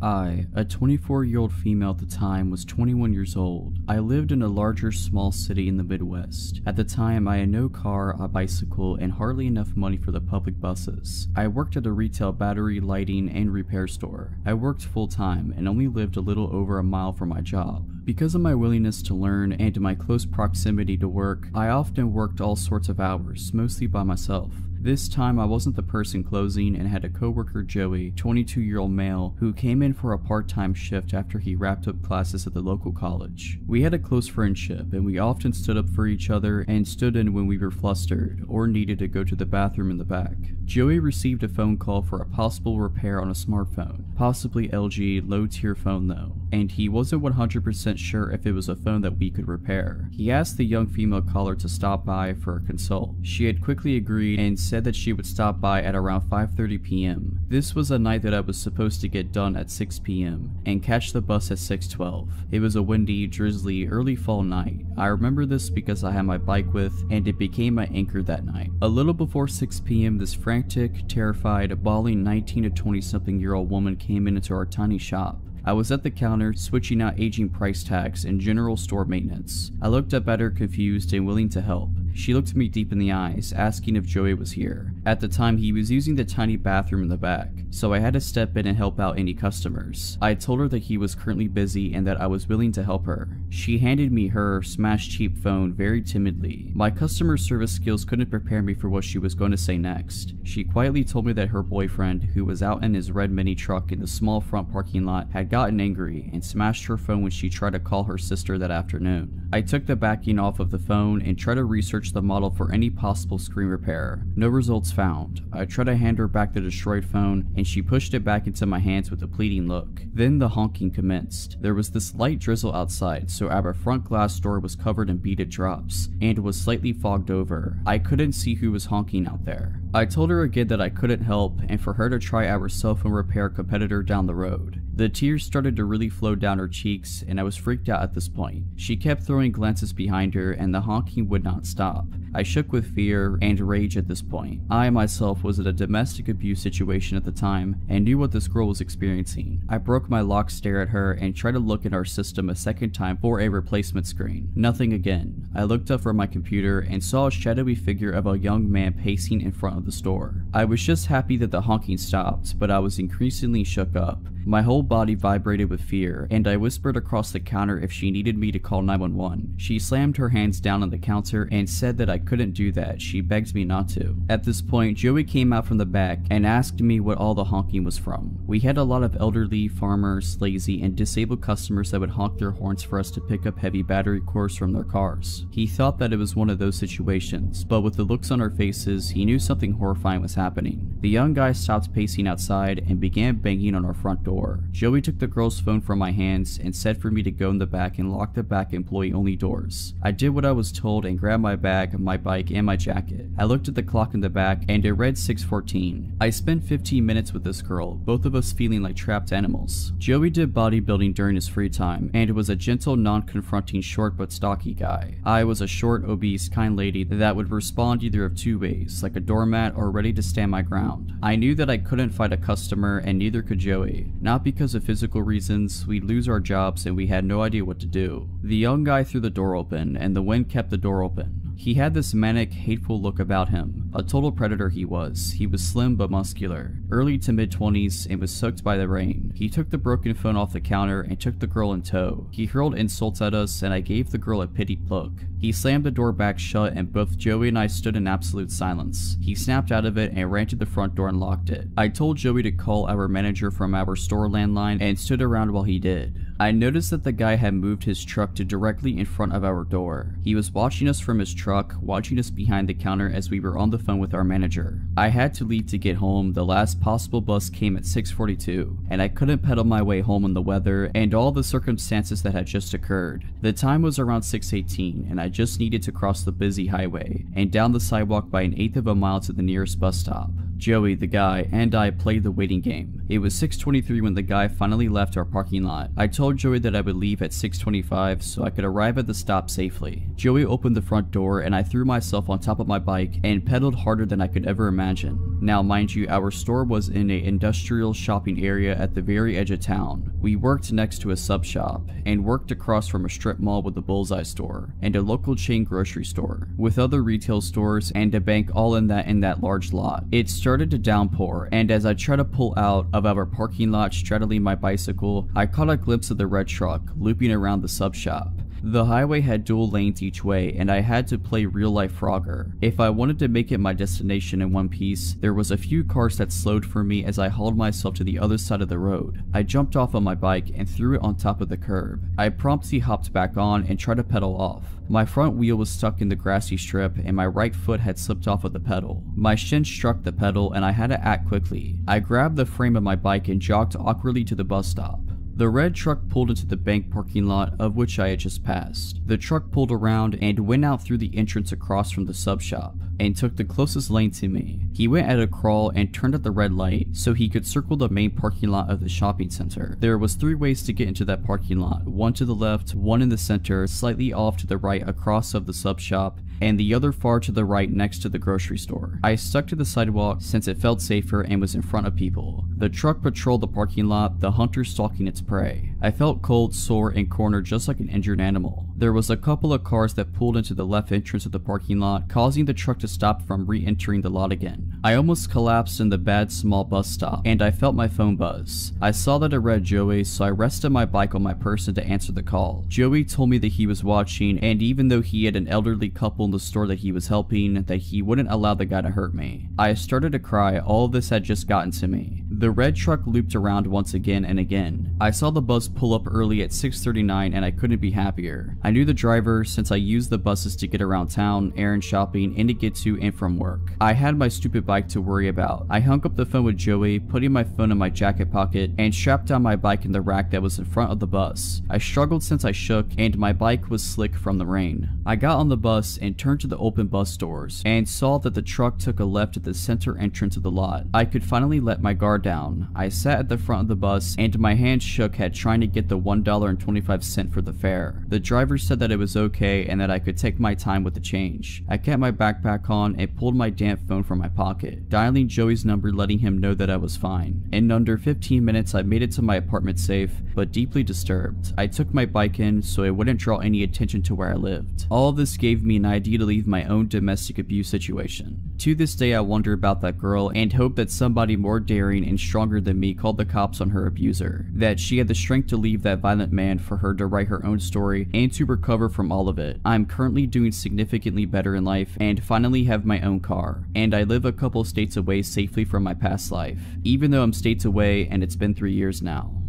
I, a 24 year old female at the time, was 21 years old. I lived in a larger small city in the Midwest. At the time, I had no car, a bicycle, and hardly enough money for the public buses. I worked at a retail battery, lighting, and repair store. I worked full time and only lived a little over a mile from my job. Because of my willingness to learn and my close proximity to work, I often worked all sorts of hours, mostly by myself. This time I wasn't the person closing and had a coworker Joey, 22 year old male, who came in for a part-time shift after he wrapped up classes at the local college. We had a close friendship and we often stood up for each other and stood in when we were flustered or needed to go to the bathroom in the back. Joey received a phone call for a possible repair on a smartphone, possibly LG low tier phone though, and he wasn't 100% sure if it was a phone that we could repair. He asked the young female caller to stop by for a consult. She had quickly agreed and said that she would stop by at around 5.30 p.m. This was a night that I was supposed to get done at 6 p.m. and catch the bus at 6.12. It was a windy, drizzly, early fall night. I remember this because I had my bike with and it became my anchor that night. A little before 6 p.m. this frantic, terrified, bawling 19 to 20 something year old woman came into our tiny shop. I was at the counter switching out aging price tags and general store maintenance. I looked up at her confused and willing to help. She looked me deep in the eyes, asking if Joey was here. At the time, he was using the tiny bathroom in the back, so I had to step in and help out any customers. I told her that he was currently busy and that I was willing to help her. She handed me her smashed cheap phone very timidly. My customer service skills couldn't prepare me for what she was going to say next. She quietly told me that her boyfriend, who was out in his red mini truck in the small front parking lot, had gotten angry and smashed her phone when she tried to call her sister that afternoon. I took the backing off of the phone and tried to research the model for any possible screen repair. No results found. I tried to hand her back the destroyed phone and she pushed it back into my hands with a pleading look. Then the honking commenced. There was this light drizzle outside, so our front glass door was covered in beaded drops and was slightly fogged over. I couldn't see who was honking out there. I told her again that I couldn't help and for her to try our cell phone repair competitor down the road. The tears started to really flow down her cheeks and I was freaked out at this point. She kept throwing glances behind her and the honking would not stop. I shook with fear and rage at this point. I myself was in a domestic abuse situation at the time and knew what this girl was experiencing. I broke my lock stare at her and tried to look in our system a second time for a replacement screen. Nothing again. I looked up from my computer and saw a shadowy figure of a young man pacing in front of the store. I was just happy that the honking stopped, but I was increasingly shook up. My whole body vibrated with fear, and I whispered across the counter if she needed me to call 911. She slammed her hands down on the counter and said that I couldn't do that, she begged me not to. At this point, Joey came out from the back and asked me what all the honking was from. We had a lot of elderly, farmers, lazy, and disabled customers that would honk their horns for us to pick up heavy battery cores from their cars. He thought that it was one of those situations, but with the looks on our faces, he knew something horrifying was happening. The young guy stopped pacing outside and began banging on our front door. Joey took the girl's phone from my hands and said for me to go in the back and lock the back employee only doors. I did what I was told and grabbed my bag, my bike, and my jacket. I looked at the clock in the back and it read 6.14. I spent 15 minutes with this girl, both of us feeling like trapped animals. Joey did bodybuilding during his free time and was a gentle, non-confronting, short but stocky guy. I was a short, obese, kind lady that would respond either of two ways, like a doormat or ready to stand my ground. I knew that I couldn't fight a customer and neither could Joey. Not because of physical reasons, we'd lose our jobs and we had no idea what to do. The young guy threw the door open, and the wind kept the door open. He had this manic, hateful look about him. A total predator he was. He was slim but muscular, early to mid 20s and was soaked by the rain. He took the broken phone off the counter and took the girl in tow. He hurled insults at us and I gave the girl a pitied look. He slammed the door back shut and both Joey and I stood in absolute silence. He snapped out of it and ran to the front door and locked it. I told Joey to call our manager from our store landline and stood around while he did. I noticed that the guy had moved his truck to directly in front of our door. He was watching us from his truck, watching us behind the counter as we were on the phone with our manager. I had to leave to get home, the last possible bus came at 6.42, and I couldn't pedal my way home in the weather and all the circumstances that had just occurred. The time was around 6.18, and I just needed to cross the busy highway, and down the sidewalk by an eighth of a mile to the nearest bus stop. Joey, the guy, and I played the waiting game. It was 6.23 when the guy finally left our parking lot. I told Joey that I would leave at 6.25 so I could arrive at the stop safely. Joey opened the front door and I threw myself on top of my bike and pedaled harder than I could ever imagine. Now mind you, our store was in a industrial shopping area at the very edge of town. We worked next to a sub shop and worked across from a strip mall with a bullseye store and a local chain grocery store with other retail stores and a bank all in that in that large lot. It started to downpour, and as I tried to pull out of our parking lot straddling my bicycle, I caught a glimpse of the red truck looping around the sub shop. The highway had dual lanes each way, and I had to play real life Frogger. If I wanted to make it my destination in one piece, there was a few cars that slowed for me as I hauled myself to the other side of the road. I jumped off on my bike and threw it on top of the curb. I promptly hopped back on and tried to pedal off. My front wheel was stuck in the grassy strip and my right foot had slipped off of the pedal. My shin struck the pedal and I had to act quickly. I grabbed the frame of my bike and jogged awkwardly to the bus stop. The red truck pulled into the bank parking lot of which I had just passed. The truck pulled around and went out through the entrance across from the sub shop and took the closest lane to me. He went at a crawl and turned at the red light so he could circle the main parking lot of the shopping center. There was three ways to get into that parking lot, one to the left, one in the center, slightly off to the right across of the sub shop, and the other far to the right next to the grocery store. I stuck to the sidewalk since it felt safer and was in front of people. The truck patrolled the parking lot, the hunter stalking its prey. I felt cold, sore, and cornered just like an injured animal. There was a couple of cars that pulled into the left entrance of the parking lot, causing the truck to stop from re-entering the lot again. I almost collapsed in the bad small bus stop, and I felt my phone buzz. I saw that it read Joey, so I rested my bike on my person to answer the call. Joey told me that he was watching, and even though he had an elderly couple in the store that he was helping, that he wouldn't allow the guy to hurt me. I started to cry, all this had just gotten to me. The red truck looped around once again and again. I saw the bus pull up early at 6.39 and I couldn't be happier. I knew the driver since I used the buses to get around town, errand shopping, and to get to and from work. I had my stupid bike to worry about. I hung up the phone with Joey, putting my phone in my jacket pocket, and strapped down my bike in the rack that was in front of the bus. I struggled since I shook, and my bike was slick from the rain. I got on the bus and turned to the open bus doors, and saw that the truck took a left at the center entrance of the lot. I could finally let my guard down. I sat at the front of the bus, and my hands shook at trying to get the $1.25 for the fare. The driver said that it was okay and that I could take my time with the change. I kept my backpack on and pulled my damp phone from my pocket, dialing Joey's number letting him know that I was fine. In under 15 minutes I made it to my apartment safe, but deeply disturbed. I took my bike in so it wouldn't draw any attention to where I lived. All this gave me an idea to leave my own domestic abuse situation. To this day I wonder about that girl and hope that somebody more daring and stronger than me called the cops on her abuser. That she had the strength to leave that violent man for her to write her own story and to recover from all of it. I'm currently doing significantly better in life and finally have my own car. And I live a couple states away safely from my past life. Even though I'm states away and it's been three years now.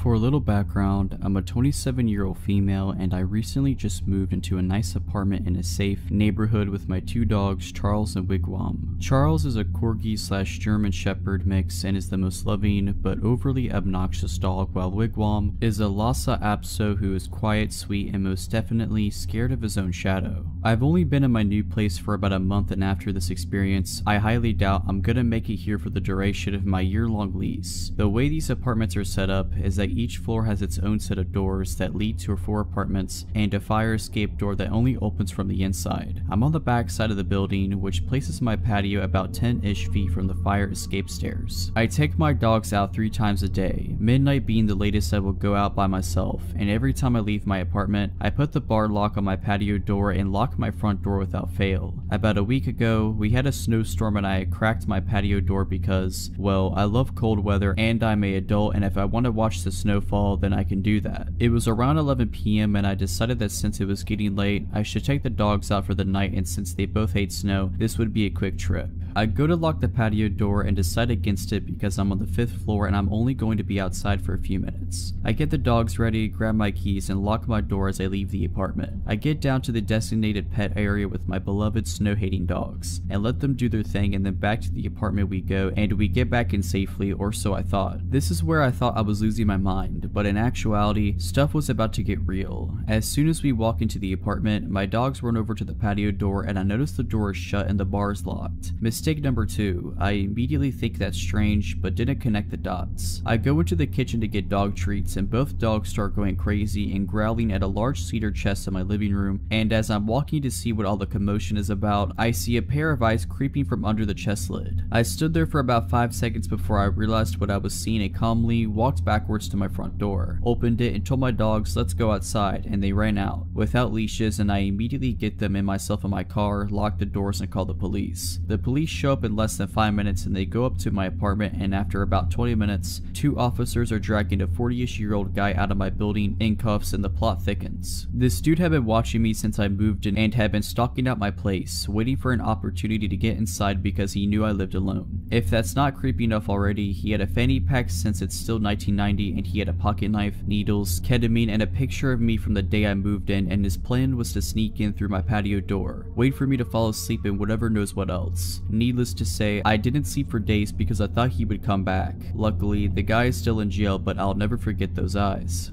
For a little background, I'm a 27 year old female and I recently just moved into a nice apartment in a safe neighborhood with my two dogs, Charles and Wigwam. Charles is a Corgi slash German Shepherd mix and is the most loving but overly obnoxious dog, while Wigwam is a Lhasa Apso who is quiet, sweet, and most definitely scared of his own shadow. I've only been in my new place for about a month and after this experience, I highly doubt I'm gonna make it here for the duration of my year long lease. The way these apartments are set up is that each floor has its own set of doors that lead to four apartments and a fire escape door that only opens from the inside. I'm on the back side of the building, which places my patio about 10-ish feet from the fire escape stairs. I take my dogs out three times a day, midnight being the latest I will go out by myself, and every time I leave my apartment, I put the bar lock on my patio door and lock my front door without fail. About a week ago, we had a snowstorm and I cracked my patio door because, well, I love cold weather and I'm a adult and if I want to watch the snowfall, then I can do that. It was around 11 p.m. and I decided that since it was getting late, I should take the dogs out for the night and since they both hate snow, this would be a quick trip. I go to lock the patio door and decide against it because I'm on the 5th floor and I'm only going to be outside for a few minutes. I get the dogs ready, grab my keys, and lock my door as I leave the apartment. I get down to the designated pet area with my beloved snow-hating dogs, and let them do their thing and then back to the apartment we go and we get back in safely, or so I thought. This is where I thought I was losing my mind, but in actuality, stuff was about to get real. As soon as we walk into the apartment, my dogs run over to the patio door and I notice the door is shut and the bar is locked. Mistake number two, I immediately think that's strange, but didn't connect the dots. I go into the kitchen to get dog treats and both dogs start going crazy and growling at a large cedar chest in my living room, and as I'm walking to see what all the commotion is about, I see a pair of eyes creeping from under the chest lid. I stood there for about 5 seconds before I realized what I was seeing and calmly walked backwards to my front door, opened it and told my dogs let's go outside and they ran out, without leashes and I immediately get them and myself in my car, lock the doors and call the police. The police show up in less than 5 minutes and they go up to my apartment and after about 20 minutes, two officers are dragging a 40ish year old guy out of my building in cuffs and the plot thickens. This dude had been watching me since I moved in and had been stalking out my place, waiting for an opportunity to get inside because he knew I lived alone. If that's not creepy enough already, he had a fanny pack since it's still 1990 and he had a pocket knife, needles, ketamine, and a picture of me from the day I moved in and his plan was to sneak in through my patio door, wait for me to fall asleep and whatever knows what else. Needless to say, I didn't sleep for days because I thought he would come back. Luckily, the guy is still in jail but I'll never forget those eyes.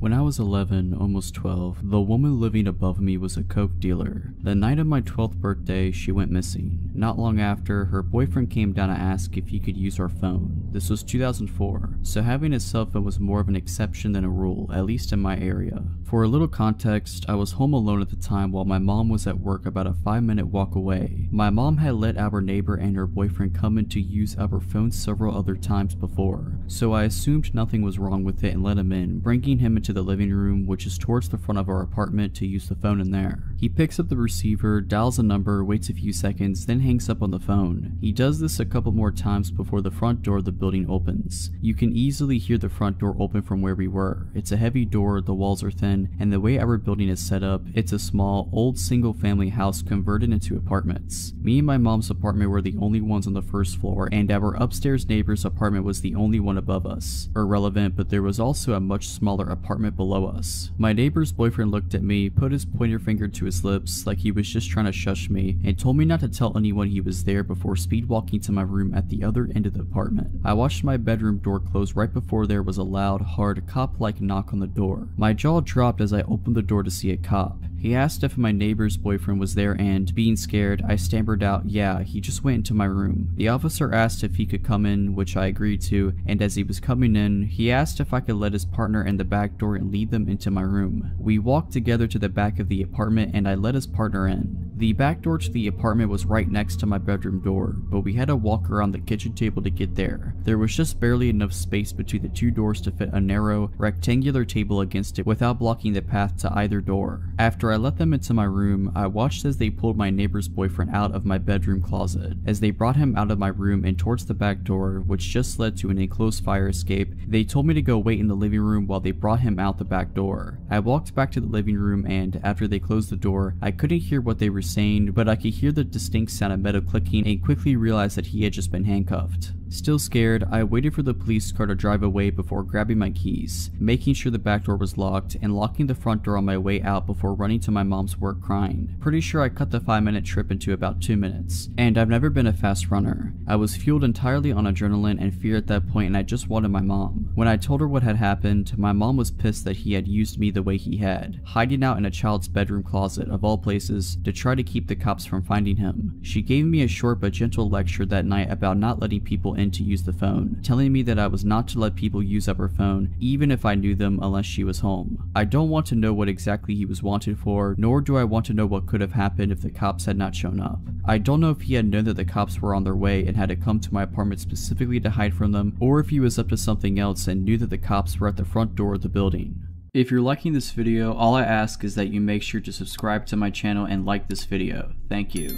When I was 11, almost 12, the woman living above me was a coke dealer. The night of my 12th birthday, she went missing. Not long after, her boyfriend came down to ask if he could use our phone. This was 2004, so having a cell phone was more of an exception than a rule, at least in my area. For a little context, I was home alone at the time while my mom was at work about a 5 minute walk away. My mom had let our neighbor and her boyfriend come in to use our phone several other times before, so I assumed nothing was wrong with it and let him in, bringing him into the living room, which is towards the front of our apartment, to use the phone in there. He picks up the receiver, dials a number, waits a few seconds, then hangs up on the phone. He does this a couple more times before the front door of the building opens. You can easily hear the front door open from where we were. It's a heavy door, the walls are thin, and the way our building is set up, it's a small, old single family house converted into apartments. Me and my mom's apartment were the only ones on the first floor, and our upstairs neighbor's apartment was the only one above us. Irrelevant, but there was also a much smaller apartment below us. My neighbor's boyfriend looked at me, put his pointer finger to his lips like he was just trying to shush me, and told me not to tell anyone he was there before speed walking to my room at the other end of the apartment. I watched my bedroom door close right before there was a loud, hard, cop-like knock on the door. My jaw dropped as I opened the door to see a cop. He asked if my neighbor's boyfriend was there and, being scared, I stammered out, yeah, he just went into my room. The officer asked if he could come in, which I agreed to, and as he was coming in, he asked if I could let his partner in the back door and lead them into my room. We walked together to the back of the apartment and I let his partner in. The back door to the apartment was right next to my bedroom door, but we had to walk around the kitchen table to get there. There was just barely enough space between the two doors to fit a narrow, rectangular table against it without blocking the path to either door. After I let them into my room, I watched as they pulled my neighbor's boyfriend out of my bedroom closet. As they brought him out of my room and towards the back door, which just led to an enclosed fire escape, they told me to go wait in the living room while they brought him out the back door. I walked back to the living room and, after they closed the door, I couldn't hear what they were saying, but I could hear the distinct sound of metal clicking and quickly realized that he had just been handcuffed. Still scared, I waited for the police car to drive away before grabbing my keys, making sure the back door was locked, and locking the front door on my way out before running to my mom's work crying. Pretty sure I cut the 5 minute trip into about 2 minutes, and I've never been a fast runner. I was fueled entirely on adrenaline and fear at that point and I just wanted my mom. When I told her what had happened, my mom was pissed that he had used me the way he had, hiding out in a child's bedroom closet of all places to try to keep the cops from finding him. She gave me a short but gentle lecture that night about not letting people in to use the phone, telling me that I was not to let people use up her phone even if I knew them unless she was home. I don't want to know what exactly he was wanted for, nor do I want to know what could have happened if the cops had not shown up. I don't know if he had known that the cops were on their way and had to come to my apartment specifically to hide from them, or if he was up to something else and knew that the cops were at the front door of the building. If you're liking this video, all I ask is that you make sure to subscribe to my channel and like this video. Thank you.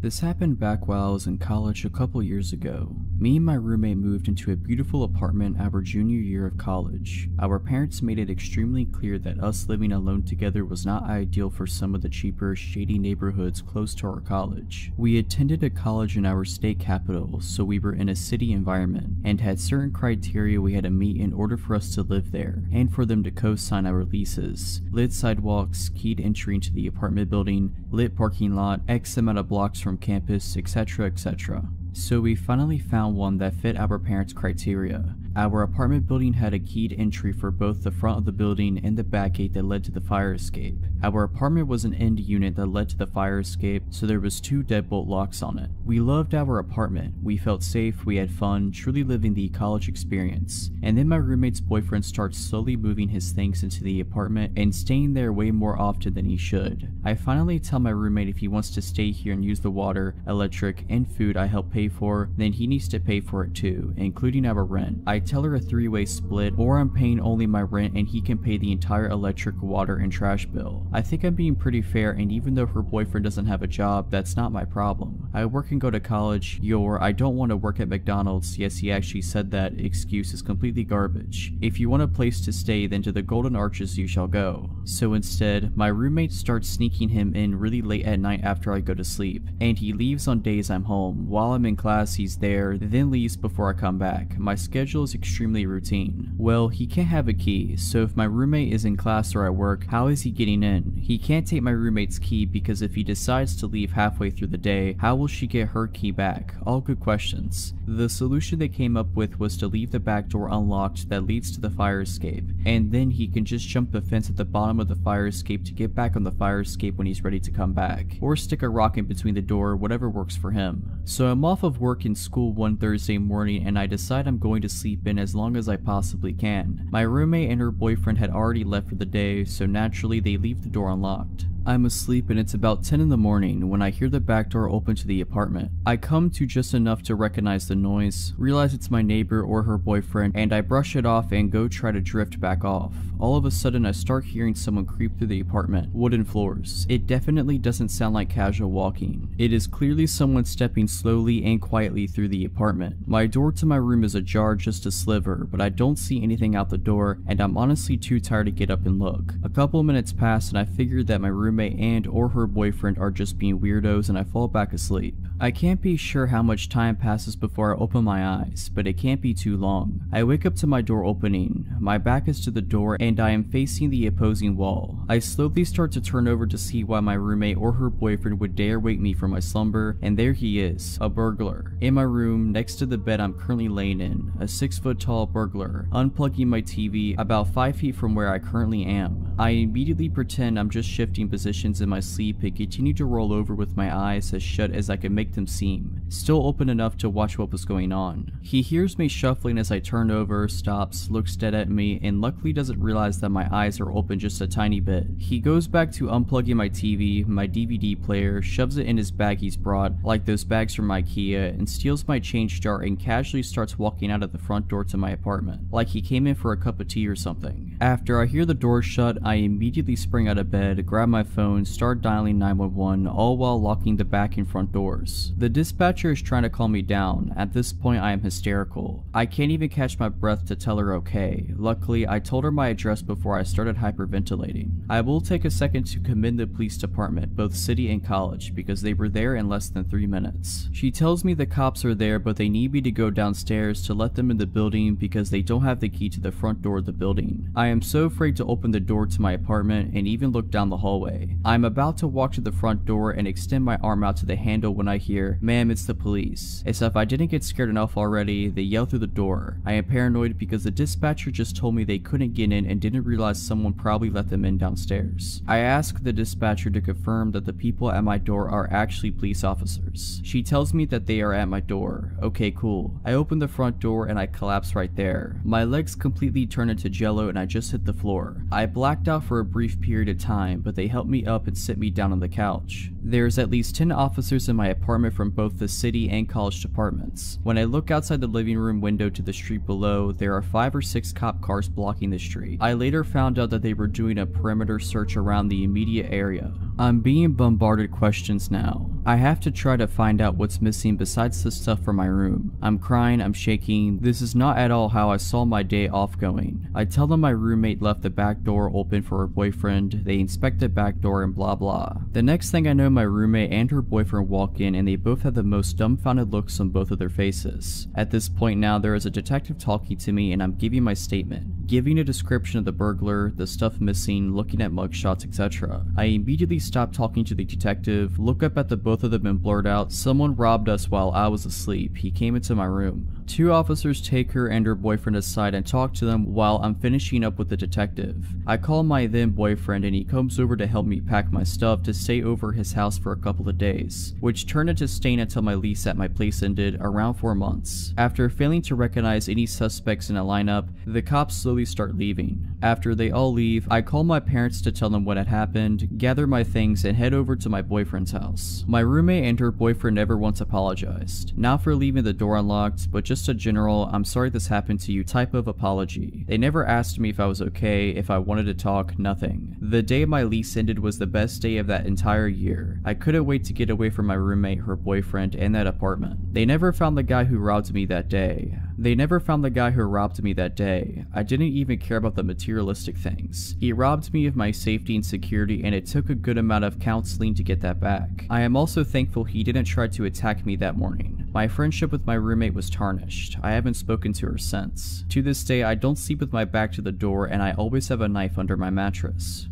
This happened back while I was in college a couple years ago. Me and my roommate moved into a beautiful apartment our junior year of college. Our parents made it extremely clear that us living alone together was not ideal for some of the cheaper, shady neighborhoods close to our college. We attended a college in our state capital, so we were in a city environment and had certain criteria we had to meet in order for us to live there and for them to co-sign our leases. Lit sidewalks, keyed entry into the apartment building, lit parking lot, X amount of blocks from campus, etc etc. So we finally found one that fit our parents' criteria. Our apartment building had a keyed entry for both the front of the building and the back gate that led to the fire escape. Our apartment was an end unit that led to the fire escape, so there was two deadbolt locks on it. We loved our apartment, we felt safe, we had fun, truly living the college experience. And then my roommate's boyfriend starts slowly moving his things into the apartment and staying there way more often than he should. I finally tell my roommate if he wants to stay here and use the water, electric, and food I help pay for, then he needs to pay for it too, including our rent. I tell her a three-way split, or I'm paying only my rent and he can pay the entire electric, water, and trash bill. I think I'm being pretty fair and even though her boyfriend doesn't have a job, that's not my problem. I work and go to college, your I don't want to work at McDonald's, yes he actually said that excuse is completely garbage. If you want a place to stay, then to the Golden Arches you shall go. So instead, my roommate starts sneaking him in really late at night after I go to sleep, and he leaves on days I'm home. While I'm in class, he's there, then leaves before I come back. My schedule is extremely routine. Well, he can't have a key, so if my roommate is in class or at work, how is he getting in? He can't take my roommate's key because if he decides to leave halfway through the day, how will she get her key back? All good questions. The solution they came up with was to leave the back door unlocked that leads to the fire escape, and then he can just jump the fence at the bottom of the fire escape to get back on the fire escape when he's ready to come back, or stick a rock in between the door, whatever works for him. So I'm off of work in school one Thursday morning and I decide I'm going to sleep in as long as I possibly can. My roommate and her boyfriend had already left for the day, so naturally they leave the door unlocked. I'm asleep and it's about 10 in the morning when I hear the back door open to the apartment. I come to just enough to recognize the noise, realize it's my neighbor or her boyfriend, and I brush it off and go try to drift back off. All of a sudden I start hearing someone creep through the apartment, wooden floors. It definitely doesn't sound like casual walking. It is clearly someone stepping slowly and quietly through the apartment. My door to my room is ajar just a sliver, but I don't see anything out the door and I'm honestly too tired to get up and look. A couple minutes pass and I figure that my roommate and or her boyfriend are just being weirdos and I fall back asleep. I can't be sure how much time passes before I open my eyes, but it can't be too long. I wake up to my door opening, my back is to the door and I am facing the opposing wall. I slowly start to turn over to see why my roommate or her boyfriend would dare wake me from my slumber, and there he is, a burglar. In my room, next to the bed I'm currently laying in, a 6 foot tall burglar, unplugging my TV about 5 feet from where I currently am. I immediately pretend I'm just shifting positions in my sleep and continue to roll over with my eyes as shut as I can make them seem, still open enough to watch what was going on. He hears me shuffling as I turn over, stops, looks dead at me, and luckily doesn't realize that my eyes are open just a tiny bit. He goes back to unplugging my TV, my DVD player, shoves it in his bag he's brought, like those bags from Ikea, and steals my change jar and casually starts walking out of the front door to my apartment, like he came in for a cup of tea or something. After I hear the door shut, I immediately spring out of bed, grab my phone, start dialing 911, all while locking the back and front doors. The dispatcher is trying to calm me down. At this point, I am hysterical. I can't even catch my breath to tell her okay. Luckily, I told her my address before I started hyperventilating. I will take a second to commend the police department, both city and college, because they were there in less than 3 minutes. She tells me the cops are there, but they need me to go downstairs to let them in the building because they don't have the key to the front door of the building. I am so afraid to open the door to my apartment and even look down the hallway. I'm about to walk to the front door and extend my arm out to the handle when I hear, ma'am it's the police. As if I didn't get scared enough already, they yell through the door. I am paranoid because the dispatcher just told me they couldn't get in and didn't realize someone probably let them in downstairs. I ask the dispatcher to confirm that the people at my door are actually police officers. She tells me that they are at my door. Okay cool. I open the front door and I collapse right there. My legs completely turn into jello and I just hit the floor. I blacked out for a brief period of time, but they helped me up and sit me down on the couch. There's at least 10 officers in my apartment from both the city and college departments. When I look outside the living room window to the street below, there are 5 or 6 cop cars blocking the street. I later found out that they were doing a perimeter search around the immediate area. I'm being bombarded questions now. I have to try to find out what's missing besides the stuff from my room. I'm crying, I'm shaking. This is not at all how I saw my day off going. I tell them my roommate left the back door open for her boyfriend, they inspect the back door and blah blah. The next thing I know my roommate and her boyfriend walk in and they both have the most dumbfounded looks on both of their faces. At this point now there is a detective talking to me and I'm giving my statement, giving a description of the burglar, the stuff missing, looking at mugshots, etc. I immediately stop talking to the detective, look up at the both of them and blurt out, someone robbed us while I was asleep. He came into my room. Two officers take her and her boyfriend aside and talk to them while I'm finishing up with the detective. I call my then boyfriend and he comes over to help me pack my stuff to stay over his house for a couple of days, which turned into staying until my lease at my place ended around 4 months. After failing to recognize any suspects in a lineup, the cops slowly start leaving. After they all leave, I call my parents to tell them what had happened, gather my things, and head over to my boyfriend's house. My roommate and her boyfriend never once apologized. Not for leaving the door unlocked, but just a general, I'm sorry this happened to you type of apology. They never asked me if I was okay, if I wanted to talk, nothing. The day my lease ended was the best day of that entire year. I couldn't wait to get away from my roommate, her boyfriend, and that apartment. They never found the guy who robbed me that day. They never found the guy who robbed me that day. I didn't even care about the materialistic things. He robbed me of my safety and security and it took a good amount of counseling to get that back. I am also thankful he didn't try to attack me that morning. My friendship with my roommate was tarnished. I haven't spoken to her since. To this day, I don't sleep with my back to the door and I always have a knife under my mattress.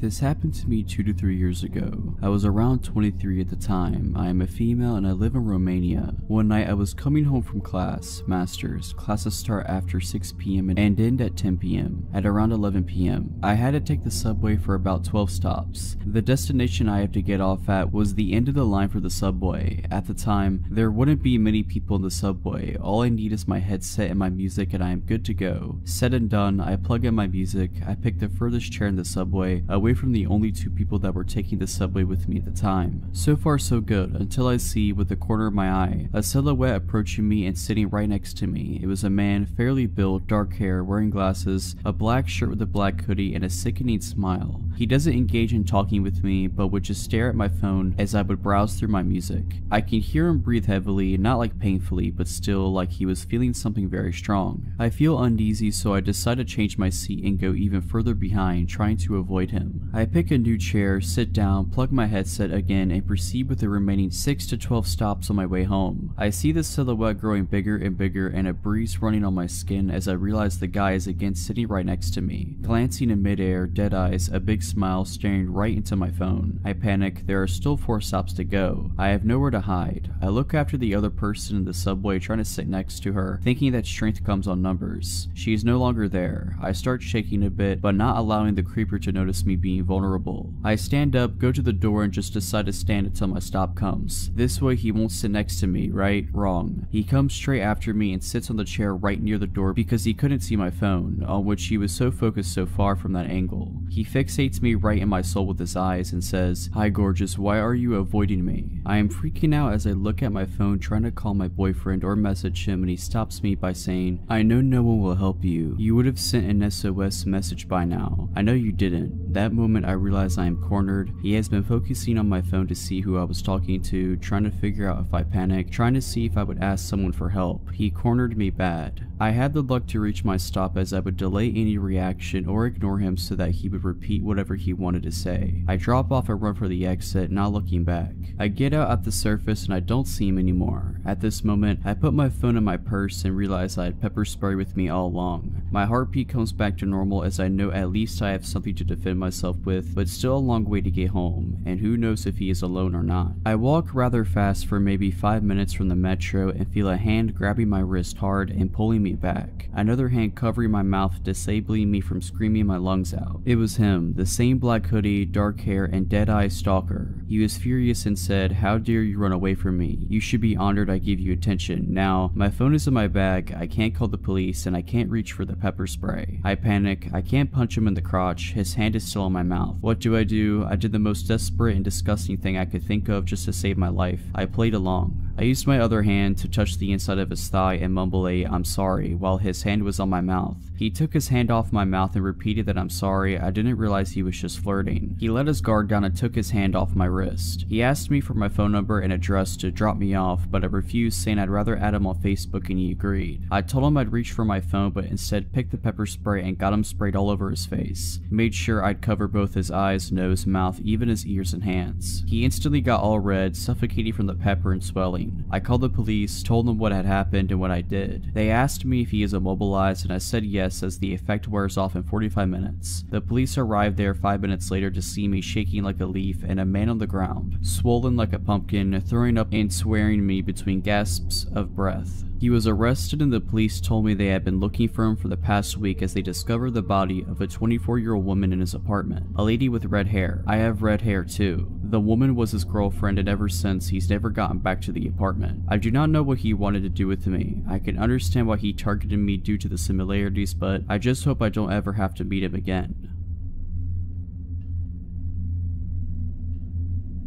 This happened to me two to three years ago. I was around 23 at the time. I am a female and I live in Romania. One night I was coming home from class, masters. Classes start after 6 p.m. and end at 10 p.m. At around 11 p.m. I had to take the subway for about 12 stops. The destination I have to get off at was the end of the line for the subway. At the time, there wouldn't be many people in the subway. All I need is my headset and my music and I am good to go. Said and done, I plug in my music, I pick the furthest chair in the subway, away from the only two people that were taking the subway with me at the time. So far so good, until I see, with the corner of my eye, a silhouette approaching me and sitting right next to me. It was a man, fairly built, dark hair, wearing glasses, a black shirt with a black hoodie, and a sickening smile. He doesn't engage in talking with me, but would just stare at my phone as I would browse through my music. I can hear him breathe heavily, not like painfully, but still like he was feeling something very strong. I feel uneasy, so I decide to change my seat and go even further behind, trying to avoid him. I pick a new chair, sit down, plug my headset again, and proceed with the remaining 6 to 12 stops on my way home. I see the silhouette growing bigger and bigger and a breeze running on my skin as I realize the guy is again sitting right next to me. Glancing in midair, dead eyes, a big smile staring right into my phone. I panic, there are still 4 stops to go. I have nowhere to hide. I look after the other person in the subway trying to sit next to her, thinking that strength comes on numbers. She is no longer there. I start shaking a bit, but not allowing the creeper to notice me being vulnerable. I stand up, go to the door, and just decide to stand until my stop comes. This way he won't sit next to me, right? Wrong. He comes straight after me and sits on the chair right near the door because he couldn't see my phone, on which he was so focused so far from that angle. He fixates me right in my soul with his eyes and says, Hi gorgeous, why are you avoiding me? I am freaking out as I look at my phone trying to call my boyfriend or message him and he stops me by saying, I know no one will help you. You would have sent an SOS message by now. I know you didn't. That moment I realize I am cornered. He has been focusing on my phone to see who I was talking to, trying to figure out if I panicked, trying to see if I would ask someone for help. He cornered me bad. I had the luck to reach my stop as I would delay any reaction or ignore him so that he would repeat whatever he wanted to say. I drop off and run for the exit, not looking back. I get out at the surface and I don't see him anymore. At this moment, I put my phone in my purse and realize I had pepper spray with me all along. My heartbeat comes back to normal as I know at least I have something to defend myself with, but still a long way to get home, and who knows if he is alone or not. I walk rather fast for maybe 5 minutes from the metro and feel a hand grabbing my wrist hard and pulling me back. Another hand covering my mouth disabling me from screaming my lungs out. It was him, the same black hoodie, dark hair, and dead-eye stalker. He was furious and said, how dare you run away from me? You should be honored I give you attention. Now, my phone is in my bag, I can't call the police, and I can't reach for the pepper spray. I panic, I can't punch him in the crotch, his hand is still in my mouth. What do I do? I did the most desperate and disgusting thing I could think of just to save my life. I played along. I used my other hand to touch the inside of his thigh and mumble a I'm sorry while his hand was on my mouth. He took his hand off my mouth and repeated that I'm sorry, I didn't realize he was just flirting. He let his guard down and took his hand off my wrist. He asked me for my phone number and address to drop me off, but I refused saying I'd rather add him on Facebook and he agreed. I told him I'd reach for my phone but instead picked the pepper spray and got him sprayed all over his face. Made sure I'd cover both his eyes, nose, mouth, even his ears and hands. He instantly got all red, suffocating from the pepper and swelling. I called the police, told them what had happened and what I did. They asked me if he is immobilized and I said yes as the effect wears off in 45 minutes. The police arrived there 5 minutes later to see me shaking like a leaf and a man on the ground, swollen like a pumpkin, throwing up and swearing me between gasps of breath. He was arrested and the police told me they had been looking for him for the past week as they discovered the body of a 24 year old woman in his apartment. A lady with red hair. I have red hair too. The woman was his girlfriend and ever since he's never gotten back to the apartment. I do not know what he wanted to do with me. I can understand why he targeted me due to the similarities but I just hope I don't ever have to meet him again.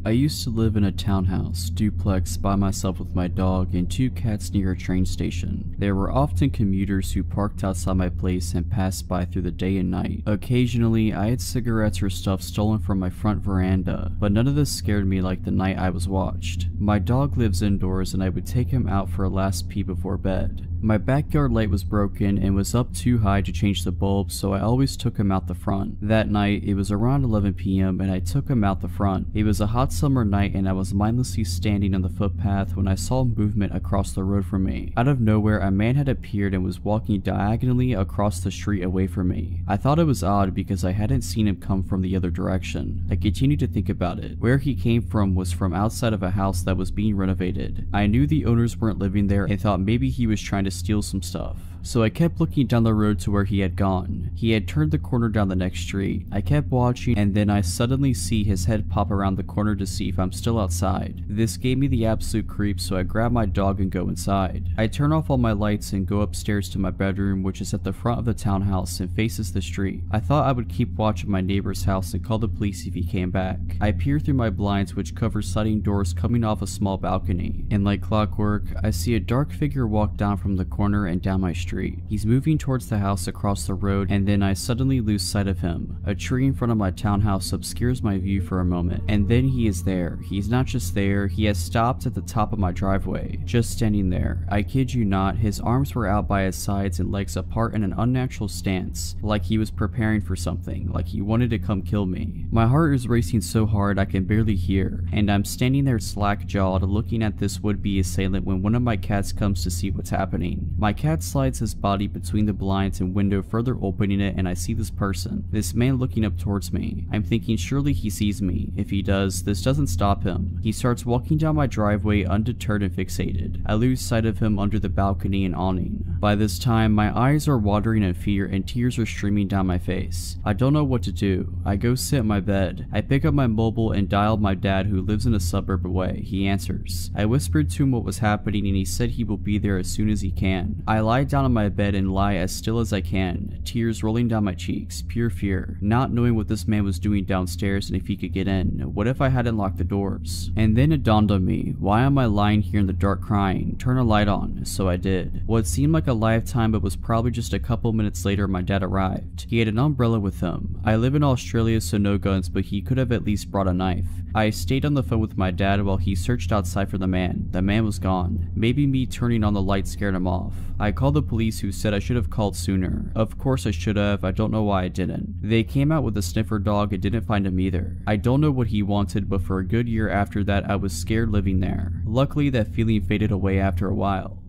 I used to live in a townhouse, duplex by myself with my dog and two cats near a train station. There were often commuters who parked outside my place and passed by through the day and night. Occasionally, I had cigarettes or stuff stolen from my front veranda, but none of this scared me like the night I was watched. My dog lives indoors and I would take him out for a last pee before bed. My backyard light was broken and was up too high to change the bulb so I always took him out the front. That night, it was around 11pm and I took him out the front. It was a hot summer night and I was mindlessly standing on the footpath when I saw movement across the road from me. Out of nowhere, a man had appeared and was walking diagonally across the street away from me. I thought it was odd because I hadn't seen him come from the other direction. I continued to think about it. Where he came from was from outside of a house that was being renovated. I knew the owners weren't living there and thought maybe he was trying to steal some stuff. So I kept looking down the road to where he had gone. He had turned the corner down the next street. I kept watching and then I suddenly see his head pop around the corner to see if I'm still outside. This gave me the absolute creep so I grab my dog and go inside. I turn off all my lights and go upstairs to my bedroom which is at the front of the townhouse and faces the street. I thought I would keep watch of my neighbor's house and call the police if he came back. I peer through my blinds which cover sliding doors coming off a small balcony. And like clockwork, I see a dark figure walk down from the corner and down my street. He's moving towards the house across the road and then I suddenly lose sight of him. A tree in front of my townhouse obscures my view for a moment and then he is there. He's not just there, he has stopped at the top of my driveway, just standing there. I kid you not, his arms were out by his sides and legs apart in an unnatural stance, like he was preparing for something, like he wanted to come kill me. My heart is racing so hard I can barely hear, and I'm standing there slack-jawed looking at this would-be assailant when one of my cats comes to see what's happening. My cat slides his body between the blinds and window further opening it and I see this person, this man looking up towards me. I'm thinking surely he sees me. If he does, this doesn't stop him. He starts walking down my driveway undeterred and fixated. I lose sight of him under the balcony and awning. By this time, my eyes are watering in fear and tears are streaming down my face. I don't know what to do. I go sit in my bed. I pick up my mobile and dial my dad who lives in a suburb away. He answers. I whispered to him what was happening and he said he will be there as soon as he can. I lie down on my bed and lie as still as I can, tears rolling down my cheeks, pure fear, not knowing what this man was doing downstairs and if he could get in. What if I hadn't locked the doors? And then it dawned on me, why am I lying here in the dark crying? Turn a light on, so I did. What seemed like a lifetime but was probably just a couple minutes later my dad arrived. He had an umbrella with him. I live in Australia so no guns but he could have at least brought a knife. I stayed on the phone with my dad while he searched outside for the man. The man was gone. Maybe me turning on the light scared him off. I called the police who said I should have called sooner. Of course I should have, I don't know why I didn't. They came out with a sniffer dog and didn't find him either. I don't know what he wanted but for a good year after that I was scared living there. Luckily that feeling faded away after a while.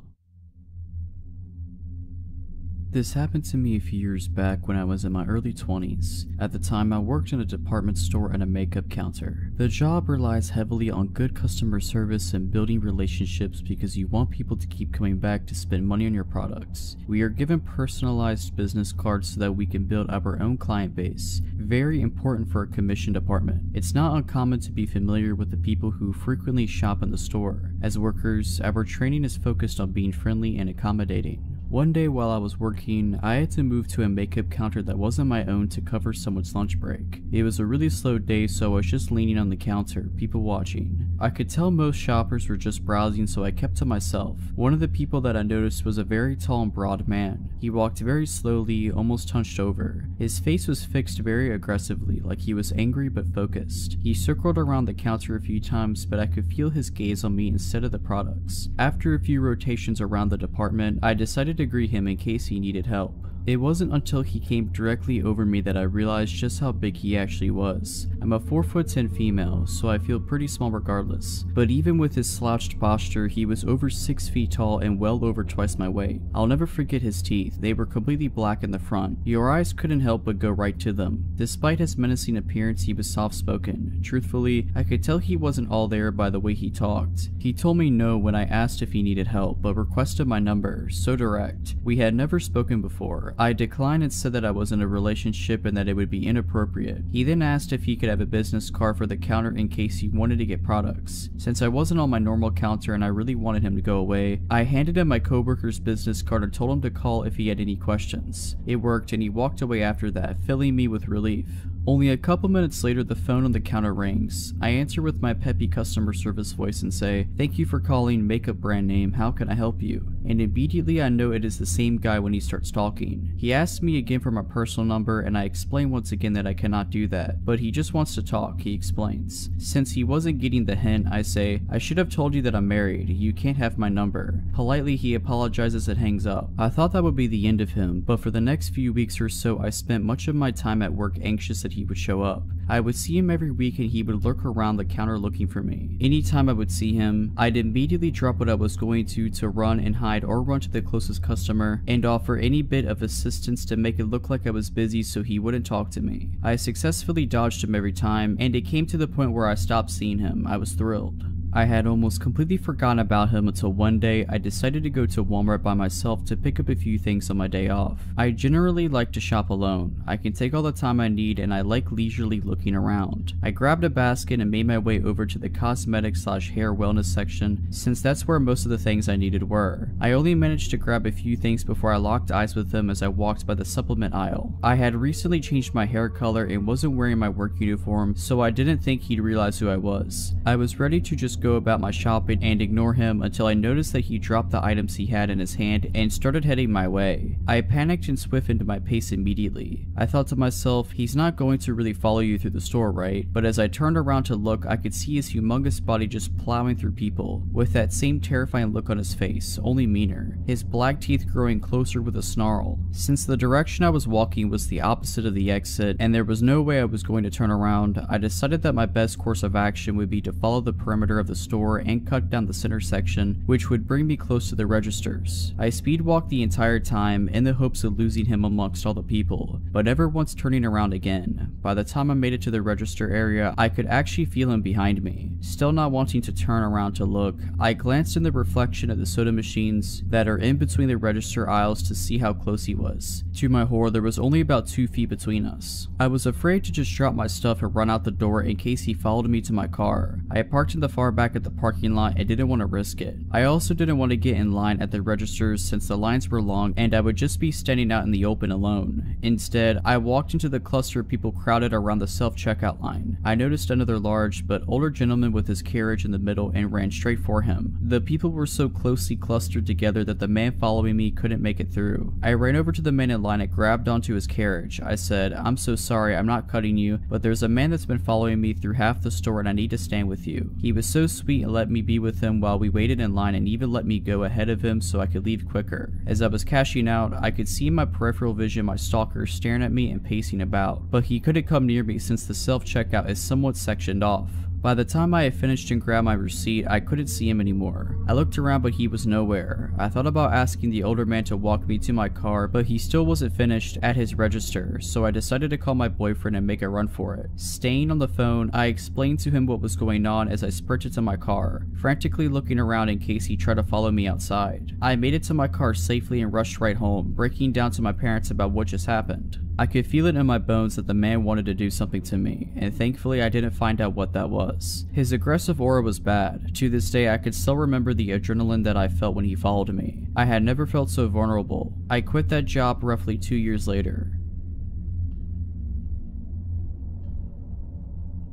This happened to me a few years back when I was in my early 20s. At the time, I worked in a department store and a makeup counter. The job relies heavily on good customer service and building relationships because you want people to keep coming back to spend money on your products. We are given personalized business cards so that we can build up our own client base. Very important for a commission department. It's not uncommon to be familiar with the people who frequently shop in the store. As workers, our training is focused on being friendly and accommodating. One day while I was working, I had to move to a makeup counter that wasn't my own to cover someone's lunch break. It was a really slow day so I was just leaning on the counter, people watching. I could tell most shoppers were just browsing so I kept to myself. One of the people that I noticed was a very tall and broad man. He walked very slowly, almost hunched over. His face was fixed very aggressively, like he was angry but focused. He circled around the counter a few times but I could feel his gaze on me instead of the products. After a few rotations around the department, I decided to greet him in case he needed help. It wasn't until he came directly over me that I realized just how big he actually was. I'm a 4 foot 10 female, so I feel pretty small regardless. But even with his slouched posture, he was over 6 feet tall and well over twice my weight. I'll never forget his teeth, they were completely black in the front. Your eyes couldn't help but go right to them. Despite his menacing appearance, he was soft spoken. Truthfully, I could tell he wasn't all there by the way he talked. He told me no when I asked if he needed help, but requested my number, so direct. We had never spoken before. I declined and said that I was in a relationship and that it would be inappropriate. He then asked if he could have a business card for the counter in case he wanted to get products. Since I wasn't on my normal counter and I really wanted him to go away, I handed him my coworker's business card and told him to call if he had any questions. It worked and he walked away after that, filling me with relief. Only a couple minutes later, the phone on the counter rings. I answer with my peppy customer service voice and say, Thank you for calling makeup brand name, how can I help you? And immediately I know it is the same guy when he starts talking. He asks me again for my personal number and I explain once again that I cannot do that, but he just wants to talk, he explains. Since he wasn't getting the hint, I say, I should have told you that I'm married, you can't have my number. Politely he apologizes and hangs up. I thought that would be the end of him, but for the next few weeks or so I spent much of my time at work anxious that he would show up. I would see him every week and he would lurk around the counter looking for me. Anytime I would see him, I'd immediately drop what I was going to to run and hide or run to the closest customer and offer any bit of assistance to make it look like I was busy so he wouldn't talk to me. I successfully dodged him every time and it came to the point where I stopped seeing him. I was thrilled. I had almost completely forgotten about him until one day I decided to go to Walmart by myself to pick up a few things on my day off. I generally like to shop alone. I can take all the time I need and I like leisurely looking around. I grabbed a basket and made my way over to the cosmetic slash hair wellness section since that's where most of the things I needed were. I only managed to grab a few things before I locked eyes with him as I walked by the supplement aisle. I had recently changed my hair color and wasn't wearing my work uniform so I didn't think he'd realize who I was. I was ready to just go about my shopping and ignore him until I noticed that he dropped the items he had in his hand and started heading my way. I panicked and swifted my pace immediately. I thought to myself, he's not going to really follow you through the store, right? But as I turned around to look, I could see his humongous body just plowing through people, with that same terrifying look on his face, only meaner, his black teeth growing closer with a snarl. Since the direction I was walking was the opposite of the exit, and there was no way I was going to turn around, I decided that my best course of action would be to follow the perimeter of the store and cut down the center section, which would bring me close to the registers. I speedwalked the entire time in the hopes of losing him amongst all the people, but never once turning around again. By the time I made it to the register area, I could actually feel him behind me. Still not wanting to turn around to look, I glanced in the reflection of the soda machines that are in between the register aisles to see how close he was. To my horror, there was only about two feet between us. I was afraid to just drop my stuff and run out the door in case he followed me to my car. I parked in the far back of the parking lot and didn't want to risk it. I also didn't want to get in line at the registers since the lines were long and I would just be standing out in the open alone. Instead, I walked into the cluster of people crowded around the self-checkout line. I noticed another large but older gentleman with his carriage in the middle and ran straight for him. The people were so closely clustered together that the man following me couldn't make it through. I ran over to the man in line and grabbed onto his carriage. I said, I'm so sorry, I'm not cutting you, but there's a man that's been following me through half the store and I need to stand with you. He was so sweet and let me be with him while we waited in line and even let me go ahead of him so I could leave quicker. As I was cashing out, I could see in my peripheral vision my stalker staring at me and pacing about, but he couldn't come near me since the self-checkout is somewhat sectioned off. By the time I had finished and grabbed my receipt, I couldn't see him anymore. I looked around but he was nowhere. I thought about asking the older man to walk me to my car, but he still wasn't finished at his register, so I decided to call my boyfriend and make a run for it. Staying on the phone, I explained to him what was going on as I sprinted to my car, frantically looking around in case he tried to follow me outside. I made it to my car safely and rushed right home, breaking down to my parents about what just happened. I could feel it in my bones that the man wanted to do something to me, and thankfully I didn't find out what that was. His aggressive aura was bad. To this day, I could still remember the adrenaline that I felt when he followed me. I had never felt so vulnerable. I quit that job roughly two years later.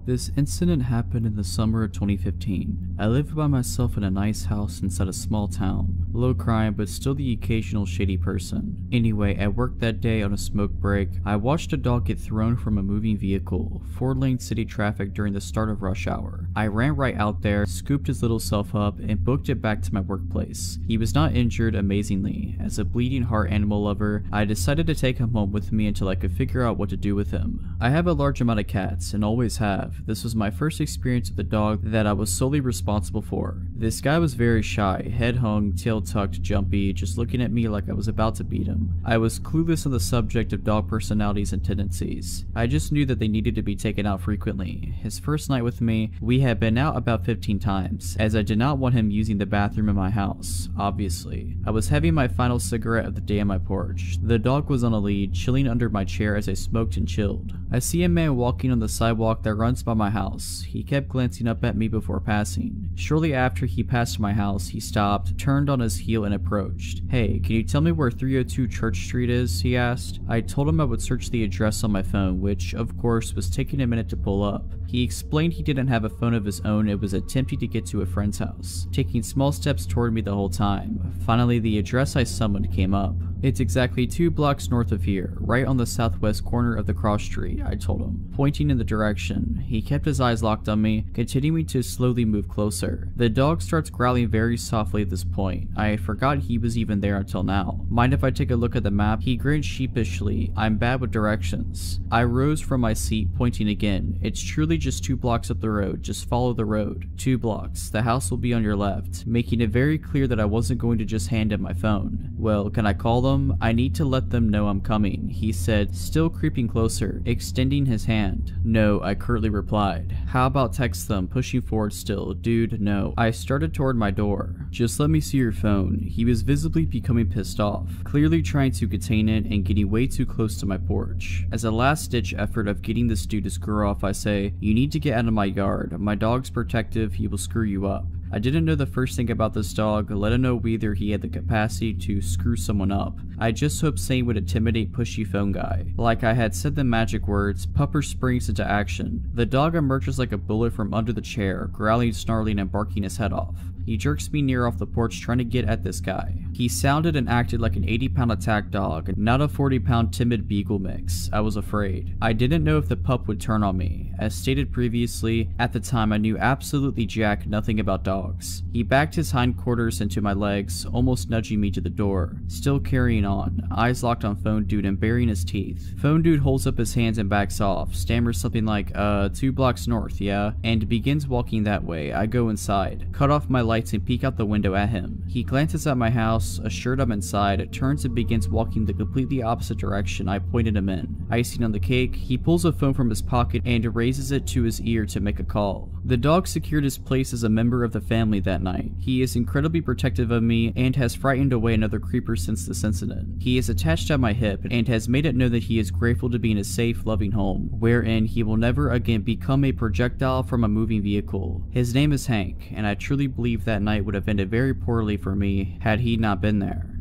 This incident happened in the summer of 2015. I lived by myself in a nice house inside a small town. Low crime, but still the occasional shady person. Anyway, at work that day on a smoke break, I watched a dog get thrown from a moving vehicle, four lane city traffic during the start of rush hour. I ran right out there, scooped his little self up, and booked it back to my workplace. He was not injured, amazingly. As a bleeding heart animal lover, I decided to take him home with me until I could figure out what to do with him. I have a large amount of cats, and always have. This was my first experience with a dog that I was solely responsible for. This guy was very shy, head hung, tail tucked, jumpy, just looking at me like I was about to beat him. I was clueless on the subject of dog personalities and tendencies. I just knew that they needed to be taken out frequently. His first night with me, we had been out about 15 times, as I did not want him using the bathroom in my house, obviously. I was having my final cigarette of the day on my porch. The dog was on a lead, chilling under my chair as I smoked and chilled. I see a man walking on the sidewalk that runs by my house. He kept glancing up at me before passing. Shortly after he passed my house, he stopped, turned on his heel and approached. Hey, can you tell me where 302 Church Street is? he asked. I told him I would search the address on my phone, which, of course, was taking a minute to pull up. He explained he didn't have a phone of his own and was attempting to get to a friend's house, taking small steps toward me the whole time. Finally, the address I summoned came up. It's exactly two blocks north of here, right on the southwest corner of the cross street, I told him, pointing in the direction. He kept his eyes locked on me, continuing to slowly move closer. The dog starts growling very softly at this point. I forgot he was even there until now. Mind if I take a look at the map? He grinned sheepishly. I'm bad with directions. I rose from my seat, pointing again. It's truly just two blocks up the road. Just follow the road. Two blocks. The house will be on your left, making it very clear that I wasn't going to just hand him my phone. Well, can I call them? I need to let them know I'm coming, he said, still creeping closer, extending his hand. No, I curtly replied. How about text them, pushing forward still. Dude, no. I started toward my door. Just let me see your phone. He was visibly becoming pissed off, clearly trying to contain it and getting way too close to my porch. As a last ditch effort of getting this dude to screw off, I say, you need to get out of my yard. My dog's protective, he will screw you up. I didn't know the first thing about this dog, let him know whether he had the capacity to screw someone up. I just hoped Sane would intimidate pushy phone guy. Like I had said the magic words, Pupper springs into action. The dog emerges like a bullet from under the chair, growling, snarling, and barking his head off. He jerks me near off the porch trying to get at this guy. He sounded and acted like an 80 pound attack dog, not a 40 pound timid beagle mix. I was afraid. I didn't know if the pup would turn on me. As stated previously, at the time I knew absolutely jack nothing about dogs. He backed his hindquarters into my legs, almost nudging me to the door. Still carrying on, eyes locked on Phone Dude and baring his teeth. Phone Dude holds up his hands and backs off, stammers something like, uh, two blocks north, yeah? And begins walking that way. I go inside, cut off my lights and peek out the window at him. He glances at my house, assured I'm inside, turns and begins walking the completely opposite direction I pointed him in. Icing on the cake, he pulls a phone from his pocket and raises it to his ear to make a call. The dog secured his place as a member of the family that night. He is incredibly protective of me and has frightened away another creeper since this incident. He is attached at my hip and has made it known that he is grateful to be in a safe, loving home, wherein he will never again become a projectile from a moving vehicle. His name is Hank, and I truly believe that night would have ended very poorly for me had he not been there.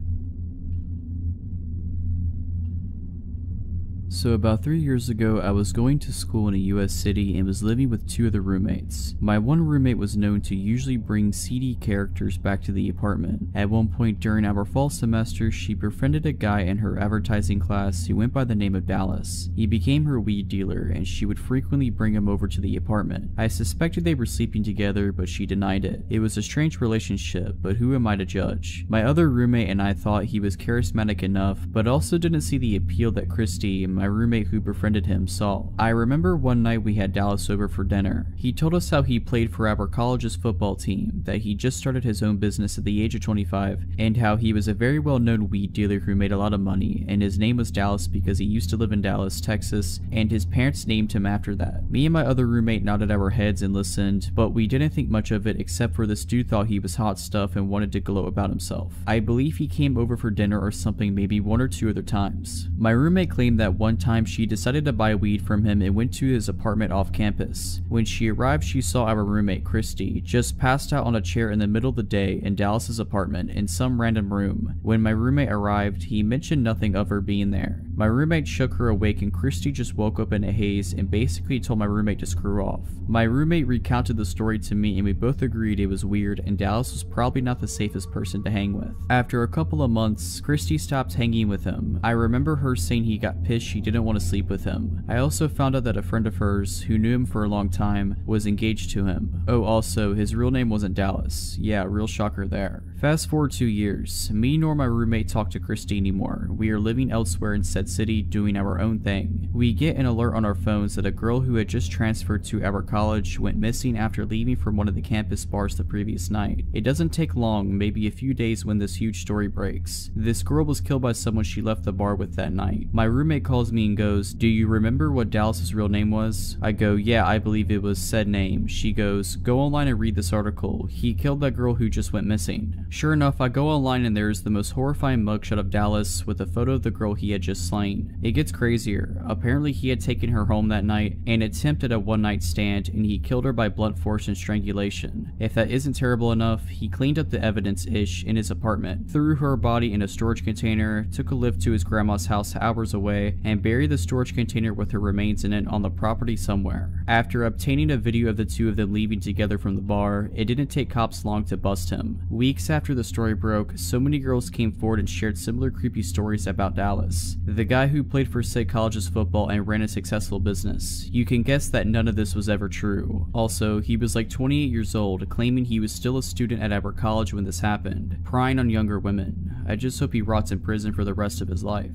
So about three years ago, I was going to school in a US city and was living with two other roommates. My one roommate was known to usually bring seedy characters back to the apartment. At one point during our fall semester, she befriended a guy in her advertising class who went by the name of Dallas. He became her weed dealer and she would frequently bring him over to the apartment. I suspected they were sleeping together, but she denied it. It was a strange relationship, but who am I to judge? My other roommate and I thought he was charismatic enough, but also didn't see the appeal that Christy, my roommate who befriended him saw. I remember one night we had Dallas over for dinner. He told us how he played for our college's football team, that he just started his own business at the age of 25, and how he was a very well-known weed dealer who made a lot of money, and his name was Dallas because he used to live in Dallas, Texas, and his parents named him after that. Me and my other roommate nodded our heads and listened, but we didn't think much of it except for this dude thought he was hot stuff and wanted to gloat about himself. I believe he came over for dinner or something maybe one or two other times. My roommate claimed that one one time she decided to buy weed from him and went to his apartment off campus. When she arrived, she saw our roommate, Christy, just passed out on a chair in the middle of the day in Dallas's apartment in some random room. When my roommate arrived, he mentioned nothing of her being there. My roommate shook her awake and Christy just woke up in a haze and basically told my roommate to screw off. My roommate recounted the story to me and we both agreed it was weird and Dallas was probably not the safest person to hang with. After a couple of months, Christy stopped hanging with him. I remember her saying he got pissed she didn't want to sleep with him. I also found out that a friend of hers, who knew him for a long time, was engaged to him. Oh also, his real name wasn't Dallas. Yeah, real shocker there. Fast forward two years, me nor my roommate talk to Christy anymore. We are living elsewhere in said city doing our own thing. We get an alert on our phones that a girl who had just transferred to our college went missing after leaving from one of the campus bars the previous night. It doesn't take long, maybe a few days when this huge story breaks. This girl was killed by someone she left the bar with that night. My roommate calls me and goes, do you remember what Dallas's real name was? I go, yeah, I believe it was said name. She goes, go online and read this article. He killed that girl who just went missing. Sure enough, I go online and there's the most horrifying mugshot of Dallas with a photo of the girl he had just slain. It gets crazier. Apparently he had taken her home that night and attempted a one night stand and he killed her by blunt force and strangulation. If that isn't terrible enough, he cleaned up the evidence-ish in his apartment, threw her body in a storage container, took a lift to his grandma's house hours away, and buried the storage container with her remains in it on the property somewhere. After obtaining a video of the two of them leaving together from the bar, it didn't take cops long to bust him. Weeks after the story broke, so many girls came forward and shared similar creepy stories about Dallas. The guy who played for State College's football and ran a successful business. You can guess that none of this was ever true. Also, he was like 28 years old, claiming he was still a student at our college when this happened, prying on younger women. I just hope he rots in prison for the rest of his life.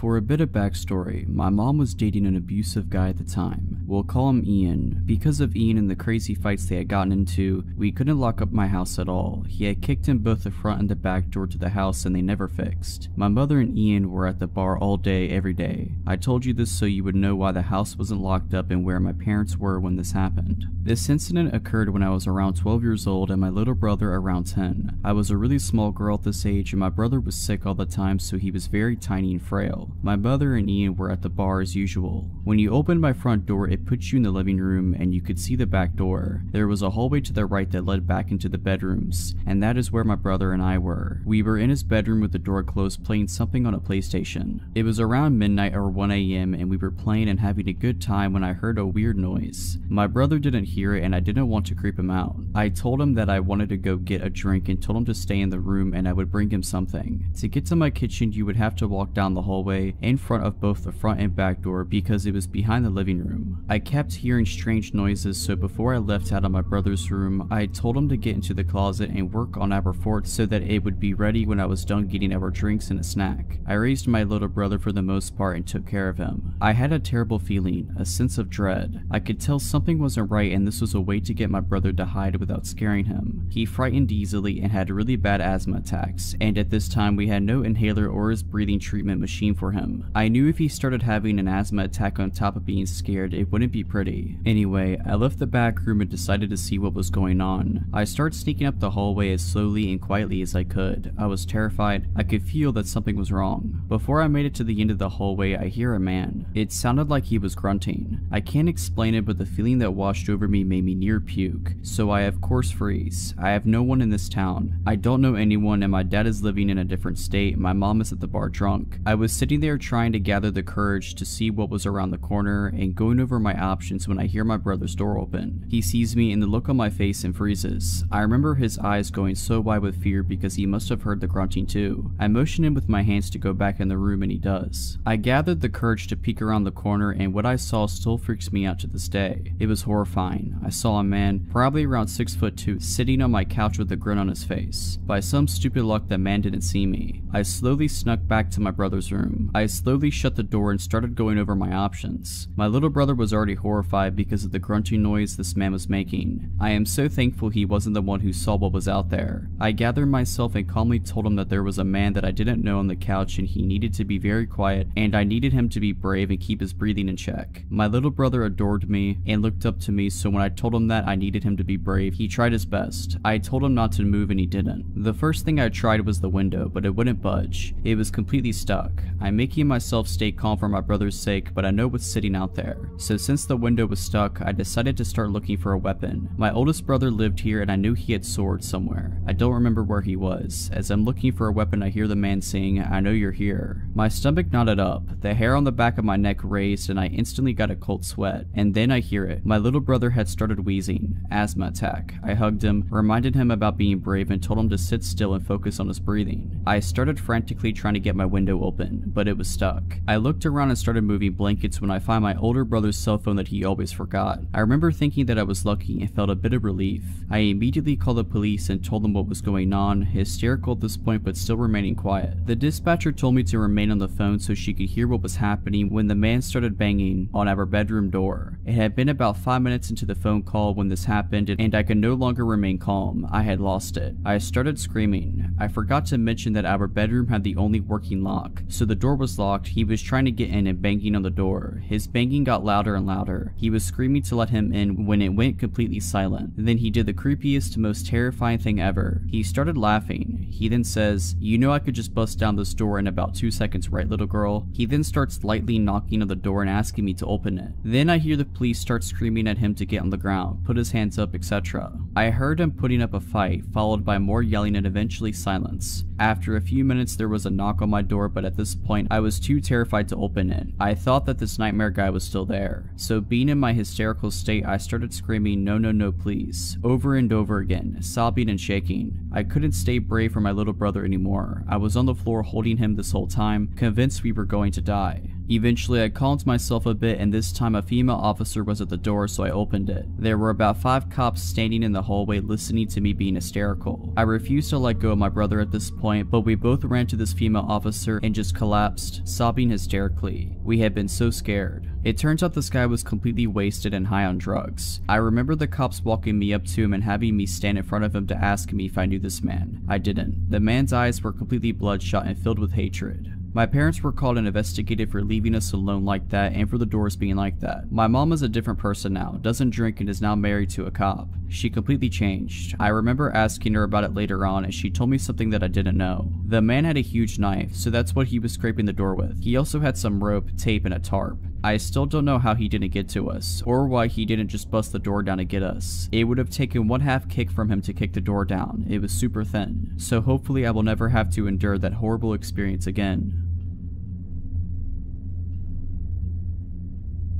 For a bit of backstory, my mom was dating an abusive guy at the time. We'll call him Ian. Because of Ian and the crazy fights they had gotten into, we couldn't lock up my house at all. He had kicked in both the front and the back door to the house and they never fixed. My mother and Ian were at the bar all day every day. I told you this so you would know why the house wasn't locked up and where my parents were when this happened. This incident occurred when I was around 12 years old and my little brother around 10. I was a really small girl at this age and my brother was sick all the time so he was very tiny and frail. My mother and Ian were at the bar as usual. When you opened my front door, it put you in the living room and you could see the back door. There was a hallway to the right that led back into the bedrooms, and that is where my brother and I were. We were in his bedroom with the door closed playing something on a PlayStation. It was around midnight or 1am and we were playing and having a good time when I heard a weird noise. My brother didn't hear it and I didn't want to creep him out. I told him that I wanted to go get a drink and told him to stay in the room and I would bring him something. To get to my kitchen you would have to walk down the hallway in front of both the front and back door because it was behind the living room. I kept hearing strange noises so before I left out of my brother's room, I told him to get into the closet and work on our fort so that it would be ready when I was done getting our drinks and a snack. I raised my little brother for the most part and took care of him. I had a terrible feeling, a sense of dread. I could tell something wasn't right and this was a way to get my brother to hide without scaring him. He frightened easily and had really bad asthma attacks, and at this time we had no inhaler or his breathing treatment machine for him. I knew if he started having an asthma attack on top of being scared, it wouldn't be pretty. Anyway, I left the back room and decided to see what was going on. I started sneaking up the hallway as slowly and quietly as I could. I was terrified. I could feel that something was wrong. Before I made it to the end of the hallway, I hear a man. It sounded like he was grunting. I can't explain it, but the feeling that washed over me made me near puke. So I of course freeze. I have no one in this town. I don't know anyone and my dad is living in a different state. My mom is at the bar drunk. I was sitting there trying to gather the courage to see what was around the corner and going over my options when I hear my brother's door open. He sees me and the look on my face and freezes. I remember his eyes going so wide with fear because he must have heard the grunting too. I motion him with my hands to go back in the room and he does. I gathered the courage to peek around the corner and what I saw still freaks me out to this day. It was horrifying. I saw a man, probably around 6 foot 2, sitting on my couch with a grin on his face. By some stupid luck that man didn't see me. I slowly snuck back to my brother's room. I slowly shut the door and started going over my options. My little brother was already horrified because of the grunting noise this man was making. I am so thankful he wasn't the one who saw what was out there. I gathered myself and calmly told him that there was a man that I didn't know on the couch and he needed to be very quiet and I needed him to be brave and keep his breathing in check. My little brother adored me and looked up to me so when I told him that I needed him to be brave, he tried his best. I told him not to move and he didn't. The first thing I tried was the window, but it wouldn't budge. It was completely stuck. Making myself stay calm for my brother's sake, but I know what's sitting out there. So since the window was stuck, I decided to start looking for a weapon. My oldest brother lived here and I knew he had swords somewhere. I don't remember where he was. As I'm looking for a weapon, I hear the man saying, I know you're here. My stomach knotted up, the hair on the back of my neck raised, and I instantly got a cold sweat. And then I hear it. My little brother had started wheezing. Asthma attack. I hugged him, reminded him about being brave, and told him to sit still and focus on his breathing. I started frantically trying to get my window open, but it was stuck. I looked around and started moving blankets when I find my older brother's cell phone that he always forgot. I remember thinking that I was lucky and felt a bit of relief. I immediately called the police and told them what was going on, hysterical at this point but still remaining quiet. The dispatcher told me to remain on the phone so she could hear what was happening when the man started banging on our bedroom door. It had been about 5 minutes into the phone call when this happened and I could no longer remain calm. I had lost it. I started screaming. I forgot to mention that our bedroom had the only working lock, so the door was locked, he was trying to get in and banging on the door. His banging got louder and louder. He was screaming to let him in when it went completely silent. Then he did the creepiest, most terrifying thing ever. He started laughing. He then says, you know I could just bust down this door in about 2 seconds right little girl? He then starts lightly knocking on the door and asking me to open it. Then I hear the police start screaming at him to get on the ground, put his hands up, etc. I heard him putting up a fight, followed by more yelling and eventually silence. After a few minutes there was a knock on my door but at this point I was too terrified to open it. I thought that this nightmare guy was still there. So being in my hysterical state I started screaming no no no please over and over again, sobbing and shaking. I couldn't stay brave for my little brother anymore. I was on the floor holding him this whole time, convinced we were going to die. Eventually I calmed myself a bit and this time a female officer was at the door so I opened it. There were about 5 cops standing in the hallway listening to me being hysterical. I refused to let go of my brother at this point but we both ran to this female officer and just collapsed, sobbing hysterically. We had been so scared. It turns out this guy was completely wasted and high on drugs. I remember the cops walking me up to him and having me stand in front of him to ask me if I knew this man. I didn't. The man's eyes were completely bloodshot and filled with hatred. My parents were called and investigated for leaving us alone like that and for the doors being like that. My mom is a different person now, doesn't drink and is now married to a cop. She completely changed. I remember asking her about it later on and she told me something that I didn't know. The man had a huge knife, so that's what he was scraping the door with. He also had some rope, tape, and a tarp. I still don't know how he didn't get to us, or why he didn't just bust the door down to get us. It would have taken one half kick from him to kick the door down. It was super thin. So hopefully I will never have to endure that horrible experience again.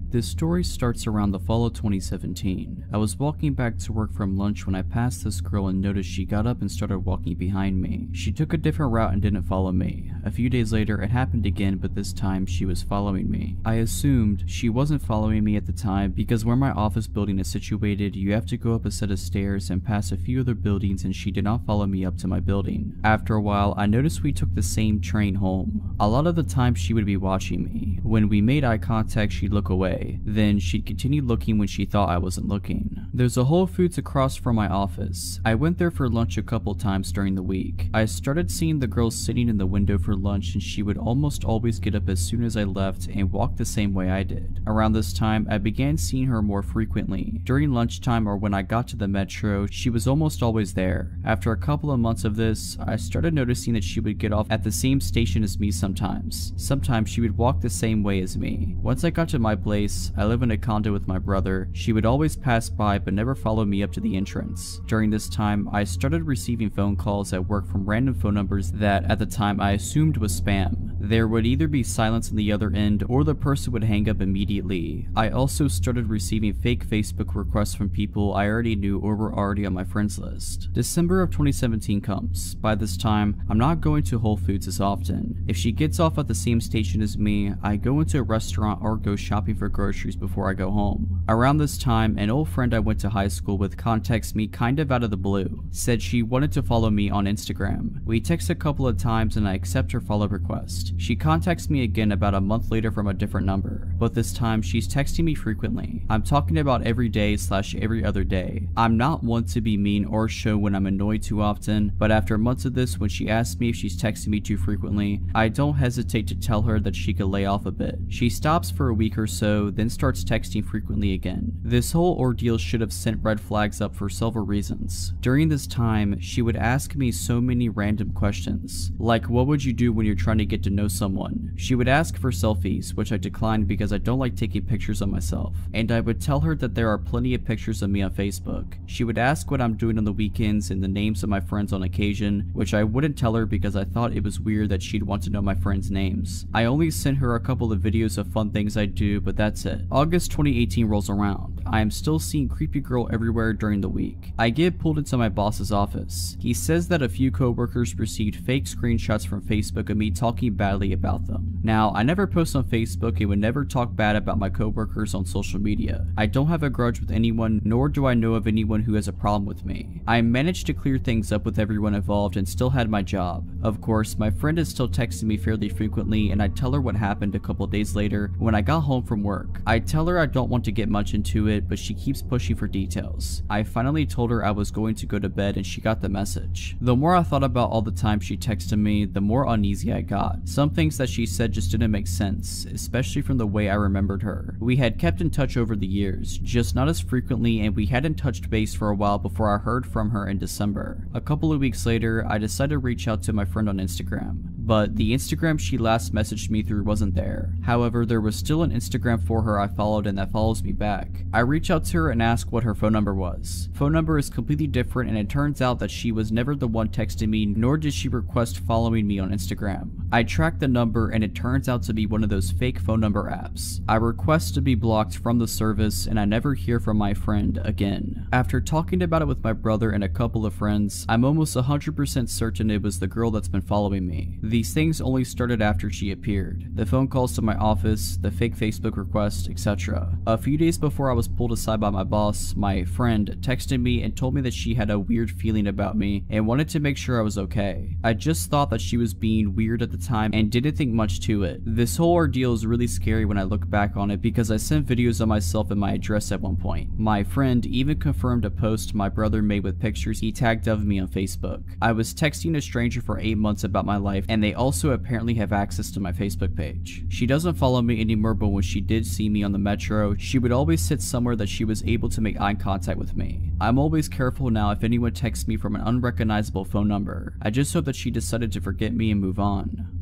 This story starts around the fall of 2017. I was walking back to work from lunch when I passed this girl and noticed she got up and started walking behind me. She took a different route and didn't follow me. A few days later it happened again but this time she was following me. I assumed she wasn't following me at the time because where my office building is situated you have to go up a set of stairs and pass a few other buildings and she did not follow me up to my building. After a while I noticed we took the same train home. A lot of the time she would be watching me. When we made eye contact she'd look away then she'd continue looking when she thought I wasn't looking. There's a Whole Foods across from my office. I went there for lunch a couple times during the week. I started seeing the girl sitting in the window for lunch and she would almost always get up as soon as I left and walk the same way I did. Around this time, I began seeing her more frequently. During lunchtime or when I got to the metro, she was almost always there. After a couple of months of this, I started noticing that she would get off at the same station as me sometimes. Sometimes she would walk the same way as me. Once I got to my place, place, I live in a condo with my brother. She would always pass by but never follow me up to the entrance. During this time, I started receiving phone calls at work from random phone numbers that at the time I assumed was spam. There would either be silence on the other end or the person would hang up immediately. I also started receiving fake Facebook requests from people I already knew or were already on my friends list. December of 2017 comes. By this time, I'm not going to Whole Foods as often. If she gets off at the same station as me, I go into a restaurant or go shopping for groceries before I go home. Around this time, an old friend I went to high school with contacts me kind of out of the blue, said she wanted to follow me on Instagram. We text a couple of times and I accept her follow request. She contacts me again about a month later from a different number, but this time she's texting me frequently. I'm talking about every day slash every other day. I'm not one to be mean or show when I'm annoyed too often, but after months of this when she asks me if she's texting me too frequently, I don't hesitate to tell her that she could lay off a bit. She stops for a week or so, then starts texting frequently again. This whole ordeal should have sent red flags up for several reasons. During this time, she would ask me so many random questions, like what would you do when you're trying to get to know someone? She would ask for selfies, which I declined because I don't like taking pictures of myself, and I would tell her that there are plenty of pictures of me on Facebook. She would ask what I'm doing on the weekends and the names of my friends on occasion, which I wouldn't tell her because I thought it was weird that she'd want to know my friends' names. I only sent her a couple of videos of fun things I do, but that's it. August 2018 rolls around. I am still seeing creepy girl everywhere during the week. I get pulled into my boss's office. He says that a few coworkers received fake screenshots from Facebook of me talking badly about them. Now, I never post on Facebook and would never talk bad about my coworkers on social media. I don't have a grudge with anyone, nor do I know of anyone who has a problem with me. I managed to clear things up with everyone involved and still had my job. Of course, my friend is still texting me fairly frequently and I tell her what happened a couple days later when I got home from work. I tell her I don't want to get much into it, but she keeps pushing for details. I finally told her I was going to go to bed and she got the message. The more I thought about all the time she texted me, the more uneasy I got. Some things that she said just didn't make sense, especially from the way I remembered her. We had kept in touch over the years, just not as frequently and we hadn't touched base for a while before I heard from her in December. A couple of weeks later, I decided to reach out to my friend on Instagram, but the Instagram she last messaged me through wasn't there. However, there was still an Instagram for her I followed and that follows me back. I reach out to her and ask what her phone number was. Phone number is completely different and it turns out that she was never the one texting me nor did she request following me on Instagram. I track the number and it turns out to be one of those fake phone number apps. I request to be blocked from the service and I never hear from my friend again. After talking about it with my brother and a couple of friends, I'm almost 100% certain it was the girl that's been following me. These things only started after she appeared. The phone calls to my office, the fake Facebook requests, etc. A few days before I was pulled aside by my boss, my friend texted me and told me that she had a weird feeling about me and wanted to make sure I was okay. I just thought that she was being weird at the time and didn't think much to it. This whole ordeal is really scary when I look back on it because I sent videos of myself and my address at one point. My friend even confirmed a post my brother made with pictures he tagged of me on Facebook. I was texting a stranger for 8 months about my life and they also apparently have access to my Facebook page. She doesn't follow me anymore but when she did see me on the metro, she would always sit somewhere that she was able to make eye contact with me. I'm always careful now if anyone texts me from an unrecognizable phone number. I just hope that she decided to forget me and move on.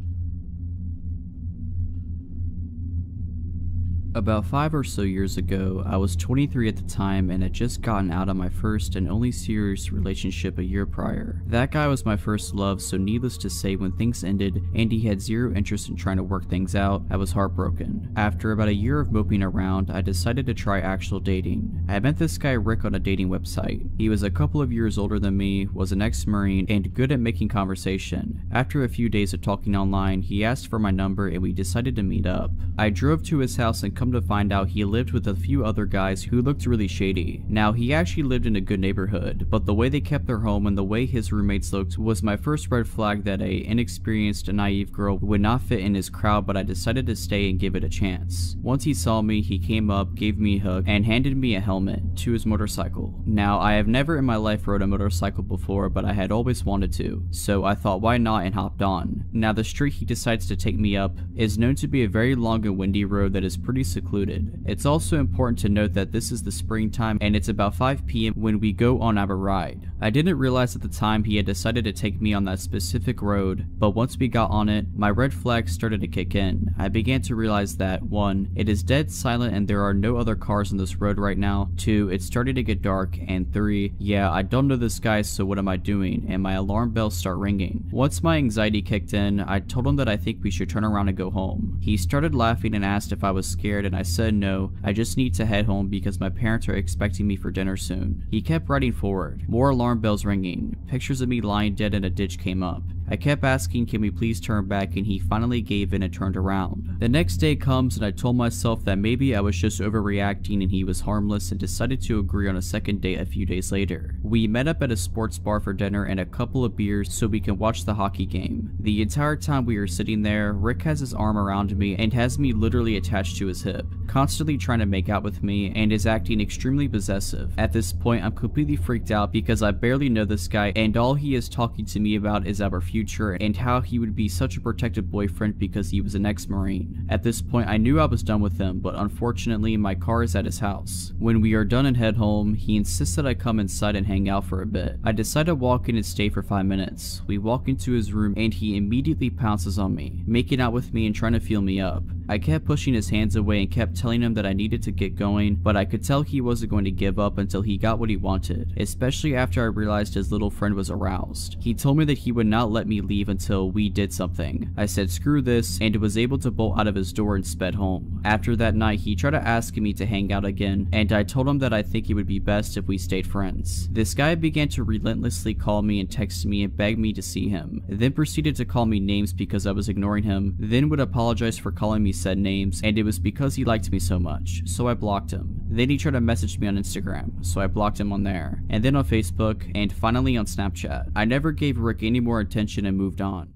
About 5 or so years ago, I was 23 at the time and had just gotten out of my first and only serious relationship a year prior. That guy was my first love, so needless to say when things ended and he had zero interest in trying to work things out, I was heartbroken. After about a year of moping around, I decided to try actual dating. I met this guy Rick on a dating website. He was a couple of years older than me, was an ex-marine, and good at making conversation. After a few days of talking online, he asked for my number and we decided to meet up. I drove to his house and come to find out he lived with a few other guys who looked really shady. Now, he actually lived in a good neighborhood, but the way they kept their home and the way his roommates looked was my first red flag that a inexperienced, naive girl would not fit in his crowd, but I decided to stay and give it a chance. Once he saw me, he came up, gave me a hug, and handed me a helmet to his motorcycle. Now, I have never in my life rode a motorcycle before, but I had always wanted to, so I thought why not and hopped on. Now, the street he decides to take me up is known to be a very long and windy road that is pretty secluded. It's also important to note that this is the springtime and it's about 5 p.m. when we go on our ride. I didn't realize at the time he had decided to take me on that specific road, but once we got on it, my red flags started to kick in. I began to realize that 1. It is dead silent and there are no other cars on this road right now, 2. It's starting to get dark, and 3. Yeah, I don't know this guy so what am I doing, and my alarm bells start ringing. Once my anxiety kicked in, I told him that I think we should turn around and go home. He started laughing and asked if I was scared and I said no, I just need to head home because my parents are expecting me for dinner soon. He kept riding forward, more alarm bells ringing, pictures of me lying dead in a ditch came up. I kept asking can we please turn back and he finally gave in and turned around. The next day comes and I told myself that maybe I was just overreacting and he was harmless and decided to agree on a second date a few days later. We met up at a sports bar for dinner and a couple of beers so we can watch the hockey game. The entire time we were sitting there, Rick has his arm around me and has me literally attached to his hip, constantly trying to make out with me and is acting extremely possessive. At this point, I'm completely freaked out because I barely know this guy and all he is talking to me about is our future and how he would be such a protective boyfriend because he was an ex-marine. At this point, I knew I was done with him, but unfortunately, my car is at his house. When we are done and head home, he insists that I come inside and hang out for a bit. I decide to walk in and stay for 5 minutes. We walk into his room and he immediately pounces on me, making out with me and trying to feel me up. I kept pushing his hands away and kept telling him that I needed to get going, but I could tell he wasn't going to give up until he got what he wanted, especially after I realized his little friend was aroused. He told me that he would not let me leave until we did something. I said screw this and was able to bolt out of his door and sped home. After that night, he tried to ask me to hang out again, and I told him that I think it would be best if we stayed friends. This guy began to relentlessly call me and text me and beg me to see him, then proceeded to call me names because I was ignoring him, then would apologize for calling me said names, and it was because he liked me so much, so I blocked him. Then he tried to message me on Instagram, so I blocked him on there, and then on Facebook, and finally on Snapchat. I never gave Rick any more attention and moved on.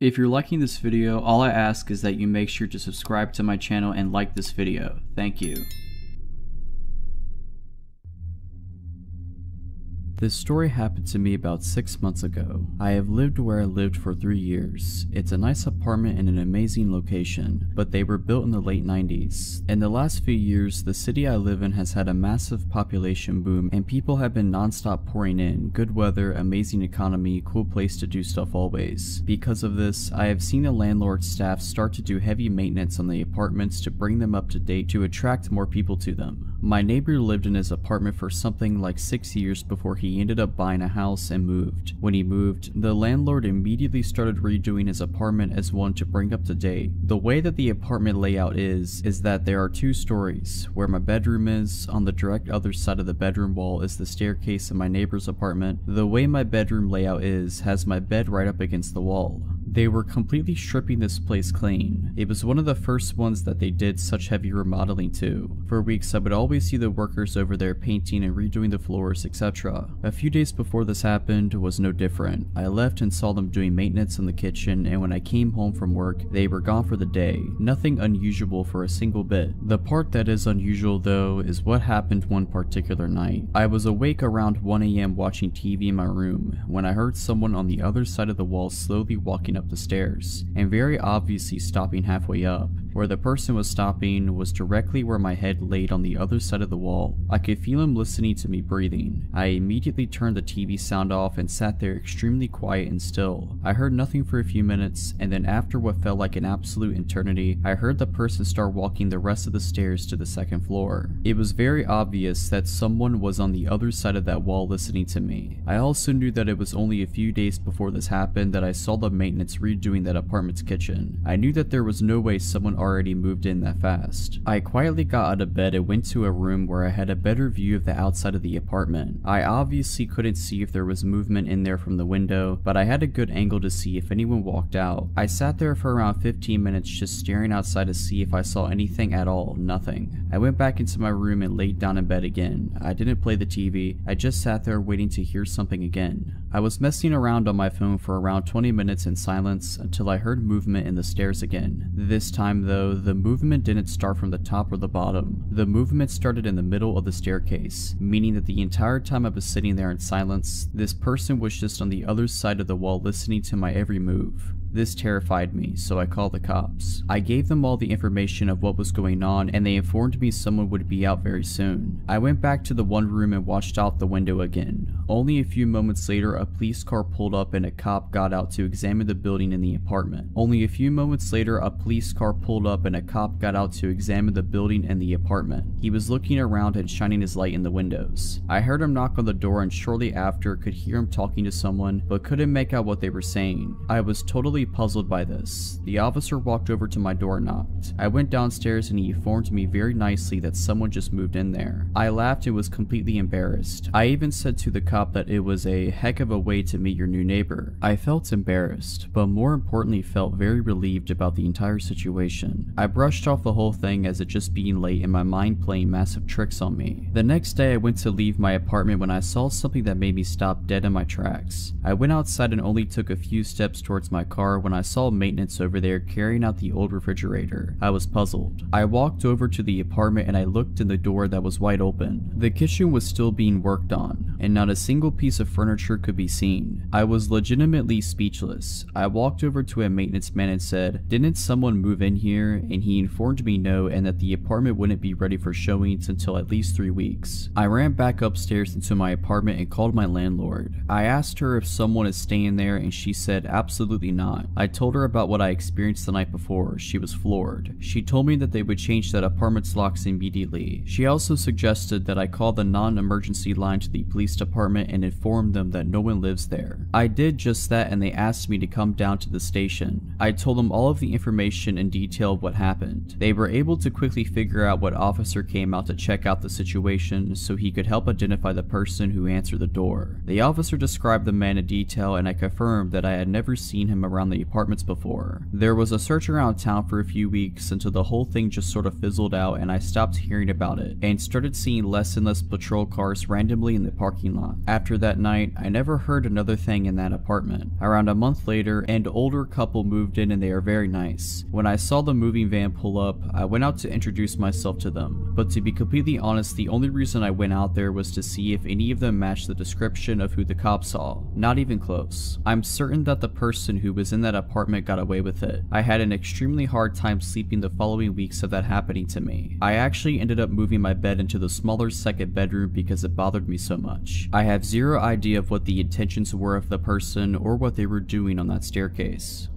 If you're liking this video, all I ask is that you make sure to subscribe to my channel and like this video. Thank you. This story happened to me about 6 months ago. I have lived where I lived for 3 years. It's a nice apartment in an amazing location, but they were built in the late 90s. In the last few years, the city I live in has had a massive population boom and people have been non-stop pouring in. Good weather, amazing economy, cool place to do stuff always. Because of this, I have seen the landlord staff start to do heavy maintenance on the apartments to bring them up to date to attract more people to them. My neighbor lived in his apartment for something like 6 years before he ended up buying a house and moved. When he moved, the landlord immediately started redoing his apartment as one to bring up to date. The way that the apartment layout is, is that there are two stories. Where my bedroom is, on the direct other side of the bedroom wall is the staircase in my neighbor's apartment. The way my bedroom layout is, has my bed right up against the wall. They were completely stripping this place clean. It was one of the first ones that they did such heavy remodeling to. For weeks I would always see the workers over there painting and redoing the floors, etc. A few days before this happened was no different. I left and saw them doing maintenance in the kitchen and when I came home from work, they were gone for the day. Nothing unusual for a single bit. The part that is unusual though is what happened one particular night. I was awake around 1am watching TV in my room when I heard someone on the other side of the wall slowly walking up the stairs, and very obviously stopping halfway up. Where the person was stopping was directly where my head laid on the other side of the wall. I could feel him listening to me breathing. I immediately turned the TV sound off and sat there extremely quiet and still. I heard nothing for a few minutes, and then after what felt like an absolute eternity, I heard the person start walking the rest of the stairs to the second floor. It was very obvious that someone was on the other side of that wall listening to me. I also knew that it was only a few days before this happened that I saw the maintenance redoing that apartment's kitchen. I knew that there was no way someone already moved in that fast. I quietly got out of bed and went to a room where I had a better view of the outside of the apartment. I obviously couldn't see if there was movement in there from the window, but I had a good angle to see if anyone walked out. I sat there for around 15 minutes just staring outside to see if I saw anything at all, nothing. I went back into my room and laid down in bed again. I didn't play the TV, I just sat there waiting to hear something again. I was messing around on my phone for around 20 minutes in silence until I heard movement in the stairs again. This time though, the movement didn't start from the top or the bottom. The movement started in the middle of the staircase, meaning that the entire time I was sitting there in silence, this person was just on the other side of the wall listening to my every move. This terrified me, so I called the cops. I gave them all the information of what was going on and they informed me someone would be out very soon. I went back to the one room and watched out the window again. Only a few moments later, a police car pulled up and a cop got out to examine the building and the apartment. Only a few moments later, a police car pulled up and a cop got out to examine the building and the apartment. He was looking around and shining his light in the windows. I heard him knock on the door and shortly after could hear him talking to someone but couldn't make out what they were saying. I was totally puzzled by this. The officer walked over to my door and knocked. I went downstairs and he informed me very nicely that someone just moved in there. I laughed and was completely embarrassed. I even said to the cop that it was a heck of a way to meet your new neighbor. I felt embarrassed, but more importantly felt very relieved about the entire situation. I brushed off the whole thing as it just being late and my mind playing massive tricks on me. The next day I went to leave my apartment when I saw something that made me stop dead in my tracks. I went outside and only took a few steps towards my car when I saw maintenance over there carrying out the old refrigerator. I was puzzled. I walked over to the apartment and I looked in the door that was wide open. The kitchen was still being worked on, and not a single piece of furniture could be seen. I was legitimately speechless. I walked over to a maintenance man and said, didn't someone move in here? And he informed me no and that the apartment wouldn't be ready for showings until at least three weeks. I ran back upstairs into my apartment and called my landlord. I asked her if someone is staying there and she said absolutely not. I told her about what I experienced the night before. She was floored. She told me that they would change that apartment's locks immediately. She also suggested that I call the non-emergency line to the police department and inform them that no one lives there. I did just that and they asked me to come down to the station. I told them all of the information and detail of what happened. They were able to quickly figure out what officer came out to check out the situation so he could help identify the person who answered the door. The officer described the man in detail and I confirmed that I had never seen him around the apartments before. There was a search around town for a few weeks until the whole thing just sort of fizzled out and I stopped hearing about it and started seeing less and less patrol cars randomly in the parking lot. After that night, I never heard another thing in that apartment. Around a month later, an older couple moved in and they are very nice. When I saw the moving van pull up, I went out to introduce myself to them. But to be completely honest, the only reason I went out there was to see if any of them matched the description of who the cops saw. Not even close. I'm certain that the person who was in that apartment got away with it. I had an extremely hard time sleeping the following weeks of that happening to me. I actually ended up moving my bed into the smaller second bedroom because it bothered me so much. I have zero idea of what the intentions were of the person or what they were doing on that staircase.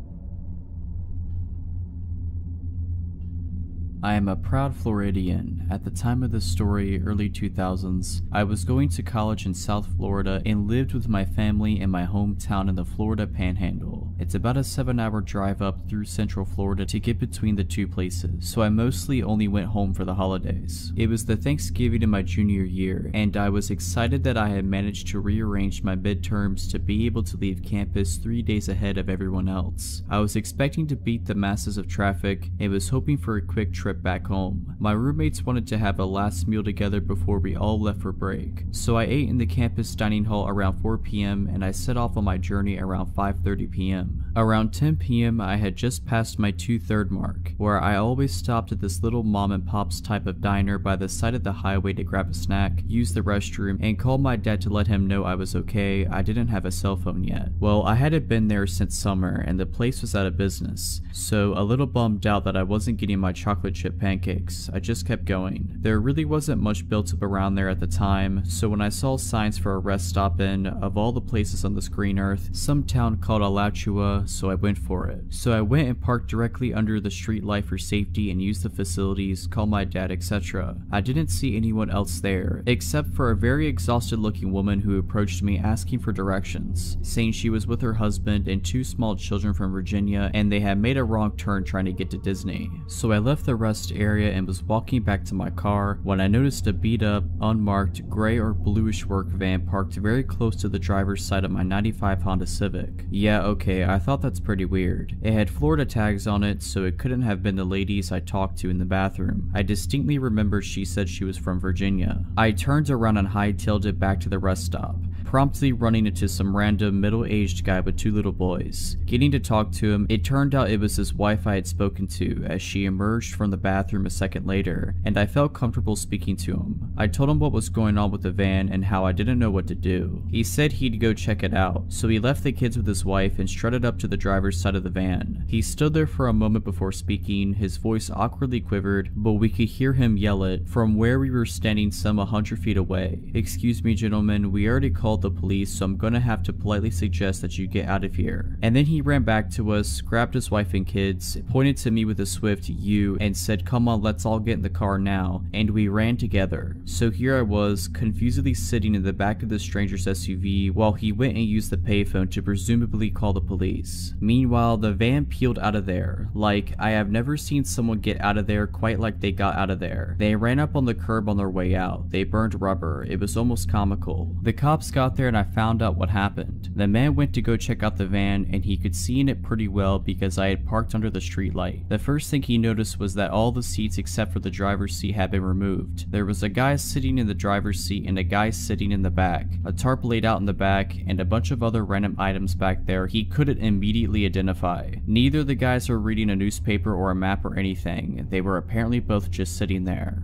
I am a proud Floridian. At the time of this story, early 2000s, I was going to college in South Florida and lived with my family in my hometown in the Florida Panhandle. It's about a 7 hour drive up through Central Florida to get between the two places, so I mostly only went home for the holidays. It was the Thanksgiving in my junior year, and I was excited that I had managed to rearrange my midterms to be able to leave campus three days ahead of everyone else. I was expecting to beat the masses of traffic and was hoping for a quick trip back home. My roommates wanted to have a last meal together before we all left for break, so I ate in the campus dining hall around 4 p.m. and I set off on my journey around 5.30 p.m. Around 10 p.m. I had just passed my two-third mark, where I always stopped at this little mom and pop's type of diner by the side of the highway to grab a snack, use the restroom, and call my dad to let him know I was okay, I didn't have a cell phone yet. Well, I hadn't been there since summer and the place was out of business, so a little bummed out that I wasn't getting my chocolate chip pancakes, I just kept going. There really wasn't much built up around there at the time, so when I saw signs for a rest stop in, of all the places on this green earth, some town called Alachua, so I went for it. So I went and parked directly under the street light for safety and used the facilities, called my dad, etc. I didn't see anyone else there, except for a very exhausted looking woman who approached me asking for directions, saying she was with her husband and two small children from Virginia and they had made a wrong turn trying to get to Disney. So I left the rest area and was walking back to my car when I noticed a beat up, unmarked, gray or bluish work van parked very close to the driver's side of my 95 Honda Civic. Yeah, okay, I thought that's pretty weird. It had Florida tags on it, so it couldn't have been the ladies I talked to in the bathroom. I distinctly remember she said she was from Virginia. I turned around and hightailed it back to the rest stop promptly running into some random middle-aged guy with two little boys. Getting to talk to him, it turned out it was his wife I had spoken to as she emerged from the bathroom a second later, and I felt comfortable speaking to him. I told him what was going on with the van and how I didn't know what to do. He said he'd go check it out, so he left the kids with his wife and strutted up to the driver's side of the van. He stood there for a moment before speaking, his voice awkwardly quivered, but we could hear him yell it from where we were standing some a hundred feet away. Excuse me gentlemen, we already called called the police, so I'm gonna have to politely suggest that you get out of here. And then he ran back to us, grabbed his wife and kids, pointed to me with a swift you, and said, come on, let's all get in the car now, and we ran together. So here I was, confusedly sitting in the back of the stranger's SUV while he went and used the payphone to presumably call the police. Meanwhile, the van peeled out of there. Like, I have never seen someone get out of there quite like they got out of there. They ran up on the curb on their way out. They burned rubber. It was almost comical. The cops got there and I found out what happened. The man went to go check out the van and he could see in it pretty well because I had parked under the street light. The first thing he noticed was that all the seats except for the driver's seat had been removed. There was a guy sitting in the driver's seat and a guy sitting in the back. A tarp laid out in the back and a bunch of other random items back there he couldn't immediately identify. Neither the guys were reading a newspaper or a map or anything. They were apparently both just sitting there.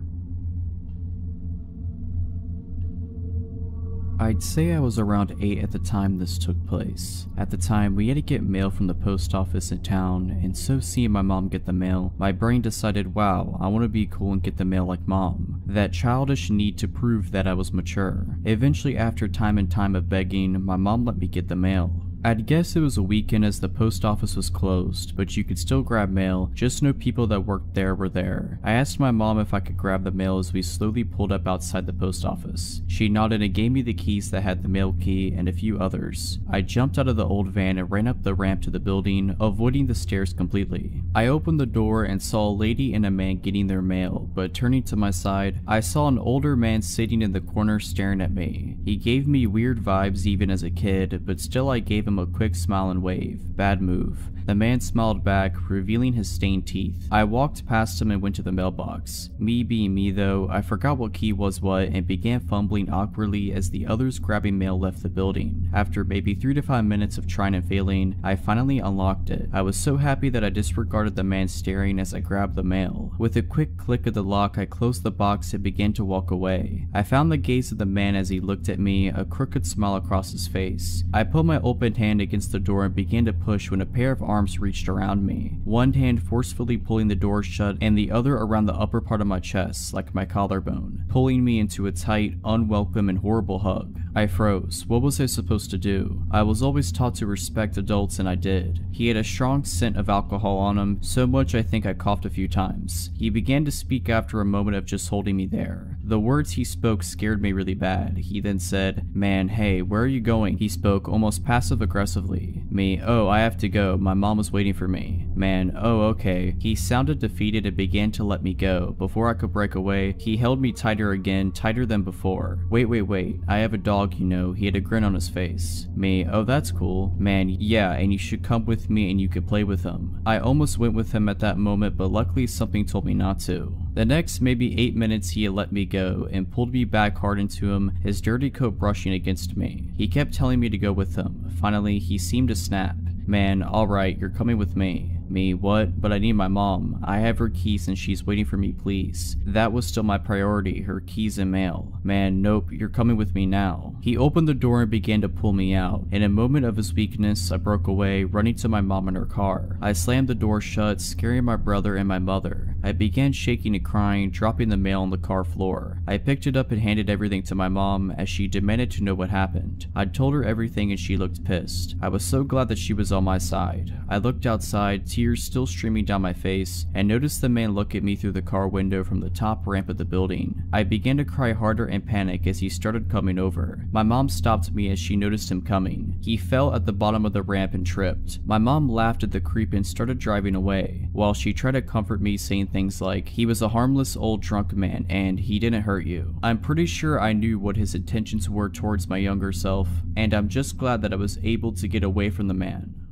I'd say I was around 8 at the time this took place. At the time, we had to get mail from the post office in town, and so seeing my mom get the mail, my brain decided, wow, I want to be cool and get the mail like mom. That childish need to prove that I was mature. Eventually, after time and time of begging, my mom let me get the mail. I'd guess it was a weekend as the post office was closed, but you could still grab mail, just no people that worked there were there. I asked my mom if I could grab the mail as we slowly pulled up outside the post office. She nodded and gave me the keys that had the mail key and a few others. I jumped out of the old van and ran up the ramp to the building, avoiding the stairs completely. I opened the door and saw a lady and a man getting their mail, but turning to my side, I saw an older man sitting in the corner staring at me. He gave me weird vibes even as a kid, but still I gave him a quick smile and wave. Bad move. The man smiled back, revealing his stained teeth. I walked past him and went to the mailbox. Me being me though, I forgot what key was what and began fumbling awkwardly as the others grabbing mail left the building. After maybe 3 to 5 minutes of trying and failing, I finally unlocked it. I was so happy that I disregarded the man staring as I grabbed the mail. With a quick click of the lock, I closed the box and began to walk away. I found the gaze of the man as he looked at me, a crooked smile across his face. I put my open hand against the door and began to push when a pair of arms arms reached around me, one hand forcefully pulling the door shut and the other around the upper part of my chest, like my collarbone, pulling me into a tight, unwelcome, and horrible hug. I froze. What was I supposed to do? I was always taught to respect adults and I did. He had a strong scent of alcohol on him, so much I think I coughed a few times. He began to speak after a moment of just holding me there. The words he spoke scared me really bad. He then said, Man, hey, where are you going? He spoke almost passive aggressively. Me, oh, I have to go. My mom was waiting for me. Man, oh, okay. He sounded defeated and began to let me go. Before I could break away, he held me tighter again, tighter than before. Wait, wait, wait. I have a dog, you know. He had a grin on his face. Me, oh, that's cool. Man, yeah, and you should come with me and you could play with him. I almost went with him at that moment, but luckily something told me not to. The next maybe 8 minutes he let me go and pulled me back hard into him, his dirty coat brushing against me. He kept telling me to go with him. Finally, he seemed to snap. Man, alright, you're coming with me. Me, what? But I need my mom. I have her keys and she's waiting for me, please. That was still my priority, her keys and mail. Man, nope, you're coming with me now. He opened the door and began to pull me out. In a moment of his weakness, I broke away, running to my mom in her car. I slammed the door shut, scaring my brother and my mother. I began shaking and crying, dropping the mail on the car floor. I picked it up and handed everything to my mom as she demanded to know what happened. I'd told her everything and she looked pissed. I was so glad that she was on my side. I looked outside, tears still streaming down my face, and noticed the man look at me through the car window from the top ramp of the building. I began to cry harder and panic as he started coming over. My mom stopped me as she noticed him coming. He fell at the bottom of the ramp and tripped. My mom laughed at the creep and started driving away, while she tried to comfort me saying things like, he was a harmless old drunk man and he didn't hurt you. I'm pretty sure I knew what his intentions were towards my younger self, and I'm just glad that I was able to get away from the man.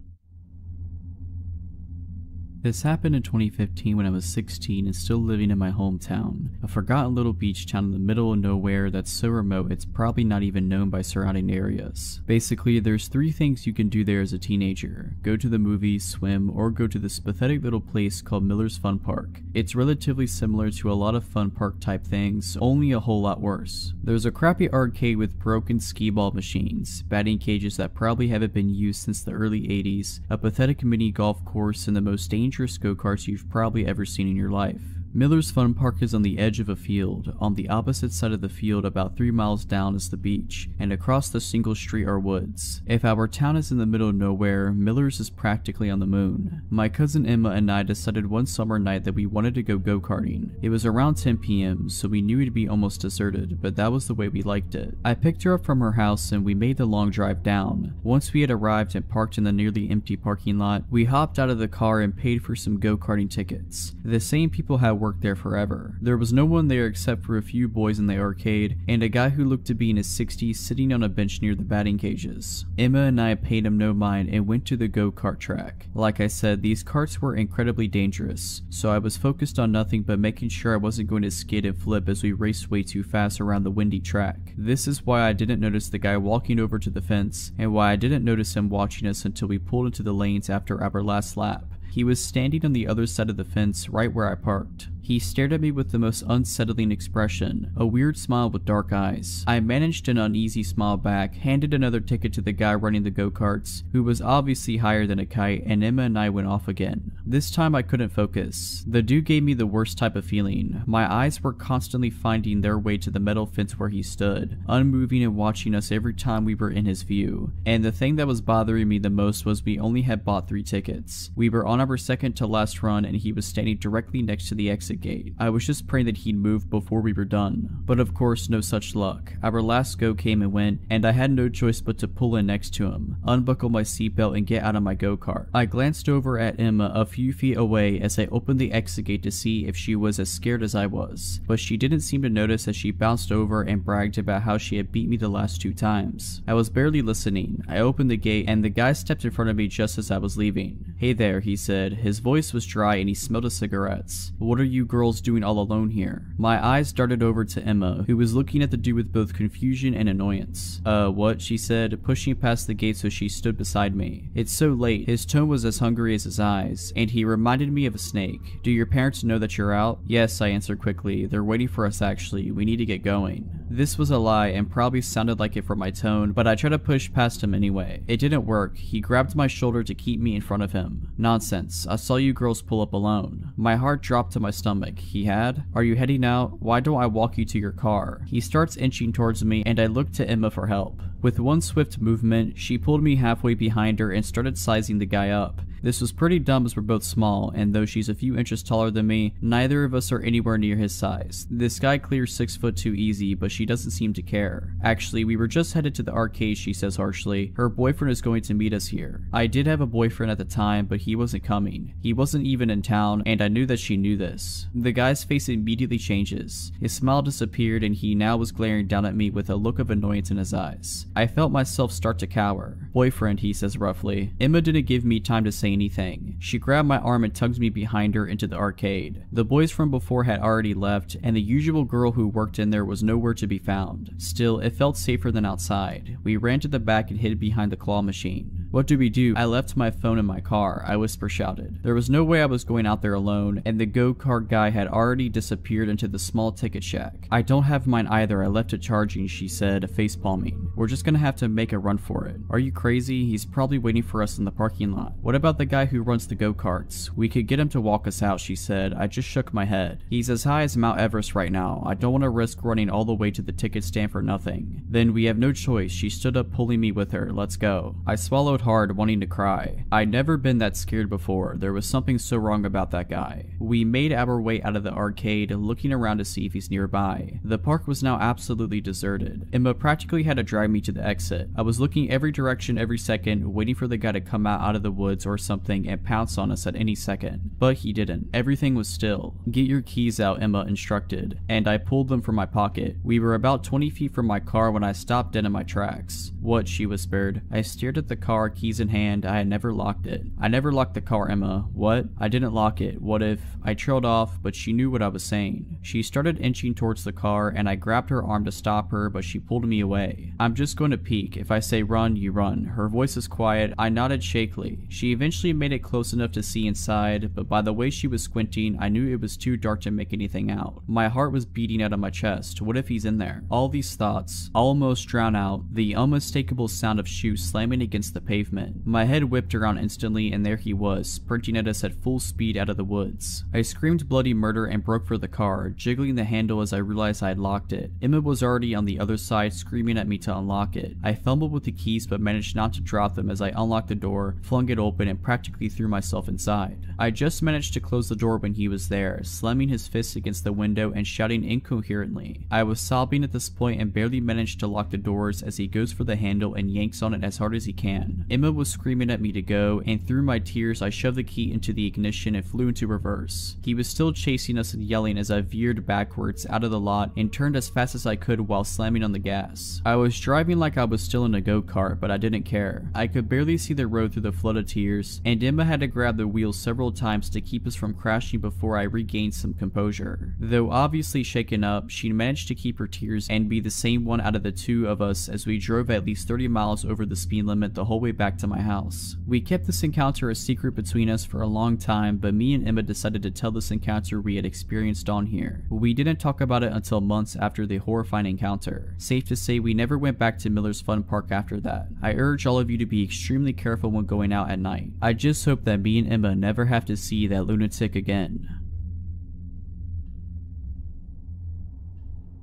This happened in 2015 when I was 16 and still living in my hometown, a forgotten little beach town in the middle of nowhere that's so remote it's probably not even known by surrounding areas. Basically, there's three things you can do there as a teenager. Go to the movies, swim, or go to this pathetic little place called Miller's Fun Park. It's relatively similar to a lot of fun park type things, only a whole lot worse. There's a crappy arcade with broken skee ball machines, batting cages that probably haven't been used since the early 80s, a pathetic mini golf course, and the most dangerous dangerous go-karts you've probably ever seen in your life. Miller's Fun Park is on the edge of a field. On the opposite side of the field, about three miles down, is the beach, and across the single street are woods. If our town is in the middle of nowhere, Miller's is practically on the moon. My cousin Emma and I decided one summer night that we wanted to go go-karting. It was around 10 p.m., so we knew it'd be almost deserted, but that was the way we liked it. I picked her up from her house and we made the long drive down. Once we had arrived and parked in the nearly empty parking lot, we hopped out of the car and paid for some go-karting tickets. The same people had worked there forever. There was no one there except for a few boys in the arcade and a guy who looked to be in his 60s sitting on a bench near the batting cages. Emma and I paid him no mind and went to the go-kart track. Like I said, these carts were incredibly dangerous, so I was focused on nothing but making sure I wasn't going to skid and flip as we raced way too fast around the windy track. This is why I didn't notice the guy walking over to the fence, and why I didn't notice him watching us until we pulled into the lanes after our last lap. He was standing on the other side of the fence right where I parked. He stared at me with the most unsettling expression, a weird smile with dark eyes. I managed an uneasy smile back, handed another ticket to the guy running the go-karts, who was obviously higher than a kite, and Emma and I went off again. This time I couldn't focus. The dude gave me the worst type of feeling. My eyes were constantly finding their way to the metal fence where he stood, unmoving and watching us every time we were in his view. And the thing that was bothering me the most was we only had bought three tickets. We were on our second to last run and he was standing directly next to the exit gate. I was just praying that he'd move before we were done. But of course, no such luck. Our last go came and went, and I had no choice but to pull in next to him, unbuckle my seatbelt, and get out of my go-kart. I glanced over at Emma a few feet away as I opened the exit gate to see if she was as scared as I was, but she didn't seem to notice as she bounced over and bragged about how she had beat me the last two times. I was barely listening. I opened the gate and the guy stepped in front of me just as I was leaving. Hey there, he said. His voice was dry and he smelled of cigarettes. What are you girls doing all alone here? My eyes darted over to Emma, who was looking at the dude with both confusion and annoyance. Uh, what? She said, pushing past the gate so she stood beside me. It's so late. His tone was as hungry as his eyes, and he reminded me of a snake. Do your parents know that you're out? Yes, I answered quickly. They're waiting for us actually. We need to get going. This was a lie and probably sounded like it from my tone, but I tried to push past him anyway. It didn't work. He grabbed my shoulder to keep me in front of him. Nonsense. I saw you girls pull up alone. My heart dropped to my stomach. He had? Are you heading out? Why don't I walk you to your car? He starts inching towards me and I look to Emma for help. With one swift movement, she pulled me halfway behind her and started sizing the guy up. This was pretty dumb as we're both small, and though she's a few inches taller than me, neither of us are anywhere near his size. This guy clears 6 foot 2 easy, but she doesn't seem to care. Actually, we were just headed to the arcade, she says harshly. Her boyfriend is going to meet us here. I did have a boyfriend at the time, but he wasn't coming. He wasn't even in town, and I knew that she knew this. The guy's face immediately changes. His smile disappeared, and he now was glaring down at me with a look of annoyance in his eyes. I felt myself start to cower. Boyfriend, he says roughly. Emma didn't give me time to say anything. She grabbed my arm and tugged me behind her into the arcade. The boys from before had already left, and the usual girl who worked in there was nowhere to be found. Still, it felt safer than outside. We ran to the back and hid behind the claw machine. What do we do? I left my phone in my car, I whisper shouted. There was no way I was going out there alone, and the go-kart guy had already disappeared into the small ticket shack. I don't have mine either, I left it charging, she said, face palming. We're just gonna have to make a run for it. Are you crazy? He's probably waiting for us in the parking lot. What about the guy who runs the go-karts? We could get him to walk us out, she said. I just shook my head. He's as high as Mount Everest right now. I don't want to risk running all the way to the ticket stand for nothing. Then we have no choice. She stood up pulling me with her. Let's go. I swallowed hard, wanting to cry. I'd never been that scared before. There was something so wrong about that guy. We made our way out of the arcade, looking around to see if he's nearby. The park was now absolutely deserted. Emma practically had to drive me to the exit. I was looking every direction every second, waiting for the guy to come out out of the woods or something and pounce on us at any second. But he didn't. Everything was still. Get your keys out, Emma instructed, and I pulled them from my pocket. We were about 20 feet from my car when I stopped dead in my tracks. What, she whispered. I stared at the car, keys in hand. I had never locked it. I never locked the car, Emma. What? I didn't lock it. What if? I trailed off, but she knew what I was saying. She started inching towards the car, and I grabbed her arm to stop her, but she pulled me away. I'm just going to peek. If I say run, you run. Her voice is quiet. I nodded shakily. She eventually made it close enough to see inside, but by the way she was squinting, I knew it was too dark to make anything out. My heart was beating out of my chest. What if he's in there? All these thoughts almost drown out the unmistakable sound of shoes slamming against the pavement. My head whipped around instantly and there he was, sprinting at us at full speed out of the woods. I screamed bloody murder and broke for the car, jiggling the handle as I realized I had locked it. Emma was already on the other side screaming at me to unlock it. I fumbled with the keys but managed not to drop them as I unlocked the door, flung it open and practically threw myself inside. I just managed to close the door when he was there, slamming his fist against the window and shouting incoherently. I was sobbing at this point and barely managed to lock the doors as he goes for the handle and yanks on it as hard as he can. Emma was screaming at me to go, and through my tears I shoved the key into the ignition and flew into reverse. He was still chasing us and yelling as I veered backwards out of the lot and turned as fast as I could while slamming on the gas. I was driving like I was still in a go-kart, but I didn't care. I could barely see the road through the flood of tears, and Emma had to grab the wheel several times to keep us from crashing before I regained some composure. Though obviously shaken up, she managed to keep her tears and be the same one out of the two of us as we drove at least 30 miles over the speed limit the whole way back to my house. We kept this encounter a secret between us for a long time, but me and Emma decided to tell this encounter we had experienced on here. We didn't talk about it until months after the horrifying encounter. Safe to say we never went back to Miller's Fun Park after that. I urge all of you to be extremely careful when going out at night. I just hope that me and Emma never have to see that lunatic again.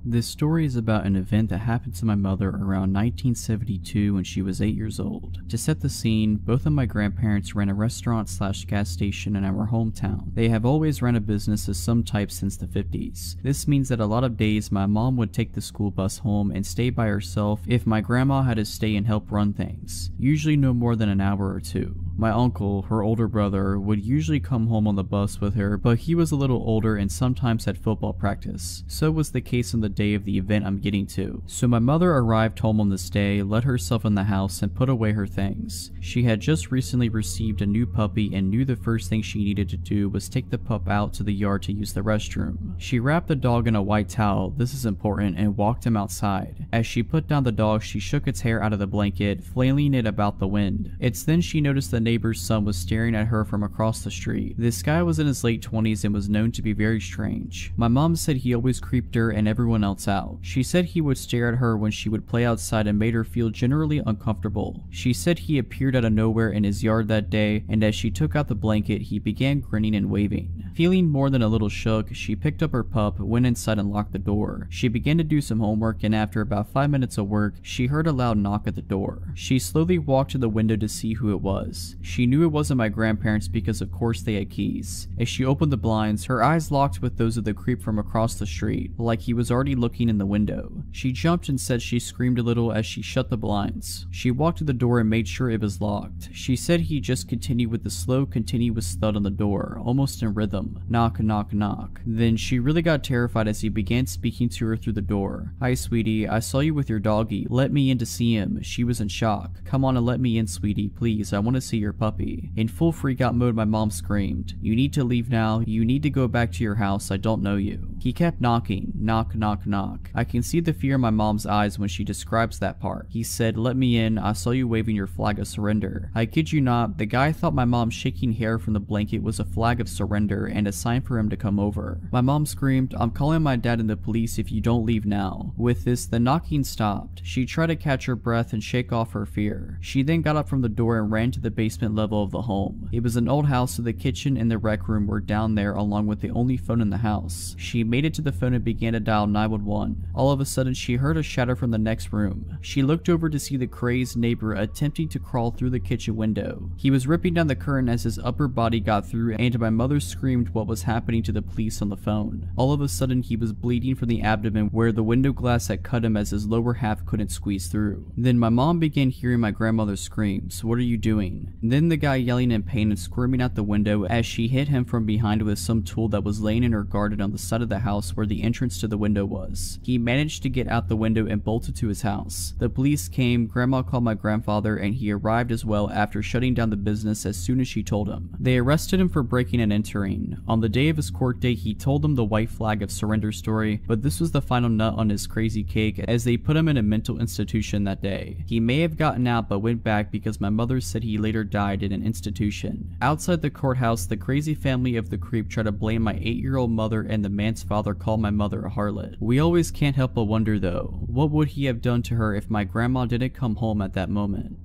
This story is about an event that happened to my mother around 1972 when she was 8 years old. To set the scene, both of my grandparents ran a restaurant slash gas station in our hometown. They have always ran a business of some type since the 50s. This means that a lot of days my mom would take the school bus home and stay by herself if my grandma had to stay and help run things, usually no more than an hour or two. My uncle, her older brother, would usually come home on the bus with her, but he was a little older and sometimes had football practice. So was the case on the day of the event I'm getting to. So my mother arrived home on this day, let herself in the house, and put away her things. She had just recently received a new puppy and knew the first thing she needed to do was take the pup out to the yard to use the restroom. She wrapped the dog in a white towel, this is important, and walked him outside. As she put down the dog, she shook its hair out of the blanket, flailing it about the wind. It's then she noticed the neighbor's son was staring at her from across the street. This guy was in his late 20s and was known to be very strange. My mom said he always creeped her and everyone else out. She said he would stare at her when she would play outside and made her feel generally uncomfortable. She said he appeared out of nowhere in his yard that day, and as she took out the blanket, he began grinning and waving. Feeling more than a little shook, she picked up her pup, went inside and locked the door. She began to do some homework and after about 5 minutes of work, she heard a loud knock at the door. She slowly walked to the window to see who it was. She knew it wasn't my grandparents because of course they had keys. As she opened the blinds, her eyes locked with those of the creep from across the street, like he was already looking in the window. She jumped and said she screamed a little as she shut the blinds. She walked to the door and made sure it was locked. She said he just continued with the slow, continuous thud on the door, almost in rhythm. Knock, knock, knock. Then she really got terrified as he began speaking to her through the door. Hi, sweetie. I saw you with your doggy. Let me in to see him. She was in shock. Come on and let me in, sweetie. Please, I want to see your puppy. In full freakout mode, my mom screamed. You need to leave now. You need to go back to your house. I don't know you. He kept knocking. Knock, knock, knock. I can see the fear in my mom's eyes when she describes that part. He said, let me in. I saw you waving your flag of surrender. I kid you not, the guy thought my mom shaking hair from the blanket was a flag of surrender and a sign for him to come over. My mom screamed, I'm calling my dad and the police if you don't leave now. With this, the knocking stopped. She tried to catch her breath and shake off her fear. She then got up from the door and ran to the basement level of the home. It was an old house so the kitchen and the rec room were down there along with the only phone in the house. She made it to the phone and began to dial 911. All of a sudden she heard a shatter from the next room. She looked over to see the crazed neighbor attempting to crawl through the kitchen window. He was ripping down the curtain as his upper body got through and my mother screamed what was happening to the police on the phone. All of a sudden he was bleeding from the abdomen where the window glass had cut him as his lower half couldn't squeeze through. Then my mom began hearing my grandmother's screams, what are you doing? Then the guy yelling in pain and squirming out the window as she hit him from behind with some tool that was laying in her garden on the side of the house where the entrance to the window was. He managed to get out the window and bolted to his house. The police came, grandma called my grandfather and he arrived as well after shutting down the business as soon as she told him. They arrested him for breaking and entering. On the day of his court date he told them the white flag of surrender story, but this was the final nut on his crazy cake as they put him in a mental institution that day. He may have gotten out but went back because my mother said he later died in an institution. Outside the courthouse, the crazy family of the creep tried to blame my 8-year-old mother and the man's father called my mother a harlot. We always can't help but wonder though, what would he have done to her if my grandma didn't come home at that moment?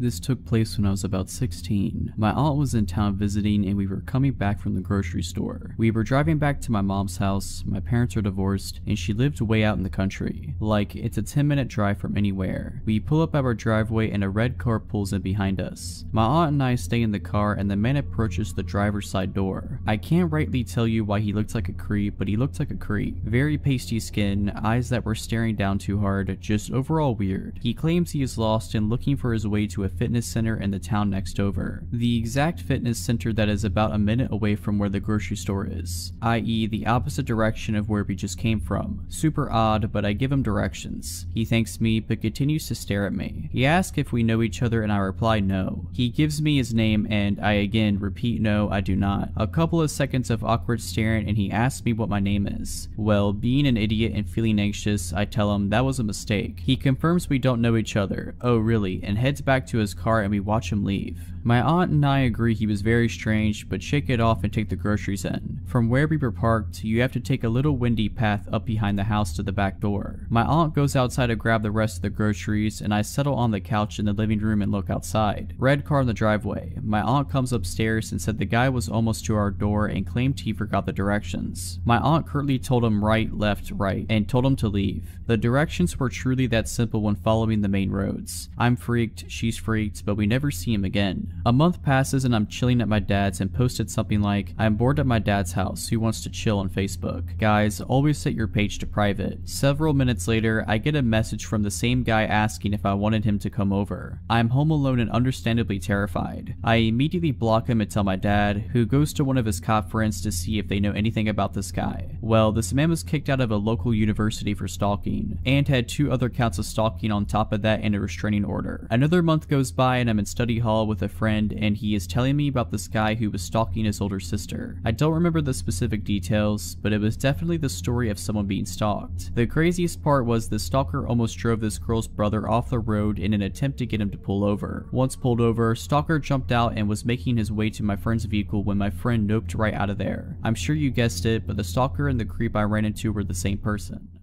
This took place when I was about 16. My aunt was in town visiting and we were coming back from the grocery store. We were driving back to my mom's house, my parents are divorced, and she lived way out in the country. Like, it's a 10 minute drive from anywhere. We pull up at our driveway and a red car pulls in behind us. My aunt and I stay in the car and the man approaches the driver's side door. I can't rightly tell you why he looked like a creep, but he looked like a creep. Very pasty skin, eyes that were staring down too hard, just overall weird. He claims he is lost and looking for his way to a fitness center in the town next over. The exact fitness center that is about a minute away from where the grocery store is, i.e. the opposite direction of where we just came from. Super odd, but I give him directions. He thanks me, but continues to stare at me. He asks if we know each other and I reply no. He gives me his name and I again repeat no, I do not. A couple of seconds of awkward staring and he asks me what my name is. Well, being an idiot and feeling anxious, I tell him that was a mistake. He confirms we don't know each other. Oh really, and heads back to his car and we watch him leave. My aunt and I agree he was very strange, but shake it off and take the groceries in. From where we were parked, you have to take a little windy path up behind the house to the back door. My aunt goes outside to grab the rest of the groceries, and I settle on the couch in the living room and look outside. Red car in the driveway. My aunt comes upstairs and said the guy was almost to our door and claimed he forgot the directions. My aunt curtly told him right, left, right, and told him to leave. The directions were truly that simple when following the main roads. I'm freaked, she's freaked, but we never see him again. A month passes and I'm chilling at my dad's and posted something like, I'm bored at my dad's house, who wants to chill on Facebook. Guys, always set your page to private. Several minutes later, I get a message from the same guy asking if I wanted him to come over. I'm home alone and understandably terrified. I immediately block him and tell my dad, who goes to one of his cop friends to see if they know anything about this guy. Well, this man was kicked out of a local university for stalking, and had two other counts of stalking on top of that and a restraining order. Another month goes by and I'm in study hall with a friend and he is telling me about this guy who was stalking his older sister. I don't remember the specific details, but it was definitely the story of someone being stalked. The craziest part was the stalker almost drove this girl's brother off the road in an attempt to get him to pull over. Once pulled over, stalker jumped out and was making his way to my friend's vehicle when my friend noped right out of there. I'm sure you guessed it, but the stalker and the creep I ran into were the same person.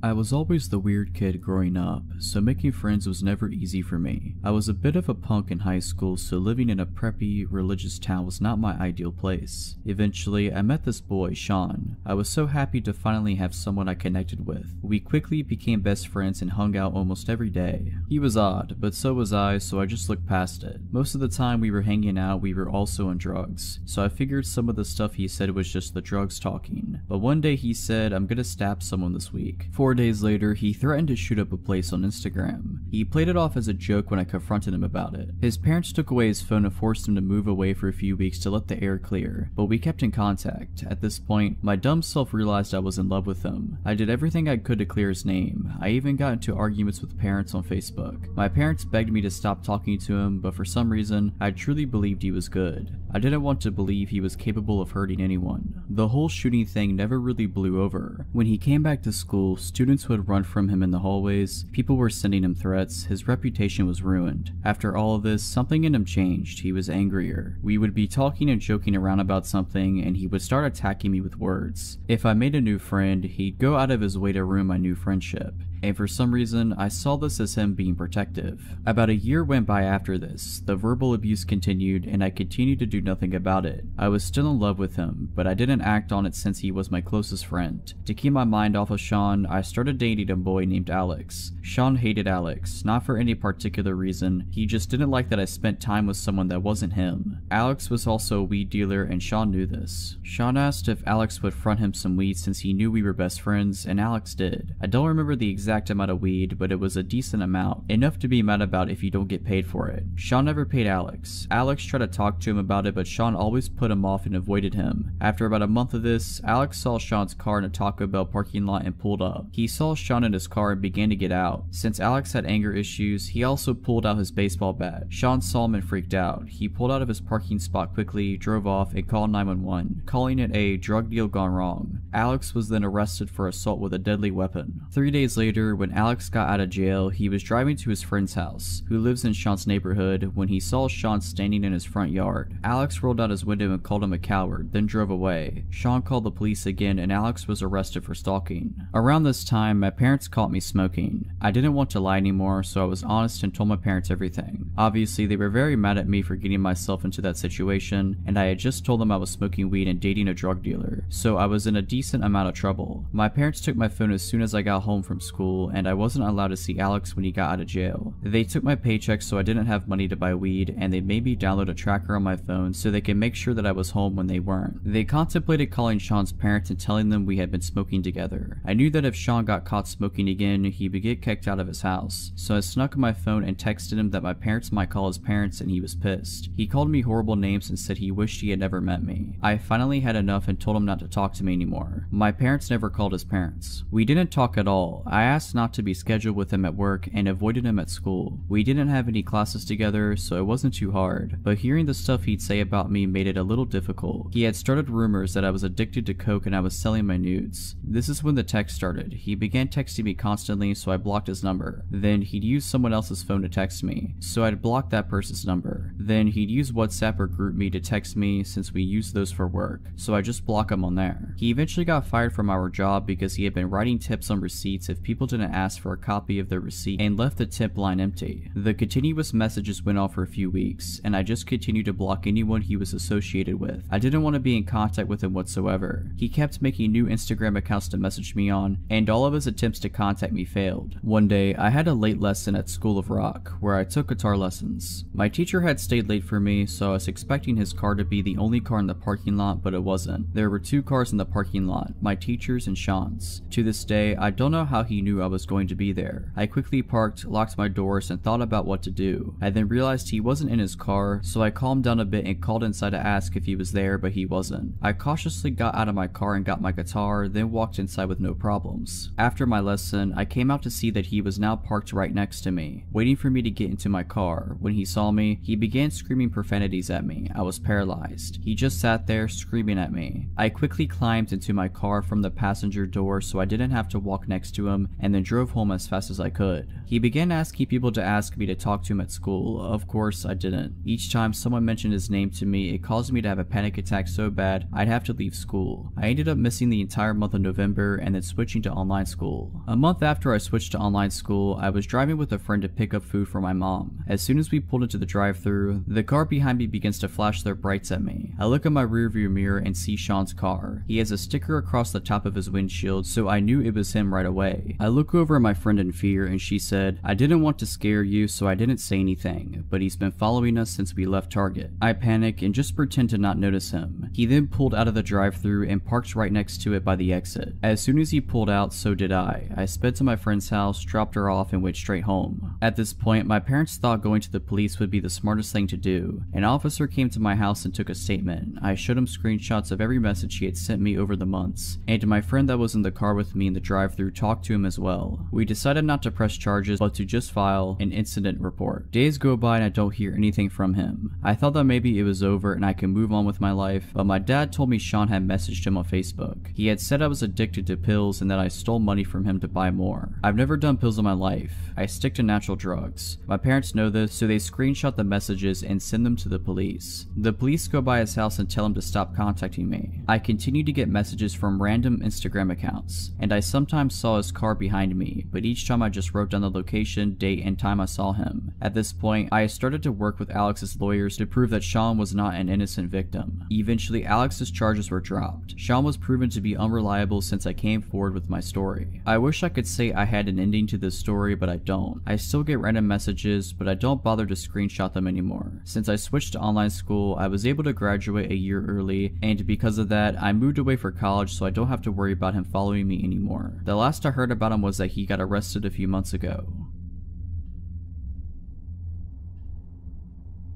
I was always the weird kid growing up, so making friends was never easy for me. I was a bit of a punk in high school, so living in a preppy, religious town was not my ideal place. Eventually, I met this boy, Sean. I was so happy to finally have someone I connected with. We quickly became best friends and hung out almost every day. He was odd, but so was I, so I just looked past it. Most of the time we were hanging out, we were also on drugs, so I figured some of the stuff he said was just the drugs talking. But one day he said, I'm gonna stab someone this week. Four days later, he threatened to shoot up a place on Instagram. He played it off as a joke when I confronted him about it. His parents took away his phone and forced him to move away for a few weeks to let the air clear, but we kept in contact. At this point, my dumb self realized I was in love with him. I did everything I could to clear his name. I even got into arguments with parents on Facebook. My parents begged me to stop talking to him, but for some reason, I truly believed he was good. I didn't want to believe he was capable of hurting anyone. The whole shooting thing never really blew over. When he came back to school, students would run from him in the hallways, people were sending him threats, his reputation was ruined. After all of this, something in him changed, he was angrier. We would be talking and joking around about something, and he would start attacking me with words. If I made a new friend, he'd go out of his way to ruin my new friendship and for some reason, I saw this as him being protective. About a year went by after this, the verbal abuse continued, and I continued to do nothing about it. I was still in love with him, but I didn't act on it since he was my closest friend. To keep my mind off of Sean, I started dating a boy named Alex. Sean hated Alex, not for any particular reason, he just didn't like that I spent time with someone that wasn't him. Alex was also a weed dealer and Sean knew this. Sean asked if Alex would front him some weed since he knew we were best friends, and Alex did. I don't remember the exact exact amount of weed, but it was a decent amount, enough to be mad about if you don't get paid for it. Sean never paid Alex. Alex tried to talk to him about it, but Sean always put him off and avoided him. After about a month of this, Alex saw Sean's car in a Taco Bell parking lot and pulled up. He saw Sean in his car and began to get out. Since Alex had anger issues, he also pulled out his baseball bat. Sean saw him and freaked out. He pulled out of his parking spot quickly, drove off, and called 911, calling it a drug deal gone wrong. Alex was then arrested for assault with a deadly weapon. Three days later, later, when Alex got out of jail, he was driving to his friend's house, who lives in Sean's neighborhood, when he saw Sean standing in his front yard. Alex rolled out his window and called him a coward, then drove away. Sean called the police again and Alex was arrested for stalking. Around this time, my parents caught me smoking. I didn't want to lie anymore, so I was honest and told my parents everything. Obviously, they were very mad at me for getting myself into that situation, and I had just told them I was smoking weed and dating a drug dealer, so I was in a decent amount of trouble. My parents took my phone as soon as I got home from school, and I wasn't allowed to see Alex when he got out of jail. They took my paycheck so I didn't have money to buy weed, and they made me download a tracker on my phone so they could make sure that I was home when they weren't. They contemplated calling Sean's parents and telling them we had been smoking together. I knew that if Sean got caught smoking again, he would get kicked out of his house, so I snuck my phone and texted him that my parents might call his parents and he was pissed. He called me horrible names and said he wished he had never met me. I finally had enough and told him not to talk to me anymore. My parents never called his parents. We didn't talk at all. I asked not to be scheduled with him at work and avoided him at school. We didn't have any classes together, so it wasn't too hard, but hearing the stuff he'd say about me made it a little difficult. He had started rumors that I was addicted to coke and I was selling my nudes. This is when the text started. He began texting me constantly, so I blocked his number. Then he'd use someone else's phone to text me, so I'd block that person's number. Then he'd use WhatsApp or GroupMe to text me since we use those for work, so I just block him on there. He eventually got fired from our job because he had been writing tips on receipts if people didn't ask for a copy of their receipt and left the tip line empty. The continuous messages went off for a few weeks, and I just continued to block anyone he was associated with. I didn't want to be in contact with him whatsoever. He kept making new Instagram accounts to message me on, and all of his attempts to contact me failed. One day, I had a late lesson at School of Rock, where I took guitar lessons. My teacher had stayed late for me, so I was expecting his car to be the only car in the parking lot, but it wasn't. There were two cars in the parking lot, my teacher's and Sean's. To this day, I don't know how he knew I was going to be there. I quickly parked, locked my doors, and thought about what to do. I then realized he wasn't in his car, so I calmed down a bit and called inside to ask if he was there, but he wasn't. I cautiously got out of my car and got my guitar, then walked inside with no problems. After my lesson, I came out to see that he was now parked right next to me, waiting for me to get into my car. When he saw me, he began screaming profanities at me. I was paralyzed. He just sat there screaming at me. I quickly climbed into my car from the passenger door so I didn't have to walk next to him and then drove home as fast as I could. He began asking people to ask me to talk to him at school. Of course, I didn't. Each time someone mentioned his name to me, it caused me to have a panic attack so bad I'd have to leave school. I ended up missing the entire month of November and then switching to online school. A month after I switched to online school, I was driving with a friend to pick up food for my mom. As soon as we pulled into the drive-thru, the car behind me begins to flash their brights at me. I look in my rearview mirror and see Sean's car. He has a sticker across the top of his windshield, so I knew it was him right away. I look over at my friend in fear and she said, I didn't want to scare you, so I didn't say anything, but he's been following us since we left Target. I panic and just pretend to not notice him. He then pulled out of the drive through and parked right next to it by the exit. As soon as he pulled out, so did I. I sped to my friend's house, dropped her off, and went straight home. At this point, my parents thought going to the police would be the smartest thing to do. An officer came to my house and took a statement. I showed him screenshots of every message he had sent me over the months, and my friend that was in the car with me in the drive through talked to him as well. We decided not to press charges, but to just file an incident report. Days go by and I don't hear anything from him. I thought that maybe it was over and I could move on with my life, but my dad told me Sean had messaged him on Facebook. He had said I was addicted to pills and that I stole money from him to buy more. I've never done pills in my life. I stick to natural drugs. My parents know this, so they screenshot the messages and send them to the police. The police go by his house and tell him to stop contacting me. I continue to get messages from random Instagram accounts, and I sometimes saw his car behind me, but each time I just wrote down the location, date, and time I saw him. At this point, I started to work with Alex's lawyers to prove that Sean was not an innocent victim. Eventually, Alex's charges were dropped. Sean was proven to be unreliable since I came forward with my story. I wish I could say I had an ending to this story, but I don't. I still get random messages, but I don't bother to screenshot them anymore. Since I switched to online school, I was able to graduate a year early, and because of that, I moved away for college so I don't have to worry about him following me anymore. The last I heard about him was that he got arrested a few months ago go.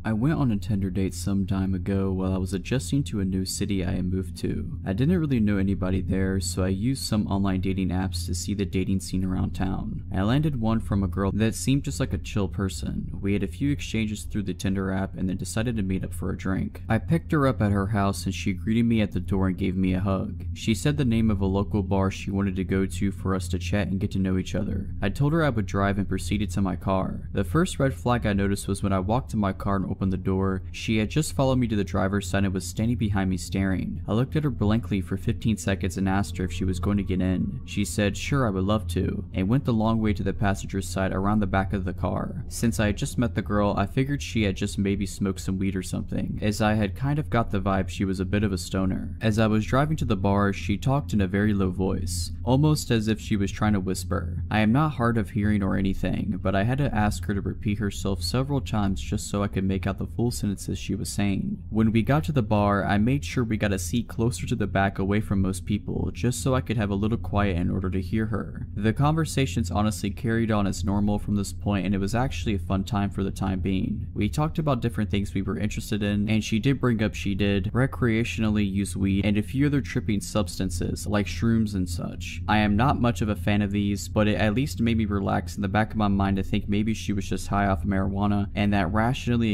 I went on a Tinder date some time ago while I was adjusting to a new city I had moved to. I didn't really know anybody there, so I used some online dating apps to see the dating scene around town. I landed one from a girl that seemed just like a chill person. We had a few exchanges through the Tinder app and then decided to meet up for a drink. I picked her up at her house and she greeted me at the door and gave me a hug. She said the name of a local bar she wanted to go to for us to chat and get to know each other. I told her I would drive and proceeded to my car. The first red flag I noticed was when I walked to my car and opened the door, she had just followed me to the driver's side and was standing behind me staring. I looked at her blankly for 15 seconds and asked her if she was going to get in. She said, sure I would love to, and went the long way to the passenger's side around the back of the car. Since I had just met the girl, I figured she had just maybe smoked some weed or something, as I had kind of got the vibe she was a bit of a stoner. As I was driving to the bar, she talked in a very low voice, almost as if she was trying to whisper. I am not hard of hearing or anything, but I had to ask her to repeat herself several times just so I could make out the full sentences she was saying. When we got to the bar, I made sure we got a seat closer to the back away from most people, just so I could have a little quiet in order to hear her. The conversations honestly carried on as normal from this point and it was actually a fun time for the time being. We talked about different things we were interested in, and she did bring up she did recreationally use weed and a few other tripping substances, like shrooms and such. I am not much of a fan of these, but it at least made me relax in the back of my mind to think maybe she was just high off marijuana, and that rationally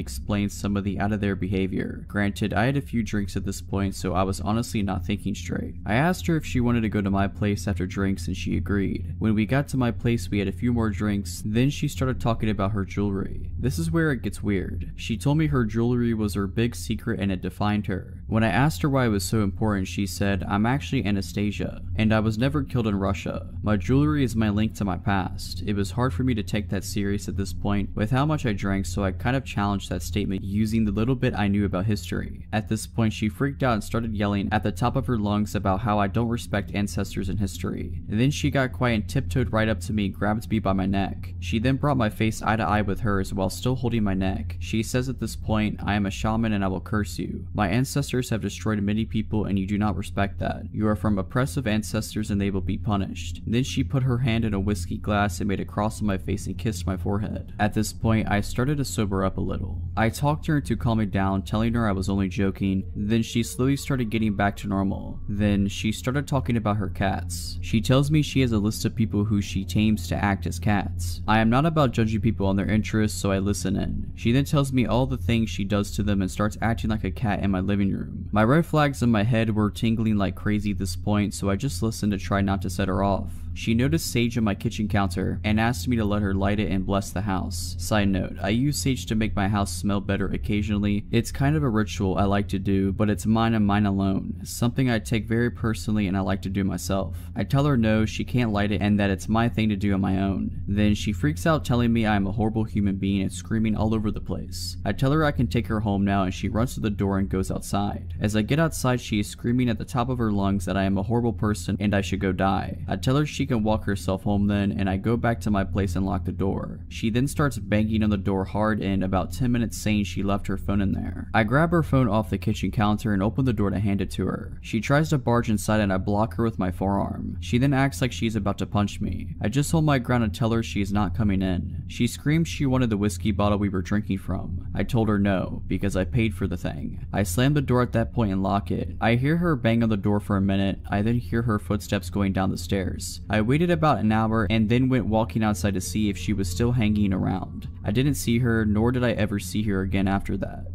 some of the out of their behavior. Granted, I had a few drinks at this point, so I was honestly not thinking straight. I asked her if she wanted to go to my place after drinks, and she agreed. When we got to my place, we had a few more drinks, then she started talking about her jewelry. This is where it gets weird. She told me her jewelry was her big secret and it defined her. When I asked her why it was so important, she said, I'm actually Anastasia, and I was never killed in Russia. My jewelry is my link to my past. It was hard for me to take that serious at this point with how much I drank, so I kind of challenged that statement using the little bit I knew about history. At this point, she freaked out and started yelling at the top of her lungs about how I don't respect ancestors in history. And then she got quiet and tiptoed right up to me and grabbed me by my neck. She then brought my face eye to eye with hers while still holding my neck. She says at this point, I am a shaman and I will curse you. My ancestors have destroyed many people and you do not respect that. You are from oppressive ancestors and they will be punished. Then she put her hand in a whiskey glass and made a cross on my face and kissed my forehead. At this point, I started to sober up a little. I talked her into calming down, telling her I was only joking. Then she slowly started getting back to normal. Then she started talking about her cats. She tells me she has a list of people who she tames to act as cats. I am not about judging people on their interests, so I listen in. She then tells me all the things she does to them and starts acting like a cat in my living room. My red flags in my head were tingling like crazy at this point, so I just listened to try not to set her off. She noticed sage on my kitchen counter and asked me to let her light it and bless the house. Side note, I use sage to make my house smell better occasionally. It's kind of a ritual I like to do, but it's mine and mine alone. Something I take very personally and I like to do myself. I tell her no, she can't light it and that it's my thing to do on my own. Then she freaks out telling me I am a horrible human being and screaming all over the place. I tell her I can take her home now and she runs to the door and goes outside. As I get outside, she is screaming at the top of her lungs that I am a horrible person and I should go die. I tell her she can walk herself home then and I go back to my place and lock the door. She then starts banging on the door hard and about 10 minutes saying she left her phone in there. I grab her phone off the kitchen counter and open the door to hand it to her. She tries to barge inside and I block her with my forearm. She then acts like she's about to punch me. I just hold my ground and tell her she is not coming in. She screams she wanted the whiskey bottle we were drinking from. I told her no, because I paid for the thing. I slam the door at that point and lock it. I hear her bang on the door for a minute. I then hear her footsteps going down the stairs. I waited about an hour and then went walking outside to see if she was still hanging around. I didn't see her, nor did I ever see her again after that.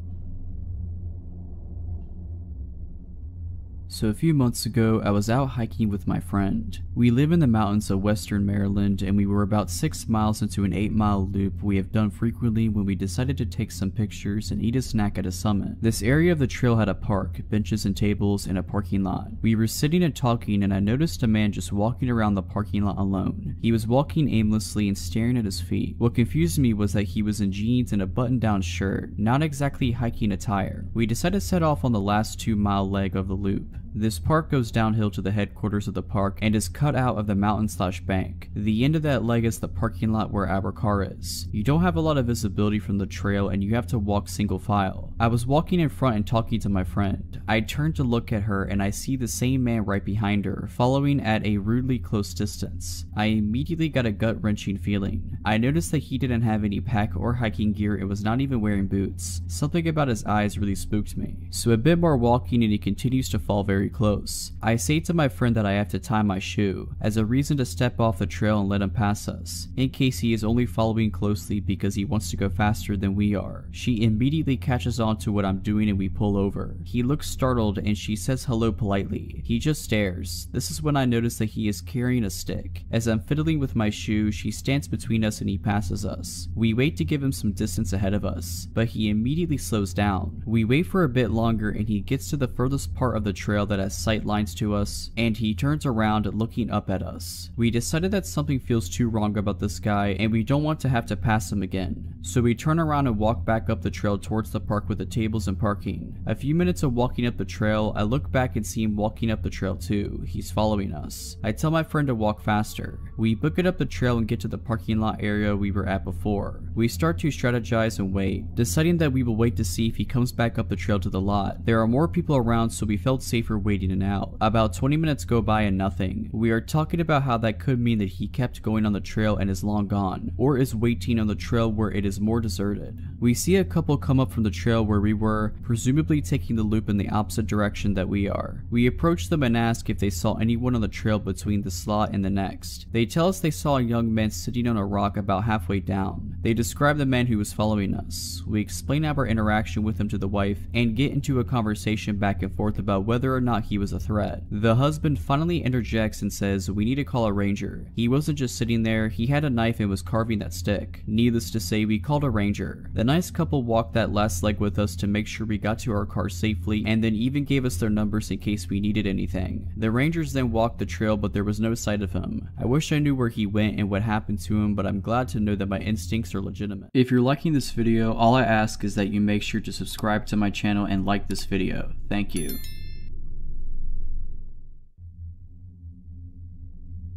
So a few months ago, I was out hiking with my friend. We live in the mountains of western Maryland and we were about 6 miles into an 8 mile loop we have done frequently when we decided to take some pictures and eat a snack at a summit. This area of the trail had a park, benches and tables, and a parking lot. We were sitting and talking and I noticed a man just walking around the parking lot alone. He was walking aimlessly and staring at his feet. What confused me was that he was in jeans and a button down shirt, not exactly hiking attire. We decided to set off on the last 2 mile leg of the loop. This park goes downhill to the headquarters of the park and is cut out of the mountain slash bank. The end of that leg is the parking lot where our car is. You don't have a lot of visibility from the trail and you have to walk single file. I was walking in front and talking to my friend. I turned to look at her and I see the same man right behind her, following at a rudely close distance. I immediately got a gut wrenching feeling. I noticed that he didn't have any pack or hiking gear and was not even wearing boots. Something about his eyes really spooked me. So a bit more walking and he continues to fall very close. I say to my friend that I have to tie my shoe, as a reason to step off the trail and let him pass us, in case he is only following closely because he wants to go faster than we are. She immediately catches on to what I'm doing and we pull over. He looks startled and she says hello politely. He just stares. This is when I notice that he is carrying a stick. As I'm fiddling with my shoe, she stands between us and he passes us. We wait to give him some distance ahead of us, but he immediately slows down. We wait for a bit longer and he gets to the furthest part of the trail that has sight lines to us, and he turns around looking up at us. We decided that something feels too wrong about this guy and we don't want to have to pass him again. So we turn around and walk back up the trail towards the park with the tables and parking. A few minutes of walking up the trail, I look back and see him walking up the trail too. He's following us. I tell my friend to walk faster. We book it up the trail and get to the parking lot area we were at before. We start to strategize and wait, deciding that we will wait to see if he comes back up the trail to the lot. There are more people around so we felt safer waiting it out. About 20 minutes go by and nothing. We are talking about how that could mean that he kept going on the trail and is long gone, or is waiting on the trail where it is more deserted. We see a couple come up from the trail where we were, presumably taking the loop in the opposite direction that we are. We approach them and ask if they saw anyone on the trail between the slot and the next. They tell us they saw a young man sitting on a rock about halfway down. They describe the man who was following us. We explain our interaction with him to the wife and get into a conversation back and forth about whether or not he was a threat. The husband finally interjects and says we need to call a ranger. He wasn't just sitting there, he had a knife and was carving that stick. Needless to say, we called a ranger. The nice couple walked that last leg with us to make sure we got to our car safely and then even gave us their numbers in case we needed anything. The rangers then walked the trail but there was no sight of him. I wish I knew where he went and what happened to him but I'm glad to know that my instincts are legitimate. If you're liking this video, all I ask is that you make sure to subscribe to my channel and like this video. Thank you.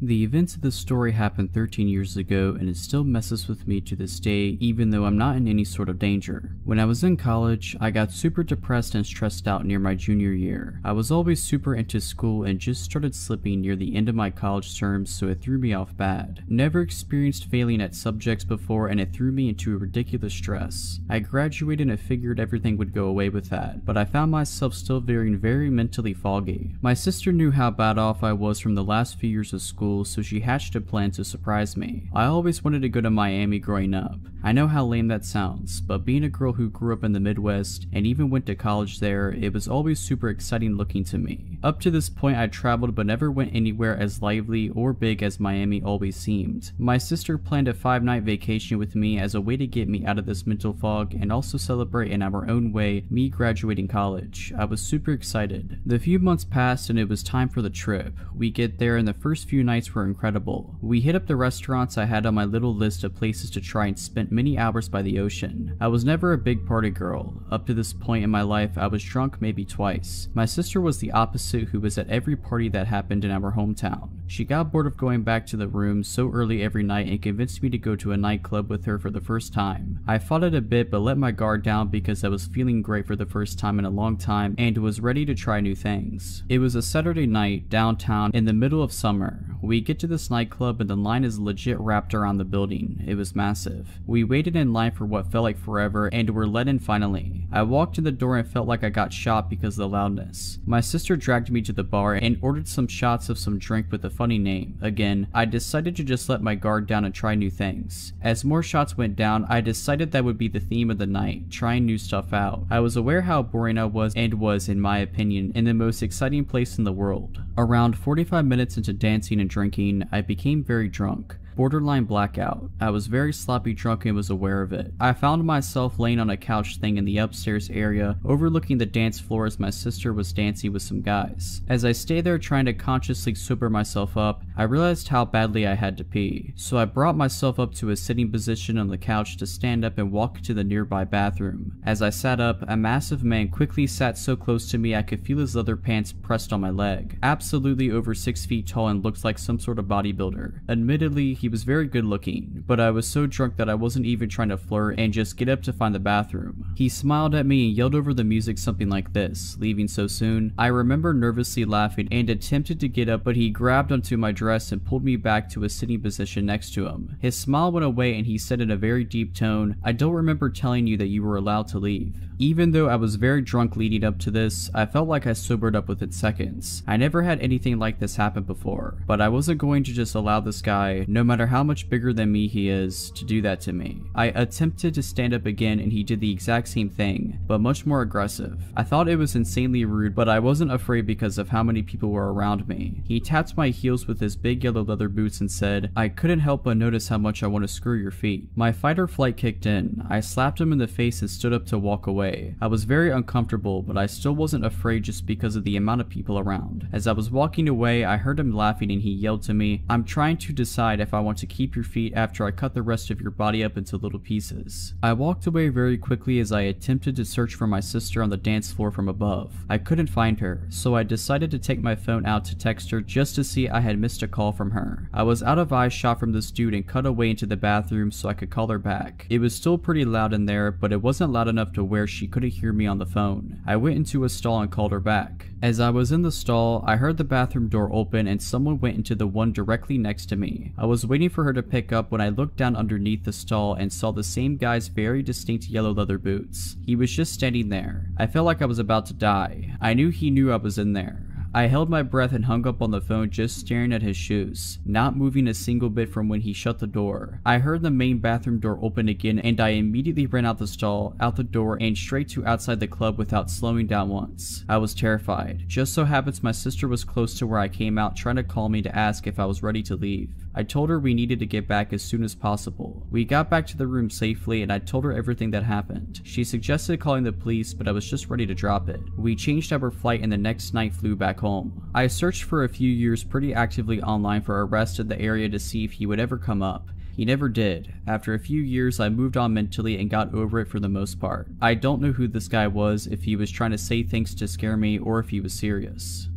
The events of this story happened 13 years ago and it still messes with me to this day even though I'm not in any sort of danger. When I was in college, I got super depressed and stressed out near my junior year. I was always super into school and just started slipping near the end of my college terms so it threw me off bad. Never experienced failing at subjects before and it threw me into a ridiculous stress. I graduated and figured everything would go away with that, but I found myself still feeling very mentally foggy. My sister knew how bad off I was from the last few years of school school, so she hatched a plan to surprise me. I always wanted to go to Miami growing up. I know how lame that sounds, but being a girl who grew up in the Midwest and even went to college there, it was always super exciting looking to me. Up to this point I traveled but never went anywhere as lively or big as Miami always seemed. My sister planned a five night vacation with me as a way to get me out of this mental fog and also celebrate in our own way me graduating college. I was super excited. The few months passed and it was time for the trip. We get there and the first few nights were incredible. We hit up the restaurants I had on my little list of places to try and spent many hours by the ocean. I was never a big party girl. Up to this point in my life, I was drunk maybe twice. My sister was the opposite who was at every party that happened in our hometown. She got bored of going back to the room so early every night and convinced me to go to a nightclub with her for the first time. I fought it a bit but let my guard down because I was feeling great for the first time in a long time and was ready to try new things. It was a Saturday night downtown in the middle of summer. We get to this nightclub and the line is legit wrapped around the building. It was massive. We waited in line for what felt like forever and were let in finally. I walked in the door and felt like I got shot because of the loudness. My sister dragged me to the bar and ordered some shots of some drink with a funny name. Again, I decided to just let my guard down and try new things. As more shots went down, I decided that would be the theme of the night, trying new stuff out. I was aware how boring I was and was, in my opinion, in the most exciting place in the world. Around 45 minutes into dancing and drinking, I became very drunk. Borderline blackout. I was very sloppy drunk and was aware of it. I found myself laying on a couch thing in the upstairs area, overlooking the dance floor as my sister was dancing with some guys. As I stayed there trying to consciously sober myself up, I realized how badly I had to pee. So I brought myself up to a sitting position on the couch to stand up and walk to the nearby bathroom. As I sat up, a massive man quickly sat so close to me I could feel his leather pants pressed on my leg. Absolutely over 6 feet tall and looked like some sort of bodybuilder. Admittedly, he was very good looking, but I was so drunk that I wasn't even trying to flirt and just get up to find the bathroom. He smiled at me and yelled over the music something like this, leaving so soon. I remember nervously laughing and attempted to get up but he grabbed onto my dress and pulled me back to a sitting position next to him. His smile went away and he said in a very deep tone, I don't remember telling you that you were allowed to leave. Even though I was very drunk leading up to this, I felt like I sobered up within seconds. I never had anything like this happen before, but I wasn't going to just allow this guy, no matter how much bigger than me he is, to do that to me. I attempted to stand up again and he did the exact same thing, but much more aggressive. I thought it was insanely rude, but I wasn't afraid because of how many people were around me. He tapped my heels with his big yellow leather boots and said, I couldn't help but notice how much I want to screw your feet. My fight or flight kicked in. I slapped him in the face and stood up to walk away away. I was very uncomfortable, but I still wasn't afraid just because of the amount of people around. As I was walking away, I heard him laughing and he yelled to me, I'm trying to decide if I want to keep your feet after I cut the rest of your body up into little pieces. I walked away very quickly as I attempted to search for my sister on the dance floor from above. I couldn't find her, so I decided to take my phone out to text her just to see I had missed a call from her. I was out of eyeshot from this dude and cut away into the bathroom so I could call her back. It was still pretty loud in there, but it wasn't loud enough to where she couldn't hear me on the phone. I went into a stall and called her back. As I was in the stall, I heard the bathroom door open and someone went into the one directly next to me. I was waiting for her to pick up when I looked down underneath the stall and saw the same guy's very distinct yellow leather boots. He was just standing there. I felt like I was about to die. I knew he knew I was in there. I held my breath and hung up on the phone just staring at his shoes, not moving a single bit from when he shut the door. I heard the main bathroom door open again and I immediately ran out the stall, out the door, and straight to outside the club without slowing down once. I was terrified. Just so happens my sister was close to where I came out trying to call me to ask if I was ready to leave. I told her we needed to get back as soon as possible. We got back to the room safely and I told her everything that happened. She suggested calling the police but I was just ready to drop it. We changed up our flight and the next night flew back home. I searched for a few years pretty actively online for arrests in the area to see if he would ever come up. He never did. After a few years, I moved on mentally and got over it for the most part. I don't know who this guy was, if he was trying to say things to scare me, or if he was serious.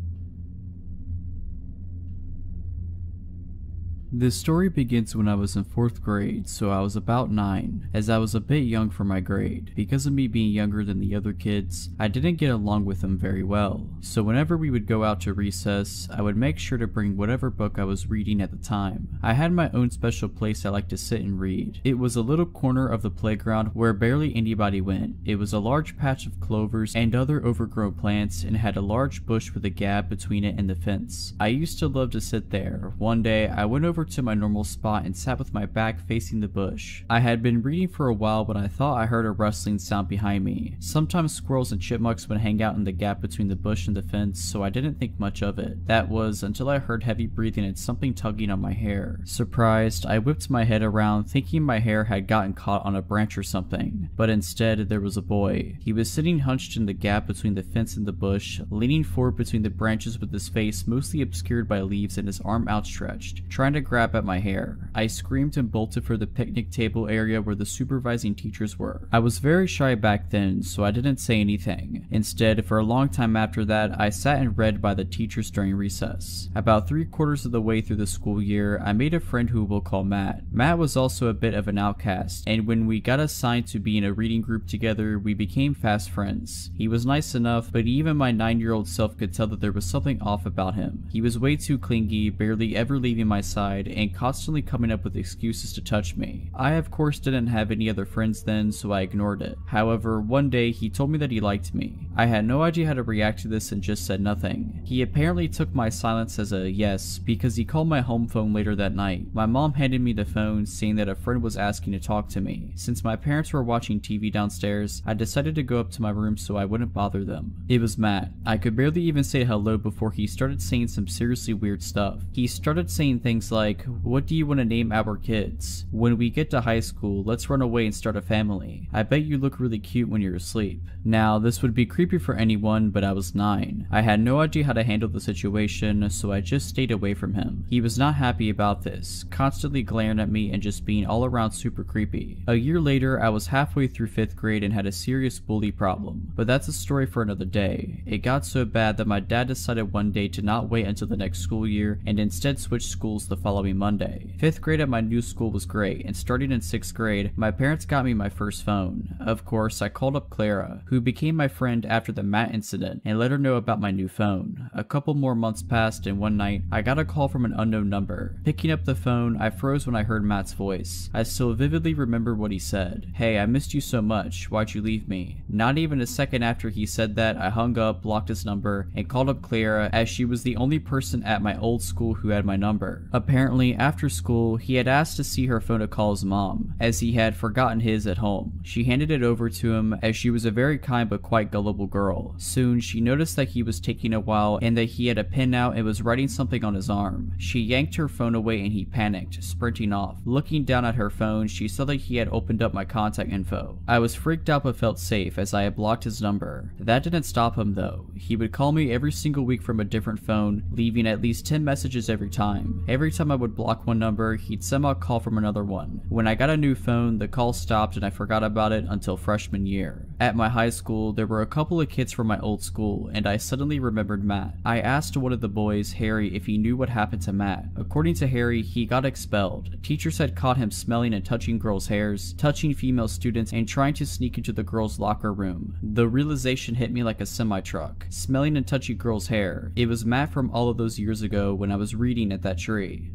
This story begins when I was in 4th grade, so I was about 9, as I was a bit young for my grade. Because of me being younger than the other kids, I didn't get along with them very well, so whenever we would go out to recess, I would make sure to bring whatever book I was reading at the time. I had my own special place I liked to sit and read. It was a little corner of the playground where barely anybody went. It was a large patch of clovers and other overgrown plants and had a large bush with a gap between it and the fence. I used to love to sit there. One day, I went over over to my normal spot and sat with my back facing the bush. I had been reading for a while when I thought I heard a rustling sound behind me. Sometimes squirrels and chipmunks would hang out in the gap between the bush and the fence, so I didn't think much of it. That was until I heard heavy breathing and something tugging on my hair. Surprised, I whipped my head around thinking my hair had gotten caught on a branch or something, but instead there was a boy. He was sitting hunched in the gap between the fence and the bush, leaning forward between the branches with his face mostly obscured by leaves and his arm outstretched, trying to grab at my hair. I screamed and bolted for the picnic table area where the supervising teachers were. I was very shy back then, so I didn't say anything. Instead, for a long time after that, I sat and read by the teachers during recess. About three quarters of the way through the school year, I made a friend who we'll call Matt. Matt was also a bit of an outcast, and when we got assigned to be in a reading group together, we became fast friends. He was nice enough, but even my 9-year-old self could tell that there was something off about him. He was way too clingy, barely ever leaving my side, and constantly coming up with excuses to touch me. I of course didn't have any other friends then, so I ignored it. However, one day he told me that he liked me. I had no idea how to react to this and just said nothing. He apparently took my silence as a yes, because he called my home phone later that night. My mom handed me the phone, saying that a friend was asking to talk to me. Since my parents were watching TV downstairs, I decided to go up to my room so I wouldn't bother them. It was Matt. I could barely even say hello before he started saying some seriously weird stuff. He started saying things like, like, What do you want to name our kids? When we get to high school, let's run away and start a family. I bet you look really cute when you're asleep. Now, this would be creepy for anyone, but I was 9. I had no idea how to handle the situation, so I just stayed away from him. He was not happy about this, constantly glaring at me and just being all around super creepy. A year later, I was halfway through 5th grade and had a serious bully problem, but that's a story for another day. It got so bad that my dad decided one day to not wait until the next school year and instead switch schools the following Monday. 5th grade at my new school was great, and starting in 6th grade, my parents got me my first phone. Of course, I called up Clara, who became my friend after the Matt incident, and let her know about my new phone. A couple more months passed, and one night, I got a call from an unknown number. Picking up the phone, I froze when I heard Matt's voice. I still vividly remember what he said. Hey, I missed you so much, why'd you leave me? Not even a second after he said that, I hung up, blocked his number, and called up Clara as she was the only person at my old school who had my number. Apparently, after school, he had asked to see her phone to call his mom, as he had forgotten his at home. She handed it over to him as she was a very kind but quite gullible girl. Soon, she noticed that he was taking a while and that he had a pen out and was writing something on his arm. She yanked her phone away and he panicked, sprinting off. Looking down at her phone, she saw that he had opened up my contact info. I was freaked out but felt safe as I had blocked his number. That didn't stop him though. He would call me every single week from a different phone, leaving at least 10 messages every time. Every time I would block one number, he'd somehow call from another one. When I got a new phone, the call stopped and I forgot about it until freshman year. At my high school, there were a couple of kids from my old school, and I suddenly remembered Matt. I asked one of the boys, Harry, if he knew what happened to Matt. According to Harry, he got expelled. Teachers had caught him smelling and touching girls' hairs, touching female students, and trying to sneak into the girls' locker room. The realization hit me like a semi-truck. Smelling and touching girls' hair. It was Matt from all of those years ago when I was reading at that tree.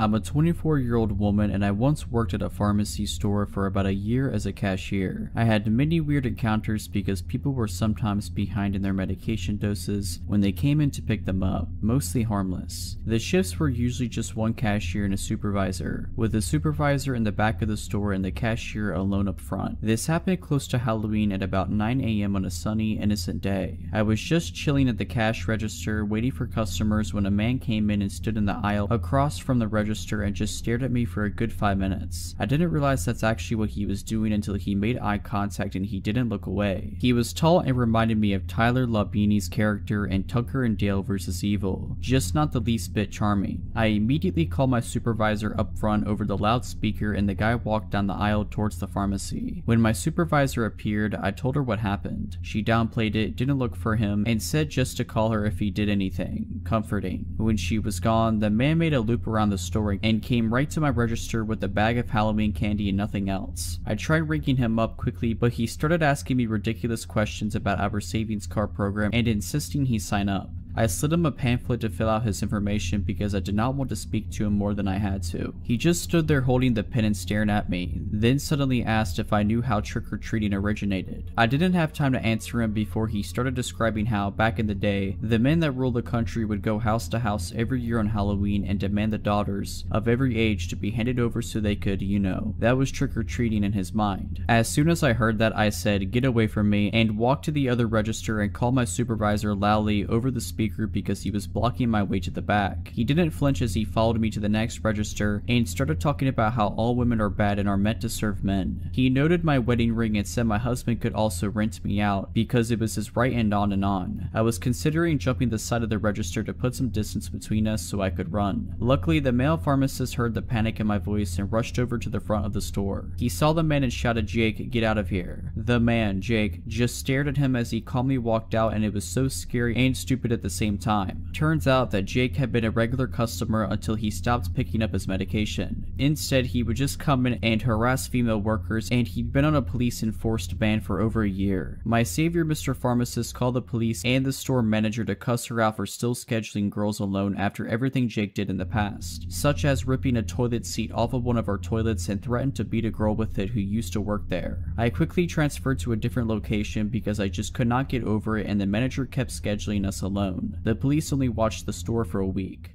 I'm a 24 year old woman and I once worked at a pharmacy store for about a year as a cashier. I had many weird encounters because people were sometimes behind in their medication doses when they came in to pick them up, mostly harmless. The shifts were usually just one cashier and a supervisor, with the supervisor in the back of the store and the cashier alone up front. This happened close to Halloween at about 9 a.m. on a sunny, innocent day. I was just chilling at the cash register waiting for customers when a man came in and stood in the aisle across from the register register and just stared at me for a good 5 minutes. I didn't realize that's actually what he was doing until he made eye contact and he didn't look away. He was tall and reminded me of Tyler Labine's character in Tucker and Dale vs. Evil, just not the least bit charming. I immediately called my supervisor up front over the loudspeaker and the guy walked down the aisle towards the pharmacy. When my supervisor appeared, I told her what happened. She downplayed it, didn't look for him, and said just to call her if he did anything. Comforting. When she was gone, the man made a loop around the store and came right to my register with a bag of Halloween candy and nothing else. I tried ringing him up quickly, but he started asking me ridiculous questions about our savings card program and insisting he sign up. I slid him a pamphlet to fill out his information because I did not want to speak to him more than I had to. He just stood there holding the pen and staring at me, then suddenly asked if I knew how trick-or-treating originated. I didn't have time to answer him before he started describing how, back in the day, the men that ruled the country would go house to house every year on Halloween and demand the daughters of every age to be handed over so they could, you know, that was trick-or-treating in his mind. As soon as I heard that, I said, get away from me, and walked to the other register and called my supervisor loudly over the speaker because he was blocking my way to the back. He didn't flinch as he followed me to the next register and started talking about how all women are bad and are meant to serve men. He noted my wedding ring and said my husband could also rent me out because it was his right and on and on. I was considering jumping the side of the register to put some distance between us so I could run. Luckily, the male pharmacist heard the panic in my voice and rushed over to the front of the store. He saw the man and shouted, Jake, get out of here. The man, Jake, just stared at him as he calmly walked out and it was so scary and stupid at the same time. Turns out that Jake had been a regular customer until he stopped picking up his medication. Instead, he would just come in and harass female workers and he'd been on a police enforced ban for over a year. My savior Mr. Pharmacist called the police and the store manager to cuss her out for still scheduling girls alone after everything Jake did in the past, such as ripping a toilet seat off of one of our toilets and threatened to beat a girl with it who used to work there. I quickly transferred to a different location because I just could not get over it and the manager kept scheduling us alone. The police only watched the store for a week.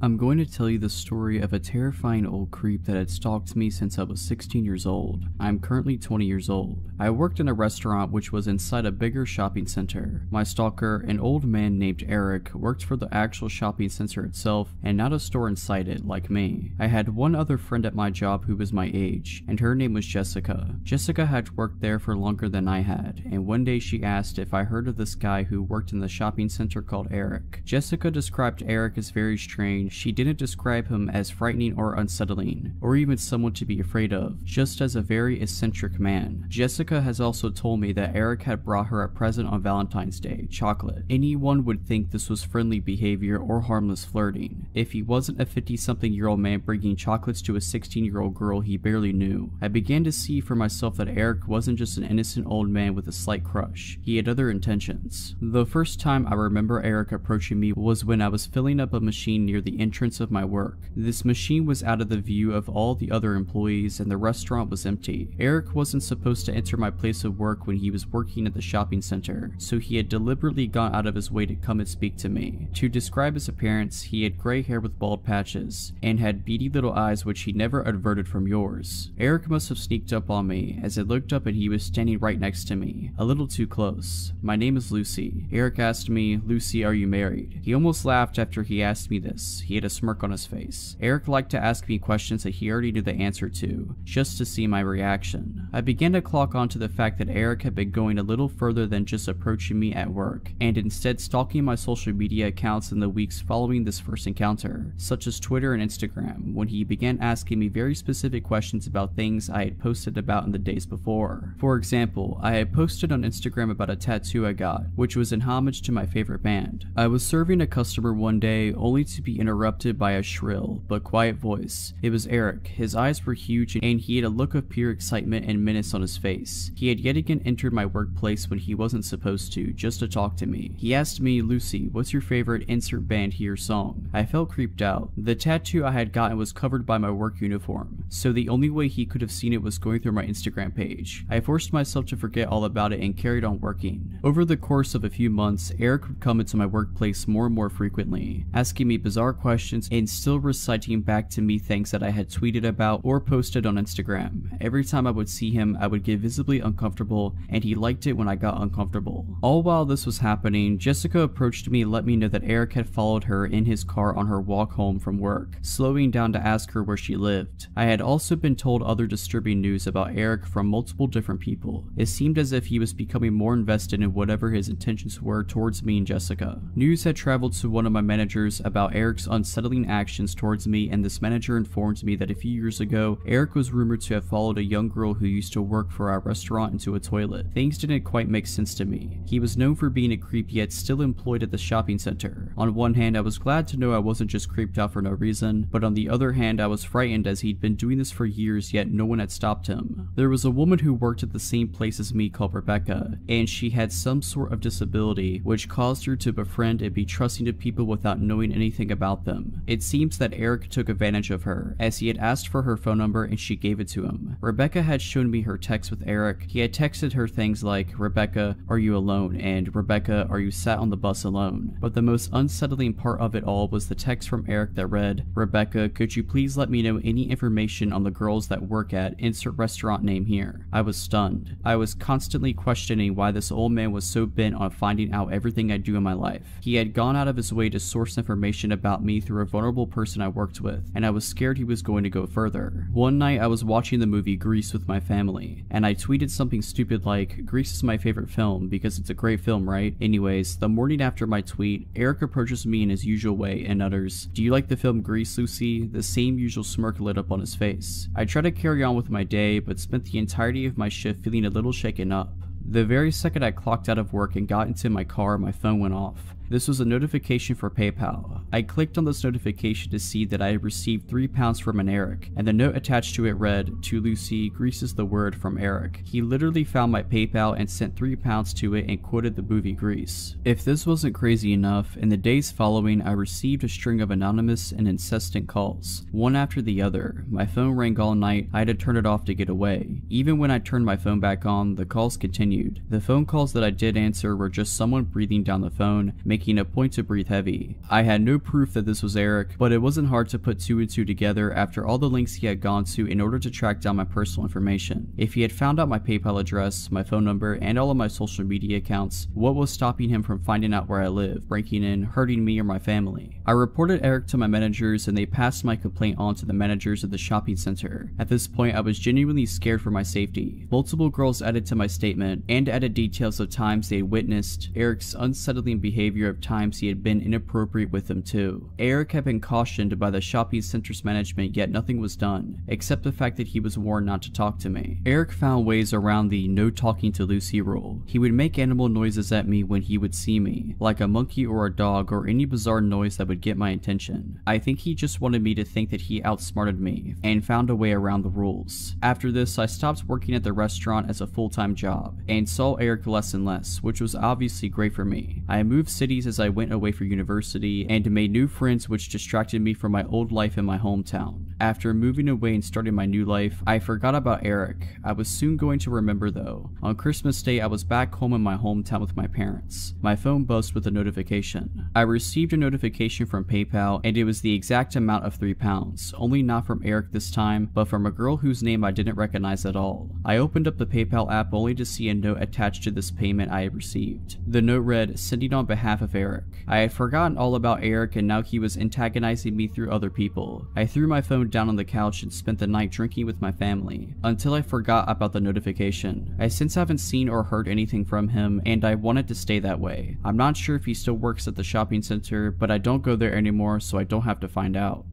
I'm going to tell you the story of a terrifying old creep that had stalked me since I was 16 years old. I'm currently 20 years old. I worked in a restaurant which was inside a bigger shopping center. My stalker, an old man named Eric, worked for the actual shopping center itself and not a store inside it like me. I had one other friend at my job who was my age, and her name was Jessica. Jessica had worked there for longer than I had, and one day she asked if I heard of this guy who worked in the shopping center called Eric. Jessica described Eric as very strange she didn't describe him as frightening or unsettling, or even someone to be afraid of, just as a very eccentric man. Jessica has also told me that Eric had brought her a present on Valentine's Day, chocolate. Anyone would think this was friendly behavior or harmless flirting, if he wasn't a 50-something year old man bringing chocolates to a 16-year-old girl he barely knew. I began to see for myself that Eric wasn't just an innocent old man with a slight crush, he had other intentions. The first time I remember Eric approaching me was when I was filling up a machine near the entrance of my work. This machine was out of the view of all the other employees and the restaurant was empty. Eric wasn't supposed to enter my place of work when he was working at the shopping center, so he had deliberately gone out of his way to come and speak to me. To describe his appearance, he had gray hair with bald patches, and had beady little eyes which he never averted from yours. Eric must have sneaked up on me, as I looked up and he was standing right next to me, a little too close. My name is Lucy. Eric asked me, Lucy, are you married? He almost laughed after he asked me this. He had a smirk on his face. Eric liked to ask me questions that he already knew the answer to, just to see my reaction. I began to clock on to the fact that Eric had been going a little further than just approaching me at work, and instead stalking my social media accounts in the weeks following this first encounter, such as Twitter and Instagram, when he began asking me very specific questions about things I had posted about in the days before. For example, I had posted on Instagram about a tattoo I got, which was in homage to my favorite band. I was serving a customer one day only to be interrupted by a shrill but quiet voice. It was Eric. His eyes were huge and he had a look of pure excitement and menace on his face. He had yet again entered my workplace when he wasn't supposed to, just to talk to me. He asked me, Lucy, what's your favorite insert band here song? I felt creeped out. The tattoo I had gotten was covered by my work uniform, so the only way he could have seen it was going through my Instagram page. I forced myself to forget all about it and carried on working. Over the course of a few months, Eric would come into my workplace more and more frequently, asking me bizarre questions and still reciting back to me things that I had tweeted about or posted on Instagram. Every time I would see him, I would get visibly uncomfortable and he liked it when I got uncomfortable. All while this was happening, Jessica approached me and let me know that Eric had followed her in his car on her walk home from work, slowing down to ask her where she lived. I had also been told other disturbing news about Eric from multiple different people. It seemed as if he was becoming more invested in whatever his intentions were towards me and Jessica. News had traveled to one of my managers about Eric's unsettling actions towards me and this manager informed me that a few years ago, Eric was rumored to have followed a young girl who used to work for our restaurant into a toilet. Things didn't quite make sense to me. He was known for being a creep yet still employed at the shopping center. On one hand, I was glad to know I wasn't just creeped out for no reason, but on the other hand, I was frightened as he'd been doing this for years yet no one had stopped him. There was a woman who worked at the same place as me called Rebecca, and she had some sort of disability which caused her to befriend and be trusting to people without knowing anything about them. It seems that Eric took advantage of her, as he had asked for her phone number and she gave it to him. Rebecca had shown me her text with Eric. He had texted her things like, Rebecca, are you alone? And Rebecca, are you sat on the bus alone? But the most unsettling part of it all was the text from Eric that read, Rebecca, could you please let me know any information on the girls that work at insert restaurant name here? I was stunned. I was constantly questioning why this old man was so bent on finding out everything I do in my life. He had gone out of his way to source information about me through a vulnerable person I worked with, and I was scared he was going to go further. One night I was watching the movie Grease with my family, and I tweeted something stupid like, Grease is my favorite film because it's a great film, right? Anyways, the morning after my tweet, Eric approaches me in his usual way and utters, Do you like the film Grease, Lucy? The same usual smirk lit up on his face. I tried to carry on with my day, but spent the entirety of my shift feeling a little shaken up. The very second I clocked out of work and got into my car, my phone went off. This was a notification for PayPal. I clicked on this notification to see that I had received 3 pounds from an Eric, and the note attached to it read, To Lucy, Grease is the word from Eric. He literally found my PayPal and sent 3 pounds to it and quoted the movie Grease. If this wasn't crazy enough, in the days following I received a string of anonymous and incessant calls, one after the other. My phone rang all night, I had to turn it off to get away. Even when I turned my phone back on, the calls continued. The phone calls that I did answer were just someone breathing down the phone, making making a point to breathe heavy. I had no proof that this was Eric, but it wasn't hard to put two and two together after all the links he had gone to in order to track down my personal information. If he had found out my PayPal address, my phone number, and all of my social media accounts, what was stopping him from finding out where I live, breaking in, hurting me or my family? I reported Eric to my managers and they passed my complaint on to the managers of the shopping center. At this point, I was genuinely scared for my safety. Multiple girls added to my statement and added details of times they witnessed Eric's unsettling behavior of times he had been inappropriate with them too. Eric had been cautioned by the shopping center's management yet nothing was done, except the fact that he was warned not to talk to me. Eric found ways around the no talking to Lucy rule. He would make animal noises at me when he would see me, like a monkey or a dog or any bizarre noise that would get my attention. I think he just wanted me to think that he outsmarted me, and found a way around the rules. After this, I stopped working at the restaurant as a full-time job, and saw Eric less and less, which was obviously great for me. I moved cities as I went away for university, and made new friends which distracted me from my old life in my hometown. After moving away and starting my new life, I forgot about Eric. I was soon going to remember though. On Christmas Day, I was back home in my hometown with my parents. My phone buzzed with a notification. I received a notification from PayPal, and it was the exact amount of 3 pounds, only not from Eric this time, but from a girl whose name I didn't recognize at all. I opened up the PayPal app only to see a note attached to this payment I had received. The note read, sending on behalf of Eric. I had forgotten all about Eric and now he was antagonizing me through other people. I threw my phone down on the couch and spent the night drinking with my family, until I forgot about the notification. I since haven't seen or heard anything from him, and I wanted to stay that way. I'm not sure if he still works at the shopping center, but I don't go there anymore so I don't have to find out.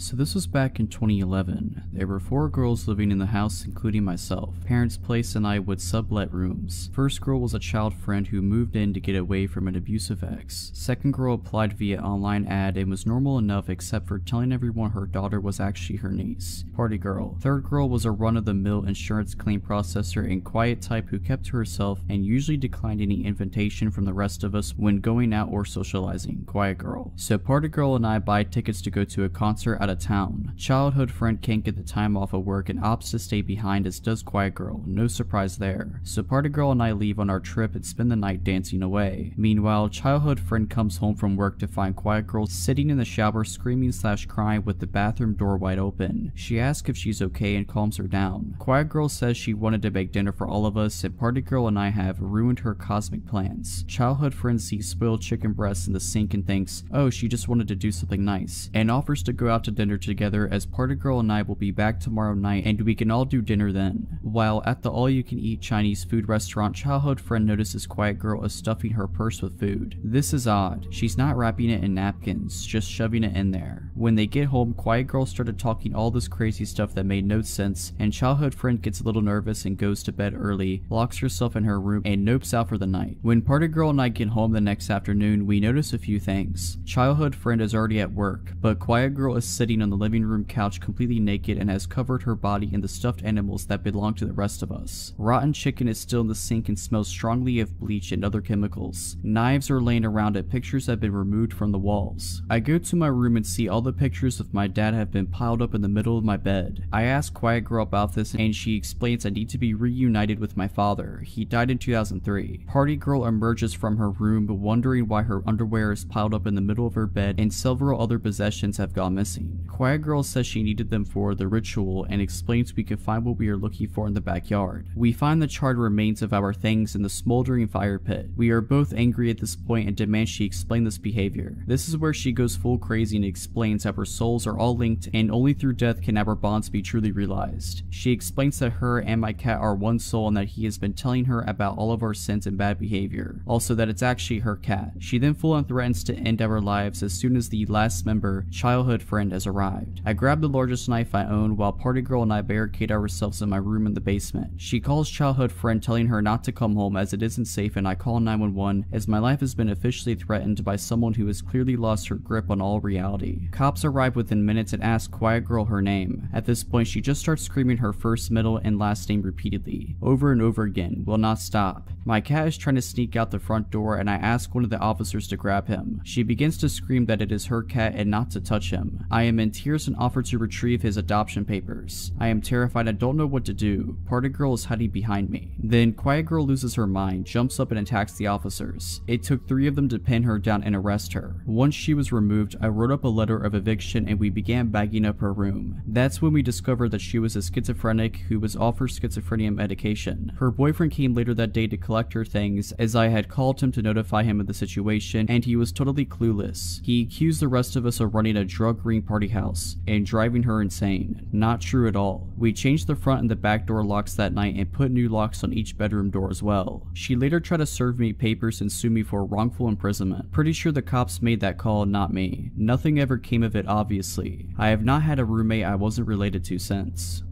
So this was back in 2011. There were four girls living in the house including myself. Parents' Place and I would sublet rooms. First girl was a child friend who moved in to get away from an abusive ex. Second girl applied via online ad and was normal enough except for telling everyone her daughter was actually her niece. Party girl. Third girl was a run-of-the-mill insurance claim processor and quiet type who kept to herself and usually declined any invitation from the rest of us when going out or socializing. Quiet girl. So party girl and I buy tickets to go to a concert at of town. Childhood friend can't get the time off of work and opts to stay behind as does Quiet Girl, no surprise there. So Party Girl and I leave on our trip and spend the night dancing away. Meanwhile, childhood friend comes home from work to find Quiet Girl sitting in the shower screaming slash crying with the bathroom door wide open. She asks if she's okay and calms her down. Quiet Girl says she wanted to make dinner for all of us and Party Girl and I have ruined her cosmic plans. Childhood friend sees spoiled chicken breasts in the sink and thinks, oh she just wanted to do something nice, and offers to go out to dinner together as Party Girl and I will be back tomorrow night and we can all do dinner then. While at the all-you-can-eat Chinese food restaurant, childhood friend notices Quiet Girl is stuffing her purse with food. This is odd. She's not wrapping it in napkins, just shoving it in there. When they get home, Quiet Girl started talking all this crazy stuff that made no sense, and childhood friend gets a little nervous and goes to bed early, locks herself in her room, and nopes out for the night. When Party Girl and I get home the next afternoon, we notice a few things. Childhood friend is already at work, but Quiet Girl is sitting on the living room couch completely naked and has covered her body in the stuffed animals that belong to the rest of us. Rotten chicken is still in the sink and smells strongly of bleach and other chemicals. Knives are laying around it, pictures have been removed from the walls. I go to my room and see all the pictures of my dad have been piled up in the middle of my bed. I ask Quiet Girl about this and she explains I need to be reunited with my father. He died in 2003. Party Girl emerges from her room wondering why her underwear is piled up in the middle of her bed and several other possessions have gone missing. Quiet Girl says she needed them for the ritual and explains we can find what we are looking for in the backyard. We find the charred remains of our things in the smoldering fire pit. We are both angry at this point and demand she explain this behavior. This is where she goes full crazy and explains how our souls are all linked and only through death can our bonds be truly realized. She explains that her and my cat are one soul and that he has been telling her about all of our sins and bad behavior. Also that it's actually her cat. She then full on threatens to end our lives as soon as the last member, childhood friend, has arrived. I grab the largest knife I own while Party Girl and I barricade ourselves in my room in the basement. She calls childhood friend telling her not to come home as it isn't safe and I call 911 as my life has been officially threatened by someone who has clearly lost her grip on all reality. Cops arrive within minutes and ask Quiet Girl her name. At this point she just starts screaming her first, middle, and last name repeatedly, over and over again, will not stop. My cat is trying to sneak out the front door and I ask one of the officers to grab him. She begins to scream that it is her cat and not to touch him. I tears and offer to retrieve his adoption papers. I am terrified and don't know what to do. Party girl is hiding behind me. Then quiet girl loses her mind, jumps up and attacks the officers. It took three of them to pin her down and arrest her. Once she was removed, I wrote up a letter of eviction and we began bagging up her room. That's when we discovered that she was a schizophrenic who was offered schizophrenia medication. Her boyfriend came later that day to collect her things as I had called him to notify him of the situation and he was totally clueless. He accused the rest of us of running a drug ring party house and driving her insane. Not true at all. We changed the front and the back door locks that night and put new locks on each bedroom door as well. She later tried to serve me papers and sue me for wrongful imprisonment. Pretty sure the cops made that call, not me. Nothing ever came of it obviously. I have not had a roommate I wasn't related to since.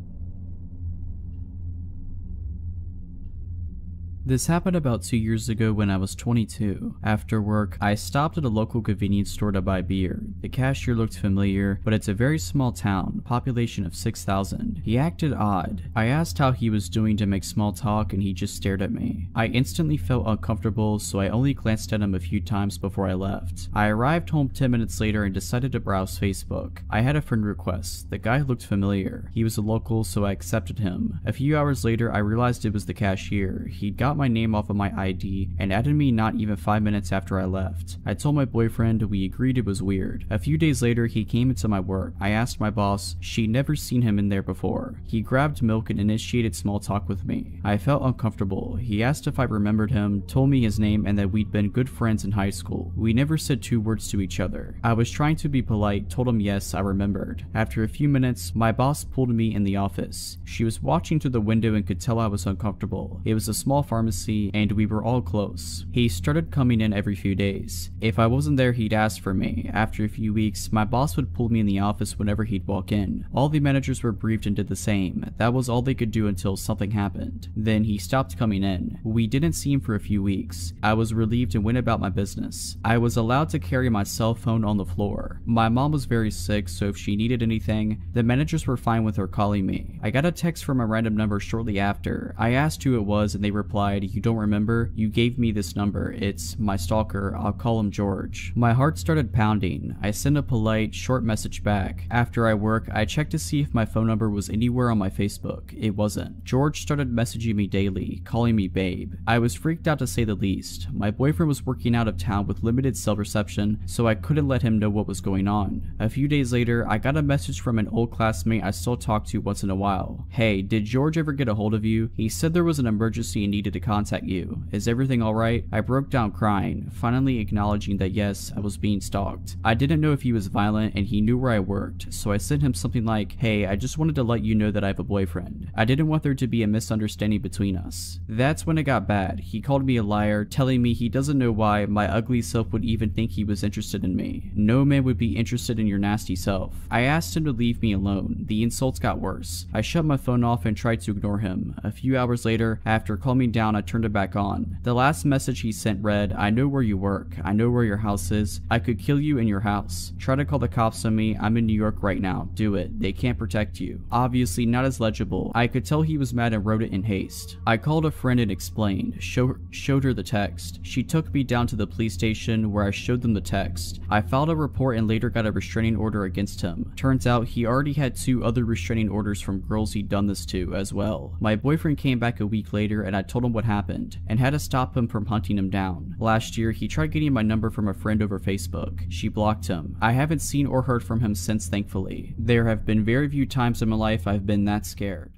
This happened about two years ago when I was 22. After work, I stopped at a local convenience store to buy beer. The cashier looked familiar, but it's a very small town, population of 6,000. He acted odd. I asked how he was doing to make small talk and he just stared at me. I instantly felt uncomfortable, so I only glanced at him a few times before I left. I arrived home 10 minutes later and decided to browse Facebook. I had a friend request. The guy looked familiar. He was a local, so I accepted him. A few hours later, I realized it was the cashier. He'd got my name off of my ID and added me not even 5 minutes after I left. I told my boyfriend we agreed it was weird. A few days later he came into my work. I asked my boss, she'd never seen him in there before. He grabbed milk and initiated small talk with me. I felt uncomfortable. He asked if I remembered him, told me his name and that we'd been good friends in high school. We never said two words to each other. I was trying to be polite, told him yes, I remembered. After a few minutes, my boss pulled me in the office. She was watching through the window and could tell I was uncomfortable. It was a small pharmacy pharmacy and we were all close. He started coming in every few days. If I wasn't there, he'd ask for me. After a few weeks, my boss would pull me in the office whenever he'd walk in. All the managers were briefed and did the same. That was all they could do until something happened. Then he stopped coming in. We didn't see him for a few weeks. I was relieved and went about my business. I was allowed to carry my cell phone on the floor. My mom was very sick, so if she needed anything, the managers were fine with her calling me. I got a text from a random number shortly after. I asked who it was and they replied, replied, You don't remember? You gave me this number. It's my stalker. I'll call him George. My heart started pounding. I sent a polite, short message back. After I work, I checked to see if my phone number was anywhere on my Facebook. It wasn't. George started messaging me daily, calling me babe. I was freaked out to say the least. My boyfriend was working out of town with limited cell reception, so I couldn't let him know what was going on. A few days later, I got a message from an old classmate I still talk to once in a while. Hey, did George ever get a hold of you? He said there was an emergency and needed contact you. Is everything alright? I broke down crying, finally acknowledging that yes, I was being stalked. I didn't know if he was violent and he knew where I worked, so I sent him something like, hey, I just wanted to let you know that I have a boyfriend. I didn't want there to be a misunderstanding between us. That's when it got bad. He called me a liar, telling me he doesn't know why my ugly self would even think he was interested in me. No man would be interested in your nasty self. I asked him to leave me alone. The insults got worse. I shut my phone off and tried to ignore him. A few hours later, after calming down, I turned it back on. The last message he sent read, I know where you work. I know where your house is. I could kill you in your house. Try to call the cops on me. I'm in New York right now. Do it. They can't protect you. Obviously not as legible. I could tell he was mad and wrote it in haste. I called a friend and explained, show, showed her the text. She took me down to the police station where I showed them the text. I filed a report and later got a restraining order against him. Turns out he already had two other restraining orders from girls he'd done this to as well. My boyfriend came back a week later and I told him what happened and had to stop him from hunting him down. Last year, he tried getting my number from a friend over Facebook. She blocked him. I haven't seen or heard from him since thankfully. There have been very few times in my life I've been that scared.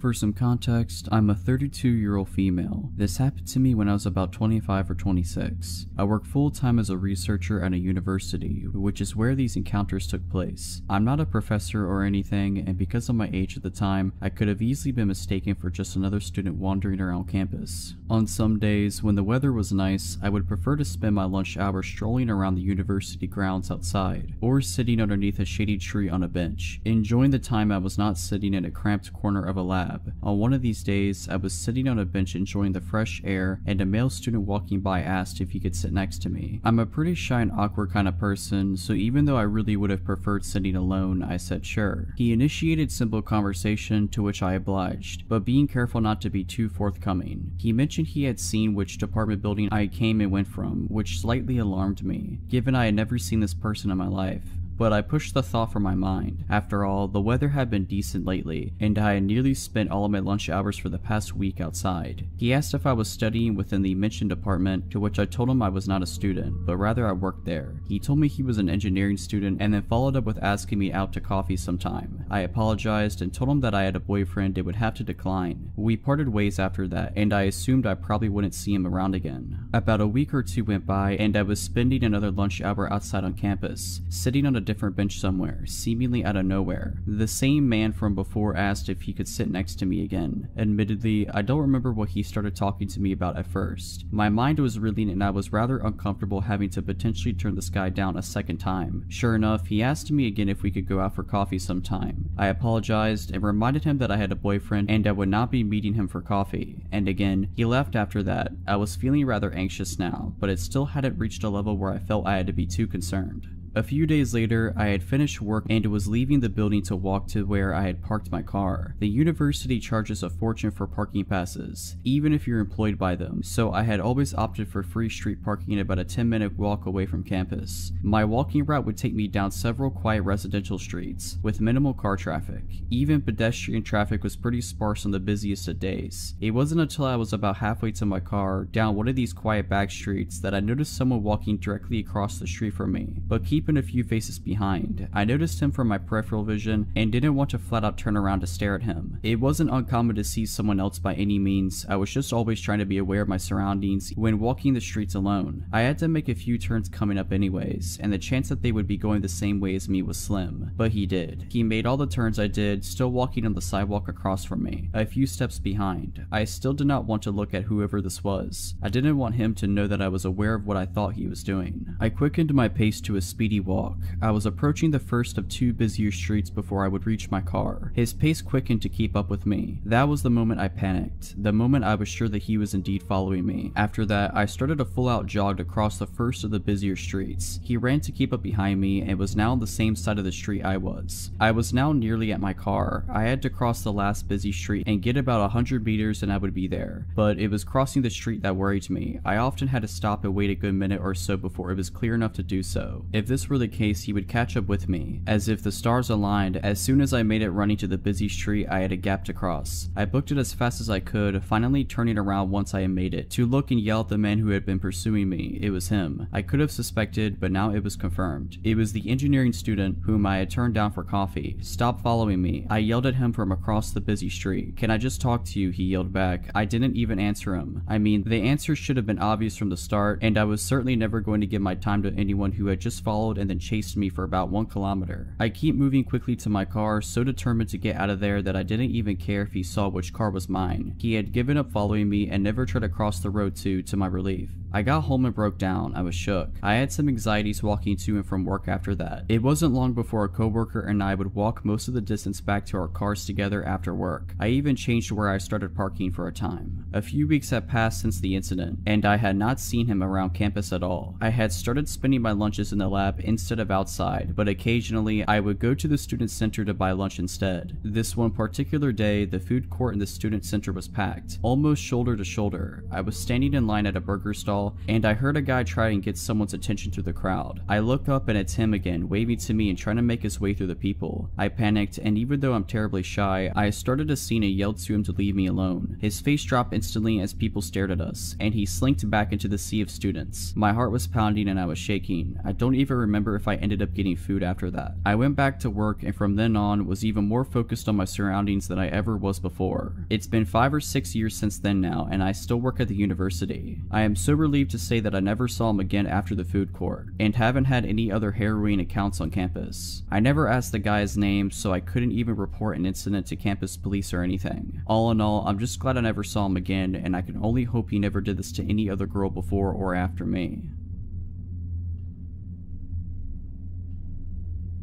For some context, I'm a 32 year old female. This happened to me when I was about 25 or 26. I work full time as a researcher at a university, which is where these encounters took place. I'm not a professor or anything, and because of my age at the time, I could have easily been mistaken for just another student wandering around campus. On some days, when the weather was nice, I would prefer to spend my lunch hour strolling around the university grounds outside, or sitting underneath a shady tree on a bench, enjoying the time I was not sitting in a cramped corner of a lab lab. On one of these days, I was sitting on a bench enjoying the fresh air, and a male student walking by asked if he could sit next to me. I'm a pretty shy and awkward kind of person, so even though I really would have preferred sitting alone, I said sure. He initiated simple conversation to which I obliged, but being careful not to be too forthcoming. He mentioned he had seen which department building I came and went from, which slightly alarmed me, given I had never seen this person in my life but I pushed the thought from my mind. After all, the weather had been decent lately, and I had nearly spent all of my lunch hours for the past week outside. He asked if I was studying within the mentioned department, to which I told him I was not a student, but rather I worked there. He told me he was an engineering student and then followed up with asking me out to coffee sometime. I apologized and told him that I had a boyfriend and would have to decline. We parted ways after that, and I assumed I probably wouldn't see him around again. About a week or two went by, and I was spending another lunch hour outside on campus, sitting on a different bench somewhere, seemingly out of nowhere. The same man from before asked if he could sit next to me again. Admittedly, I don't remember what he started talking to me about at first. My mind was reeling and I was rather uncomfortable having to potentially turn this guy down a second time. Sure enough, he asked me again if we could go out for coffee sometime. I apologized and reminded him that I had a boyfriend and I would not be meeting him for coffee. And again, he left after that. I was feeling rather anxious now, but it still hadn't reached a level where I felt I had to be too concerned. A few days later, I had finished work and was leaving the building to walk to where I had parked my car. The university charges a fortune for parking passes, even if you're employed by them, so I had always opted for free street parking about a 10 minute walk away from campus. My walking route would take me down several quiet residential streets, with minimal car traffic. Even pedestrian traffic was pretty sparse on the busiest of days. It wasn't until I was about halfway to my car, down one of these quiet back streets, that I noticed someone walking directly across the street from me, but keep keeping a few faces behind. I noticed him from my peripheral vision and didn't want to flat out turn around to stare at him. It wasn't uncommon to see someone else by any means, I was just always trying to be aware of my surroundings when walking the streets alone. I had to make a few turns coming up anyways, and the chance that they would be going the same way as me was slim, but he did. He made all the turns I did, still walking on the sidewalk across from me, a few steps behind. I still did not want to look at whoever this was. I didn't want him to know that I was aware of what I thought he was doing. I quickened my pace to a speedy walk. I was approaching the first of two busier streets before I would reach my car. His pace quickened to keep up with me. That was the moment I panicked, the moment I was sure that he was indeed following me. After that, I started a full-out jog across the first of the busier streets. He ran to keep up behind me and was now on the same side of the street I was. I was now nearly at my car. I had to cross the last busy street and get about 100 meters and I would be there. But it was crossing the street that worried me. I often had to stop and wait a good minute or so before it was clear enough to do so. If this were the case, he would catch up with me. As if the stars aligned, as soon as I made it running to the busy street, I had a gap to cross. I booked it as fast as I could, finally turning around once I had made it, to look and yell at the man who had been pursuing me. It was him. I could have suspected, but now it was confirmed. It was the engineering student whom I had turned down for coffee. Stop following me. I yelled at him from across the busy street. Can I just talk to you? He yelled back. I didn't even answer him. I mean, the answer should have been obvious from the start, and I was certainly never going to give my time to anyone who had just followed and then chased me for about one kilometer. I keep moving quickly to my car, so determined to get out of there that I didn't even care if he saw which car was mine. He had given up following me and never tried to cross the road too, to my relief. I got home and broke down. I was shook. I had some anxieties walking to and from work after that. It wasn't long before a coworker and I would walk most of the distance back to our cars together after work. I even changed where I started parking for a time. A few weeks had passed since the incident, and I had not seen him around campus at all. I had started spending my lunches in the lab instead of outside, but occasionally I would go to the student center to buy lunch instead. This one particular day, the food court in the student center was packed, almost shoulder to shoulder. I was standing in line at a burger stall and I heard a guy try and get someone's attention through the crowd. I look up and it's him again, waving to me and trying to make his way through the people. I panicked, and even though I'm terribly shy, I started a scene and yelled to him to leave me alone. His face dropped instantly as people stared at us, and he slinked back into the sea of students. My heart was pounding and I was shaking. I don't even remember if I ended up getting food after that. I went back to work and from then on was even more focused on my surroundings than I ever was before. It's been five or six years since then now, and I still work at the university. I am so relieved to say that I never saw him again after the food court, and haven't had any other harrowing accounts on campus. I never asked the guy's name, so I couldn't even report an incident to campus police or anything. All in all, I'm just glad I never saw him again, and I can only hope he never did this to any other girl before or after me.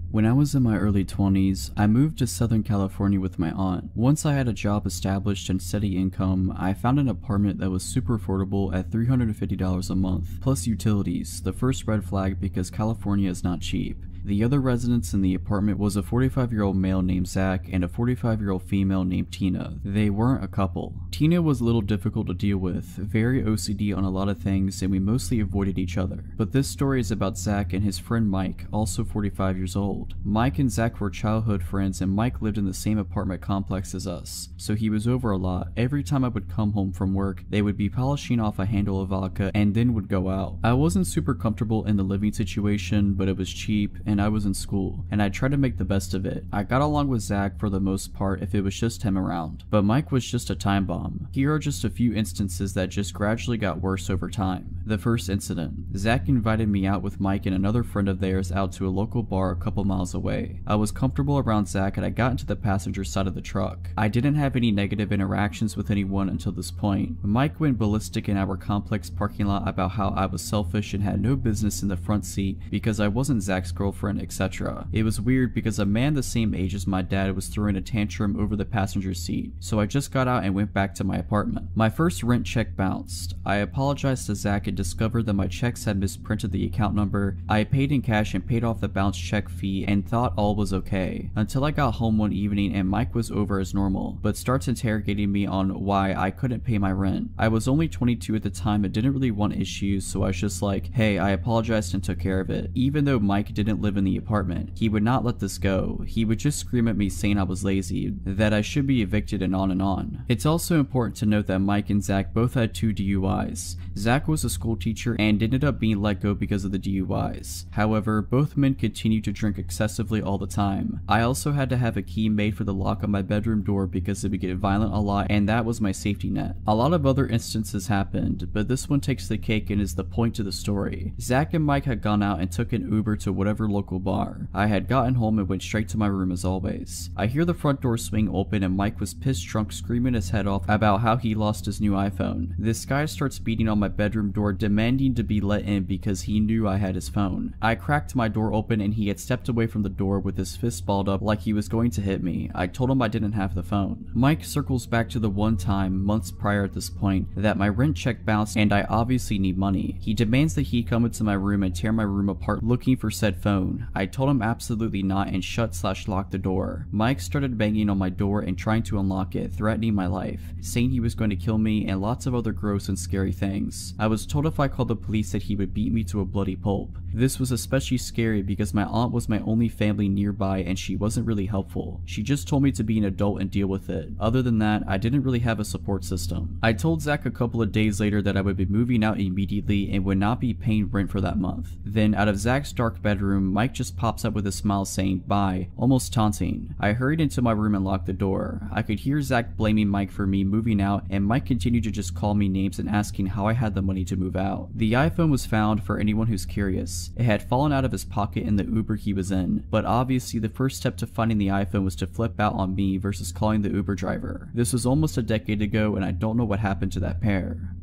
When I was in my early 20s, I moved to Southern California with my aunt. Once I had a job established and steady income, I found an apartment that was super affordable at $350 a month, plus utilities, the first red flag because California is not cheap. The other residents in the apartment was a 45 year old male named Zach and a 45 year old female named Tina. They weren't a couple. Tina was a little difficult to deal with, very OCD on a lot of things, and we mostly avoided each other. But this story is about Zach and his friend Mike, also 45 years old. Mike and Zach were childhood friends, and Mike lived in the same apartment complex as us, so he was over a lot. Every time I would come home from work, they would be polishing off a handle of vodka and then would go out. I wasn't super comfortable in the living situation, but it was cheap, and I was in school, and I tried to make the best of it. I got along with Zach for the most part if it was just him around, but Mike was just a time bomb. Here are just a few instances that just gradually got worse over time. The first incident. Zach invited me out with Mike and another friend of theirs out to a local bar a couple miles away. I was comfortable around Zach and I got into the passenger side of the truck. I didn't have any negative interactions with anyone until this point. Mike went ballistic in our complex parking lot about how I was selfish and had no business in the front seat because I wasn't Zach's girlfriend, etc. It was weird because a man the same age as my dad was throwing a tantrum over the passenger seat, so I just got out and went back to my apartment. My first rent check bounced. I apologized to Zach and discovered that my checks had misprinted the account number. I paid in cash and paid off the bounce check fee and thought all was okay. Until I got home one evening and Mike was over as normal, but starts interrogating me on why I couldn't pay my rent. I was only 22 at the time and didn't really want issues, so I was just like, hey, I apologized and took care of it. Even though Mike didn't live in the apartment, he would not let this go. He would just scream at me saying I was lazy, that I should be evicted and on and on. It's also important to note that Mike and Zach both had two DUIs. Zach was a school teacher and ended up being let go because of the DUIs. However, both men continued to drink excessively all the time. I also had to have a key made for the lock on my bedroom door because it would get violent a lot and that was my safety net. A lot of other instances happened, but this one takes the cake and is the point to the story. Zach and Mike had gone out and took an Uber to whatever local bar. I had gotten home and went straight to my room as always. I hear the front door swing open and Mike was pissed drunk screaming his head off about how he lost his new iPhone. This guy starts beating on my bedroom door demanding to be let in because he knew I had his phone. I cracked my door open and he had stepped away from the door with his fist balled up like he was going to hit me. I told him I didn't have the phone. Mike circles back to the one time, months prior at this point, that my rent check bounced and I obviously need money. He demands that he come into my room and tear my room apart looking for said phone. I told him absolutely not and shut slash locked the door. Mike started banging on my door and trying to unlock it, threatening my life, saying he was going to kill me and lots of other gross and scary things. I was told if I called the police that he would beat me to a bloody pulp. This was especially scary because my aunt was my only family nearby and she wasn't really helpful. She just told me to be an adult and deal with it. Other than that, I didn't really have a support system. I told Zach a couple of days later that I would be moving out immediately and would not be paying rent for that month. Then out of Zach's dark bedroom, Mike just pops up with a smile saying bye, almost taunting. I hurried into my room and locked the door. I could hear Zach blaming Mike for me moving out and Mike continued to just call me names and asking how I had the money to move out. The iPhone was found for anyone who's curious. It had fallen out of his pocket in the Uber he was in, but obviously the first step to finding the iPhone was to flip out on me versus calling the Uber driver. This was almost a decade ago and I don't know what happened to that pair.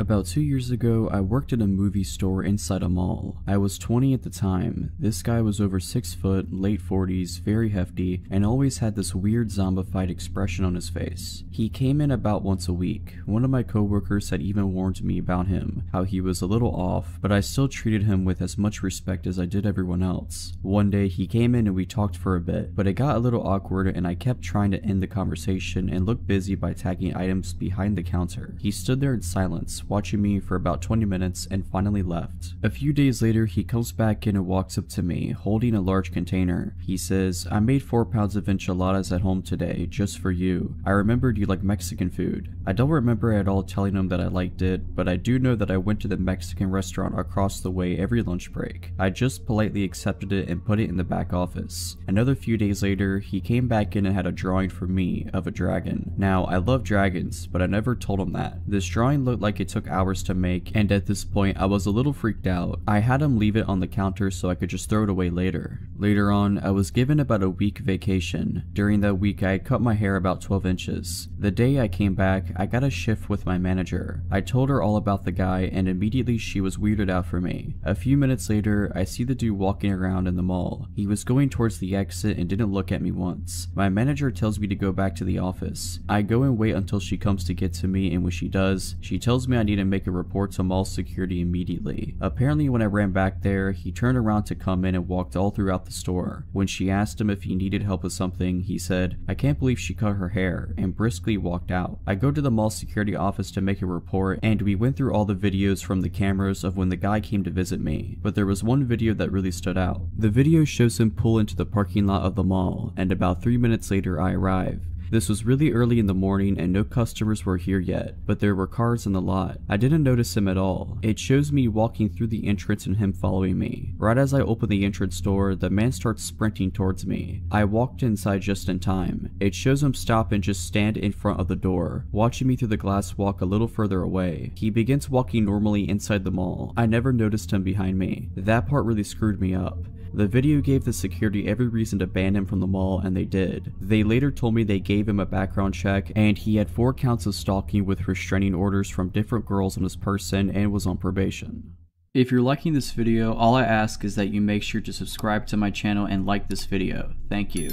About two years ago, I worked at a movie store inside a mall. I was 20 at the time. This guy was over 6 foot, late 40s, very hefty, and always had this weird zombified expression on his face. He came in about once a week. One of my coworkers had even warned me about him, how he was a little off, but I still treated him with as much respect as I did everyone else. One day, he came in and we talked for a bit, but it got a little awkward and I kept trying to end the conversation and look busy by tagging items behind the counter. He stood there in silence, watching me for about 20 minutes and finally left. A few days later, he comes back in and walks up to me, holding a large container. He says, I made 4 pounds of enchiladas at home today, just for you. I remembered you like Mexican food. I don't remember at all telling him that I liked it, but I do know that I went to the Mexican restaurant across the way every lunch break. I just politely accepted it and put it in the back office. Another few days later, he came back in and had a drawing for me of a dragon. Now, I love dragons, but I never told him that. This drawing looked like it took took hours to make, and at this point I was a little freaked out. I had him leave it on the counter so I could just throw it away later. Later on, I was given about a week vacation. During that week, I cut my hair about 12 inches. The day I came back, I got a shift with my manager. I told her all about the guy, and immediately she was weirded out for me. A few minutes later, I see the dude walking around in the mall. He was going towards the exit and didn't look at me once. My manager tells me to go back to the office. I go and wait until she comes to get to me, and when she does, she tells me I need to make a report to mall security immediately. Apparently, when I ran back there, he turned around to come in and walked all throughout the store. When she asked him if he needed help with something, he said, I can't believe she cut her hair, and briskly walked out. I go to the mall security office to make a report, and we went through all the videos from the cameras of when the guy came to visit me, but there was one video that really stood out. The video shows him pull into the parking lot of the mall, and about 3 minutes later I arrive. This was really early in the morning and no customers were here yet, but there were cars in the lot. I didn't notice him at all. It shows me walking through the entrance and him following me. Right as I open the entrance door, the man starts sprinting towards me. I walked inside just in time. It shows him stop and just stand in front of the door, watching me through the glass walk a little further away. He begins walking normally inside the mall. I never noticed him behind me. That part really screwed me up. The video gave the security every reason to ban him from the mall and they did. They later told me they gave him a background check and he had 4 counts of stalking with restraining orders from different girls on his person and was on probation. If you're liking this video, all I ask is that you make sure to subscribe to my channel and like this video. Thank you.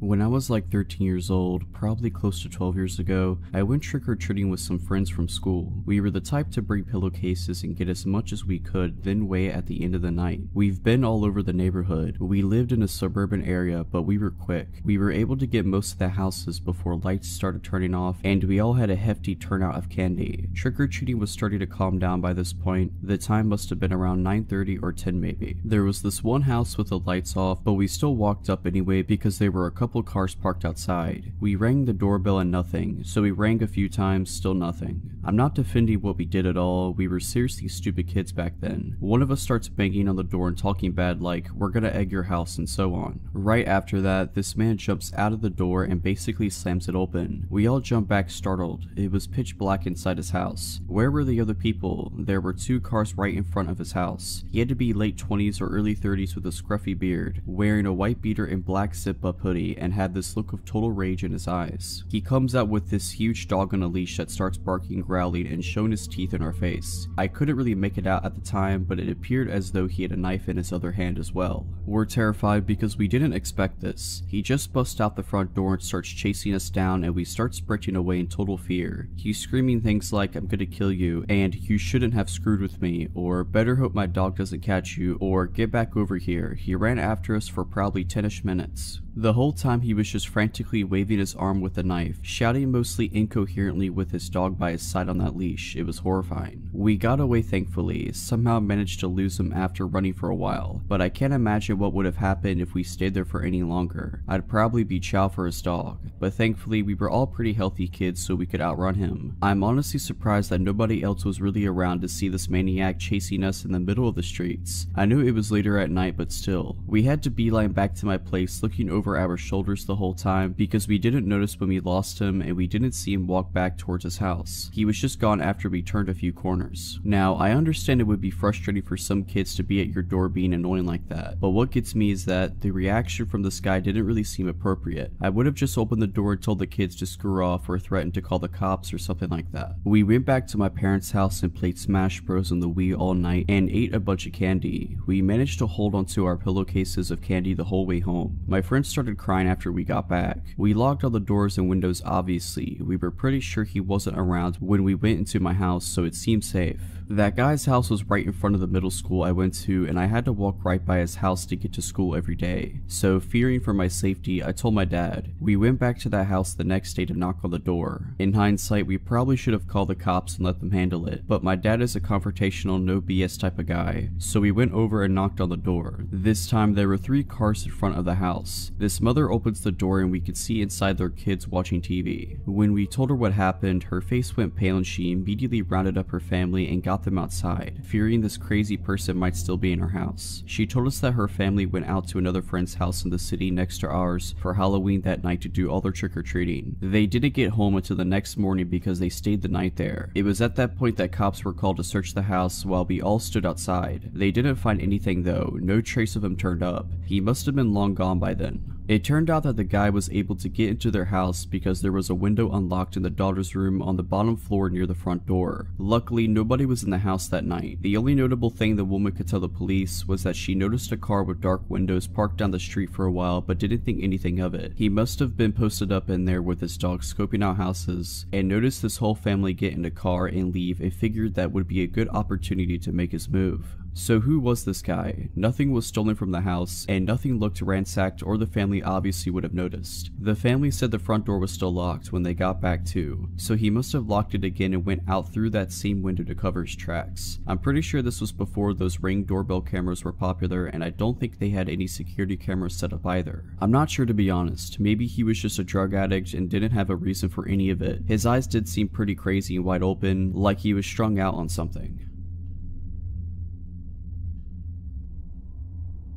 When I was like 13 years old, probably close to 12 years ago, I went trick-or-treating with some friends from school. We were the type to bring pillowcases and get as much as we could, then wait at the end of the night. We've been all over the neighborhood. We lived in a suburban area, but we were quick. We were able to get most of the houses before lights started turning off, and we all had a hefty turnout of candy. Trick-or-treating was starting to calm down by this point. The time must have been around 9.30 or 10 maybe. There was this one house with the lights off, but we still walked up anyway because they were a couple cars parked outside. We rang the doorbell and nothing, so we rang a few times, still nothing. I'm not defending what we did at all, we were seriously stupid kids back then. One of us starts banging on the door and talking bad like, we're gonna egg your house and so on. Right after that, this man jumps out of the door and basically slams it open. We all jump back startled. It was pitch black inside his house. Where were the other people? There were two cars right in front of his house. He had to be late 20s or early 30s with a scruffy beard, wearing a white beater and black zip-up hoodie and had this look of total rage in his eyes. He comes out with this huge dog on a leash that starts barking, growling, and showing his teeth in our face. I couldn't really make it out at the time, but it appeared as though he had a knife in his other hand as well. We're terrified because we didn't expect this. He just busts out the front door and starts chasing us down and we start sprinting away in total fear. He's screaming things like, I'm gonna kill you, and you shouldn't have screwed with me, or better hope my dog doesn't catch you, or get back over here. He ran after us for probably 10ish minutes. The whole time he was just frantically waving his arm with a knife, shouting mostly incoherently with his dog by his side on that leash. It was horrifying. We got away thankfully, somehow managed to lose him after running for a while, but I can't imagine what would have happened if we stayed there for any longer. I'd probably be chow for his dog, but thankfully we were all pretty healthy kids so we could outrun him. I'm honestly surprised that nobody else was really around to see this maniac chasing us in the middle of the streets. I knew it was later at night but still. We had to beeline back to my place looking over over our shoulders the whole time because we didn't notice when we lost him and we didn't see him walk back towards his house. He was just gone after we turned a few corners. Now, I understand it would be frustrating for some kids to be at your door being annoying like that, but what gets me is that the reaction from this guy didn't really seem appropriate. I would have just opened the door and told the kids to screw off or threatened to call the cops or something like that. We went back to my parents' house and played Smash Bros on the Wii all night and ate a bunch of candy. We managed to hold onto our pillowcases of candy the whole way home. My friends started crying after we got back. We locked all the doors and windows obviously. We were pretty sure he wasn't around when we went into my house so it seemed safe. That guy's house was right in front of the middle school I went to and I had to walk right by his house to get to school every day. So fearing for my safety, I told my dad. We went back to that house the next day to knock on the door. In hindsight, we probably should have called the cops and let them handle it, but my dad is a confrontational no BS type of guy, so we went over and knocked on the door. This time there were three cars in front of the house. This mother opens the door and we could see inside their kids watching TV. When we told her what happened, her face went pale and she immediately rounded up her family and got got them outside, fearing this crazy person might still be in her house. She told us that her family went out to another friend's house in the city next to ours for Halloween that night to do all their trick-or-treating. They didn't get home until the next morning because they stayed the night there. It was at that point that cops were called to search the house while we all stood outside. They didn't find anything though, no trace of him turned up. He must have been long gone by then. It turned out that the guy was able to get into their house because there was a window unlocked in the daughter's room on the bottom floor near the front door. Luckily, nobody was in the house that night. The only notable thing the woman could tell the police was that she noticed a car with dark windows parked down the street for a while but didn't think anything of it. He must have been posted up in there with his dog scoping out houses and noticed this whole family get in a car and leave and figured that would be a good opportunity to make his move. So who was this guy? Nothing was stolen from the house, and nothing looked ransacked or the family obviously would have noticed. The family said the front door was still locked when they got back too, so he must have locked it again and went out through that same window to cover his tracks. I'm pretty sure this was before those ring doorbell cameras were popular and I don't think they had any security cameras set up either. I'm not sure to be honest, maybe he was just a drug addict and didn't have a reason for any of it. His eyes did seem pretty crazy and wide open, like he was strung out on something.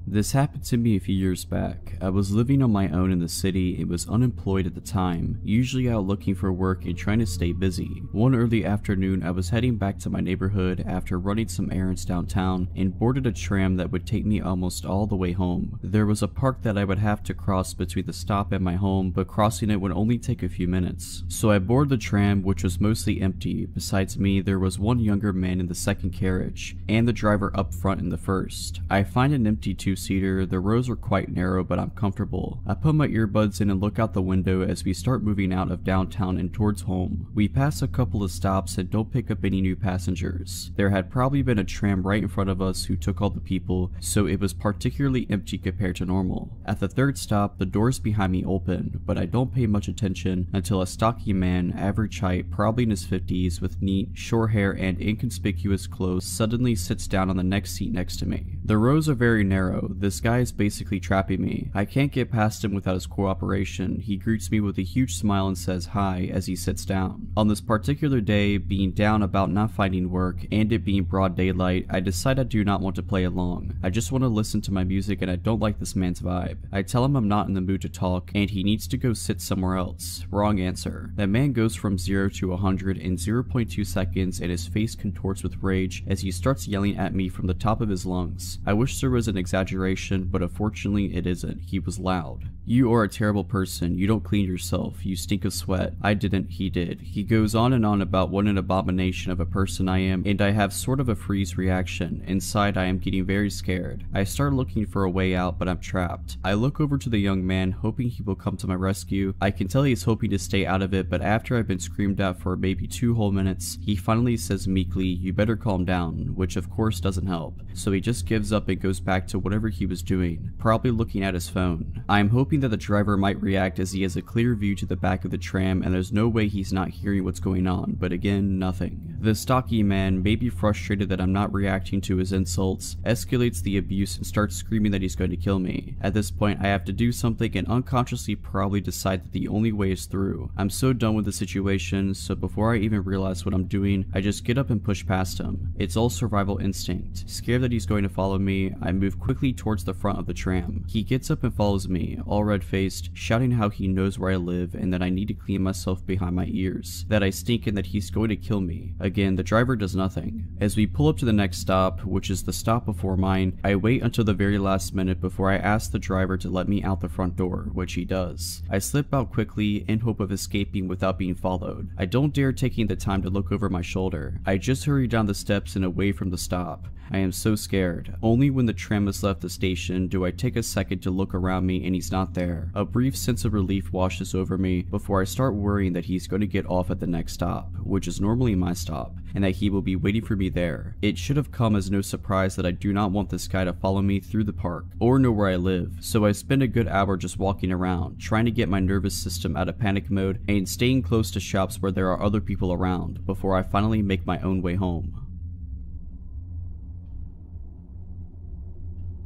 This happened to me a few years back. I was living on my own in the city and was unemployed at the time, usually out looking for work and trying to stay busy. One early afternoon, I was heading back to my neighborhood after running some errands downtown and boarded a tram that would take me almost all the way home. There was a park that I would have to cross between the stop and my home, but crossing it would only take a few minutes. So I boarded the tram, which was mostly empty. Besides me, there was one younger man in the second carriage, and the driver up front in the first. I find an empty two two-seater, the rows are quite narrow but I'm comfortable. I put my earbuds in and look out the window as we start moving out of downtown and towards home. We pass a couple of stops and don't pick up any new passengers. There had probably been a tram right in front of us who took all the people, so it was particularly empty compared to normal. At the third stop, the doors behind me open, but I don't pay much attention until a stocky man, average height, probably in his 50s, with neat, short hair and inconspicuous clothes suddenly sits down on the next seat next to me. The rows are very narrow, this guy is basically trapping me. I can't get past him without his cooperation. He greets me with a huge smile and says hi as he sits down. On this particular day, being down about not finding work and it being broad daylight, I decide I do not want to play along. I just want to listen to my music and I don't like this man's vibe. I tell him I'm not in the mood to talk and he needs to go sit somewhere else. Wrong answer. That man goes from 0 to 100 in 0.2 seconds and his face contorts with rage as he starts yelling at me from the top of his lungs. I wish there was an exaggeration exaggeration, but unfortunately it isn't. He was loud. You are a terrible person. You don't clean yourself. You stink of sweat. I didn't, he did. He goes on and on about what an abomination of a person I am, and I have sort of a freeze reaction. Inside, I am getting very scared. I start looking for a way out, but I'm trapped. I look over to the young man, hoping he will come to my rescue. I can tell he is hoping to stay out of it, but after I've been screamed at for maybe two whole minutes, he finally says meekly, you better calm down, which of course doesn't help. So he just gives up and goes back to whatever he was doing, probably looking at his phone. I am hoping that the driver might react as he has a clear view to the back of the tram and there's no way he's not hearing what's going on, but again, nothing. The stocky man, maybe frustrated that I'm not reacting to his insults, escalates the abuse and starts screaming that he's going to kill me. At this point, I have to do something and unconsciously probably decide that the only way is through. I'm so done with the situation, so before I even realize what I'm doing, I just get up and push past him. It's all survival instinct. Scared that he's going to follow me, I move quickly towards the front of the tram. He gets up and follows me, all red-faced, shouting how he knows where I live and that I need to clean myself behind my ears, that I stink and that he's going to kill me. Again, the driver does nothing. As we pull up to the next stop, which is the stop before mine, I wait until the very last minute before I ask the driver to let me out the front door, which he does. I slip out quickly in hope of escaping without being followed. I don't dare taking the time to look over my shoulder. I just hurry down the steps and away from the stop. I am so scared. Only when the tram has left the station do I take a second to look around me and he's not there. A brief sense of relief washes over me before I start worrying that he's going to get off at the next stop, which is normally my stop, and that he will be waiting for me there. It should have come as no surprise that I do not want this guy to follow me through the park, or know where I live, so I spend a good hour just walking around, trying to get my nervous system out of panic mode and staying close to shops where there are other people around before I finally make my own way home.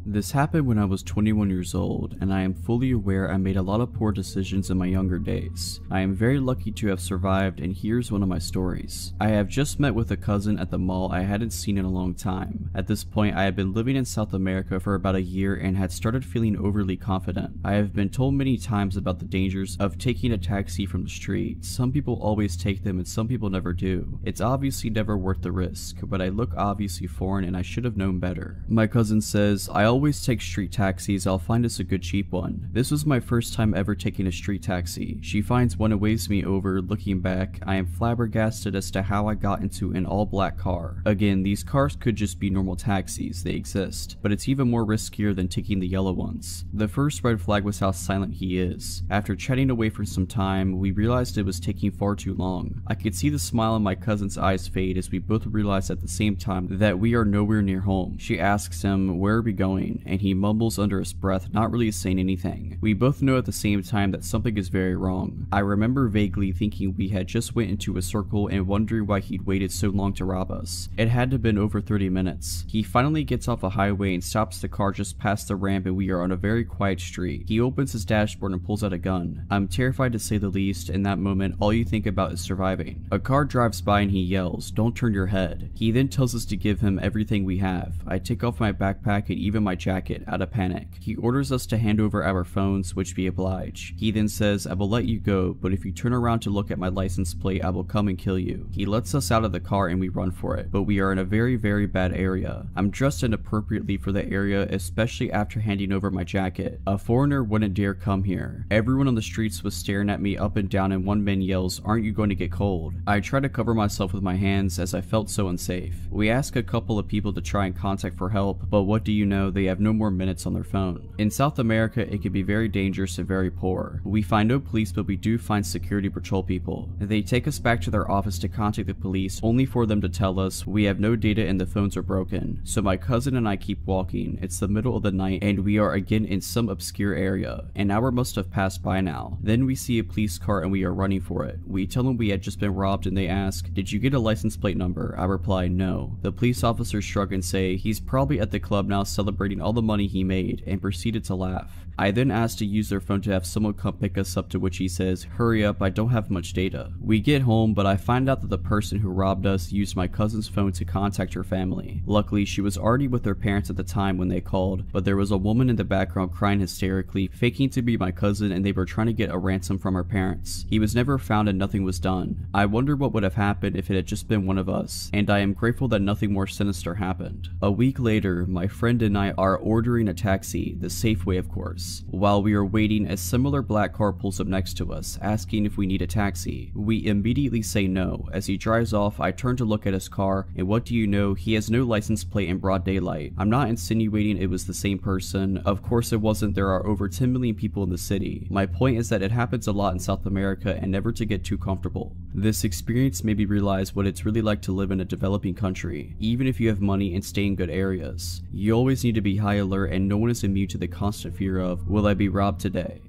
This happened when I was 21 years old, and I am fully aware I made a lot of poor decisions in my younger days. I am very lucky to have survived, and here's one of my stories. I have just met with a cousin at the mall I hadn't seen in a long time. At this point, I had been living in South America for about a year and had started feeling overly confident. I have been told many times about the dangers of taking a taxi from the street. Some people always take them and some people never do. It's obviously never worth the risk, but I look obviously foreign and I should have known better. My cousin says, I always take street taxis, I'll find us a good cheap one. This was my first time ever taking a street taxi. She finds one and waves me over, looking back, I am flabbergasted as to how I got into an all black car. Again, these cars could just be normal taxis, they exist, but it's even more riskier than taking the yellow ones. The first red flag was how silent he is. After chatting away for some time, we realized it was taking far too long. I could see the smile in my cousin's eyes fade as we both realized at the same time that we are nowhere near home. She asks him, where are we going? And he mumbles under his breath, not really saying anything. We both know at the same time that something is very wrong. I remember vaguely thinking we had just went into a circle and wondering why he'd waited so long to rob us. It had to have been over 30 minutes. He finally gets off a highway and stops the car just past the ramp and we are on a very quiet street. He opens his dashboard and pulls out a gun. I'm terrified to say the least, in that moment all you think about is surviving. A car drives by and he yells, don't turn your head. He then tells us to give him everything we have. I take off my backpack and even my jacket out of panic. He orders us to hand over our phones, which we oblige. He then says, I will let you go, but if you turn around to look at my license plate, I will come and kill you. He lets us out of the car and we run for it, but we are in a very, very bad area. I'm dressed inappropriately for the area, especially after handing over my jacket. A foreigner wouldn't dare come here. Everyone on the streets was staring at me up and down and one man yells, aren't you going to get cold? I try to cover myself with my hands as I felt so unsafe. We ask a couple of people to try and contact for help, but what do you know, they have no more minutes on their phone. In South America, it can be very dangerous and very poor. We find no police, but we do find security patrol people. They take us back to their office to contact the police, only for them to tell us we have no data and the phones are broken. So my cousin and I keep walking. It's the middle of the night and we are again in some obscure area. An hour must have passed by now. Then we see a police car and we are running for it. We tell them we had just been robbed and they ask, did you get a license plate number? I reply, no. The police officers shrug and say, he's probably at the club now celebrating all the money he made and proceeded to laugh. I then asked to use their phone to have someone come pick us up to which he says, hurry up, I don't have much data. We get home, but I find out that the person who robbed us used my cousin's phone to contact her family. Luckily, she was already with her parents at the time when they called, but there was a woman in the background crying hysterically, faking to be my cousin and they were trying to get a ransom from her parents. He was never found and nothing was done. I wonder what would have happened if it had just been one of us, and I am grateful that nothing more sinister happened. A week later, my friend and I are ordering a taxi, the safe way of course. While we are waiting, a similar black car pulls up next to us, asking if we need a taxi. We immediately say no. As he drives off, I turn to look at his car, and what do you know, he has no license plate in broad daylight. I'm not insinuating it was the same person, of course it wasn't, there are over 10 million people in the city. My point is that it happens a lot in South America and never to get too comfortable. This experience made me realize what it's really like to live in a developing country, even if you have money and stay in good areas. You always need to be high alert and no one is immune to the constant fear of, will I be robbed today?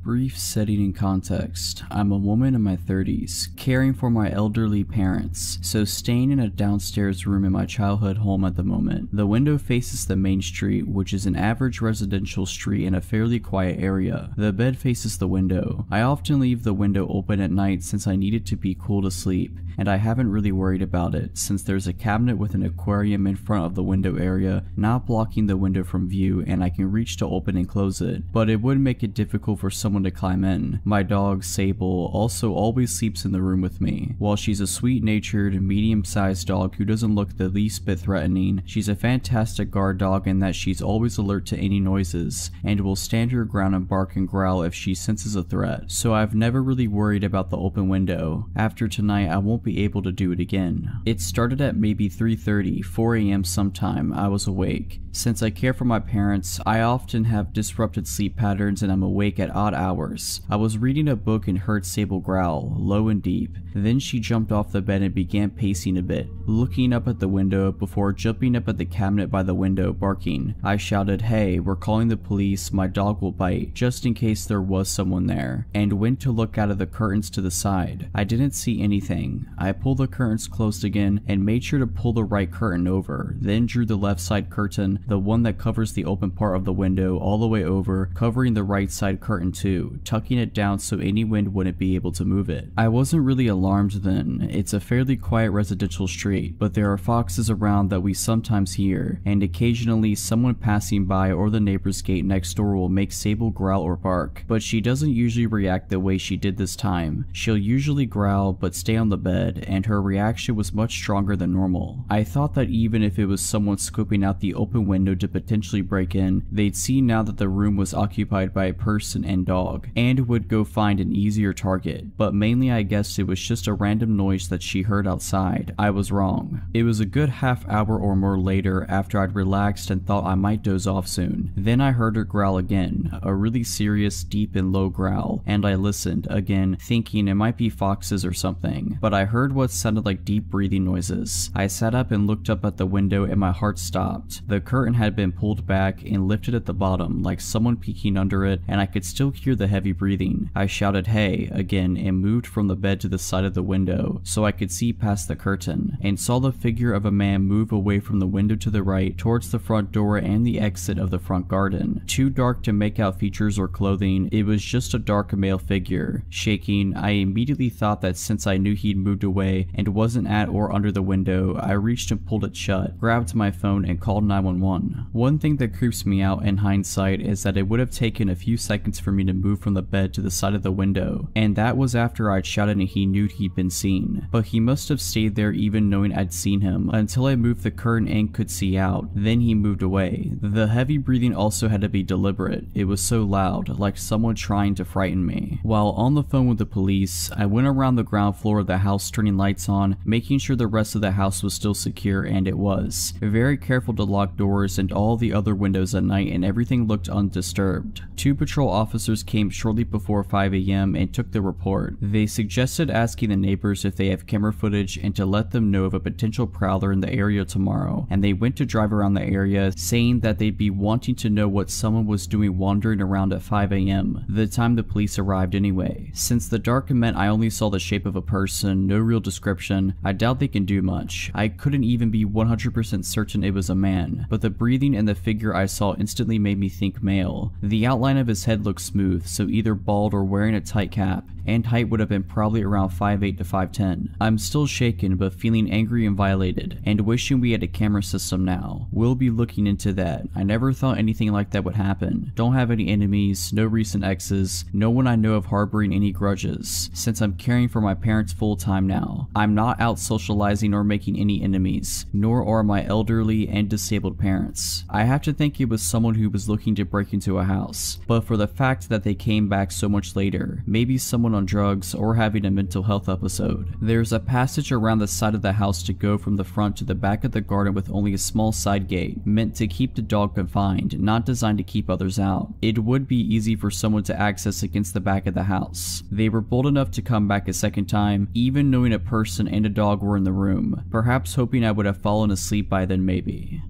Brief setting and context. I'm a woman in my 30s, caring for my elderly parents, so staying in a downstairs room in my childhood home at the moment. The window faces the main street, which is an average residential street in a fairly quiet area. The bed faces the window. I often leave the window open at night since I need it to be cool to sleep, and I haven't really worried about it since there's a cabinet with an aquarium in front of the window area, not blocking the window from view and I can reach to open and close it, but it would make it difficult for someone to climb in. My dog, Sable, also always sleeps in the room with me. While she's a sweet-natured, medium-sized dog who doesn't look the least bit threatening, she's a fantastic guard dog in that she's always alert to any noises, and will stand her ground and bark and growl if she senses a threat, so I've never really worried about the open window. After tonight, I won't be able to do it again. It started at maybe 3.30, 4am sometime, I was awake. Since I care for my parents, I often have disrupted sleep patterns and I'm awake at odd hours. I was reading a book and heard Sable growl, low and deep. Then she jumped off the bed and began pacing a bit, looking up at the window before jumping up at the cabinet by the window, barking. I shouted, Hey, we're calling the police, my dog will bite, just in case there was someone there, and went to look out of the curtains to the side. I didn't see anything. I pulled the curtains closed again and made sure to pull the right curtain over, then drew the left side curtain, the one that covers the open part of the window, all the way over, covering the right side curtain too, tucking it down so any wind wouldn't be able to move it. I wasn't really alarmed then. It's a fairly quiet residential street, but there are foxes around that we sometimes hear, and occasionally someone passing by or the neighbor's gate next door will make Sable growl or bark, but she doesn't usually react the way she did this time. She'll usually growl but stay on the bed, and her reaction was much stronger than normal. I thought that even if it was someone scoping out the open window to potentially break in, they'd see now that the room was occupied by a person and dog, and would go find an easier target, but mainly I guessed it was just a random noise that she heard outside. I was wrong. It was a good half hour or more later after I'd relaxed and thought I might doze off soon. Then I heard her growl again, a really serious, deep and low growl, and I listened, again, thinking it might be foxes or something, but I heard what sounded like deep breathing noises. I sat up and looked up at the window and my heart stopped. The curtain had been pulled back and lifted at the bottom like someone peeking under it and I could still hear the heavy breathing. I shouted hey again and moved from the bed to the side of the window so I could see past the curtain and saw the figure of a man move away from the window to the right towards the front door and the exit of the front garden. Too dark to make out features or clothing, it was just a dark male figure. Shaking, I immediately thought that since I knew he'd moved away and wasn't at or under the window, I reached and pulled it shut, grabbed my phone and called 911. One thing that creeps me out in hindsight is that it would have taken a few seconds for me to move from the bed to the side of the window, and that was after I'd shouted and he knew he'd been seen. But he must have stayed there even knowing I'd seen him until I moved the curtain and could see out, then he moved away. The heavy breathing also had to be deliberate, it was so loud, like someone trying to frighten me. While on the phone with the police, I went around the ground floor of the house turning lights on, making sure the rest of the house was still secure and it was. Very careful to lock doors and all the other windows at night and everything looked undisturbed. Two patrol officers came shortly before 5am and took the report. They suggested asking the neighbors if they have camera footage and to let them know of a potential prowler in the area tomorrow, and they went to drive around the area saying that they'd be wanting to know what someone was doing wandering around at 5am, the time the police arrived anyway. Since the dark meant I only saw the shape of a person, no real description, I doubt they can do much. I couldn't even be 100% certain it was a man, but the breathing and the figure I saw instantly made me think male. The outline of his head looked smooth, so either bald or wearing a tight cap, and height would have been probably around 5'8 to 5'10. I'm still shaken but feeling angry and violated, and wishing we had a camera system now. We'll be looking into that. I never thought anything like that would happen. Don't have any enemies, no recent exes, no one I know of harboring any grudges, since I'm caring for my parents full time now. I'm not out socializing or making any enemies, nor are my elderly and disabled parents. I have to think it was someone who was looking to break into a house, but for the fact that they came back so much later, maybe someone on drugs or having a mental health episode. There's a passage around the side of the house to go from the front to the back of the garden with only a small side gate, meant to keep the dog confined, not designed to keep others out. It would be easy for someone to access against the back of the house. They were bold enough to come back a second time, even knowing a person and a dog were in the room, perhaps hoping I would have fallen asleep by then maybe.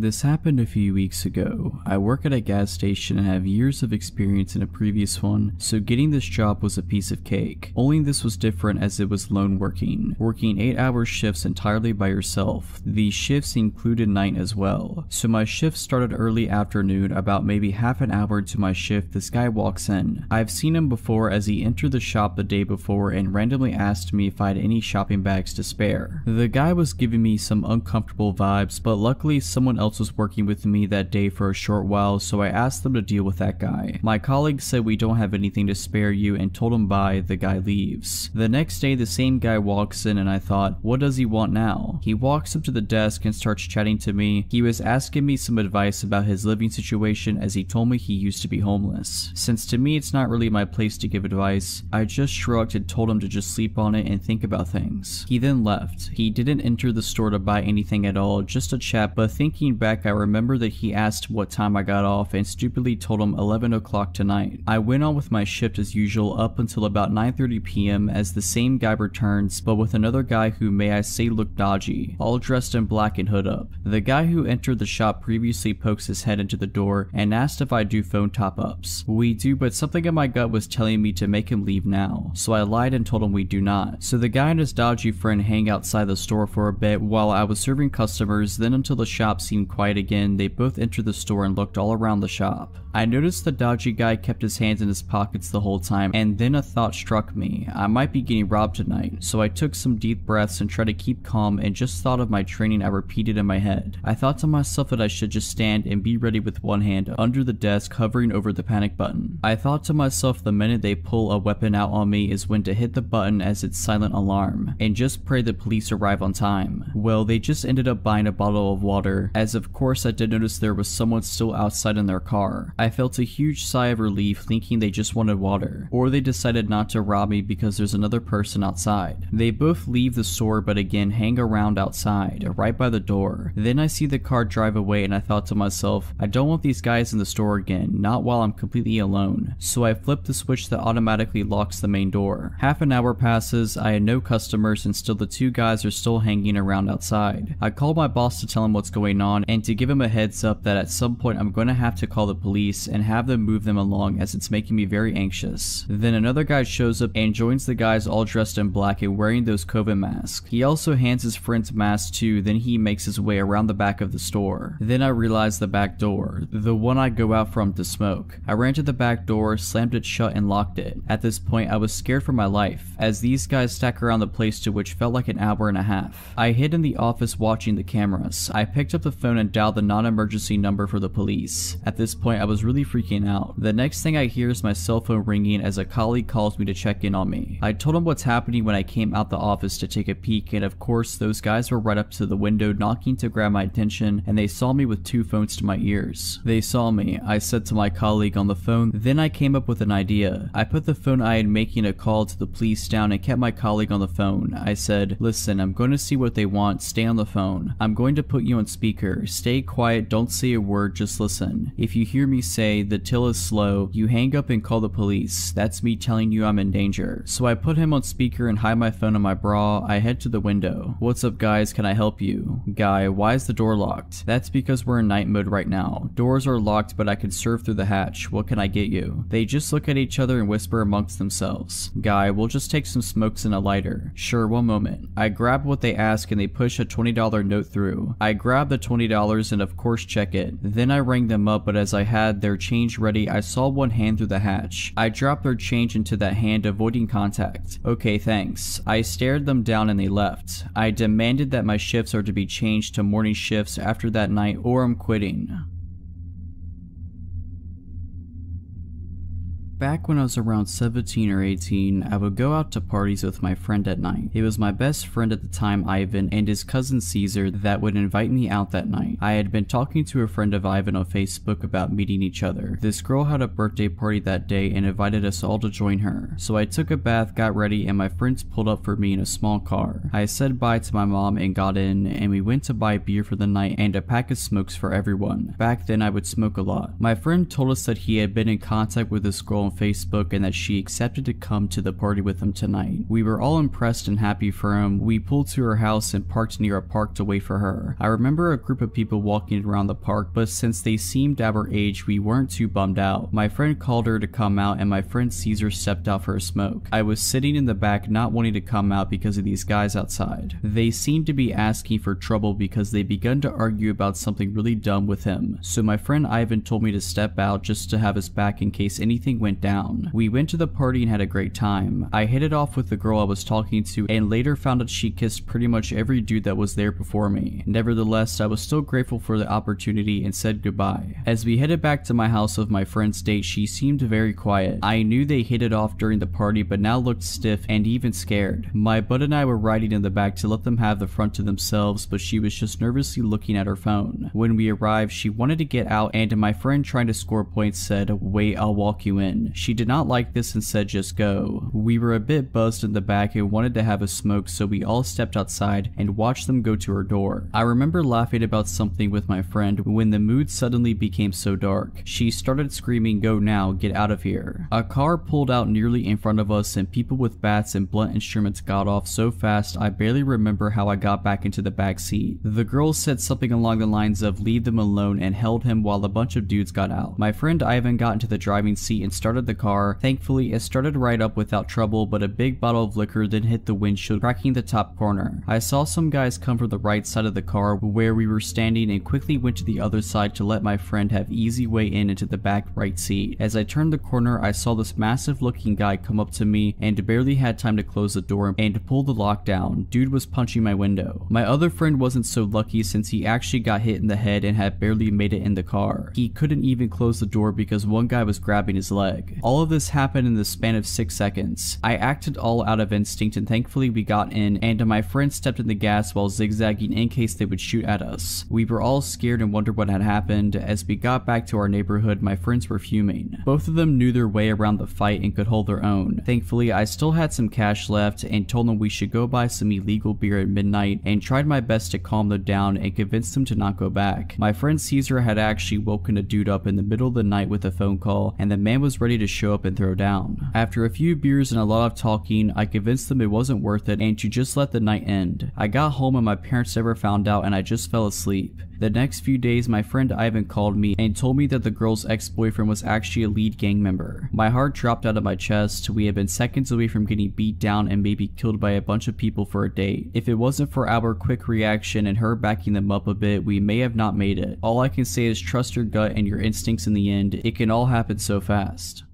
This happened a few weeks ago. I work at a gas station and have years of experience in a previous one, so getting this job was a piece of cake. Only this was different as it was lone working, working 8 hour shifts entirely by yourself. These shifts included night as well. So my shift started early afternoon, about maybe half an hour to my shift this guy walks in. I've seen him before as he entered the shop the day before and randomly asked me if I had any shopping bags to spare. The guy was giving me some uncomfortable vibes, but luckily someone else was working with me that day for a short while, so I asked them to deal with that guy. My colleague said we don't have anything to spare you and told him bye, the guy leaves. The next day the same guy walks in and I thought, what does he want now? He walks up to the desk and starts chatting to me. He was asking me some advice about his living situation as he told me he used to be homeless. Since to me it's not really my place to give advice, I just shrugged and told him to just sleep on it and think about things. He then left. He didn't enter the store to buy anything at all, just a chat, but thinking back, I remember that he asked what time I got off and stupidly told him 11 o'clock tonight. I went on with my shift as usual up until about 9.30 p.m. as the same guy returns, but with another guy who may I say looked dodgy, all dressed in black and hood up. The guy who entered the shop previously pokes his head into the door and asked if I do phone top-ups. We do, but something in my gut was telling me to make him leave now, so I lied and told him we do not. So the guy and his dodgy friend hang outside the store for a bit while I was serving customers, then until the shop seemed quiet again, they both entered the store and looked all around the shop. I noticed the dodgy guy kept his hands in his pockets the whole time, and then a thought struck me. I might be getting robbed tonight, so I took some deep breaths and tried to keep calm and just thought of my training I repeated in my head. I thought to myself that I should just stand and be ready with one hand under the desk hovering over the panic button. I thought to myself the minute they pull a weapon out on me is when to hit the button as its silent alarm, and just pray the police arrive on time. Well, they just ended up buying a bottle of water, as of course I did notice there was someone still outside in their car. I felt a huge sigh of relief thinking they just wanted water, or they decided not to rob me because there's another person outside. They both leave the store but again hang around outside, right by the door. Then I see the car drive away and I thought to myself, I don't want these guys in the store again, not while I'm completely alone. So I flip the switch that automatically locks the main door. Half an hour passes, I had no customers and still the two guys are still hanging around outside. I call my boss to tell him what's going on and to give him a heads up that at some point I'm going to have to call the police and have them move them along as it's making me very anxious. Then another guy shows up and joins the guys all dressed in black and wearing those COVID masks. He also hands his friend's mask too, then he makes his way around the back of the store. Then I realize the back door, the one I go out from to smoke. I ran to the back door, slammed it shut and locked it. At this point I was scared for my life, as these guys stack around the place to which felt like an hour and a half. I hid in the office watching the cameras. I picked up the phone and dialed the non-emergency number for the police. At this point I was really freaking out. The next thing I hear is my cell phone ringing as a colleague calls me to check in on me. I told him what's happening when I came out the office to take a peek and of course those guys were right up to the window knocking to grab my attention and they saw me with two phones to my ears. They saw me, I said to my colleague on the phone, then I came up with an idea. I put the phone I had making a call to the police down and kept my colleague on the phone. I said, listen, I'm going to see what they want, stay on the phone. I'm going to put you on speaker, stay quiet, don't say a word, just listen. If you hear me say, the till is slow, you hang up and call the police. That's me telling you I'm in danger. So I put him on speaker and hide my phone in my bra. I head to the window. What's up guys, can I help you? Guy, why is the door locked? That's because we're in night mode right now. Doors are locked but I can surf through the hatch. What can I get you? They just look at each other and whisper amongst themselves. Guy, we'll just take some smokes and a lighter. Sure, one moment. I grab what they ask and they push a $20 note through. I grab the $20 and of course check it. Then I rang them up but as I had their change ready I saw one hand through the hatch. I dropped their change into that hand avoiding contact. Okay thanks. I stared them down and they left. I demanded that my shifts are to be changed to morning shifts after that night or I'm quitting. Back when I was around 17 or 18, I would go out to parties with my friend at night. It was my best friend at the time, Ivan, and his cousin Caesar that would invite me out that night. I had been talking to a friend of Ivan on Facebook about meeting each other. This girl had a birthday party that day and invited us all to join her. So I took a bath, got ready, and my friends pulled up for me in a small car. I said bye to my mom and got in, and we went to buy beer for the night and a pack of smokes for everyone. Back then I would smoke a lot. My friend told us that he had been in contact with this girl on Facebook and that she accepted to come to the party with him tonight. We were all impressed and happy for him. We pulled to her house and parked near a park to wait for her. I remember a group of people walking around the park, but since they seemed our age, we weren't too bummed out. My friend called her to come out and my friend Caesar stepped out for a smoke. I was sitting in the back not wanting to come out because of these guys outside. They seemed to be asking for trouble because they begun to argue about something really dumb with him. So my friend Ivan told me to step out just to have his back in case anything went down. We went to the party and had a great time. I hit it off with the girl I was talking to and later found out she kissed pretty much every dude that was there before me. Nevertheless, I was still grateful for the opportunity and said goodbye. As we headed back to my house of my friend's date, she seemed very quiet. I knew they hit it off during the party but now looked stiff and even scared. My bud and I were riding in the back to let them have the front to themselves but she was just nervously looking at her phone. When we arrived, she wanted to get out and my friend trying to score points said, wait I'll walk you in. She did not like this and said just go. We were a bit buzzed in the back and wanted to have a smoke so we all stepped outside and watched them go to her door. I remember laughing about something with my friend when the mood suddenly became so dark. She started screaming go now, get out of here. A car pulled out nearly in front of us and people with bats and blunt instruments got off so fast I barely remember how I got back into the back seat. The girl said something along the lines of leave them alone and held him while a bunch of dudes got out. My friend Ivan got into the driving seat and started the car. Thankfully it started right up without trouble but a big bottle of liquor then hit the windshield cracking the top corner. I saw some guys come from the right side of the car where we were standing and quickly went to the other side to let my friend have easy way in into the back right seat. As I turned the corner I saw this massive looking guy come up to me and barely had time to close the door and pull the lock down. Dude was punching my window. My other friend wasn't so lucky since he actually got hit in the head and had barely made it in the car. He couldn't even close the door because one guy was grabbing his leg. All of this happened in the span of 6 seconds. I acted all out of instinct and thankfully we got in and my friend stepped in the gas while zigzagging in case they would shoot at us. We were all scared and wondered what had happened. As we got back to our neighborhood my friends were fuming. Both of them knew their way around the fight and could hold their own. Thankfully I still had some cash left and told them we should go buy some illegal beer at midnight and tried my best to calm them down and convince them to not go back. My friend Caesar had actually woken a dude up in the middle of the night with a phone call and the man was ready to show up and throw down. After a few beers and a lot of talking, I convinced them it wasn't worth it and to just let the night end. I got home and my parents never found out and I just fell asleep. The next few days my friend Ivan called me and told me that the girl's ex-boyfriend was actually a lead gang member. My heart dropped out of my chest. We had been seconds away from getting beat down and maybe killed by a bunch of people for a date. If it wasn't for our quick reaction and her backing them up a bit, we may have not made it. All I can say is trust your gut and your instincts in the end. It can all happen so fast.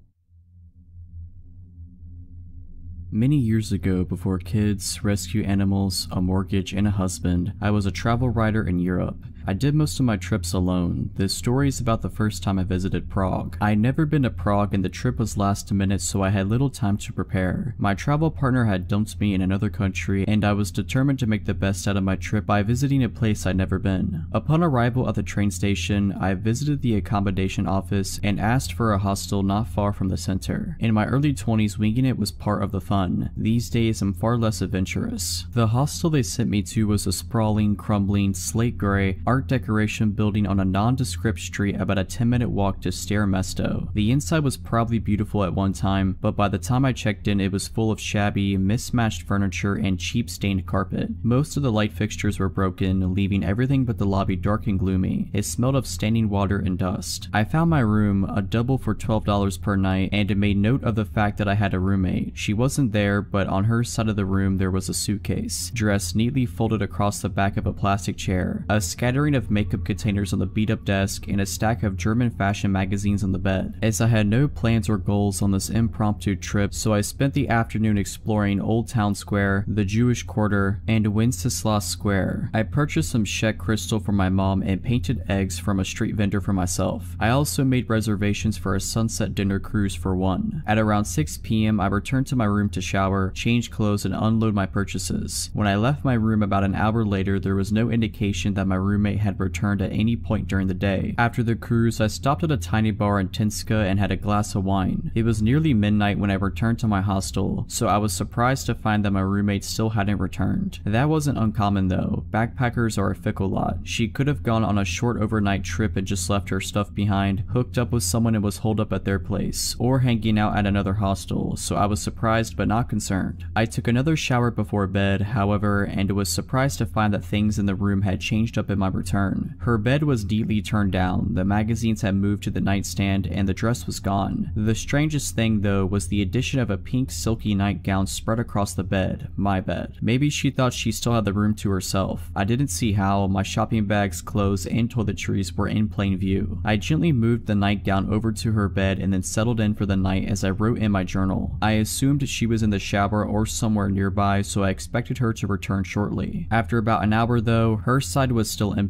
Many years ago, before kids, rescue animals, a mortgage, and a husband, I was a travel writer in Europe. I did most of my trips alone. This story is about the first time I visited Prague. I had never been to Prague and the trip was last minute so I had little time to prepare. My travel partner had dumped me in another country and I was determined to make the best out of my trip by visiting a place I'd never been. Upon arrival at the train station, I visited the accommodation office and asked for a hostel not far from the center. In my early 20s, winging it was part of the fun. These days, I'm far less adventurous. The hostel they sent me to was a sprawling, crumbling, slate gray, art decoration building on a nondescript street about a 10 minute walk to Stare Mesto. The inside was probably beautiful at one time, but by the time I checked in it was full of shabby, mismatched furniture and cheap stained carpet. Most of the light fixtures were broken, leaving everything but the lobby dark and gloomy. It smelled of standing water and dust. I found my room, a double for $12 per night, and made note of the fact that I had a roommate. She wasn't there, but on her side of the room there was a suitcase, dressed neatly folded across the back of a plastic chair, a scattering of makeup containers on the beat up desk, and a stack of German fashion magazines on the bed. As I had no plans or goals on this impromptu trip, so I spent the afternoon exploring Old Town Square, the Jewish Quarter, and Wenceslas Square. I purchased some Czech crystal for my mom and painted eggs from a street vendor for myself. I also made reservations for a sunset dinner cruise for one. At around 6 p.m. I returned to my room to shower, change clothes, and unload my purchases. When I left my room about an hour later, there was no indication that my roommate had returned at any point during the day. After the cruise, I stopped at a tiny bar in Tinska and had a glass of wine. It was nearly midnight when I returned to my hostel, so I was surprised to find that my roommate still hadn't returned. That wasn't uncommon though. Backpackers are a fickle lot. She could have gone on a short overnight trip and just left her stuff behind, hooked up with someone and was holed up at their place, or hanging out at another hostel, so I was surprised but not concerned. I took another shower before bed, however, and was surprised to find that things in the room had changed up in my return. Her bed was neatly turned down, the magazines had moved to the nightstand, and the dress was gone. The strangest thing though was the addition of a pink silky nightgown spread across the bed, my bed. Maybe she thought she still had the room to herself. I didn't see how, my shopping bags, clothes, and toiletries were in plain view. I gently moved the nightgown over to her bed and then settled in for the night as I wrote in my journal. I assumed she was in the shower or somewhere nearby, so I expected her to return shortly. After about an hour though, her side was still empty.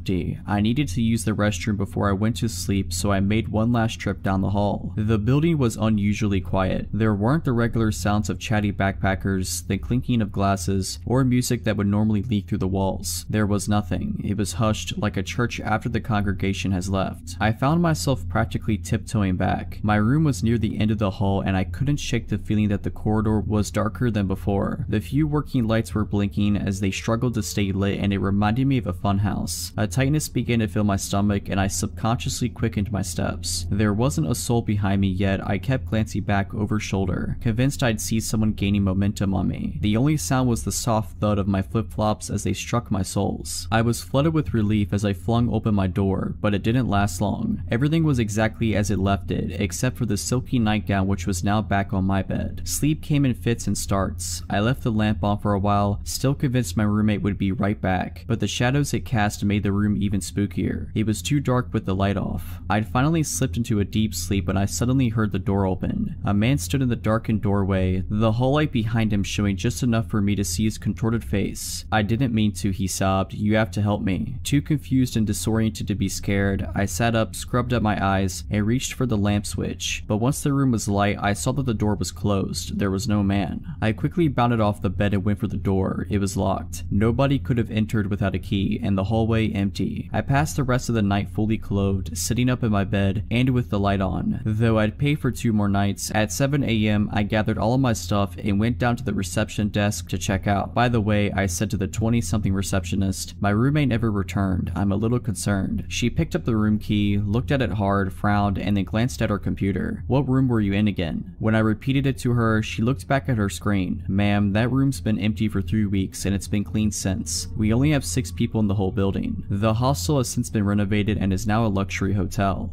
I needed to use the restroom before I went to sleep, so I made one last trip down the hall. The building was unusually quiet. There weren't the regular sounds of chatty backpackers, the clinking of glasses, or music that would normally leak through the walls. There was nothing. It was hushed like a church after the congregation has left. I found myself practically tiptoeing back. My room was near the end of the hall and I couldn't shake the feeling that the corridor was darker than before. The few working lights were blinking as they struggled to stay lit and it reminded me of a funhouse. A tightness began to fill my stomach and I subconsciously quickened my steps. There wasn't a soul behind me yet, I kept glancing back over shoulder, convinced I'd see someone gaining momentum on me. The only sound was the soft thud of my flip-flops as they struck my soles. I was flooded with relief as I flung open my door, but it didn't last long. Everything was exactly as it left it, except for the silky nightgown which was now back on my bed. Sleep came in fits and starts. I left the lamp on for a while, still convinced my roommate would be right back, but the shadows it cast made the room even spookier. It was too dark with the light off. I'd finally slipped into a deep sleep when I suddenly heard the door open. A man stood in the darkened doorway, the hall light behind him showing just enough for me to see his contorted face. I didn't mean to, he sobbed. You have to help me. Too confused and disoriented to be scared, I sat up, scrubbed up my eyes, and reached for the lamp switch. But once the room was light, I saw that the door was closed. There was no man. I quickly bounded off the bed and went for the door. It was locked. Nobody could have entered without a key, and the hallway empty. I passed the rest of the night fully clothed, sitting up in my bed, and with the light on. Though I'd pay for two more nights, at 7 a.m. I gathered all of my stuff and went down to the reception desk to check out. By the way, I said to the 20-something receptionist, my roommate never returned. I'm a little concerned. She picked up the room key, looked at it hard, frowned, and then glanced at her computer. What room were you in again? When I repeated it to her, she looked back at her screen. Ma'am, that room's been empty for three weeks and it's been cleaned since. We only have six people in the whole building. The hostel has since been renovated and is now a luxury hotel.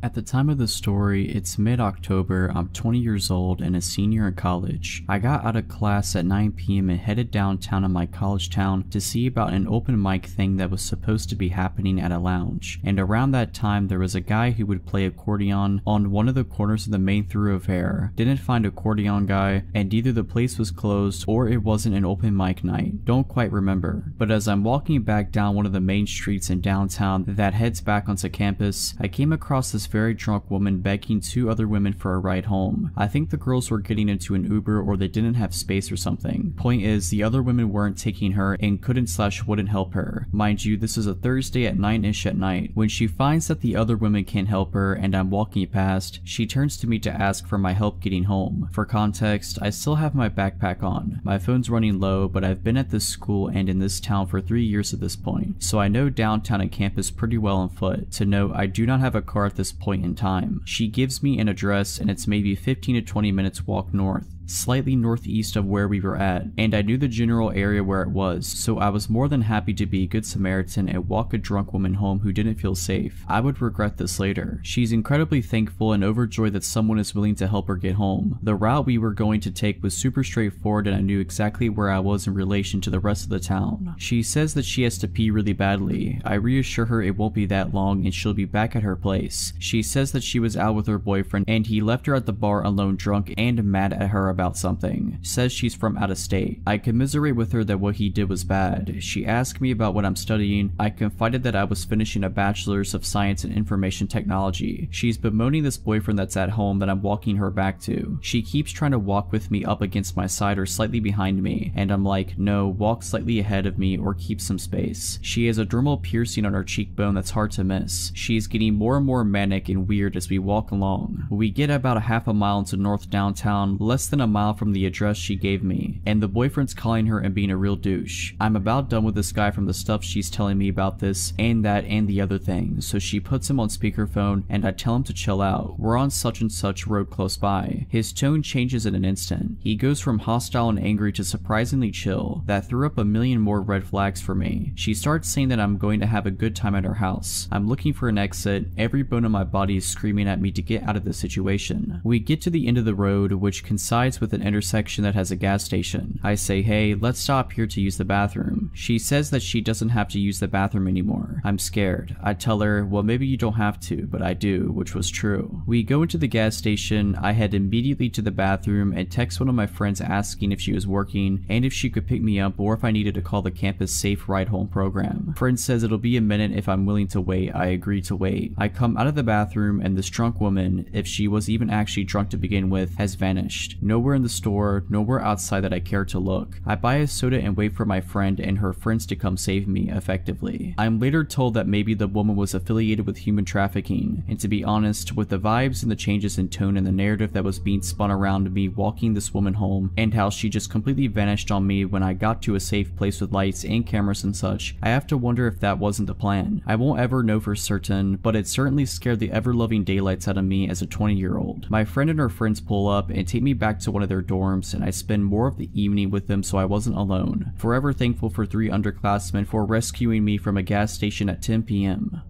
At the time of the story, it's mid-October, I'm 20 years old and a senior in college. I got out of class at 9pm and headed downtown in my college town to see about an open mic thing that was supposed to be happening at a lounge. And around that time, there was a guy who would play accordion on one of the corners of the main thoroughfare. Didn't find accordion guy, and either the place was closed or it wasn't an open mic night. Don't quite remember. But as I'm walking back down one of the main streets in downtown that heads back onto campus, I came across this very drunk woman begging two other women for a ride home. I think the girls were getting into an Uber or they didn't have space or something. Point is, the other women weren't taking her and couldn't slash wouldn't help her. Mind you, this is a Thursday at 9ish at night. When she finds that the other women can't help her and I'm walking past, she turns to me to ask for my help getting home. For context, I still have my backpack on. My phone's running low, but I've been at this school and in this town for three years at this point, so I know downtown and campus pretty well on foot. To note, I do not have a car at this point in time. She gives me an address and it's maybe 15 to 20 minutes walk north slightly northeast of where we were at, and I knew the general area where it was, so I was more than happy to be a good Samaritan and walk a drunk woman home who didn't feel safe. I would regret this later. She's incredibly thankful and overjoyed that someone is willing to help her get home. The route we were going to take was super straightforward and I knew exactly where I was in relation to the rest of the town. She says that she has to pee really badly. I reassure her it won't be that long and she'll be back at her place. She says that she was out with her boyfriend and he left her at the bar alone drunk and mad at her about something. Says she's from out of state. I commiserate with her that what he did was bad. She asked me about what I'm studying. I confided that I was finishing a bachelor's of science and information technology. She's bemoaning this boyfriend that's at home that I'm walking her back to. She keeps trying to walk with me up against my side or slightly behind me, and I'm like, no, walk slightly ahead of me or keep some space. She has a dermal piercing on her cheekbone that's hard to miss. She's getting more and more manic and weird as we walk along. We get about a half a mile into north downtown, less than a mile from the address she gave me, and the boyfriend's calling her and being a real douche. I'm about done with this guy from the stuff she's telling me about this and that and the other thing, so she puts him on speakerphone and I tell him to chill out. We're on such and such road close by. His tone changes in an instant. He goes from hostile and angry to surprisingly chill. That threw up a million more red flags for me. She starts saying that I'm going to have a good time at her house. I'm looking for an exit. Every bone in my body is screaming at me to get out of this situation. We get to the end of the road, which coincides with an intersection that has a gas station. I say, hey, let's stop here to use the bathroom. She says that she doesn't have to use the bathroom anymore. I'm scared. I tell her, well, maybe you don't have to, but I do, which was true. We go into the gas station. I head immediately to the bathroom and text one of my friends asking if she was working and if she could pick me up or if I needed to call the campus safe ride home program. Friend says it'll be a minute if I'm willing to wait. I agree to wait. I come out of the bathroom and this drunk woman, if she was even actually drunk to begin with, has vanished. Nowhere in the store, nowhere outside that I care to look. I buy a soda and wait for my friend and her friends to come save me effectively. I'm later told that maybe the woman was affiliated with human trafficking, and to be honest, with the vibes and the changes in tone and the narrative that was being spun around me walking this woman home, and how she just completely vanished on me when I got to a safe place with lights and cameras and such, I have to wonder if that wasn't the plan. I won't ever know for certain, but it certainly scared the ever-loving daylights out of me as a 20 year old. My friend and her friends pull up and take me back to one of their dorms and I spend more of the evening with them so I wasn't alone. Forever thankful for three underclassmen for rescuing me from a gas station at 10 p.m.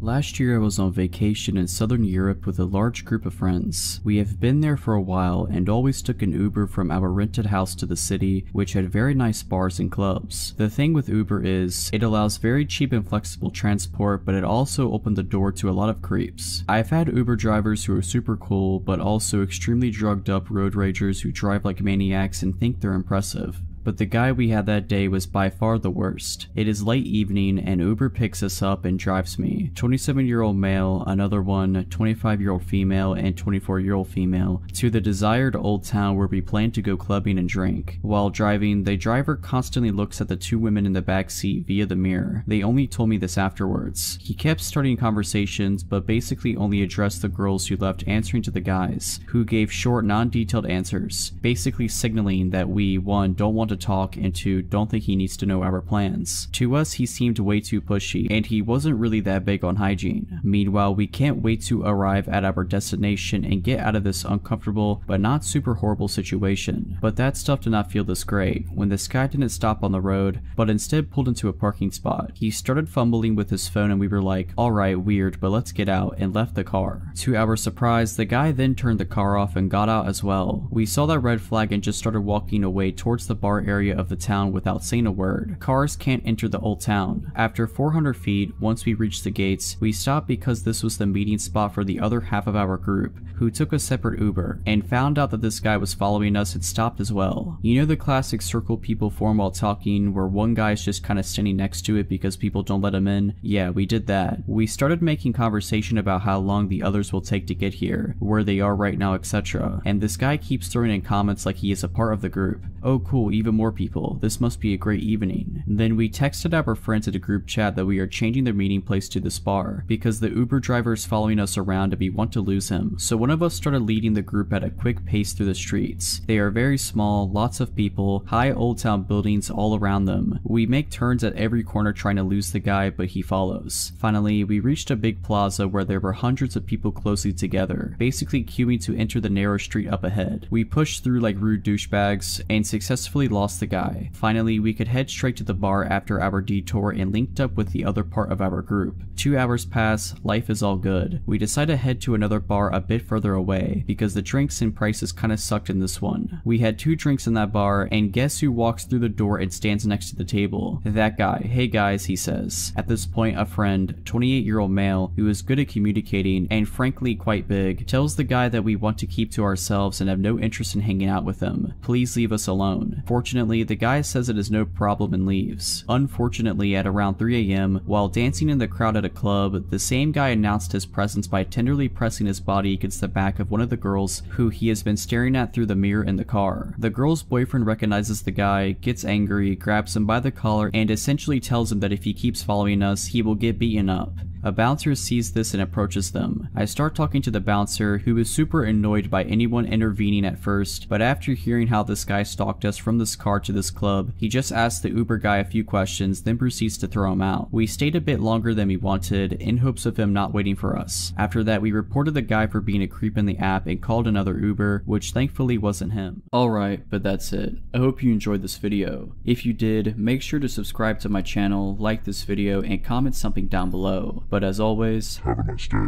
Last year I was on vacation in southern Europe with a large group of friends. We have been there for a while and always took an Uber from our rented house to the city, which had very nice bars and clubs. The thing with Uber is, it allows very cheap and flexible transport, but it also opened the door to a lot of creeps. I've had Uber drivers who are super cool, but also extremely drugged up road ragers who drive like maniacs and think they're impressive but the guy we had that day was by far the worst. It is late evening and Uber picks us up and drives me, 27 year old male, another one, 25 year old female, and 24 year old female, to the desired old town where we plan to go clubbing and drink. While driving, the driver constantly looks at the two women in the back seat via the mirror. They only told me this afterwards. He kept starting conversations, but basically only addressed the girls who left answering to the guys, who gave short, non-detailed answers, basically signaling that we, one, don't want to talk and two, don't think he needs to know our plans. To us, he seemed way too pushy, and he wasn't really that big on hygiene. Meanwhile, we can't wait to arrive at our destination and get out of this uncomfortable but not super horrible situation. But that stuff did not feel this great when this guy didn't stop on the road, but instead pulled into a parking spot. He started fumbling with his phone and we were like, alright, weird, but let's get out, and left the car. To our surprise, the guy then turned the car off and got out as well. We saw that red flag and just started walking away towards the bar area of the town without saying a word. Cars can't enter the old town. After 400 feet, once we reached the gates, we stopped because this was the meeting spot for the other half of our group, who took a separate Uber, and found out that this guy was following us and stopped as well. You know the classic circle people form while talking where one guy is just kinda standing next to it because people don't let him in? Yeah, we did that. We started making conversation about how long the others will take to get here, where they are right now, etc. And this guy keeps throwing in comments like he is a part of the group. Oh cool, even more people. This must be a great evening. Then we texted our friends at a group chat that we are changing their meeting place to this bar because the Uber driver is following us around and we want to lose him. So one of us started leading the group at a quick pace through the streets. They are very small, lots of people, high old town buildings all around them. We make turns at every corner trying to lose the guy, but he follows. Finally, we reached a big plaza where there were hundreds of people closely together, basically queuing to enter the narrow street up ahead. We pushed through like rude douchebags and successfully lost the guy. Finally, we could head straight to the bar after our detour and linked up with the other part of our group. Two hours pass, life is all good. We decide to head to another bar a bit further away because the drinks and prices kinda sucked in this one. We had two drinks in that bar and guess who walks through the door and stands next to the table? That guy. Hey guys, he says. At this point, a friend, 28 year old male, who is good at communicating and frankly quite big, tells the guy that we want to keep to ourselves and have no interest in hanging out with him. Please leave us alone. Fortunately, the guy says it is no problem and leaves. Unfortunately, at around 3 a.m., while dancing in the crowd at a club, the same guy announced his presence by tenderly pressing his body against the back of one of the girls who he has been staring at through the mirror in the car. The girl's boyfriend recognizes the guy, gets angry, grabs him by the collar, and essentially tells him that if he keeps following us, he will get beaten up. A bouncer sees this and approaches them. I start talking to the bouncer, who is super annoyed by anyone intervening at first, but after hearing how this guy stalked us from this car to this club, he just asks the Uber guy a few questions, then proceeds to throw him out. We stayed a bit longer than we wanted, in hopes of him not waiting for us. After that, we reported the guy for being a creep in the app and called another Uber, which thankfully wasn't him. Alright, but that's it. I hope you enjoyed this video. If you did, make sure to subscribe to my channel, like this video, and comment something down below. But as always, Have a nice day.